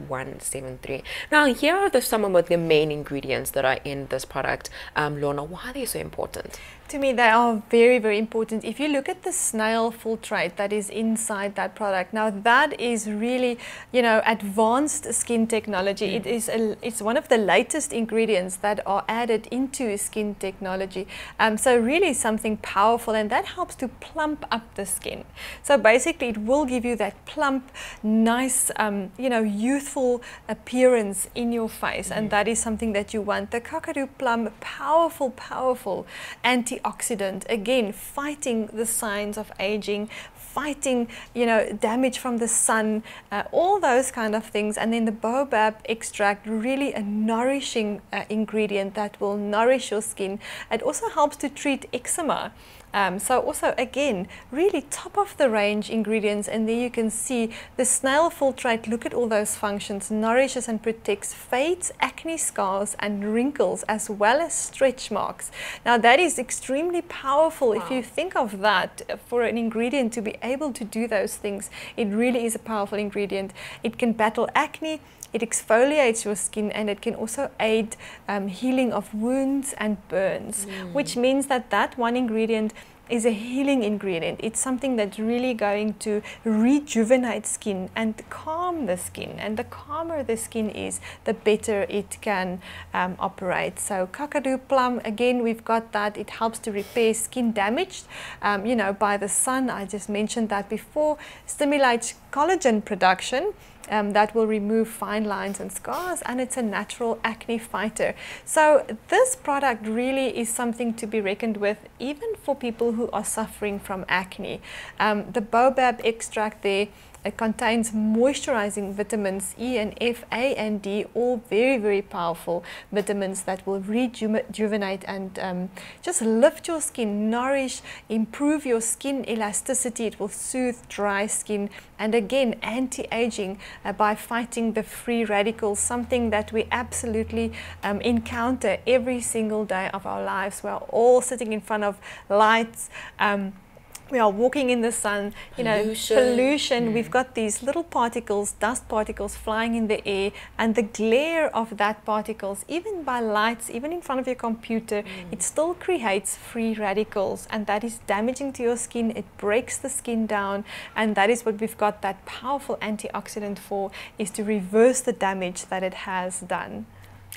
173 now here are the some of the main ingredients that are in this product. Um, Lorna why are they so important to me, they are very, very important. If you look at the snail filtrate that is inside that product, now that is really, you know, advanced skin technology. Mm. It is a, it's one of the latest ingredients that are added into skin technology. Um, so really something powerful, and that helps to plump up the skin. So basically, it will give you that plump, nice, um, you know, youthful appearance in your face, mm. and that is something that you want. The Kakadu Plum, powerful, powerful anti antioxidant, again, fighting the signs of aging, fighting, you know, damage from the sun, uh, all those kind of things. And then the baobab extract, really a nourishing uh, ingredient that will nourish your skin. It also helps to treat eczema. Um, so also again, really top of the range ingredients and there you can see the snail filtrate, look at all those functions, nourishes and protects, fades acne scars and wrinkles as well as stretch marks. Now that is extremely powerful wow. if you think of that uh, for an ingredient to be able to do those things, it really is a powerful ingredient. It can battle acne, it exfoliates your skin and it can also aid um, healing of wounds and burns, mm. which means that that one ingredient is a healing ingredient. It's something that's really going to rejuvenate skin and calm the skin. And the calmer the skin is, the better it can um, operate. So Kakadu plum, again, we've got that. It helps to repair skin damaged, um, you know, by the sun. I just mentioned that before. Stimulates collagen production um, that will remove fine lines and scars and it's a natural acne fighter. So this product really is something to be reckoned with even for people who are suffering from acne. Um, the baobab extract there it contains moisturizing vitamins E and F, A and D, all very, very powerful vitamins that will rejuvenate and um, just lift your skin, nourish, improve your skin elasticity. It will soothe dry skin and again, anti-aging uh, by fighting the free radicals, something that we absolutely um, encounter every single day of our lives. We're all sitting in front of lights, um, we are walking in the sun, you pollution. know, pollution. Mm. We've got these little particles, dust particles flying in the air, and the glare of that particles, even by lights, even in front of your computer, mm. it still creates free radicals, and that is damaging to your skin. It breaks the skin down, and that is what we've got that powerful antioxidant for, is to reverse the damage that it has done.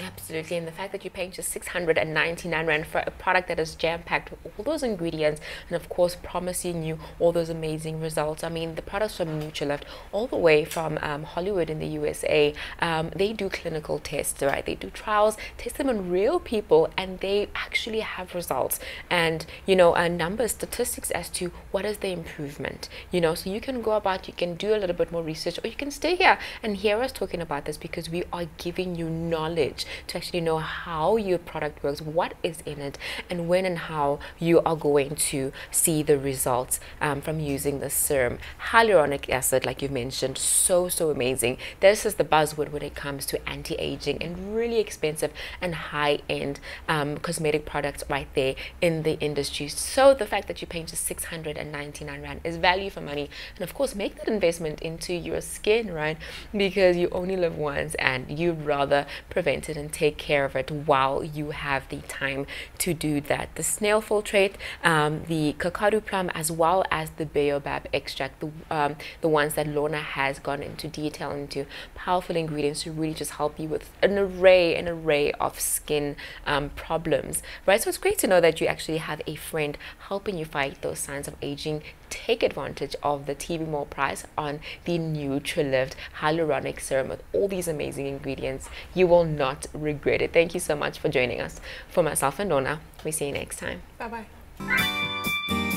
Absolutely, and the fact that you're paying just 699 Rand for a product that is jam-packed with all those ingredients and of course promising you all those amazing results. I mean, the products from Nutrilift, all the way from um, Hollywood in the USA, um, they do clinical tests, right? They do trials, test them on real people, and they actually have results. And, you know, a number statistics as to what is the improvement, you know, so you can go about, you can do a little bit more research, or you can stay here and hear us talking about this because we are giving you knowledge to actually know how your product works, what is in it, and when and how you are going to see the results um, from using the serum. Hyaluronic acid, like you mentioned, so, so amazing. This is the buzzword when it comes to anti-aging and really expensive and high-end um, cosmetic products right there in the industry. So the fact that you're paying just 699 Rand is value for money. And of course, make that investment into your skin, right? Because you only live once and you'd rather prevent it and take care of it while you have the time to do that. The snail filtrate, um, the kakadu plum, as well as the baobab extract, the, um, the ones that Lorna has gone into detail into, powerful ingredients to really just help you with an array, an array of skin um, problems, right? So it's great to know that you actually have a friend helping you fight those signs of aging, take advantage of the TV Mall price on the Nutrilift Hyaluronic Serum with all these amazing ingredients. You will not regret it. Thank you so much for joining us. For myself and Lorna, we see you next time. Bye-bye.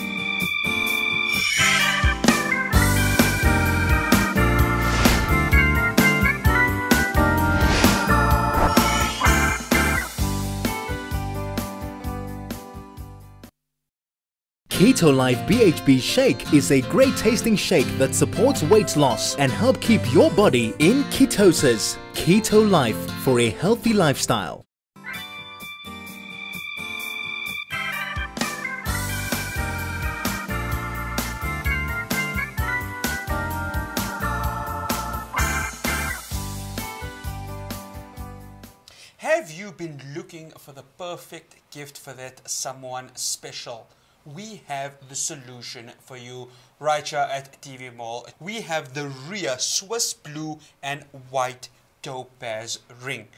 Keto Life BHB Shake is a great tasting shake that supports weight loss and help keep your body in ketosis. Keto Life for a healthy lifestyle. Have you been looking for the perfect gift for that someone special? We have the solution for you right here at TV Mall. We have the Ria Swiss Blue and White Topaz ring.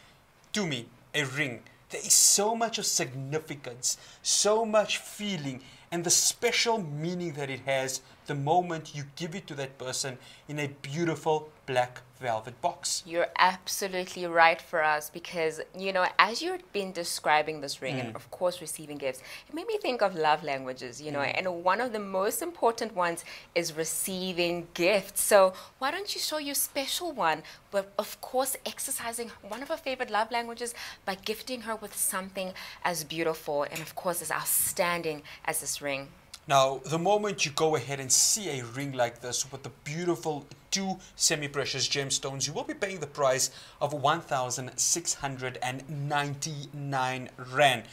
To me, a ring. There is so much of significance, so much feeling, and the special meaning that it has the moment you give it to that person in a beautiful black velvet box. You're absolutely right for us because, you know, as you've been describing this ring and, Mm. of course, receiving gifts, it made me think of love languages, you know, Mm. and one of the most important ones is receiving gifts. So, why don't you show your special one, but of course, exercising one of her favorite love languages by gifting her with something as beautiful and, of course, as outstanding as this ring? Now, the moment you go ahead and see a ring like this with the beautiful two semi-precious gemstones, you will be paying the price of 1,699 Rand.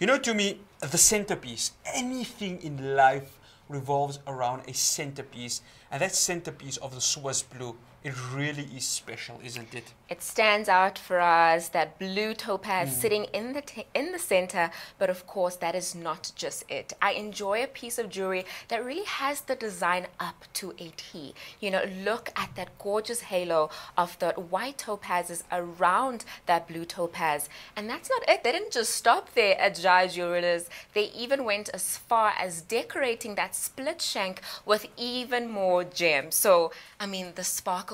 You know, to me, the centerpiece, anything in life revolves around a centerpiece, and that centerpiece of the Swiss blue, it really is special, isn't it? It stands out for us that blue topaz Mm. sitting in the t- in the center, but of course that is not just it. I enjoy a piece of jewelry that really has the design up to a T. You know, look at that gorgeous halo of the white topazes around that blue topaz. And that's not it. They didn't just stop there at Jai Jewelers. They even went as far as decorating that split shank with even more gems. So, I mean, the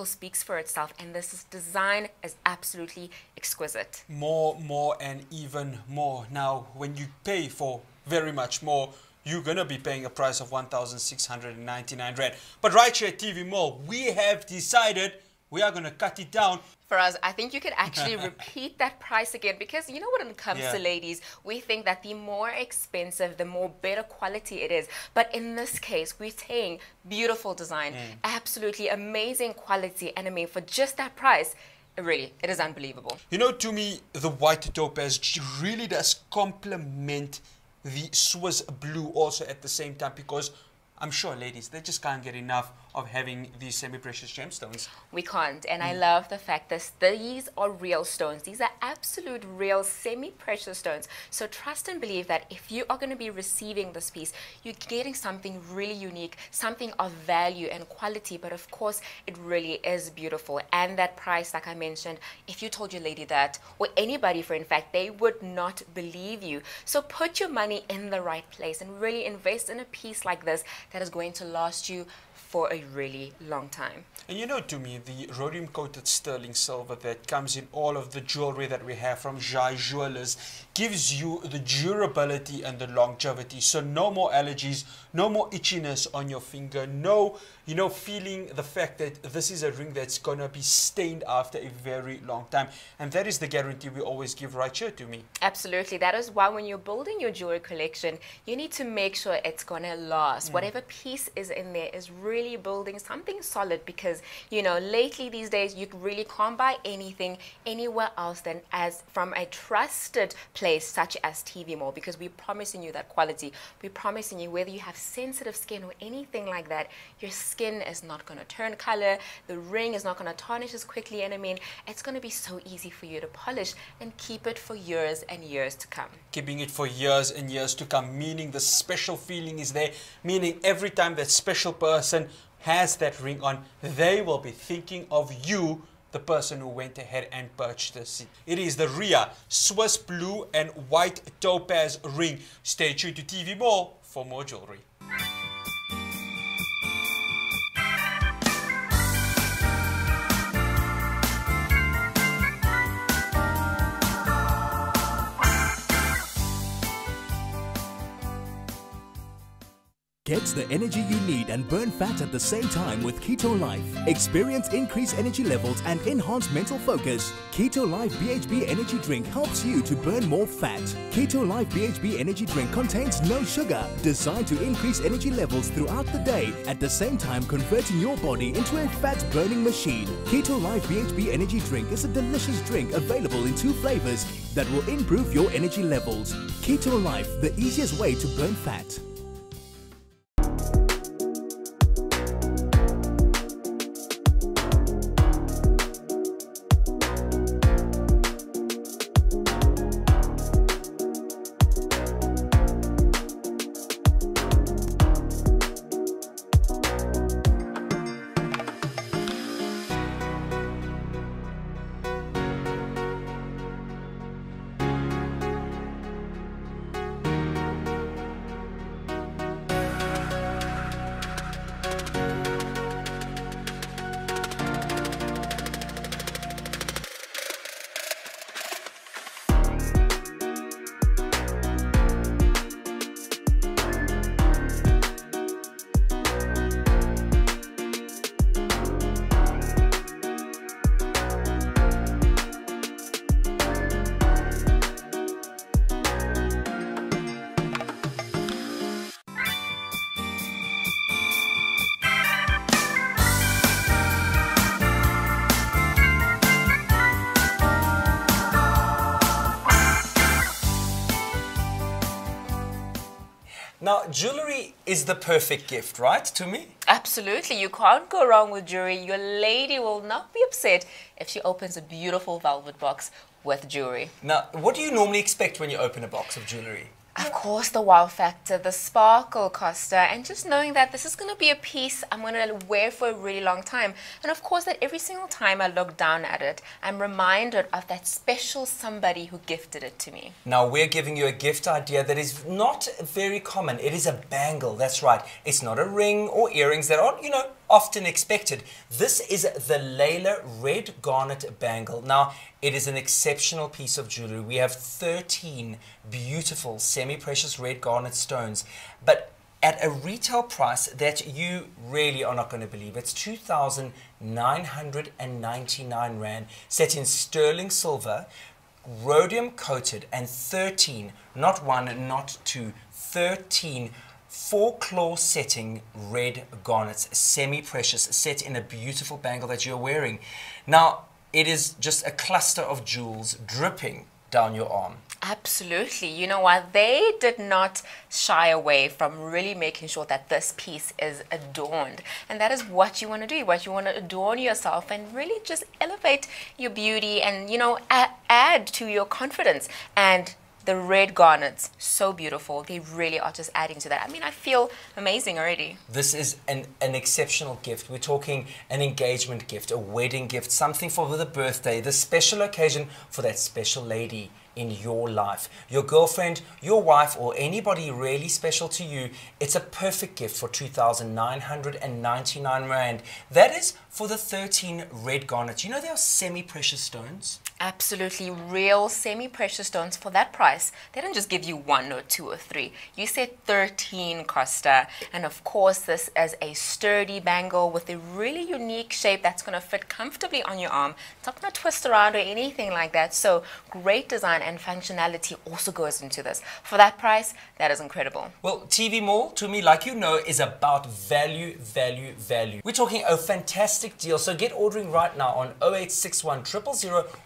speaks for itself and this design is absolutely exquisite. more, more, and even more. Now, when you pay for very much more, you're gonna be paying a price of 1,699 Rand. But right here at TV Mall, we have decided we are gonna cut it down. For us, I think you could actually repeat that price again because you know when it comes Yeah. to ladies, we think that the more expensive, the more better quality it is. But in this case, we're saying beautiful design, Mm. absolutely amazing quality, and I mean for just that price, really, it is unbelievable. You know, to me, the white topaz really does complement the Swiss blue also at the same time because I'm sure, ladies, they just can't get enough of having these semi-precious gemstones. We can't. And I Mm. love the fact that these are real stones. These are absolute real semi-precious stones. So trust and believe that if you are going to be receiving this piece, you're getting something really unique, something of value and quality. But of course, it really is beautiful. And that price, like I mentioned, if you told your lady that, or anybody for in fact, they would not believe you. So put your money in the right place and really invest in a piece like this that is going to last you for a really long time. And you know, to me, the rhodium coated sterling silver that comes in all of the jewelry that we have from Jai Jewelers gives you the durability and the longevity. So, no more allergies, no more itchiness on your finger, no, you know, feeling the fact that this is a ring that's gonna be stained after a very long time. And that is the guarantee we always give right here to me. Absolutely. That is why when you're building your jewelry collection, you need to make sure it's going to last. Mm. Whatever piece is in there is really building something solid because, you know, lately these days you really can't buy anything anywhere else than as from a trusted place such as TV Mall because we're promising you that quality. We're promising you whether you have sensitive skin or anything like that, your skin is not going to turn color, the ring is not going to tarnish as quickly, and I mean, it's going to be so easy for you to polish and keep it for years and years to come. keeping it for years and years to come, meaning the special feeling is there, meaning every time that special person has that ring on, they will be thinking of you, the person who went ahead and purchased it. It is the Ria Swiss Blue and White Topaz ring. Stay tuned to TV Mall for more jewelry. Gets the energy you need and burn fat at the same time with Keto Life. Experience increased energy levels and enhanced mental focus. Keto Life BHB energy drink helps you to burn more fat. Keto Life BHB energy drink contains no sugar, designed to increase energy levels throughout the day at the same time converting your body into a fat burning machine. Keto Life BHB energy drink is a delicious drink available in two flavors that will improve your energy levels. Keto Life, the easiest way to burn fat. Is the perfect gift, right, to me? Absolutely. You can't go wrong with jewelry. Your lady will not be upset if she opens a beautiful velvet box with jewelry. Now, what do you normally expect when you open a box of jewelry? Of course, the wow factor, the sparkle, Costa, and just knowing that this is going to be a piece I'm going to wear for a really long time. And of course, that every single time I look down at it, I'm reminded of that special somebody who gifted it to me. Now, we're giving you a gift idea that is not very common. It is a bangle, that's right. It's not a ring or earrings that are, you know, often expected. This is the Layla Red Garnet Bangle. Now, it is an exceptional piece of jewelry. We have 13 beautiful semi-precious red garnet stones, but at a retail price that you really are not going to believe. It's 2,999 Rand, set in sterling silver, rhodium coated, and 13, not one, not two, 13 four claw setting red garnets, semi-precious, set in a beautiful bangle that you're wearing. Now, it is just a cluster of jewels dripping down your arm. Absolutely. You know what? They did not shy away from really making sure that this piece is adorned. And that is what you want to do. What you want to adorn yourself and really just elevate your beauty and, you know, add to your confidence. And the red garnets, so beautiful. They really are just adding to that. I mean, I feel amazing already. This is an, an exceptional gift. We're talking an engagement gift, a wedding gift, something for the birthday, the special occasion for that special lady in your life. Your girlfriend, your wife, or anybody really special to you, it's a perfect gift for 2,999 Rand. That is for the 13 red garnets. You know they are semi-precious stones? Absolutely real semi-precious stones for that price. They don't just give you one or two or three. You said 13 Costa. And of course this is a sturdy bangle with a really unique shape that's going to fit comfortably on your arm. It's not going to twist around or anything like that. So great design and functionality also goes into this. For that price, that is incredible. Well, TV Mall, to me, like you know, is about value, value, value. We're talking a fantastic deal. So get ordering right now on 0861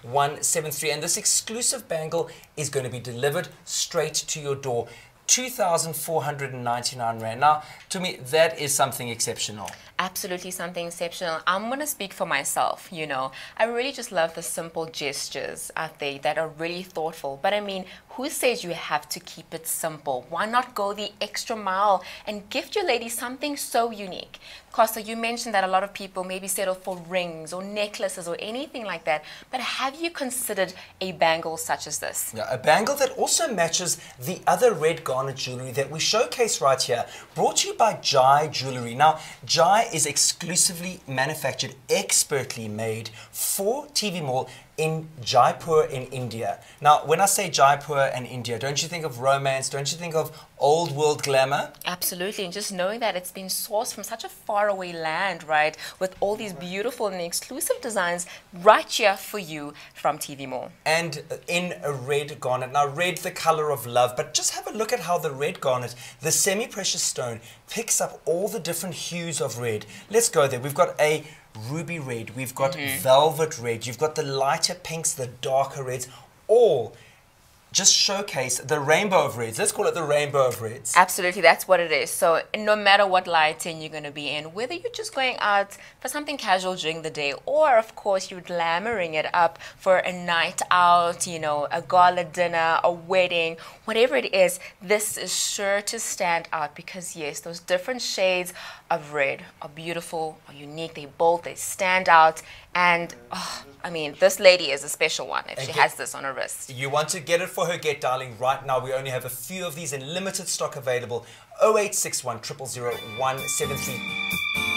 173 and this exclusive bangle is going to be delivered straight to your door. 2,499 Rand. Now, to me, that is something exceptional. Absolutely something exceptional. I'm going to speak for myself, you know. I really just love the simple gestures out there that are really thoughtful. But I mean, who says you have to keep it simple? Why not go the extra mile and gift your lady something so unique? Costa, you mentioned that a lot of people maybe settle for rings or necklaces or anything like that. But have you considered a bangle such as this? Yeah, a bangle that also matches the other red garnet jewelry that we showcase right here. Brought to you by Jai Jewelry. Now, Jai is exclusively manufactured, expertly made for TV Mall in Jaipur in India. Now, when I say Jaipur and India, don't you think of romance? Don't you think of old world glamour? Absolutely, and just knowing that it's been sourced from such a faraway land, right, with all these beautiful and exclusive designs right here for you from TV Mall. And in a red garnet. Now, red, the color of love, but just have a look at how the red garnet, the semi precious stone, picks up all the different hues of red. Let's go there. We've got a ruby red, we've got Mhm. velvet red, you've got the lighter pinks, the darker reds, all just showcase the rainbow of reds. Let's call it the rainbow of reds. Absolutely, that's what it is. So no matter what lighting you're going to be in, whether you're just going out for something casual during the day, or of course you're glamoring it up for a night out, you know, a gala dinner, a wedding, whatever it is, this is sure to stand out because yes, those different shades of red are beautiful, are unique, they bold, they stand out, and oh, I mean, this lady is a special one if she Okay. has this on her wrist. You want to get it for her, get darling, right now. We only have a few of these in limited stock available. 0861 000 173.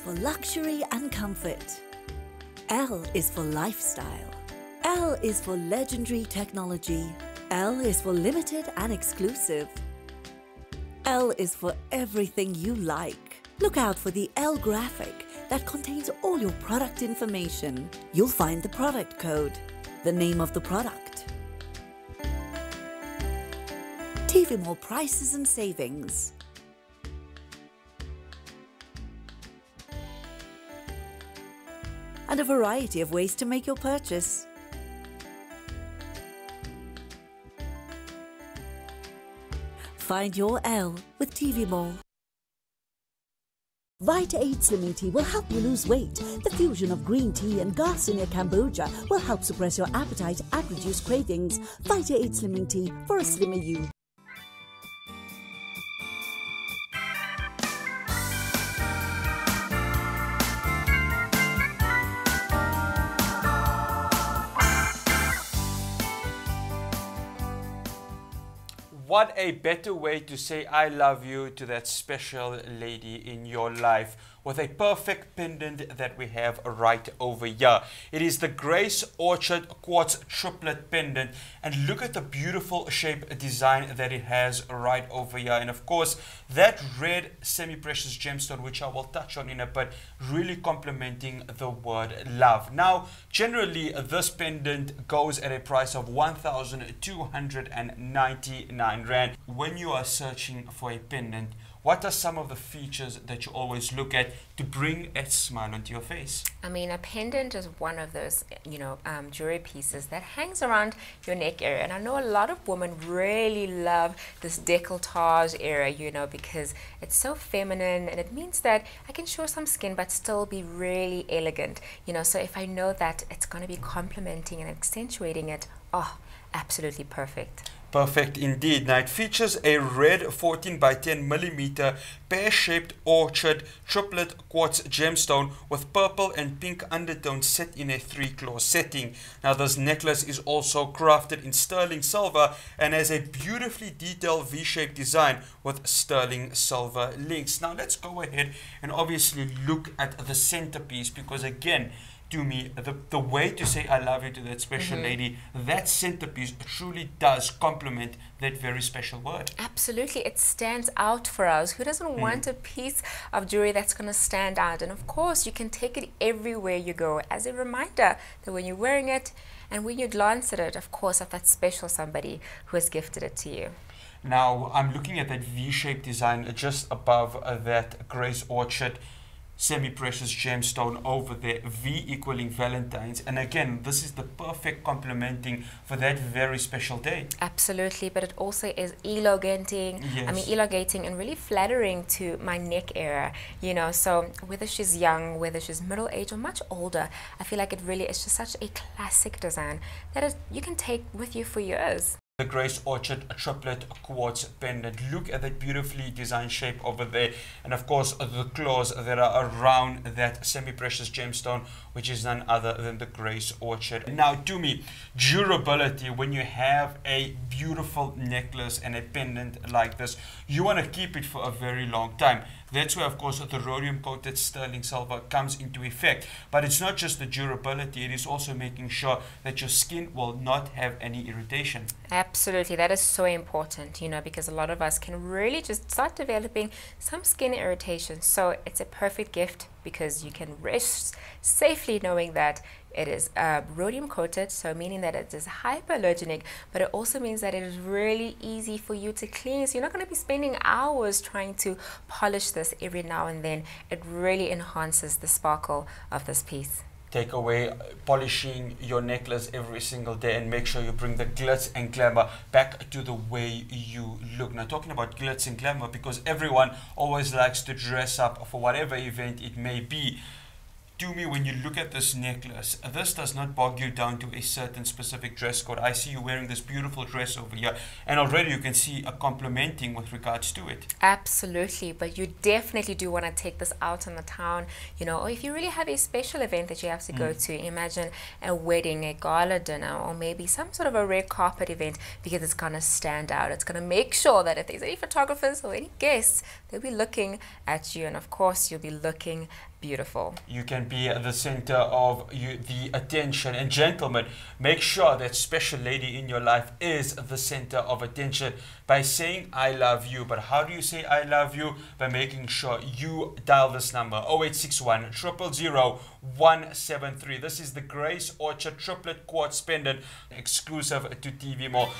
For luxury and comfort. L is for lifestyle. L is for legendary technology. L is for limited and exclusive. L is for everything you like. Look out for the L graphic that contains all your product information. You'll find the product code, the name of the product, TV Mall prices and savings. And a variety of ways to make your purchase. Find your L with TV Mall. Vita 8 Slimming Tea will help you lose weight. The fusion of green tea and Garcinia Cambogia will help suppress your appetite and reduce cravings. Vita 8 Slimming Tea for a slimmer you. What a better way to say I love you to that special lady in your life with a perfect pendant that we have right over here. It is the Grace Orchid Quartz Triplet Pendant and look at the beautiful shape design that it has right over here. And of course, that red semi-precious gemstone, which I will touch on in a bit, really complementing the word love. Now, generally, this pendant goes at a price of 1,299 Rand. When you are searching for a pendant, what are some of the features that you always look at to bring a smile onto your face? I mean, a pendant is one of those, you know, um, jewelry pieces that hangs around your neck area. And I know a lot of women really love this décolletage area, you know, because it's so feminine and it means that I can show some skin but still be really elegant, you know. So if I know that it's going to be complementing and accentuating it, oh, absolutely perfect. Perfect indeed. Now it features a red 14 by 10 millimeter pear-shaped orchid triplet quartz gemstone with purple and pink undertones set in a three-claw setting. Now this necklace is also crafted in sterling silver and has a beautifully detailed V-shaped design with sterling silver links. Now let's go ahead and obviously look at the centerpiece because again to me, the, the way to say I love you to that special Mhm. lady, that centerpiece truly does complement that very special word. Absolutely, it stands out for us. Who doesn't Mm. want a piece of jewelry that's going to stand out? And of course, you can take it everywhere you go as a reminder that when you're wearing it and when you glance at it, of course, of that special somebody who has gifted it to you. Now, I'm looking at that V-shaped design just above uh, that Grace Orchid semi-precious gemstone over there, V equaling Valentine's. And again, this is the perfect complementing for that very special day. Absolutely, but it also is elongating. I mean, Yes. elongating and really flattering to my neck area. You know, so whether she's young, whether she's middle aged or much older, I feel like it really is just such a classic design that you can take with you for years. The Grace Orchid triplet quartz pendant. Look at that beautifully designed shape over there. And of course, the claws that are around that semi-precious gemstone, which is none other than the Grace Orchid. Now, to me, durability, when you have a beautiful necklace and a pendant like this, you want to keep it for a very long time. That's where, of course, the rhodium coated sterling silver comes into effect. But it's not just the durability, it is also making sure that your skin will not have any irritation. Absolutely, that is so important, you know, because a lot of us can really just start developing some skin irritation. So it's a perfect gift because you can rest safely knowing that it is uh, rhodium coated, so meaning that it is hypoallergenic, but it also means that it is really easy for you to clean. So you're not going to be spending hours trying to polish this every now and then. It really enhances the sparkle of this piece take away uh, polishing your necklace every single day and make sure you bring the glitz and glamour back to the way you look. Now, talking about glitz and glamour, because everyone always likes to dress up for whatever event it may be to me when you look at this necklace, this does not bog you down to a certain specific dress code. I see you wearing this beautiful dress over here, and already you can see a complimenting with regards to it. Absolutely, but you definitely do want to take this out in the town, you know, or if you really have a special event that you have to mm. go to, imagine a wedding, a gala dinner, or maybe some sort of a red carpet event because it's going to stand out. It's going to make sure that if there's any photographers or any guests, they'll be looking at you, and of course, you'll be looking beautiful. You can be at the center of you, the attention. And gentlemen, make sure that special lady in your life is the center of attention by saying I love you. But how do you say I love you? By making sure you dial this number 0861 000 173. This is the Grace Orchid Triplet Quartz Pendant exclusive to TV Mall.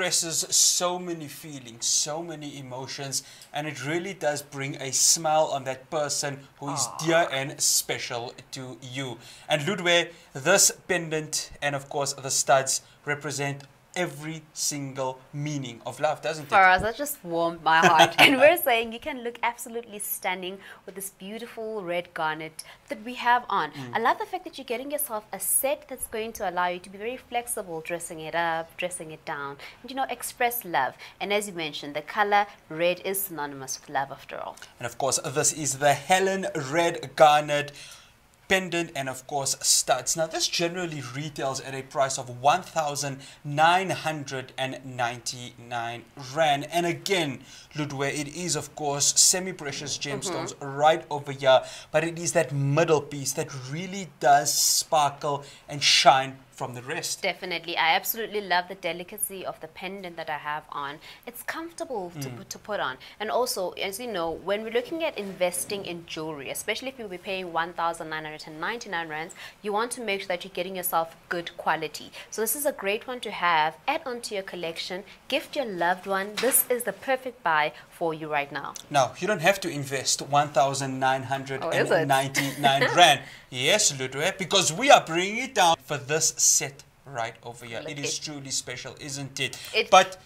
Expresses so many feelings, so many emotions, and it really does bring a smile on that person who is Aww. dear and special to you. And Ludwe, this pendant and of course the studs represent every single meaning of love, doesn't For it? For us, that just warmed my heart. and we're saying you can look absolutely stunning with this beautiful red garnet that we have on. Mm. I love the fact that you're getting yourself a set that's going to allow you to be very flexible, dressing it up, dressing it down, and you know, express love. And as you mentioned, the color red is synonymous with love after all. And of course, this is the Helen Red Garnet pendant and of course studs. Now this generally retails at a price of 1,999 Rand. And again, Ludwe, it is of course semi-precious gemstones mm -hmm. right over here, but it is that middle piece that really does sparkle and shine from the wrist. Definitely. I absolutely love the delicacy of the pendant that I have on. It's comfortable mm. to, put, to put on. And also, as you know, when we're looking at investing in jewelry, especially if you'll be paying 1,999 rands, you want to make sure that you're getting yourself good quality. So this is a great one to have. Add onto your collection. Gift your loved one. This is the perfect buy for you right now. Now, you don't have to invest 1,999 oh, rand. Yes, Ludwe, because we are bringing it down for this set right over here. Look it is it. truly special, isn't it? it? But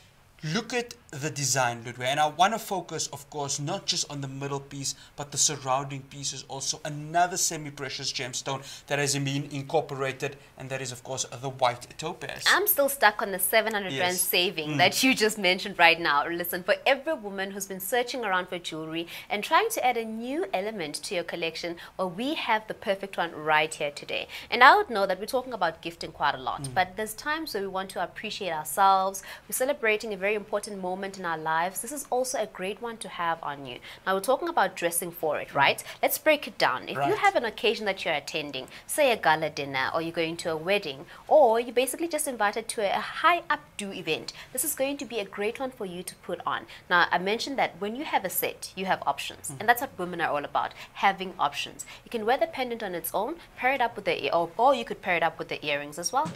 Look at the design, Ludwe, and I want to focus, of course, not just on the middle piece, but the surrounding pieces also. Another semi-precious gemstone that has been incorporated, and that is, of course, the white topaz. I'm still stuck on the 700 Yes. rand saving Mm. that you just mentioned right now. Listen, for every woman who's been searching around for jewelry and trying to add a new element to your collection, well, we have the perfect one right here today. And I would know that we're talking about gifting quite a lot, Mm. but there's times where we want to appreciate ourselves. We're celebrating a very important moment in our lives. This is also a great one to have on you. Now, we're talking about dressing for it, right? Let's break it down. If you have an occasion that you're attending, say a gala dinner, or you're going to a wedding, or you're basically just invited to a high updo event, this is going to be a great one for you to put on. Now, I mentioned that when you have a set, you have options, and that's what women are all about having options. You can wear the pendant on its own, pair it up with the ear, or, or you could pair it up with the earrings as well.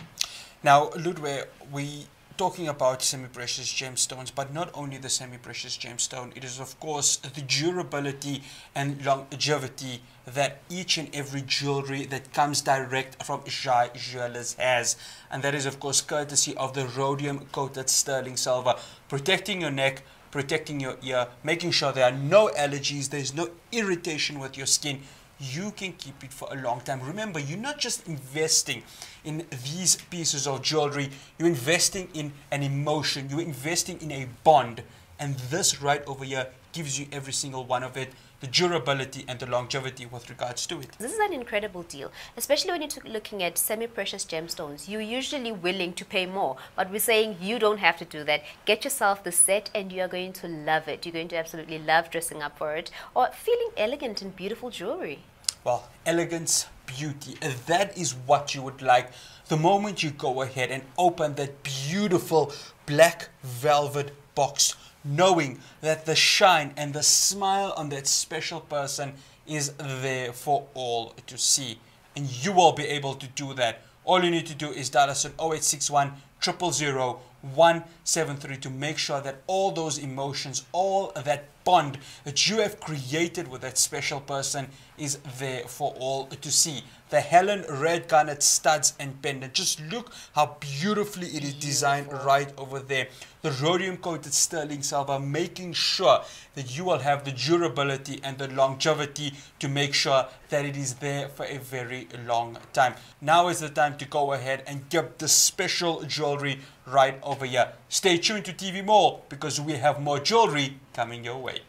Now, Ludwe, we talking about semi-precious gemstones, but not only the semi-precious gemstone, it is of course the durability and longevity that each and every jewelry that comes direct from Jai Jewelers has. And that is of course courtesy of the rhodium coated sterling silver, protecting your neck, protecting your ear, making sure there are no allergies, there's no irritation with your skin. You can keep it for a long time. Remember, you're not just investing in these pieces of jewelry, you're investing in an emotion, you're investing in a bond. And this right over here gives you every single one of it the durability and the longevity with regards to it. This is an incredible deal, especially when you're looking at semi-precious gemstones. You're usually willing to pay more, but we're saying you don't have to do that. Get yourself the set and you are going to love it. You're going to absolutely love dressing up for it or feeling elegant in beautiful jewelry. Well, elegance, beauty, uh, that is what you would like the moment you go ahead and open that beautiful black velvet box, knowing that the shine and the smile on that special person is there for all to see. And you will be able to do that. All you need to do is dial us on 0861 000 173 to make sure that all those emotions, all that bond that you have created with that special person is there for all to see. The Helen Red Garnet studs and pendant. Just look how beautifully it is designed right over there. The rhodium coated sterling silver, making sure that you will have the durability and the longevity to make sure that it is there for a very long time. Now is the time to go ahead and get the special jewelry right over here. Stay tuned to TV Mall because we have more jewelry coming your way.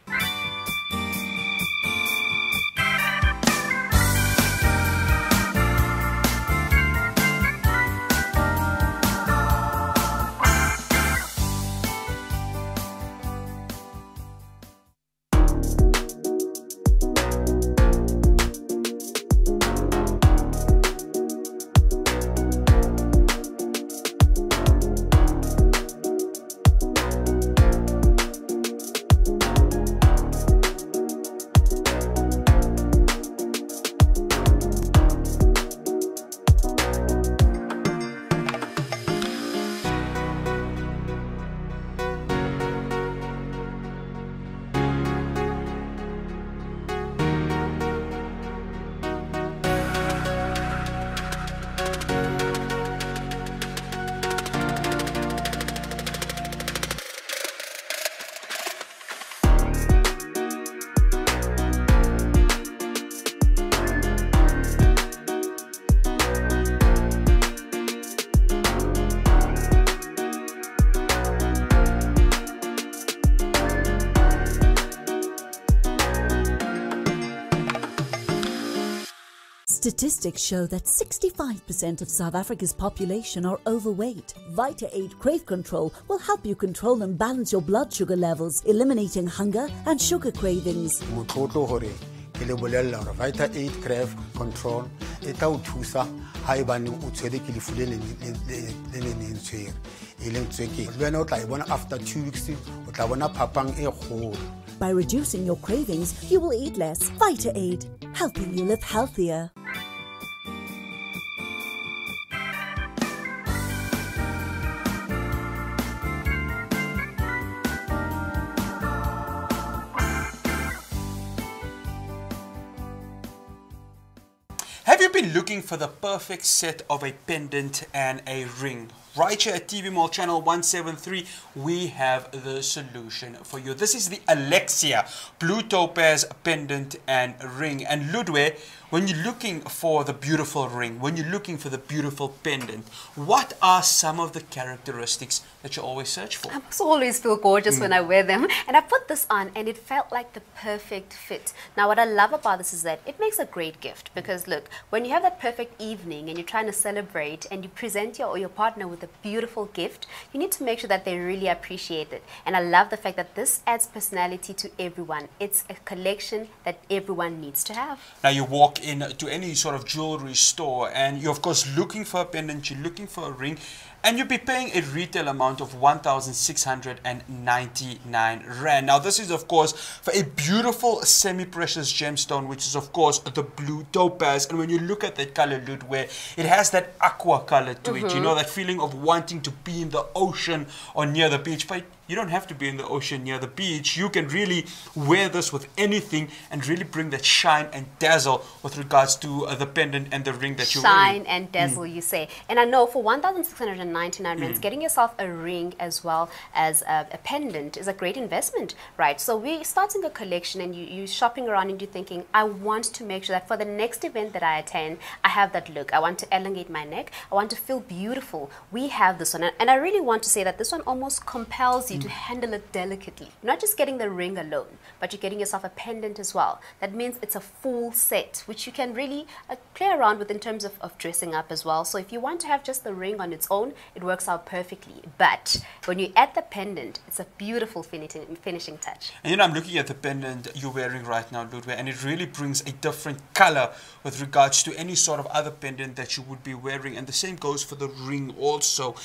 Statistics show that 65% of South Africa's population are overweight. Vita 8 Crave Control will help you control and balance your blood sugar levels, eliminating hunger and sugar cravings. motlotlo gore ke le bolelela gore vita 8 crave control e tla o thusa ga e baneng o tshwere ke lefu le le le neng tshwere e leng tswekere le wena o tla e bona after two weeks o tla bona phapang e kgolo By reducing your cravings, you will eat less. Vita 8, helping you live healthier. Looking for the perfect set of a pendant and a ring? right here at TV Mall channel 173, we have the solution for you. This is the Alexia Blue Topaz pendant and ring. And Ludwe, when you're looking for the beautiful ring, when you're looking for the beautiful pendant, what are some of the characteristics that you always search for? I must always feel gorgeous Mm. when I wear them. And I put this on and it felt like the perfect fit. Now, what I love about this is that it makes a great gift because look, when you have that perfect evening and you're trying to celebrate and you present your, or your partner with a beautiful gift, you need to make sure that they really appreciate it. And I love the fact that this adds personality to everyone. It's a collection that everyone needs to have. Now you walk in to any sort of jewelry store and you're of course looking for a pendant, you're looking for a ring, and you'll be paying a retail amount of 1,699 Rand. Now this is of course for a beautiful semi-precious gemstone, which is of course the blue topaz. And when you look at that color, Lud, where it has that aqua color to it, you Mhm. know, that feeling of wanting to be in the ocean or near the beach, but you don't have to be in the ocean near the beach. You can really wear this with anything and really bring that shine and dazzle with regards to uh, the pendant and the ring that you're shine wearing. and dazzle Mm. you say and i know for 1699 rands Mm. getting yourself a ring as well as a, a pendant is a great investment right so we're starting a collection and you, you're shopping around and you're thinking i want to make sure that for the next event that i attend i have that look i want to elongate my neck i want to feel beautiful we have this one and i really want to say that this one almost compels you to handle it delicately. You're not just getting the ring alone but you're getting yourself a pendant as well. That means it's a full set which you can really uh, play around with in terms of, of dressing up as well. So if you want to have just the ring on its own it works out perfectly. But when you add the pendant it's a beautiful finishing, finishing touch. And you know, I'm looking at the pendant you're wearing right now, Ludwe, and it really brings a different color with regards to any sort of other pendant that you would be wearing. And the same goes for the ring also.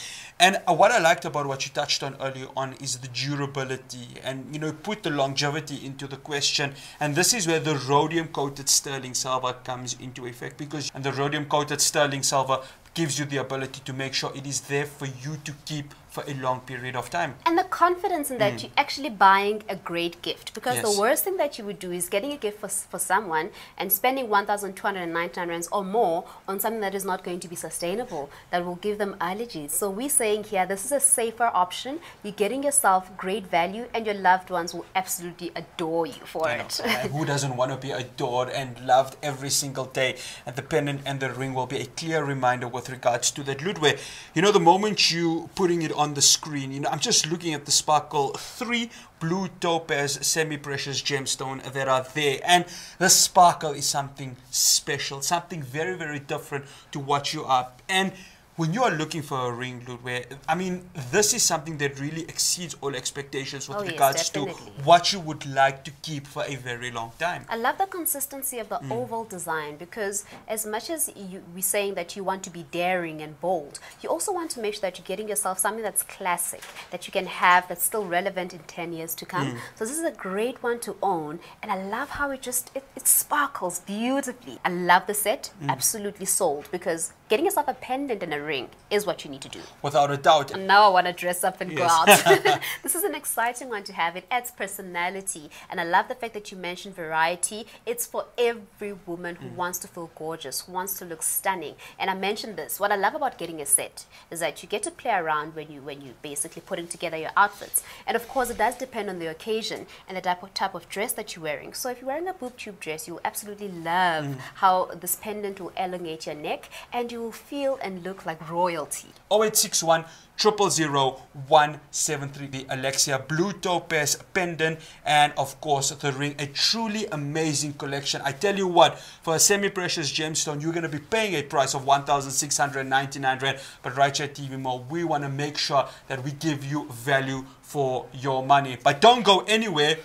And uh, what I liked about what you touched on earlier on is the durability and, you know, put the longevity into the question. And this is where the rhodium coated sterling silver comes into effect because and the rhodium coated sterling silver gives you the ability to make sure it is there for you to keep for a long period of time. and the confidence in that Mm. you're actually buying a great gift because Yes. the worst thing that you would do is getting a gift for, for someone and spending 1299 rands or more on something that is not going to be sustainable that will give them allergies so we're saying here this is a safer option you're getting yourself great value and your loved ones will absolutely adore you for I it who doesn't want to be adored and loved every single day? And the pendant and the ring will be a clear reminder with regards to that. Ludwe, you know, the moment you putting it on the screen, you know, I'm just looking at the sparkle. Three blue topaz semi-precious gemstone that are there. And the sparkle is something special something very very different to what you are. And when you are looking for a ring, Ludwe, I mean, this is something that really exceeds all expectations with Oh, yes, regards to what you would like to keep for a very long time. I love the consistency of the Mm. oval design because as much as you, we're saying that you want to be daring and bold, you also want to make sure that you're getting yourself something that's classic, that you can have that's still relevant in 10 years to come. Mm. So this is a great one to own and I love how it just, it, it sparkles beautifully. I love the set, Mm. absolutely sold because getting yourself a pendant and a ring is what you need to do. Without a doubt. And now I want to dress up and Yes. go out. this is an exciting one to have. It adds personality. And I love the fact that you mentioned variety. It's for every woman who wants to feel gorgeous, who wants to look stunning. And I mentioned this. What I love about getting a set is that you get to play around when you when you basically putting together your outfits. And of course, it does depend on the occasion and the type of, type of dress that you're wearing. So if you're wearing a boob tube dress, you'll absolutely love Mm. how this pendant will elongate your neck and you will feel and look like royalty. 0861 173 the Alexia Blue Topaz pendant and of course the ring. A truly amazing collection. I tell you what for a semi-precious gemstone you're going to be paying a price of 1699 rand. But right here at TV Mall we want to make sure that we give you value for your money. But don't go anywhere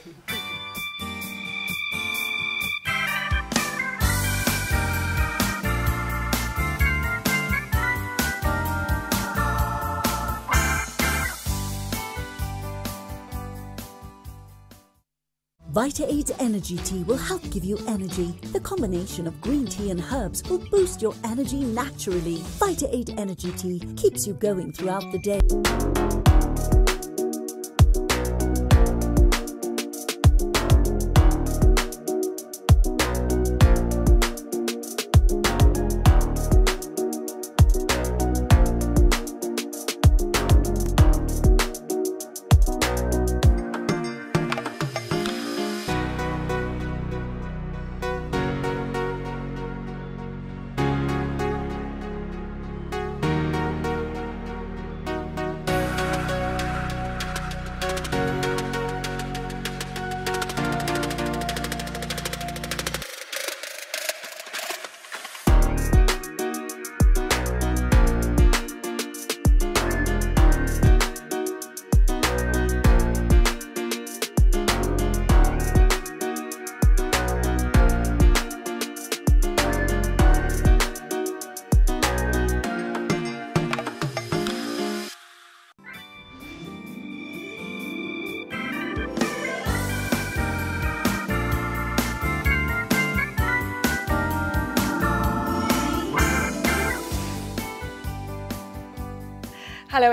Vita 8 Energy Tea will help give you energy. The combination of green tea and herbs will boost your energy naturally. Vita 8 Energy Tea keeps you going throughout the day.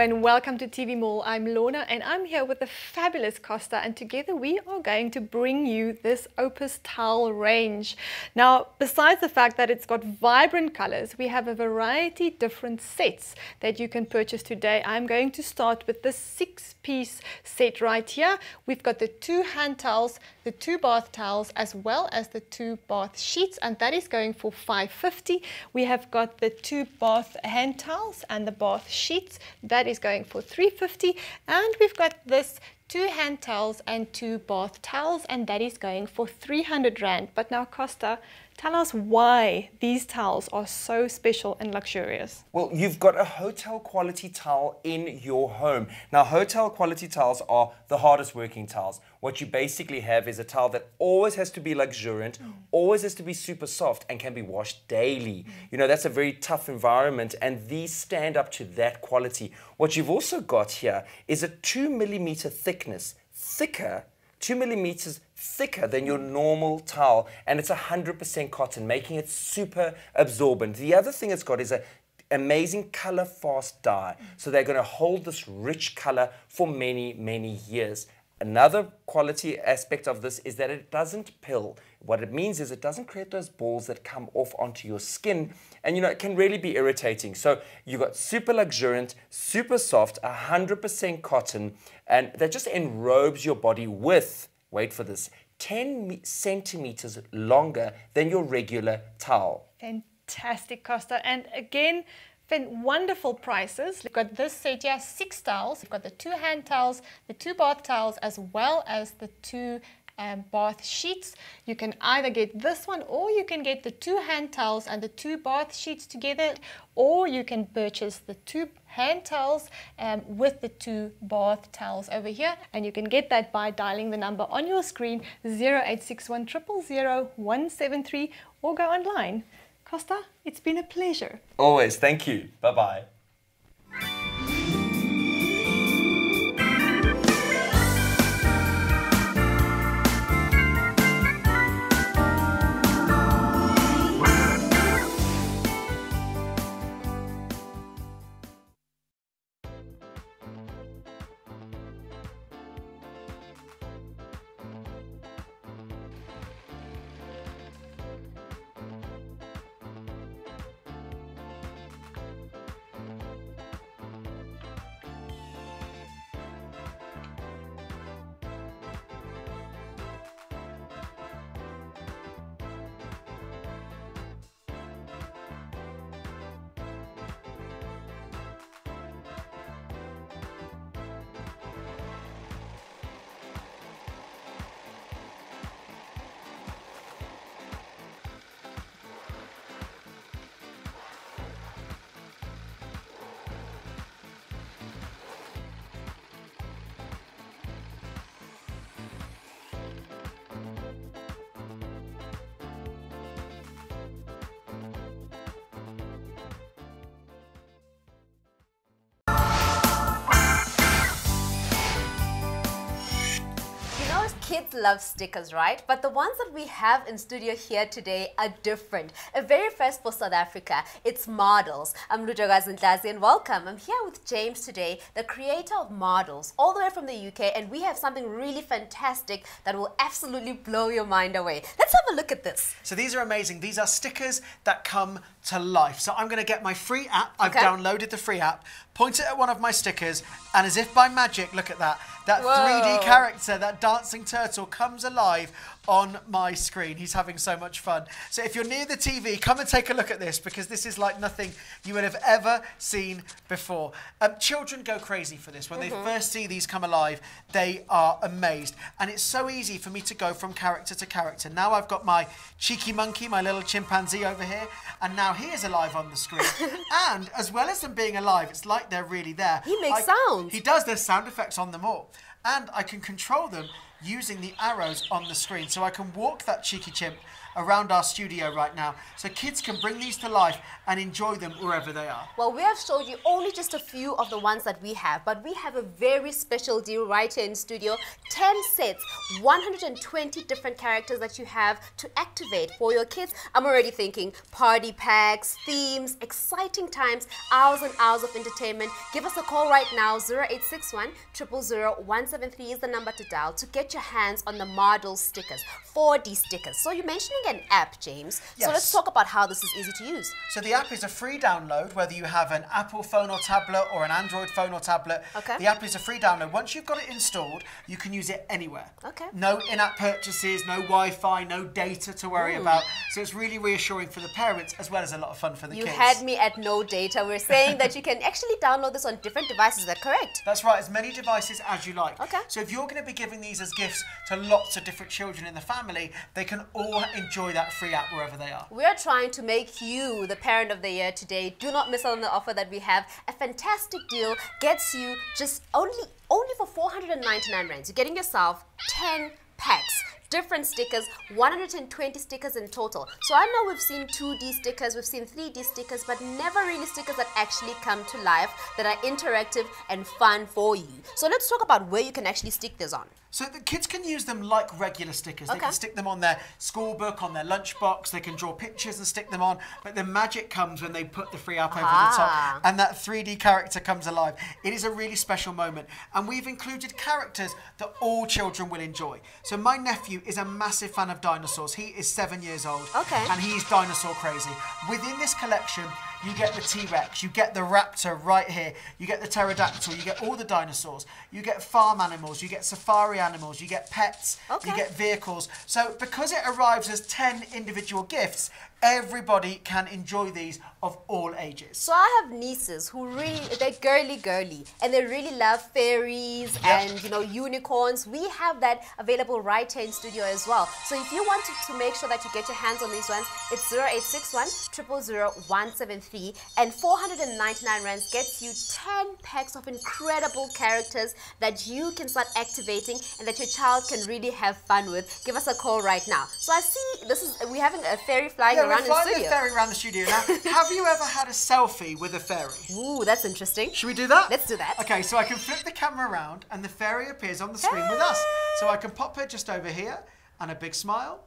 And welcome to TV Mall. I'm Lorna and I'm here with the fabulous Costa and together we are going to bring you this Opus towel range. Now, besides the fact that it's got vibrant colors, we have a variety different sets that you can purchase today. I'm going to start with this six piece set right here. We've got the two hand towels, the two bath towels, as well as the two bath sheets and that is going for 550. We have got the two bath hand towels and the bath sheets that is going for 350 and we've got this two hand towels and two bath towels and that is going for 300 rand. But now costa Tell us why these towels are so special and luxurious. Well, you've got a hotel quality towel in your home. Now, hotel quality towels are the hardest working towels. What you basically have is a towel that always has to be luxuriant, mm. always has to be super soft, and can be washed daily. Mm. You know, that's a very tough environment, and these stand up to that quality. What you've also got here is a two millimeter thickness, thicker two millimeters thicker than your normal towel, and it's 100% cotton, making it super absorbent. The other thing it's got is a amazing color fast dye. So they're going to hold this rich color for many, many years. Another quality aspect of this is that it doesn't pill. What it means is it doesn't create those balls that come off onto your skin and you know it can really be irritating. So you've got super luxuriant, super soft, 100% cotton and that just enrobes your body with, wait for this, 10 centimeters longer than your regular towel. Fantastic, Costa. And again, wonderful prices. We've got this set here, six towels. We've got the two hand towels, the two bath towels, as well as the two um, bath sheets. You can either get this one or you can get the two hand towels and the two bath sheets together or you can purchase the two hand towels um, with the two bath towels over here and you can get that by dialing the number on your screen 0861 000 173 or go online. Costa, it's been a pleasure. Always. Thank you. Bye-bye. Love stickers, right? But the ones that we have in studio here today are different. A very first for South Africa. It's Models. I'm Lujogazi Ndlazi and welcome. I'm here with James today, the creator of Models, all the way from the UK, and we have something really fantastic that will absolutely blow your mind away. Let's have a look at this. So these are amazing. These are stickers that come to life. So I'm going to get my free app. I've okay. downloaded the free app, point it at one of my stickers, and as if by magic, look at that. That Whoa. 3D character, that dancing turtle, comes alive on my screen. He's having so much fun. So if you're near the TV, come and take a look at this because this is like nothing you would have ever seen before. Um, children go crazy for this. When mm -hmm. they mm-hmm. first see these come alive, they are amazed. And it's so easy for me to go from character to character. Now I've got my cheeky monkey, my little chimpanzee over here, and now he is alive on the screen. and as well as them being alive, it's like they're really there. He makes I, sounds. He does. There's sound effects on them all. And I can control them using the arrows on the screen. So I can walk that cheeky chimp around our studio right now so kids can bring these to life and enjoy them wherever they are. Well, we have showed you only just a few of the ones that we have, but we have a very special deal right here in studio. 10 sets, 120 different characters that you have to activate for your kids. I'm already thinking party packs, themes, exciting times, hours and hours of entertainment. Give us a call right now, 0861 000 173 is the number to dial to get your hands on the model stickers, 4D stickers. So you're mentioning an app, James. So let's talk about how this is easy to use. So the app is a free download, whether you have an Apple phone or tablet or an Android phone or tablet. Okay. The app is a free download. Once you've got it installed, you can use it anywhere. Okay. No in-app purchases, no Wi-Fi, no data to worry Ooh. about. So it's really reassuring for the parents as well as a lot of fun for the kids. You had me at no data. We're saying that you can actually download this on different devices. Is that correct? That's right, as many devices as you like. Okay. So if you're going to be giving these as gifts to lots of different children in the family, they can all enjoy that free app wherever they are. We're trying to make you the parent of the year today. Do not miss out on the offer that we have. A fantastic deal gets you just only only for 499 rands. You're getting yourself 10 packs. Different stickers, 120 stickers in total. So I know we've seen 2D stickers, we've seen 3D stickers, but never really stickers that actually come to life, that are interactive and fun for you. So let's talk about where you can actually stick this on. So the kids can use them like regular stickers. They can stick them on their school book, on their lunchbox. They can draw pictures and stick them on. But the magic comes when they put the free app over the Ah. top, and that 3D character comes alive. It is a really special moment, and we've included characters that all children will enjoy. So my nephew is a massive fan of dinosaurs. He is seven years old, Okay. and he's dinosaur crazy. Within this collection, you get the T-Rex, you get the raptor right here, you get the pterodactyl, you get all the dinosaurs, you get farm animals, you get safari animals, you get pets, you get vehicles. So because it arrives as 10 individual gifts, everybody can enjoy these of all ages. So I have nieces who really they're girly girly and they really love fairies and you know unicorns. We have that available right here in studio as well. So if you want to, to make sure that you get your hands on these ones, it's 0861 000 173 and 499 rands gets you 10 packs of incredible characters that you can start activating and that your child can really have fun with. Give us a call right now. So I see this is we're having a fairy flying yeah, around we're flying in studio. fairy around the studio. Now, have you ever had a selfie with a fairy? Ooh, that's interesting. Should we do that? Let's do that. Okay, so I can flip the camera around and the fairy appears on the screen with us. So I can pop her just over here and a big smile.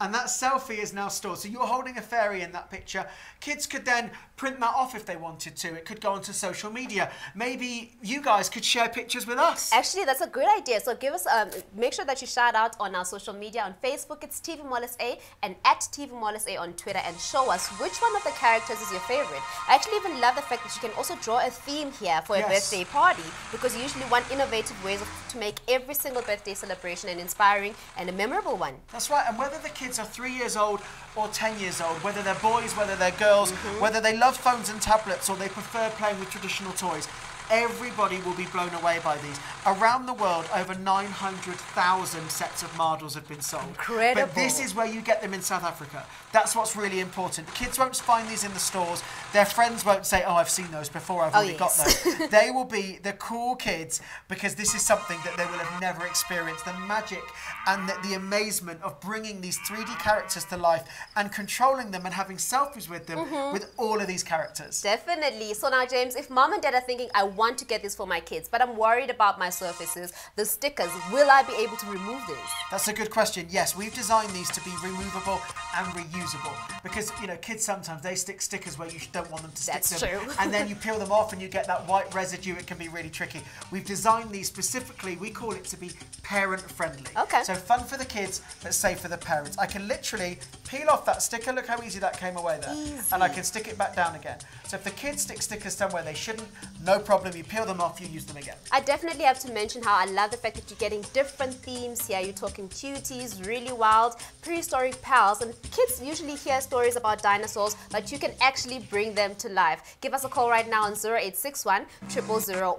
And that selfie is now stored. So you're holding a fairy in that picture. Kids could then print that off if they wanted to. It could go onto social media. Maybe you guys could share pictures with us. Actually, that's a good idea. So give us, um, make sure that you shout out on our social media. On Facebook, it's TV Mall SA and at TV Mall SA on Twitter and show us which one of the characters is your favorite. I actually even love the fact that you can also draw a theme here for Yes. a birthday party because you usually want innovative ways to make every single birthday celebration an inspiring and a memorable one. That's right. And whether the kids are three years old or 10 years old, whether they're boys, whether they're girls, whether they love phones and tablets or they prefer playing with traditional toys, everybody will be blown away by these. Around the world, over 900,000 sets of models have been sold. Incredible. But this is where you get them in South Africa. That's what's really important. Kids won't find these in the stores. Their friends won't say, oh, I've seen those before, I've Oh, already got those. they will be the cool kids because this is something that they will have never experienced. The magic and the, the amazement of bringing these 3D characters to life and controlling them and having selfies with them Mhm. with all of these characters. Definitely. So now, James, if mom and dad are thinking, I want to get this for my kids, but I'm worried about my surfaces, the stickers, will I be able to remove these? That's a good question. Yes, we've designed these to be removable and reusable because you know kids sometimes they stick stickers where you don't want them to stick That's them, true. and then you peel them off and you get that white residue. It can be really tricky. We've designed these specifically. We call it to be parent friendly. Okay. So fun for the kids, but safe for the parents. I can literally peel off that sticker. Look how easy that came away there, and I can stick it back down again. So if the kids stick stickers somewhere they shouldn't, no problem. You peel them off, you use them again. I definitely have to mention how I love the fact that you're getting different themes here. You're talking cuties, really wild, prehistoric pals, and kids usually hear stories about dinosaurs, but you can actually bring them to life. Give us a call right now on 0861 000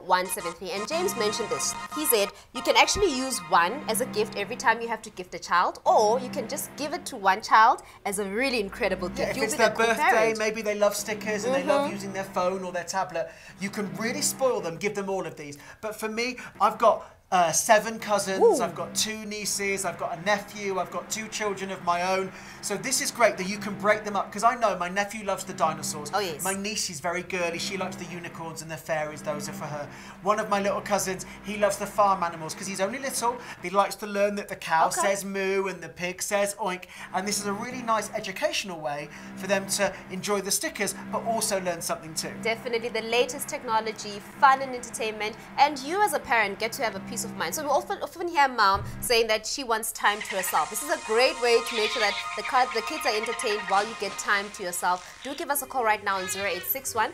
173. And James mentioned this. He said you can actually use one as a gift every time you have to gift a child, or you can just give it to one child as a really incredible gift. Yeah, if You'll it's their birthday, parent. maybe they love stickers and they love Mhm. using their phone or their tablet, you can really spoil them, give them all of these. But for me, I've got uh, seven cousins, I've got two nieces, I've got a nephew, I've got two children of my own. So this is great that you can break them up because I know my nephew loves the dinosaurs. Oh, yes. My niece is very girly. She likes the unicorns and the fairies. Those are for her. One of my little cousins, he loves the farm animals because he's only little. He likes to learn that the cow Okay. says moo and the pig says oink. And this is a really nice educational way for them to enjoy the stickers but also learn something too. Definitely the latest technology, fun and entertainment, and you as a parent get to have a peace of mind. So we often often hear mom saying that she wants time to herself. This is a great way to make sure that the, card, the kids are entertained while you get time to yourself. Do give us a call right now on 0861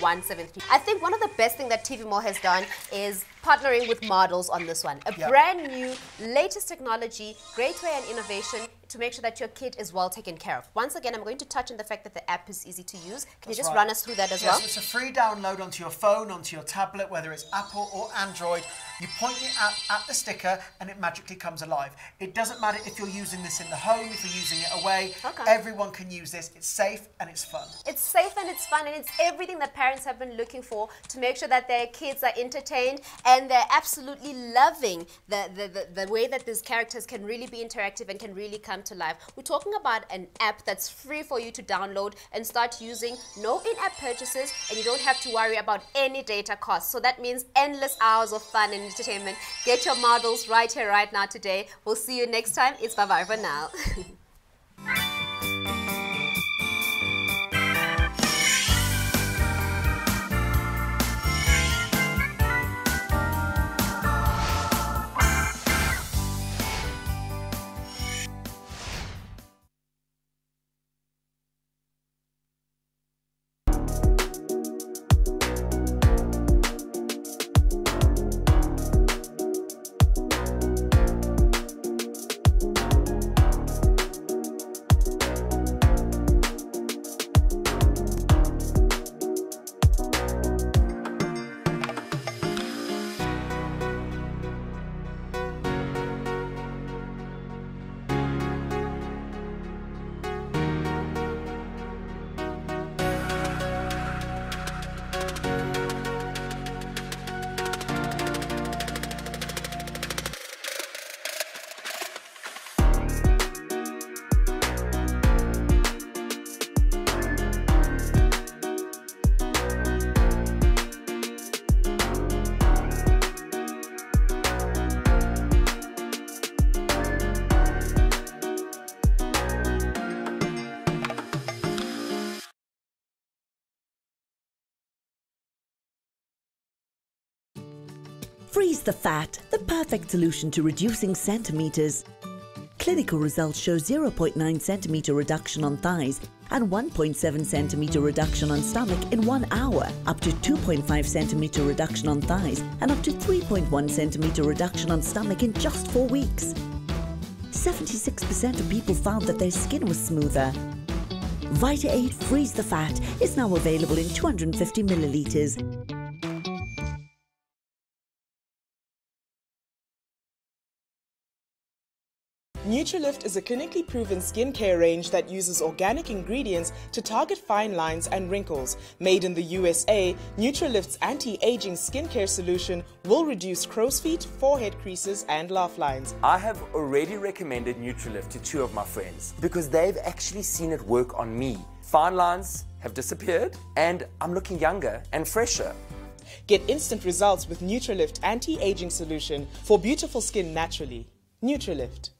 173. I think one of the best thing that TV Mall has done is partnering with models on this one. A Yeah. brand new, latest technology, great way and innovation to make sure that your kid is well taken care of. Once again, I'm going to touch on the fact that the app is easy to use. Can you just right. run us through that as Yes, well? it's a free download onto your phone, onto your tablet, whether it's Apple or Android. You point the app at the sticker and it magically comes alive. It doesn't matter if you're using this in the home, if you're using it away. Okay. Everyone can use this. It's safe and it's fun. It's safe and it's fun and it's everything that parents have been looking for to make sure that their kids are entertained and they're absolutely loving the, the, the, the way that these characters can really be interactive and can really come to life. We're talking about an app that's free for you to download and start using, no in-app purchases, and you don't have to worry about any data costs. So that means endless hours of fun and entertainment. Get your models right here, right now, today. We'll see you next time. It's bye-bye for now. the fat, the perfect solution to reducing centimeters. Clinical results show 0.9 centimeter reduction on thighs and 1.7 centimeter reduction on stomach in one hour, up to 2.5 centimeter reduction on thighs, and up to 3.1 centimeter reduction on stomach in just four weeks. 76% of people found that their skin was smoother. Vita 8 Freeze the Fat is now available in 250 milliliters. Nutrilift is a clinically proven skincare range that uses organic ingredients to target fine lines and wrinkles. Made in the USA, Nutrilift's anti-aging skincare solution will reduce crow's feet, forehead creases, and laugh lines. I have already recommended Nutrilift to two of my friends because they've actually seen it work on me. Fine lines have disappeared and I'm looking younger and fresher. Get instant results with Nutrilift anti-aging solution for beautiful skin naturally. Nutrilift.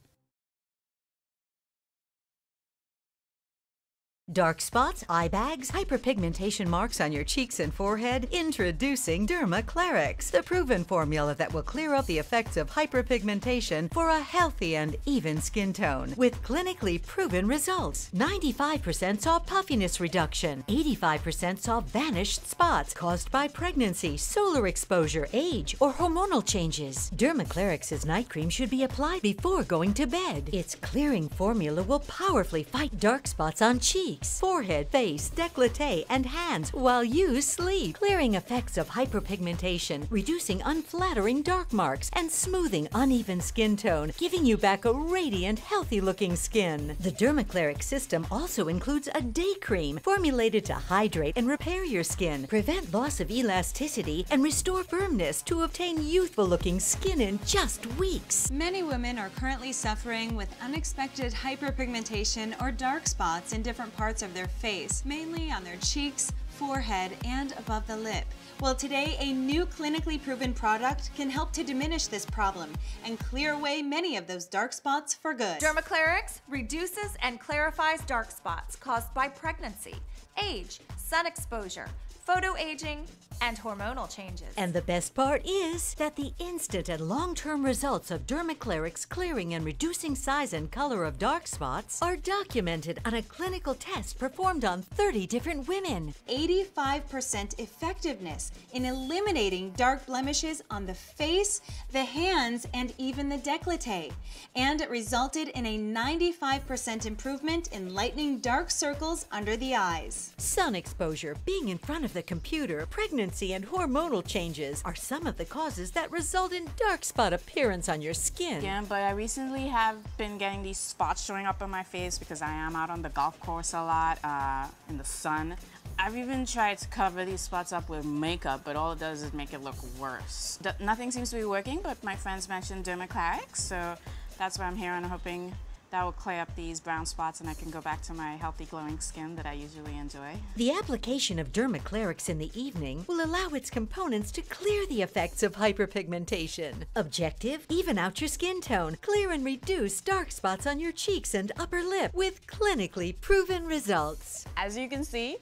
Dark spots, eye bags, hyperpigmentation marks on your cheeks and forehead? Introducing Dermaclarix, the proven formula that will clear up the effects of hyperpigmentation for a healthy and even skin tone. With clinically proven results 95% saw puffiness reduction, 85% saw vanished spots caused by pregnancy, solar exposure, age, or hormonal changes. Dermaclarix's night cream should be applied before going to bed. Its clearing formula will powerfully fight dark spots on cheeks cheeks, forehead, face, décolleté, and hands while you sleep. Clearing effects of hyperpigmentation, reducing unflattering dark marks, and smoothing uneven skin tone, giving you back a radiant, healthy looking skin. The Dermaclarix system also includes a day cream formulated to hydrate and repair your skin, prevent loss of elasticity, and restore firmness to obtain youthful looking skin in just weeks. Many women are currently suffering with unexpected hyperpigmentation or dark spots in different parts of their face, mainly on their cheeks, forehead, and above the lip. Well, today, a new clinically proven product can help to diminish this problem and clear away many of those dark spots for good. Dermaclarix reduces and clarifies dark spots caused by pregnancy, age, sun exposure, photo aging, and hormonal changes. And the best part is that the instant and long-term results of Dermaclarix clearing and reducing size and color of dark spots are documented on a clinical test performed on 30 different women. 85% effectiveness in eliminating dark blemishes on the face, the hands, and even the décolleté. And it resulted in a 95% improvement in lightening dark circles under the eyes. Sun exposure, being in front of the computer, pregnancy, and hormonal changes are some of the causes that result in dark spot appearance on your skin. Yeah, but I recently have been getting these spots showing up on my face because I am out on the golf course a lot uh, in the sun. I've even tried to cover these spots up with makeup, but all it does is make it look worse. D nothing seems to be working, but my friends mentioned Dermaclarix, so that's why I'm here and I'm hoping that will clear up these brown spots and I can go back to my healthy glowing skin that I usually enjoy. The application of Dermaclarix in the evening will allow its components to clear the effects of hyperpigmentation. Objective, even out your skin tone, clear and reduce dark spots on your cheeks and upper lip with clinically proven results. As you can see,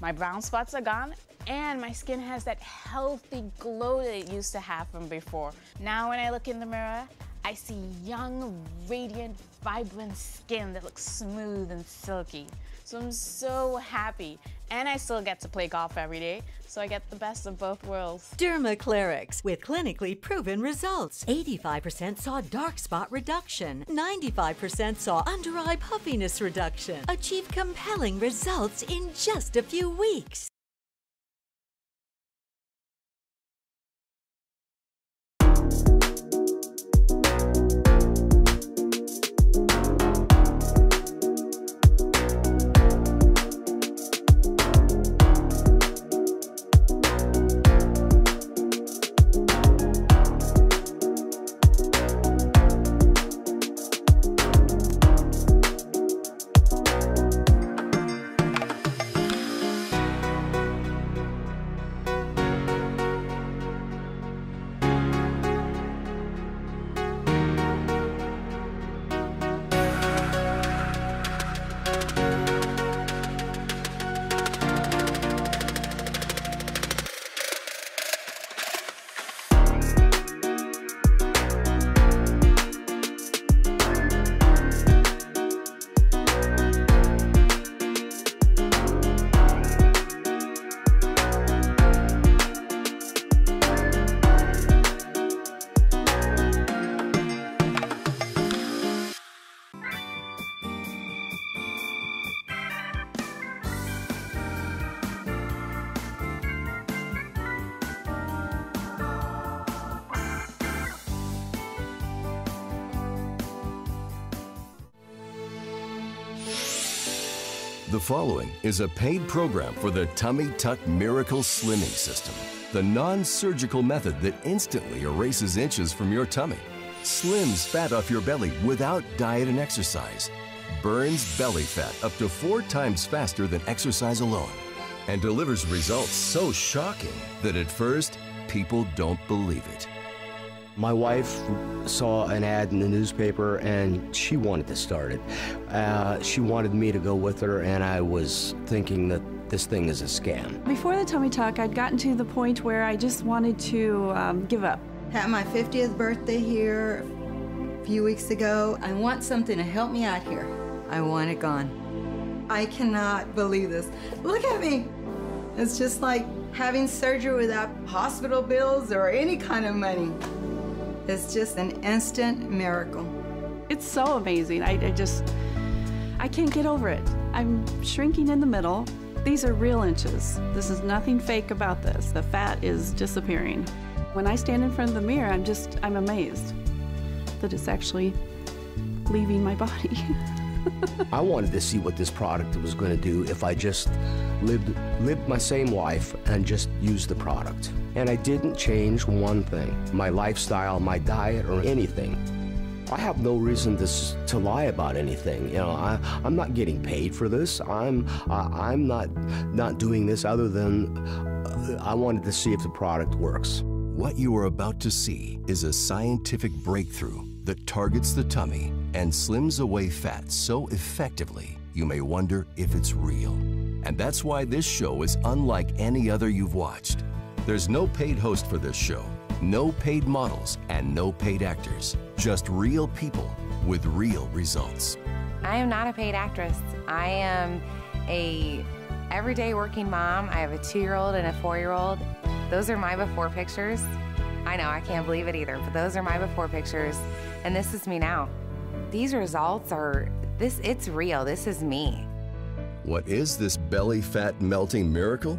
my brown spots are gone and my skin has that healthy glow that it used to have from before. Now when I look in the mirror, I see young, radiant, vibrant skin that looks smooth and silky. So I'm so happy. And I still get to play golf every day, so I get the best of both worlds. Dermaclarix with clinically proven results. 85% saw dark spot reduction. 95% saw under eye puffiness reduction. Achieve compelling results in just a few weeks. Following is a paid program for the Tummy Tuck Miracle Slimming System, the non surgical method that instantly erases inches from your tummy, slims fat off your belly without diet and exercise, burns belly fat up to four times faster than exercise alone, and delivers results so shocking that at first people don't believe it. My wife saw an ad in the newspaper and she wanted to start it. Uh, she wanted me to go with her, and I was thinking that this thing is a scam. Before the tummy tuck, I'd gotten to the point where I just wanted to um, give up. Had my 50th birthday here a few weeks ago. I want something to help me out here. I want it gone. I cannot believe this. Look at me. It's just like having surgery without hospital bills or any kind of money. It's just an instant miracle. It's so amazing. I, I just, I can't get over it. I'm shrinking in the middle. These are real inches. This is nothing fake about this. The fat is disappearing. When I stand in front of the mirror, I'm just, I'm amazed that it's actually leaving my body. I wanted to see what this product was going to do if I just lived lived my same life and just used the product. And I didn't change one thing, my lifestyle, my diet, or anything. I have no reason to, to lie about anything. You know, I, I'm not getting paid for this. I'm, uh, I'm not, not doing this other than uh, I wanted to see if the product works. What you are about to see is a scientific breakthrough that targets the tummy and slims away fat so effectively you may wonder if it's real. And that's why this show is unlike any other you've watched. There's no paid host for this show, no paid models, and no paid actors. Just real people with real results. I am not a paid actress. I am a everyday working mom. I have a two-year-old and a four-year-old. Those are my before pictures. I know, I can't believe it either, but those are my before pictures, and this is me now. These results are, this, it's real. This is me. What is this belly fat melting miracle?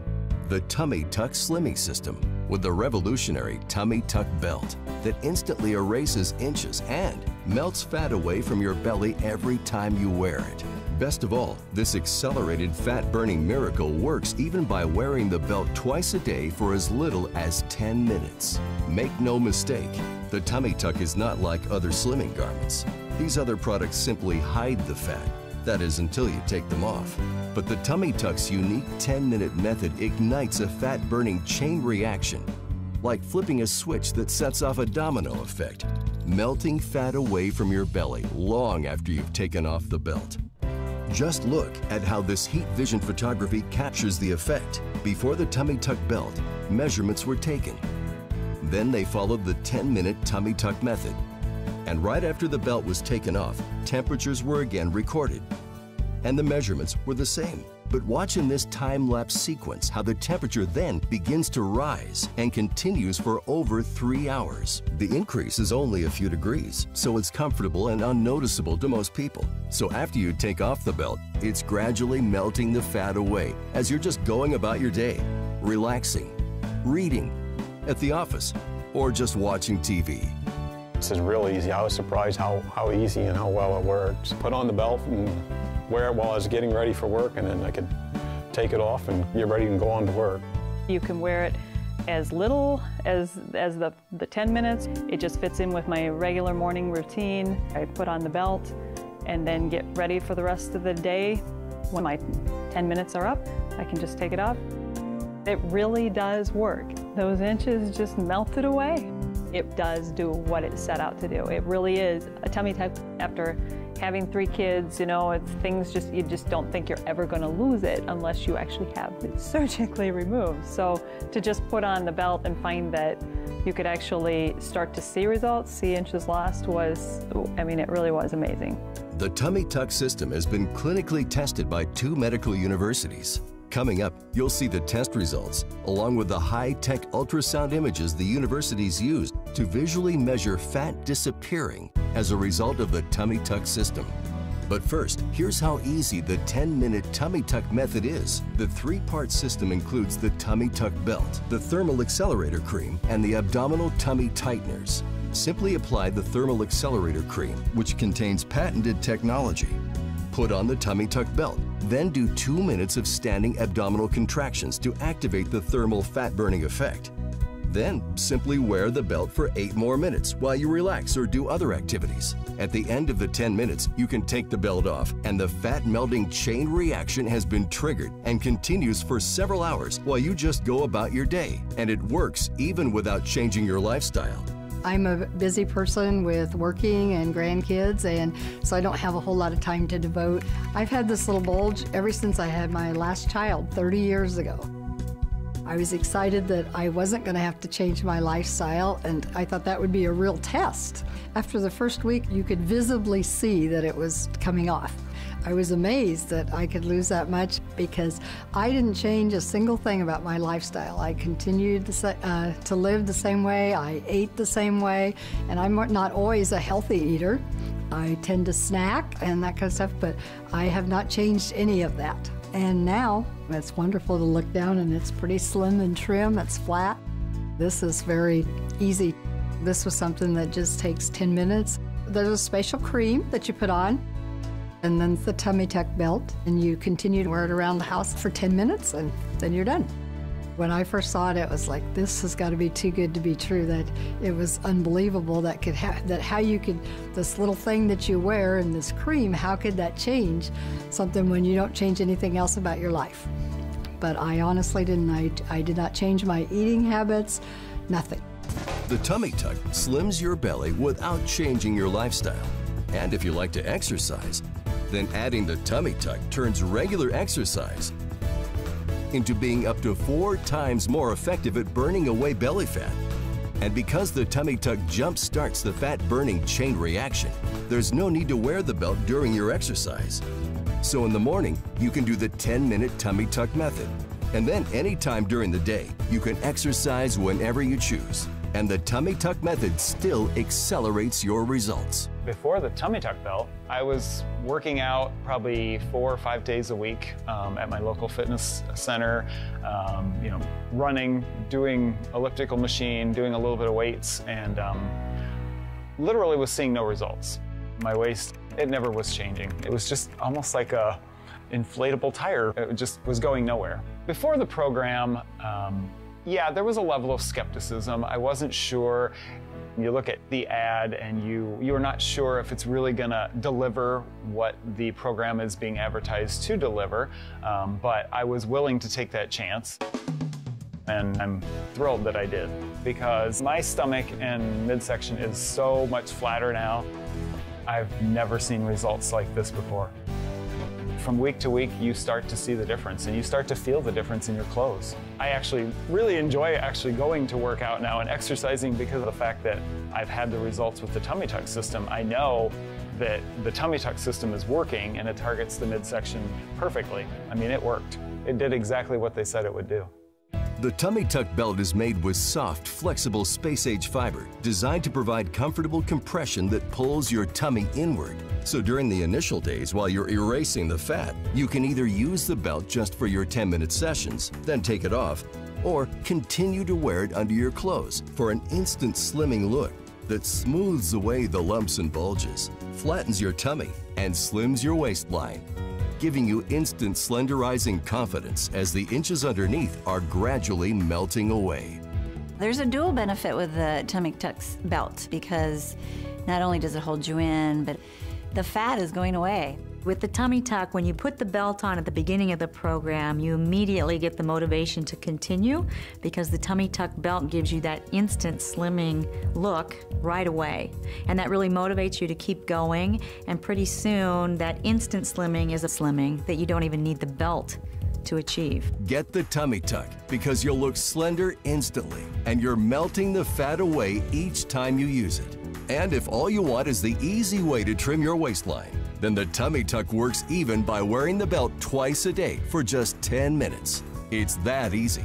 The Tummy Tuck Slimming System with the revolutionary Tummy Tuck Belt that instantly erases inches and melts fat away from your belly every time you wear it. Best of all, this accelerated fat burning miracle works even by wearing the belt twice a day for as little as 10 minutes. Make no mistake, the tummy tuck is not like other slimming garments. These other products simply hide the fat. That is until you take them off. But the Tummy Tuck's unique 10 minute method ignites a fat burning chain reaction, like flipping a switch that sets off a domino effect, melting fat away from your belly long after you've taken off the belt. Just look at how this heat vision photography captures the effect. Before the tummy tuck belt, measurements were taken. Then they followed the 10 minute tummy tuck method. And right after the belt was taken off, temperatures were again recorded. And the measurements were the same. But watch in this time-lapse sequence how the temperature then begins to rise and continues for over three hours. The increase is only a few degrees, so it's comfortable and unnoticeable to most people. So after you take off the belt, it's gradually melting the fat away as you're just going about your day, relaxing, reading, at the office, or just watching TV. This is real easy. I was surprised how, how easy and how well it works. Put on the belt and wear it while I was getting ready for work, and then I could take it off and get ready and go on to work. You can wear it as little as, as the, the 10 minutes. It just fits in with my regular morning routine. I put on the belt and then get ready for the rest of the day. When my 10 minutes are up, I can just take it off. It really does work. Those inches just melted away. It does do what it set out to do. It really is a tummy tuck after having three kids, you know, it's things just, you just don't think you're ever going to lose it unless you actually have it surgically removed. So to just put on the belt and find that you could actually start to see results, see inches lost was, I mean, it really was amazing. The Tummy Tuck system has been clinically tested by two medical universities. Coming up, you'll see the test results, along with the high-tech ultrasound images the universities used to visually measure fat disappearing as a result of the tummy tuck system. But first, here's how easy the 10-minute tummy tuck method is. The three-part system includes the tummy tuck belt, the thermal accelerator cream, and the abdominal tummy tighteners. Simply apply the thermal accelerator cream, which contains patented technology. Put on the tummy tuck belt, then do two minutes of standing abdominal contractions to activate the thermal fat burning effect. Then simply wear the belt for 8 more minutes while you relax or do other activities. At the end of the 10 minutes, you can take the belt off and the fat melting chain reaction has been triggered and continues for several hours while you just go about your day. And it works even without changing your lifestyle. I'm a busy person with working and grandkids, and so I don't have a whole lot of time to devote. I've had this little bulge ever since I had my last child 30 years ago. I was excited that I wasn't going to have to change my lifestyle, and I thought that would be a real test. After the first week, you could visibly see that it was coming off. I was amazed that I could lose that much because I didn't change a single thing about my lifestyle. I continued to, uh, to live the same way, I ate the same way, and I'm not always a healthy eater. I tend to snack and that kind of stuff, but I have not changed any of that. And now it's wonderful to look down and it's pretty slim and trim, it's flat. This is very easy. This was something that just takes 10 minutes. There's a special cream that you put on, and then the tummy tuck belt, and you continue to wear it around the house for 10 minutes, and then you're done. When I first saw it, it was like this has got to be too good to be true. That it was unbelievable that could ha- that how you could this little thing that you wear and this cream, how could that change something when you don't change anything else about your life? But I honestly didn't. I, I did not change my eating habits, nothing. The Tummy Tuck slims your belly without changing your lifestyle. And if you like to exercise, then adding the Tummy Tuck turns regular exercise into being up to four times more effective at burning away belly fat. And because the Tummy Tuck jump starts the fat burning chain reaction, there's no need to wear the belt during your exercise. So in the morning, you can do the 10 minute Tummy Tuck method. And then anytime during the day, you can exercise whenever you choose. And the Tummy Tuck method still accelerates your results. Before the tummy tuck belt, I was working out probably four or five days a week um, at my local fitness center, um, you know, running, doing elliptical machine, doing a little bit of weights, and um, literally was seeing no results. My waist, it never was changing. It was just almost like a inflatable tire. It just was going nowhere. Before the program, um, yeah, there was a level of skepticism. I wasn't sure. You look at the ad and you you're not sure if it's really going to deliver what the program is being advertised to deliver. Um, but I was willing to take that chance. And I'm thrilled that I did because my stomach and midsection is so much flatter now. I've never seen results like this before. From week to week, you start to see the difference and you start to feel the difference in your clothes. I actually really enjoy actually going to work out now and exercising because of the fact that I've had the results with the tummy tuck system. I know that the tummy tuck system is working and it targets the midsection perfectly. I mean, it worked. It did exactly what they said it would do. The Tummy Tuck belt is made with soft, flexible space age fiber designed to provide comfortable compression that pulls your tummy inward. So during the initial days while you're erasing the fat, you can either use the belt just for your 10 minute sessions, then take it off, or continue to wear it under your clothes for an instant slimming look that smooths away the lumps and bulges, flattens your tummy, and slims your waistline giving you instant slenderizing confidence as the inches underneath are gradually melting away. There's a dual benefit with the Tummy Tucks belt because not only does it hold you in, but the fat is going away. With the tummy tuck, when you put the belt on at the beginning of the program, you immediately get the motivation to continue because the tummy tuck belt gives you that instant slimming look right away. And that really motivates you to keep going. And pretty soon, that instant slimming is a slimming that you don't even need the belt to achieve. Get the tummy tuck because you'll look slender instantly and you're melting the fat away each time you use it. And if all you want is the easy way to trim your waistline, then the tummy tuck works even by wearing the belt twice a day for just 10 minutes. It's that easy.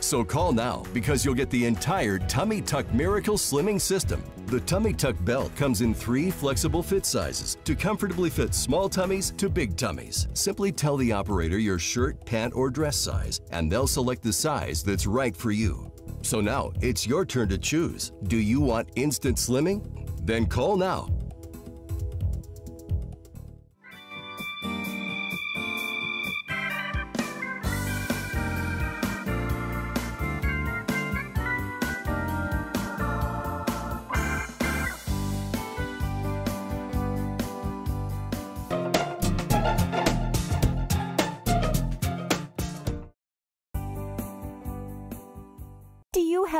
So call now because you'll get the entire Tummy Tuck Miracle Slimming System. The Tummy Tuck belt comes in three flexible fit sizes to comfortably fit small tummies to big tummies. Simply tell the operator your shirt, pant, or dress size, and they'll select the size that's right for you. So now it's your turn to choose. Do you want instant slimming? Then call now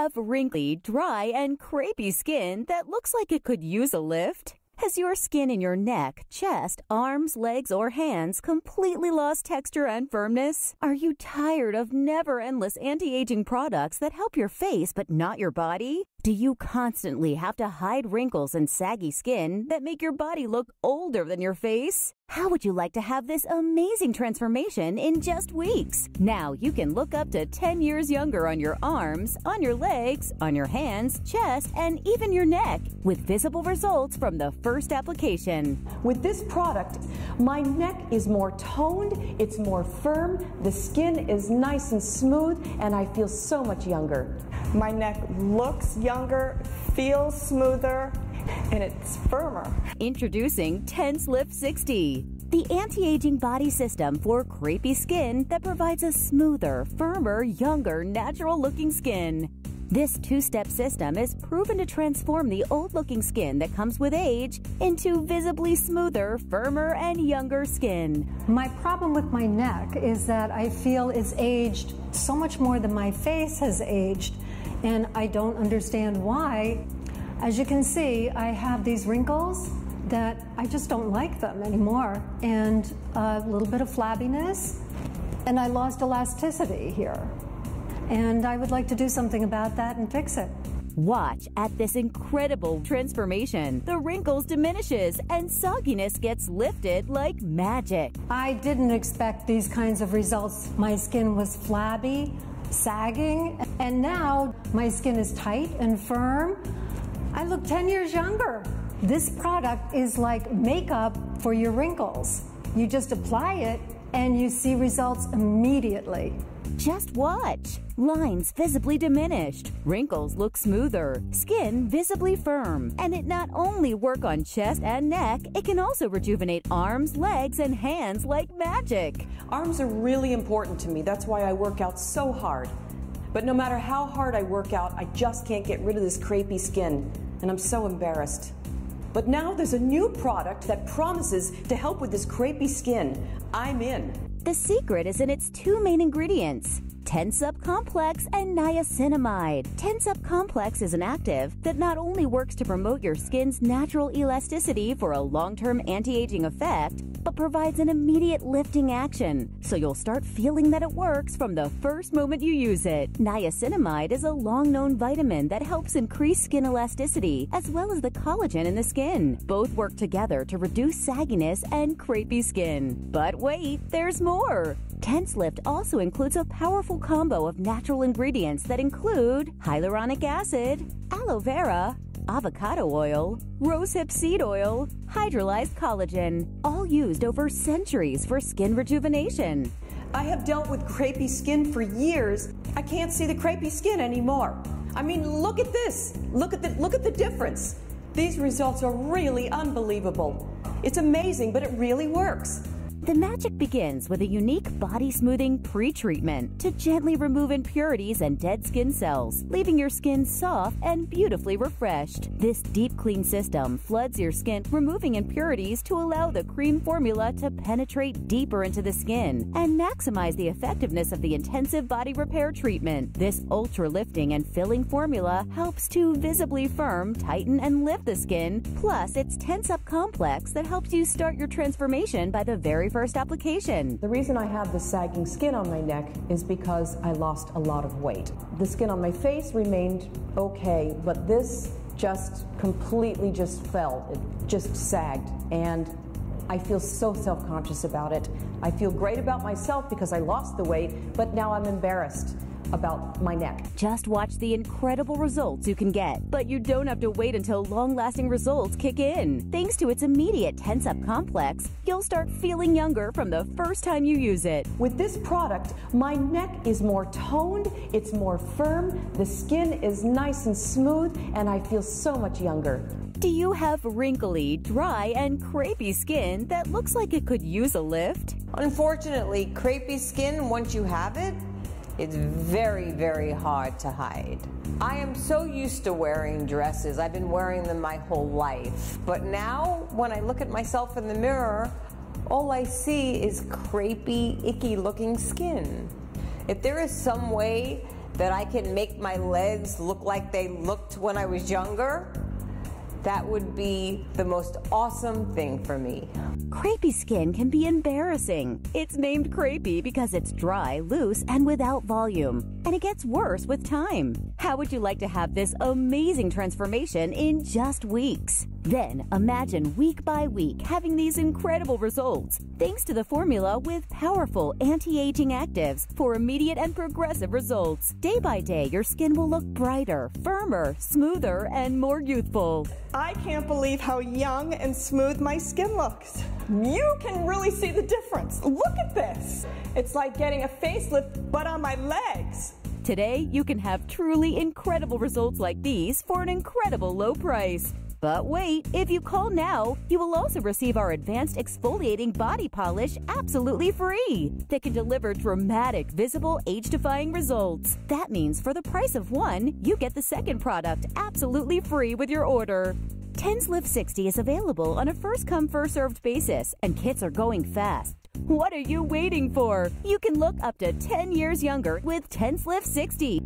have wrinkly, dry, and crepey skin that looks like it could use a lift? Has your skin in your neck, chest, arms, legs, or hands completely lost texture and firmness? Are you tired of never endless anti aging products that help your face but not your body? Do you constantly have to hide wrinkles and saggy skin that make your body look older than your face? How would you like to have this amazing transformation in just weeks? Now you can look up to 10 years younger on your arms, on your legs, on your hands, chest, and even your neck with visible results from the first application. With this product, my neck is more toned, it's more firm, the skin is nice and smooth, and I feel so much younger. My neck looks younger, feels smoother, and it's firmer. Introducing Tense Lift 60, the anti aging body system for crepey skin that provides a smoother, firmer, younger, natural looking skin. This two step system is proven to transform the old looking skin that comes with age into visibly smoother, firmer, and younger skin. My problem with my neck is that I feel it's aged so much more than my face has aged, and I don't understand why. As you can see, I have these wrinkles that I just don't like them anymore, and a little bit of flabbiness, and I lost elasticity here. And I would like to do something about that and fix it. Watch at this incredible transformation. The wrinkles diminishes and sogginess gets lifted like magic. I didn't expect these kinds of results. My skin was flabby, sagging, and now my skin is tight and firm. I look 10 years younger. This product is like makeup for your wrinkles. You just apply it and you see results immediately. Just watch. Lines visibly diminished, wrinkles look smoother, skin visibly firm, and it not only work on chest and neck, it can also rejuvenate arms, legs, and hands like magic. Arms are really important to me. That's why I work out so hard. But no matter how hard I work out, I just can't get rid of this crepey skin, and I'm so embarrassed. But now there's a new product that promises to help with this crepey skin. I'm in. The secret is in its two main ingredients Tensup Complex and Niacinamide. Tensup Complex is an active that not only works to promote your skin's natural elasticity for a long term anti aging effect, but provides an immediate lifting action, so you'll start feeling that it works from the first moment you use it. Niacinamide is a long known vitamin that helps increase skin elasticity as well as the collagen in the skin. Both work together to reduce sagginess and crepey skin. But wait, there's more. Tense Lift also includes a powerful combo of natural ingredients that include hyaluronic acid, aloe vera, avocado oil, rosehip seed oil, hydrolyzed collagen, all used over centuries for skin rejuvenation. I have dealt with crepey skin for years. I can't see the crepey skin anymore. I mean, look at this. Look at the look at the difference. These results are really unbelievable. It's amazing, but it really works. The magic begins with a unique body smoothing pre treatment to gently remove impurities and dead skin cells, leaving your skin soft and beautifully refreshed. This deep clean system floods your skin, removing impurities to allow the cream formula to penetrate deeper into the skin and maximize the effectiveness of the intensive body repair treatment. This ultra lifting and filling formula helps to visibly firm, tighten, and lift the skin. Plus, it's Tensup Complex that helps you start your transformation by the very first application. The reason I have the sagging skin on my neck is because I lost a lot of weight. The skin on my face remained okay, but this just completely just fell. It just sagged. And I feel so self conscious about it. I feel great about myself because I lost the weight, but now I'm embarrassed about my neck. Just watch the incredible results you can get, but you don't have to wait until long lasting results kick in. Thanks to its immediate Tensup Complex, you'll start feeling younger from the first time you use it. With this product, my neck is more toned, it's more firm, the skin is nice and smooth, and I feel so much younger. Do you have wrinkly, dry, and crepey skin that looks like it could use a lift? Unfortunately, crepey skin, once you have it, it's very, very hard to hide. I am so used to wearing dresses. I've been wearing them my whole life. But now, when I look at myself in the mirror, all I see is crepey, icky looking skin. If there is some way that I can make my legs look like they looked when I was younger, That would be the most awesome thing for me. Crepey skin can be embarrassing. It's named crepey because it's dry, loose, and without volume. And it gets worse with time. How would you like to have this amazing transformation in just weeks? Then imagine week by week having these incredible results thanks to the formula with powerful anti aging actives for immediate and progressive results. Day by day, your skin will look brighter, firmer, smoother, and more youthful. I can't believe how young and smooth my skin looks. You can really see the difference. Look at this. It's like getting a facelift, but on my legs. Today, you can have truly incredible results like these for an incredible low price. But wait, if you call now, you will also receive our advanced exfoliating body polish absolutely free that can deliver dramatic, visible, age defying results. That means for the price of one, you get the second product absolutely free with your order. Tense Lift 60 is available on a first come, first served basis, and kits are going fast. What are you waiting for? You can look up to 10 years younger with Tense Lift 60.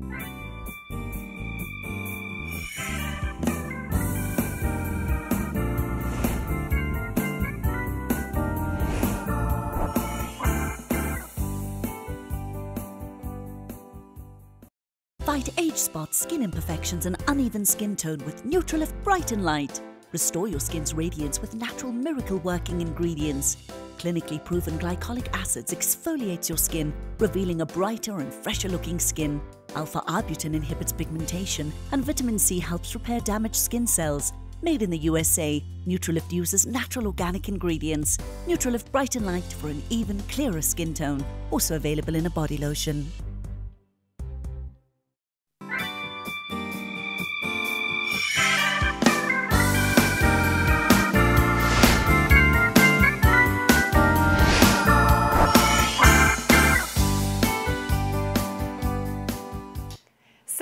Fight age spots, skin imperfections, and uneven skin tone with Nutrilift Brighten Light. Restore your skin's radiance with natural miracle working ingredients. Clinically proven glycolic acids exfoliates your skin, revealing a brighter and fresher looking skin. Alpha arbutin inhibits pigmentation, and vitamin C helps repair damaged skin cells. Made in the USA, Nutrilift uses natural organic ingredients. Nutrilift Brighten Light for an even, clearer skin tone. Also available in a body lotion.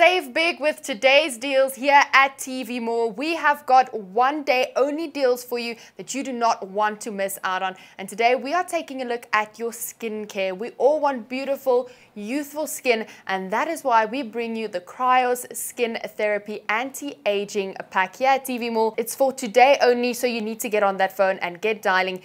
Save big with today's deals here at TV Mall. We have got one day only deals for you that you do not want to miss out on. And today we are taking a look at your skincare. We all want beautiful, youthful skin, and that is why we bring you the Cryos Skin Therapy Anti-Aging Pack here at TV Mall. It's for today only, so you need to get on that phone and get dialing.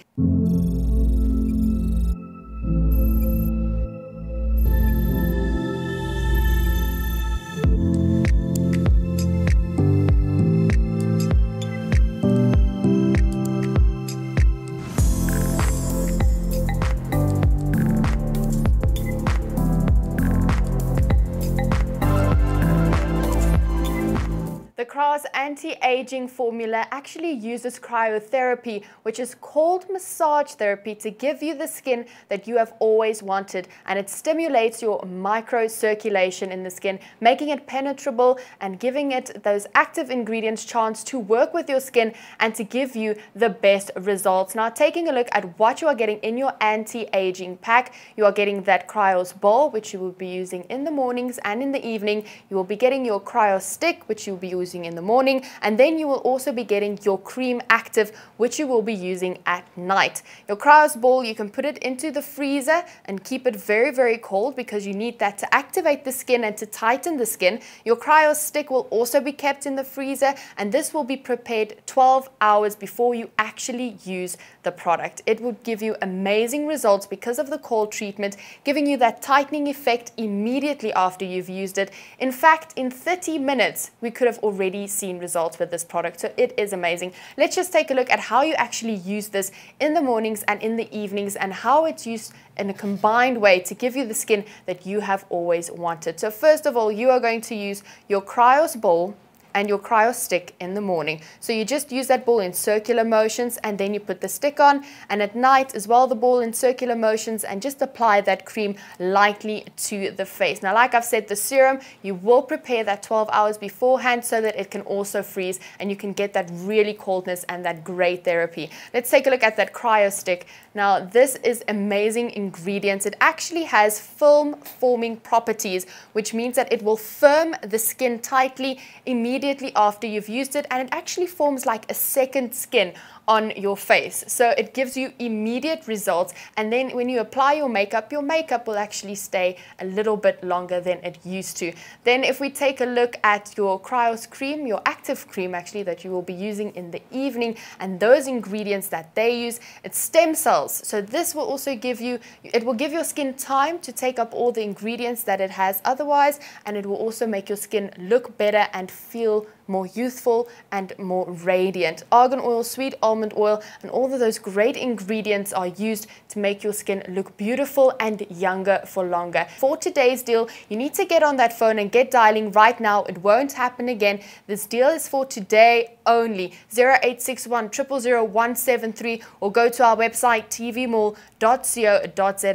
The Cryos anti-aging formula actually uses cryotherapy, which is cold massage therapy to give you the skin that you have always wanted. And it stimulates your microcirculation in the skin, making it penetrable and giving it those active ingredients chance to work with your skin and to give you the best results. Now, taking a look at what you are getting in your anti-aging pack, you are getting that Cryos bowl, which you will be using in the mornings and in the evening. You will be getting your Cryos stick, which you'll be using in the morning and then you will also be getting your cream active which you will be using at night. Your cryos ball you can put it into the freezer and keep it very very cold because you need that to activate the skin and to tighten the skin. Your cryos stick will also be kept in the freezer and this will be prepared 12 hours before you actually use the product. It would give you amazing results because of the cold treatment giving you that tightening effect immediately after you've used it. In fact in 30 minutes we could have already seen results with this product. So it is amazing. Let's just take a look at how you actually use this in the mornings and in the evenings and how it's used in a combined way to give you the skin that you have always wanted. So first of all, you are going to use your Cryos Ball and your cryo stick in the morning. So you just use that ball in circular motions and then you put the stick on and at night as well the ball in circular motions and just apply that cream lightly to the face. Now like I've said the serum you will prepare that 12 hours beforehand so that it can also freeze and you can get that really coldness and that great therapy. Let's take a look at that cryo stick. Now this is amazing ingredients. It actually has film forming properties which means that it will firm the skin tightly immediately immediately after you've used it and it actually forms like a second skin on your face. So it gives you immediate results. And then when you apply your makeup, your makeup will actually stay a little bit longer than it used to. Then if we take a look at your Cryos cream, your active cream actually that you will be using in the evening and those ingredients that they use, it's stem cells. So this will also give you, it will give your skin time to take up all the ingredients that it has otherwise and it will also make your skin look better and feel more youthful and more radiant. Argan oil, sweet almond oil, and all of those great ingredients are used to make your skin look beautiful and younger for longer. For today's deal, you need to get on that phone and get dialing right now. It won't happen again. This deal is for today only. 0861 173 or go to our website tvmall.co.za.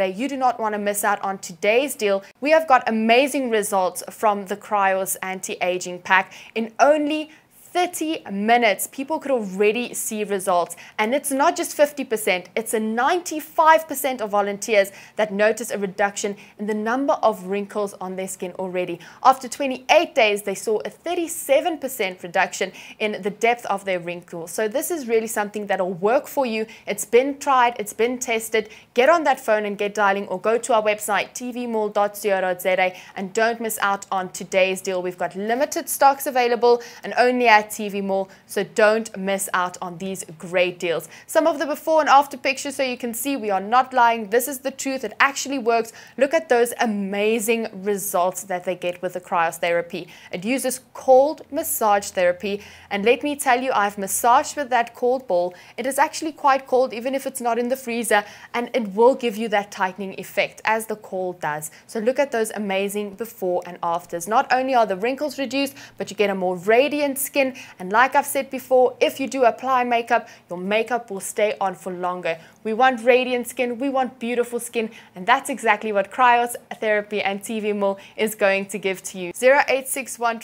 You do not want to miss out on today's deal. We have got amazing results from the Cryos anti-aging pack in only only 30 minutes, people could already see results. And it's not just 50%, it's a 95% of volunteers that notice a reduction in the number of wrinkles on their skin already. After 28 days, they saw a 37% reduction in the depth of their wrinkles. So this is really something that'll work for you. It's been tried, it's been tested. Get on that phone and get dialing or go to our website, tvmall.co.za and don't miss out on today's deal. We've got limited stocks available and only at TV Mall, so don't miss out on these great deals. Some of the before and after pictures so you can see we are not lying. This is the truth. It actually works. Look at those amazing results that they get with the cryotherapy. It uses cold massage therapy, and let me tell you, I've massaged with that cold ball. It is actually quite cold, even if it's not in the freezer, and it will give you that tightening effect as the cold does. So look at those amazing before and afters. Not only are the wrinkles reduced, but you get a more radiant skin and like I've said before, if you do apply makeup, your makeup will stay on for longer. We want radiant skin, we want beautiful skin, and that's exactly what Cryos Therapy and TV Mall is going to give to you. 0861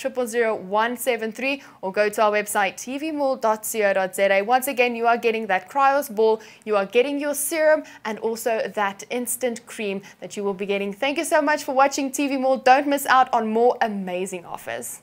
173 or go to our website tvmall.co.za. Once again, you are getting that Cryos ball, you are getting your serum, and also that instant cream that you will be getting. Thank you so much for watching TV Mall. Don't miss out on more amazing offers.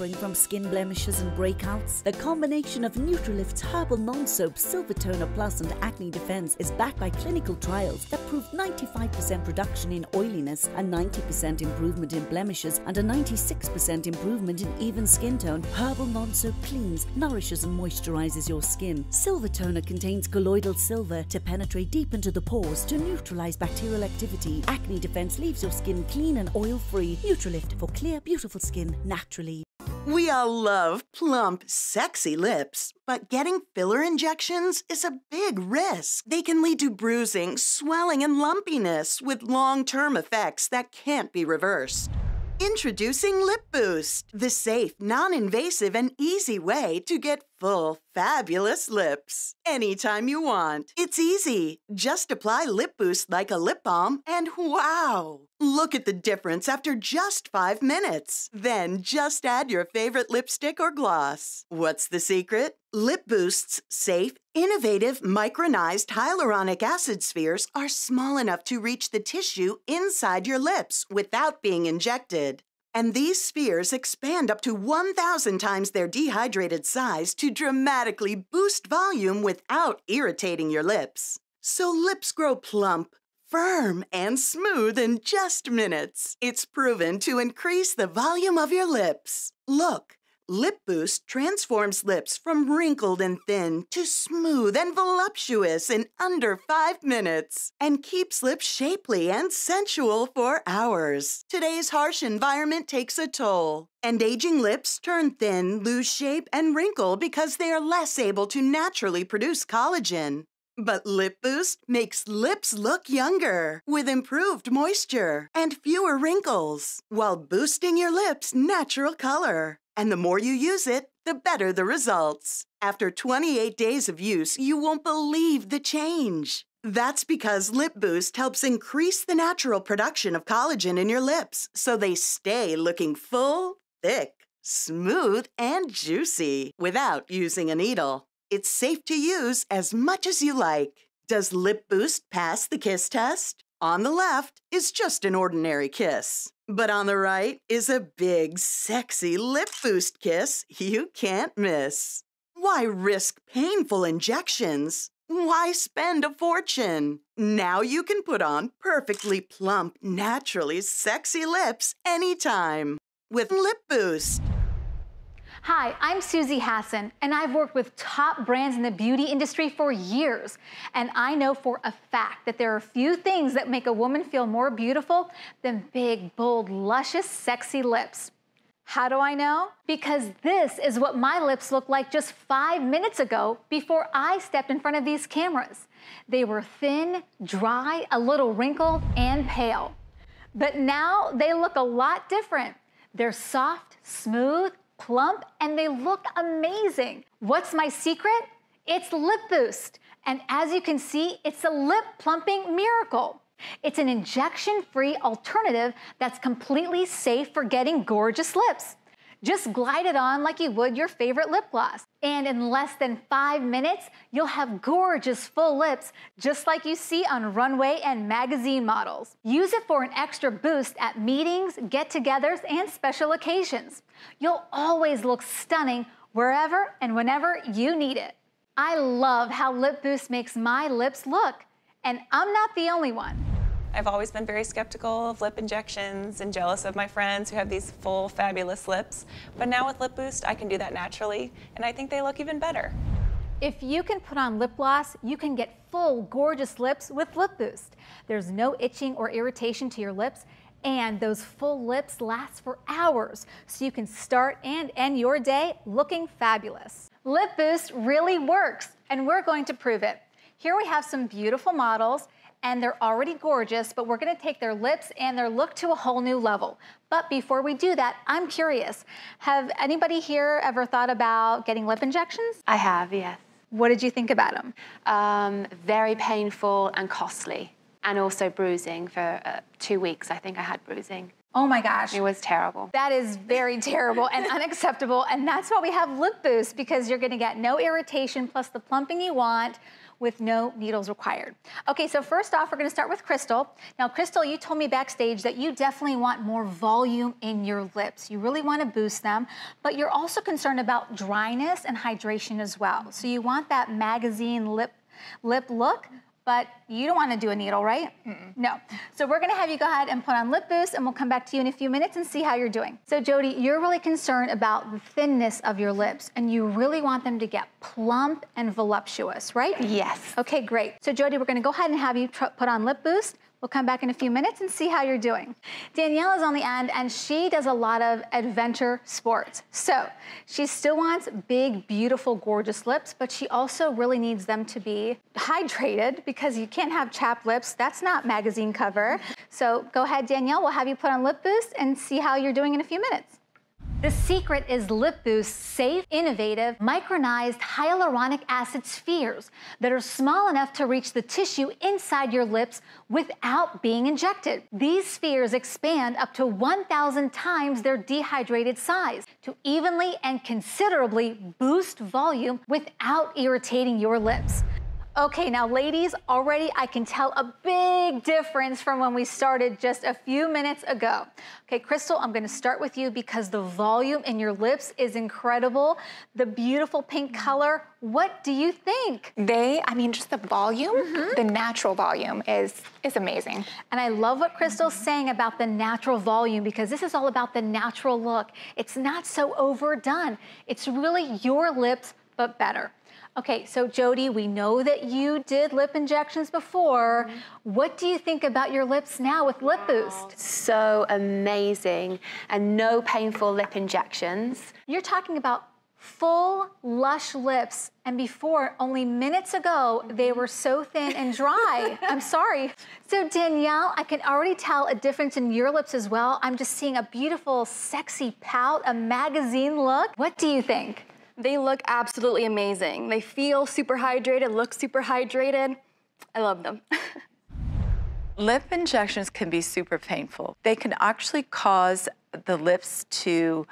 Suffering from skin blemishes and breakouts? The combination of Nutrilift's herbal non-soap Silver Toner Plus and Acne Defense is backed by clinical trials that prove 95% reduction in oiliness, a 90% improvement in blemishes, and a 96% improvement in even skin tone. Herbal non-soap cleans, nourishes and moisturizes your skin. Silver Toner contains colloidal silver to penetrate deep into the pores to neutralize bacterial activity. Acne Defense leaves your skin clean and oil-free. Nutrilift for clear, beautiful skin naturally. We all love plump, sexy lips, but getting filler injections is a big risk. They can lead to bruising, swelling, and lumpiness with long term effects that can't be reversed. Introducing Lip Boost, the safe, non invasive, and easy way to get full, fabulous lips anytime you want. It's easy. Just apply Lip Boost like a lip balm, and wow! Look at the difference after just five minutes. Then just add your favorite lipstick or gloss. What's the secret? Lip Boost's safe, innovative, micronized hyaluronic acid spheres are small enough to reach the tissue inside your lips without being injected. And these spheres expand up to 1,000 times their dehydrated size to dramatically boost volume without irritating your lips. So lips grow plump, firm, and smooth in just minutes. It's proven to increase the volume of your lips. Look. Lip Boost transforms lips from wrinkled and thin to smooth and voluptuous in under five minutes and keeps lips shapely and sensual for hours. Today's harsh environment takes a toll, and aging lips turn thin, lose shape, and wrinkle because they are less able to naturally produce collagen. But Lip Boost makes lips look younger with improved moisture and fewer wrinkles while boosting your lips' natural color. And the more you use it, the better the results. After 28 days of use, you won't believe the change. That's because Lip Boost helps increase the natural production of collagen in your lips so they stay looking full, thick, smooth, and juicy without using a needle. It's safe to use as much as you like. Does Lip Boost pass the kiss test? On the left is just an ordinary kiss. But on the right is a big, sexy lip boost kiss you can't miss. Why risk painful injections? Why spend a fortune? Now you can put on perfectly plump, naturally sexy lips anytime with Lip Boost. Hi, I'm Susie Hassan, and I've worked with top brands in the beauty industry for years. And I know for a fact that there are few things that make a woman feel more beautiful than big, bold, luscious, sexy lips. How do I know? Because this is what my lips looked like just five minutes ago before I stepped in front of these cameras. They were thin, dry, a little wrinkled, and pale. But now they look a lot different. They're soft, smooth, plump, and they look amazing. What's my secret? It's Lip Boost. And as you can see, it's a lip plumping miracle. It's an injection free alternative that's completely safe for getting gorgeous lips. Just glide it on like you would your favorite lip gloss. And in less than five minutes, you'll have gorgeous full lips, just like you see on runway and magazine models. Use it for an extra boost at meetings, get togethers, and special occasions. You'll always look stunning wherever and whenever you need it. I love how Lip Boost makes my lips look, and I'm not the only one. I've always been very skeptical of lip injections and jealous of my friends who have these full, fabulous lips. But now with Lip Boost, I can do that naturally, and I think they look even better. If you can put on lip gloss, you can get full, gorgeous lips with Lip Boost. There's no itching or irritation to your lips, and those full lips last for hours, so you can start and end your day looking fabulous. Lip Boost really works, and we're going to prove it. Here we have some beautiful models and they're already gorgeous, but we're gonna take their lips and their look to a whole new level. But before we do that, I'm curious, have anybody here ever thought about getting lip injections? I have, yes. What did you think about them? Um, very painful and costly, and also bruising for uh, two weeks. I think I had bruising. Oh my gosh. It was terrible. That is very terrible and unacceptable. And that's why we have Lip Boost because you're gonna get no irritation plus the plumping you want with no needles required. Okay, so first off, we're gonna start with Crystal. Now, Crystal, you told me backstage that you definitely want more volume in your lips. You really wanna boost them, but you're also concerned about dryness and hydration as well. So you want that magazine lip lip look, but you don't want to do a needle, right? Mm -mm. No. So we're going to have you go ahead and put on lip boost and we'll come back to you in a few minutes and see how you're doing. So Jody, you're really concerned about the thinness of your lips and you really want them to get plump and voluptuous, right? Yes. Okay, great. So Jody, we're going to go ahead and have you put on lip boost. We'll come back in a few minutes and see how you're doing. Danielle is on the end and she does a lot of adventure sports. So she still wants big, beautiful, gorgeous lips, but she also really needs them to be hydrated because you can't have chapped lips. That's not magazine cover. So go ahead, Danielle, we'll have you put on Lip Boost and see how you're doing in a few minutes. The secret is Lip Boost's safe, innovative, micronized hyaluronic acid spheres that are small enough to reach the tissue inside your lips without being injected. These spheres expand up to 1,000 times their dehydrated size to evenly and considerably boost volume without irritating your lips. Okay, now ladies, already I can tell a big difference from when we started just a few minutes ago. Okay, Crystal, I'm gonna start with you because the volume in your lips is incredible. The beautiful pink color, what do you think? They, I mean, just the volume, mm -hmm. the natural volume is, is amazing. And I love what Crystal's saying about the natural volume because this is all about the natural look. It's not so overdone. It's really your lips, but better. Okay, so Jody, we know that you did lip injections before. Mm -hmm. What do you think about your lips now with Lip Boost? So amazing and no painful lip injections. You're talking about full, lush lips, and before, only minutes ago, they were so thin and dry. I'm sorry. So Danielle, I can already tell a difference in your lips as well. I'm just seeing a beautiful, sexy pout, a magazine look. What do you think? They look absolutely amazing. They feel super hydrated, look super hydrated. I love them. Lip injections can be super painful. They can actually cause the lips to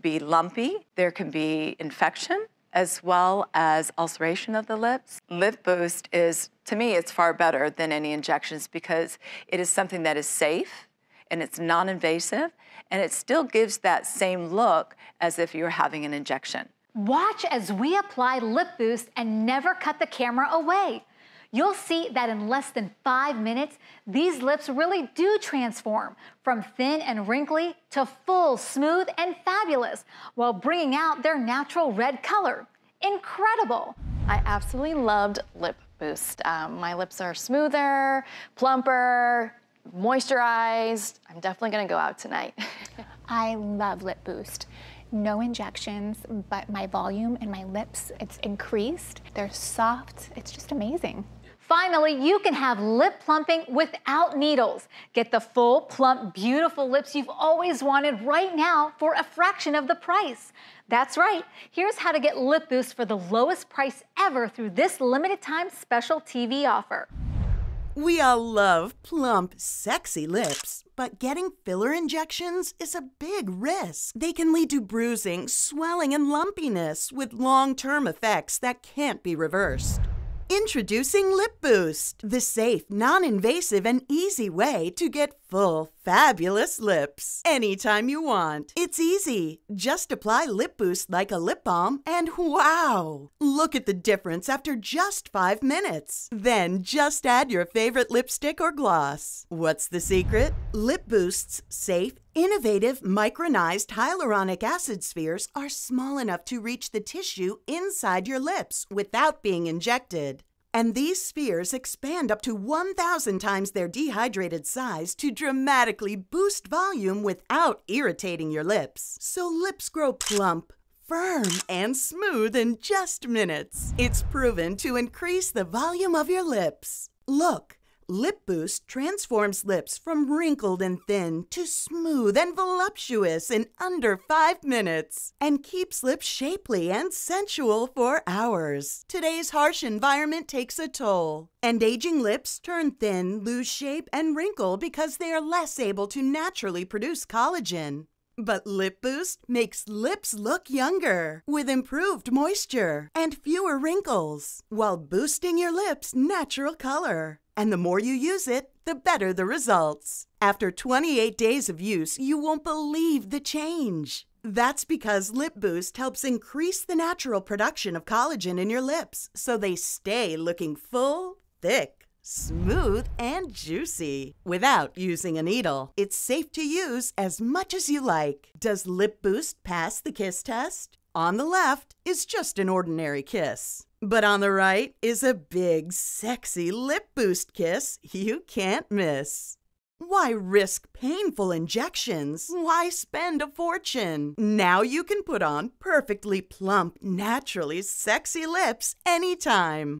be lumpy. There can be infection as well as ulceration of the lips. Lip Boost is, to me, it's far better than any injections because it is something that is safe and it's non-invasive and it still gives that same look as if you're having an injection. Watch as we apply Lip Boost and never cut the camera away. You'll see that in less than five minutes, these lips really do transform from thin and wrinkly to full, smooth, and fabulous while bringing out their natural red color. Incredible. I absolutely loved Lip Boost. Um, my lips are smoother, plumper, moisturized. I'm definitely gonna go out tonight. I love Lip Boost. No injections, but my volume and my lips, it's increased. They're soft. It's just amazing. Finally, you can have lip plumping without needles. Get the full, plump, beautiful lips you've always wanted right now for a fraction of the price. That's right. Here's how to get Lip Boost for the lowest price ever through this limited time special TV offer. We all love plump, sexy lips, but getting filler injections is a big risk. They can lead to bruising, swelling, and lumpiness with long term effects that can't be reversed. Introducing Lip Boost, the safe, non invasive, and easy way to get full, fabulous lips anytime you want. It's easy. Just apply Lip Boost like a lip balm, and wow! Look at the difference after just five minutes. Then just add your favorite lipstick or gloss. What's the secret? Lip Boost's safe, Innovative micronized hyaluronic acid spheres are small enough to reach the tissue inside your lips without being injected. And these spheres expand up to 1,000 times their dehydrated size to dramatically boost volume without irritating your lips. So lips grow plump, firm, and smooth in just minutes. It's proven to increase the volume of your lips. Look. Lip Boost transforms lips from wrinkled and thin to smooth and voluptuous in under five minutes and keeps lips shapely and sensual for hours. Today's harsh environment takes a toll, and aging lips turn thin, lose shape, and wrinkle because they are less able to naturally produce collagen. But Lip Boost makes lips look younger with improved moisture and fewer wrinkles while boosting your lips' natural color. And the more you use it, the better the results. After 28 days of use, you won't believe the change. That's because Lip Boost helps increase the natural production of collagen in your lips so they stay looking full, thick, smooth, and juicy without using a needle. It's safe to use as much as you like. Does Lip Boost pass the kiss test? On the left is just an ordinary kiss. But on the right is a big, sexy lip boost kiss you can't miss. Why risk painful injections? Why spend a fortune? Now you can put on perfectly plump, naturally sexy lips anytime.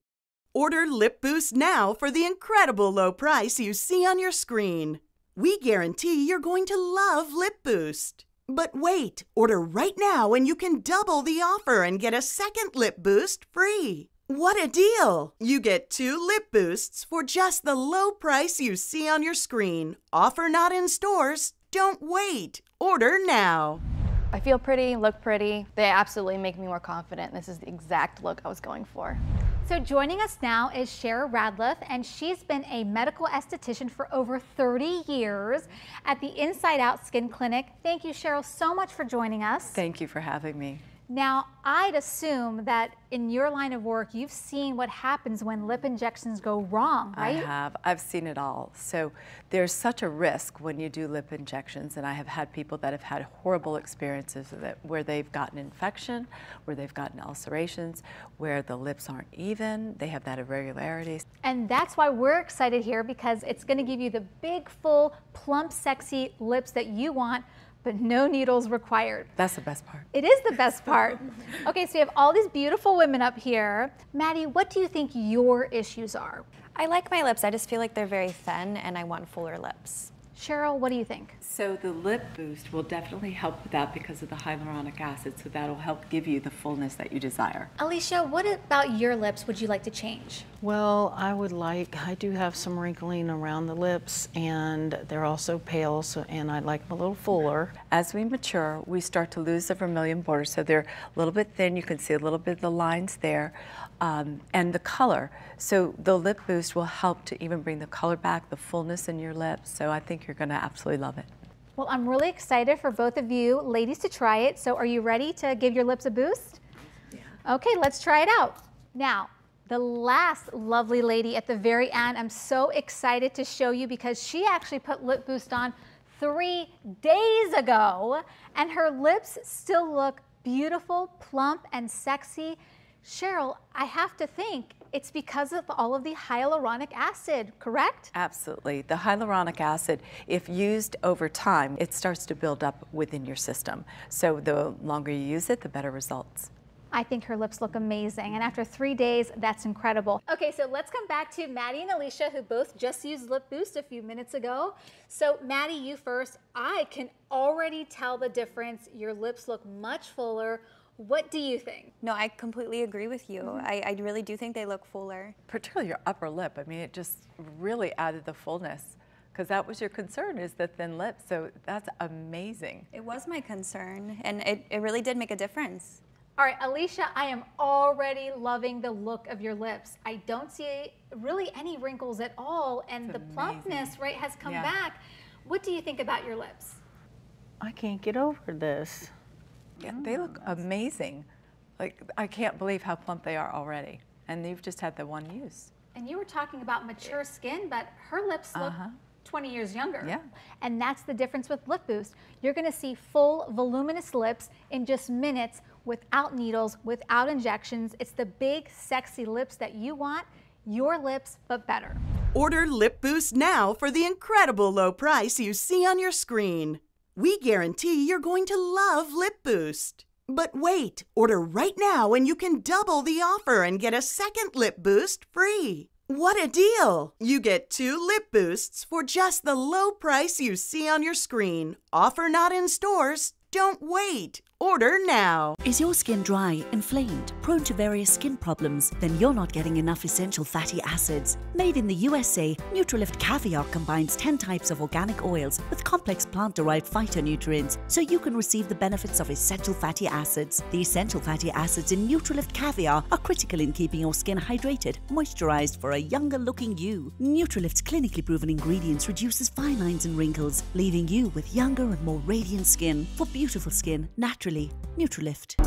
Order Lip Boost now for the incredible low price you see on your screen. We guarantee you're going to love Lip Boost. But wait, order right now and you can double the offer and get a second lip boost free. What a deal! You get two lip boosts for just the low price you see on your screen. Offer not in stores. Don't wait. Order now. I feel pretty, look pretty. They absolutely make me more confident. This is the exact look I was going for. So joining us now is Cheryl Radliff, and she's been a medical esthetician for over 30 years at the Inside Out Skin Clinic. Thank you, Cheryl, so much for joining us. Thank you for having me. Now, I'd assume that in your line of work, you've seen what happens when lip injections go wrong, right? I have. I've seen it all. So there's such a risk when you do lip injections, and I have had people that have had horrible experiences where they've gotten infection, where they've gotten ulcerations, where the lips aren't even, they have that irregularity. And that's why we're excited here because it's going to give you the big, full, plump, sexy lips that you want but no needles required. That's the best part. It is the best part. okay, so we have all these beautiful women up here. Maddie, what do you think your issues are? I like my lips. I just feel like they're very thin and I want fuller lips. Cheryl, what do you think? So the lip boost will definitely help with that because of the hyaluronic acid, so that'll help give you the fullness that you desire. Alicia, what about your lips would you like to change? Well, I would like, I do have some wrinkling around the lips and they're also pale, so, and I'd like them a little fuller. As we mature, we start to lose the vermilion border, so they're a little bit thin. You can see a little bit of the lines there. Um, and the color. So the lip boost will help to even bring the color back, the fullness in your lips. So I think you're going to absolutely love it. Well, I'm really excited for both of you ladies to try it. So are you ready to give your lips a boost? Yeah. Okay, let's try it out. Now, the last lovely lady at the very end, I'm so excited to show you because she actually put Lip Boost on three days ago and her lips still look beautiful, plump, and sexy. Cheryl, I have to think it's because of all of the hyaluronic acid, correct? Absolutely. The hyaluronic acid, if used over time, it starts to build up within your system. So the longer you use it, the better results. I think her lips look amazing. And after three days, that's incredible. Okay, so let's come back to Maddie and Alicia, who both just used Lip Boost a few minutes ago. So Maddie, you first. I can already tell the difference. Your lips look much fuller. What do you think? No, I completely agree with you. Mm -hmm. I, I really do think they look fuller. Particularly your upper lip. I mean, it just really added the fullness because that was your concern is the thin lips. So that's amazing. It was my concern, and it, it really did make a difference. All right, Alicia, I am already loving the look of your lips. I don't see really any wrinkles at all, and the plumpness, right, has come yeah. back. What do you think about your lips? I can't get over this. Yeah, they look amazing. Like, I can't believe how plump they are already. And you've just had the one use. And you were talking about mature skin, but her lips look uh -huh. 20 years younger. Yeah. And that's the difference with Lip Boost. You're gonna see full, voluminous lips in just minutes without needles, without injections. It's the big, sexy lips that you want, your lips, but better. Order Lip Boost now for the incredible low price you see on your screen. We guarantee you're going to love Lip Boost. But wait, order right now and you can double the offer and get a second Lip Boost free. What a deal! You get two lip boosts for just the low price you see on your screen. Offer not in stores. Don't wait. Order now. Is your skin dry, inflamed, prone to various skin problems? Then you're not getting enough essential fatty acids. Made in the USA, Nutrilift Caviar combines 10 types of organic oils with complex plant derived phytonutrients so you can receive the benefits of essential fatty acids. The essential fatty acids in Nutrilift Caviar are critical in keeping your skin hydrated, moisturized for a younger looking you. Nutrilift's clinically proven ingredients reduces fine lines and wrinkles, leaving you with younger and more radiant skin. For beautiful skin, naturally Nutrilift.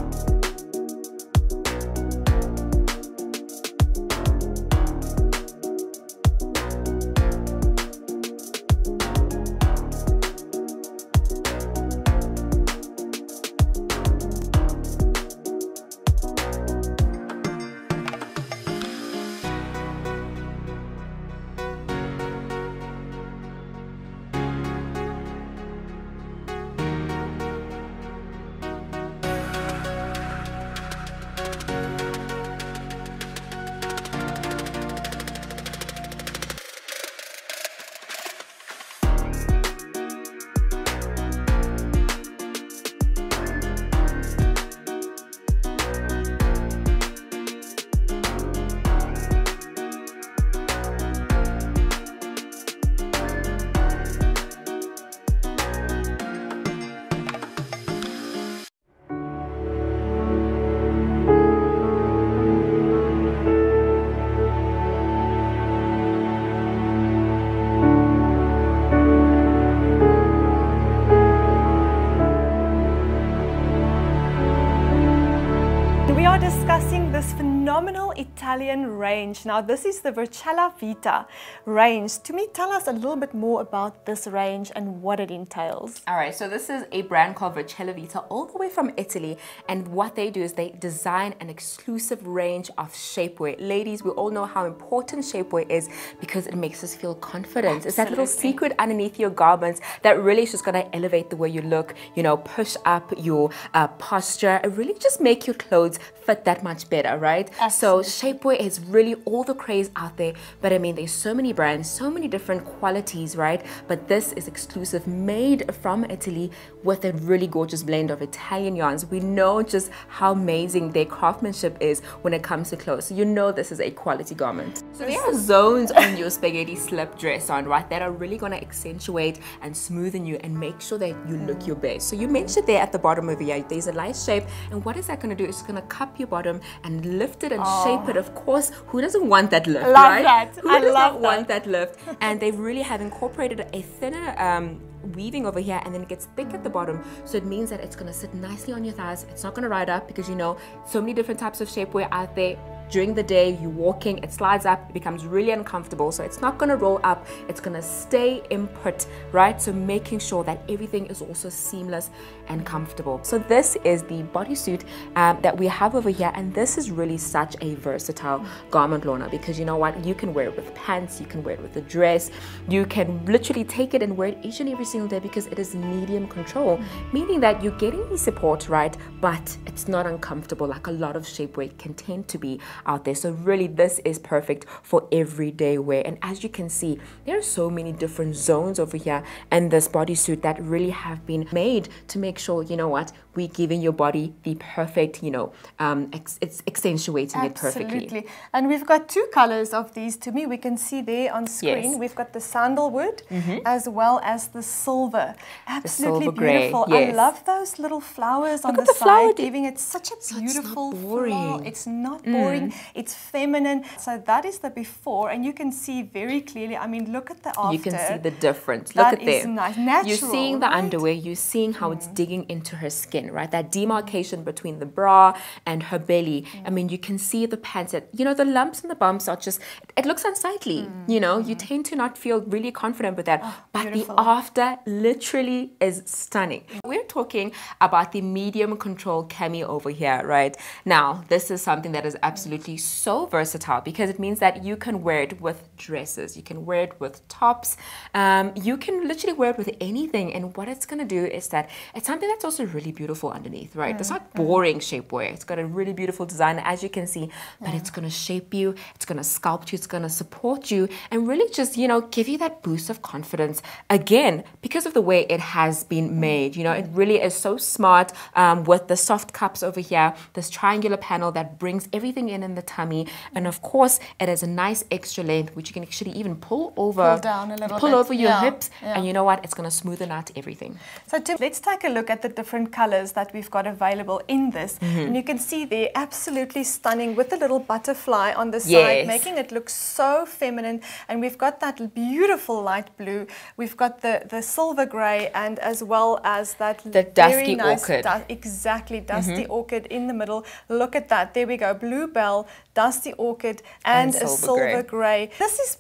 Range. Now this is the Vercella Vita range. Dumi, tell us a little bit more about this range and what it entails. All right, so this is a brand called Vercella Vita all the way from Italy. And what they do is they design an exclusive range of shapewear. Ladies, we all know how important shapewear is because it makes us feel confident. Absolutely. It's that little secret underneath your garments that really is just gonna elevate the way you look, you know, push up your uh, posture, and really just make your clothes fit that much better, right? So shapewear is really all the craze out there. But I mean, there's so many brands, so many different qualities, right? But this is exclusive, made from Italy with a really gorgeous blend of Italian yarns. We know just how amazing their craftsmanship is when it comes to clothes. So you know this is a quality garment. So there are zones on your spaghetti slip dress on, right, that are really gonna accentuate and smoothen you and make sure that you look your best. So you mentioned there at the bottom over here, there's a light shape. And what is that gonna do? It's gonna cup your bottom and lift it and Oh. shape it. Of course, who doesn't want that lift, Love right? that. Who I does love not want that lift? and they really have incorporated a thinner um, weaving over here and then it gets thick at the bottom. So it means that it's gonna sit nicely on your thighs. It's not gonna ride up because you know so many different types of shapewear out there. During the day, you're walking, it slides up, it becomes really uncomfortable. So it's not gonna roll up, it's gonna stay input, right? So making sure that everything is also seamless and comfortable. So this is the bodysuit um, that we have over here, and this is really such a versatile garment, Lorna, because you know what? You can wear it with pants, you can wear it with a dress, you can literally take it and wear it each and every single day because it is medium control, meaning that you're getting the support, right? But it's not uncomfortable like a lot of shapewear can tend to be out there. So really, this is perfect for everyday wear. And as you can see, there are so many different zones over here and this bodysuit that really have been made to make sure, you know what, we're giving your body the perfect, you know, um, ex- it's accentuating it perfectly. Absolutely. And we've got two colors of these Dumi. We can see there on screen. Yes. We've got the sandalwood Mhm. as well as the silver. Absolutely silver grey, beautiful. I love those little flowers on Look the, at the flower side, de- giving it such a beautiful boring. floral. It's not Mm. boring. It's feminine. So that is the before, and you can see very clearly. I mean, look at the after. You can see the difference. Look at is there. nice. you're seeing the right? underwear. You're seeing how it's digging into her skin, right? That demarcation between the bra and her belly. Mm. I mean, you can see the pants. That, you know, the lumps and the bumps are just. It looks unsightly. Mm. You know, you mm. tend to not feel really confident with that. Oh, but the after literally is stunning. We're talking about the medium control cami over here, right? Now, this is something that is absolutely so versatile because it means that you can wear it with dresses, you can wear it with tops, um, you can literally wear it with anything. And what it's gonna do is that it's something that's also really beautiful underneath, right? It's not boring shapewear. It's got a really beautiful design, as you can see, but it's gonna shape you, it's gonna sculpt you, it's gonna support you, and really just, you know, give you that boost of confidence. Again, because of the way it has been made, you know, it really is so smart um, with the soft cups over here, this triangular panel that brings everything in in the tummy, and of course, it has a nice extra length, which you can actually even pull over, Pull down a little pull bit. over your Yeah, hips, yeah. and you know what? It's gonna smoothen out everything. So Tim, let's take a look at the different colors that we've got available in this. Mhm. And you can see they're absolutely stunning with the little butterfly on the side, making it look so feminine. And we've got that beautiful light blue. We've got the, the silver grey and as well as that The very dusky nice orchid. du- exactly, dusty Mhm. orchid in the middle. Look at that. There we go. Bluebell, dusty orchid, and, And a silver silver grey. This is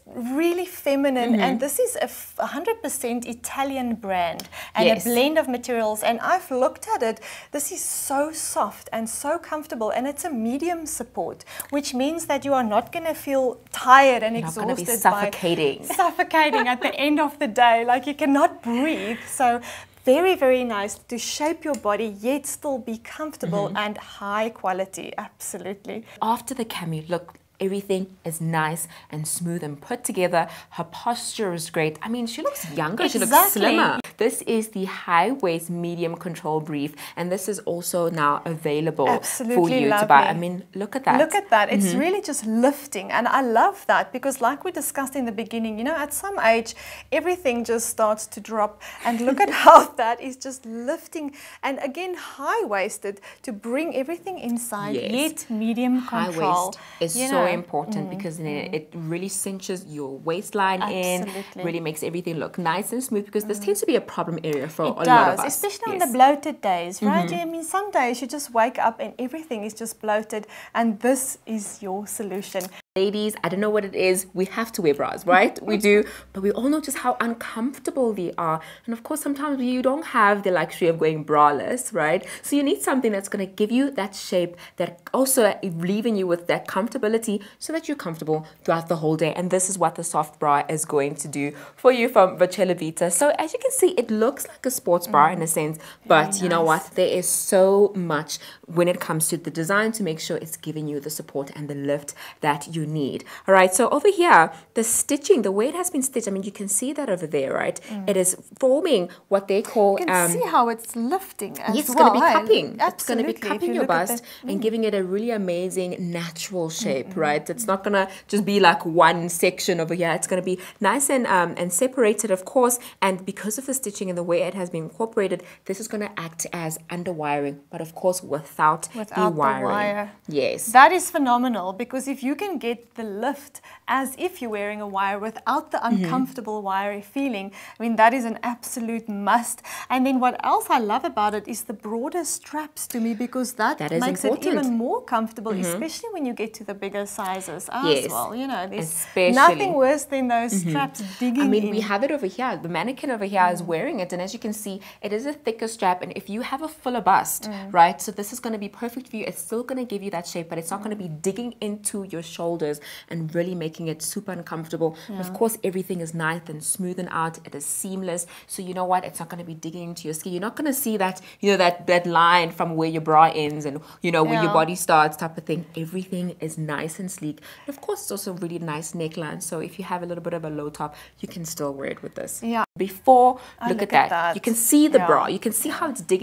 really feminine Mhm. and this is a f- 100% Italian brand and Yes. a blend of materials. And I've looked at it. This is so soft and so comfortable, and it's a medium support, which means that you are not going to feel tired and You're not exhausted be suffocating. suffocating at the end of the day. Like you cannot breathe. So. Very, very nice to shape your body yet still be comfortable Mhm. and high quality. Absolutely. After the cami, look, everything is nice and smooth and put together. Her posture is great. I mean, she looks younger, she looks slimmer. This is the high waist medium control brief, and this is also now available for Absolutely you to buy. I mean, look at that. Look at that. It's Mhm. really just lifting. And I love that because, like we discussed in the beginning, you know, at some age, everything just starts to drop. And look at how that is just lifting. And again, high waisted to bring everything inside, Yes. yet medium High waist is you so know. Important Mm, because mm. it really cinches your waistline in, really makes everything look nice and smooth because this tends to be a problem area for It a does, lot of us. especially on the bloated days, right? I mean, some days you just wake up and everything is just bloated, and this is your solution. Ladies, I don't know what it is. We have to wear bras, right? we do, but we all know just how uncomfortable they are. And of course, sometimes you don't have the luxury of going braless, right? So you need something that's going to give you that shape, that also leaving you with that comfortability so that you're comfortable throughout the whole day. And this is what the soft bra is going to do for you from Vercella Vita. So as you can see, it looks like a sports bra mm. in a sense, but Very you know what? There is so much when it comes to the design to make sure it's giving you the support and the lift that you need. All right, so over here, the stitching, the way it has been stitched, I mean, you can see that over there, right? Mm. It is forming what they call. You can um, see how it's lifting as it's well. going to be cupping. It's going to be cupping you your bust mm. and giving it a really amazing natural shape, mm-hmm. right? It's not going to just be like one section over here. It's going to be nice and um, and separated, of course. And because of the stitching and the way it has been incorporated, this is going to act as underwiring, but of course without, without the wiring. The wire. Yes. That is phenomenal because if you can get the lift as if you're wearing a wire without the mm-hmm. uncomfortable mm-hmm. wiry feeling, I mean, that is an absolute must. And then what else I love about it is the broader straps Dumi because that, that makes important. it even more comfortable, mm-hmm. especially when you get to the bigger sizes as yes. well. You know, there's especially. nothing worse than those mm-hmm. straps digging I mean, in. we have it over here. The mannequin over here is mm. wearing it. And as you can see, it is a thicker strap. And if you have a fuller bust, mm. right, so this is going to be perfect for you. It's still going to give you that shape, but it's not going to be digging into your shoulders and really making it super uncomfortable. Yeah. Of course, everything is nice and smooth and out. It is seamless. So you know what? It's not going to be digging into your skin. You're not going to see that, you know, that, that line from where your bra ends and, you know, where yeah. your body starts type of thing. Everything is nice and sleek. And of course, it's also really nice neckline. So if you have a little bit of a low top, you can still wear it with this. Yeah. Before, look, look, at, at that. that. You can see the yeah. bra. You can see how it's digging